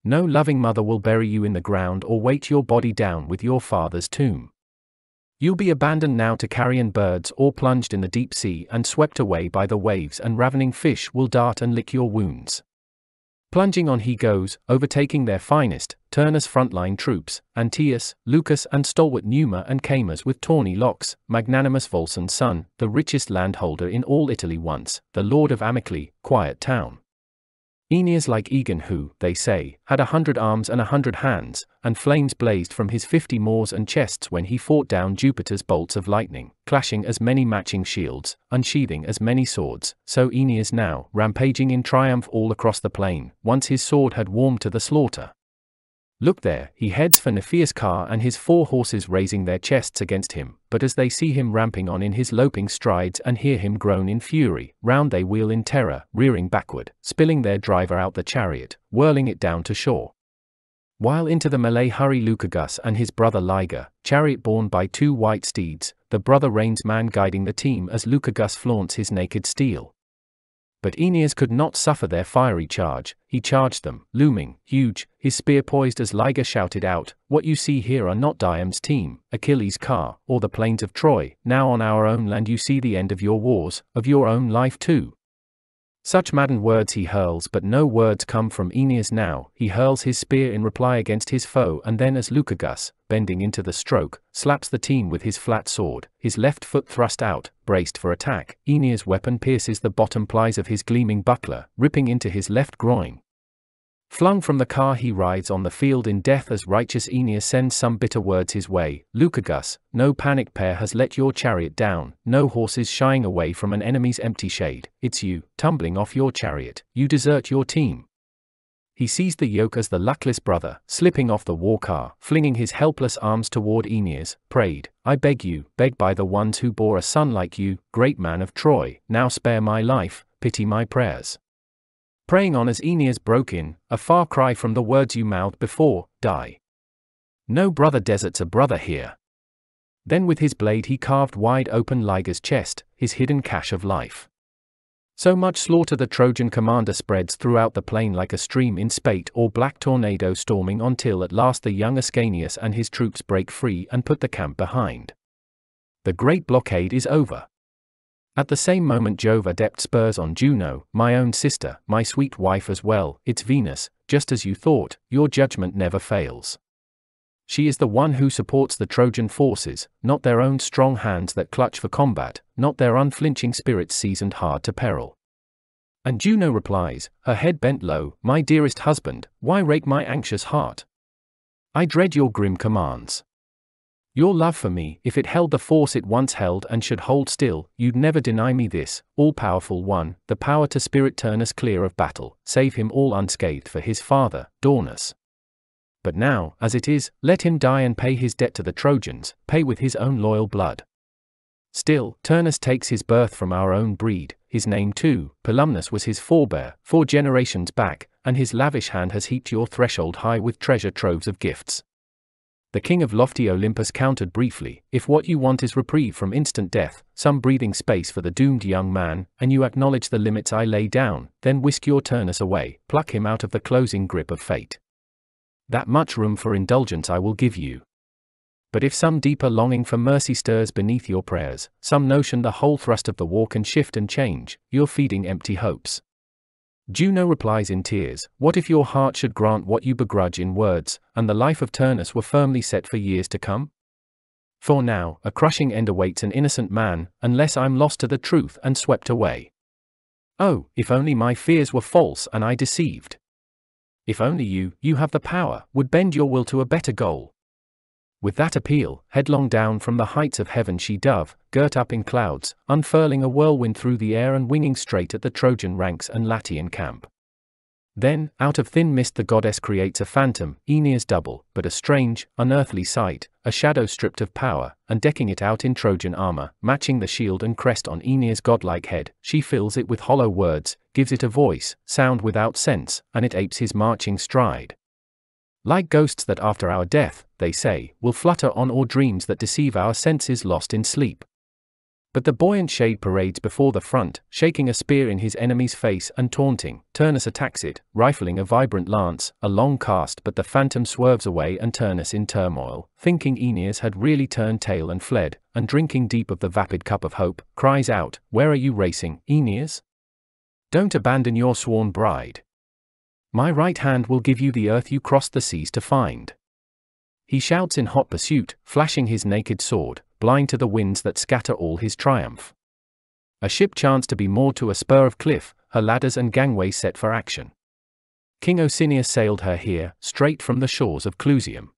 No loving mother will bury you in the ground or weight your body down with your father's tomb. You'll be abandoned now to carrion birds or plunged in the deep sea and swept away by the waves and ravening fish will dart and lick your wounds. Plunging on he goes, overtaking their finest, Turnus' frontline troops, Antaeus, Lucus and stalwart Numa and Camers with tawny locks, magnanimous Volcens' son, the richest landholder in all Italy once, the lord of Amyclae, quiet town. Aeneas like Aegaeon who, they say, had a hundred arms and a hundred hands, and flames blazed from his fifty maws and chests when he fought down Jupiter's bolts of lightning, clashing as many matching shields, unsheathing as many swords, so Aeneas now, rampaging in triumph all across the plain, once his sword had warmed to the slaughter, Look there, he heads for Niphaeus' car and his four horses raising their chests against him, but as they see him ramping on in his loping strides and hear him groan in fury, round they wheel in terror, rearing backward, spilling their driver out the chariot, whirling it down to shore. While into the melee hurry Lucagus and his brother Liger, chariot borne by two white steeds, the brother reins man guiding the team as Lucagus flaunts his naked steel. But Aeneas could not suffer their fiery charge, he charged them, looming, huge, his spear poised as Liger shouted out, What you see here are not Diom's team, Achilles' car, or the plains of Troy, now on our own land you see the end of your wars, of your own life too. Such maddened words he hurls, but no words come from Aeneas now. He hurls his spear in reply against his foe, and then, as Lucagus, bending into the stroke, slaps the team with his flat sword, his left foot thrust out, braced for attack, Aeneas' weapon pierces the bottom plies of his gleaming buckler, ripping into his left groin. Flung from the car he rides on the field in death as righteous Aeneas sends some bitter words his way, Lucagus, no panic pair has let your chariot down, no horses shying away from an enemy's empty shade, it's you, tumbling off your chariot, you desert your team. He seized the yoke as the luckless brother, slipping off the war car, flinging his helpless arms toward Aeneas, prayed, I beg you, beg by the ones who bore a son like you, great man of Troy, now spare my life, pity my prayers. Praying on as Aeneas broke in, a far cry from the words you mouthed before, die. No brother deserts a brother here. Then with his blade he carved wide open Liger's chest, his hidden cache of life. So much slaughter the Trojan commander spreads throughout the plain like a stream in spate or black tornado storming until at last the young Ascanius and his troops break free and put the camp behind. The great blockade is over. At the same moment Jove adept spurs on Juno, my own sister, my sweet wife as well, it's Venus, just as you thought, your judgment never fails. She is the one who supports the Trojan forces, not their own strong hands that clutch for combat, not their unflinching spirits seasoned hard to peril. And Juno replies, her head bent low, My dearest husband, why rake my anxious heart? I dread your grim commands. Your love for me, if it held the force it once held and should hold still, you'd never deny me this, all powerful one, the power to spirit Turnus clear of battle, save him all unscathed for his father, Daunus. But now, as it is, let him die and pay his debt to the Trojans, pay with his own loyal blood. Still, Turnus takes his birth from our own breed, his name too, Pilumnus was his forebear, four generations back, and his lavish hand has heaped your threshold high with treasure troves of gifts the king of lofty Olympus countered briefly, If what you want is reprieve from instant death, some breathing space for the doomed young man, and you acknowledge the limits I lay down, then whisk your Turnus away, pluck him out of the closing grip of fate. That much room for indulgence I will give you. But if some deeper longing for mercy stirs beneath your prayers, some notion the whole thrust of the war can shift and change, you're feeding empty hopes. Juno replies in tears, What if your heart should grant what you begrudge in words, and the life of Turnus were firmly set for years to come? For now, a crushing end awaits an innocent man, unless I'm lost to the truth and swept away. Oh, if only my fears were false and I deceived. If only you, you have the power, would bend your will to a better goal. With that appeal, headlong down from the heights of heaven she dove, girt up in clouds, unfurling a whirlwind through the air and winging straight at the Trojan ranks and Latian camp. Then, out of thin mist the goddess creates a phantom, Aeneas double, but a strange, unearthly sight, a shadow stripped of power, and decking it out in Trojan armor, matching the shield and crest on Aeneas' godlike head, she fills it with hollow words, gives it a voice, sound without sense, and it apes his marching stride. Like ghosts that after our death, they say, will flutter on or dreams that deceive our senses lost in sleep. But the buoyant shade parades before the front, shaking a spear in his enemy's face and taunting. Turnus attacks it, rifling a vibrant lance, a long cast, but the phantom swerves away and Turnus in turmoil, thinking Aeneas had really turned tail and fled, and drinking deep of the vapid cup of hope, cries out, Where are you racing, Aeneas? Don't abandon your sworn bride. My right hand will give you the earth you crossed the seas to find. He shouts in hot pursuit, flashing his naked sword, blind to the winds that scatter all his triumph. A ship chanced to be moored to a spur of cliff, her ladders and gangways set for action. King Osinius sailed her here, straight from the shores of Clusium.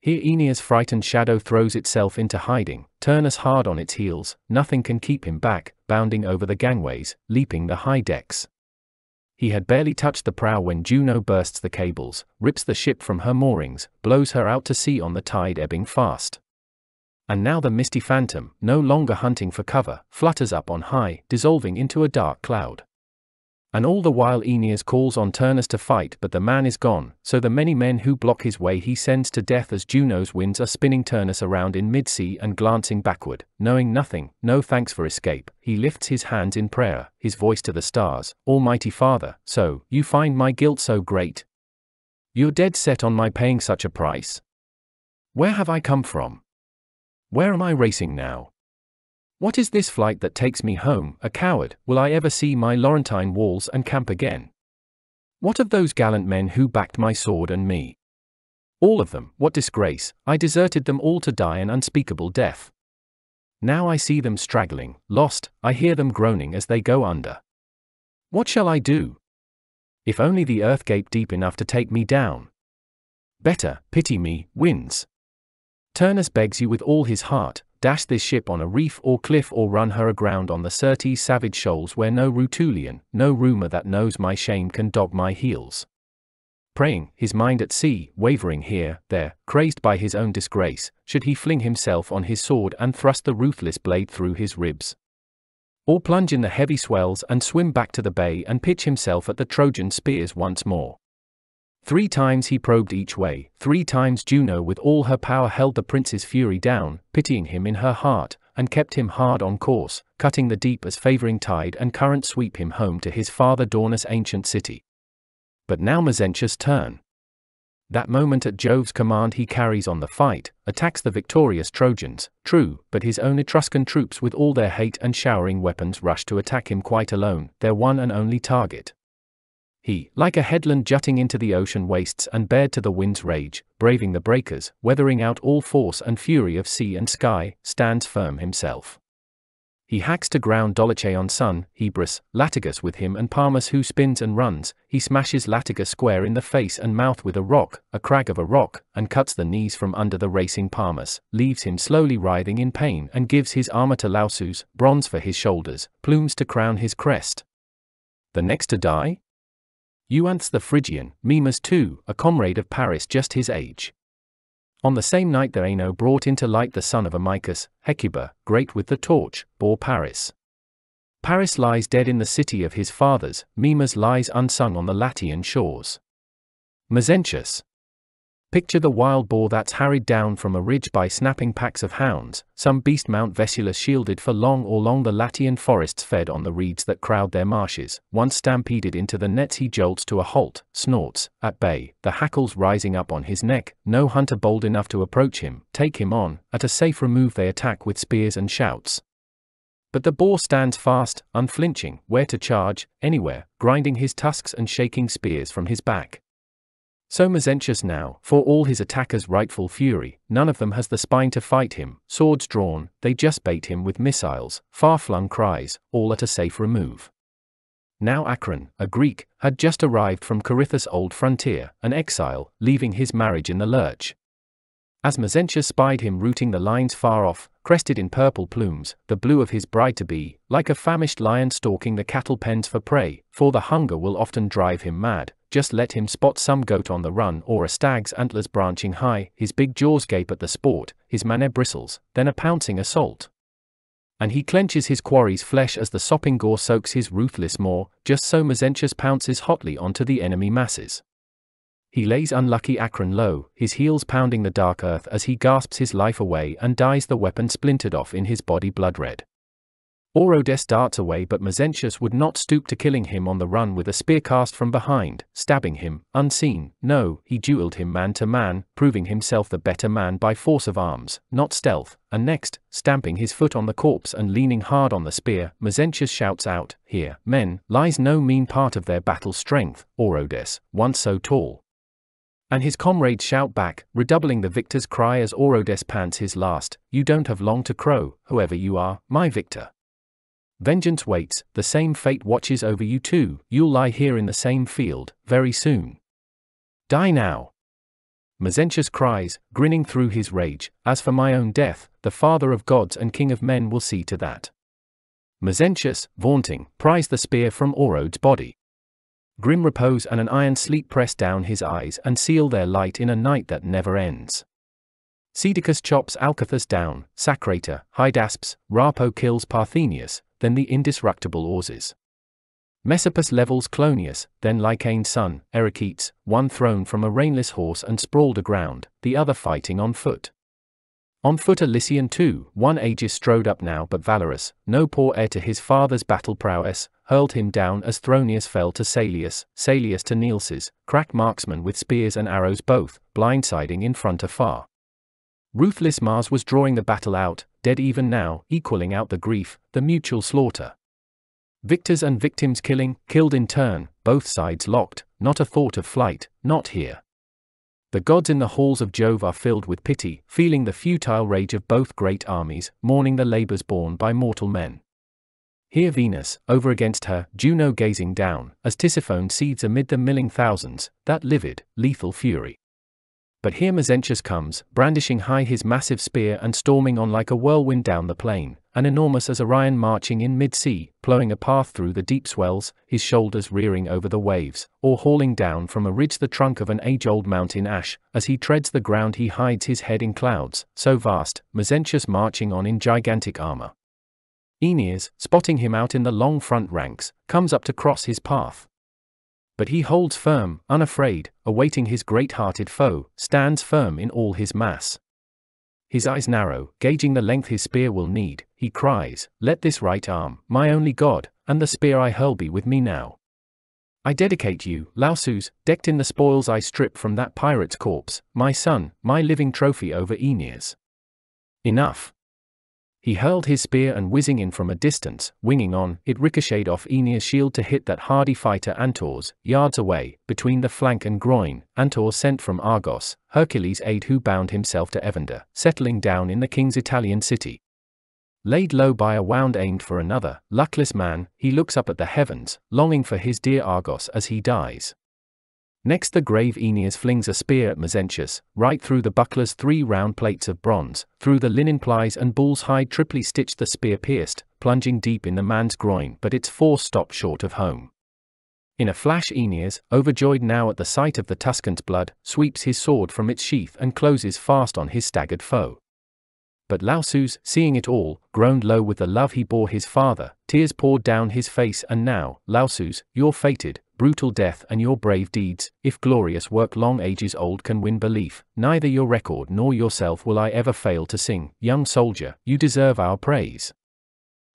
Here Aeneas' frightened shadow throws itself into hiding, Turnus hard on its heels, nothing can keep him back, bounding over the gangways, leaping the high decks. He had barely touched the prow when Juno bursts the cables, rips the ship from her moorings, blows her out to sea on the tide ebbing fast. And now the misty phantom, no longer hunting for cover, flutters up on high, dissolving into a dark cloud. And all the while Aeneas calls on Turnus to fight, but the man is gone, so the many men who block his way he sends to death as Juno's winds are spinning Turnus around in mid-sea and glancing backward, knowing nothing, no thanks for escape, he lifts his hands in prayer, his voice to the stars, Almighty Father, so, you find my guilt so great? You're dead set on my paying such a price? Where have I come from? Where am I racing now? What is this flight that takes me home, a coward? Will I ever see my Laurentine walls and camp again? What of those gallant men who backed my sword and me? All of them, what disgrace, I deserted them all to die an unspeakable death. Now I see them straggling, lost, I hear them groaning as they go under. What shall I do? If only the earth gaped deep enough to take me down. Better, pity me, winds. Turnus begs you with all his heart, dash this ship on a reef or cliff or run her aground on the Syrtes savage shoals where no Rutulian, no rumour that knows my shame can dog my heels. Praying, his mind at sea, wavering here, there, crazed by his own disgrace, should he fling himself on his sword and thrust the ruthless blade through his ribs? Or plunge in the heavy swells and swim back to the bay and pitch himself at the Trojan spears once more? Three times he probed each way, three times Juno with all her power held the prince's fury down, pitying him in her heart, and kept him hard on course, cutting the deep as favoring tide and current sweep him home to his father Daunus' ancient city. But now Mezentius' turn. That moment at Jove's command he carries on the fight, attacks the victorious Trojans, true, but his own Etruscan troops with all their hate and showering weapons rush to attack him quite alone, their one and only target. He, like a headland jutting into the ocean wastes and bared to the wind's rage, braving the breakers, weathering out all force and fury of sea and sky, stands firm himself. He hacks to ground Dolichaon's son, Hebrus, Latagus with him and Palmus who spins and runs, he smashes Latagus square in the face and mouth with a rock, a crag of a rock, and cuts the knees from under the racing Palmus, leaves him slowly writhing in pain and gives his armor to Lausus, bronze for his shoulders, plumes to crown his crest. The next to die? Euanthes the Phrygian, Mimas too, a comrade of Paris just his age. On the same night that Theano brought into light the son of Amycus, Hecuba, great with the torch, bore Paris. Paris lies dead in the city of his fathers, Mimas lies unsung on the Latian shores. Mezentius. Picture the wild boar that's harried down from a ridge by snapping packs of hounds, some beast Mount Vesulus shielded for long or long the Latian forests fed on the reeds that crowd their marshes, once stampeded into the nets he jolts to a halt, snorts, at bay, the hackles rising up on his neck, no hunter bold enough to approach him, take him on, at a safe remove they attack with spears and shouts. But the boar stands fast, unflinching, where to charge, anywhere, grinding his tusks and shaking spears from his back. So Mezentius now, for all his attackers' rightful fury, none of them has the spine to fight him, swords drawn, they just bait him with missiles, far-flung cries, all at a safe remove. Now Acron, a Greek, had just arrived from Corythus' old frontier, an exile, leaving his marriage in the lurch. As Mezentius spied him rooting the lines far off, crested in purple plumes, the blue of his bride-to-be, like a famished lion stalking the cattle pens for prey, for the hunger will often drive him mad, just let him spot some goat on the run or a stag's antlers branching high, his big jaws gape at the sport, his manner bristles, then a pouncing assault. And he clenches his quarry's flesh as the sopping gore soaks his ruthless maw, just so Mezentius pounces hotly onto the enemy masses. He lays unlucky Acron low, his heels pounding the dark earth as he gasps his life away and dies the weapon splintered off in his body blood red. Orodes darts away but Mezentius would not stoop to killing him on the run with a spear cast from behind, stabbing him, unseen, no, he duelled him man to man, proving himself the better man by force of arms, not stealth, and next, stamping his foot on the corpse and leaning hard on the spear, Mezentius shouts out, Here, men, lies no mean part of their battle strength, Orodes, once so tall. And his comrades shout back, redoubling the victor's cry as Orodes pants his last, You don't have long to crow, whoever you are, my victor. Vengeance waits, the same fate watches over you too, you'll lie here in the same field, very soon. Die now. Mezentius cries, grinning through his rage, As for my own death, the Father of gods and King of men will see to that. Mezentius, vaunting, pries the spear from Orodes' body. Grim repose and an iron sleep press down his eyes and seal their light in a night that never ends. Caedicus chops Alcathous down, Sacrator, Hydaspes, Rapo kills Parthenius, then the indestructible Orses. Messapus levels Clonius, then Lycaon's son, Ericetes, one thrown from a reinless horse and sprawled aground, the other fighting on foot. On foot a Lycian too, one Agis strode up now but Valerus, no poor heir to his father's battle prowess, hurled him down as Thronius fell to Salius, Salius to Nealces, crack marksmen with spears and arrows both, blindsiding in front afar. Ruthless Mars was drawing the battle out, dead even now, equaling out the grief, the mutual slaughter. Victors and victims killing, killed in turn, both sides locked, not a thought of flight, not here. The gods in the halls of Jove are filled with pity, feeling the futile rage of both great armies, mourning the labors borne by mortal men. Here Venus, over against her, Juno gazing down, as Tisiphone seethes amid the milling thousands, that livid, lethal fury. But here Mezentius comes, brandishing high his massive spear and storming on like a whirlwind down the plain, and enormous as Orion marching in mid-sea, ploughing a path through the deep swells, his shoulders rearing over the waves, or hauling down from a ridge the trunk of an age-old mountain ash, as he treads the ground he hides his head in clouds, so vast, Mezentius marching on in gigantic armor. Aeneas, spotting him out in the long front ranks, comes up to cross his path, but he holds firm, unafraid, awaiting his great hearted foe, stands firm in all his mass. his eyes narrow, gauging the length his spear will need, he cries, Let this right arm, my only god, and the spear I hurl be with me now. I dedicate you, Lausus, decked in the spoils I strip from that pirate's corpse, my son, my living trophy over Aeneas. Enough. He hurled his spear and whizzing in from a distance, winging on, it ricocheted off Aeneas' shield to hit that hardy fighter Antores, yards away, between the flank and groin. Antores sent from Argos, Hercules' aid who bound himself to Evander, settling down in the king's Italian city. Laid low by a wound aimed for another, luckless man, he looks up at the heavens, longing for his dear Argos as he dies. Next the grave Aeneas flings a spear at Mezentius, right through the buckler's three round plates of bronze, through the linen plies and bull's hide triply stitched the spear pierced, plunging deep in the man's groin but its force stopped short of home. In a flash Aeneas, overjoyed now at the sight of the Tuscan's blood, sweeps his sword from its sheath and closes fast on his staggered foe. But Lausus, seeing it all, groaned low with the love he bore his father, tears poured down his face and now, Lausus, you're fated, brutal death and your brave deeds, if glorious work long ages old can win belief, neither your record nor yourself will I ever fail to sing, young soldier, you deserve our praise.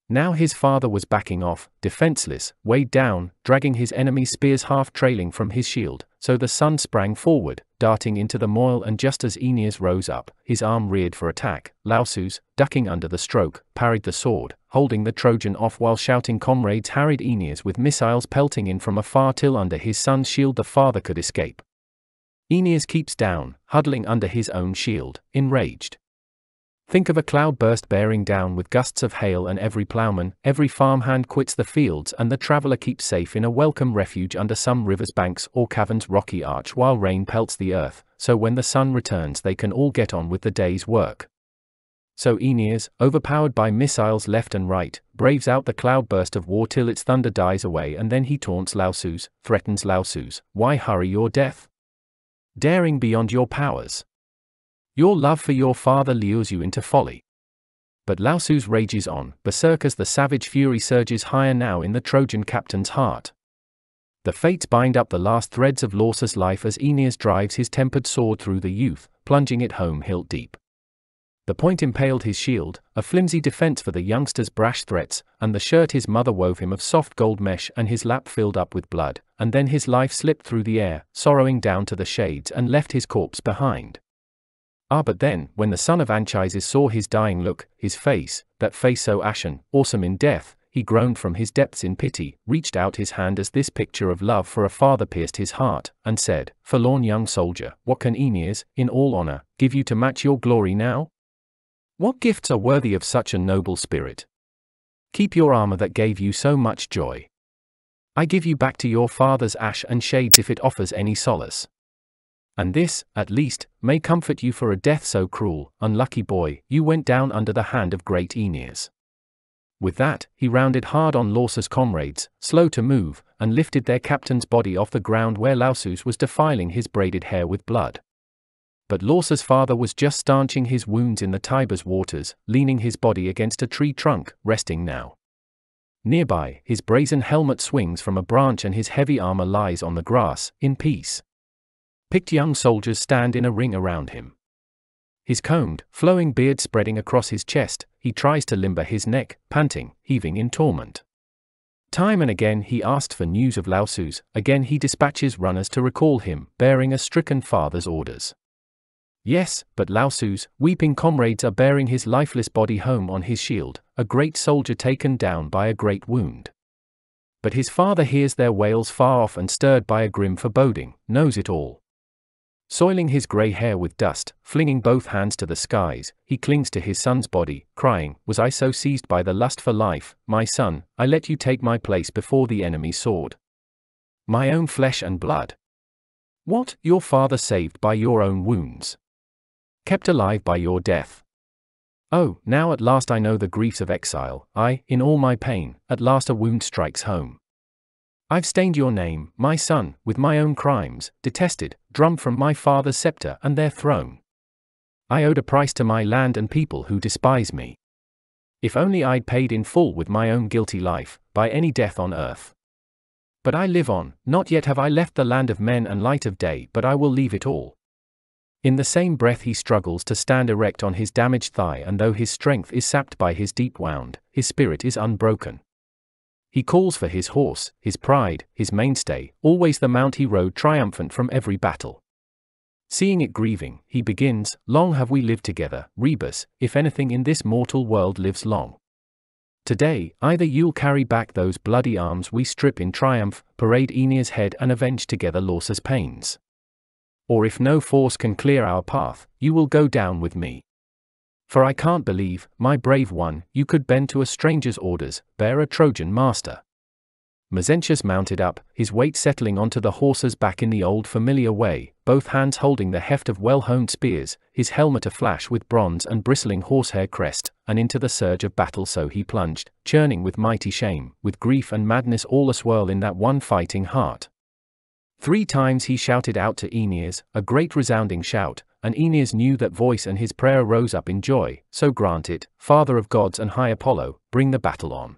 Now his father was backing off, defenseless, weighed down, dragging his enemy's spears half trailing from his shield, so the son sprang forward, darting into the moil and just as Aeneas rose up, his arm reared for attack, Lausus, ducking under the stroke, parried the sword, holding the Trojan off while shouting comrades harried Aeneas with missiles pelting in from afar till under his son's shield the father could escape. Aeneas keeps down, huddling under his own shield, enraged. Think of a cloudburst bearing down with gusts of hail, and every ploughman, every farmhand quits the fields, and the traveller keeps safe in a welcome refuge under some river's banks or cavern's rocky arch while rain pelts the earth, so when the sun returns they can all get on with the day's work. So Aeneas, overpowered by missiles left and right, braves out the cloudburst of war till its thunder dies away and then he taunts Lausus, threatens Lausus, why hurry your death? Daring beyond your powers. Your love for your father lures you into folly. But Lausus rages on, berserk as the savage fury surges higher now in the Trojan captain's heart. The fates bind up the last threads of Lausus' life as Aeneas drives his tempered sword through the youth, plunging it home hilt deep. The point impaled his shield, a flimsy defense for the youngster's brash threats, and the shirt his mother wove him of soft gold mesh and his lap filled up with blood, and then his life slipped through the air, sorrowing down to the shades and left his corpse behind. Ah, but then, when the son of Anchises saw his dying look, his face, that face so ashen, awesome in death, he groaned from his depths in pity, reached out his hand as this picture of love for a father pierced his heart, and said, Forlorn young soldier, what can Aeneas, in all honor, give you to match your glory now? What gifts are worthy of such a noble spirit? Keep your armor that gave you so much joy. I give you back to your father's ash and shades if it offers any solace. And this, at least, may comfort you for a death so cruel, unlucky boy, you went down under the hand of great Aeneas. With that, he rounded hard on Lausus' comrades, slow to move, and lifted their captain's body off the ground where Lausus was defiling his braided hair with blood. But Lausus' father was just stanching his wounds in the Tiber's waters, leaning his body against a tree trunk, resting now. Nearby, his brazen helmet swings from a branch and his heavy armor lies on the grass, in peace. Picked young soldiers stand in a ring around him. His combed, flowing beard spreading across his chest, he tries to limber his neck, panting, heaving in torment. Time and again he asked for news of Lausus, again he dispatches runners to recall him, bearing a stricken father's orders. Yes, but Lausus, weeping comrades are bearing his lifeless body home on his shield, a great soldier taken down by a great wound. But his father hears their wails far off and stirred by a grim foreboding, knows it all. Soiling his grey hair with dust, flinging both hands to the skies, he clings to his son's body, crying, Was I so seized by the lust for life, my son, I let you take my place before the enemy's sword? My own flesh and blood. What, your father saved by your own wounds? Kept alive by your death. Oh, now at last I know the griefs of exile, I, in all my pain, at last a wound strikes home. I've stained your name, my son, with my own crimes, detested, drummed from my father's scepter and their throne. I owed a price to my land and people who despise me. If only I'd paid in full with my own guilty life, by any death on earth. But I live on, not yet have I left the land of men and light of day, but I will leave it all. In the same breath, he struggles to stand erect on his damaged thigh, and though his strength is sapped by his deep wound, his spirit is unbroken. He calls for his horse, his pride, his mainstay, always the mount he rode triumphant from every battle. Seeing it grieving, he begins, Long have we lived together, Rhaebus, if anything in this mortal world lives long. Today, either you'll carry back those bloody arms we strip in triumph, parade Aeneas' head and avenge together Lausus' pains. Or if no force can clear our path, you will go down with me. For I can't believe, my brave one, you could bend to a stranger's orders, bear a Trojan master. Mezentius mounted up, his weight settling onto the horse's back in the old familiar way, both hands holding the heft of well honed spears, his helmet aflash with bronze and bristling horsehair crest, and into the surge of battle so he plunged, churning with mighty shame, with grief and madness all aswirl in that one fighting heart. Three times he shouted out to Aeneas, a great resounding shout, and Aeneas knew that voice and his prayer rose up in joy, so grant it, Father of gods and high Apollo, bring the battle on.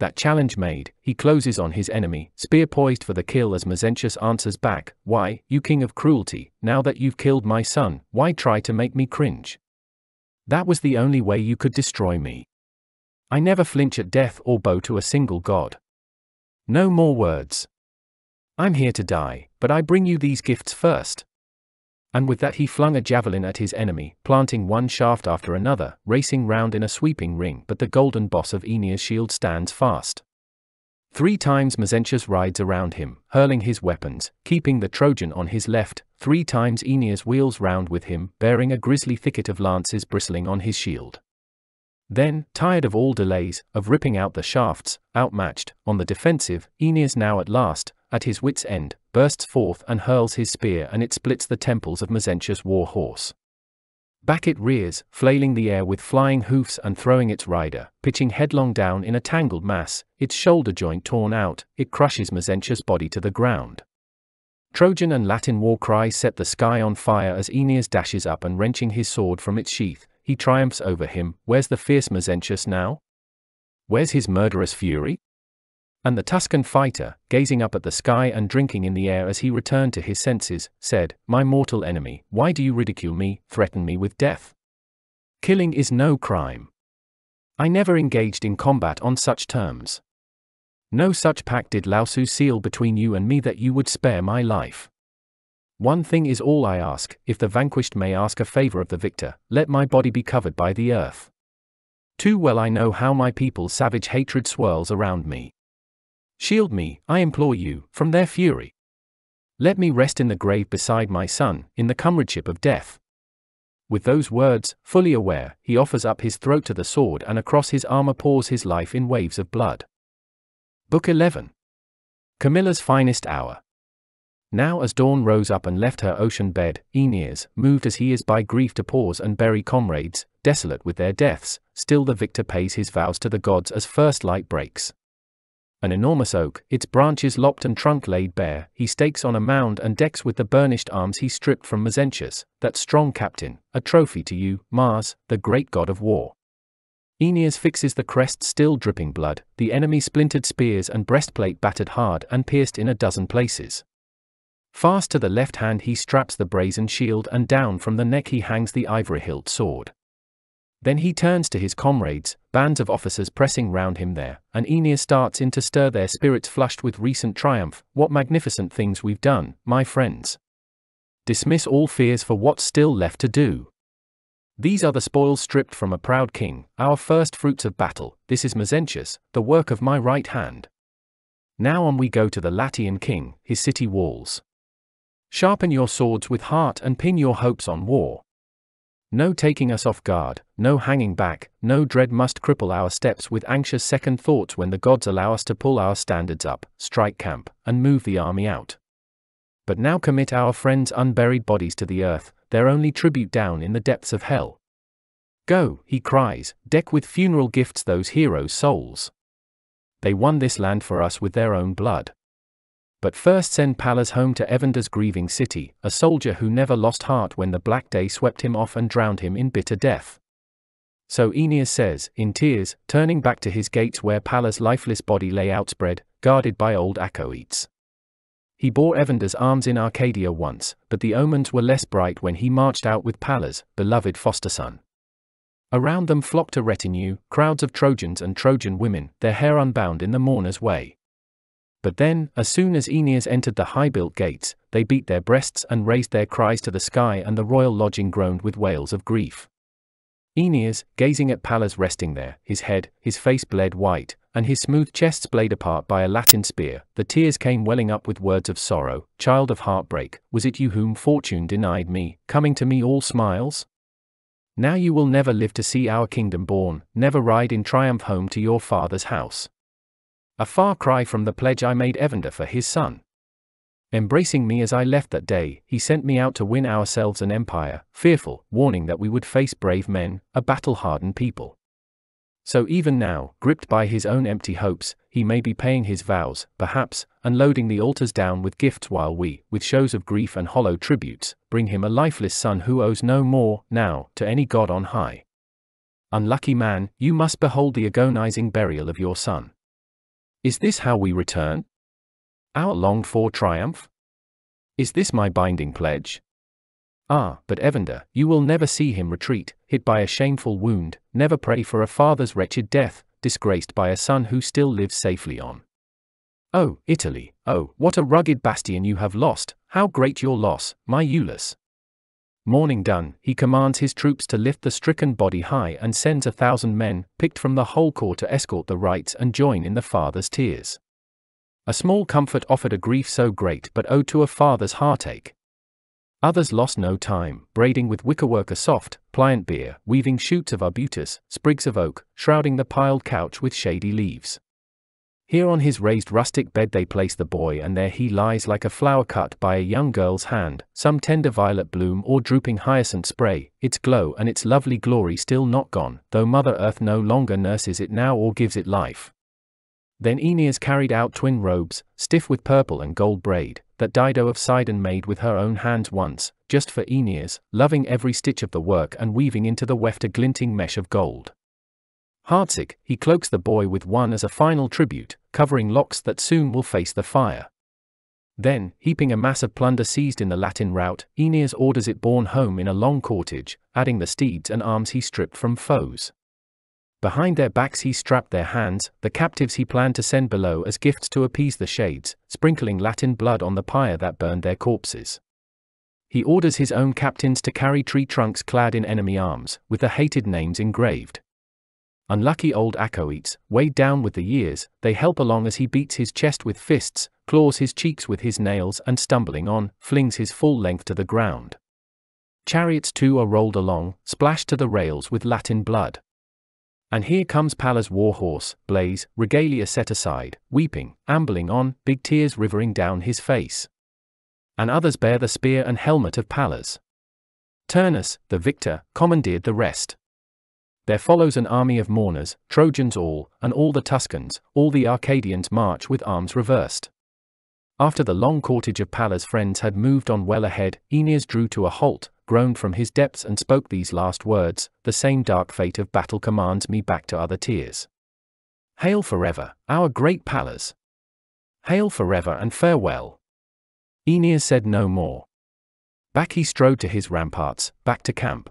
That challenge made, he closes on his enemy, spear poised for the kill as Mezentius answers back, Why, you king of cruelty, now that you've killed my son, why try to make me cringe? That was the only way you could destroy me. I never flinch at death or bow to a single god. No more words. I'm here to die, but I bring you these gifts first and with that he flung a javelin at his enemy, planting one shaft after another, racing round in a sweeping ring, but the golden boss of Aeneas' shield stands fast. Three times Mezentius rides around him, hurling his weapons, keeping the Trojan on his left, three times Aeneas wheels round with him, bearing a grisly thicket of lances bristling on his shield. Then, tired of all delays, of ripping out the shafts, outmatched, on the defensive, Aeneas now at last, at his wits' end, bursts forth and hurls his spear and it splits the temples of Mezentius' war horse. Back it rears, flailing the air with flying hoofs and throwing its rider, pitching headlong down in a tangled mass, its shoulder joint torn out, it crushes Mezentius' body to the ground. Trojan and Latin war cries set the sky on fire as Aeneas dashes up and wrenching his sword from its sheath, he triumphs over him. Where's the fierce Mezentius now? Where's his murderous fury? And the Tuscan fighter, gazing up at the sky and drinking in the air as he returned to his senses, said, My mortal enemy, why do you ridicule me, threaten me with death? Killing is no crime. I never engaged in combat on such terms. No such pact did Lausus seal between you and me that you would spare my life. One thing is all I ask, if the vanquished may ask a favor of the victor, let my body be covered by the earth. Too well I know how my people's savage hatred swirls around me. Shield me, I implore you, from their fury. Let me rest in the grave beside my son, in the comradeship of death. With those words, fully aware, he offers up his throat to the sword and across his armor pours his life in waves of blood. Book 11 Camilla's Finest Hour. Now, as dawn rose up and left her ocean bed, Aeneas, moved as he is by grief to pause and bury comrades, desolate with their deaths, still the victor pays his vows to the gods as first light breaks an enormous oak, its branches lopped and trunk laid bare, he stakes on a mound and decks with the burnished arms he stripped from Mezentius, that strong captain, a trophy to you, Mars, the great god of war. Aeneas fixes the crest still dripping blood, the enemy splintered spears and breastplate battered hard and pierced in a dozen places. Fast to the left hand he straps the brazen shield and down from the neck he hangs the ivory-hilt sword. Then he turns to his comrades, bands of officers pressing round him there, and Aeneas starts in to stir their spirits flushed with recent triumph. What magnificent things we've done, my friends! Dismiss all fears for what's still left to do. These are the spoils stripped from a proud king, our first fruits of battle. This is Mezentius, the work of my right hand. Now on we go to the Latian king, his city walls. Sharpen your swords with heart and pin your hopes on war. No taking us off guard, no hanging back, no dread must cripple our steps with anxious second thoughts when the gods allow us to pull our standards up, strike camp, and move the army out. But now commit our friends' unburied bodies to the earth, their only tribute down in the depths of hell. Go, he cries, deck with funeral gifts those heroes' souls. They won this land for us with their own blood. But first send Pallas home to Evander's grieving city, a soldier who never lost heart when the black day swept him off and drowned him in bitter death. So Aeneas says, in tears, turning back to his gates where Pallas' lifeless body lay outspread, guarded by old Acoetes. He bore Evander's arms in Arcadia once, but the omens were less bright when he marched out with Pallas, beloved foster son. Around them flocked a retinue, crowds of Trojans and Trojan women, their hair unbound in the mourner's way. But then, as soon as Aeneas entered the high built gates, they beat their breasts and raised their cries to the sky, and the royal lodging groaned with wails of grief. Aeneas, gazing at Pallas resting there, his head, his face bled white, and his smooth chest splayed apart by a Latin spear, the tears came welling up with words of sorrow, Child of heartbreak, was it you whom fortune denied me, coming to me all smiles? Now you will never live to see our kingdom born, never ride in triumph home to your father's house. A far cry from the pledge I made Evander for his son. Embracing me as I left that day, he sent me out to win ourselves an empire, fearful, warning that we would face brave men, a battle hardened people. So even now, gripped by his own empty hopes, he may be paying his vows, perhaps, and loading the altars down with gifts while we, with shows of grief and hollow tributes, bring him a lifeless son who owes no more, now, to any god on high. Unlucky man, you must behold the agonizing burial of your son. Is this how we return? Our longed for triumph? Is this my binding pledge? Ah, but Evander, you will never see him retreat, hit by a shameful wound, never pray for a father's wretched death, disgraced by a son who still lives safely on. Oh, Italy, oh, what a rugged bastion you have lost, how great your loss, my Iulus. Mourning done, he commands his troops to lift the stricken body high and sends a thousand men, picked from the whole corps to escort the rites and join in the father's tears. A small comfort offered a grief so great but owed to a father's heartache. Others lost no time, braiding with wickerwork a soft, pliant bier, weaving shoots of arbutus, sprigs of oak, shrouding the piled couch with shady leaves. Here on his raised rustic bed they place the boy, and there he lies like a flower cut by a young girl's hand, some tender violet bloom or drooping hyacinth spray, its glow and its lovely glory still not gone, though Mother Earth no longer nurses it now or gives it life. Then Aeneas carried out twin robes, stiff with purple and gold braid, that Dido of Sidon made with her own hands once, just for Aeneas, loving every stitch of the work and weaving into the weft a glinting mesh of gold. Heartsick, he cloaks the boy with one as a final tribute, covering locks that soon will face the fire. Then, heaping a mass of plunder seized in the Latin rout, Aeneas orders it borne home in a long cortege, adding the steeds and arms he stripped from foes. Behind their backs he strapped their hands, the captives he planned to send below as gifts to appease the shades, sprinkling Latin blood on the pyre that burned their corpses. He orders his own captains to carry tree trunks clad in enemy arms, with the hated names engraved. Unlucky old Acoetes, weighed down with the years, they help along as he beats his chest with fists, claws his cheeks with his nails, and stumbling on, flings his full length to the ground. Chariots too are rolled along, splashed to the rails with Latin blood. And here comes Pallas' war horse, Blaze, regalia set aside, weeping, ambling on, big tears rivering down his face. And others bear the spear and helmet of Pallas. Turnus, the victor, commandeered the rest. There follows an army of mourners, Trojans all, and all the Tuscans, all the Arcadians march with arms reversed. After the long cortege of Pallas' friends had moved on well ahead, Aeneas drew to a halt, groaned from his depths and spoke these last words The same dark fate of battle commands me back to other tears. Hail forever, our great Pallas! Hail forever and farewell! Aeneas said no more. Back he strode to his ramparts, back to camp.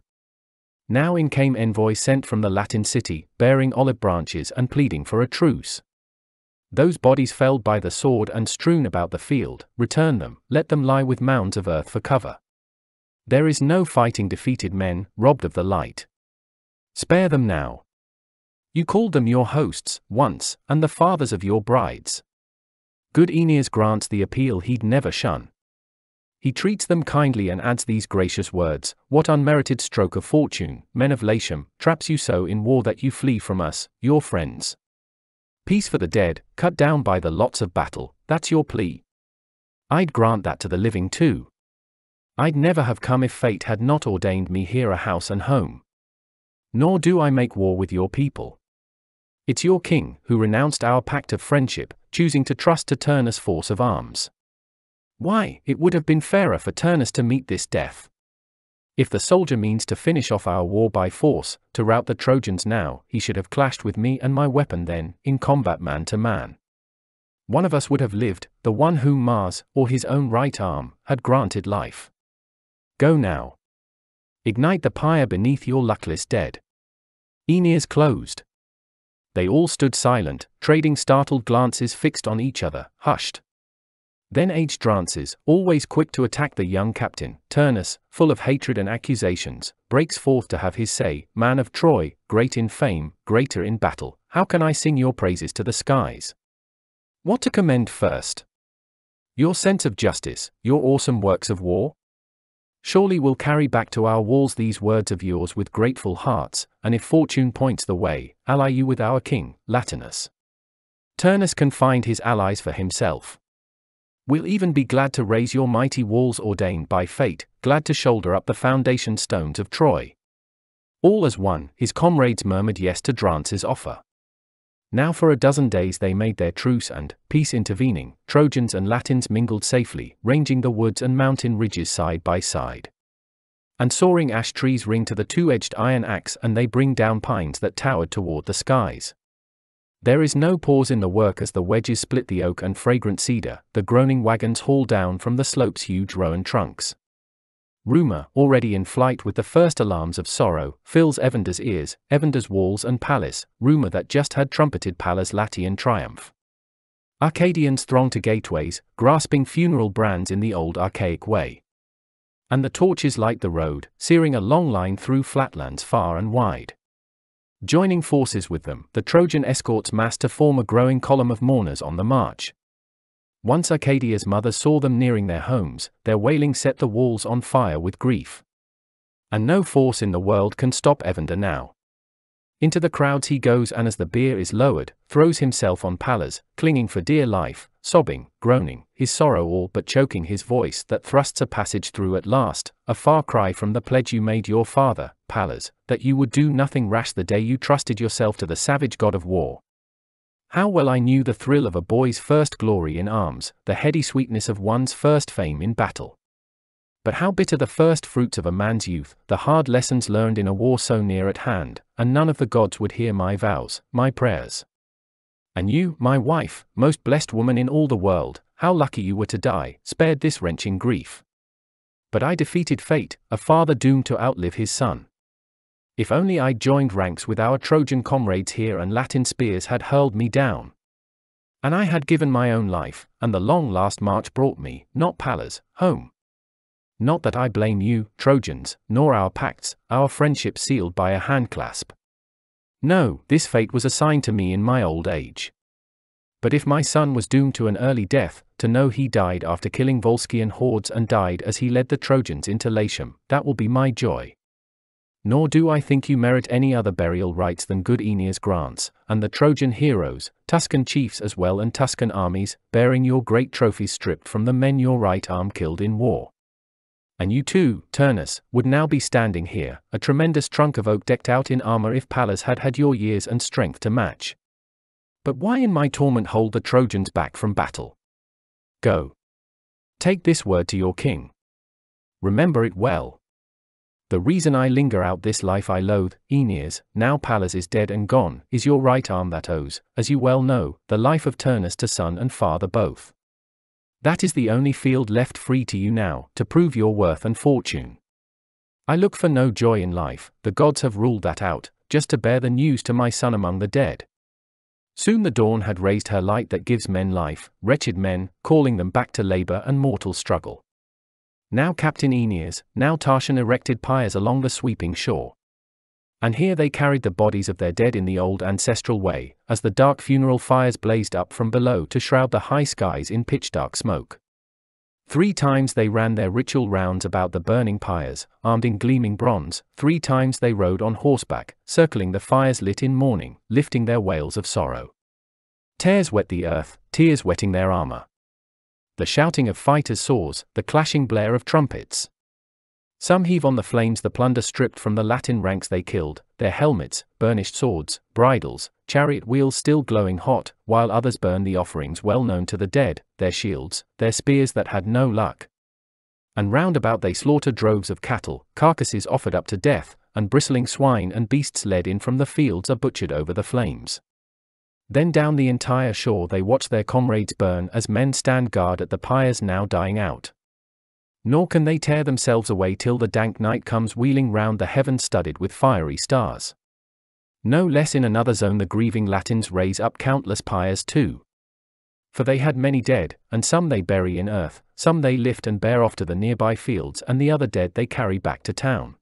Now in came envoys sent from the Latin city, bearing olive branches and pleading for a truce. Those bodies felled by the sword and strewn about the field, return them, let them lie with mounds of earth for cover. There is no fighting defeated men, robbed of the light. Spare them now. You called them your hosts, once, and the fathers of your brides. Good Aeneas grants the appeal he'd never shun. He treats them kindly and adds these gracious words What unmerited stroke of fortune, men of Latium, traps you so in war that you flee from us, your friends? Peace for the dead, cut down by the lots of battle, that's your plea. I'd grant that to the living too. I'd never have come if fate had not ordained me here a house and home. Nor do I make war with your people. It's your king who renounced our pact of friendship, choosing to trust to Turnus' force of arms. Why, it would have been fairer for Turnus to meet this death. If the soldier means to finish off our war by force, to rout the Trojans now, he should have clashed with me and my weapon then, in combat man to man. One of us would have lived, the one whom Mars, or his own right arm, had granted life. Go now. Ignite the pyre beneath your luckless dead. Aeneas closed. They all stood silent, trading startled glances fixed on each other, hushed. Then aged Drances, always quick to attack the young captain, Turnus, full of hatred and accusations, breaks forth to have his say, Man of Troy, great in fame, greater in battle, how can I sing your praises to the skies? What to commend first? Your sense of justice, your awesome works of war? Surely we'll carry back to our walls these words of yours with grateful hearts, and if fortune points the way, ally you with our king, Latinus. Turnus can find his allies for himself. We'll even be glad to raise your mighty walls ordained by fate, glad to shoulder up the foundation stones of Troy. All as one, his comrades murmured yes to Drances' offer. Now for a dozen days they made their truce and, peace intervening, Trojans and Latins mingled safely, ranging the woods and mountain ridges side by side. And soaring ash trees ring to the two-edged iron axe and they bring down pines that towered toward the skies. There is no pause in the work as the wedges split the oak and fragrant cedar, the groaning wagons haul down from the slopes huge rowan trunks. Rumour, already in flight with the first alarms of sorrow, fills Evander's ears, Evander's walls and palace, rumour that just had trumpeted Pallas Latian triumph. Arcadians throng to gateways, grasping funeral brands in the old archaic way. And the torches light the road, searing a long line through flatlands far and wide. Joining forces with them, the Trojan escorts mass to form a growing column of mourners on the march. Once Arcadia's mother saw them nearing their homes, their wailing set the walls on fire with grief. And no force in the world can stop Evander now. Into the crowds he goes and as the bier is lowered, throws himself on Pallas, clinging for dear life, sobbing, groaning, his sorrow all but choking his voice that thrusts a passage through at last, a far cry from the pledge you made your father, Pallas, that you would do nothing rash the day you trusted yourself to the savage god of war. How well I knew the thrill of a boy's first glory in arms, the heady sweetness of one's first fame in battle. But how bitter the first fruits of a man's youth, the hard lessons learned in a war so near at hand, and none of the gods would hear my vows, my prayers. And you, my wife, most blessed woman in all the world, how lucky you were to die, spared this wrenching grief. But I defeated fate, a father doomed to outlive his son. If only I'd joined ranks with our Trojan comrades here and Latin spears had hurled me down. And I had given my own life, and the long last march brought me, not Pallas, home. Not that I blame you, Trojans, nor our pacts, our friendship sealed by a handclasp. No, this fate was assigned to me in my old age. But if my son was doomed to an early death, to know he died after killing Volscian hordes and died as he led the Trojans into Latium, that will be my joy. Nor do I think you merit any other burial rites than good Aeneas grants, and the Trojan heroes, Tuscan chiefs as well and Tuscan armies, bearing your great trophies stripped from the men your right arm killed in war. And you too, Turnus, would now be standing here, a tremendous trunk of oak decked out in armor if Pallas had had your years and strength to match. But why in my torment hold the Trojans back from battle? Go. Take this word to your king. Remember it well. The reason I linger out this life I loathe, Aeneas, now Pallas is dead and gone, is your right arm that owes, as you well know, the life of Turnus to son and father both. That is the only field left free to you now, to prove your worth and fortune. I look for no joy in life, the gods have ruled that out, just to bear the news to my son among the dead. Soon the dawn had raised her light that gives men life, wretched men, calling them back to labor and mortal struggle. Now Captain Aeneas, now Tarchon erected pyres along the sweeping shore. And here they carried the bodies of their dead in the old ancestral way, as the dark funeral fires blazed up from below to shroud the high skies in pitch dark smoke. Three times they ran their ritual rounds about the burning pyres, armed in gleaming bronze, three times they rode on horseback, circling the fires lit in mourning, lifting their wails of sorrow. Tears wet the earth, tears wetting their armor. The shouting of fighters soars, the clashing blare of trumpets. Some heave on the flames the plunder stripped from the Latin ranks they killed, their helmets, burnished swords, bridles, chariot wheels still glowing hot, while others burn the offerings well known to the dead, their shields, their spears that had no luck. And round about they slaughter droves of cattle, carcasses offered up to death, and bristling swine and beasts led in from the fields are butchered over the flames. Then down the entire shore they watch their comrades burn as men stand guard at the pyres now dying out. Nor can they tear themselves away till the dank night comes wheeling round the heaven studded with fiery stars. No less in another zone the grieving Latins raise up countless pyres too. For they had many dead, and some they bury in earth, some they lift and bear off to the nearby fields, and the other dead they carry back to town.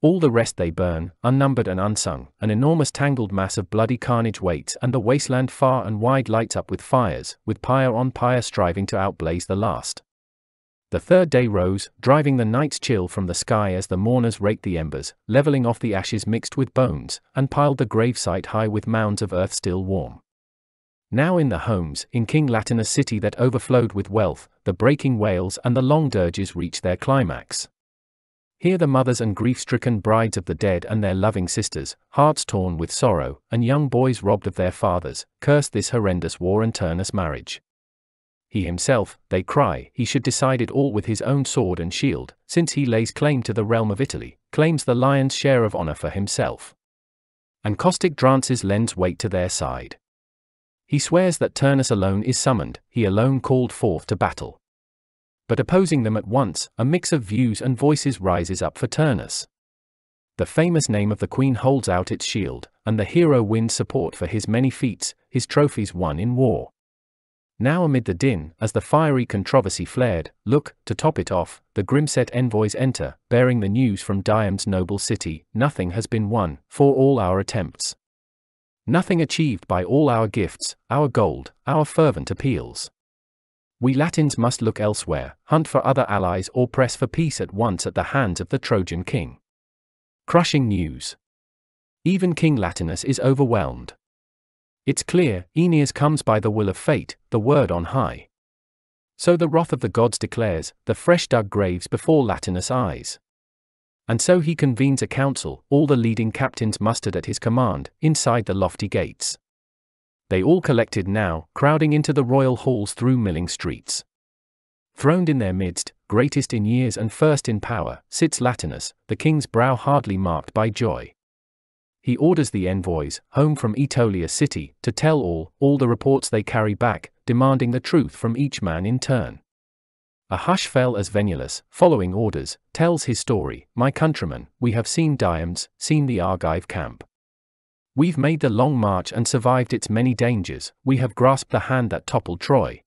All the rest they burn, unnumbered and unsung, an enormous tangled mass of bloody carnage waits, and the wasteland far and wide lights up with fires, with pyre on pyre striving to outblaze the last. The third day rose, driving the night's chill from the sky as the mourners raked the embers, leveling off the ashes mixed with bones, and piled the gravesite high with mounds of earth still warm. Now in the homes, in King Latinus' city that overflowed with wealth, the breaking wails and the long dirges reach their climax. Here the mothers and grief-stricken brides of the dead and their loving sisters, hearts torn with sorrow, and young boys robbed of their fathers, curse this horrendous war and Turnus marriage. He himself, they cry, he should decide it all with his own sword and shield, since he lays claim to the realm of Italy, claims the lion's share of honor for himself. And caustic Drances lends weight to their side. He swears that Turnus alone is summoned, he alone called forth to battle but opposing them at once, a mix of views and voices rises up for Turnus. The famous name of the queen holds out its shield, and the hero wins support for his many feats, his trophies won in war. Now amid the din, as the fiery controversy flared, look, to top it off, the grim-set envoys enter, bearing the news from Diomedes' noble city, nothing has been won, for all our attempts. Nothing achieved by all our gifts, our gold, our fervent appeals. We Latins must look elsewhere, hunt for other allies or press for peace at once at the hands of the Trojan king. Crushing news. Even King Latinus is overwhelmed. It's clear, Aeneas comes by the will of fate, the word on high. So the wrath of the gods declares, the fresh dug graves before Latinus' eyes. And so he convenes a council, all the leading captains mustered at his command, inside the lofty gates they all collected now, crowding into the royal halls through milling streets. Throned in their midst, greatest in years and first in power, sits Latinus, the king's brow hardly marked by joy. He orders the envoys, home from Aetolia city, to tell all, all the reports they carry back, demanding the truth from each man in turn. A hush fell as Venulus, following orders, tells his story My countrymen, we have seen Diomedes, seen the Argive camp. We've made the long march and survived its many dangers, we have grasped the hand that toppled Troy.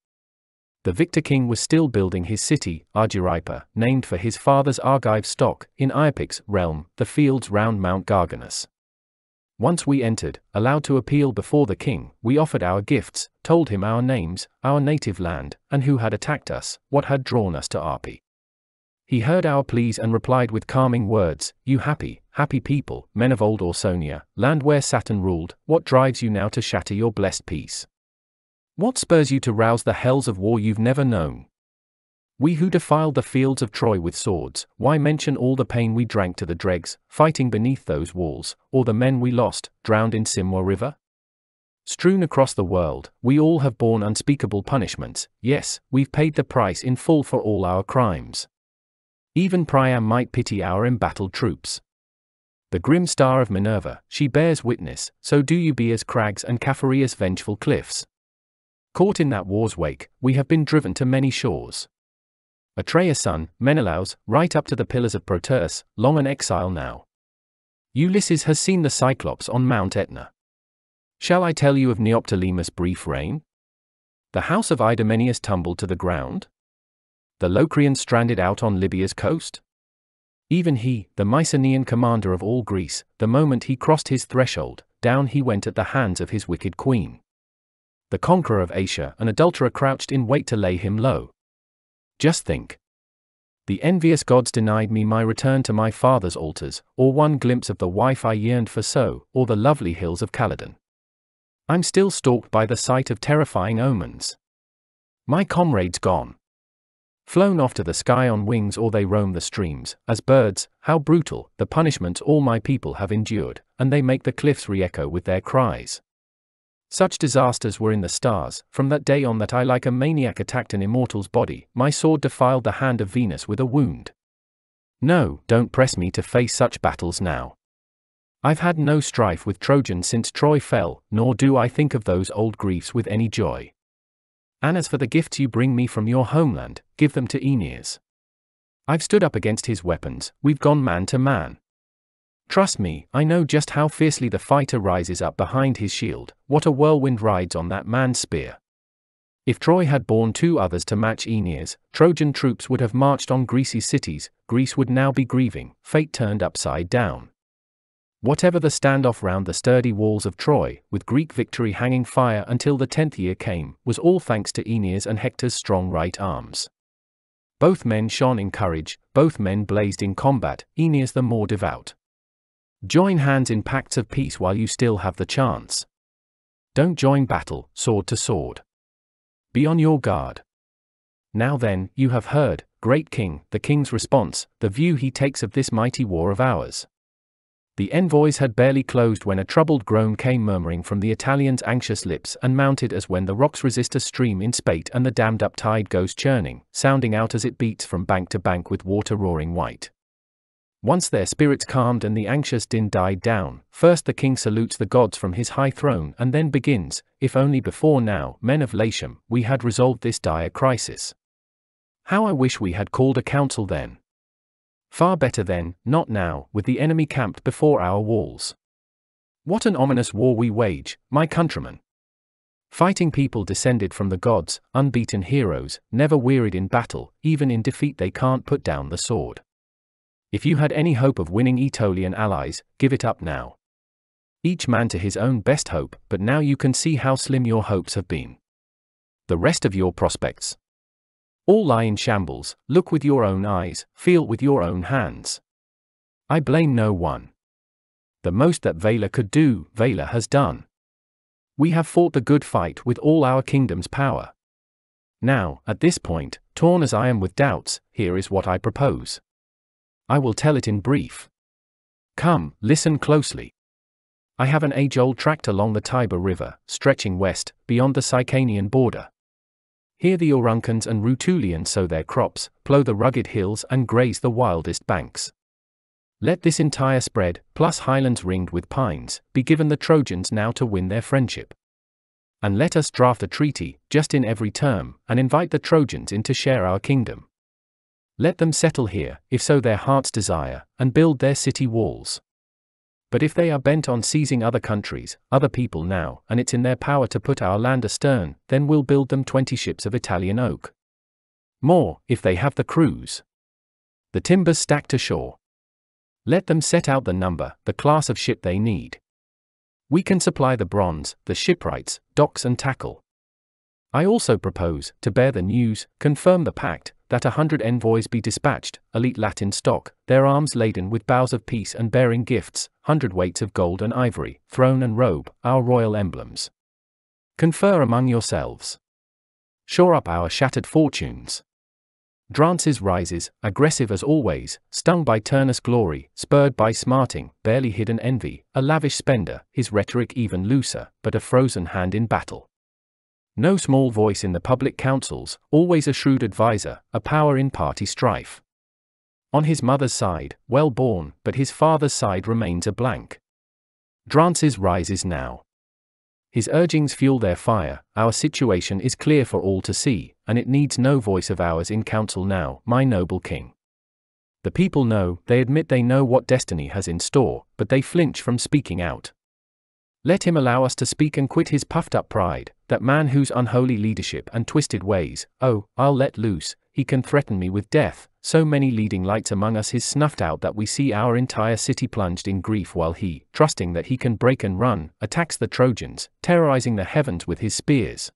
The victor king was still building his city, Argyripa, named for his father's Argive stock, in Iapic's realm, the fields round Mount Garganus. Once we entered, allowed to appeal before the king, we offered our gifts, told him our names, our native land, and who had attacked us, what had drawn us to Arpi. He heard our pleas and replied with calming words, You happy, happy people, men of old Ausonia, land where Saturn ruled, what drives you now to shatter your blessed peace? What spurs you to rouse the hells of war you've never known? We who defiled the fields of Troy with swords, why mention all the pain we drank to the dregs, fighting beneath those walls, or the men we lost, drowned in Simois River? Strewn across the world, we all have borne unspeakable punishments, yes, we've paid the price in full for all our crimes. Even Priam might pity our embattled troops. The grim star of Minerva, she bears witness, so do Euboea's crags and Caphereus' vengeful cliffs. Caught in that war's wake, we have been driven to many shores. Atreus' son, Menelaus, right up to the pillars of Proteus, long an exile now. Ulysses has seen the Cyclops on Mount Etna. Shall I tell you of Neoptolemus' brief reign? The house of Idomeneus tumbled to the ground? the Locrians stranded out on Libya's coast? Even he, the Mycenaean commander of all Greece, the moment he crossed his threshold, down he went at the hands of his wicked queen. The conqueror of Asia, an adulterer crouched in wait to lay him low. Just think. The envious gods denied me my return to my father's altars, or one glimpse of the wife I yearned for so, or the lovely hills of Calydon. I'm still stalked by the sight of terrifying omens. My comrades gone flown off to the sky on wings or they roam the streams, as birds, how brutal, the punishments all my people have endured, and they make the cliffs re-echo with their cries. Such disasters were in the stars, from that day on that I like a maniac attacked an immortal's body, my sword defiled the hand of Venus with a wound. No, don't press me to face such battles now. I've had no strife with Trojan since Troy fell, nor do I think of those old griefs with any joy. And as for the gifts you bring me from your homeland, give them to Aeneas. I've stood up against his weapons, we've gone man to man. Trust me, I know just how fiercely the fighter rises up behind his shield, what a whirlwind rides on that man's spear. If Troy had borne two others to match Aeneas, Trojan troops would have marched on Greece's cities, Greece would now be grieving, fate turned upside down. Whatever the standoff round the sturdy walls of Troy, with Greek victory hanging fire until the tenth year came, was all thanks to Aeneas and Hector's strong right arms. Both men shone in courage, both men blazed in combat, Aeneas the more devout. Join hands in pacts of peace while you still have the chance. Don't join battle, sword to sword. Be on your guard. Now then, you have heard, great king, the king's response, the view he takes of this mighty war of ours. The envoys had barely closed when a troubled groan came murmuring from the Italian's anxious lips and mounted as when the rocks resist a stream in spate and the dammed up tide goes churning, sounding out as it beats from bank to bank with water roaring white. Once their spirits calmed and the anxious din died down, first the king salutes the gods from his high throne and then begins, if only before now, men of Latium, we had resolved this dire crisis. How I wish we had called a council then. Far better then, not now, with the enemy camped before our walls. What an ominous war we wage, my countrymen. Fighting people descended from the gods, unbeaten heroes, never wearied in battle, even in defeat they can't put down the sword. If you had any hope of winning Aetolian allies, give it up now. Each man to his own best hope, but now you can see how slim your hopes have been. The rest of your prospects, all lie in shambles, look with your own eyes, feel with your own hands. I blame no one. The most that Valor could do, Valor has done. We have fought the good fight with all our kingdom's power. Now, at this point, torn as I am with doubts, here is what I propose. I will tell it in brief. Come, listen closely. I have an age old tract along the Tiber River, stretching west, beyond the Sicanian border. Here the Auruncans and Rutulians sow their crops, plough the rugged hills and graze the wildest banks. Let this entire spread, plus highlands ringed with pines, be given the Trojans now to win their friendship. And let us draft a treaty, just in every term, and invite the Trojans in to share our kingdom. Let them settle here, if so their hearts desire, and build their city walls. But if they are bent on seizing other countries, other people now, and it's in their power to put our land astern, then we'll build them 20 ships of Italian oak. More, if they have the crews. The timbers stacked ashore. Let them set out the number, the class of ship they need. We can supply the bronze, the shipwrights, docks and tackle. I also propose, to bear the news, confirm the pact, that a hundred envoys be dispatched, elite Latin stock, their arms laden with boughs of peace and bearing gifts, hundred weights of gold and ivory, throne and robe, our royal emblems. Confer among yourselves. Shore up our shattered fortunes. Drances rises, aggressive as always, stung by Turnus' glory, spurred by smarting, barely hidden envy, a lavish spender, his rhetoric even looser, but a frozen hand in battle. No small voice in the public councils, always a shrewd adviser, a power in party strife. On his mother's side, well born, but his father's side remains a blank. Drances rises now. His urgings fuel their fire, our situation is clear for all to see, and it needs no voice of ours in council now, my noble king. The people know, they admit they know what destiny has in store, but they flinch from speaking out. Let him allow us to speak and quit his puffed up pride, that man whose unholy leadership and twisted ways, oh, I'll let loose, he can threaten me with death. So many leading lights among us is snuffed out that we see our entire city plunged in grief while he, trusting that he can break and run, attacks the Trojans, terrorizing the heavens with his spears.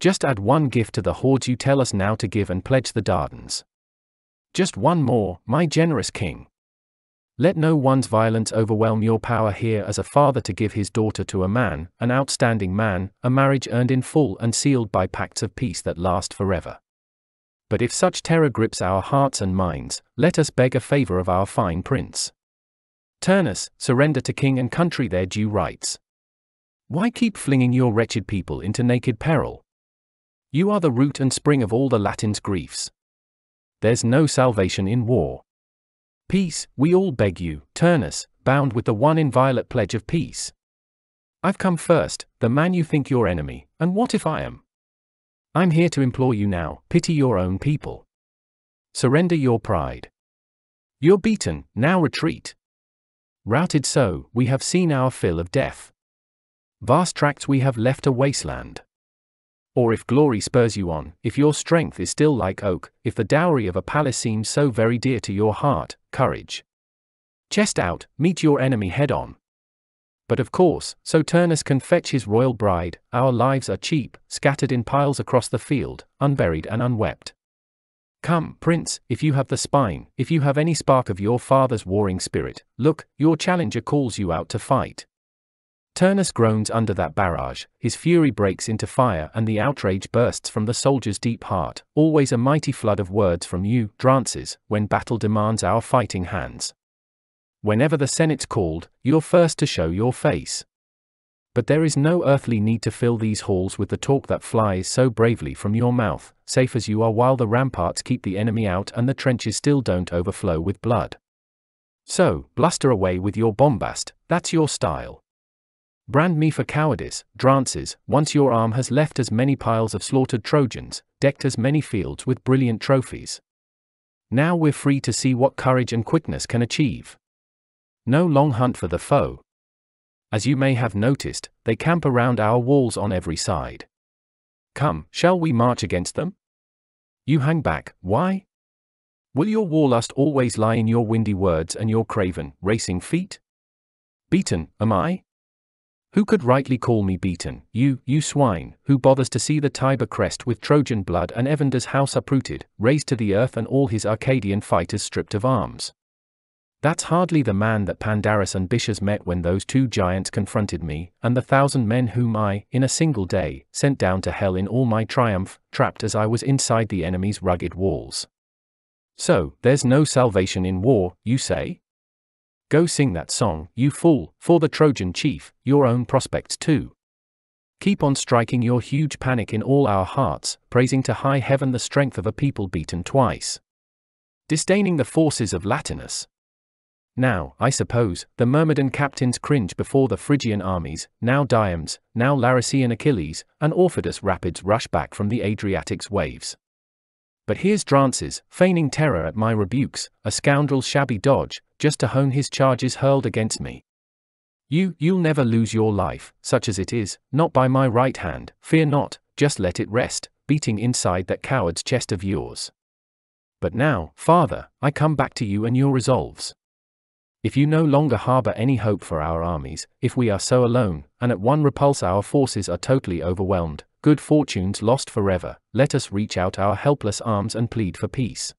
Just add one gift to the hordes you tell us now to give and pledge the Dardans. Just one more, my generous king. Let no one's violence overwhelm your power here as a father to give his daughter to a man, an outstanding man, a marriage earned in full and sealed by pacts of peace that last forever. But if such terror grips our hearts and minds, let us beg a favor of our fine prince. Turnus, surrender to king and country their due rights. Why keep flinging your wretched people into naked peril? You are the root and spring of all the Latins' griefs. There's no salvation in war. Peace, we all beg you, Turnus, bound with the one inviolate pledge of peace. I've come first, the man you think your enemy, and what if I am? I'm here to implore you now, pity your own people. Surrender your pride. You're beaten, now retreat. Routed so, we have seen our fill of death. Vast tracts we have left a wasteland. Or if glory spurs you on, if your strength is still like oak, if the dowry of a palace seems so very dear to your heart, courage. Chest out, meet your enemy head on. But of course, so Turnus can fetch his royal bride, our lives are cheap, scattered in piles across the field, unburied and unwept. Come, prince, if you have the spine, if you have any spark of your father's warring spirit, look, your challenger calls you out to fight. Turnus groans under that barrage, his fury breaks into fire and the outrage bursts from the soldier's deep heart, always a mighty flood of words from you, Drances, when battle demands our fighting hands. Whenever the Senate's called, you're first to show your face. But there is no earthly need to fill these halls with the talk that flies so bravely from your mouth, safe as you are while the ramparts keep the enemy out and the trenches still don't overflow with blood. So, bluster away with your bombast, that's your style. Brand me for cowardice, Drances, once your arm has left as many piles of slaughtered Trojans, decked as many fields with brilliant trophies. Now we're free to see what courage and quickness can achieve. No long hunt for the foe, as you may have noticed, they camp around our walls on every side. Come, shall we march against them? You hang back, why? Will your warlust always lie in your windy words and your craven, racing feet? Beaten, am I? Who could rightly call me beaten, you, you swine, who bothers to see the Tiber crest with Trojan blood and Evander's house uprooted, razed to the earth and all his Arcadian fighters stripped of arms? That's hardly the man that Pandarus and Bitias met when those two giants confronted me, and the thousand men whom I, in a single day, sent down to hell in all my triumph, trapped as I was inside the enemy's rugged walls. So, there's no salvation in war, you say? Go sing that song, you fool, for the Trojan chief, your own prospects too. Keep on striking your huge panic in all our hearts, praising to high heaven the strength of a people beaten twice. Disdaining the forces of Latinus, now, I suppose, the Myrmidon captains cringe before the Phrygian armies, now Diomedes, now Larisaean Achilles, and Aufidus rapids rush back from the Adriatic's waves. But here's Drances, feigning terror at my rebukes, a scoundrel's shabby dodge, just to hone his charges hurled against me. You, you'll never lose your life, such as it is, not by my right hand, fear not, just let it rest, beating inside that coward's chest of yours. But now, Father, I come back to you and your resolves. If you no longer harbor any hope for our armies, if we are so alone, and at one repulse our forces are totally overwhelmed, good fortunes lost forever, let us reach out our helpless arms and plead for peace.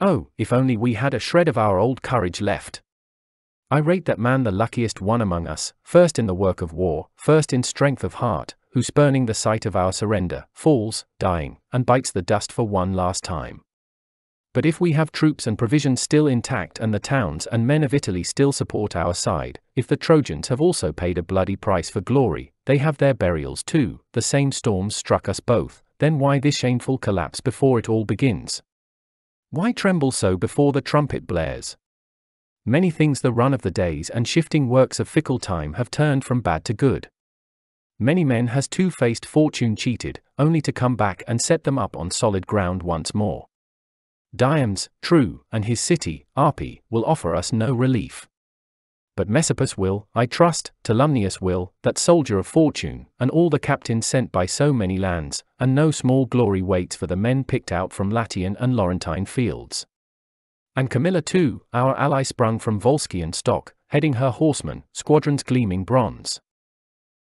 Oh, if only we had a shred of our old courage left. I rate that man the luckiest one among us, first in the work of war, first in strength of heart, who spurning the sight of our surrender, falls, dying, and bites the dust for one last time. But if we have troops and provisions still intact and the towns and men of Italy still support our side, if the Trojans have also paid a bloody price for glory, they have their burials too, the same storms struck us both, then why this shameful collapse before it all begins? Why tremble so before the trumpet blares? Many things the run of the days and shifting works of fickle time have turned from bad to good. Many men has two-faced fortune cheated, only to come back and set them up on solid ground once more. Diomedes, true, and his city, Arpi, will offer us no relief. But Messapus will, I trust, Tolumnius will, that soldier of fortune, and all the captains sent by so many lands, and no small glory waits for the men picked out from Latian and Laurentine fields. And Camilla too, our ally sprung from Volscian stock, heading her horsemen, squadrons gleaming bronze.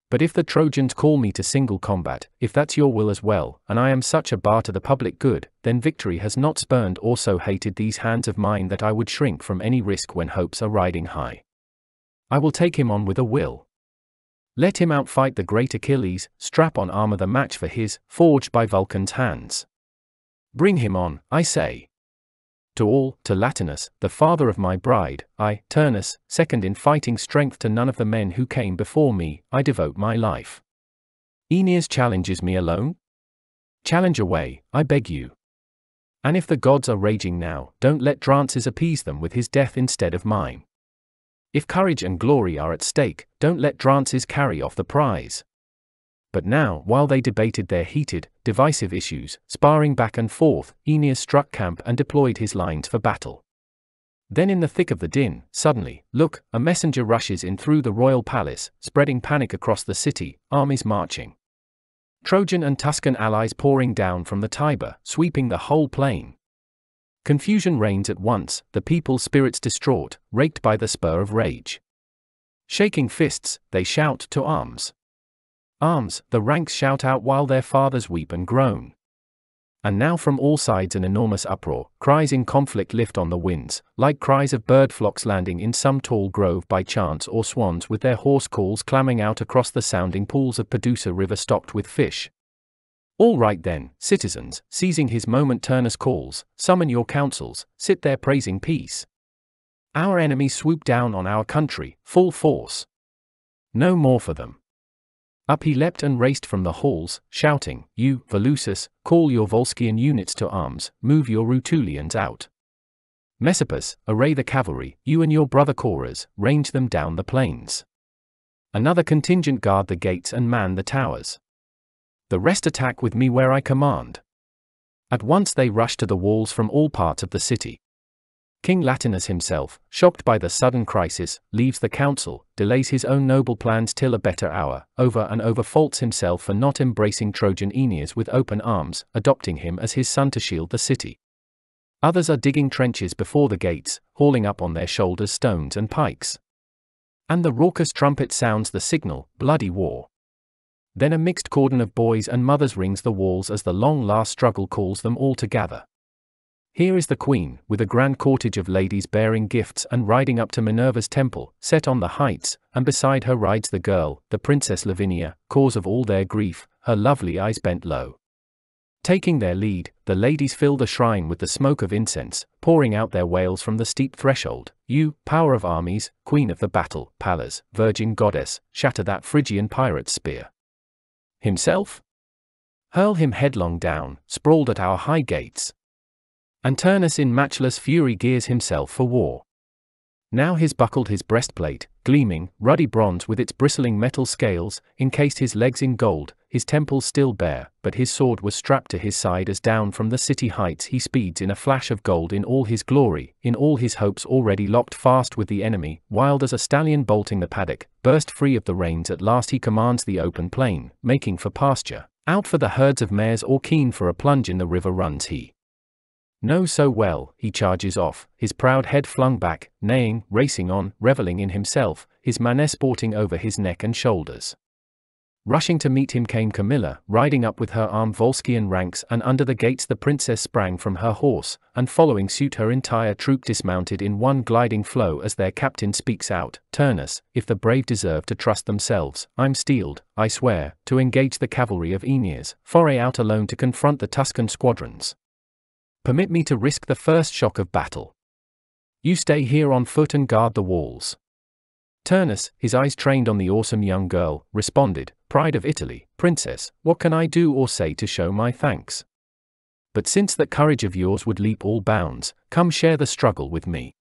But if the Trojans call me to single combat, if that's your will as well, and I am such a bar to the public good, then victory has not spurned or so hated these hands of mine that I would shrink from any risk when hopes are riding high. I will take him on with a will. Let him outfight the great Achilles, strap on armor the match for his, forged by Vulcan's hands. Bring him on, I say to all, to Latinus, the father of my bride, I, Turnus, second in fighting strength to none of the men who came before me, I devote my life. Aeneas challenges me alone? Challenge away, I beg you. And if the gods are raging now, don't let Drances appease them with his death instead of mine. If courage and glory are at stake, don't let Drances carry off the prize. But now, while they debated their heated, divisive issues, sparring back and forth, Aeneas struck camp and deployed his lines for battle. Then, in the thick of the din, suddenly, look, a messenger rushes in through the royal palace, spreading panic across the city, armies marching. Trojan and Tuscan allies pouring down from the Tiber, sweeping the whole plain. Confusion reigns at once, the people's spirits distraught, raked by the spur of rage. Shaking fists, they shout to arms. Arms, the ranks shout out while their fathers weep and groan. And now from all sides an enormous uproar, cries in conflict lift on the winds, like cries of bird flocks landing in some tall grove by chance or swans with their hoarse calls clamming out across the sounding pools of Padusa River stocked with fish. All right then, citizens, seizing his moment Turnus calls, summon your councils, sit there praising peace. Our enemies swoop down on our country, full force. No more for them. Up he leapt and raced from the halls, shouting, You, Volusus, call your Volscian units to arms, move your Rutulians out. Messapus, array the cavalry, you and your brother Coras, range them down the plains. Another contingent guard the gates and man the towers. The rest attack with me where I command. At once they rush to the walls from all parts of the city. King Latinus himself, shocked by the sudden crisis, leaves the council, delays his own noble plans till a better hour, over and over faults himself for not embracing Trojan Aeneas with open arms, adopting him as his son to shield the city. Others are digging trenches before the gates, hauling up on their shoulders stones and pikes. And the raucous trumpet sounds the signal, bloody war. Then a mixed cordon of boys and mothers rings the walls as the long last struggle calls them all to gather. Here is the queen, with a grand cortege of ladies bearing gifts and riding up to Minerva's temple, set on the heights, and beside her rides the girl, the Princess Lavinia, cause of all their grief, her lovely eyes bent low. Taking their lead, the ladies fill the shrine with the smoke of incense, pouring out their wails from the steep threshold. You, power of armies, queen of the battle, Pallas, virgin goddess, shatter that Phrygian pirate's spear. Himself? Hurl him headlong down, sprawled at our high gates, and Turnus in matchless fury gears himself for war. Now he's buckled his breastplate, gleaming, ruddy bronze with its bristling metal scales, encased his legs in gold, his temples still bare, but his sword was strapped to his side as down from the city heights he speeds in a flash of gold in all his glory, in all his hopes already locked fast with the enemy, wild as a stallion bolting the paddock, burst free of the reins at last he commands the open plain, making for pasture, out for the herds of mares or keen for a plunge in the river runs he. Know so well, he charges off, his proud head flung back, neighing, racing on, reveling in himself, his mane sporting over his neck and shoulders. Rushing to meet him came Camilla, riding up with her armed Volscian ranks, and under the gates the princess sprang from her horse, and following suit her entire troop dismounted in one gliding flow as their captain speaks out, Turnus, if the brave deserve to trust themselves, I'm steeled, I swear, to engage the cavalry of Aeneas, foray out alone to confront the Tuscan squadrons. Permit me to risk the first shock of battle. You stay here on foot and guard the walls. Turnus, his eyes trained on the awesome young girl, responded, Pride of Italy, Princess, what can I do or say to show my thanks? But since that courage of yours would leap all bounds, come share the struggle with me.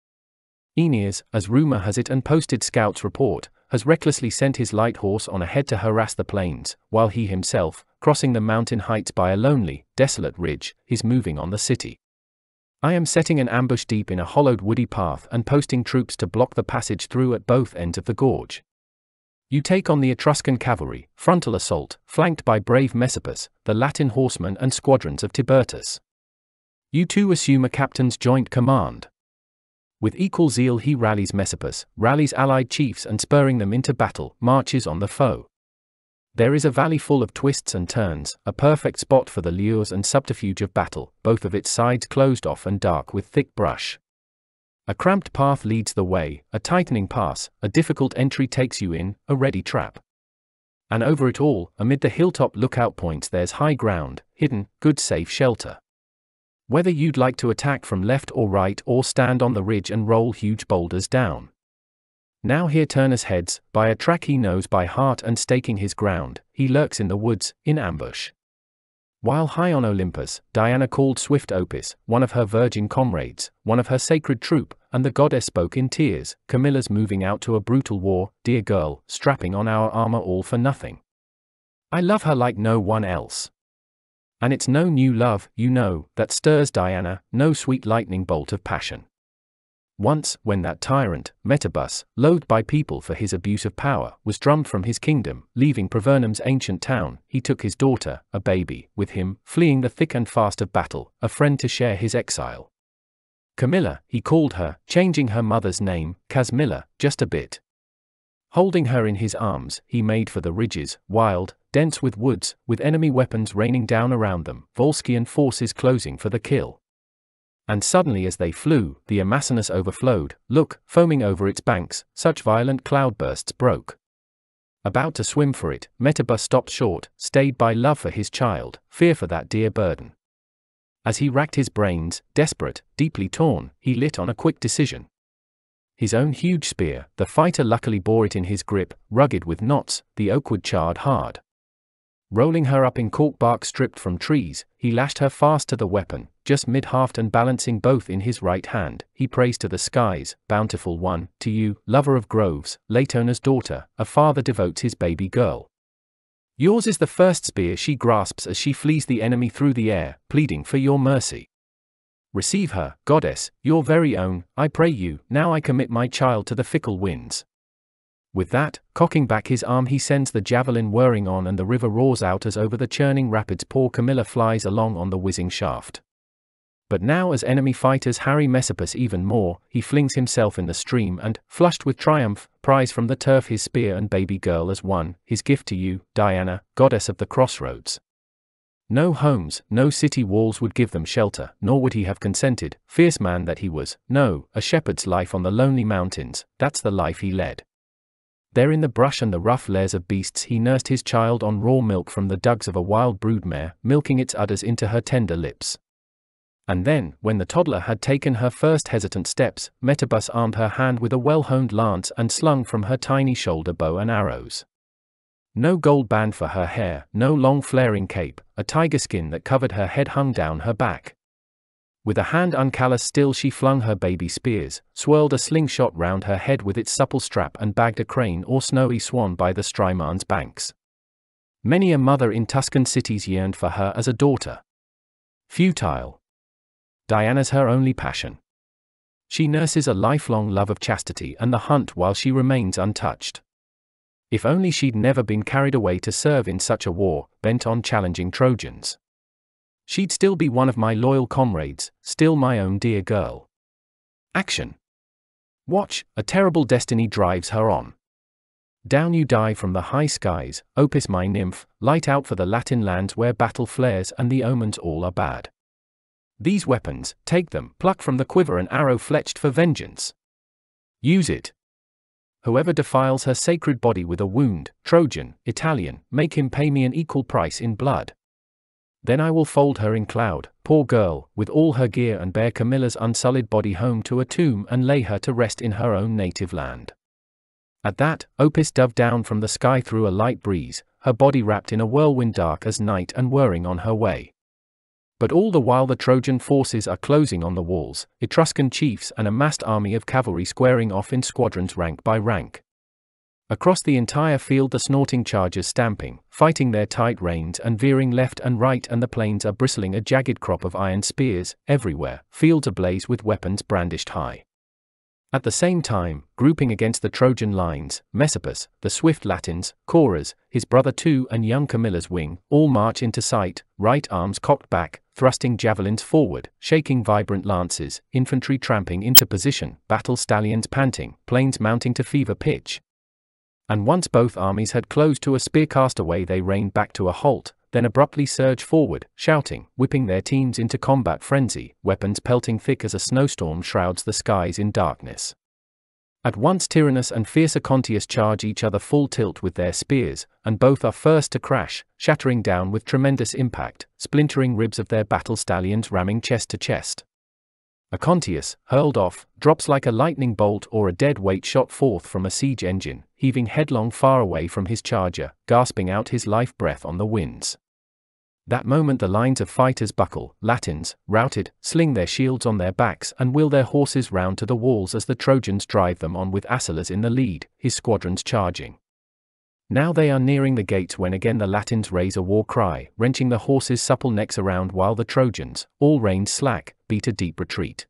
Aeneas, as rumor has it and posted scouts report, has recklessly sent his light horse on ahead to harass the plains, while he himself, crossing the mountain heights by a lonely, desolate ridge, is moving on the city. I am setting an ambush deep in a hollowed woody path and posting troops to block the passage through at both ends of the gorge. You take on the Etruscan cavalry, frontal assault, flanked by brave Messapus, the Latin horsemen and squadrons of Tiburtus. You two assume a captain's joint command. With equal zeal he rallies Messapus, rallies allied chiefs and spurring them into battle, marches on the foe. There is a valley full of twists and turns, a perfect spot for the lures and subterfuge of battle, both of its sides closed off and dark with thick brush. A cramped path leads the way, a tightening pass, a difficult entry takes you in, a ready trap. And over it all, amid the hilltop lookout points, there's high ground, hidden, good safe shelter. Whether you'd like to attack from left or right or stand on the ridge and roll huge boulders down. Now here Turnus heads, by a track he knows by heart and staking his ground, he lurks in the woods, in ambush. While high on Olympus, Diana called swift Opis, one of her virgin comrades, one of her sacred troop, and the goddess spoke in tears Camilla's moving out to a brutal war, dear girl, strapping on our armor all for nothing. I love her like no one else. And it's no new love, you know, that stirs Diana, no sweet lightning bolt of passion. Once, when that tyrant, Metabus, loathed by people for his abuse of power, was drummed from his kingdom, leaving Privernum's ancient town, he took his daughter, a baby, with him, fleeing the thick and fast of battle, a friend to share his exile. Camilla, he called her, changing her mother's name, Casmilla, just a bit. Holding her in his arms, he made for the ridges, wild, dense with woods, with enemy weapons raining down around them, Volscian forces closing for the kill. And suddenly as they flew, the Amasenus overflowed, look, foaming over its banks, such violent cloudbursts broke. About to swim for it, Metabus stopped short, stayed by love for his child, fear for that dear burden. As he racked his brains, desperate, deeply torn, he lit on a quick decision. His own huge spear, the fighter luckily bore it in his grip, rugged with knots, the oakwood charred hard. Rolling her up in cork bark stripped from trees, he lashed her fast to the weapon, just mid-haft and balancing both in his right hand, he prays to the skies, bountiful one, to you, lover of groves, Latona's daughter, a father devotes his baby girl. Yours is the first spear she grasps as she flees the enemy through the air, pleading for your mercy. Receive her, goddess, your very own, I pray you, now I commit my child to the fickle winds. With that, cocking back his arm, he sends the javelin whirring on, and the river roars out as over the churning rapids poor Camilla flies along on the whizzing shaft. But now, as enemy fighters harry Messapus even more, he flings himself in the stream and, flushed with triumph, pries from the turf his spear and baby girl as one, his gift to you, Diana, goddess of the crossroads. No homes, no city walls would give them shelter, nor would he have consented, fierce man that he was, no, a shepherd's life on the lonely mountains, that's the life he led. There in the brush and the rough lairs of beasts he nursed his child on raw milk from the dugs of a wild broodmare, milking its udders into her tender lips. And then, when the toddler had taken her first hesitant steps, Metabus armed her hand with a well-honed lance and slung from her tiny shoulder bow and arrows. No gold band for her hair, no long flaring cape, a tiger skin that covered her head hung down her back. With a hand uncallous still she flung her baby spears, swirled a slingshot round her head with its supple strap and bagged a crane or snowy swan by the Strymon's banks. Many a mother in Tuscan cities yearned for her as a daughter. Futile. Diana's her only passion. She nurses a lifelong love of chastity and the hunt while she remains untouched. If only she'd never been carried away to serve in such a war, bent on challenging Trojans. She'd still be one of my loyal comrades, still my own dear girl. Action. Watch, a terrible destiny drives her on. Down you die from the high skies, Opis my nymph, light out for the Latin lands where battle flares and the omens all are bad. These weapons, take them, pluck from the quiver an arrow fletched for vengeance. Use it. Whoever defiles her sacred body with a wound, Trojan, Italian, make him pay me an equal price in blood. Then I will fold her in cloud, poor girl, with all her gear and bear Camilla's unsullied body home to a tomb and lay her to rest in her own native land. At that, Opis dove down from the sky through a light breeze, her body wrapped in a whirlwind dark as night and whirring on her way. But all the while the Trojan forces are closing on the walls, Etruscan chiefs and a massed army of cavalry squaring off in squadrons rank by rank. Across the entire field the snorting chargers stamping, fighting their tight reins and veering left and right and the plains are bristling a jagged crop of iron spears, everywhere, fields ablaze with weapons brandished high. At the same time, grouping against the Trojan lines, Messapus, the swift Latins, Coras, his brother too and young Camilla's wing, all march into sight, right arms cocked back, thrusting javelins forward, shaking vibrant lances, infantry tramping into position, battle stallions panting, planes mounting to fever pitch, and once both armies had closed to a spear cast away, they reined back to a halt, then abruptly surge forward, shouting, whipping their teams into combat frenzy, weapons pelting thick as a snowstorm shrouds the skies in darkness. At once Tyrrhenus and fierce Acontius charge each other full tilt with their spears, and both are first to crash, shattering down with tremendous impact, splintering ribs of their battle stallions ramming chest to chest. Acontius, hurled off, drops like a lightning bolt or a dead weight shot forth from a siege engine, heaving headlong far away from his charger, gasping out his life breath on the winds. That moment the lines of fighters buckle, Latins, routed, sling their shields on their backs and wheel their horses round to the walls as the Trojans drive them on with Asilas in the lead, his squadrons charging. Now they are nearing the gates when again the Latins raise a war cry, wrenching the horses' supple necks around while the Trojans, all reins slack, beat a deep retreat.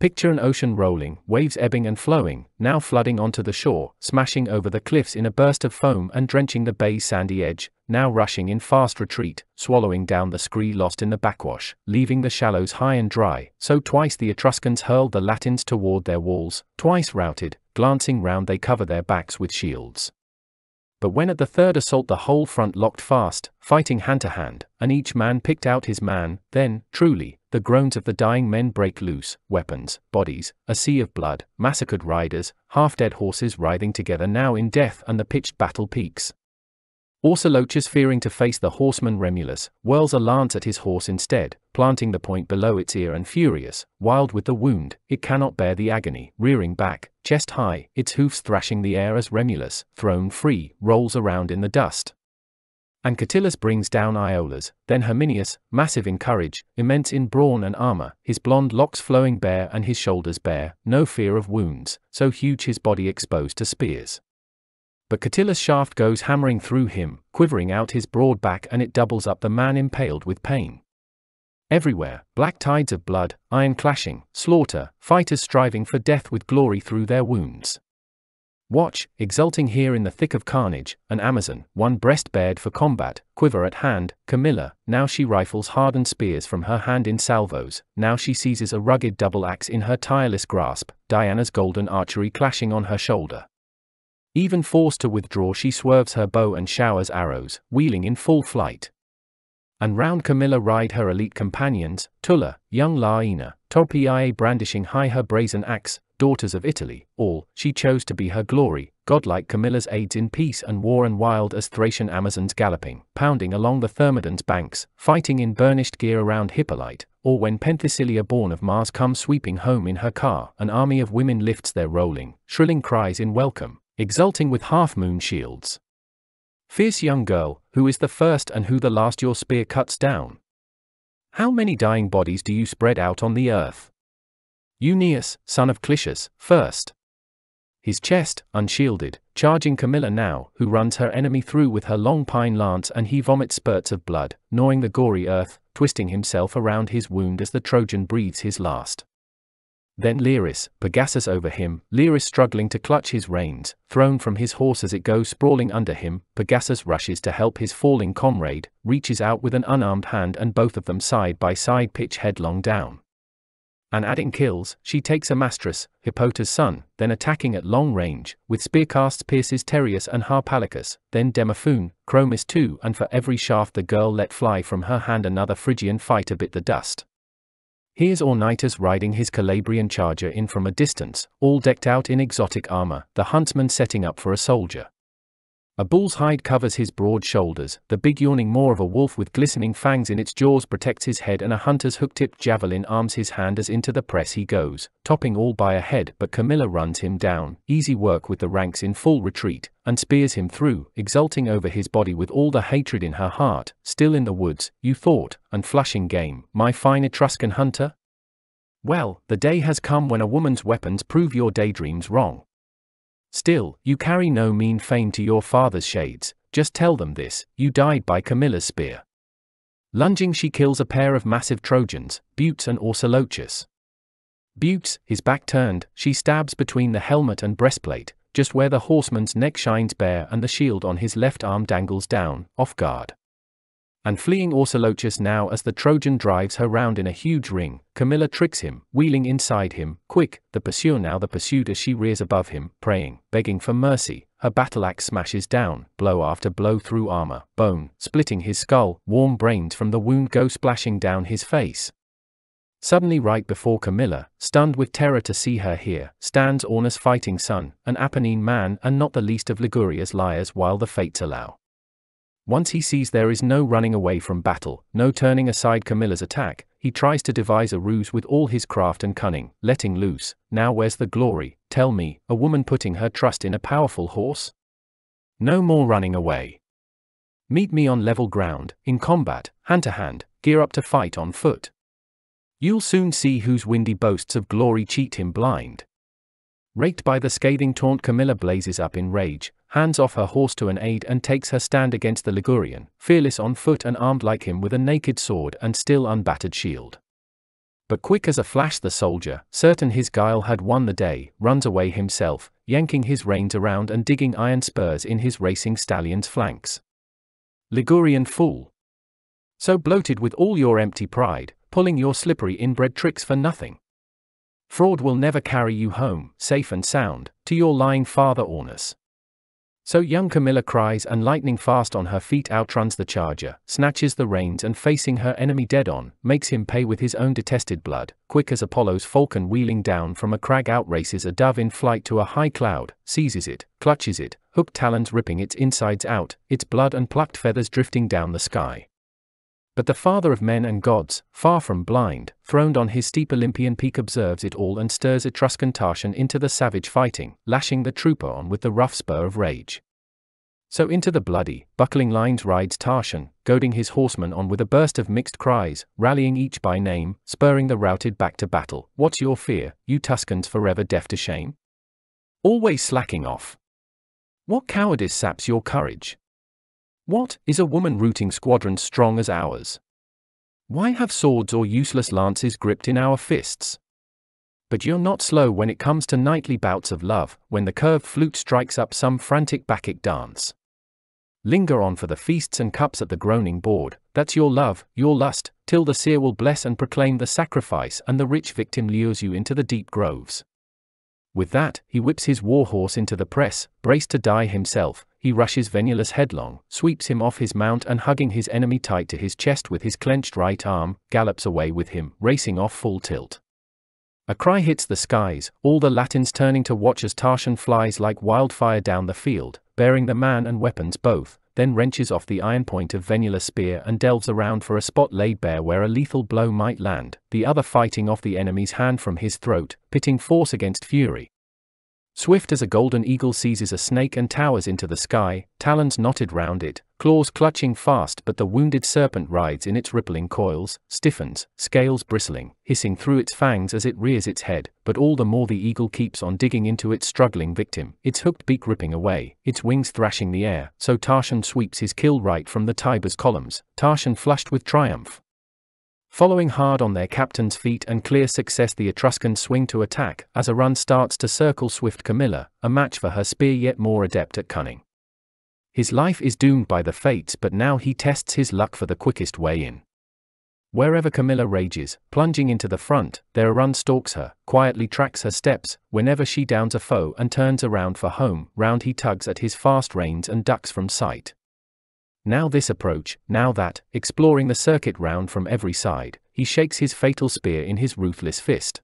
Picture an ocean rolling, waves ebbing and flowing, now flooding onto the shore, smashing over the cliffs in a burst of foam and drenching the bay's sandy edge, now rushing in fast retreat, swallowing down the scree lost in the backwash, leaving the shallows high and dry. So twice the Etruscans hurled the Latins toward their walls, twice routed, glancing round they cover their backs with shields. But when at the third assault the whole front locked fast, fighting hand to hand, and each man picked out his man, then, truly, the groans of the dying men break loose, weapons, bodies, a sea of blood, massacred riders, half-dead horses writhing together now in death and the pitched battle peaks. Orsilochus fearing to face the horseman Remulus, whirls a lance at his horse instead, planting the point below its ear and furious, wild with the wound, it cannot bear the agony, rearing back, chest high, its hoofs thrashing the air as Remulus, thrown free, rolls around in the dust. And Catillus brings down Iollas, then Herminius, massive in courage, immense in brawn and armor, his blond locks flowing bare and his shoulders bare, no fear of wounds, so huge his body exposed to spears but Catillus' shaft goes hammering through him, quivering out his broad back and it doubles up the man impaled with pain. Everywhere, black tides of blood, iron clashing, slaughter, fighters striving for death with glory through their wounds. Watch, exulting here in the thick of carnage, an Amazon, one breast bared for combat, quiver at hand, Camilla, now she rifles hardened spears from her hand in salvos, now she seizes a rugged double axe in her tireless grasp, Diana's golden archery clashing on her shoulder. Even forced to withdraw, she swerves her bow and showers arrows, wheeling in full flight. And round Camilla ride her elite companions, Tulla, young Larina, Tarpeia brandishing high her brazen axe, daughters of Italy, all, she chose to be her glory, godlike Camilla's aids in peace and war and wild as Thracian Amazons galloping, pounding along the Thermodon's banks, fighting in burnished gear around Hippolyte, or when Penthesilea born of Mars comes sweeping home in her car, an army of women lifts their rolling, shrilling cries in welcome, exulting with half-moon shields. Fierce young girl, who is the first and who the last your spear cuts down? How many dying bodies do you spread out on the earth? Eunaeus, son of Clytius, first. His chest, unshielded, charging Camilla now, who runs her enemy through with her long pine lance and he vomits spurts of blood, gnawing the gory earth, twisting himself around his wound as the Trojan breathes his last. Then Liris, Pegasus over him, Liris struggling to clutch his reins, thrown from his horse as it goes sprawling under him, Pegasus rushes to help his falling comrade, reaches out with an unarmed hand and both of them side by side pitch headlong down. And adding kills, she takes Amastrus, Hippotas' son, then attacking at long range, with spearcasts pierces Tereus and Harpalycus, then Demophoon, Chromis too and for every shaft the girl let fly from her hand another Phrygian fighter bit the dust. Here's Ornytus riding his Calabrian charger in from a distance, all decked out in exotic armor, the huntsman setting up for a soldier. A bull's hide covers his broad shoulders, the big yawning maw of a wolf with glistening fangs in its jaws protects his head and a hunter's hook-tipped javelin arms his hand as into the press he goes, topping all by a head but Camilla runs him down, easy work with the ranks in full retreat, and spears him through, exulting over his body with all the hatred in her heart, still in the woods, you thought, and flushing game, my fine Etruscan hunter? Well, the day has come when a woman's weapons prove your daydreams wrong. Still, you carry no mean fame to your father's shades, just tell them this, you died by Camilla's spear. Lunging she kills a pair of massive Trojans, Butes and Orsilochus. Butes, his back turned, she stabs between the helmet and breastplate, just where the horseman's neck shines bare and the shield on his left arm dangles down, off guard. And fleeing Orsilochus now as the Trojan drives her round in a huge ring, Camilla tricks him, wheeling inside him, quick, the pursuer now the pursued as she rears above him, praying, begging for mercy, her battle axe smashes down, blow after blow through armor, bone, splitting his skull, warm brains from the wound go splashing down his face. Suddenly right before Camilla, stunned with terror to see her here, stands Aunus fighting son, an Apennine man and not the least of Liguria's liars while the fates allow. Once he sees there is no running away from battle, no turning aside Camilla's attack, he tries to devise a ruse with all his craft and cunning, letting loose. Now where's the glory? Tell me, a woman putting her trust in a powerful horse? No more running away. Meet me on level ground, in combat, hand to hand, gear up to fight on foot. You'll soon see whose windy boasts of glory cheat him blind. Raked by the scathing taunt, Camilla blazes up in rage, hands off her horse to an aide, and takes her stand against the Ligurian, fearless on foot and armed like him with a naked sword and still unbattered shield. But quick as a flash, the soldier, certain his guile had won the day, runs away himself, yanking his reins around and digging iron spurs in his racing stallion's flanks. Ligurian fool! So bloated with all your empty pride, pulling your slippery inbred tricks for nothing. Fraud will never carry you home, safe and sound, to your lying father Aunus. So young Camilla cries and lightning fast on her feet outruns the charger, snatches the reins and facing her enemy dead on, makes him pay with his own detested blood, quick as Apollo's falcon wheeling down from a crag outraces a dove in flight to a high cloud, seizes it, clutches it, hooked talons ripping its insides out, its blood and plucked feathers drifting down the sky. But the father of men and gods, far from blind, throned on his steep Olympian peak observes it all and stirs Etruscan Tarchon into the savage fighting, lashing the trooper on with the rough spur of rage. So into the bloody, buckling lines rides Tarchon, goading his horsemen on with a burst of mixed cries, rallying each by name, spurring the routed back to battle. What's your fear, you Tuscans forever deaf to shame? Always slacking off. What cowardice saps your courage? What is a woman routing squadron strong as ours? Why have swords or useless lances gripped in our fists? But you're not slow when it comes to nightly bouts of love, when the curved flute strikes up some frantic Bacchic dance. Linger on for the feasts and cups at the groaning board, that's your love, your lust, till the seer will bless and proclaim the sacrifice and the rich victim lures you into the deep groves. With that, he whips his war horse into the press, braced to die himself, he rushes Venulus headlong, sweeps him off his mount and hugging his enemy tight to his chest with his clenched right arm, gallops away with him, racing off full tilt. A cry hits the skies, all the Latins turning to watch as Tarchon flies like wildfire down the field, bearing the man and weapons both, then wrenches off the iron point of Venulus' spear and delves around for a spot laid bare where a lethal blow might land, the other fighting off the enemy's hand from his throat, pitting force against fury. Swift as a golden eagle seizes a snake and towers into the sky, talons knotted round it, claws clutching fast, but the wounded serpent rides in its rippling coils, stiffens, scales bristling, hissing through its fangs as it rears its head, but all the more the eagle keeps on digging into its struggling victim, its hooked beak ripping away, its wings thrashing the air, so Tarchon sweeps his kill right from the Tiber's columns, Tarchon flushed with triumph. Following hard on their captain's feet and clear success, the Etruscans swing to attack as Aruns starts to circle swift Camilla, a match for her spear yet more adept at cunning. His life is doomed by the fates, but now he tests his luck for the quickest way in. Wherever Camilla rages, plunging into the front, there Aruns stalks her, quietly tracks her steps, whenever she downs a foe and turns around for home, round he tugs at his fast reins and ducks from sight. Now this approach, now that, exploring the circuit round from every side, he shakes his fatal spear in his ruthless fist.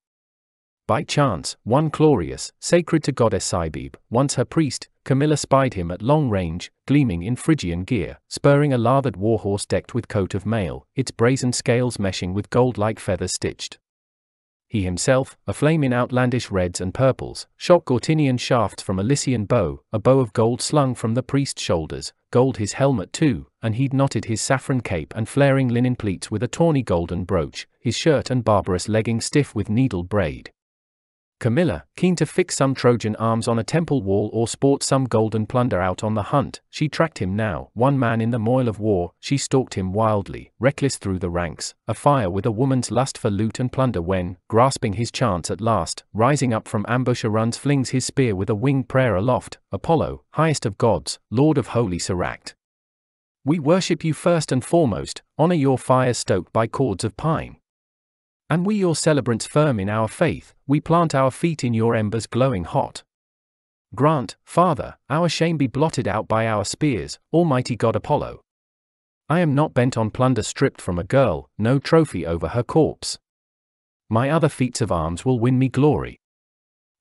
By chance, one Chloreus, sacred to goddess Cybele, once her priest, Camilla spied him at long range, gleaming in Phrygian gear, spurring a lathered warhorse decked with coat of mail, its brazen scales meshing with gold-like feathers stitched. He himself, aflame in outlandish reds and purples, shot Gortynian shafts from a Lycian bow, a bow of gold slung from the priest's shoulders, gold his helmet too, and he'd knotted his saffron cape and flaring linen pleats with a tawny golden brooch, his shirt and barbarous legging stiff with needle braid. Camilla, keen to fix some Trojan arms on a temple wall or sport some golden plunder out on the hunt, she tracked him now, one man in the moil of war, she stalked him wildly, reckless through the ranks, afire with a woman's lust for loot and plunder when, grasping his chance at last, rising up from ambush Aruns flings his spear with a winged prayer aloft, Apollo, highest of gods, lord of holy Soracte. We worship you first and foremost, honor your fire stoked by cords of pine. And we your celebrants firm in our faith, we plant our feet in your embers glowing hot. Grant, Father, our shame be blotted out by our spears, Almighty God Apollo. I am not bent on plunder stripped from a girl, no trophy over her corpse. My other feats of arms will win me glory.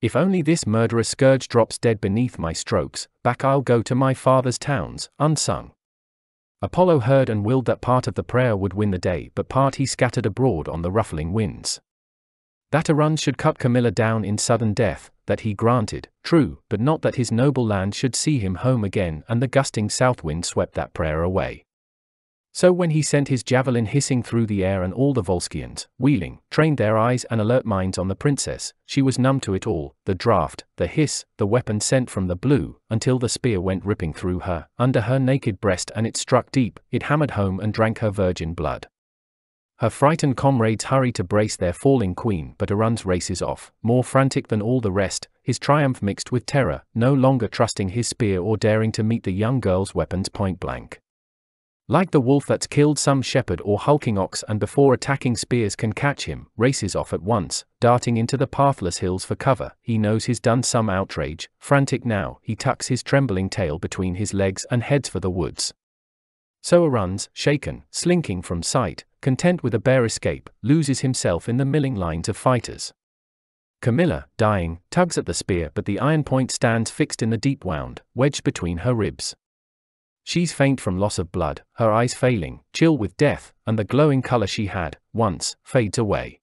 If only this murderous scourge drops dead beneath my strokes, back I'll go to my father's towns, unsung. Apollo heard and willed that part of the prayer would win the day, but part he scattered abroad on the ruffling winds. That Aruns should cut Camilla down in sudden death, that he granted, true, but not that his noble land should see him home again, and the gusting south wind swept that prayer away. So when he sent his javelin hissing through the air and all the Volscians, wheeling, trained their eyes and alert minds on the princess, she was numb to it all, the draft, the hiss, the weapon sent from the blue, until the spear went ripping through her, under her naked breast and it struck deep, it hammered home and drank her virgin blood. Her frightened comrades hurry to brace their falling queen, but Aruns races off, more frantic than all the rest, his triumph mixed with terror, no longer trusting his spear or daring to meet the young girl's weapons point blank. Like the wolf that's killed some shepherd or hulking ox and before attacking spears can catch him, races off at once, darting into the pathless hills for cover, he knows he's done some outrage, frantic now, he tucks his trembling tail between his legs and heads for the woods. So Aruns, shaken, slinking from sight, content with a bare escape, loses himself in the milling lines of fighters. Camilla, dying, tugs at the spear but the iron point stands fixed in the deep wound, wedged between her ribs. She's faint from loss of blood, her eyes failing, chill with death, and the glowing color she had, once, fades away.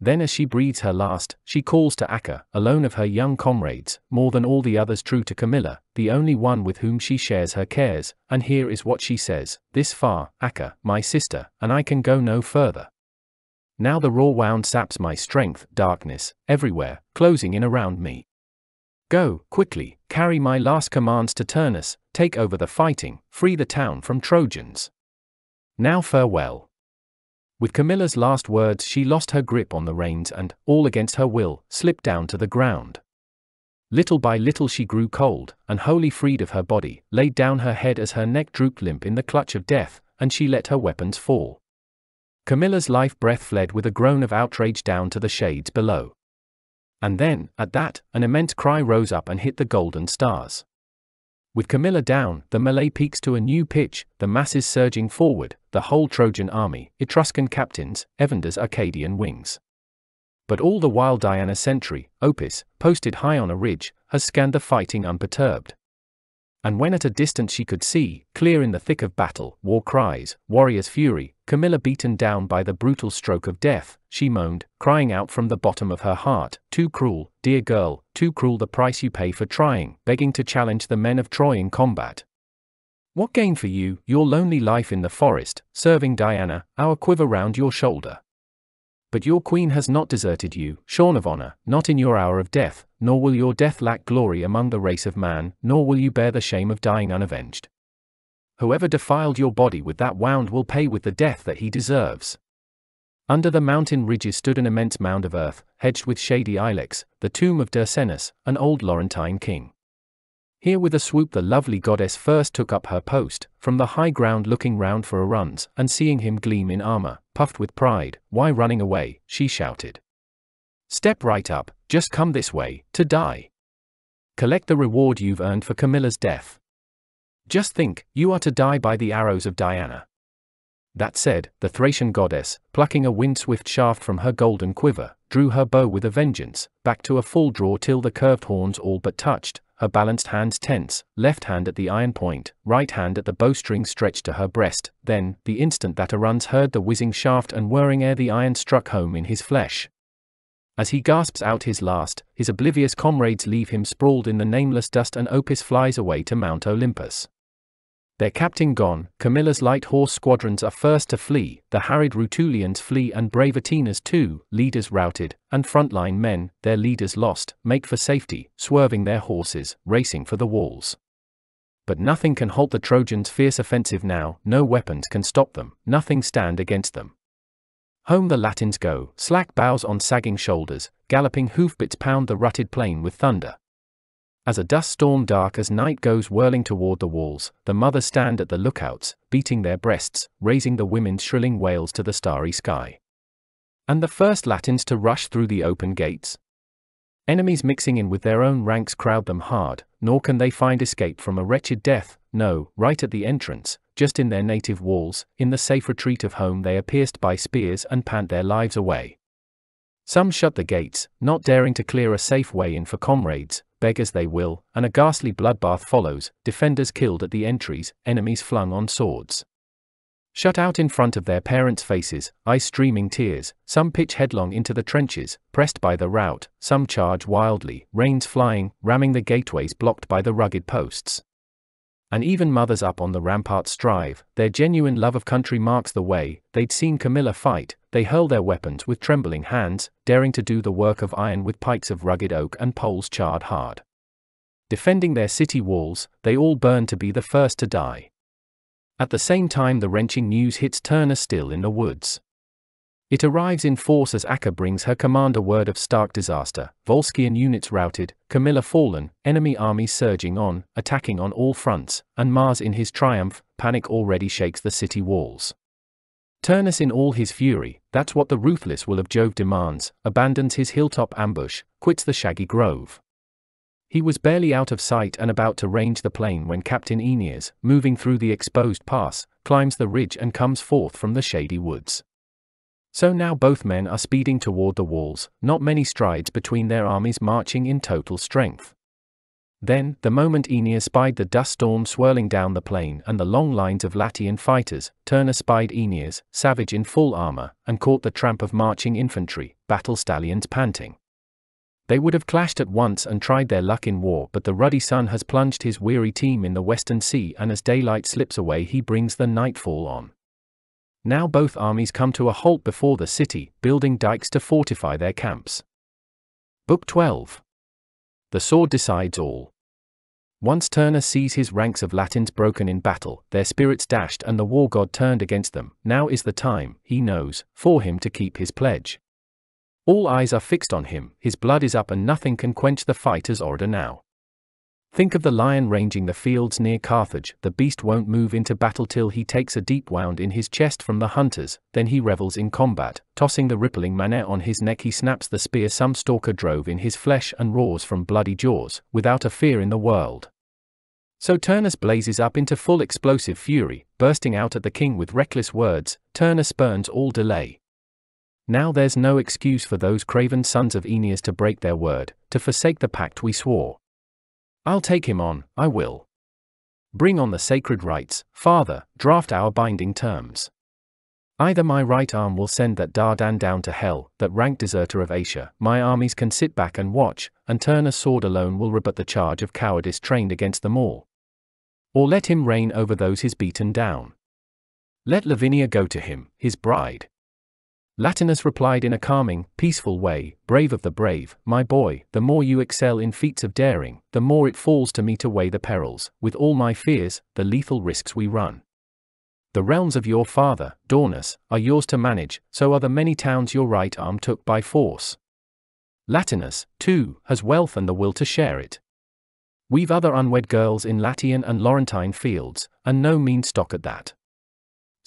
Then, as she breathes her last, she calls to Acca, alone of her young comrades, more than all the others true to Camilla, the only one with whom she shares her cares, and here is what she says This far, Acca, my sister, and I can go no further. Now the raw wound saps my strength, darkness, everywhere, closing in around me. Go, quickly, carry my last commands to Turnus, take over the fighting, free the town from Trojans. Now farewell. With Camilla's last words, she lost her grip on the reins and, all against her will, slipped down to the ground. Little by little she grew cold, and wholly freed of her body, laid down her head as her neck drooped limp in the clutch of death, and she let her weapons fall. Camilla's life breath fled with a groan of outrage down to the shades below. And then, at that, an immense cry rose up and hit the golden stars. With Camilla down, the melee peaks to a new pitch, the masses surging forward, the whole Trojan army, Etruscan captains, Evander's Arcadian wings. But all the while Diana's sentry, Opis, posted high on a ridge, has scanned the fighting unperturbed. And when at a distance she could see, clear in the thick of battle, war cries, warriors' fury, Camilla beaten down by the brutal stroke of death, she moaned, crying out from the bottom of her heart, Too cruel, dear girl, too cruel the price you pay for trying, begging to challenge the men of Troy in combat. What gain for you, your lonely life in the forest, serving Diana, our quiver round your shoulder? But your queen has not deserted you, shorn of honor, not in your hour of death, nor will your death lack glory among the race of man, nor will you bear the shame of dying unavenged. Whoever defiled your body with that wound will pay with the death that he deserves. Under the mountain ridges stood an immense mound of earth, hedged with shady ilex, the tomb of Dercennus, an old Laurentine king. Here with a swoop the lovely goddess first took up her post, from the high ground looking round for Aruns, and seeing him gleam in armor, puffed with pride, why running away, she shouted. Step right up, just come this way, to die. Collect the reward you've earned for Camilla's death. Just think, you are to die by the arrows of Diana. That said, the Thracian goddess, plucking a wind-swift shaft from her golden quiver, drew her bow with a vengeance, back to a full draw till the curved horns all but touched, her balanced hands tense, left hand at the iron point, right hand at the bowstring stretched to her breast, then, the instant that Aruns heard the whizzing shaft and whirring ere the iron struck home in his flesh. As he gasps out his last, his oblivious comrades leave him sprawled in the nameless dust and Opis flies away to Mount Olympus. Their captain gone, Camilla's light horse squadrons are first to flee, the harried Rutulians flee and brave Atinas too, leaders routed, and frontline men, their leaders lost, make for safety, swerving their horses, racing for the walls. But nothing can halt the Trojans' fierce offensive now, no weapons can stop them, nothing stand against them. Home the Latins go, slack bows on sagging shoulders, galloping hoofbits pound the rutted plain with thunder. As a dust storm dark as night goes whirling toward the walls, the mothers stand at the lookouts, beating their breasts, raising the women's shrilling wails to the starry sky. And the first Latins to rush through the open gates. Enemies mixing in with their own ranks crowd them hard, nor can they find escape from a wretched death, no, right at the entrance, just in their native walls, in the safe retreat of home they are pierced by spears and pant their lives away. Some shut the gates, not daring to clear a safe way in for comrades, beg as they will, and a ghastly bloodbath follows, defenders killed at the entries, enemies flung on swords. Shut out in front of their parents' faces, eyes streaming tears, some pitch headlong into the trenches, pressed by the rout, some charge wildly, reins flying, ramming the gateways blocked by the rugged posts. And even mothers up on the ramparts strive, their genuine love of country marks the way, they'd seen Camilla fight, they hurl their weapons with trembling hands, daring to do the work of iron with pikes of rugged oak and poles charred hard. Defending their city walls, they all burn to be the first to die. At the same time, the wrenching news hits Turnus still in the woods. It arrives in force as Acca brings her commander word of stark disaster, Volscian units routed, Camilla fallen, enemy armies surging on, attacking on all fronts, and Mars in his triumph, panic already shakes the city walls. Turnus in all his fury, that's what the ruthless will of Jove demands, abandons his hilltop ambush, quits the shaggy grove. He was barely out of sight and about to range the plain when Captain Aeneas, moving through the exposed pass, climbs the ridge and comes forth from the shady woods. So now both men are speeding toward the walls, not many strides between their armies marching in total strength. Then, the moment Aeneas spied the dust storm swirling down the plain and the long lines of Latian fighters, Turnus spied Aeneas, savage in full armor, and caught the tramp of marching infantry, battle stallions panting. They would have clashed at once and tried their luck in war, but the ruddy sun has plunged his weary team in the western sea, and as daylight slips away, he brings the nightfall on. Now both armies come to a halt before the city, building dikes to fortify their camps. Book 12 The sword decides all. Once Turnus sees his ranks of Latins broken in battle, their spirits dashed, and the war god turned against them, now is the time, he knows, for him to keep his pledge. All eyes are fixed on him, his blood is up and nothing can quench the fighter's order now. Think of the lion ranging the fields near Carthage, the beast won't move into battle till he takes a deep wound in his chest from the hunters, then he revels in combat, tossing the rippling manet on his neck he snaps the spear some stalker drove in his flesh and roars from bloody jaws, without a fear in the world. So Turnus blazes up into full explosive fury, bursting out at the king with reckless words, Turnus spurns all delay. Now there's no excuse for those craven sons of Aeneas to break their word, to forsake the pact we swore. I'll take him on, I will. Bring on the sacred rites, Father, draft our binding terms. Either my right arm will send that Dardan down to hell, that rank deserter of Asia, my armies can sit back and watch, and Turnus' sword alone will rebut the charge of cowardice trained against them all. Or let him reign over those he's beaten down. Let Lavinia go to him, his bride. Latinus replied in a calming, peaceful way, Brave of the brave, my boy, the more you excel in feats of daring, the more it falls to me to weigh the perils, with all my fears, the lethal risks we run. The realms of your father, Daunus, are yours to manage, so are the many towns your right arm took by force. Latinus, too, has wealth and the will to share it. We've other unwed girls in Latian and Laurentine fields, and no mean stock at that.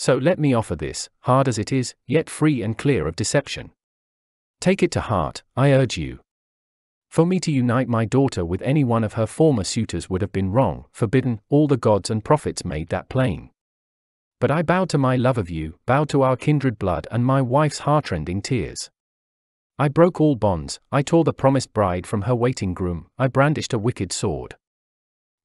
So let me offer this, hard as it is, yet free and clear of deception. Take it to heart, I urge you. For me to unite my daughter with any one of her former suitors would have been wrong, forbidden, all the gods and prophets made that plain. But I bowed to my love of you, bowed to our kindred blood and my wife's heartrending tears. I broke all bonds, I tore the promised bride from her waiting groom, I brandished a wicked sword.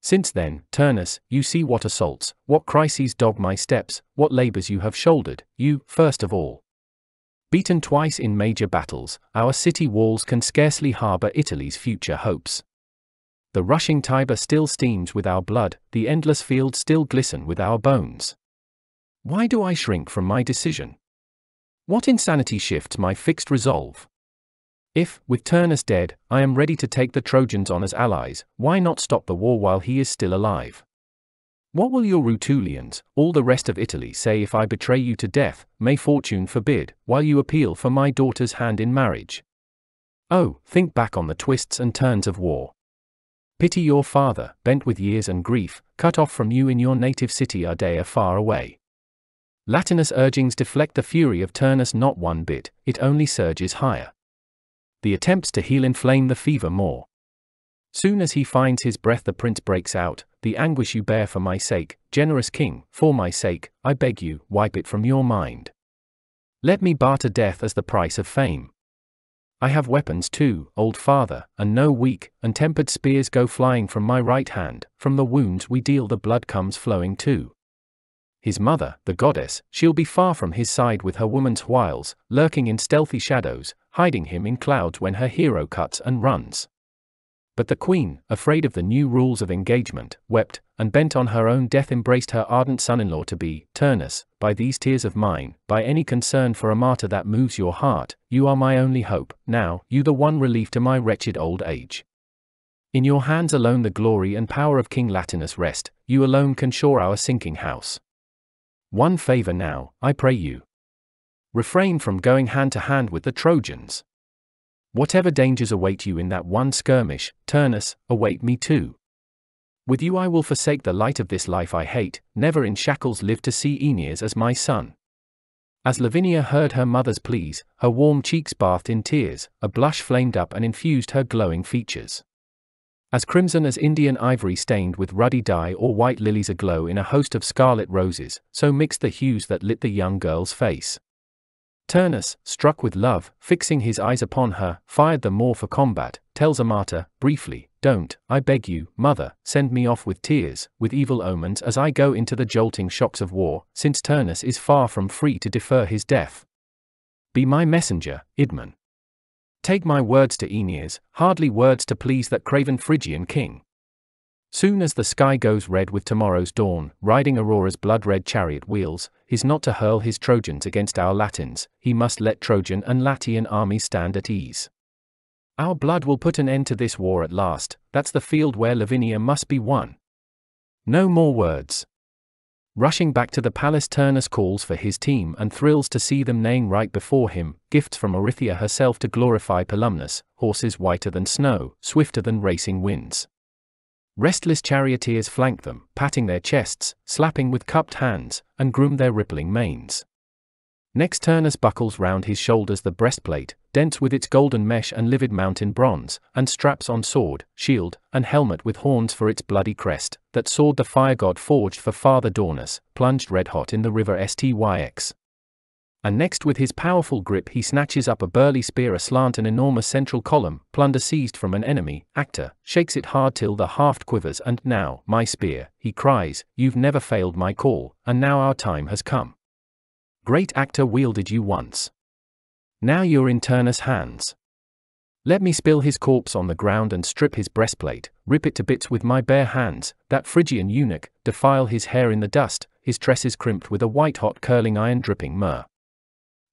Since then, Turnus, you see what assaults, what crises dog my steps, what labors you have shouldered, you, first of all. Beaten twice in major battles, our city walls can scarcely harbor Italy's future hopes. The rushing Tiber still steams with our blood, the endless fields still glisten with our bones. Why do I shrink from my decision? What insanity shifts my fixed resolve? If, with Turnus dead, I am ready to take the Trojans on as allies, why not stop the war while he is still alive? What will your Rutulians, all the rest of Italy, say if I betray you to death, may fortune forbid, while you appeal for my daughter's hand in marriage? Oh, think back on the twists and turns of war. Pity your father, bent with years and grief, cut off from you in your native city Ardea far away. Latinus' urgings deflect the fury of Turnus not one bit, it only surges higher the attempts to heal inflame the fever more. Soon as he finds his breath, the prince breaks out The anguish you bear for my sake, generous king, for my sake, I beg you, wipe it from your mind. Let me barter death as the price of fame. I have weapons too, old father, and no weak, and tempered spears go flying from my right hand, from the wounds we deal the blood comes flowing too. His mother, the goddess, she'll be far from his side with her woman's wiles, lurking in stealthy shadows, hiding him in clouds when her hero cuts and runs. But the queen, afraid of the new rules of engagement, wept, and bent on her own death embraced her ardent son-in-law to be, Turnus, by these tears of mine, by any concern for a martyr that moves your heart, you are my only hope, now, you the one relief to my wretched old age. In your hands alone the glory and power of King Latinus rest, you alone can shore our sinking house. One favor now, I pray you. Refrain from going hand to hand with the Trojans. Whatever dangers await you in that one skirmish, Turnus, await me too. With you I will forsake the light of this life I hate, never in shackles live to see Aeneas as my son. As Lavinia heard her mother's pleas, her warm cheeks bathed in tears, a blush flamed up and infused her glowing features. As crimson as Indian ivory stained with ruddy dye or white lilies aglow in a host of scarlet roses, so mixed the hues that lit the young girl's face. Turnus, struck with love, fixing his eyes upon her, fired the more for combat, tells Amata, briefly, Don't, I beg you, mother, send me off with tears, with evil omens as I go into the jolting shocks of war, since Turnus is far from free to defer his death. Be my messenger, Idmon. Take my words to Aeneas, hardly words to please that craven Phrygian king. Soon as the sky goes red with tomorrow's dawn, riding Aurora's blood-red chariot wheels, he's not to hurl his Trojans against our Latins, he must let Trojan and Latian armies stand at ease. Our blood will put an end to this war at last, that's the field where Lavinia must be won. No more words. Rushing back to the palace Turnus calls for his team and thrills to see them neighing right before him, gifts from Orithyia herself to glorify Pilumnus, horses whiter than snow, swifter than racing winds. Restless charioteers flank them, patting their chests, slapping with cupped hands, and groom their rippling manes. Next Turnus buckles round his shoulders the breastplate, dense with its golden mesh and livid mountain bronze, and straps on sword, shield, and helmet with horns for its bloody crest, that sword the fire god forged for Father Daunus, plunged red hot in the river Styx. And next with his powerful grip he snatches up a burly spear aslant an enormous central column, plunder seized from an enemy, Actor, shakes it hard till the haft quivers and now, my spear, he cries, you've never failed my call, and now our time has come. Great Actor wielded you once. Now you're in Turnus' hands. Let me spill his corpse on the ground and strip his breastplate, rip it to bits with my bare hands, that Phrygian eunuch, defile his hair in the dust, his tresses crimped with a white hot curling iron dripping myrrh.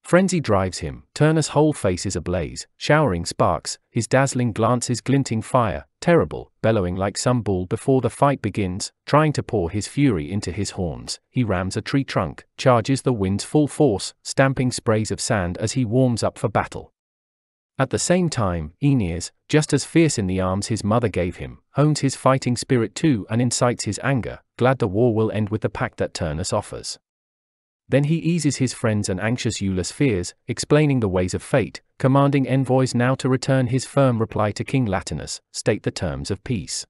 Frenzy drives him, Turnus' whole face is ablaze, showering sparks, his dazzling glances glinting fire, terrible, bellowing like some bull before the fight begins, trying to pour his fury into his horns, he rams a tree trunk, charges the wind's full force, stamping sprays of sand as he warms up for battle. At the same time, Aeneas, just as fierce in the arms his mother gave him, hones his fighting spirit too and incites his anger, glad the war will end with the pact that Turnus offers. Then he eases his friends and anxious Iülus fears, explaining the ways of fate, commanding envoys now to return his firm reply to King Latinus, state the terms of peace.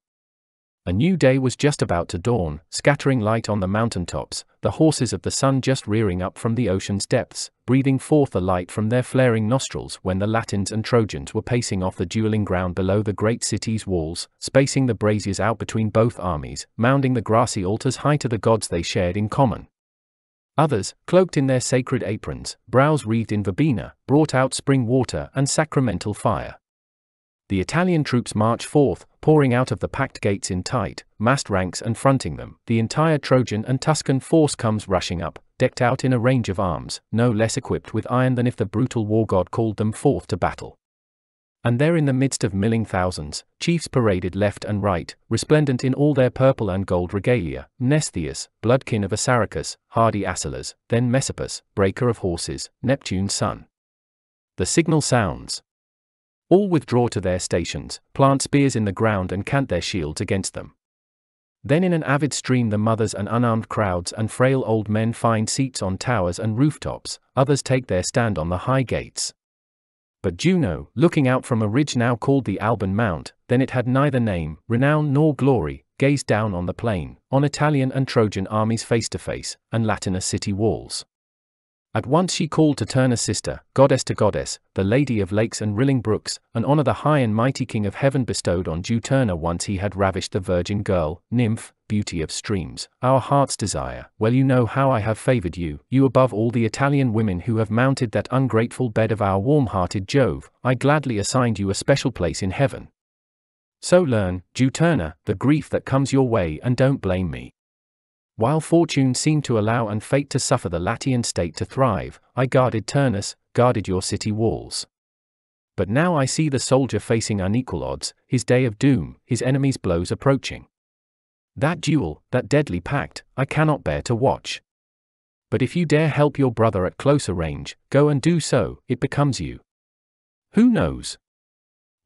A new day was just about to dawn, scattering light on the mountain tops, the horses of the sun just rearing up from the ocean's depths, breathing forth the light from their flaring nostrils when the Latins and Trojans were pacing off the dueling ground below the great city's walls, spacing the braziers out between both armies, mounding the grassy altars high to the gods they shared in common. Others, cloaked in their sacred aprons, brows wreathed in verbena, brought out spring water and sacramental fire. The Italian troops march forth, pouring out of the packed gates in tight, massed ranks and fronting them. The entire Trojan and Tuscan force comes rushing up, decked out in a range of arms, no less equipped with iron than if the brutal war god called them forth to battle. And there in the midst of milling thousands, chiefs paraded left and right, resplendent in all their purple and gold regalia, Mnestheus, bloodkin of Assaracus, hardy Asilas, then Messapus, breaker of horses, Neptune's son. The signal sounds. All withdraw to their stations, plant spears in the ground and cant their shields against them. Then in an avid stream the mothers and unarmed crowds and frail old men find seats on towers and rooftops, others take their stand on the high gates. But Juno, looking out from a ridge now called the Alban Mount, then it had neither name, renown nor glory, gazed down on the plain, on Italian and Trojan armies face to face, and Latinus city walls. At once she called to Turnus' sister, goddess to goddess, the lady of lakes and rilling brooks, an honor the high and mighty king of heaven bestowed on Juturna once he had ravished the virgin girl, nymph, beauty of streams, our heart's desire. Well, you know how I have favored you, you above all the Italian women who have mounted that ungrateful bed of our warm hearted Jove, I gladly assigned you a special place in heaven. So learn, Juturna, the grief that comes your way and don't blame me. While fortune seemed to allow and fate to suffer the Latian state to thrive, I guarded Turnus, guarded your city walls. But now I see the soldier facing unequal odds, his day of doom, his enemy's blows approaching. That duel, that deadly pact, I cannot bear to watch. But if you dare help your brother at closer range, go and do so, it becomes you. Who knows?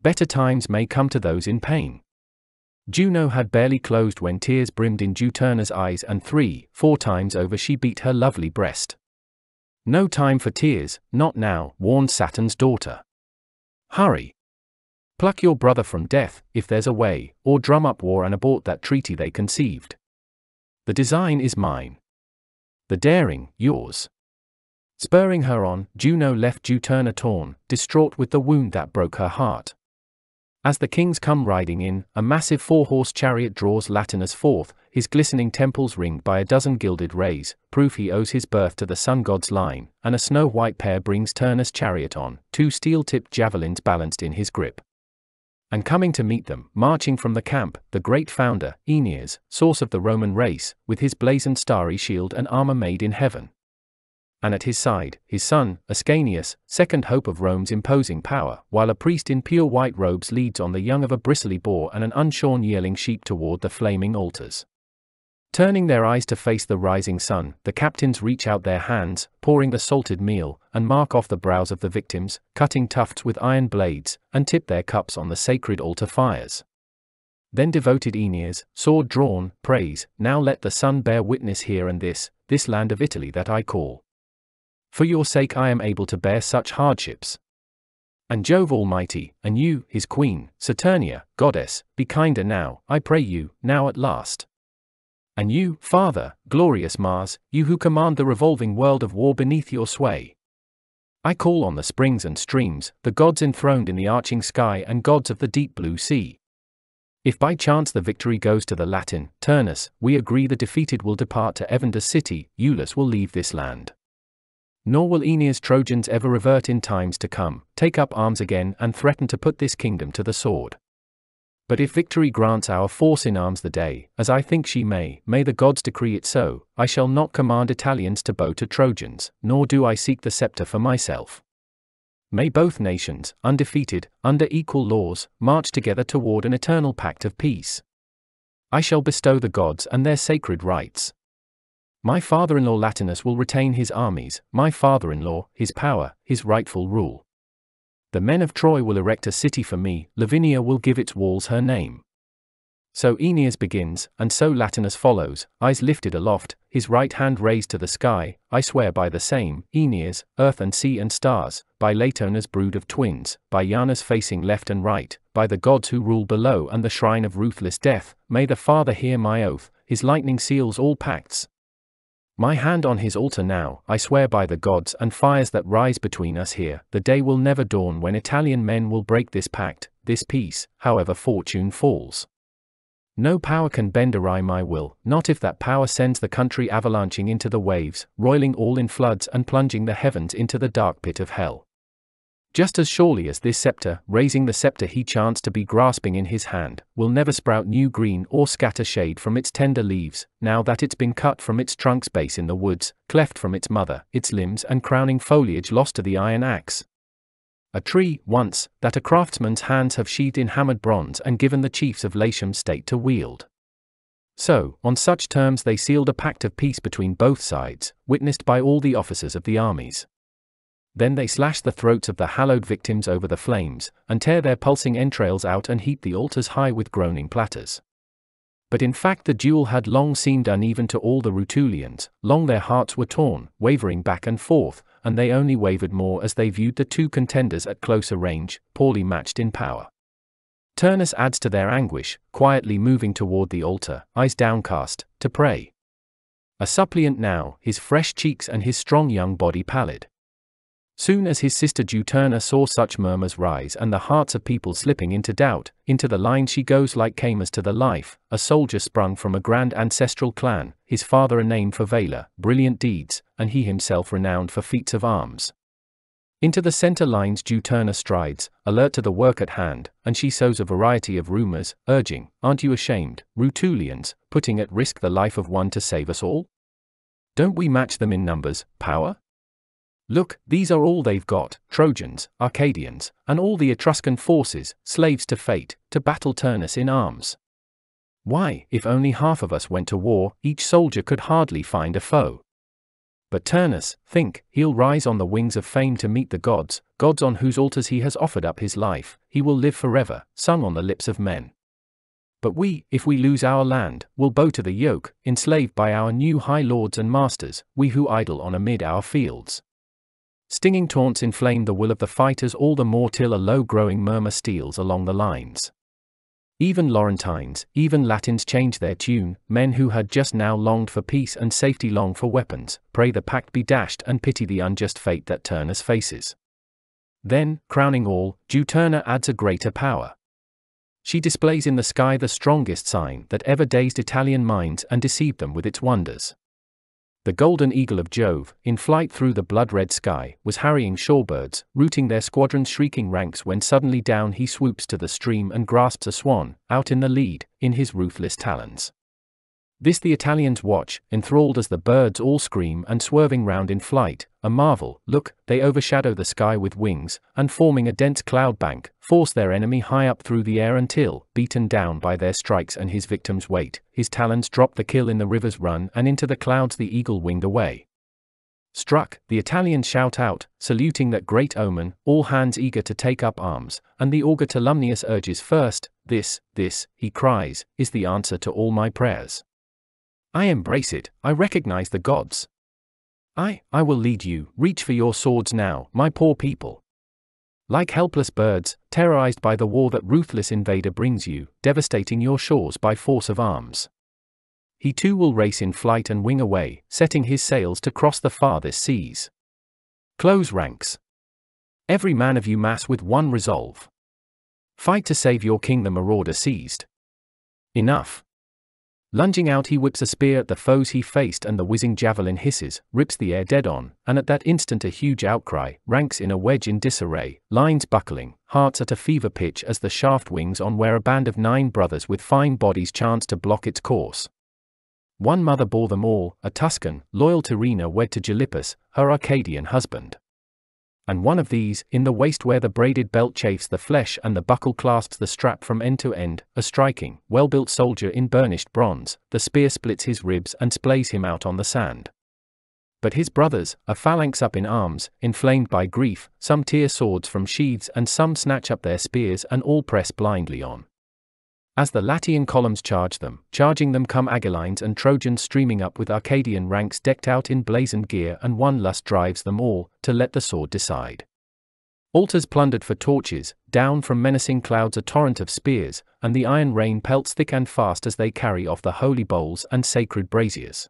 Better times may come to those in pain. Juno had barely closed when tears brimmed in Juturna's eyes, and three, four times over she beat her lovely breast. No time for tears, not now, warned Saturn's daughter. Hurry! Pluck your brother from death, if there's a way, or drum up war and abort that treaty they conceived. The design is mine. The daring, yours. Spurring her on, Juno left Juturna torn, distraught with the wound that broke her heart. As the kings come riding in, a massive four horse chariot draws Latinus forth, his glistening temples ringed by a dozen gilded rays, proof he owes his birth to the sun god's line, and a snow white pair brings Turnus' chariot on, two steel tipped javelins balanced in his grip. And coming to meet them, marching from the camp, the great founder, Aeneas, source of the Roman race, with his blazoned starry shield and armor made in heaven and at his side, his son, Ascanius, second hope of Rome's imposing power, while a priest in pure white robes leads on the young of a bristly boar and an unshorn yearling sheep toward the flaming altars. Turning their eyes to face the rising sun, the captains reach out their hands, pouring the salted meal, and mark off the brows of the victims, cutting tufts with iron blades, and tip their cups on the sacred altar fires. Then devoted Aeneas, sword drawn, prays, Now let the sun bear witness here and this, this land of Italy that I call. For your sake I am able to bear such hardships. And Jove Almighty, and you, his queen, Saturnia, goddess, be kinder now, I pray you, now at last. And you, Father, glorious Mars, you who command the revolving world of war beneath your sway. I call on the springs and streams, the gods enthroned in the arching sky and gods of the deep blue sea. If by chance the victory goes to the Latin, Turnus, we agree the defeated will depart to Evander's city, Iulus will leave this land. Nor will Aeneas' Trojans ever revert in times to come, take up arms again, and threaten to put this kingdom to the sword. But if victory grants our force in arms the day, as I think she may, may the gods decree it so, I shall not command Italians to bow to Trojans, nor do I seek the scepter for myself. May both nations, undefeated, under equal laws, march together toward an eternal pact of peace. I shall bestow the gods and their sacred rights. My father in law Latinus will retain his armies, my father in law, his power, his rightful rule. The men of Troy will erect a city for me, Lavinia will give its walls her name. So Aeneas begins, and so Latinus follows, eyes lifted aloft, his right hand raised to the sky. I swear by the same, Aeneas, earth and sea and stars, by Latona's brood of twins, by Janus facing left and right, by the gods who rule below and the shrine of ruthless death, may the Father hear my oath, his lightning seals all pacts, my hand on his altar now, I swear by the gods and fires that rise between us here, the day will never dawn when Italian men will break this pact, this peace, however fortune falls. No power can bend awry my will, not if that power sends the country avalanching into the waves, roiling all in floods and plunging the heavens into the dark pit of hell. Just as surely as this scepter, raising the scepter he chanced to be grasping in his hand, will never sprout new green or scatter shade from its tender leaves, now that it's been cut from its trunk's base in the woods, cleft from its mother, its limbs and crowning foliage lost to the iron axe. A tree, once, that a craftsman's hands have sheathed in hammered bronze and given the chiefs of Latium state to wield. So, on such terms they sealed a pact of peace between both sides, witnessed by all the officers of the armies. Then they slash the throats of the hallowed victims over the flames, and tear their pulsing entrails out and heap the altars high with groaning platters. But in fact the duel had long seemed uneven to all the Rutulians, long their hearts were torn, wavering back and forth, and they only wavered more as they viewed the two contenders at closer range, poorly matched in power. Turnus adds to their anguish, quietly moving toward the altar, eyes downcast, to pray. A suppliant now, his fresh cheeks and his strong young body pallid. Soon as his sister Juturna saw such murmurs rise and the hearts of people slipping into doubt, into the line she goes like Camers to the life, a soldier sprung from a grand ancestral clan, his father a name for valor, brilliant deeds, and he himself renowned for feats of arms. Into the center lines Juturna strides, alert to the work at hand, and she sows a variety of rumors, urging, Aren't you ashamed, Rutulians, putting at risk the life of one to save us all? Don't we match them in numbers, power? Look, these are all they've got Trojans, Arcadians, and all the Etruscan forces, slaves to fate, to battle Turnus in arms. Why, if only half of us went to war, each soldier could hardly find a foe. But Turnus, think, he'll rise on the wings of fame to meet the gods, gods on whose altars he has offered up his life, he will live forever, sung on the lips of men. But we, if we lose our land, will bow to the yoke, enslaved by our new high lords and masters, we who idle on amid our fields. Stinging taunts inflame the will of the fighters all the more till a low growing murmur steals along the lines. Even Laurentines, even Latins change their tune, men who had just now longed for peace and safety long for weapons, pray the pact be dashed and pity the unjust fate that Turnus faces. Then, crowning all, Juturna adds a greater power. She displays in the sky the strongest sign that ever dazed Italian minds and deceived them with its wonders. The golden eagle of Jove, in flight through the blood-red sky, was harrying shorebirds, routing their squadron's shrieking ranks when suddenly down he swoops to the stream and grasps a swan, out in the lead, in his ruthless talons. This the Italians watch, enthralled as the birds all scream and swerving round in flight, a marvel, look, they overshadow the sky with wings, and forming a dense cloud bank, force their enemy high up through the air until, beaten down by their strikes and his victim's weight, his talons drop the kill in the river's run and into the clouds the eagle winged away. Struck, the Italians shout out, saluting that great omen, all hands eager to take up arms, and the augur Tolumnius urges first, this, this, he cries, is the answer to all my prayers. I embrace it, I recognize the gods. I, I will lead you, reach for your swords now, my poor people. Like helpless birds, terrorized by the war that ruthless invader brings you, devastating your shores by force of arms. He too will race in flight and wing away, setting his sails to cross the farthest seas. Close ranks. Every man of you mass with one resolve. Fight to save your king the marauder seized. Enough. Lunging out, he whips a spear at the foes he faced, and the whizzing javelin hisses, rips the air dead on, and at that instant a huge outcry, ranks in a wedge in disarray, lines buckling, hearts at a fever pitch as the shaft wings on where a band of nine brothers with fine bodies chance to block its course. One mother bore them all, a Tuscan, loyal to Rena wed to Gylippus, her Arcadian husband and one of these, in the waist where the braided belt chafes the flesh and the buckle clasps the strap from end to end, a striking, well built soldier in burnished bronze, the spear splits his ribs and splays him out on the sand. But his brothers, a phalanx up in arms, inflamed by grief, some tear swords from sheaths and some snatch up their spears and all press blindly on. As the Latian columns charge them, charging them come Agyllines and Trojans streaming up with Arcadian ranks decked out in blazoned gear, and one lust drives them all, to let the sword decide. Altars plundered for torches, down from menacing clouds a torrent of spears, and the iron rain pelts thick and fast as they carry off the holy bowls and sacred braziers.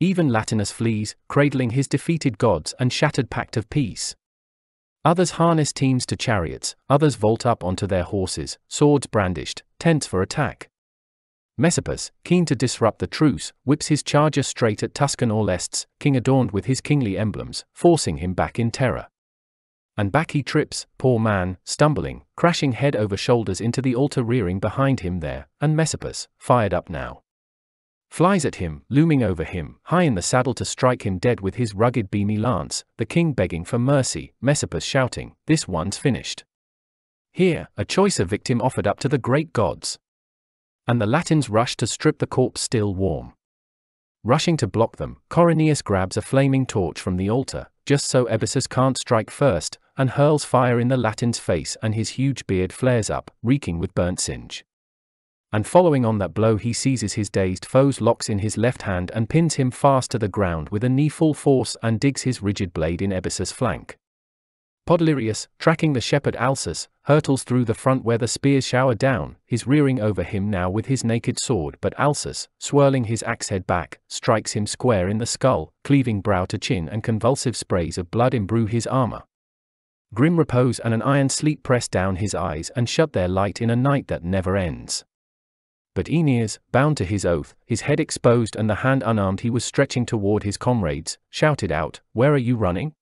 Even Latinus flees, cradling his defeated gods and shattered pact of peace. Others harness teams to chariots, others vault up onto their horses, swords brandished, tents for attack. Messapus, keen to disrupt the truce, whips his charger straight at Tuscan Aulestes, king adorned with his kingly emblems, forcing him back in terror. And back he trips, poor man, stumbling, crashing head over shoulders into the altar rearing behind him there, and Messapus, fired up now flies at him, looming over him, high in the saddle to strike him dead with his rugged beamy lance, the king begging for mercy, Messapus shouting, This one's finished. Here, a choicer victim offered up to the great gods. And the Latins rush to strip the corpse still warm. Rushing to block them, Corineus grabs a flaming torch from the altar, just so Ebysus can't strike first, and hurls fire in the Latin's face, and his huge beard flares up, reeking with burnt singe and following on that blow he seizes his dazed foe's locks in his left hand and pins him fast to the ground with a knee full force and digs his rigid blade in Ebysus' flank. Podalirius, tracking the shepherd Alsus, hurtles through the front where the spears shower down, his rearing over him now with his naked sword, but Alsus, swirling his axe head back, strikes him square in the skull, cleaving brow to chin and convulsive sprays of blood imbrue his armor. Grim repose and an iron sleep press down his eyes and shut their light in a night that never ends. But Aeneas, bound to his oath, his head exposed and the hand unarmed he was stretching toward his comrades, shouted out, Where are you running?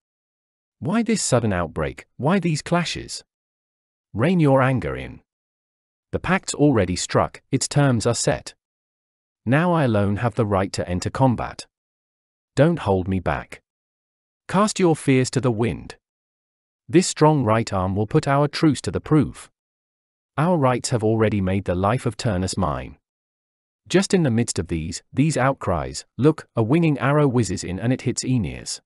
Why this sudden outbreak, why these clashes? Rein your anger in. The pact's already struck, its terms are set. Now I alone have the right to enter combat. Don't hold me back. Cast your fears to the wind. This strong right arm will put our truce to the proof. Our rights have already made the life of Turnus mine. Just in the midst of these, these outcries, look, a winging arrow whizzes in and it hits Aeneas.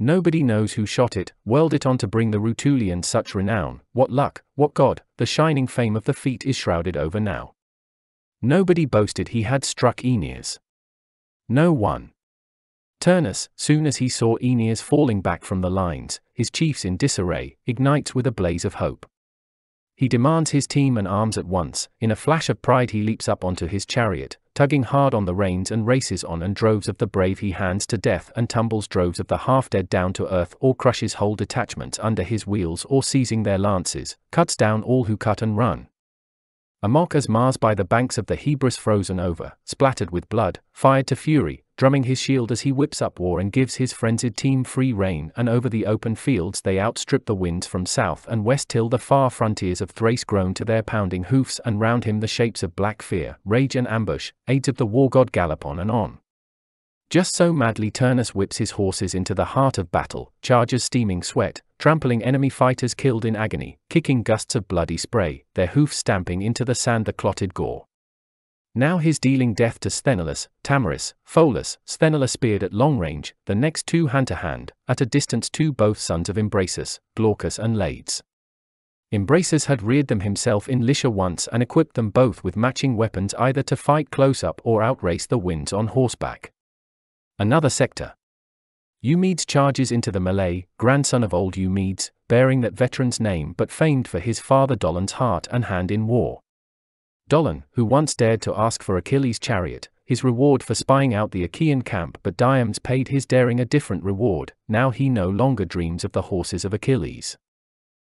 Nobody knows who shot it, whirled it on to bring the Rutulian such renown, what luck, what god, the shining fame of the feat is shrouded over now. Nobody boasted he had struck Aeneas. No one. Turnus, soon as he saw Aeneas falling back from the lines, his chiefs in disarray, ignites with a blaze of hope. He demands his team and arms at once, in a flash of pride he leaps up onto his chariot, tugging hard on the reins and races on and droves of the brave he hands to death and tumbles droves of the half-dead down to earth or crushes whole detachments under his wheels or seizing their lances, cuts down all who cut and run. Amok as Mars by the banks of the Hebrus frozen over, splattered with blood, fired to fury, drumming his shield as he whips up war and gives his frenzied team free rein, and over the open fields they outstrip the winds from south and west till the far frontiers of Thrace groan to their pounding hoofs, and round him the shapes of black fear, rage and ambush, aids of the war god gallop on and on. Just so madly Turnus whips his horses into the heart of battle, charges steaming sweat, trampling enemy fighters killed in agony, kicking gusts of bloody spray, their hoofs stamping into the sand the clotted gore. Now he's dealing death to Sthenelus, Thamyris, Pholus, Sthenelus speared at long range, the next two hand to hand, at a distance two both sons of Imbrasus, Glaucus and Lades. Imbrasus had reared them himself in Lycia once and equipped them both with matching weapons either to fight close up or outrace the winds on horseback. Another sector. Eumedes charges into the melee, grandson of old Eumedes, bearing that veteran's name but famed for his father Dolon's heart and hand in war. Dolon, who once dared to ask for Achilles' chariot, his reward for spying out the Achaean camp, but Diomedes paid his daring a different reward, now he no longer dreams of the horses of Achilles.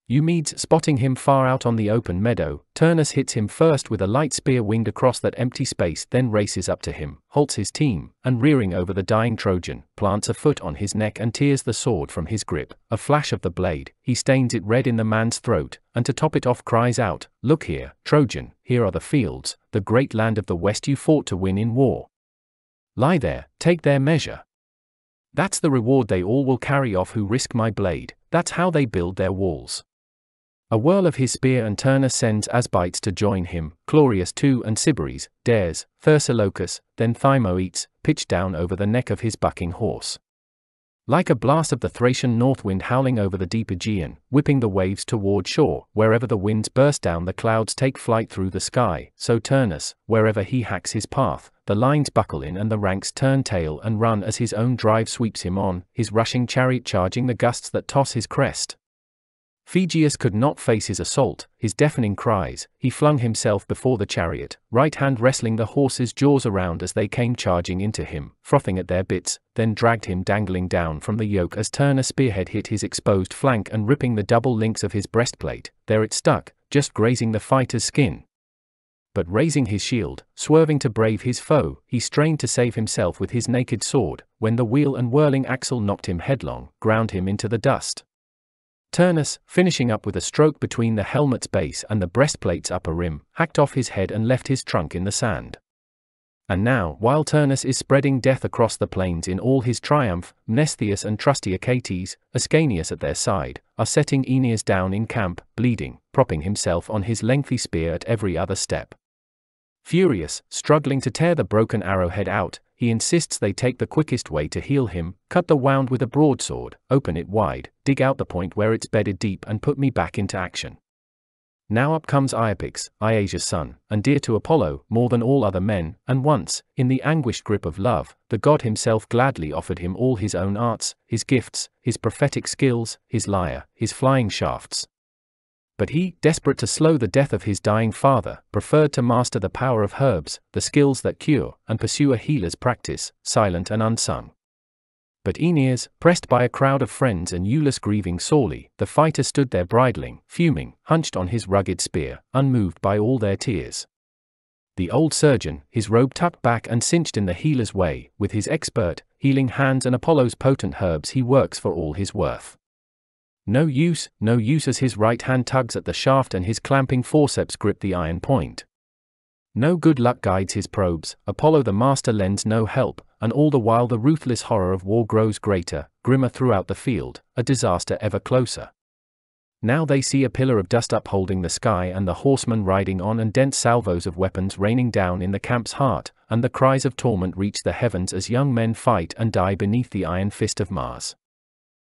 Eumedes spotting him far out on the open meadow, Turnus hits him first with a light spear winged across that empty space, then races up to him, halts his team, and rearing over the dying Trojan, plants a foot on his neck and tears the sword from his grip. A flash of the blade, he stains it red in the man's throat, and to top it off cries out, Look here, Trojan, here are the fields, the great land of the west you fought to win in war. Lie there, take their measure. That's the reward they all will carry off who risk my blade, that's how they build their walls. A whirl of his spear and Turnus sends Asbytes to join him, Chloreus too and Sybaris, Dares, Thersilochus, then Thymoetes, pitched down over the neck of his bucking horse. Like a blast of the Thracian north wind howling over the deep Aegean, whipping the waves toward shore, wherever the winds burst down the clouds take flight through the sky, so Turnus, wherever he hacks his path, the lines buckle in and the ranks turn tail and run as his own drive sweeps him on, his rushing chariot charging the gusts that toss his crest. Phegeus could not face his assault, his deafening cries, he flung himself before the chariot, right hand wrestling the horse's jaws around as they came charging into him, frothing at their bits, then dragged him dangling down from the yoke as Turnus spearhead hit his exposed flank and ripping the double links of his breastplate, there it stuck, just grazing the fighter's skin. But raising his shield, swerving to brave his foe, he strained to save himself with his naked sword, when the wheel and whirling axle knocked him headlong, ground him into the dust. Turnus, finishing up with a stroke between the helmet's base and the breastplate's upper rim, hacked off his head and left his trunk in the sand. And now, while Turnus is spreading death across the plains in all his triumph, Mnestheus and trusty Achates, Ascanius at their side, are setting Aeneas down in camp, bleeding, propping himself on his lengthy spear at every other step. Furious, struggling to tear the broken arrowhead out, he insists they take the quickest way to heal him, cut the wound with a broadsword, open it wide, dig out the point where it's bedded deep and put me back into action. Now up comes Iapyx, Iasus' son, and dear to Apollo, more than all other men, and once, in the anguished grip of love, the god himself gladly offered him all his own arts, his gifts, his prophetic skills, his lyre, his flying shafts. But he, desperate to slow the death of his dying father, preferred to master the power of herbs, the skills that cure, and pursue a healer's practice, silent and unsung. But Aeneas, pressed by a crowd of friends and Iulus grieving sorely, the fighter stood there bridling, fuming, hunched on his rugged spear, unmoved by all their tears. The old surgeon, his robe tucked back and cinched in the healer's way, with his expert, healing hands and Apollo's potent herbs he works for all his worth. No use, no use as his right hand tugs at the shaft and his clamping forceps grip the iron point. No good luck guides his probes, Apollo the master lends no help, and all the while the ruthless horror of war grows greater, grimmer throughout the field, a disaster ever closer. Now they see a pillar of dust upholding the sky and the horsemen riding on and dense salvos of weapons raining down in the camp's heart, and the cries of torment reach the heavens as young men fight and die beneath the iron fist of Mars.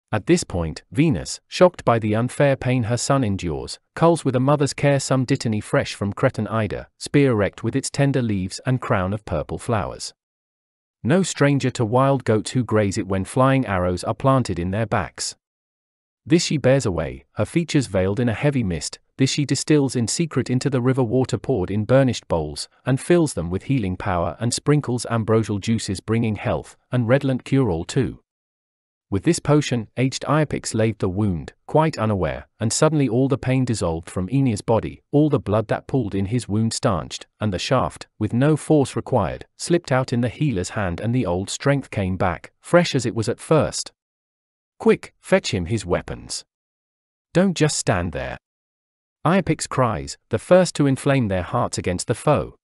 At this point, Venus, shocked by the unfair pain her son endures, culls with a mother's care some dittany fresh from Cretan Ida, spear erect with its tender leaves and crown of purple flowers. No stranger to wild goats who graze it when flying arrows are planted in their backs. This she bears away, her features veiled in a heavy mist, this she distills in secret into the river water poured in burnished bowls, and fills them with healing power and sprinkles ambrosial juices bringing health, and redolent cure-all too. With this potion, aged Iapyx laved the wound, quite unaware, and suddenly all the pain dissolved from Aeneas' body, all the blood that pooled in his wound stanched, and the shaft, with no force required, slipped out in the healer's hand and the old strength came back, fresh as it was at first. Quick, fetch him his weapons. Don't just stand there. Iapyx cries, the first to inflame their hearts against the foe.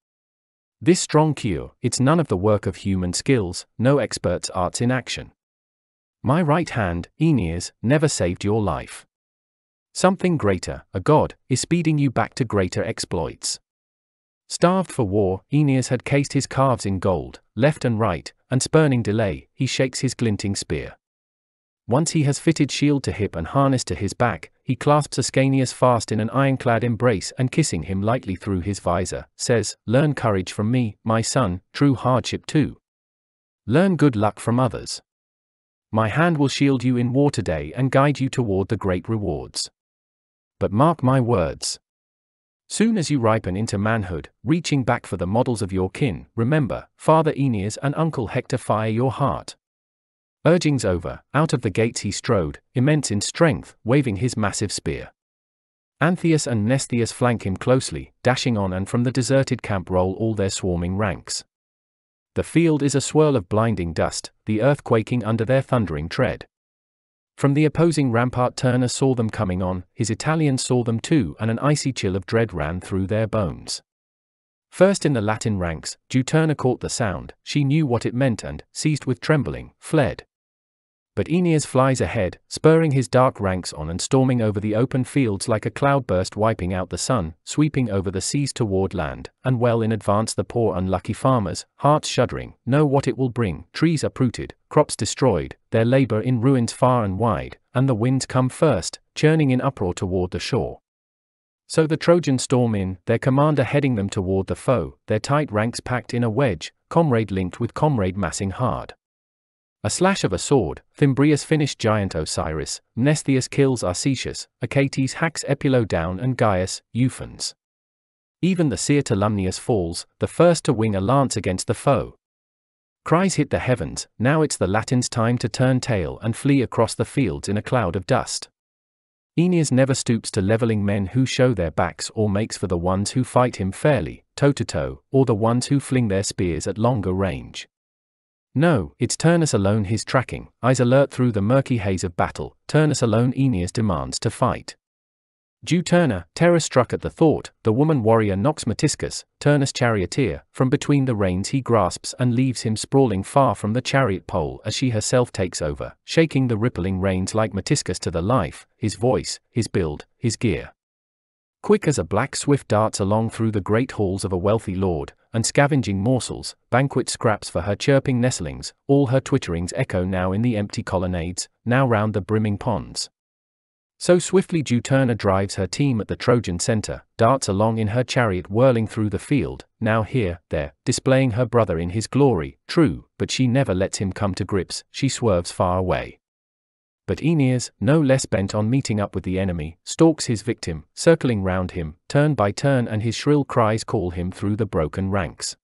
This strong cure, it's none of the work of human skills, no expert's arts in action. My right hand, Aeneas, never saved your life. Something greater, a god, is speeding you back to greater exploits. Starved for war, Aeneas had cased his calves in gold, left and right, and spurning delay, he shakes his glinting spear. Once he has fitted shield to hip and harness to his back, he clasps Ascanius fast in an ironclad embrace and kissing him lightly through his visor, says, Learn courage from me, my son, true hardship too. Learn good luck from others. My hand will shield you in war today and guide you toward the great rewards. But mark my words. Soon as you ripen into manhood, reaching back for the models of your kin, remember, Father Aeneas and Uncle Hector fire your heart. Urgings over, out of the gates he strode, immense in strength, waving his massive spear. Antheus and Mnestheus flank him closely, dashing on and from the deserted camp roll all their swarming ranks. The field is a swirl of blinding dust, the earth quaking under their thundering tread. From the opposing rampart Turnus saw them coming on, his Italians saw them too, and an icy chill of dread ran through their bones. First in the Latin ranks, Juturna caught the sound, she knew what it meant and, seized with trembling, fled. But Aeneas flies ahead, spurring his dark ranks on and storming over the open fields like a cloudburst wiping out the sun, sweeping over the seas toward land, and well in advance the poor unlucky farmers, hearts shuddering, know what it will bring, trees uprooted, crops destroyed, their labor in ruins far and wide, and the winds come first, churning in uproar toward the shore. So the Trojans storm in, their commander heading them toward the foe, their tight ranks packed in a wedge, comrade linked with comrade massing hard. A slash of a sword, Thymbraeus finished giant Osiris, Mnestheus kills Arcetius, Achates hacks Epulo down and Gyas, Ufens. Even the seer Tolumnius falls, the first to wing a lance against the foe. Cries hit the heavens, now it's the Latins' time to turn tail and flee across the fields in a cloud of dust. Aeneas never stoops to leveling men who show their backs or makes for the ones who fight him fairly, toe to toe, or the ones who fling their spears at longer range. No, it's Turnus alone he's tracking, eyes alert through the murky haze of battle, Turnus alone Aeneas demands to fight. Juturna, terror struck at the thought, the woman warrior knocks Metiscus, Turnus charioteer, from between the reins he grasps and leaves him sprawling far from the chariot pole as she herself takes over, shaking the rippling reins like Metiscus to the life, his voice, his build, his gear. Quick as a black swift darts along through the great halls of a wealthy lord, and scavenging morsels, banquet scraps for her chirping nestlings, all her twitterings echo now in the empty colonnades, now round the brimming ponds. So swiftly Juturna drives her team at the Trojan center, darts along in her chariot whirling through the field, now here, there, displaying her brother in his glory, true, but she never lets him come to grips, she swerves far away. But Aeneas, no less bent on meeting up with the enemy, stalks his victim, circling round him, turn by turn and his shrill cries call him through the broken ranks.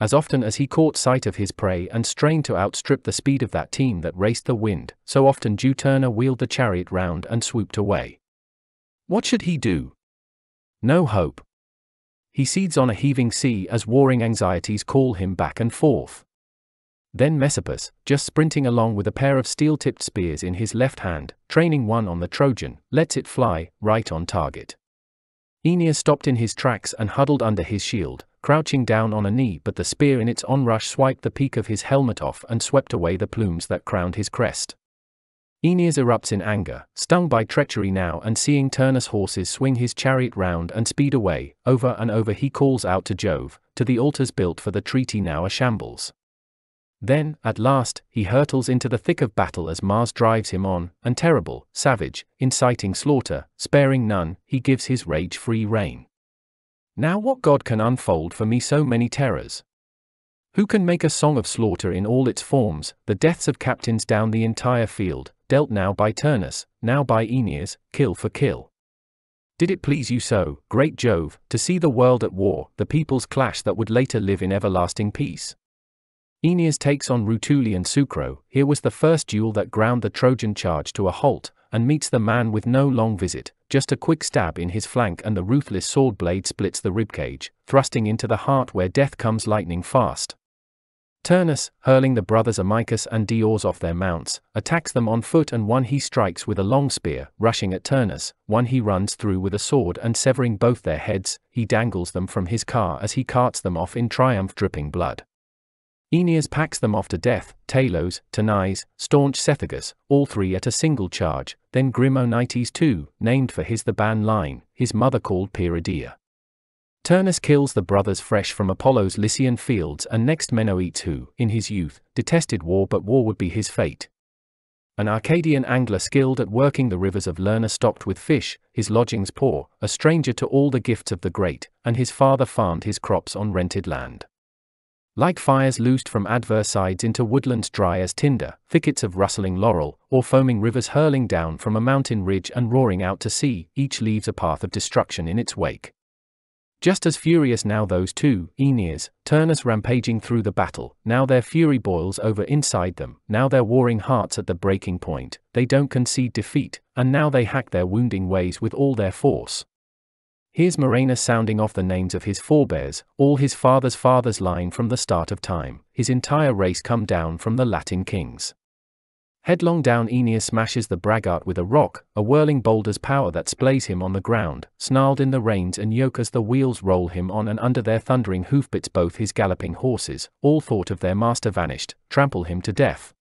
As often as he caught sight of his prey and strained to outstrip the speed of that team that raced the wind, so often Juturna wheeled the chariot round and swooped away. What should he do? No hope. He seeds on a heaving sea as warring anxieties call him back and forth. Then Messapus, just sprinting along with a pair of steel tipped spears in his left hand, training one on the Trojan, lets it fly, right on target. Aeneas stopped in his tracks and huddled under his shield, crouching down on a knee, but the spear in its onrush swiped the peak of his helmet off and swept away the plumes that crowned his crest. Aeneas erupts in anger, stung by treachery now and seeing Turnus' horses swing his chariot round and speed away, over and over he calls out to Jove, to the altars built for the treaty now a shambles. Then, at last, he hurtles into the thick of battle as Mars drives him on, and terrible, savage, inciting slaughter, sparing none, he gives his rage free rein. Now what god can unfold for me so many terrors? Who can make a song of slaughter in all its forms, the deaths of captains down the entire field, dealt now by Turnus, now by Aeneas, kill for kill? Did it please you so, great Jove, to see the world at war, the peoples clash that would later live in everlasting peace? Aeneas takes on Rutulian Sucro, here was the first duel that ground the Trojan charge to a halt, and meets the man with no long visit, just a quick stab in his flank and the ruthless sword blade splits the ribcage, thrusting into the heart where death comes lightning fast. Turnus, hurling the brothers Amycus and Diores off their mounts, attacks them on foot and one he strikes with a long spear, rushing at Turnus, one he runs through with a sword and severing both their heads, he dangles them from his car as he carts them off in triumph dripping blood. Aeneas packs them off to death, Talos, Tanais, staunch Cethegus, all three at a single charge, then grim Onites too, named for his Theban line, his mother called Peridea. Turnus kills the brothers fresh from Apollo's Lycian fields and next Menoetes who, in his youth, detested war but war would be his fate. An Arcadian angler skilled at working the rivers of Lerna stocked with fish, his lodgings poor, a stranger to all the gifts of the great, and his father farmed his crops on rented land. Like fires loosed from adverse sides into woodlands dry as tinder, thickets of rustling laurel, or foaming rivers hurling down from a mountain ridge and roaring out to sea, each leaves a path of destruction in its wake. Just as furious now those two, Aeneas, Turnus rampaging through the battle, now their fury boils over inside them, now their warring hearts at the breaking point, they don't concede defeat, and now they hack their wounding ways with all their force. Here's Murranus sounding off the names of his forebears, all his father's father's line from the start of time, his entire race come down from the Latin kings. Headlong down Aeneas smashes the braggart with a rock, a whirling boulder's power that splays him on the ground, snarled in the reins and yoke as the wheels roll him on and under their thundering hoofbits both his galloping horses, all thought of their master vanished, trample him to death.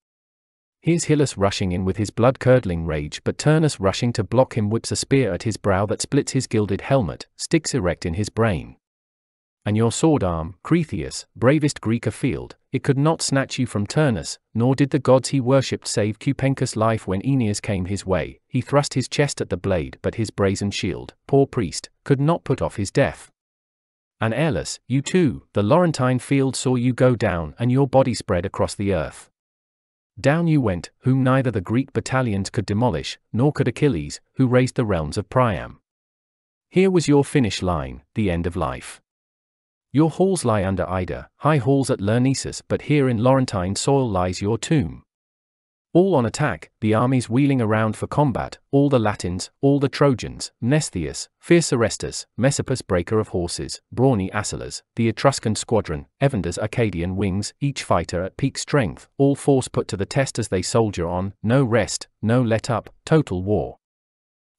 Here's Hyllus rushing in with his blood-curdling rage but Turnus rushing to block him whips a spear at his brow that splits his gilded helmet, sticks erect in his brain. And your sword arm, Cretheus, bravest Greek afield, it could not snatch you from Turnus, nor did the gods he worshipped save Cupencus' life when Aeneas came his way, he thrust his chest at the blade but his brazen shield, poor priest, could not put off his death. And Aeolus, you too, the Laurentine field saw you go down and your body spread across the earth. Down you went, whom neither the Greek battalions could demolish, nor could Achilles, who raised the realms of Priam. Here was your finish line, the end of life. Your halls lie under Ida, high halls at Lyrnessus, but here in Laurentine soil lies your tomb. All on attack, the armies wheeling around for combat, all the Latins, all the Trojans, Mnestheus, fierce Serestus, Messapus breaker of horses, brawny Asilas, the Etruscan squadron, Evander's Arcadian wings, each fighter at peak strength, all force put to the test as they soldier on, no rest, no let up, total war.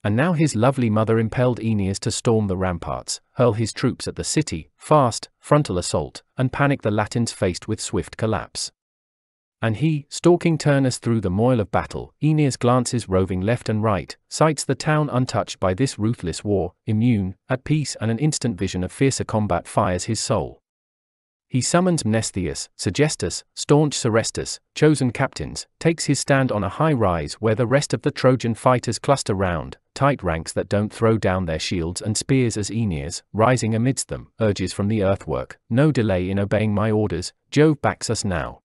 And now his lovely mother impelled Aeneas to storm the ramparts, hurl his troops at the city, fast, frontal assault, and panic the Latins faced with swift collapse. And he, stalking Turnus through the moil of battle, Aeneas glances roving left and right, sights the town untouched by this ruthless war, immune, at peace and an instant vision of fiercer combat fires his soul. He summons Mnestheus, Sergestus, staunch Serestus, chosen captains, takes his stand on a high rise where the rest of the Trojan fighters cluster round, tight ranks that don't throw down their shields and spears as Aeneas, rising amidst them, urges from the earthwork, No delay in obeying my orders, Jove backs us now.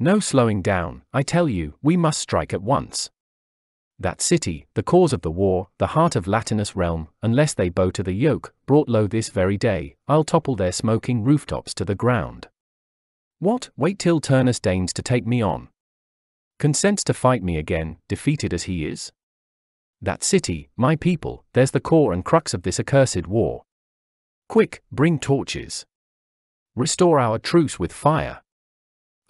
No slowing down, I tell you, we must strike at once. That city, the cause of the war, the heart of Latinus' realm, unless they bow to the yoke, brought low this very day, I'll topple their smoking rooftops to the ground. What, wait till Turnus deigns to take me on? Consents to fight me again, defeated as he is? That city, my people, there's the core and crux of this accursed war. Quick, bring torches. Restore our truce with fire.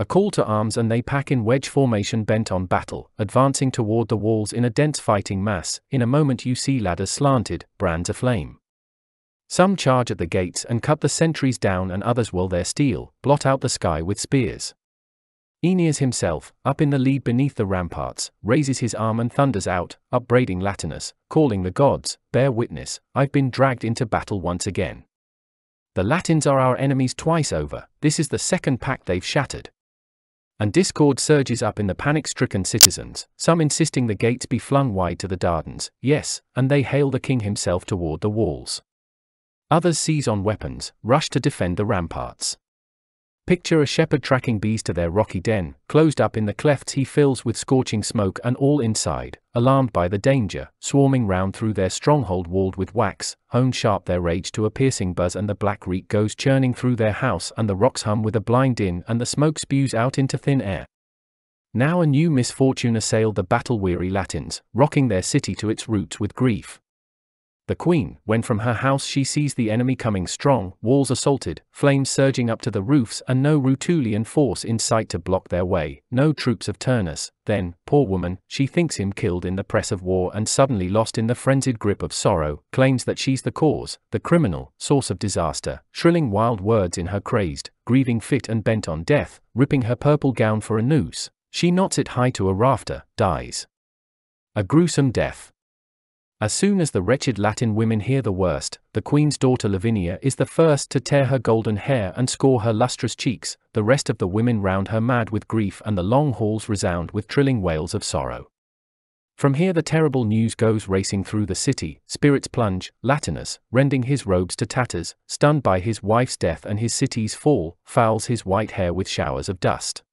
A call to arms and they pack in wedge formation bent on battle, advancing toward the walls in a dense fighting mass. In a moment you see ladders slanted, brands aflame. Some charge at the gates and cut the sentries down, and others whirl their steel, blot out the sky with spears. Aeneas himself, up in the lead beneath the ramparts, raises his arm and thunders out, upbraiding Latinus, calling the gods, bear witness, I've been dragged into battle once again. The Latins are our enemies twice over, this is the second pact they've shattered and discord surges up in the panic stricken citizens, some insisting the gates be flung wide to the Dardans, yes, and they hail the king himself toward the walls. Others seize on weapons, rush to defend the ramparts. Picture a shepherd tracking bees to their rocky den, closed up in the clefts he fills with scorching smoke and all inside, alarmed by the danger, swarming round through their stronghold walled with wax, hone sharp their rage to a piercing buzz and the black reek goes churning through their house and the rocks hum with a blind din and the smoke spews out into thin air. Now a new misfortune assailed the battle-weary Latins, rocking their city to its roots with grief. The queen, when from her house she sees the enemy coming strong, walls assaulted, flames surging up to the roofs, and no Rutulian force in sight to block their way, no troops of Turnus, then, poor woman, she thinks him killed in the press of war and suddenly lost in the frenzied grip of sorrow, claims that she's the cause, the criminal, source of disaster, shrilling wild words in her crazed, grieving fit and bent on death, ripping her purple gown for a noose, she knots it high to a rafter, dies. A gruesome death. As soon as the wretched Latin women hear the worst, the queen's daughter Lavinia is the first to tear her golden hair and score her lustrous cheeks, the rest of the women round her mad with grief and the long halls resound with trilling wails of sorrow. From here the terrible news goes racing through the city, spirits plunge, Latinus, rending his robes to tatters, stunned by his wife's death and his city's fall, fouls his white hair with showers of dust.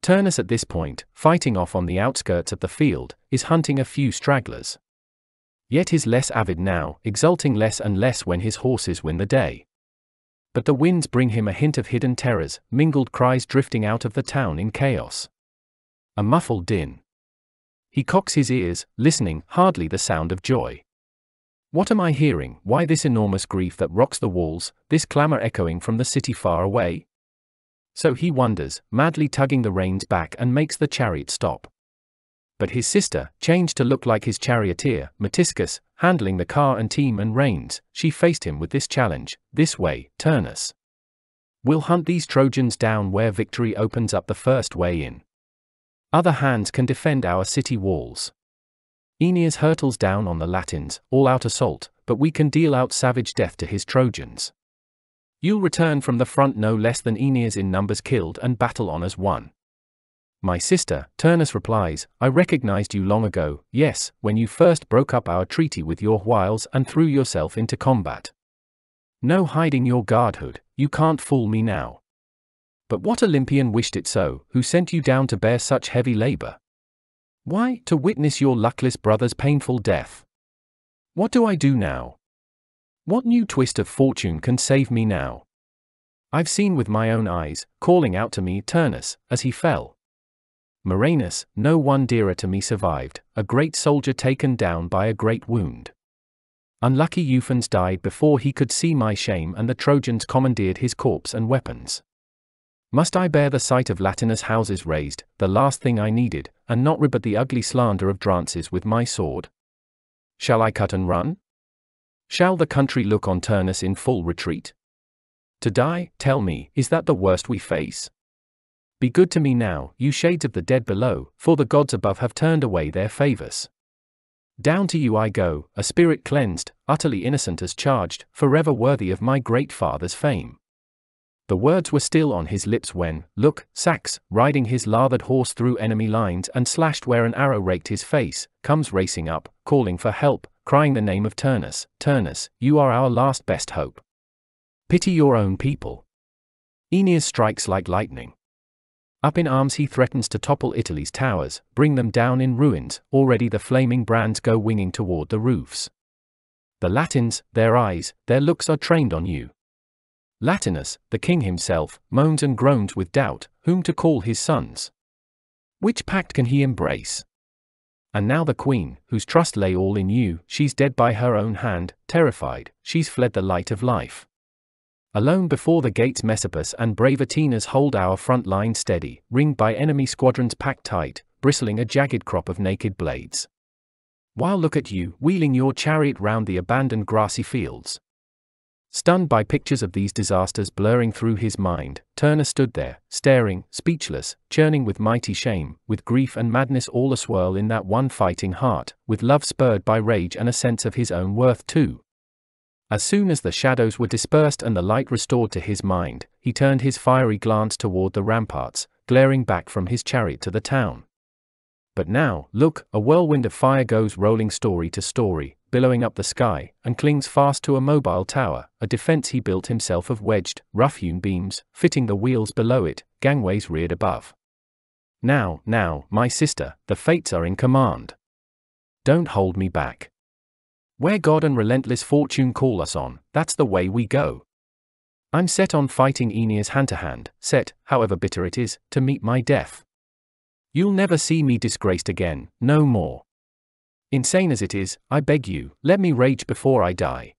Turnus at this point, fighting off on the outskirts of the field, is hunting a few stragglers, Yet is less avid now, exulting less and less when his horses win the day. But the winds bring him a hint of hidden terrors, mingled cries drifting out of the town in chaos. A muffled din. He cocks his ears, listening, hardly the sound of joy. What am I hearing? Why this enormous grief that rocks the walls, this clamor echoing from the city far away? So he wonders, madly tugging the reins back and makes the chariot stop but his sister, changed to look like his charioteer, Metiscus, handling the car and team and reins, she faced him with this challenge This way, Turnus. We'll hunt these Trojans down where victory opens up the first way in. Other hands can defend our city walls. Aeneas hurtles down on the Latins, all out assault, but we can deal out savage death to his Trojans. You'll return from the front no less than Aeneas in numbers killed and battle honors won. My sister, Turnus replies, I recognized you long ago, yes, when you first broke up our treaty with your wiles and threw yourself into combat. No hiding your guardhood, you can't fool me now. But what Olympian wished it so, who sent you down to bear such heavy labor? Why, to witness your luckless brother's painful death. What do I do now? What new twist of fortune can save me now? I've seen with my own eyes, calling out to me Turnus, as he fell. Murranus, no one dearer to me survived, a great soldier taken down by a great wound. Unlucky Ufens died before he could see my shame, and the Trojans commandeered his corpse and weapons. Must I bear the sight of Latinus' houses razed, the last thing I needed, and not rebut the ugly slander of Drances with my sword? Shall I cut and run? Shall the country look on Turnus in full retreat? To die, tell me, is that the worst we face? Be good to me now, you shades of the dead below, for the gods above have turned away their favors. Down to you I go, a spirit cleansed, utterly innocent as charged, forever worthy of my great father's fame. The words were still on his lips when, look, Saces, riding his lathered horse through enemy lines and slashed where an arrow raked his face, comes racing up, calling for help, crying the name of Turnus, Turnus, you are our last best hope. Pity your own people. Aeneas strikes like lightning. Up in arms he threatens to topple Italy's towers, bring them down in ruins, already the flaming brands go winging toward the roofs. The Latins, their eyes, their looks are trained on you. Latinus, the king himself, moans and groans with doubt, whom to call his sons. Which pact can he embrace? And now the queen, whose trust lay all in you, she's dead by her own hand, terrified, she's fled the light of life. Alone before the gates Messapus and brave Atinas hold our front line steady, ringed by enemy squadrons packed tight, bristling a jagged crop of naked blades. While look at you, wheeling your chariot round the abandoned grassy fields. Stunned by pictures of these disasters blurring through his mind, Turnus stood there, staring, speechless, churning with mighty shame, with grief and madness all aswirl in that one fighting heart, with love spurred by rage and a sense of his own worth too. As soon as the shadows were dispersed and the light restored to his mind, he turned his fiery glance toward the ramparts, glaring back from his chariot to the town. But now, look, a whirlwind of fire goes rolling story to story, billowing up the sky, and clings fast to a mobile tower, a defense he built himself of wedged, rough-hewn beams, fitting the wheels below it, gangways reared above. Now, now, my sister, the fates are in command. Don't hold me back. Where God and relentless fortune call us on, that's the way we go. I'm set on fighting Aeneas hand to hand, set, however bitter it is, to meet my death. You'll never see me disgraced again, no more. Insane as it is, I beg you, let me rage before I die.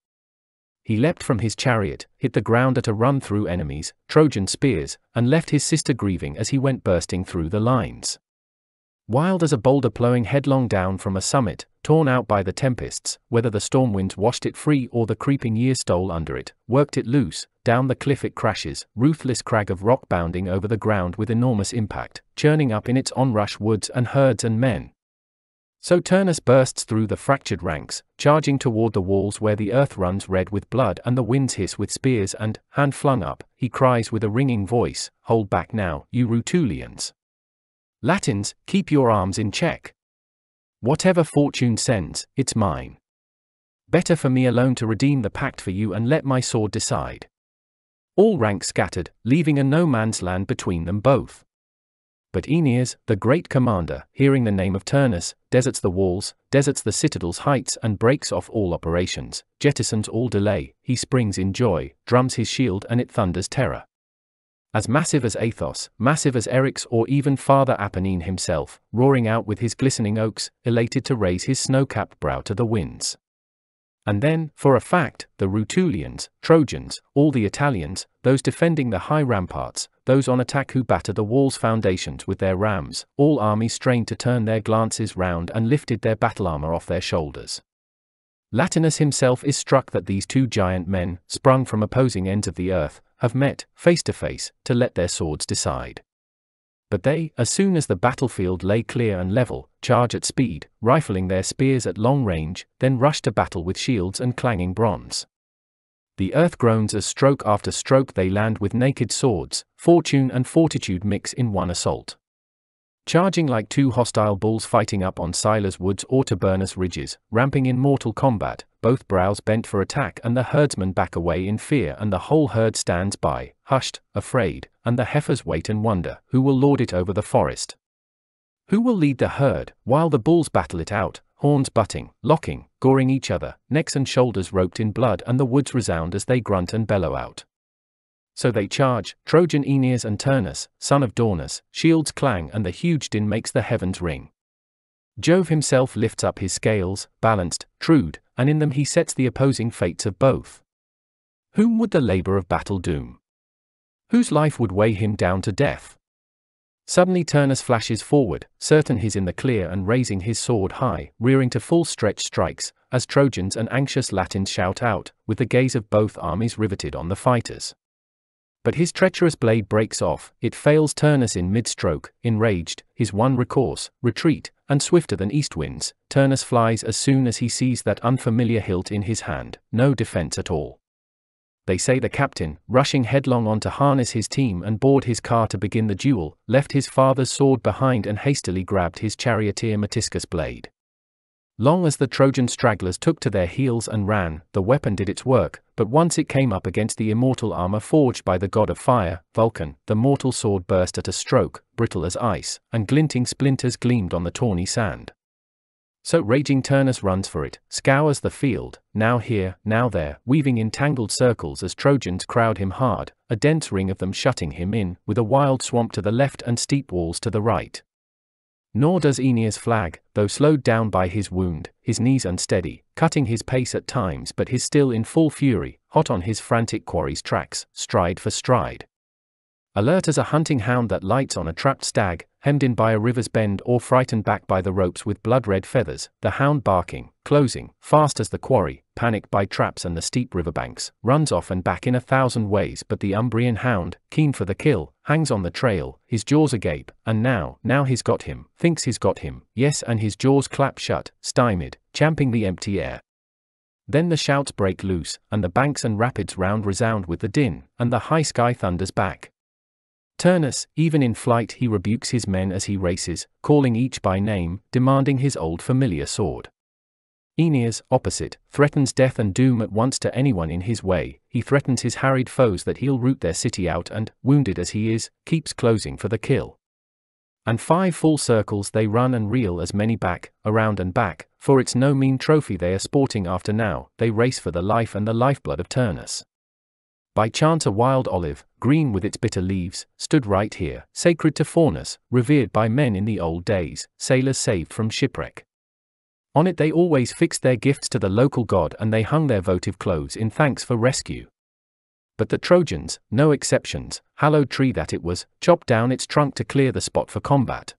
He leapt from his chariot, hit the ground at a run through enemies, Trojan spears, and left his sister grieving as he went bursting through the lines. Wild as a boulder plowing headlong down from a summit, torn out by the tempests, whether the storm winds washed it free or the creeping year stole under it, worked it loose, down the cliff it crashes, ruthless crag of rock bounding over the ground with enormous impact, churning up in its onrush woods and herds and men, so Turnus bursts through the fractured ranks, charging toward the walls where the earth runs red with blood and the winds hiss with spears and, hand flung up, he cries with a ringing voice, Hold back now, you Rutulians. Latins, keep your arms in check. Whatever fortune sends, it's mine. Better for me alone to redeem the pact for you and let my sword decide. All ranks scattered, leaving a no man's land between them both. But Aeneas, the great commander, hearing the name of Turnus, deserts the walls, deserts the citadel's heights, and breaks off all operations, jettisons all delay, he springs in joy, drums his shield, and it thunders terror. As massive as Athos, massive as Eryx, or even Father Apennine himself, roaring out with his glistening oaks, elated to raise his snow capped brow to the winds. And then, for a fact, the Rutulians, Trojans, all the Italians, those defending the high ramparts, those on attack who batter the wall's foundations with their rams, all armies strained to turn their glances round and lifted their battle armor off their shoulders. Latinus himself is struck that these two giant men, sprung from opposing ends of the earth, have met, face to face, to let their swords decide. But they, as soon as the battlefield lay clear and level, charge at speed, rifling their spears at long range, then rush to battle with shields and clanging bronze. The earth groans as stroke after stroke they land with naked swords, fortune and fortitude mix in one assault. Charging like two hostile bulls fighting up on Scylla's woods or Taburnus ridges, ramping in mortal combat, both brows bent for attack and the herdsmen back away in fear and the whole herd stands by, hushed, afraid, and the heifers wait and wonder, who will lord it over the forest? Who will lead the herd, while the bulls battle it out, horns butting, locking, goring each other, necks and shoulders roped in blood, and the woods resound as they grunt and bellow out. So they charge, Trojan Aeneas and Turnus, son of Daunus, shields clang, and the huge din makes the heavens ring. Jove himself lifts up his scales, balanced, trued, and in them he sets the opposing fates of both. Whom would the labor of battle doom? Whose life would weigh him down to death? Suddenly Turnus flashes forward, certain he's in the clear and raising his sword high, rearing to full stretch strikes, as Trojans and anxious Latins shout out, with the gaze of both armies riveted on the fighters. But his treacherous blade breaks off, it fails Turnus in mid-stroke, enraged, his one recourse, retreat, and swifter than east winds, Turnus flies as soon as he sees that unfamiliar hilt in his hand, no defense at all. they say the captain, rushing headlong on to harness his team and board his car to begin the duel, left his father's sword behind and hastily grabbed his charioteer Metiscus' blade. Long as the Trojan stragglers took to their heels and ran, the weapon did its work, but once it came up against the immortal armor forged by the god of fire, Vulcan, the mortal sword burst at a stroke, brittle as ice, and glinting splinters gleamed on the tawny sand. So raging Turnus runs for it, scours the field, now here, now there, weaving in tangled circles as Trojans crowd him hard, a dense ring of them shutting him in, with a wild swamp to the left and steep walls to the right. Nor does Aeneas flag, though slowed down by his wound, his knees unsteady, cutting his pace at times but his still in full fury, hot on his frantic quarry's tracks, stride for stride. Alert as a hunting hound that lights on a trapped stag, hemmed in by a river's bend or frightened back by the ropes with blood-red feathers, the hound barking, closing, fast as the quarry, panicked by traps and the steep riverbanks, runs off and back in a thousand ways but the Umbrian hound, keen for the kill, hangs on the trail, his jaws agape, and now, now he's got him, thinks he's got him, yes and his jaws clap shut, stymied, champing the empty air. Then the shouts break loose, and the banks and rapids round resound with the din, and the high sky thunders back, Turnus, even in flight, he rebukes his men as he races, calling each by name, demanding his old familiar sword. Aeneas, opposite, threatens death and doom at once to anyone in his way. He threatens his harried foes that he'll root their city out and, wounded as he is, keeps closing for the kill. And five full circles they run and reel as many back, around and back, for it's no mean trophy they are sporting after now, they race for the life and the lifeblood of Turnus. By chance a wild olive, green with its bitter leaves, stood right here, sacred to Faunus, revered by men in the old days, sailors saved from shipwreck. On it they always fixed their gifts to the local god and they hung their votive clothes in thanks for rescue. But the Trojans, no exceptions, hallowed tree that it was, chopped down its trunk to clear the spot for combat.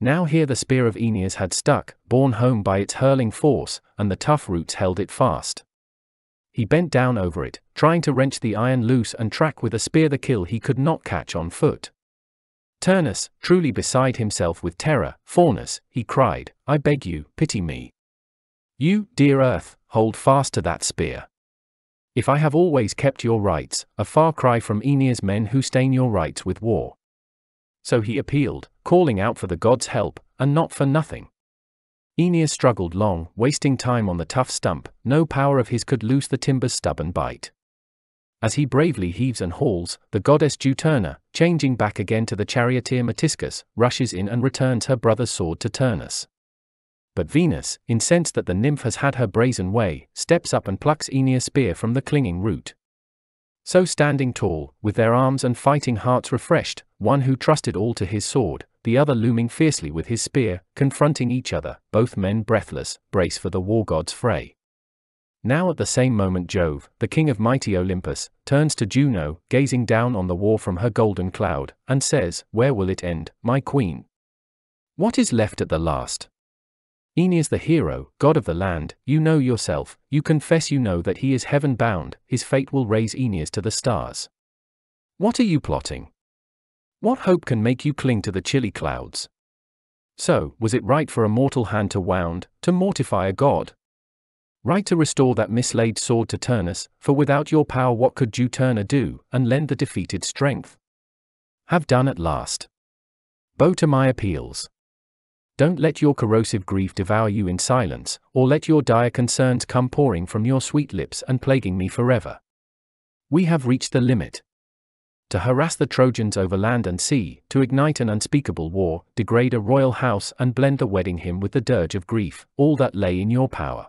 Now here the spear of Aeneas had stuck, borne home by its hurling force, and the tough roots held it fast. He bent down over it, trying to wrench the iron loose and track with a spear the kill he could not catch on foot. Turnus, truly beside himself with terror, Faunus, he cried, I beg you, pity me. You, dear earth, hold fast to that spear. If I have always kept your rights, a far cry from Aeneas men who stain your rights with war. So he appealed, calling out for the gods' help, and not for nothing. Aeneas struggled long, wasting time on the tough stump, no power of his could loose the timber's stubborn bite. As he bravely heaves and hauls, the goddess Juturna, changing back again to the charioteer Metiscus, rushes in and returns her brother's sword to Turnus. But Venus, incensed that the nymph has had her brazen way, steps up and plucks Aeneas' spear from the clinging root. So standing tall, with their arms and fighting hearts refreshed, one who trusted all to his sword, the other looming fiercely with his spear, confronting each other, both men breathless, brace for the war god's fray. Now at the same moment Jove, the king of mighty Olympus, turns to Juno, gazing down on the war from her golden cloud, and says, Where will it end, my queen? What is left at the last? Aeneas the hero, god of the land, you know yourself, you confess you know that he is heaven bound, his fate will raise Aeneas to the stars. What are you plotting? What hope can make you cling to the chilly clouds? So, was it right for a mortal hand to wound, to mortify a god? Right to restore that mislaid sword to Turnus, for without your power what could Juturna do, and lend the defeated strength? Have done at last. Bow to my appeals. Don't let your corrosive grief devour you in silence, or let your dire concerns come pouring from your sweet lips and plaguing me forever. We have reached the limit to harass the Trojans over land and sea, to ignite an unspeakable war, degrade a royal house and blend the wedding hymn with the dirge of grief, all that lay in your power.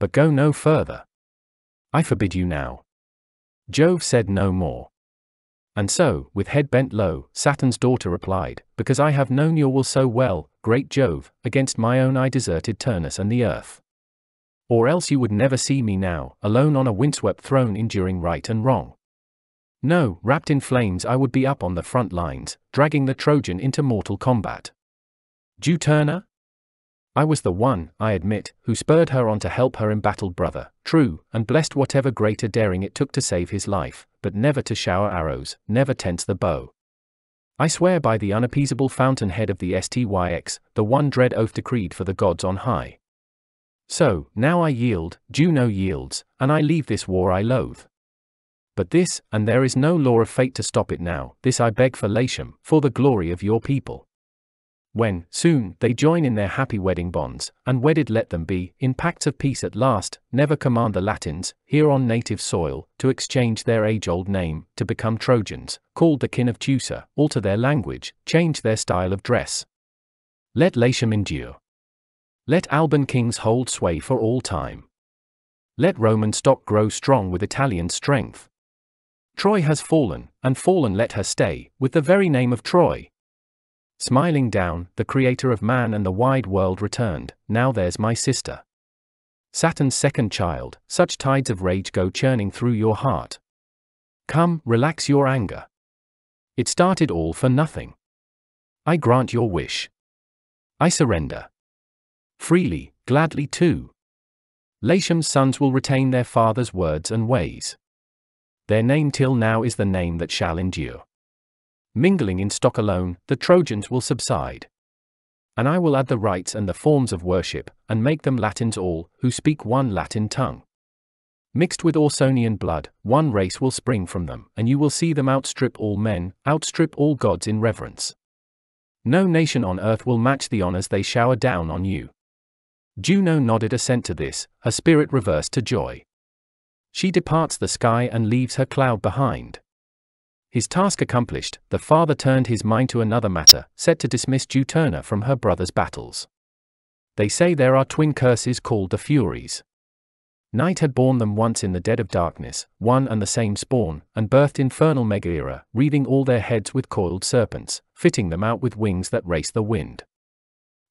But go no further. I forbid you now. Jove said no more. And so, with head bent low, Saturn's daughter replied, Because I have known your will so well, great Jove, against my own I deserted Turnus and the earth. Or else you would never see me now, alone on a windswept throne enduring right and wrong. No, wrapped in flames, I would be up on the front lines, dragging the Trojan into mortal combat. Juturna? I was the one, I admit, who spurred her on to help her embattled brother, true, and blessed whatever greater daring it took to save his life, but never to shower arrows, never tense the bow. I swear by the unappeasable fountainhead of the STYX, the one dread oath decreed for the gods on high. So, now I yield, Juno yields, and I leave this war I loathe. But this, and there is no law of fate to stop it now, this I beg for Latium, for the glory of your people. When, soon, they join in their happy wedding bonds, and wedded let them be, in pacts of peace at last, never command the Latins, here on native soil, to exchange their age old name, to become Trojans, called the kin of Teucer, alter their language, change their style of dress. Let Latium endure. Let Alban kings hold sway for all time. Let Roman stock grow strong with Italian strength. Troy has fallen, and fallen let her stay, with the very name of Troy. Smiling down, the creator of man and the wide world returned, now there's my sister. Saturn's second child, such tides of rage go churning through your heart. Come, relax your anger. It started all for nothing. I grant your wish. I surrender. Freely, gladly too. Latium's sons will retain their father's words and ways. Their name till now is the name that shall endure. Mingling in stock alone, the Trojans will subside. And I will add the rites and the forms of worship, and make them Latins all, who speak one Latin tongue. Mixed with Ausonian blood, one race will spring from them, and you will see them outstrip all men, outstrip all gods in reverence. No nation on earth will match the honors they shower down on you. Juno nodded assent to this, her spirit reversed to joy. She departs the sky and leaves her cloud behind. His task accomplished, the father turned his mind to another matter, set to dismiss Juturna from her brother's battles. They say there are twin curses called the Furies. Night had borne them once in the dead of darkness, one and the same spawn, and birthed infernal Megaera, wreathing all their heads with coiled serpents, fitting them out with wings that race the wind.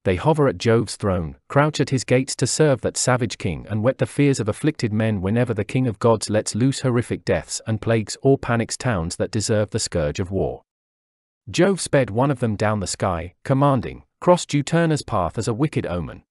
They hover at Jove's throne, crouch at his gates to serve that savage king and whet the fears of afflicted men whenever the king of gods lets loose horrific deaths and plagues or panics towns that deserve the scourge of war. Jove sped one of them down the sky, commanding, cross Juturna's path as a wicked omen.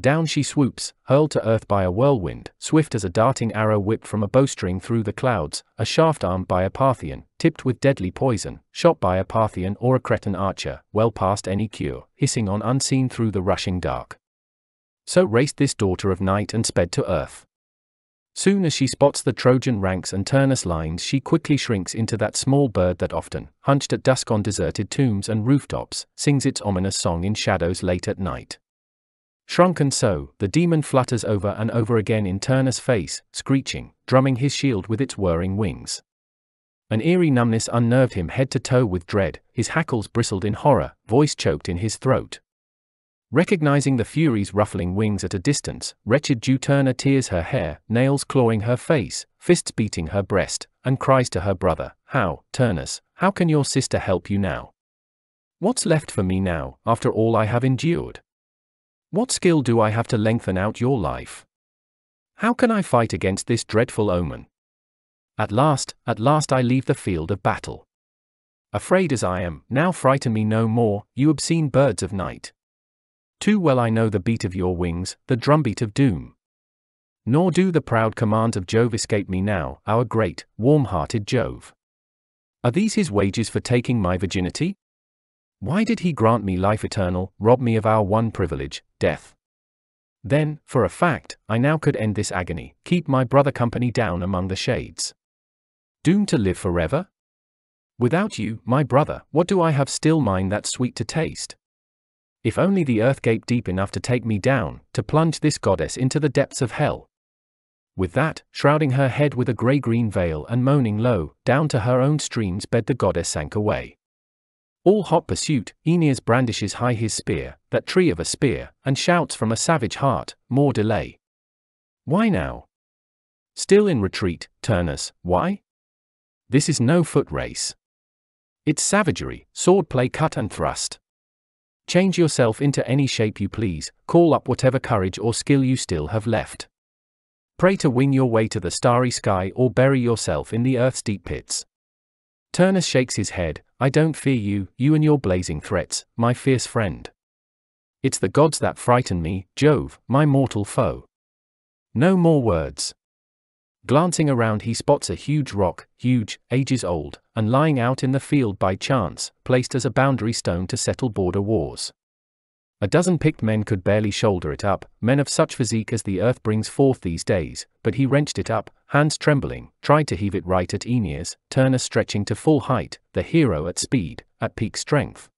Down she swoops, hurled to earth by a whirlwind, swift as a darting arrow whipped from a bowstring through the clouds, a shaft armed by a Parthian, tipped with deadly poison, shot by a Parthian or a Cretan archer, well past any cure, hissing on unseen through the rushing dark. So raced this daughter of night and sped to earth. Soon as she spots the Trojan ranks and Turnus lines, she quickly shrinks into that small bird that often, hunched at dusk on deserted tombs and rooftops, sings its ominous song in shadows late at night. Shrunken so, the demon flutters over and over again in Turnus' face, screeching, drumming his shield with its whirring wings. An eerie numbness unnerved him head to toe with dread, his hackles bristled in horror, voice choked in his throat. Recognizing the Fury's ruffling wings at a distance, wretched Juturna tears her hair, nails clawing her face, fists beating her breast, and cries to her brother, How, Turnus, how can your sister help you now? What's left for me now, after all I have endured? What skill do I have to lengthen out your life? How can I fight against this dreadful omen? At last, at last I leave the field of battle. Afraid as I am, now frighten me no more, you obscene birds of night. Too well I know the beat of your wings, the drumbeat of doom. Nor do the proud commands of Jove escape me now, our great, warm hearted Jove. Are these his wages for taking my virginity? Why did he grant me life eternal, rob me of our one privilege, death? Then, for a fact, I now could end this agony, keep my brother company down among the shades. Doomed to live forever? Without you, my brother, what do I have still mine that's sweet to taste? If only the earth gaped deep enough to take me down, to plunge this goddess into the depths of hell. With that, shrouding her head with a grey green veil and moaning low, down to her own stream's bed the goddess sank away. All hot pursuit, Aeneas brandishes high his spear, that tree of a spear, and shouts from a savage heart, more delay. Why now? Still in retreat, Turnus, why? This is no foot race. It's savagery, swordplay cut and thrust. Change yourself into any shape you please, call up whatever courage or skill you still have left. Pray to wing your way to the starry sky or bury yourself in the earth's deep pits. Turnus shakes his head, I don't fear you, you and your blazing threats, my fierce friend. It's the gods that frighten me, Jove, my mortal foe. No more words. Glancing around, he spots a huge rock, huge, ages old, and lying out in the field by chance, placed as a boundary stone to settle border wars. A dozen picked men could barely shoulder it up, men of such physique as the earth brings forth these days, but he wrenched it up, hands trembling, tried to heave it right at Aeneas, Turnus stretching to full height, the hero at speed, at peak strength.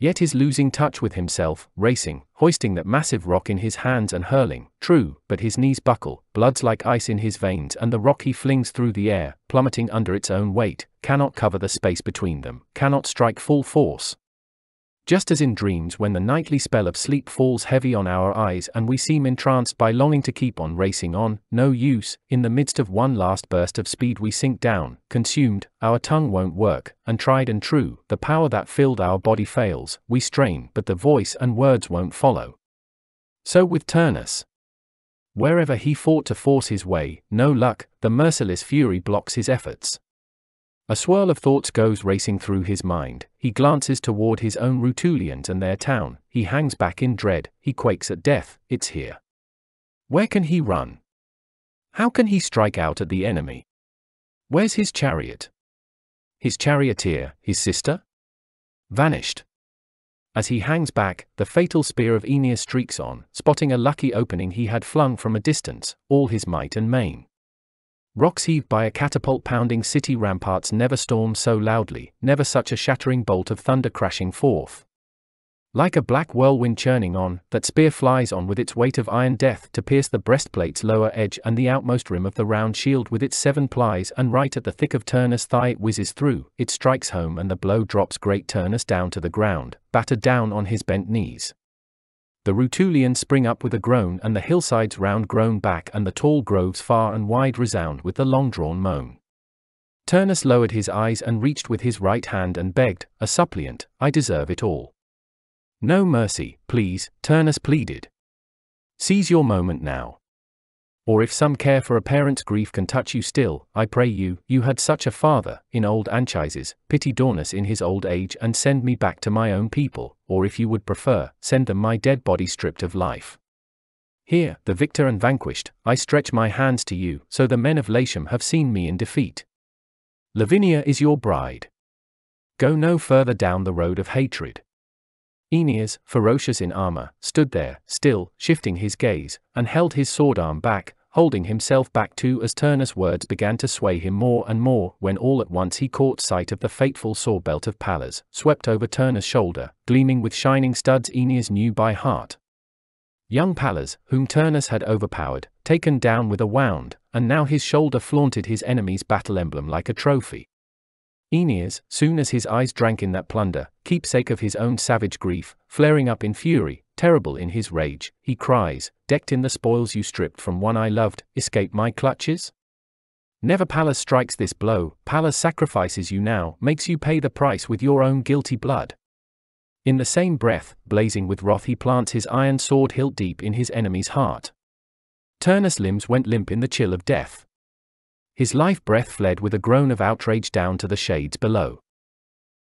Yet is losing touch with himself, racing, hoisting that massive rock in his hands and hurling, true, but his knees buckle, blood's like ice in his veins and the rock he flings through the air, plummeting under its own weight, cannot cover the space between them, cannot strike full force, just as in dreams when the nightly spell of sleep falls heavy on our eyes and we seem entranced by longing to keep on racing on, no use, in the midst of one last burst of speed we sink down, consumed, our tongue won't work, and tried and true, the power that filled our body fails, we strain but the voice and words won't follow. So with Turnus. Wherever he fought to force his way, no luck, the merciless fury blocks his efforts. A swirl of thoughts goes racing through his mind. He glances toward his own Rutulians and their town. He hangs back in dread. He quakes at death. It's here. Where can he run? How can he strike out at the enemy? Where's his chariot? His charioteer, his sister? Vanished. As he hangs back, the fatal spear of Aeneas streaks on, spotting a lucky opening he had flung from a distance, all his might and main. Rocks heaved by a catapult pounding city ramparts never stormed so loudly, never such a shattering bolt of thunder crashing forth. Like a black whirlwind churning on, that spear flies on with its weight of iron death to pierce the breastplate's lower edge and the outmost rim of the round shield with its seven plies, and right at the thick of Turnus' thigh it whizzes through, it strikes home and the blow drops great Turnus down to the ground, battered down on his bent knees. The Rutulians spring up with a groan and the hillsides round groan back and the tall groves far and wide resound with the long-drawn moan. Turnus lowered his eyes and reached with his right hand and begged, a suppliant, I deserve it all. No mercy, please, Turnus pleaded. Seize your moment now. Or if some care for a parent's grief can touch you still, I pray you, you had such a father, in old Anchises, pity Daunus in his old age and send me back to my own people, or if you would prefer, send them my dead body stripped of life. Here, the victor and vanquished, I stretch my hands to you, so the men of Latium have seen me in defeat. Lavinia is your bride. Go no further down the road of hatred. Aeneas, ferocious in armor, stood there, still, shifting his gaze, and held his sword arm back, holding himself back too as Turnus' words began to sway him more and more, when all at once he caught sight of the fateful sword belt of Pallas, swept over Turnus' shoulder, gleaming with shining studs Aeneas knew by heart. Young Pallas, whom Turnus had overpowered, taken down with a wound, and now his shoulder flaunted his enemy's battle emblem like a trophy. Aeneas, soon as his eyes drank in that plunder, keepsake of his own savage grief, flaring up in fury, terrible in his rage, he cries, Decked in the spoils you stripped from one I loved, escape my clutches? Never Pallas strikes this blow, Pallas sacrifices you now, makes you pay the price with your own guilty blood. In the same breath, blazing with wrath, he plants his iron sword hilt deep in his enemy's heart. Turnus' limbs went limp in the chill of death. His life breath fled with a groan of outrage down to the shades below.